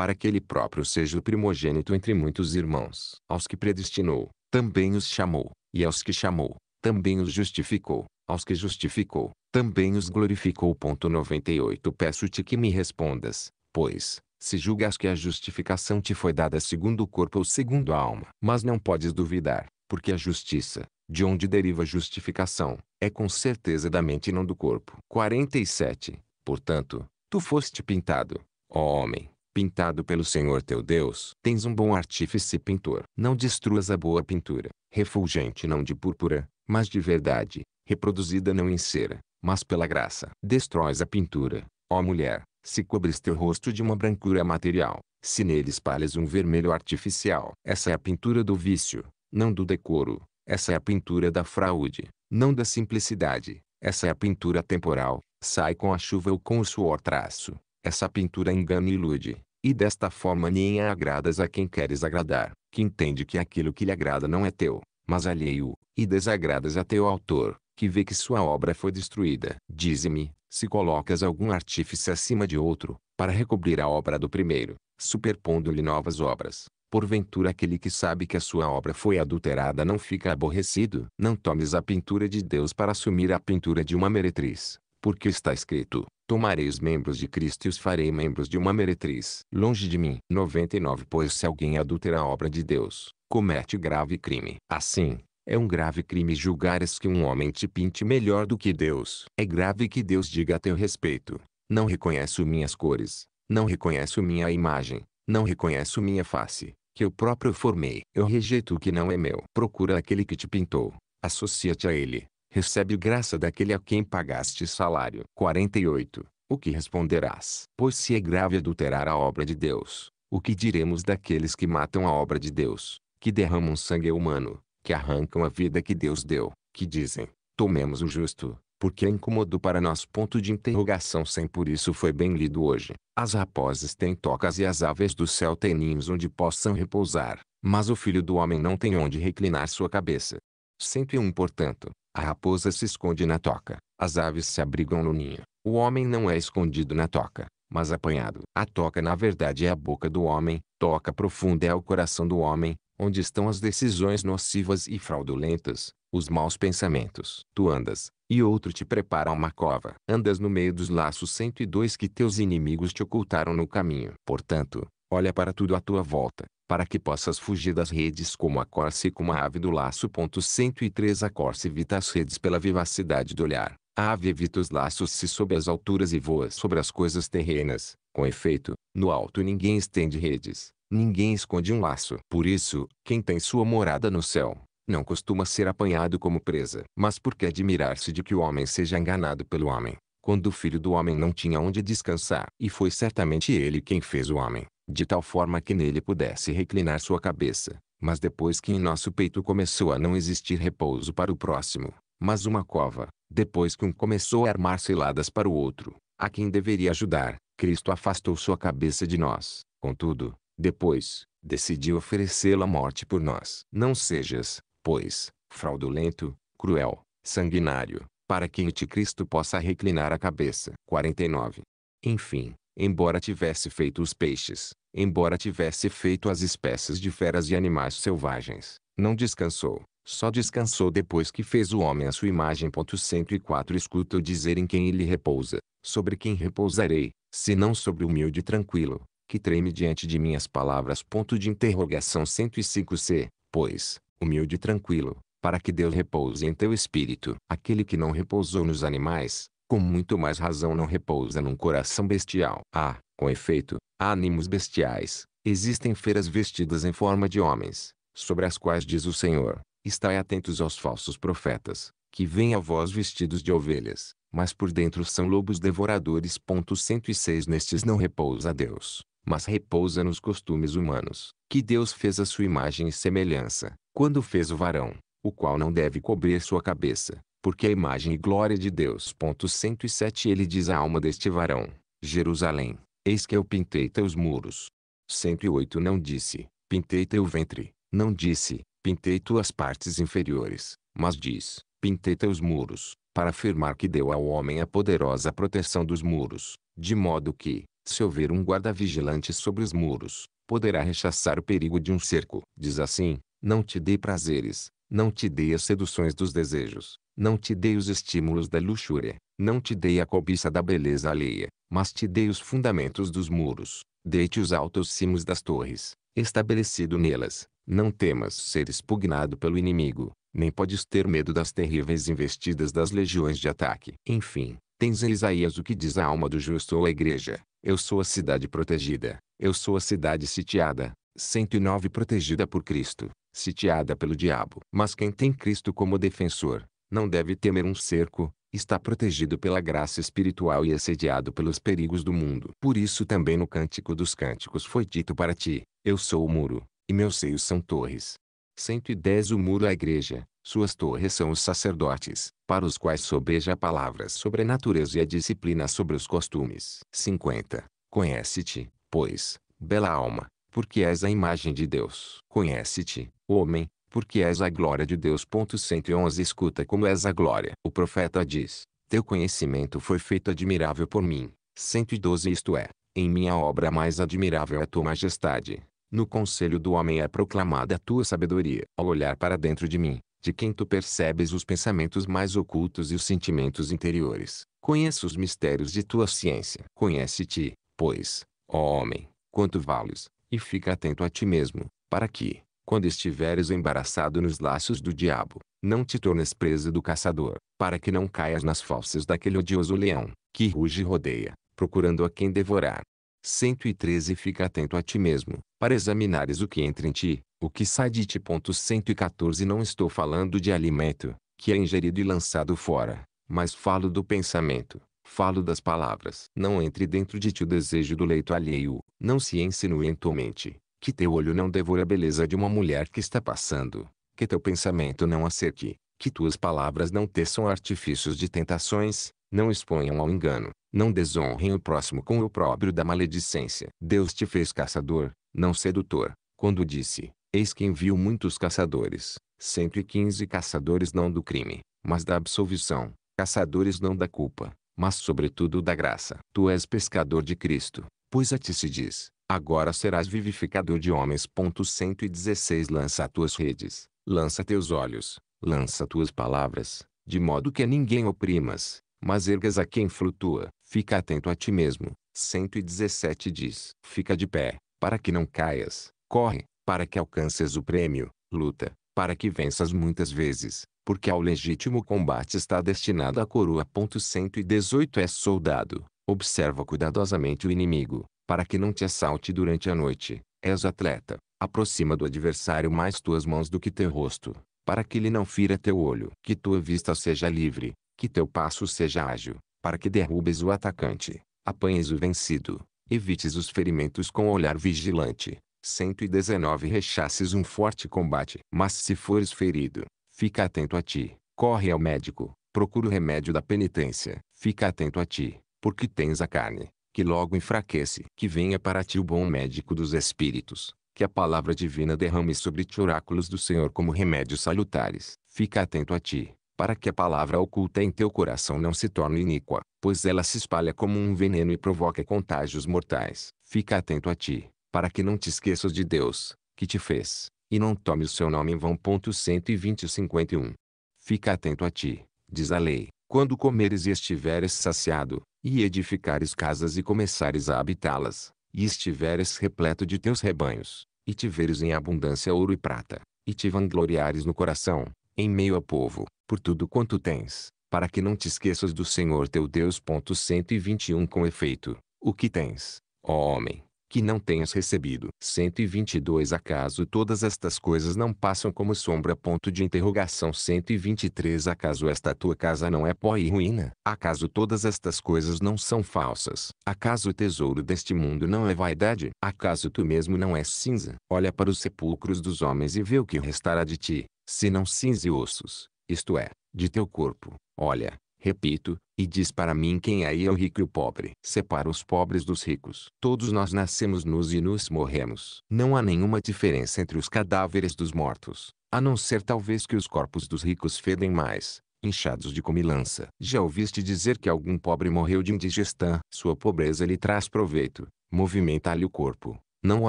para que ele próprio seja o primogênito entre muitos irmãos. Aos que predestinou, também os chamou, e aos que chamou, também os justificou, aos que justificou, também os glorificou. 98 Peço-te que me respondas, pois, se julgas que a justificação te foi dada segundo o corpo ou segundo a alma. Mas não podes duvidar, porque a justiça, de onde deriva a justificação, é com certeza da mente e não do corpo. 47 Portanto, tu foste pintado, ó homem, pintado pelo Senhor teu Deus. Tens um bom artífice pintor. Não destruas a boa pintura, refulgente não de púrpura, mas de verdade, reproduzida não em cera, mas pela graça. Destróis a pintura, ó mulher, se cobres teu rosto de uma brancura material, se nele espalhas um vermelho artificial. Essa é a pintura do vício, não do decoro. Essa é a pintura da fraude, não da simplicidade. Essa é a pintura temporal, sai com a chuva ou com o suor traço. Essa pintura engana e ilude, e desta forma nem a agradas a quem queres agradar, que entende que aquilo que lhe agrada não é teu, mas alheio, e desagradas a teu autor, que vê que sua obra foi destruída. Dize-me, se colocas algum artífice acima de outro, para recobrir a obra do primeiro, superpondo-lhe novas obras, porventura aquele que sabe que a sua obra foi adulterada não fica aborrecido? Não tomes a pintura de Deus para assumir a pintura de uma meretriz, porque está escrito, Tomarei os membros de Cristo e os farei membros de uma meretriz. Longe de mim. 99 Pois se alguém adultera a obra de Deus, comete grave crime. Assim, é um grave crime julgares que um homem te pinte melhor do que Deus. É grave que Deus diga a teu respeito, não reconheço minhas cores, não reconheço minha imagem, não reconheço minha face, que eu próprio formei. Eu rejeito o que não é meu. Procura aquele que te pintou, associa-te a ele, recebe graça daquele a quem pagaste salário. 48. O que responderás? Pois se é grave adulterar a obra de Deus, o que diremos daqueles que matam a obra de Deus, que derramam sangue humano, que arrancam a vida que Deus deu, que dizem, tomemos o justo, porque é incômodo para nós. Ponto de interrogação sem por isso foi bem lido hoje. As raposas têm tocas e as aves do céu têm ninhos onde possam repousar, mas o filho do homem não tem onde reclinar sua cabeça. 101 Portanto, a raposa se esconde na toca, as aves se abrigam no ninho. O homem não é escondido na toca, mas apanhado. A toca na verdade é a boca do homem, toca profunda é o coração do homem, onde estão as decisões nocivas e fraudulentas, os maus pensamentos. Tu andas, e outro te prepara uma cova. Andas no meio dos laços 102 que teus inimigos te ocultaram no caminho. Portanto, olha para tudo à tua volta, para que possas fugir das redes como a corça e como a ave do laço. 103 A corça evita as redes pela vivacidade do olhar. A ave evita os laços se sob as alturas e voa sobre as coisas terrenas. Com efeito, no alto ninguém estende redes, ninguém esconde um laço. Por isso, quem tem sua morada no céu, não costuma ser apanhado como presa. Mas por que admirar-se de que o homem seja enganado pelo homem, quando o filho do homem não tinha onde descansar? E foi certamente ele quem fez o homem de tal forma que nele pudesse reclinar sua cabeça. Mas depois que em nosso peito começou a não existir repouso para o próximo, mas uma cova, depois que um começou a armar ciladas para o outro, a quem deveria ajudar, Cristo afastou sua cabeça de nós. Contudo, depois, decidiu oferecê-la à morte por nós. Não sejas, pois, fraudulento, cruel, sanguinário, para que em ti Cristo possa reclinar a cabeça. 49. Enfim, embora tivesse feito os peixes, embora tivesse feito as espécies de feras e animais selvagens, não descansou, só descansou depois que fez o homem à sua imagem. 104 Escuta o dizer em quem ele repousa, sobre quem repousarei, se não sobre o humilde e tranquilo, que treme diante de minhas palavras. Ponto de interrogação 105 C, pois, humilde e tranquilo, para que Deus repouse em teu espírito. Aquele que não repousou nos animais, com muito mais razão não repousa num coração bestial. Ah, com efeito, há ânimos bestiais, existem feras vestidas em forma de homens, sobre as quais diz o Senhor, estai atentos aos falsos profetas, que vêm a vós vestidos de ovelhas, mas por dentro são lobos devoradores. 106 Nestes não repousa Deus, mas repousa nos costumes humanos, que Deus fez a sua imagem e semelhança, quando fez o varão, o qual não deve cobrir sua cabeça, porque a imagem e glória de Deus. 107 Ele diz à alma deste varão, Jerusalém, eis que eu pintei teus muros. 108 Não disse, pintei teu ventre, não disse, pintei tuas partes inferiores, mas diz, pintei teus muros, para afirmar que deu ao homem a poderosa proteção dos muros, de modo que, se houver um guarda vigilante sobre os muros, poderá rechaçar o perigo de um cerco. Diz assim, não te dei prazeres, não te dei as seduções dos desejos, não te dei os estímulos da luxúria, não te dei a cobiça da beleza alheia, mas te dei os fundamentos dos muros, dei-te os altos cimos das torres, estabelecido nelas. Não temas ser expugnado pelo inimigo, nem podes ter medo das terríveis investidas das legiões de ataque. Enfim, tens em Isaías o que diz a alma do justo ou a igreja. Eu sou a cidade protegida, eu sou a cidade sitiada, 109 protegida por Cristo, sitiada pelo diabo. Mas quem tem Cristo como defensor, não deve temer um cerco, está protegido pela graça espiritual e assediado pelos perigos do mundo. Por isso também no Cântico dos Cânticos foi dito para ti, eu sou o muro, e meus seios são torres. 110 O muro é a igreja, suas torres são os sacerdotes, para os quais sobeja palavras sobre a natureza e a disciplina sobre os costumes. 50. Conhece-te, pois, bela alma, porque és a imagem de Deus. Conhece-te, homem, porque és a glória de Deus. 111 Escuta como és a glória. O profeta diz, teu conhecimento foi feito admirável por mim. 112 Isto é, em minha obra mais admirável é a tua majestade. No conselho do homem é proclamada a tua sabedoria. Ao olhar para dentro de mim, de quem tu percebes os pensamentos mais ocultos e os sentimentos interiores. Conheça os mistérios de tua ciência. Conhece-te, pois, ó homem, quanto vales, e fica atento a ti mesmo, para que, quando estiveres embaraçado nos laços do diabo, não te tornes presa do caçador, para que não caias nas falsas daquele odioso leão, que ruge e rodeia, procurando a quem devorar. 113 Fica atento a ti mesmo, para examinares o que entra em ti, o que sai de ti. 114 Não estou falando de alimento, que é ingerido e lançado fora, mas falo do pensamento, falo das palavras. Não entre dentro de ti o desejo do leito alheio, não se insinue em tua mente, que teu olho não devore a beleza de uma mulher que está passando, que teu pensamento não acerque, que tuas palavras não teçam artifícios de tentações, não exponham ao engano, não desonrem o próximo com o opróbrio da maledicência. Deus te fez caçador, não sedutor, quando disse, eis que enviou muitos caçadores, 115 caçadores não do crime, mas da absolvição, caçadores não da culpa, mas sobretudo da graça. Tu és pescador de Cristo, pois a ti se diz, agora serás vivificador de homens. 116 Lança tuas redes, lança teus olhos, lança tuas palavras, de modo que ninguém oprimas, mas ergas a quem flutua. Fica atento a ti mesmo. 117 diz: Fica de pé, para que não caias. Corre, para que alcances o prêmio. Luta, para que venças muitas vezes, porque ao legítimo combate está destinada a coroa. 118 É soldado. Observa cuidadosamente o inimigo, para que não te assalte durante a noite. És atleta. Aproxima do adversário mais tuas mãos do que teu rosto, para que ele não fira teu olho. Que tua vista seja livre, que teu passo seja ágil, para que derrubes o atacante, apanhes o vencido, evites os ferimentos com olhar vigilante. 119 Rechaces um forte combate. Mas se fores ferido, fica atento a ti, corre ao médico, procura o remédio da penitência, fica atento a ti, porque tens a carne, que logo enfraquece. Que venha para ti o bom médico dos espíritos, que a palavra divina derrame sobre ti oráculos do Senhor como remédios salutares. Fica atento a ti, para que a palavra oculta em teu coração não se torne iníqua, pois ela se espalha como um veneno e provoca contágios mortais. Fica atento a ti, para que não te esqueças de Deus, que te fez, e não tome o seu nome em vão. 120 51. Fica atento a ti, diz a lei, quando comeres e estiveres saciado, e edificares casas e começares a habitá-las, e estiveres repleto de teus rebanhos, e tiveres em abundância ouro e prata, e te vangloriares no coração, em meio a povo, por tudo quanto tens, para que não te esqueças do Senhor teu Deus. 121 Com efeito, o que tens, ó homem, que não tenhas recebido. 122 Acaso todas estas coisas não passam como sombra? Ponto de interrogação 123 Acaso esta tua casa não é pó e ruína? Acaso todas estas coisas não são falsas? Acaso o tesouro deste mundo não é vaidade? Acaso tu mesmo não és cinza? Olha para os sepulcros dos homens e vê o que restará de ti, se não cinza e ossos isto é, de teu corpo. Olha, repito, e diz para mim quem aí é o rico e o pobre. Separa os pobres dos ricos. Todos nós nascemos nus e nos morremos. Não há nenhuma diferença entre os cadáveres dos mortos, a não ser talvez que os corpos dos ricos fedem mais, inchados de comilança. Já ouviste dizer que algum pobre morreu de indigestão? Sua pobreza lhe traz proveito, movimenta-lhe o corpo, não o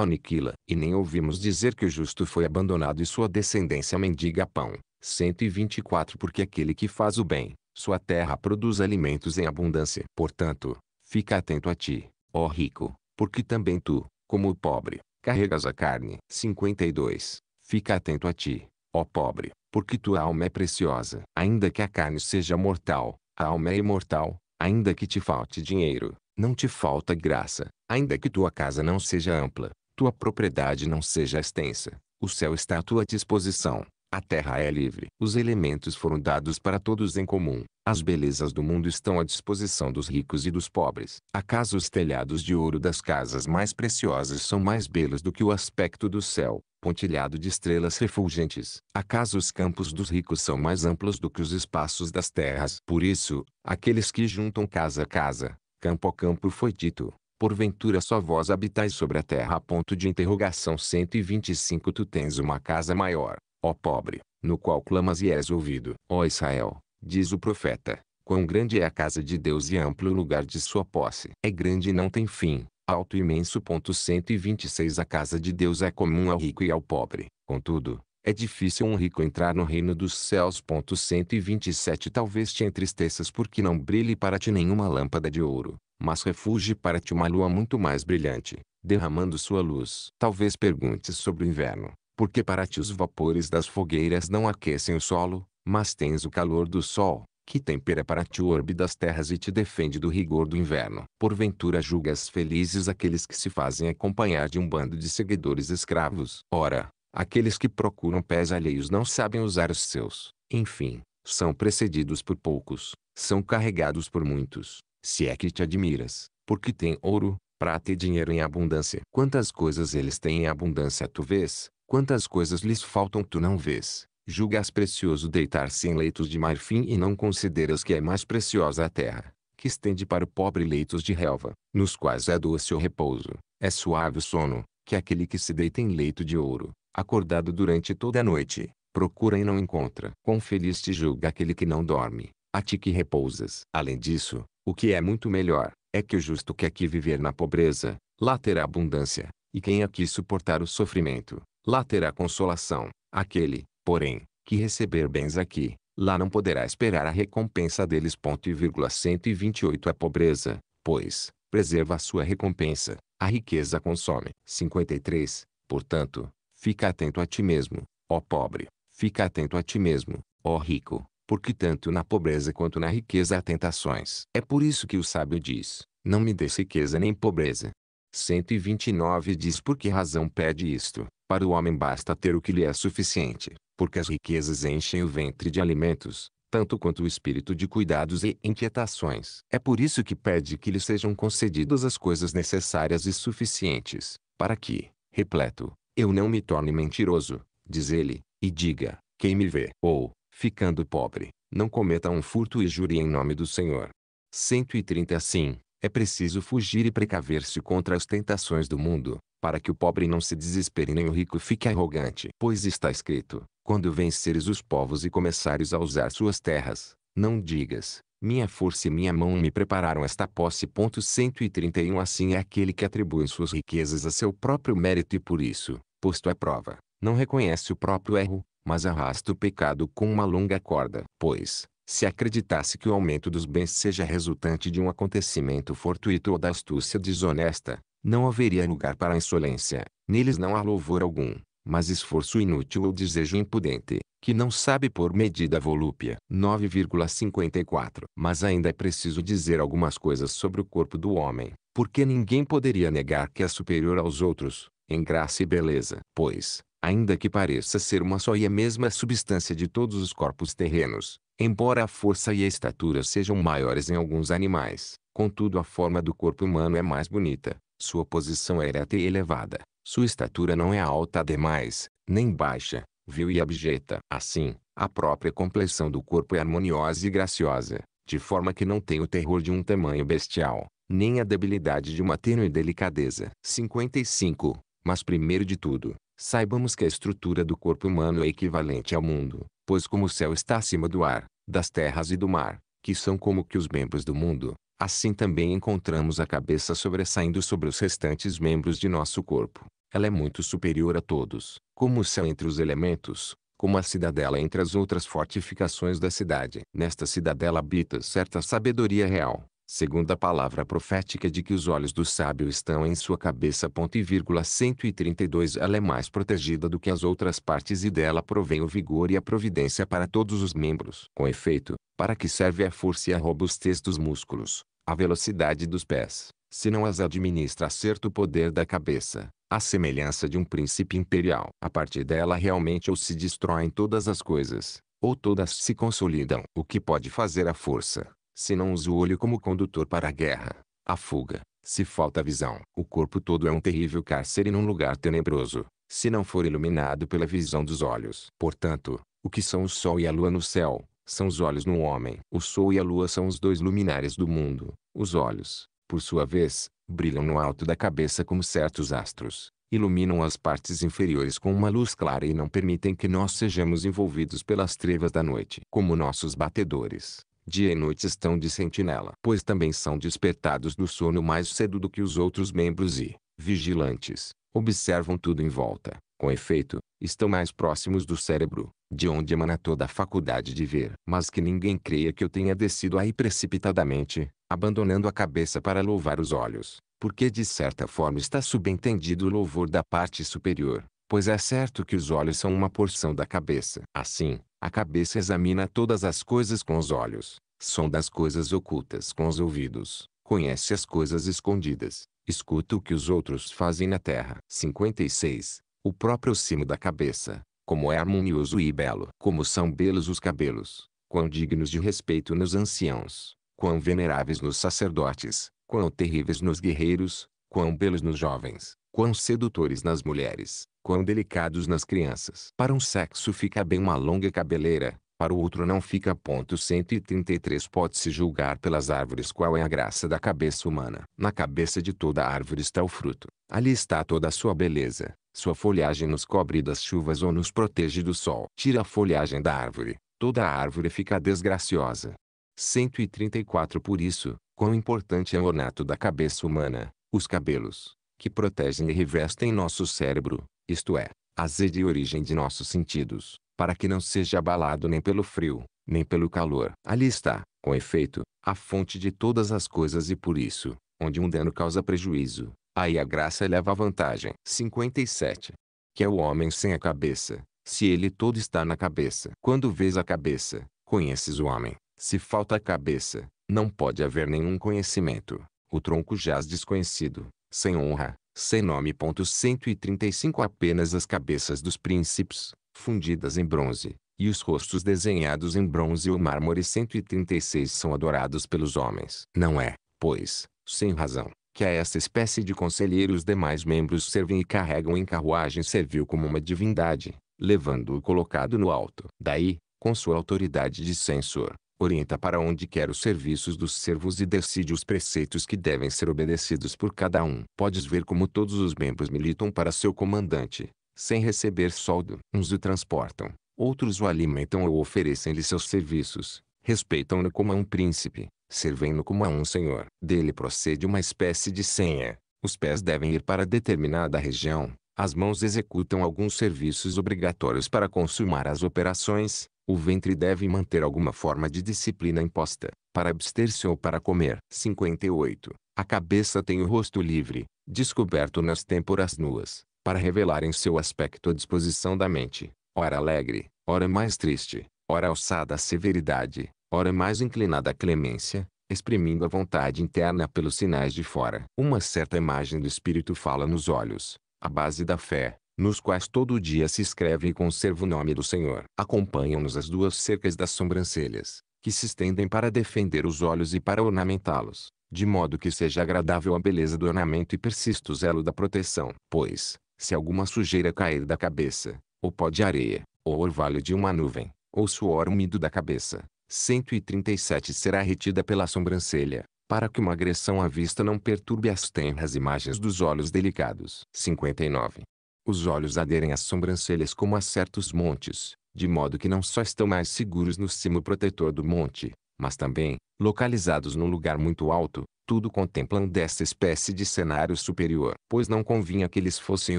aniquila. E nem ouvimos dizer que o justo foi abandonado e sua descendência mendiga pão. 124 Porque aquele que faz o bem, sua terra produz alimentos em abundância. Portanto, fica atento a ti, ó rico, porque também tu, como o pobre, carregas a carne. 52 Fica atento a ti, ó pobre, porque tua alma é preciosa. Ainda que a carne seja mortal, a alma é imortal. Ainda que te falte dinheiro, não te falta graça. Ainda que tua casa não seja ampla, tua propriedade não seja extensa, o céu está à tua disposição. A terra é livre. Os elementos foram dados para todos em comum. As belezas do mundo estão à disposição dos ricos e dos pobres. Acaso os telhados de ouro das casas mais preciosas são mais belos do que o aspecto do céu, pontilhado de estrelas refulgentes? Acaso os campos dos ricos são mais amplos do que os espaços das terras? Por isso, aqueles que juntam casa a casa, campo a campo foi dito, porventura só vós habitais sobre a terra. Ponto de interrogação 125 Tu tens uma casa maior, ó pobre, no qual clamas e és ouvido. Ó Israel, diz o profeta, quão grande é a casa de Deus e amplo o lugar de sua posse. É grande e não tem fim, alto e imenso. 126 A casa de Deus é comum ao rico e ao pobre. Contudo, É difícil um rico entrar no reino dos céus. 127 Talvez te entristeças porque não brilhe para ti nenhuma lâmpada de ouro, mas refugie para ti uma lua muito mais brilhante, derramando sua luz. Talvez perguntes sobre o inverno, porque para ti os vapores das fogueiras não aquecem o solo, mas tens o calor do sol, que tempera para ti o orbe das terras e te defende do rigor do inverno. Porventura julgas felizes aqueles que se fazem acompanhar de um bando de seguidores escravos. Ora, aqueles que procuram pés alheios não sabem usar os seus. Enfim, são precedidos por poucos, são carregados por muitos. Se é que te admiras, porque tem ouro, prata e dinheiro em abundância. Quantas coisas eles têm em abundância tu vês, quantas coisas lhes faltam tu não vês. Julgas precioso deitar-se em leitos de marfim e não consideras que é mais preciosa a terra, que estende para o pobre leitos de relva, nos quais é doce o repouso, é suave o sono, que aquele que se deita em leito de ouro, acordado durante toda a noite, procura e não encontra. Quão feliz te julga aquele que não dorme, a ti que repousas. Além disso, o que é muito melhor, é que o justo que aqui viver na pobreza, lá terá abundância, e quem aqui suportar o sofrimento, lá terá consolação. Aquele, Porém, que receber bens aqui, lá não poderá esperar a recompensa deles. E 128 A pobreza, pois, preserva a sua recompensa, a riqueza consome. 53. Portanto, fica atento a ti mesmo, ó pobre, fica atento a ti mesmo, ó rico, porque tanto na pobreza quanto na riqueza há tentações. É por isso que o sábio diz, não me des riqueza nem pobreza. 129 diz por que razão pede isto, para o homem basta ter o que lhe é suficiente, porque as riquezas enchem o ventre de alimentos, tanto quanto o espírito de cuidados e inquietações. É por isso que pede que lhe sejam concedidas as coisas necessárias e suficientes, para que, repleto, eu não me torne mentiroso, diz ele, e diga, quem me vê, ou, ficando pobre, não cometa um furto e jure em nome do Senhor. 130 Assim, é preciso fugir e precaver-se contra as tentações do mundo, para que o pobre não se desespere nem o rico fique arrogante. Pois está escrito, quando venceres os povos e começares a usar suas terras, não digas, minha força e minha mão me prepararam esta posse. 131 Assim é aquele que atribui suas riquezas a seu próprio mérito e por isso, posto à prova, não reconhece o próprio erro, mas arrasta o pecado com uma longa corda. Pois, se acreditasse que o aumento dos bens seja resultante de um acontecimento fortuito ou da astúcia desonesta, não haveria lugar para a insolência, neles não há louvor algum mas esforço inútil ou desejo impudente, que não sabe pôr medida à volúpia. 9,54 Mas ainda é preciso dizer algumas coisas sobre o corpo do homem, porque ninguém poderia negar que é superior aos outros, em graça e beleza. Pois, ainda que pareça ser uma só e a mesma substância de todos os corpos terrenos, embora a força e a estatura sejam maiores em alguns animais, contudo a forma do corpo humano é mais bonita, sua posição é ereta e elevada, sua estatura não é alta demais, nem baixa, vil e abjeta. Assim, a própria complexão do corpo é harmoniosa e graciosa, de forma que não tem o terror de um tamanho bestial, nem a debilidade de uma tênue delicadeza. 55. Mas primeiro de tudo, saibamos que a estrutura do corpo humano é equivalente ao mundo, pois como o céu está acima do ar, das terras e do mar, que são como que os membros do mundo, Assim também encontramos a cabeça sobressaindo sobre os restantes membros de nosso corpo. Ela é muito superior a todos, como o céu entre os elementos, como a cidadela entre as outras fortificações da cidade. Nesta cidadela habita certa sabedoria real, segundo a palavra profética de que os olhos do sábio estão em sua cabeça. Ponto e vírgula 132 Ela é mais protegida do que as outras partes e dela provém o vigor e a providência para todos os membros. Com efeito, para que serve a força e a robustez dos músculos, a velocidade dos pés, se não as administra certo poder da cabeça, a semelhança de um príncipe imperial. A partir dela realmente ou se destroem todas as coisas, ou todas se consolidam. O que pode fazer a força, se não usa o olho como condutor para a guerra, a fuga, se falta visão. O corpo todo é um terrível cárcere num lugar tenebroso, se não for iluminado pela visão dos olhos. Portanto, o que são o sol e a lua no céu, são os olhos no homem. O sol e a lua são os dois luminares do mundo. Os olhos, por sua vez, brilham no alto da cabeça como certos astros. Iluminam as partes inferiores com uma luz clara e não permitem que nós sejamos envolvidos pelas trevas da noite. Como nossos batedores, dia e noite estão de sentinela. Pois também são despertados do sono mais cedo do que os outros membros e, vigilantes, observam tudo em volta, com efeito, estão mais próximos do cérebro, de onde emana toda a faculdade de ver. Mas que ninguém creia que eu tenha descido aí precipitadamente, abandonando a cabeça para louvar os olhos, porque de certa forma está subentendido o louvor da parte superior, pois é certo que os olhos são uma porção da cabeça. Assim, a cabeça examina todas as coisas com os olhos, sonda as coisas ocultas com os ouvidos, conhece as coisas escondidas, escuta o que os outros fazem na terra. 56. O próprio cimo da cabeça, como é harmonioso e belo. Como são belos os cabelos, quão dignos de respeito nos anciãos, quão veneráveis nos sacerdotes, quão terríveis nos guerreiros, quão belos nos jovens, quão sedutores nas mulheres, quão delicados nas crianças. Para um sexo fica bem uma longa cabeleira, para o outro não fica. Ponto 133 Pode-se julgar pelas árvores qual é a graça da cabeça humana. Na cabeça de toda árvore está o fruto. Ali está toda a sua beleza. Sua folhagem nos cobre das chuvas ou nos protege do sol. Tira a folhagem da árvore, toda a árvore fica desgraciosa. 134 Por isso, quão importante é o ornato da cabeça humana, os cabelos, que protegem e revestem nosso cérebro, isto é, a sede e origem de nossos sentidos para que não seja abalado nem pelo frio, nem pelo calor. Ali está, com efeito, a fonte de todas as coisas e por isso, onde um dano causa prejuízo, aí a graça leva a vantagem. 57. Que é o homem sem a cabeça, se ele todo está na cabeça. Quando vês a cabeça, conheces o homem. Se falta a cabeça, não pode haver nenhum conhecimento. O tronco jaz desconhecido, sem honra, sem nome. 135 Apenas as cabeças dos príncipes, fundidas em bronze, e os rostos desenhados em bronze ou mármore 136 são adorados pelos homens. Não é, pois, sem razão, que a essa espécie de conselheiro os demais membros servem e carregam em carruagem servil como uma divindade, levando-o colocado no alto. Daí, com sua autoridade de censor, orienta para onde quer os serviços dos servos e decide os preceitos que devem ser obedecidos por cada um. Podes ver como todos os membros militam para seu comandante, sem receber soldo. Uns o transportam, outros o alimentam ou oferecem-lhe seus serviços, respeitam-no como a um príncipe, servem-no como a um senhor. Dele procede uma espécie de senha. Os pés devem ir para determinada região, as mãos executam alguns serviços obrigatórios para consumar as operações, o ventre deve manter alguma forma de disciplina imposta, para abster-se ou para comer. 58. A cabeça tem o rosto livre, descoberto nas têmporas nuas, para revelar em seu aspecto a disposição da mente, ora alegre, ora mais triste, ora alçada à severidade, ora mais inclinada à clemência, exprimindo a vontade interna pelos sinais de fora. Uma certa imagem do espírito fala nos olhos, a base da fé, nos quais todo dia se escreve e conserva o nome do Senhor. Acompanham-nos as duas cercas das sobrancelhas, que se estendem para defender os olhos e para ornamentá-los, de modo que seja agradável a beleza do ornamento e persista o zelo da proteção. Pois, se alguma sujeira cair da cabeça, ou pó de areia, ou orvalho de uma nuvem, ou suor úmido da cabeça, 137 será retida pela sobrancelha, para que uma agressão à vista não perturbe as tenras imagens dos olhos delicados. 59. Os olhos aderem às sobrancelhas como a certos montes, de modo que não só estão mais seguros no cimo protetor do monte, mas também, localizados num lugar muito alto, tudo contemplam desta espécie de cenário superior. Pois não convinha que eles fossem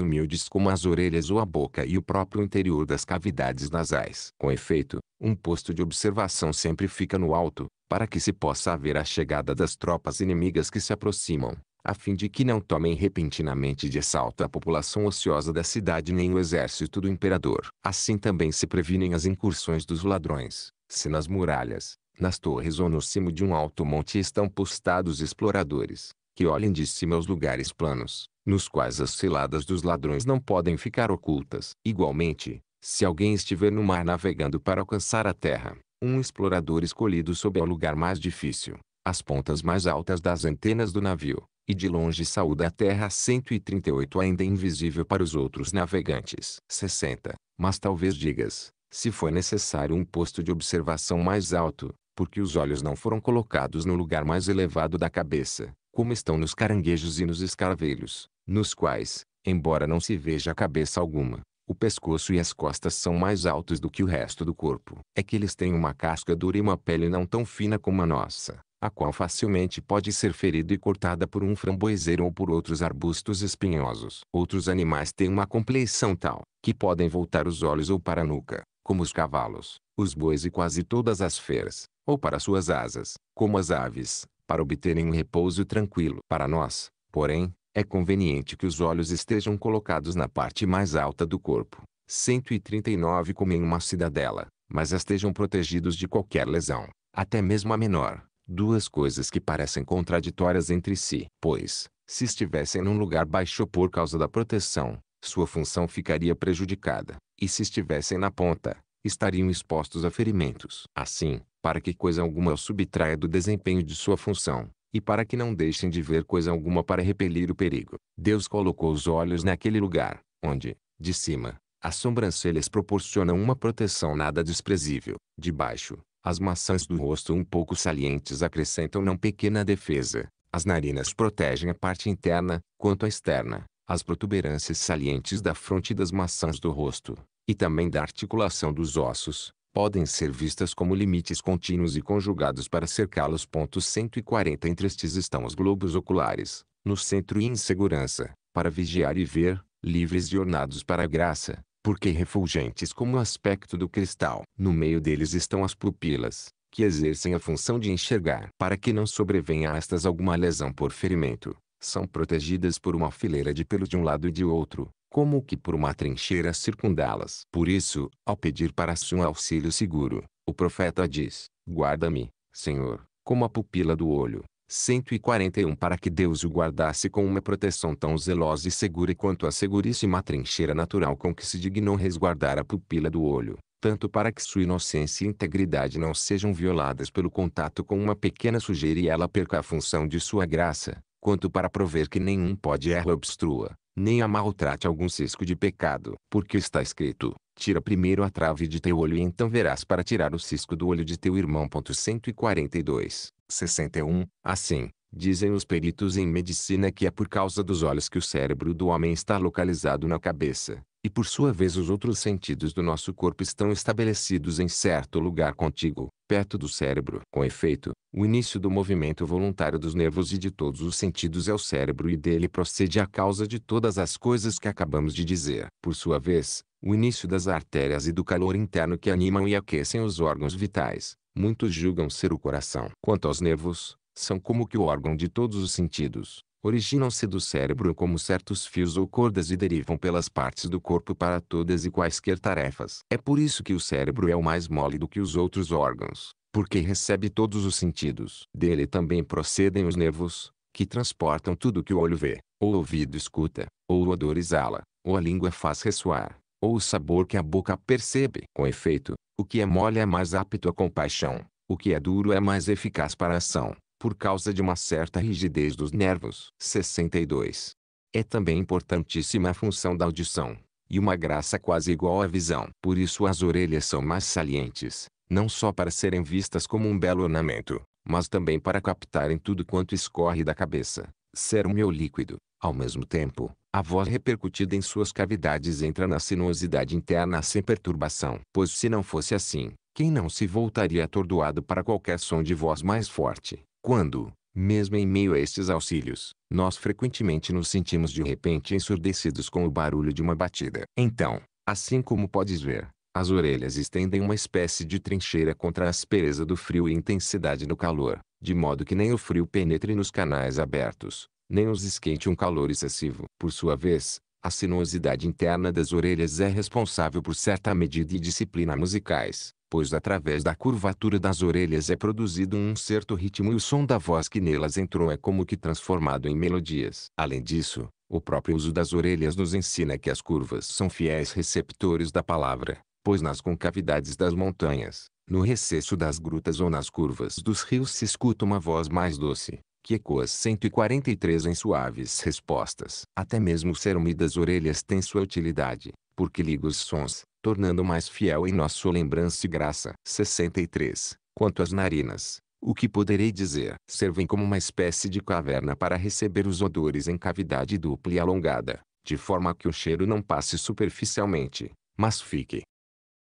humildes como as orelhas ou a boca e o próprio interior das cavidades nasais. Com efeito, um posto de observação sempre fica no alto, para que se possa ver a chegada das tropas inimigas que se aproximam, a fim de que não tomem repentinamente de assalto a população ociosa da cidade nem o exército do imperador. Assim também se previnem as incursões dos ladrões, se nas muralhas, nas torres ou no cimo de um alto monte estão postados exploradores, que olhem de cima os lugares planos, nos quais as ciladas dos ladrões não podem ficar ocultas. Igualmente, se alguém estiver no mar navegando para alcançar a terra, um explorador escolhido sob o lugar mais difícil, as pontas mais altas das antenas do navio, e de longe saúda a terra 138 ainda invisível para os outros navegantes. 60. Mas talvez digas, se foi necessário um posto de observação mais alto, porque os olhos não foram colocados no lugar mais elevado da cabeça, como estão nos caranguejos e nos escaravelhos, nos quais, embora não se veja cabeça alguma, o pescoço e as costas são mais altos do que o resto do corpo. É que eles têm uma casca dura e uma pele não tão fina como a nossa. A qual facilmente pode ser ferida e cortada por um framboeseiro ou por outros arbustos espinhosos. Outros animais têm uma compleição tal, que podem voltar os olhos ou para a nuca, como os cavalos, os bois e quase todas as feras, ou para suas asas, como as aves, para obterem um repouso tranquilo. Para nós, porém, é conveniente que os olhos estejam colocados na parte mais alta do corpo, 139 como em uma cidadela, mas estejam protegidos de qualquer lesão, até mesmo a menor. Duas coisas que parecem contraditórias entre si. Pois, se estivessem num lugar baixo por causa da proteção, sua função ficaria prejudicada, e se estivessem na ponta, estariam expostos a ferimentos. Assim, para que coisa alguma os subtraia do desempenho de sua função, e para que não deixem de ver coisa alguma para repelir o perigo, Deus colocou os olhos naquele lugar, onde, de cima, as sobrancelhas proporcionam uma proteção nada desprezível. De baixo, as maçãs do rosto um pouco salientes acrescentam não pequena defesa. As narinas protegem a parte interna, quanto à externa, as protuberâncias salientes da fronte das maçãs do rosto, e também da articulação dos ossos, podem ser vistas como limites contínuos e conjugados para cercá-los. 140 Entre estes estão os globos oculares, no centro e em segurança, para vigiar e ver, livres e ornados para a graça, porque refulgentes como o aspecto do cristal. No meio deles estão as pupilas, que exercem a função de enxergar. Para que não sobrevenha a estas alguma lesão por ferimento, são protegidas por uma fileira de pelo de um lado e de outro, como que por uma trincheira circundá-las. Por isso, ao pedir para si um auxílio seguro, o profeta diz, guarda-me, Senhor, como a pupila do olho. 141 Para que Deus o guardasse com uma proteção tão zelosa e segura quanto a seguríssima trincheira natural com que se dignou resguardar a pupila do olho, tanto para que sua inocência e integridade não sejam violadas pelo contato com uma pequena sujeira e ela perca a função de sua graça, quanto para prover que nenhum pó de erro obstrua, nem a maltrate algum cisco de pecado. Porque está escrito, tira primeiro a trave de teu olho e então verás para tirar o cisco do olho de teu irmão. 142, 61. Assim, dizem os peritos em medicina que é por causa dos olhos que o cérebro do homem está localizado na cabeça, e por sua vez os outros sentidos do nosso corpo estão estabelecidos em certo lugar contíguo, perto do cérebro. Com efeito, o início do movimento voluntário dos nervos e de todos os sentidos é o cérebro e dele procede a causa de todas as coisas que acabamos de dizer. Por sua vez, o início das artérias e do calor interno que animam e aquecem os órgãos vitais, muitos julgam ser o coração. Quanto aos nervos, são como que o órgão de todos os sentidos, originam-se do cérebro como certos fios ou cordas e derivam pelas partes do corpo para todas e quaisquer tarefas. É por isso que o cérebro é o mais mole do que os outros órgãos, porque recebe todos os sentidos. Dele também procedem os nervos, que transportam tudo que o olho vê, ou o ouvido escuta, ou o odor exala, ou a língua faz ressoar, ou o sabor que a boca percebe. Com efeito, o que é mole é mais apto à compaixão, o que é duro é mais eficaz para a ação por causa de uma certa rigidez dos nervos. 62. É também importantíssima a função da audição, e uma graça quase igual à visão. Por isso as orelhas são mais salientes, não só para serem vistas como um belo ornamento, mas também para captarem tudo quanto escorre da cabeça, ser meu líquido. Ao mesmo tempo, a voz repercutida em suas cavidades entra na sinuosidade interna sem perturbação. Pois se não fosse assim, quem não se voltaria atordoado para qualquer som de voz mais forte? Quando, mesmo em meio a estes auxílios, nós frequentemente nos sentimos de repente ensurdecidos com o barulho de uma batida. Então, assim como podes ver, as orelhas estendem uma espécie de trincheira contra a aspereza do frio e intensidade do calor, de modo que nem o frio penetre nos canais abertos, nem os esquente um calor excessivo. Por sua vez, a sinuosidade interna das orelhas é responsável por certa medida e disciplina musicais, pois através da curvatura das orelhas é produzido um certo ritmo e o som da voz que nelas entrou é como que transformado em melodias. Além disso, o próprio uso das orelhas nos ensina que as curvas são fiéis receptores da palavra, pois nas concavidades das montanhas, no recesso das grutas ou nas curvas dos rios se escuta uma voz mais doce, que ecoa 143 em suaves respostas. Até mesmo o cerume das orelhas tem sua utilidade, porque liga os sons, tornando mais fiel em nossa lembrança e graça. 63. Quanto às narinas, o que poderei dizer? Servem como uma espécie de caverna para receber os odores em cavidade dupla e alongada, de forma que o cheiro não passe superficialmente, mas fique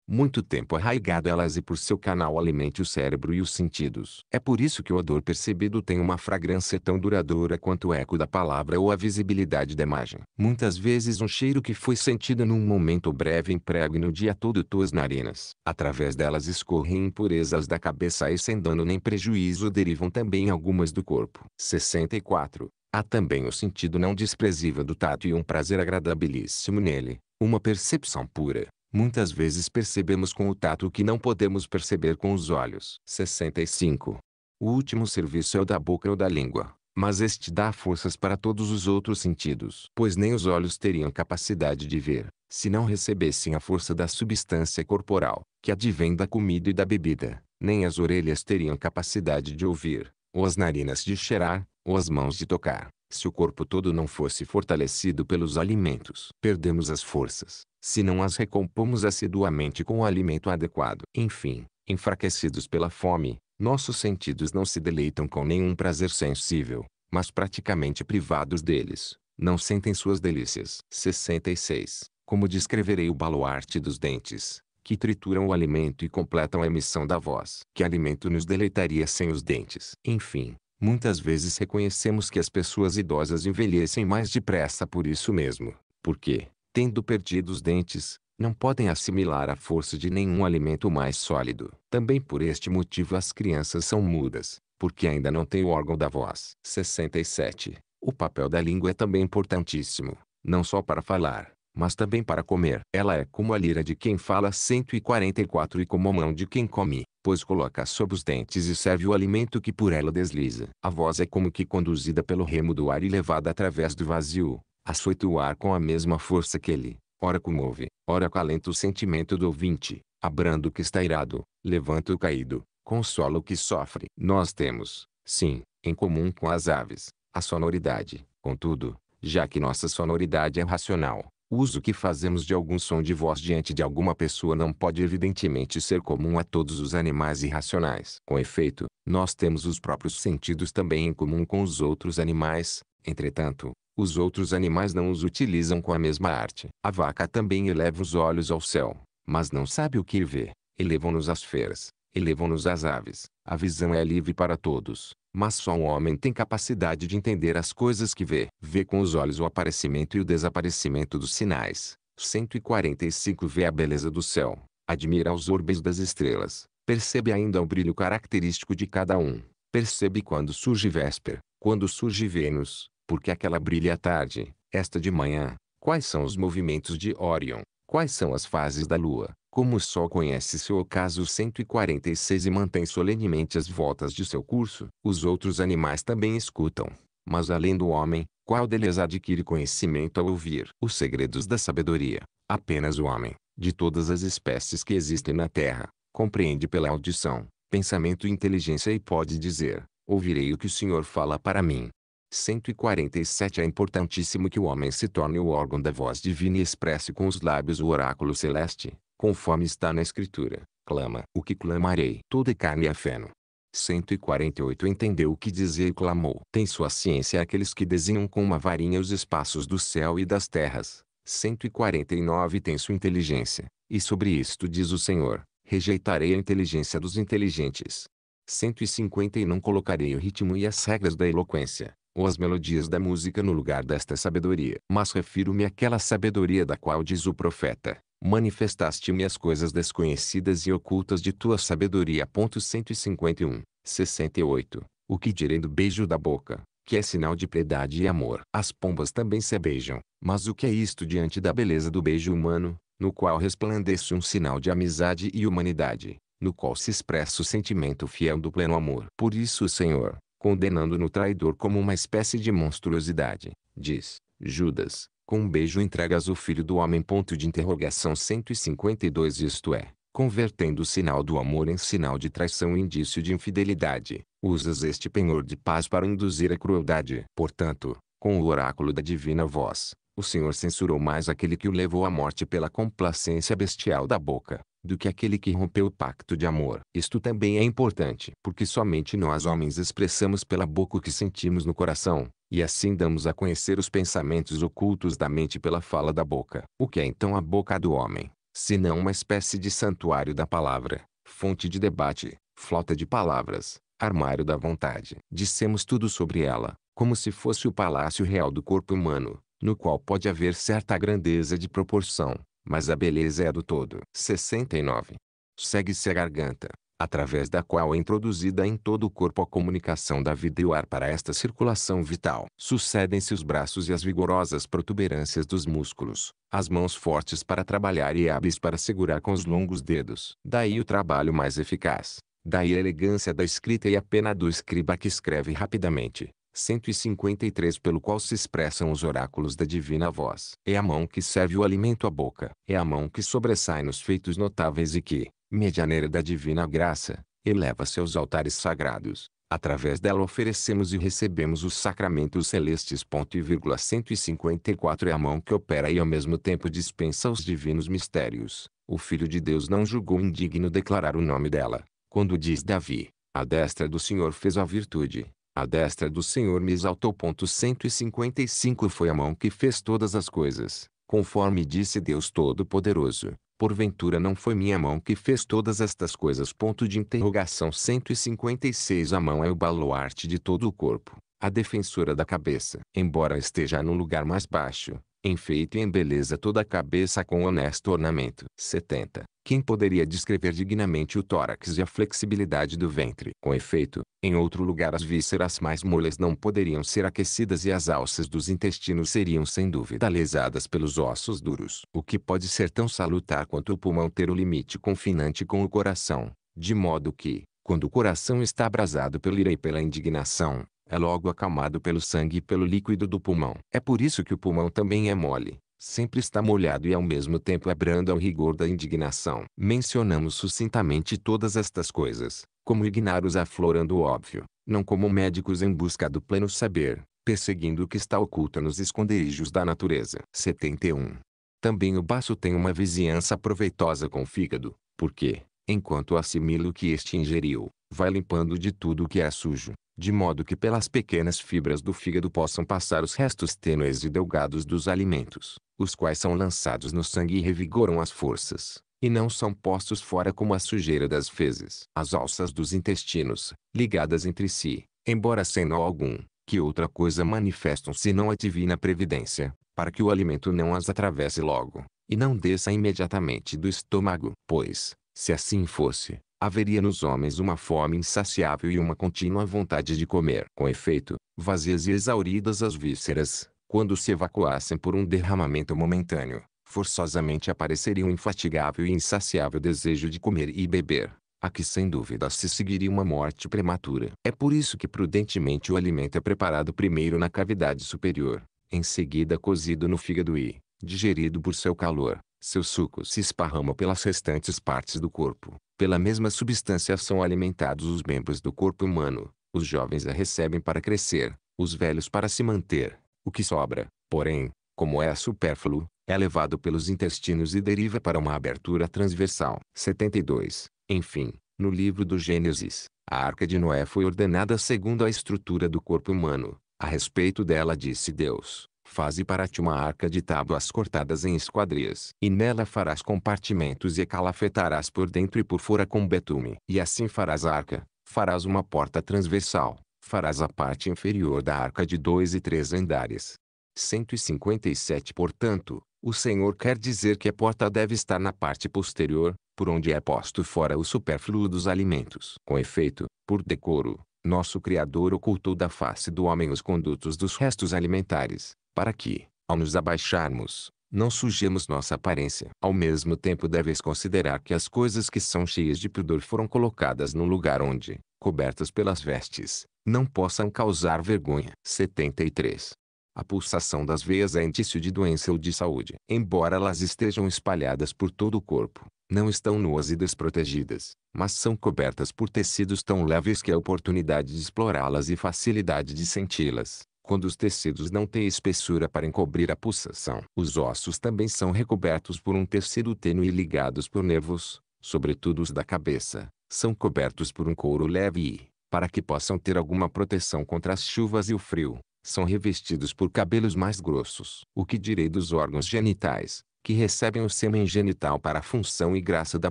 muito tempo arraigado elas e por seu canal alimente o cérebro e os sentidos. É por isso que o odor percebido tem uma fragrância tão duradoura quanto o eco da palavra ou a visibilidade da imagem. Muitas vezes um cheiro que foi sentido num momento breve impregna o dia todo tuas narinas. Através delas escorrem impurezas da cabeça e sem dano nem prejuízo derivam também algumas do corpo. 64. Há também o sentido não desprezível do tato e um prazer agradabilíssimo nele, uma percepção pura, Muitas vezes percebemos com o tato o que não podemos perceber com os olhos. 65. O último serviço é o da boca ou da língua, mas este dá forças para todos os outros sentidos. Pois nem os olhos teriam capacidade de ver, se não recebessem a força da substância corporal, que advém da comida e da bebida, nem as orelhas teriam capacidade de ouvir, ou as narinas de cheirar, ou as mãos de tocar. Se o corpo todo não fosse fortalecido pelos alimentos, perdemos as forças se não as recompomos assiduamente com o alimento adequado. Enfim, enfraquecidos pela fome, nossos sentidos não se deleitam com nenhum prazer sensível, mas praticamente privados deles, não sentem suas delícias. 66. Como descreverei o baluarte dos dentes, que trituram o alimento e completam a emissão da voz? Que alimento nos deleitaria sem os dentes? Enfim, muitas vezes reconhecemos que as pessoas idosas envelhecem mais depressa por isso mesmo, porque, tendo perdido os dentes, não podem assimilar a força de nenhum alimento mais sólido. Também por este motivo as crianças são mudas, porque ainda não têm o órgão da voz. 67. O papel da língua é também importantíssimo, não só para falar, mas também para comer. Ela é como a lira de quem fala 144 e como a mão de quem come, pois coloca sob os dentes e serve o alimento que por ela desliza. A voz é como que conduzida pelo remo do ar e levada através do vazio, açoita o ar com a mesma força que ele, ora comove, ora acalenta o sentimento do ouvinte, abrando o que está irado, levanta o caído, consola o que sofre. Nós temos, sim, em comum com as aves, a sonoridade. Contudo, já que nossa sonoridade é racional, o uso que fazemos de algum som de voz diante de alguma pessoa não pode evidentemente ser comum a todos os animais irracionais. Com efeito, nós temos os próprios sentidos também em comum com os outros animais, entretanto, os outros animais não os utilizam com a mesma arte. A vaca também eleva os olhos ao céu, mas não sabe o que vê. Elevam-nos as feras, elevam-nos as aves. A visão é livre para todos, mas só um homem tem capacidade de entender as coisas que vê. Vê com os olhos o aparecimento e o desaparecimento dos sinais. 145 Vê a beleza do céu, admira os orbes das estrelas, percebe ainda o brilho característico de cada um. Percebe quando surge Vésper, quando surge Vênus, porque aquela brilha à tarde, esta de manhã. Quais são os movimentos de Orion? Quais são as fases da Lua? Como o Sol conhece seu ocaso 146 e mantém solenemente as voltas de seu curso, os outros animais também escutam. Mas além do homem, qual deles adquire conhecimento ao ouvir os segredos da sabedoria? Apenas o homem, de todas as espécies que existem na Terra, compreende pela audição, pensamento e inteligência e pode dizer: Ouvirei o que o Senhor fala para mim. 147 É importantíssimo que o homem se torne o órgão da voz divina e expresse com os lábios o oráculo celeste, conforme está na Escritura. Clama. O que clamarei? Toda carne é feno. 148 Entendeu o que dizia e clamou. Tem sua ciência aqueles que desenham com uma varinha os espaços do céu e das terras. 149 Tem sua inteligência. E sobre isto diz o Senhor, rejeitarei a inteligência dos inteligentes. 150 E não colocarei o ritmo e as regras da eloquência ou as melodias da música no lugar desta sabedoria. Mas refiro-me àquela sabedoria da qual diz o profeta, manifestaste-me as coisas desconhecidas e ocultas de tua sabedoria. 151, 68. O que direi do beijo da boca, que é sinal de piedade e amor. As pombas também se beijam, mas o que é isto diante da beleza do beijo humano, no qual resplandece um sinal de amizade e humanidade, no qual se expressa o sentimento fiel do pleno amor. Por isso o Senhor, condenando no traidor como uma espécie de monstruosidade, diz, Judas, com um beijo entregas o filho do homem. Ponto de interrogação 152 Isto é, convertendo o sinal do amor em sinal de traição e indício de infidelidade, usas este penhor de paz para induzir a crueldade. Portanto, com o oráculo da divina voz, o Senhor censurou mais aquele que o levou à morte pela complacência bestial da boca, do que aquele que rompeu o pacto de amor. Isto também é importante, porque somente nós homens expressamos pela boca o que sentimos no coração, e assim damos a conhecer os pensamentos ocultos da mente pela fala da boca. O que é então a boca do homem? senão uma espécie de santuário da palavra, fonte de debate, flauta de palavras, armário da vontade. Dissemos tudo sobre ela, como se fosse o palácio real do corpo humano, no qual pode haver certa grandeza de proporção, mas a beleza é do todo. 69. Segue-se a garganta, através da qual é introduzida em todo o corpo a comunicação da vida e o ar para esta circulação vital. Sucedem-se os braços e as vigorosas protuberâncias dos músculos, as mãos fortes para trabalhar e hábeis para segurar com os longos dedos. Daí o trabalho mais eficaz. Daí a elegância da escrita e a pena do escriba que escreve rapidamente. 153 pelo qual se expressam os oráculos da divina voz. É a mão que serve o alimento à boca. É a mão que sobressai nos feitos notáveis e que, medianeira da divina graça, eleva-se aos altares sagrados. Através dela oferecemos e recebemos os sacramentos celestes. Ponto e vírgula 154 é a mão que opera e ao mesmo tempo dispensa os divinos mistérios. O Filho de Deus não julgou indigno declarar o nome dela. Quando diz Davi, a destra do Senhor fez a virtude, a destra do Senhor me exaltou. Ponto 155 Foi a mão que fez todas as coisas, conforme disse Deus Todo-Poderoso. Porventura não foi minha mão que fez todas estas coisas. Ponto de interrogação 156 A mão é o baluarte de todo o corpo, a defensora da cabeça. Embora esteja no lugar mais baixo, enfeite e embeleza toda a cabeça com honesto ornamento. 70. Quem poderia descrever dignamente o tórax e a flexibilidade do ventre? Com efeito, em outro lugar as vísceras mais moles não poderiam ser aquecidas e as alças dos intestinos seriam sem dúvida lesadas pelos ossos duros. O que pode ser tão salutar quanto o pulmão ter o limite confinante com o coração, de modo que, quando o coração está abrasado pela ira e pela indignação, é logo acalmado pelo sangue e pelo líquido do pulmão. É por isso que o pulmão também é mole, sempre está molhado e ao mesmo tempo é brando ao rigor da indignação. Mencionamos sucintamente todas estas coisas, como ignaros aflorando o óbvio, não como médicos em busca do pleno saber, perseguindo o que está oculto nos esconderijos da natureza. 71. Também o baço tem uma vizinhança proveitosa com o fígado, porque, enquanto assimila o que este ingeriu, vai limpando de tudo o que é sujo, de modo que pelas pequenas fibras do fígado possam passar os restos tênues e delgados dos alimentos, os quais são lançados no sangue e revigoram as forças, e não são postos fora como a sujeira das fezes. As alças dos intestinos, ligadas entre si, embora sem nó algum, que outra coisa manifestam senão a divina previdência, para que o alimento não as atravesse logo, e não desça imediatamente do estômago. Pois, se assim fosse, haveria nos homens uma fome insaciável e uma contínua vontade de comer. Com efeito, vazias e exauridas as vísceras, quando se evacuassem por um derramamento momentâneo, forçosamente apareceria um infatigável e insaciável desejo de comer e beber, a que sem dúvida se seguiria uma morte prematura. É por isso que prudentemente o alimento é preparado primeiro na cavidade superior, em seguida cozido no fígado e, digerido por seu calor, seu suco se esparrama pelas restantes partes do corpo. Pela mesma substância são alimentados os membros do corpo humano. Os jovens a recebem para crescer, os velhos para se manter. O que sobra, porém, como é supérfluo, é levado pelos intestinos e deriva para uma abertura transversal. 72. Enfim, no livro do Gênesis, a arca de Noé foi ordenada segundo a estrutura do corpo humano. A respeito dela disse Deus: Faze para ti uma arca de tábuas cortadas em esquadrias. E nela farás compartimentos e calafetarás por dentro e por fora com betume. E assim farás a arca. Farás uma porta transversal. Farás a parte inferior da arca de dois e três andares. 157 Portanto, o Senhor quer dizer que a porta deve estar na parte posterior, por onde é posto fora o supérfluo dos alimentos. Com efeito, por decoro, nosso Criador ocultou da face do homem os condutos dos restos alimentares, para que, ao nos abaixarmos, não sujemos nossa aparência. Ao mesmo tempo deves considerar que as coisas que são cheias de pudor foram colocadas no lugar onde, cobertas pelas vestes, não possam causar vergonha. 73. A pulsação das veias é indício de doença ou de saúde. Embora elas estejam espalhadas por todo o corpo, não estão nuas e desprotegidas, mas são cobertas por tecidos tão leves que a oportunidade de explorá-las e facilidade de senti-las, quando os tecidos não têm espessura para encobrir a pulsação. Os ossos também são recobertos por um tecido tênue e ligados por nervos, sobretudo os da cabeça, são cobertos por um couro leve e, para que possam ter alguma proteção contra as chuvas e o frio, são revestidos por cabelos mais grossos. O que direi dos órgãos genitais, que recebem o sêmen genital para a função e graça da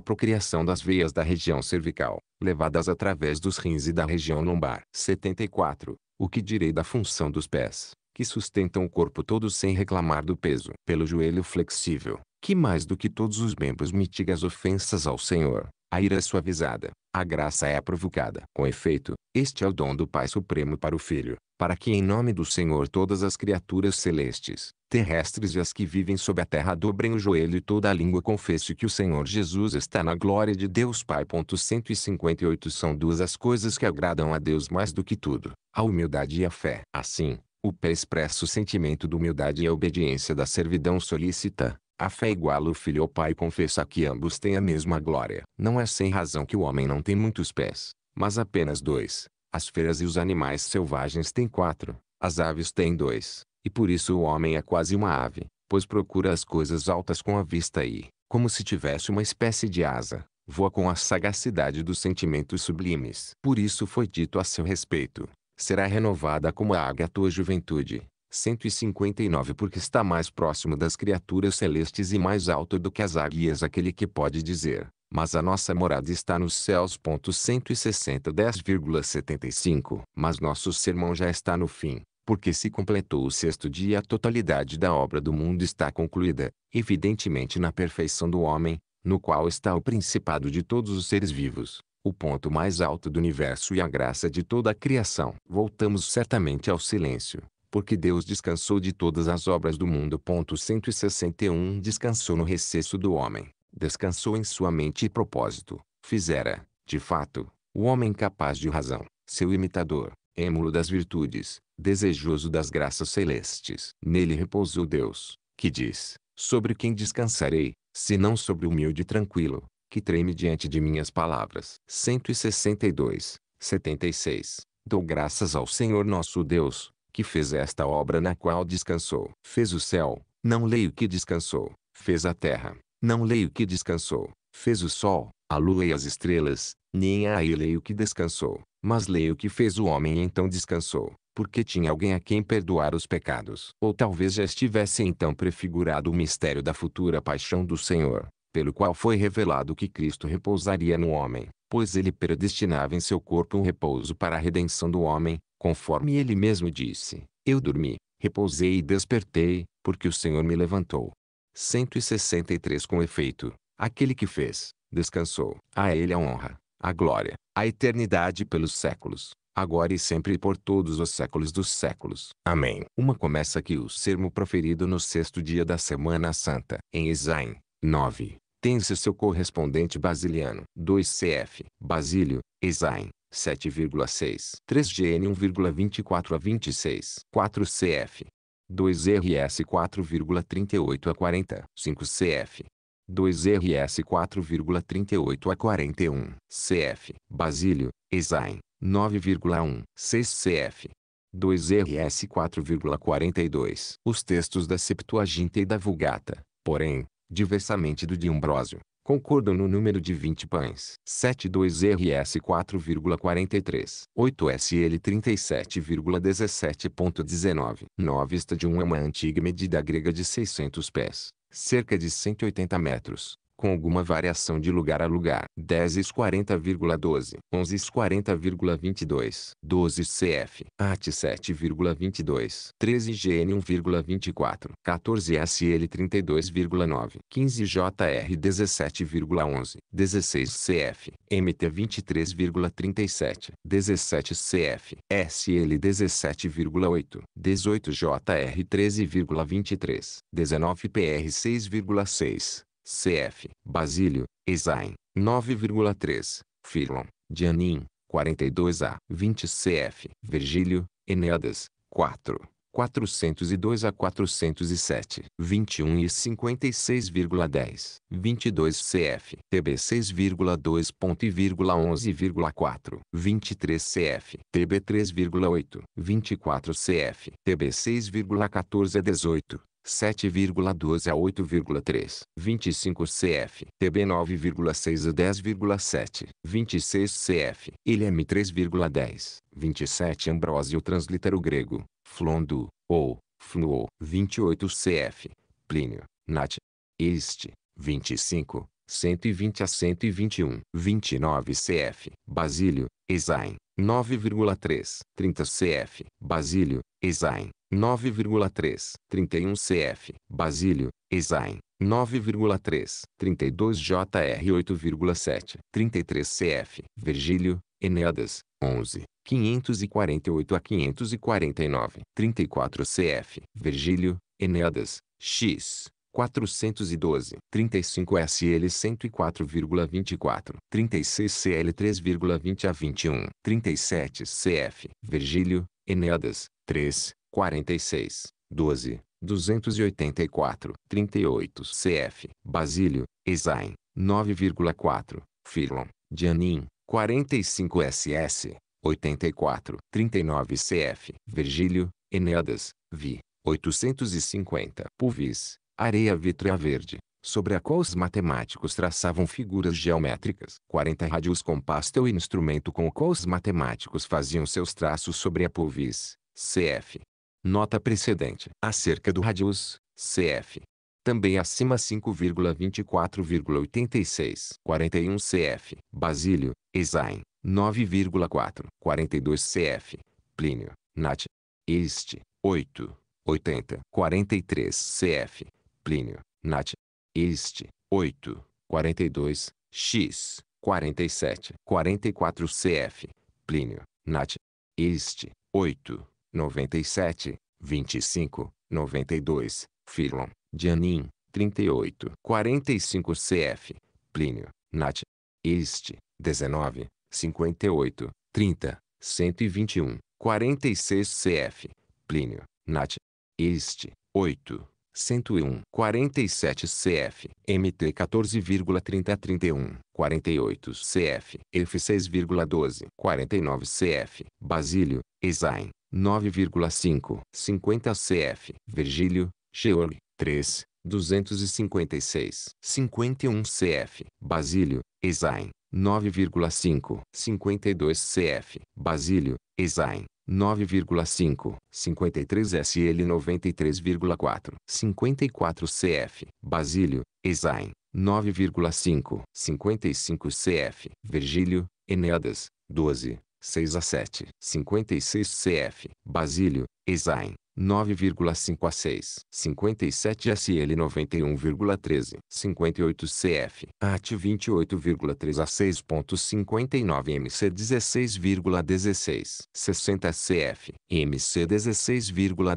procriação das veias da região cervical, levadas através dos rins e da região lombar. 74. O que direi da função dos pés, que sustentam o corpo todo sem reclamar do peso. Pelo joelho flexível, que mais do que todos os membros mitiga as ofensas ao Senhor, a ira é suavizada, a graça é provocada. Com efeito, este é o dom do Pai Supremo para o Filho, para que em nome do Senhor todas as criaturas celestes, terrestres e as que vivem sob a terra dobrem o joelho e toda a língua confesse que o Senhor Jesus está na glória de Deus Pai. 158 São duas as coisas que agradam a Deus mais do que tudo, a humildade e a fé. Assim, o pé expressa o sentimento de humildade e a obediência da servidão solícita. A fé iguala o filho ao pai e confessa que ambos têm a mesma glória. Não é sem razão que o homem não tem muitos pés, mas apenas dois. As feras e os animais selvagens têm quatro, as aves têm dois, e por isso o homem é quase uma ave, pois procura as coisas altas com a vista e, como se tivesse uma espécie de asa, voa com a sagacidade dos sentimentos sublimes. Por isso foi dito a seu respeito, será renovada como a águia a tua juventude. 159 Porque está mais próximo das criaturas celestes e mais alto do que as águias aquele que pode dizer, mas a nossa morada está nos céus. 160 10,75 Mas nosso sermão já está no fim, porque se completou o sexto dia a totalidade da obra do mundo está concluída, evidentemente na perfeição do homem, no qual está o principado de todos os seres vivos, o ponto mais alto do universo e a graça de toda a criação. Voltamos certamente ao silêncio, porque Deus descansou de todas as obras do mundo. 161 Descansou no recesso do homem, descansou em sua mente e propósito, fizera, de fato, o homem capaz de razão, seu imitador, émulo das virtudes, desejoso das graças celestes. Nele repousou Deus, que diz, sobre quem descansarei, se não sobre o humilde e tranquilo, que treme diante de minhas palavras. 162, 76. Dou graças ao Senhor nosso Deus, que fez esta obra na qual descansou. Fez o céu, não leio que descansou. Fez a terra, não leio que descansou. Fez o sol, a lua e as estrelas, nem aí leio que descansou. Mas leio que fez o homem e então descansou, porque tinha alguém a quem perdoar os pecados. Ou talvez já estivesse então prefigurado o mistério da futura paixão do Senhor, pelo qual foi revelado que Cristo repousaria no homem, pois ele predestinava em seu corpo um repouso para a redenção do homem, conforme ele mesmo disse: Eu dormi, repousei e despertei, porque o Senhor me levantou. 163 Com efeito, aquele que fez, descansou. A ele a honra, a glória, a eternidade pelos séculos, agora e sempre e por todos os séculos dos séculos. Amém. Uma começa aqui o sermo proferido no sexto dia da Semana Santa. Em Isaim, 9. Tem-se seu correspondente basiliano. 2 cf. Basílio, Isaim, 7,6. 3 GN 1,24 a 26. 4 CF. 2 RS 4,38 a 40. 5 CF. 2 RS 4,38 a 41. CF. Basílio, Esaim, 9,1. 6 CF. 2 RS 4,42. Os textos da Septuaginta e da Vulgata, porém, diversamente do de Ambrósio, concordam no número de 20 pães. 72RS 4,43. 8SL 37,17.19. 9 Esta de 1 é uma antiga medida grega de 600 pés, cerca de 180 metros com alguma variação de lugar a lugar. 10 is 40,12, 11 is 40,22, 12 CF, AT 7,22, 13 GN 1,24, 14 SL 32,9, 15 JR 17,11, 16 CF, MT 23,37, 17 CF, SL 17,8, 18 JR 13,23, 19 PR 6,6. CF, Basílio, Esaim, 9,3, Firlon, Dianim, 42A, 20 CF, Virgílio, Eneadas, 4, 402 a 407, 21 e 56,10, 22 CF, TB 6,2.11,4, 23 CF, TB 3,8, 24 CF, TB 6,14 a 18, 7,12 a 8,3, 25 cf, TB 9,6 a 10,7, 26 cf, Ilham 3,10, 27 Ambrósio translitero grego, Flondo, ou, Fluo, 28 cf, Plínio, Nat. Este, 25, 120 a 121. 29 cf. Basílio, Esaim, 9,3. 30 cf. Basílio, Esaim, 9,3. 31 cf. Basílio, Esaim, 9,3. 32 JR 8,7. 33 cf. Virgílio, Eneadas, 11. 548 a 549. 34 cf. Virgílio, Eneadas, X. 412, 35 SL 104,24, 36 CL 3,20 a 21, 37 CF, Virgílio, Eneadas, 3, 46, 12, 284, 38 CF, Basílio, Esaim, 9,4, Firlon, Dianim, 45 SS, 84, 39 CF, Virgílio, Eneadas, Vi, 850, Pulvis, areia vítrea verde, sobre a qual os matemáticos traçavam figuras geométricas. 40 rádios com pasta o instrumento com o qual os matemáticos faziam seus traços sobre a pulvis, cf. Nota precedente. Acerca do radius, cf. Também acima 5,24,86. 41 cf. Basílio, Esaim, 9,4. 42 cf. Plínio, Nat. Este, 8. 80. 43 cf. Plínio, Nat. Este, 8, 42, X, 47, 44 CF, Plínio, Nat. Este, 8, 97, 25, 92, Firlon, Dianim, 38, 45 CF, Plínio, Nat. Este, 19, 58, 30, 121, 46 CF, Plínio, Nat. Este, 8, 101, 47 CF, MT 14,30 31, 48 CF, EF 6,12, 49 CF, Basílio, Esaim, 9,5, 50 CF, Virgílio, Georg, 3, 256, 51 CF, Basílio, Esaim, 9,5, 52 CF, Basílio, Esaim, 9,5, 53 SL 93,4, 54 CF, Basílio, Esaim, 9,5, 55 CF, Virgílio, Eneadas, 12, 6 a 7, 56 CF, Basílio, Esaim, 9,5 a 6, 57 SL 91,13, 58 CF, AT 28,3 a 6.59 MC 16,16, 60 CF, MC 16,17 a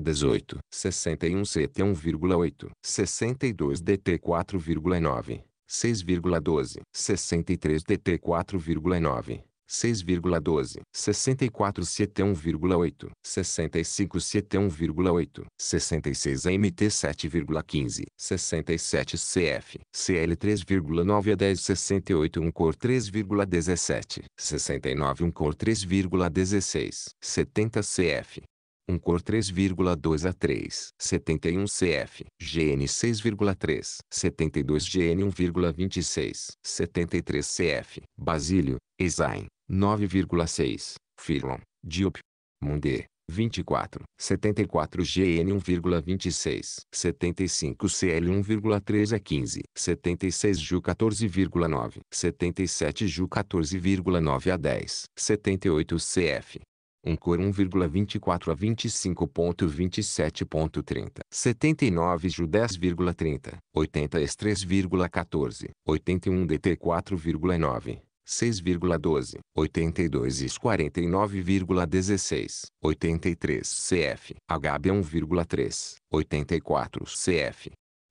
18, 61 CT 1,8, 62 DT 4,9, 6,12, 63 DT 4,9. 6,12, 64 CT 1,8, 65 CT 1,8, 66 AMT 7,15, 67 CF, CL 3,9 a 10 68 1 cor 3,17, 69 1 cor 3,16, 70 CF, 1 cor 3,2 a 3, 71 CF, GN 6,3, 72 GN 1,26, 73 CF, Basílio, Esaim, 9,6, Firlon, Diop, Mundê, 24, 74 GN 1,26, 75 CL 1,3 a 15, 76 Ju 14,9, 77 Ju 14,9 a 10, 78 CF. 1 cor 1,24 a 25.27.30, 79 Ju 10,30, 80 S 3,14, 81 DT 4,9. 6,12, 82 is 49,16, 83 CF, HB 1,3, 84 CF.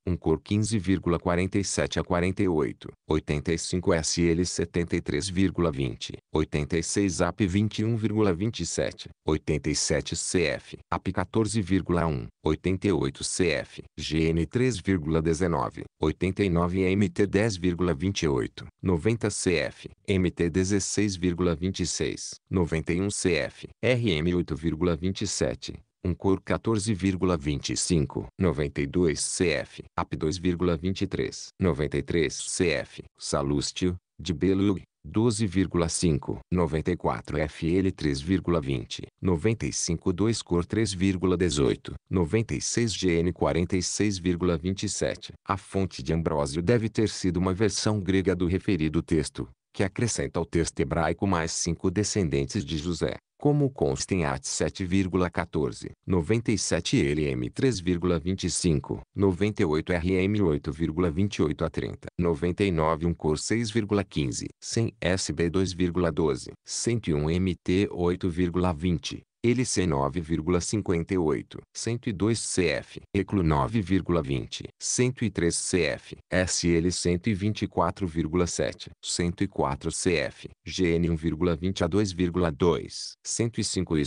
1 cor 15,47 a 48, 85 SL 73,20, 86 AP 21,27, 87 CF, AP 14,1, 88 CF, GN 3,19, 89 MT 10,28, 90 CF, MT 16,26, 91 CF, RM 8,27, um cor 14,25, 92 CF, AP 2,23, 93 CF, Salústio, de Belug, 12,5, 94 FL 3,20, 95 2 cor 3,18, 96 GN 46,27. A fonte de Ambrósio deve ter sido uma versão grega do referido texto, que acrescenta ao texto hebraico mais cinco descendentes de José, como consta em Atos 7,14, 97 LM 3,25, 98 RM 8,28 a 30, 99 1 Cor 6,15, 100 SB 2,12, 101 MT 8,20, LC 9,58, 102 CF, ECLO 9,20, 103 CF, SL 124,7, 104 CF, GN 1,20 a 2,2, 105 I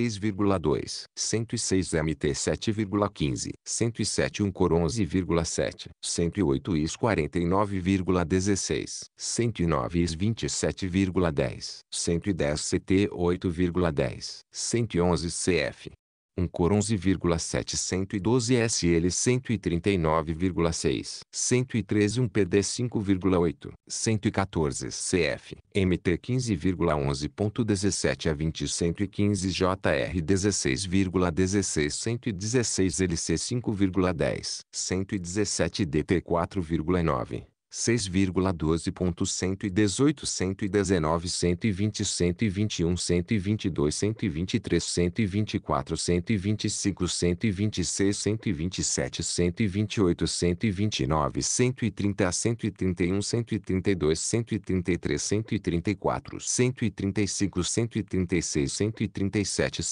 66,2, 106 MT 7,15, 107 1 Cor 11,7, 108 IS 49,16, 109 IS 27,10, 110 CT 8,10. 111 CF. 1 cor 11,7 112 SL 139,6 113 1 PD 5,8 114 CF MT 15,11.17 a 20 115 JR 16,16 116 LC 5,10 117 DT 4,9 6,12.118 119 120 121 122 123 124 125 126 127 128 129 130 131 132 133 134 135 136 137 138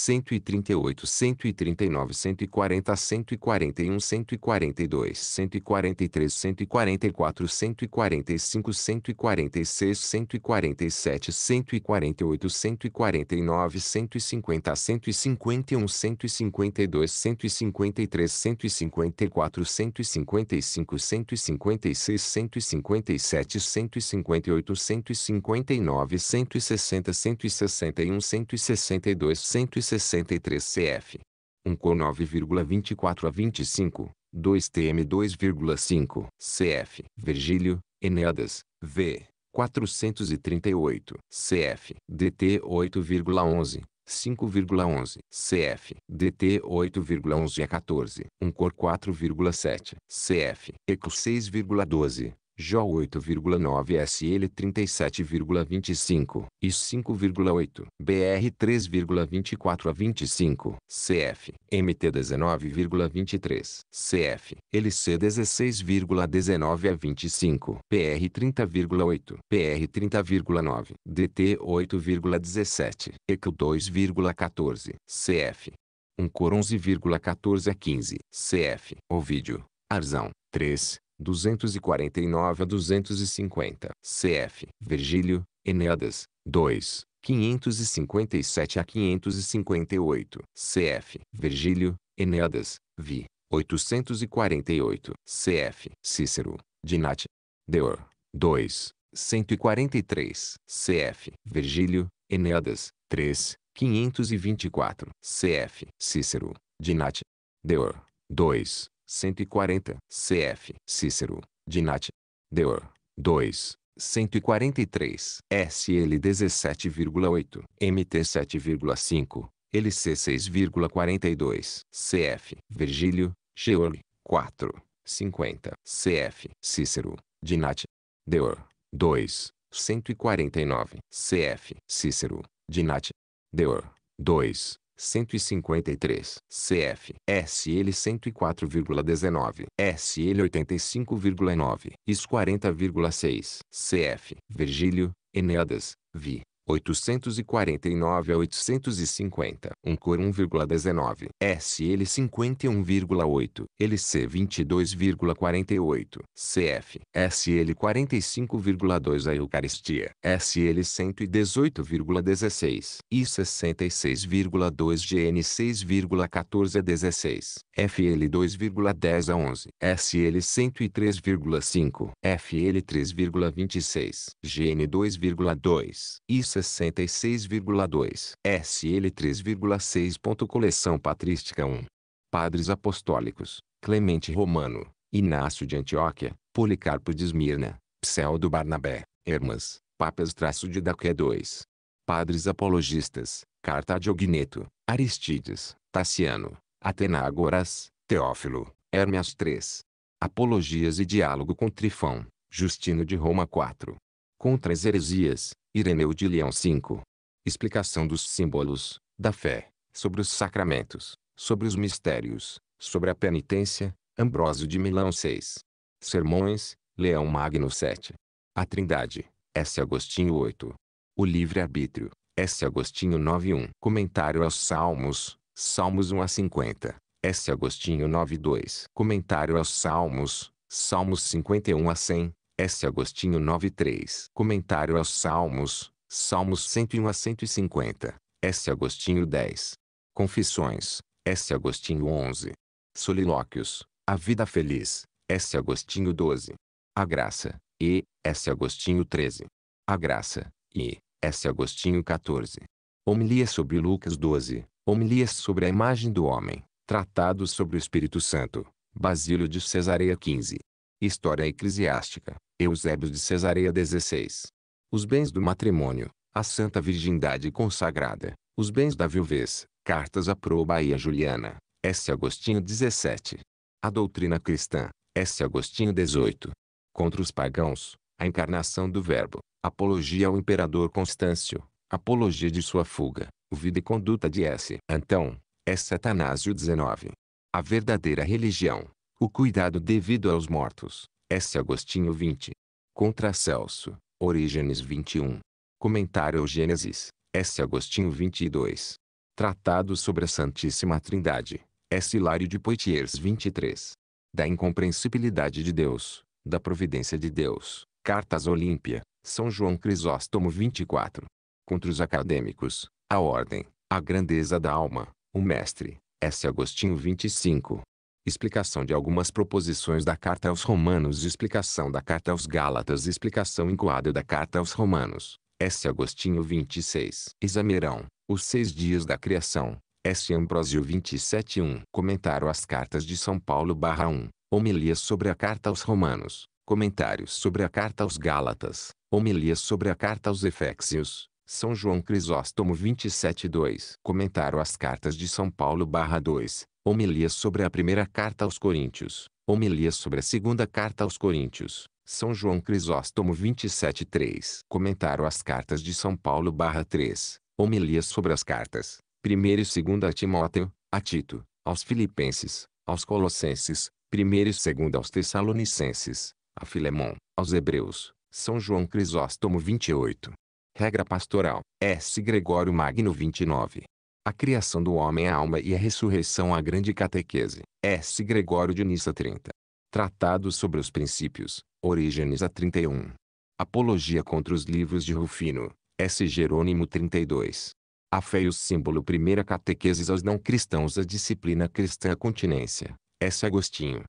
139 140 141 142 143 144 145 146 147 148 149 150 151 152 153 154 155 156 157 158 159 160 161 162 163 CF 1 com 9,24 a 25 2 TM 2,5 CF Virgílio, Eneadas, V. 438 CF DT 8,11 5,11 CF DT 8,11 a 14 1 cor 4,7 CF ECO 6,12 Jó 8,9 SL 37,25 e 5,8 BR 3,24 a 25 CF MT 19,23 CF LC 16,19 a 25 PR 30,8 PR 30,9 DT 8,17 ECO 2,14 CF 1 cor 11,14 a 15 CF Ovídio Arzão 3 249 a 250. CF. Virgílio, Eneadas, 2. 557 a 558. CF. Virgílio, Eneadas, Vi. 848. CF. Cícero, Dinat. Deor. 2. 143. CF. Virgílio, Eneadas, 3. 524. CF. Cícero, Dinat. Deor. 2. 140, cf. Cícero, Dinat. Deor. 2. 143, SL 17,8, MT 7,5, LC 6,42, CF, Virgílio, Georg, 4, 50, CF, Cícero, Dinat. Deor. 2, 149, CF, Cícero, Dinat. Deor. 2, 153, CF, SL 104,19, SL 85,9, IS 40,6, CF, Virgílio, Eneadas, Vi. 849 a 850, 1 cor 1,19, SL 51,8, LC 22,48, CF, SL 45,2 A Eucaristia, SL 118,16, I 66,2 GN 6,14 a 16, FL 2,10 a 11, SL 103,5, FL 3,26, GN 2,2, I 66,2, SL 3,6. Coleção Patrística 1. Padres Apostólicos, Clemente Romano, Inácio de Antioquia, Policarpo de Esmirna, Pseudo Barnabé, Hermas, Papas-Didaqué 2. Padres Apologistas, Carta a Diogneto, Aristides, Tassiano, Atenágoras, Teófilo, Hermias 3. Apologias e Diálogo com Trifão, Justino de Roma 4. Contra as heresias, Ireneu de Leão 5. Explicação dos símbolos, da fé, sobre os sacramentos, sobre os mistérios, sobre a penitência, Ambrósio de Milão 6. Sermões, Leão Magno 7. A Trindade, S. Agostinho 8. O Livre-Arbítrio, S. Agostinho 9.1. Comentário aos Salmos, Salmos 1 a 50, S. Agostinho 9.2. Comentário aos Salmos, Salmos 51 a 100, S. Agostinho 9.3. Comentário aos Salmos, Salmos 101 a 150, S. Agostinho 10. Confissões, S. Agostinho 11. Solilóquios, A Vida Feliz, S. Agostinho 12. A Graça, E. S. Agostinho 13. A Graça, E. S. Agostinho 14. Homilia sobre Lucas 12. Homilias sobre a imagem do homem. Tratados sobre o Espírito Santo. Basílio de Cesareia 15. História eclesiástica. Eusébio de Cesareia 16. Os bens do matrimônio. A santa virgindade consagrada. Os bens da viuvez. Cartas a Probaia Juliana. S. Agostinho 17. A doutrina cristã. S. Agostinho 18. Contra os pagãos. A encarnação do Verbo. Apologia ao imperador Constâncio. Apologia de sua fuga. Vida e Conduta de S. Então, S. Atanásio 19. A verdadeira religião. O cuidado devido aos mortos. S. Agostinho 20. Contra Celso. Orígenes 21. Comentário ao Gênesis. S. Agostinho 22. Tratado sobre a Santíssima Trindade. S. Hilário de Poitiers 23. Da incompreensibilidade de Deus, da providência de Deus. Cartas Olímpia, São João Crisóstomo 24. Contra os acadêmicos, a ordem, a grandeza da alma, o mestre, S. Agostinho 25. Explicação de algumas proposições da Carta aos Romanos Explicação da Carta aos Gálatas Explicação quadro da Carta aos Romanos, S. Agostinho 26. Examirão, os seis dias da criação. S. Ambrósio 27.1. Comentário às cartas de São Paulo barra 1. Homilias sobre a carta aos Romanos. Comentários sobre a carta aos Gálatas. Homilias sobre a carta aos Efésios. São João Crisóstomo 27.2. Comentário às cartas de São Paulo barra 2. Homilias sobre a primeira carta aos Coríntios. Homilias sobre a segunda carta aos Coríntios. São João Crisóstomo 27.3. Comentário às cartas de São Paulo barra 3. Homilias sobre as cartas, 1 e 2 a Timóteo, a Tito, aos Filipenses, aos Colossenses, 1 e 2 aos Tessalonicenses, a Filemon, aos Hebreus, São João Crisóstomo 28. Regra Pastoral, S. Gregório Magno 29. A criação do homem a alma e a ressurreição a grande catequese, S. Gregório de Nissa 30. Tratado sobre os princípios, Orígenes a 31. Apologia contra os livros de Rufino, S. Jerônimo 32. A fé e o símbolo Primeira catequeses aos não cristãos A disciplina cristã A continência. S. Agostinho.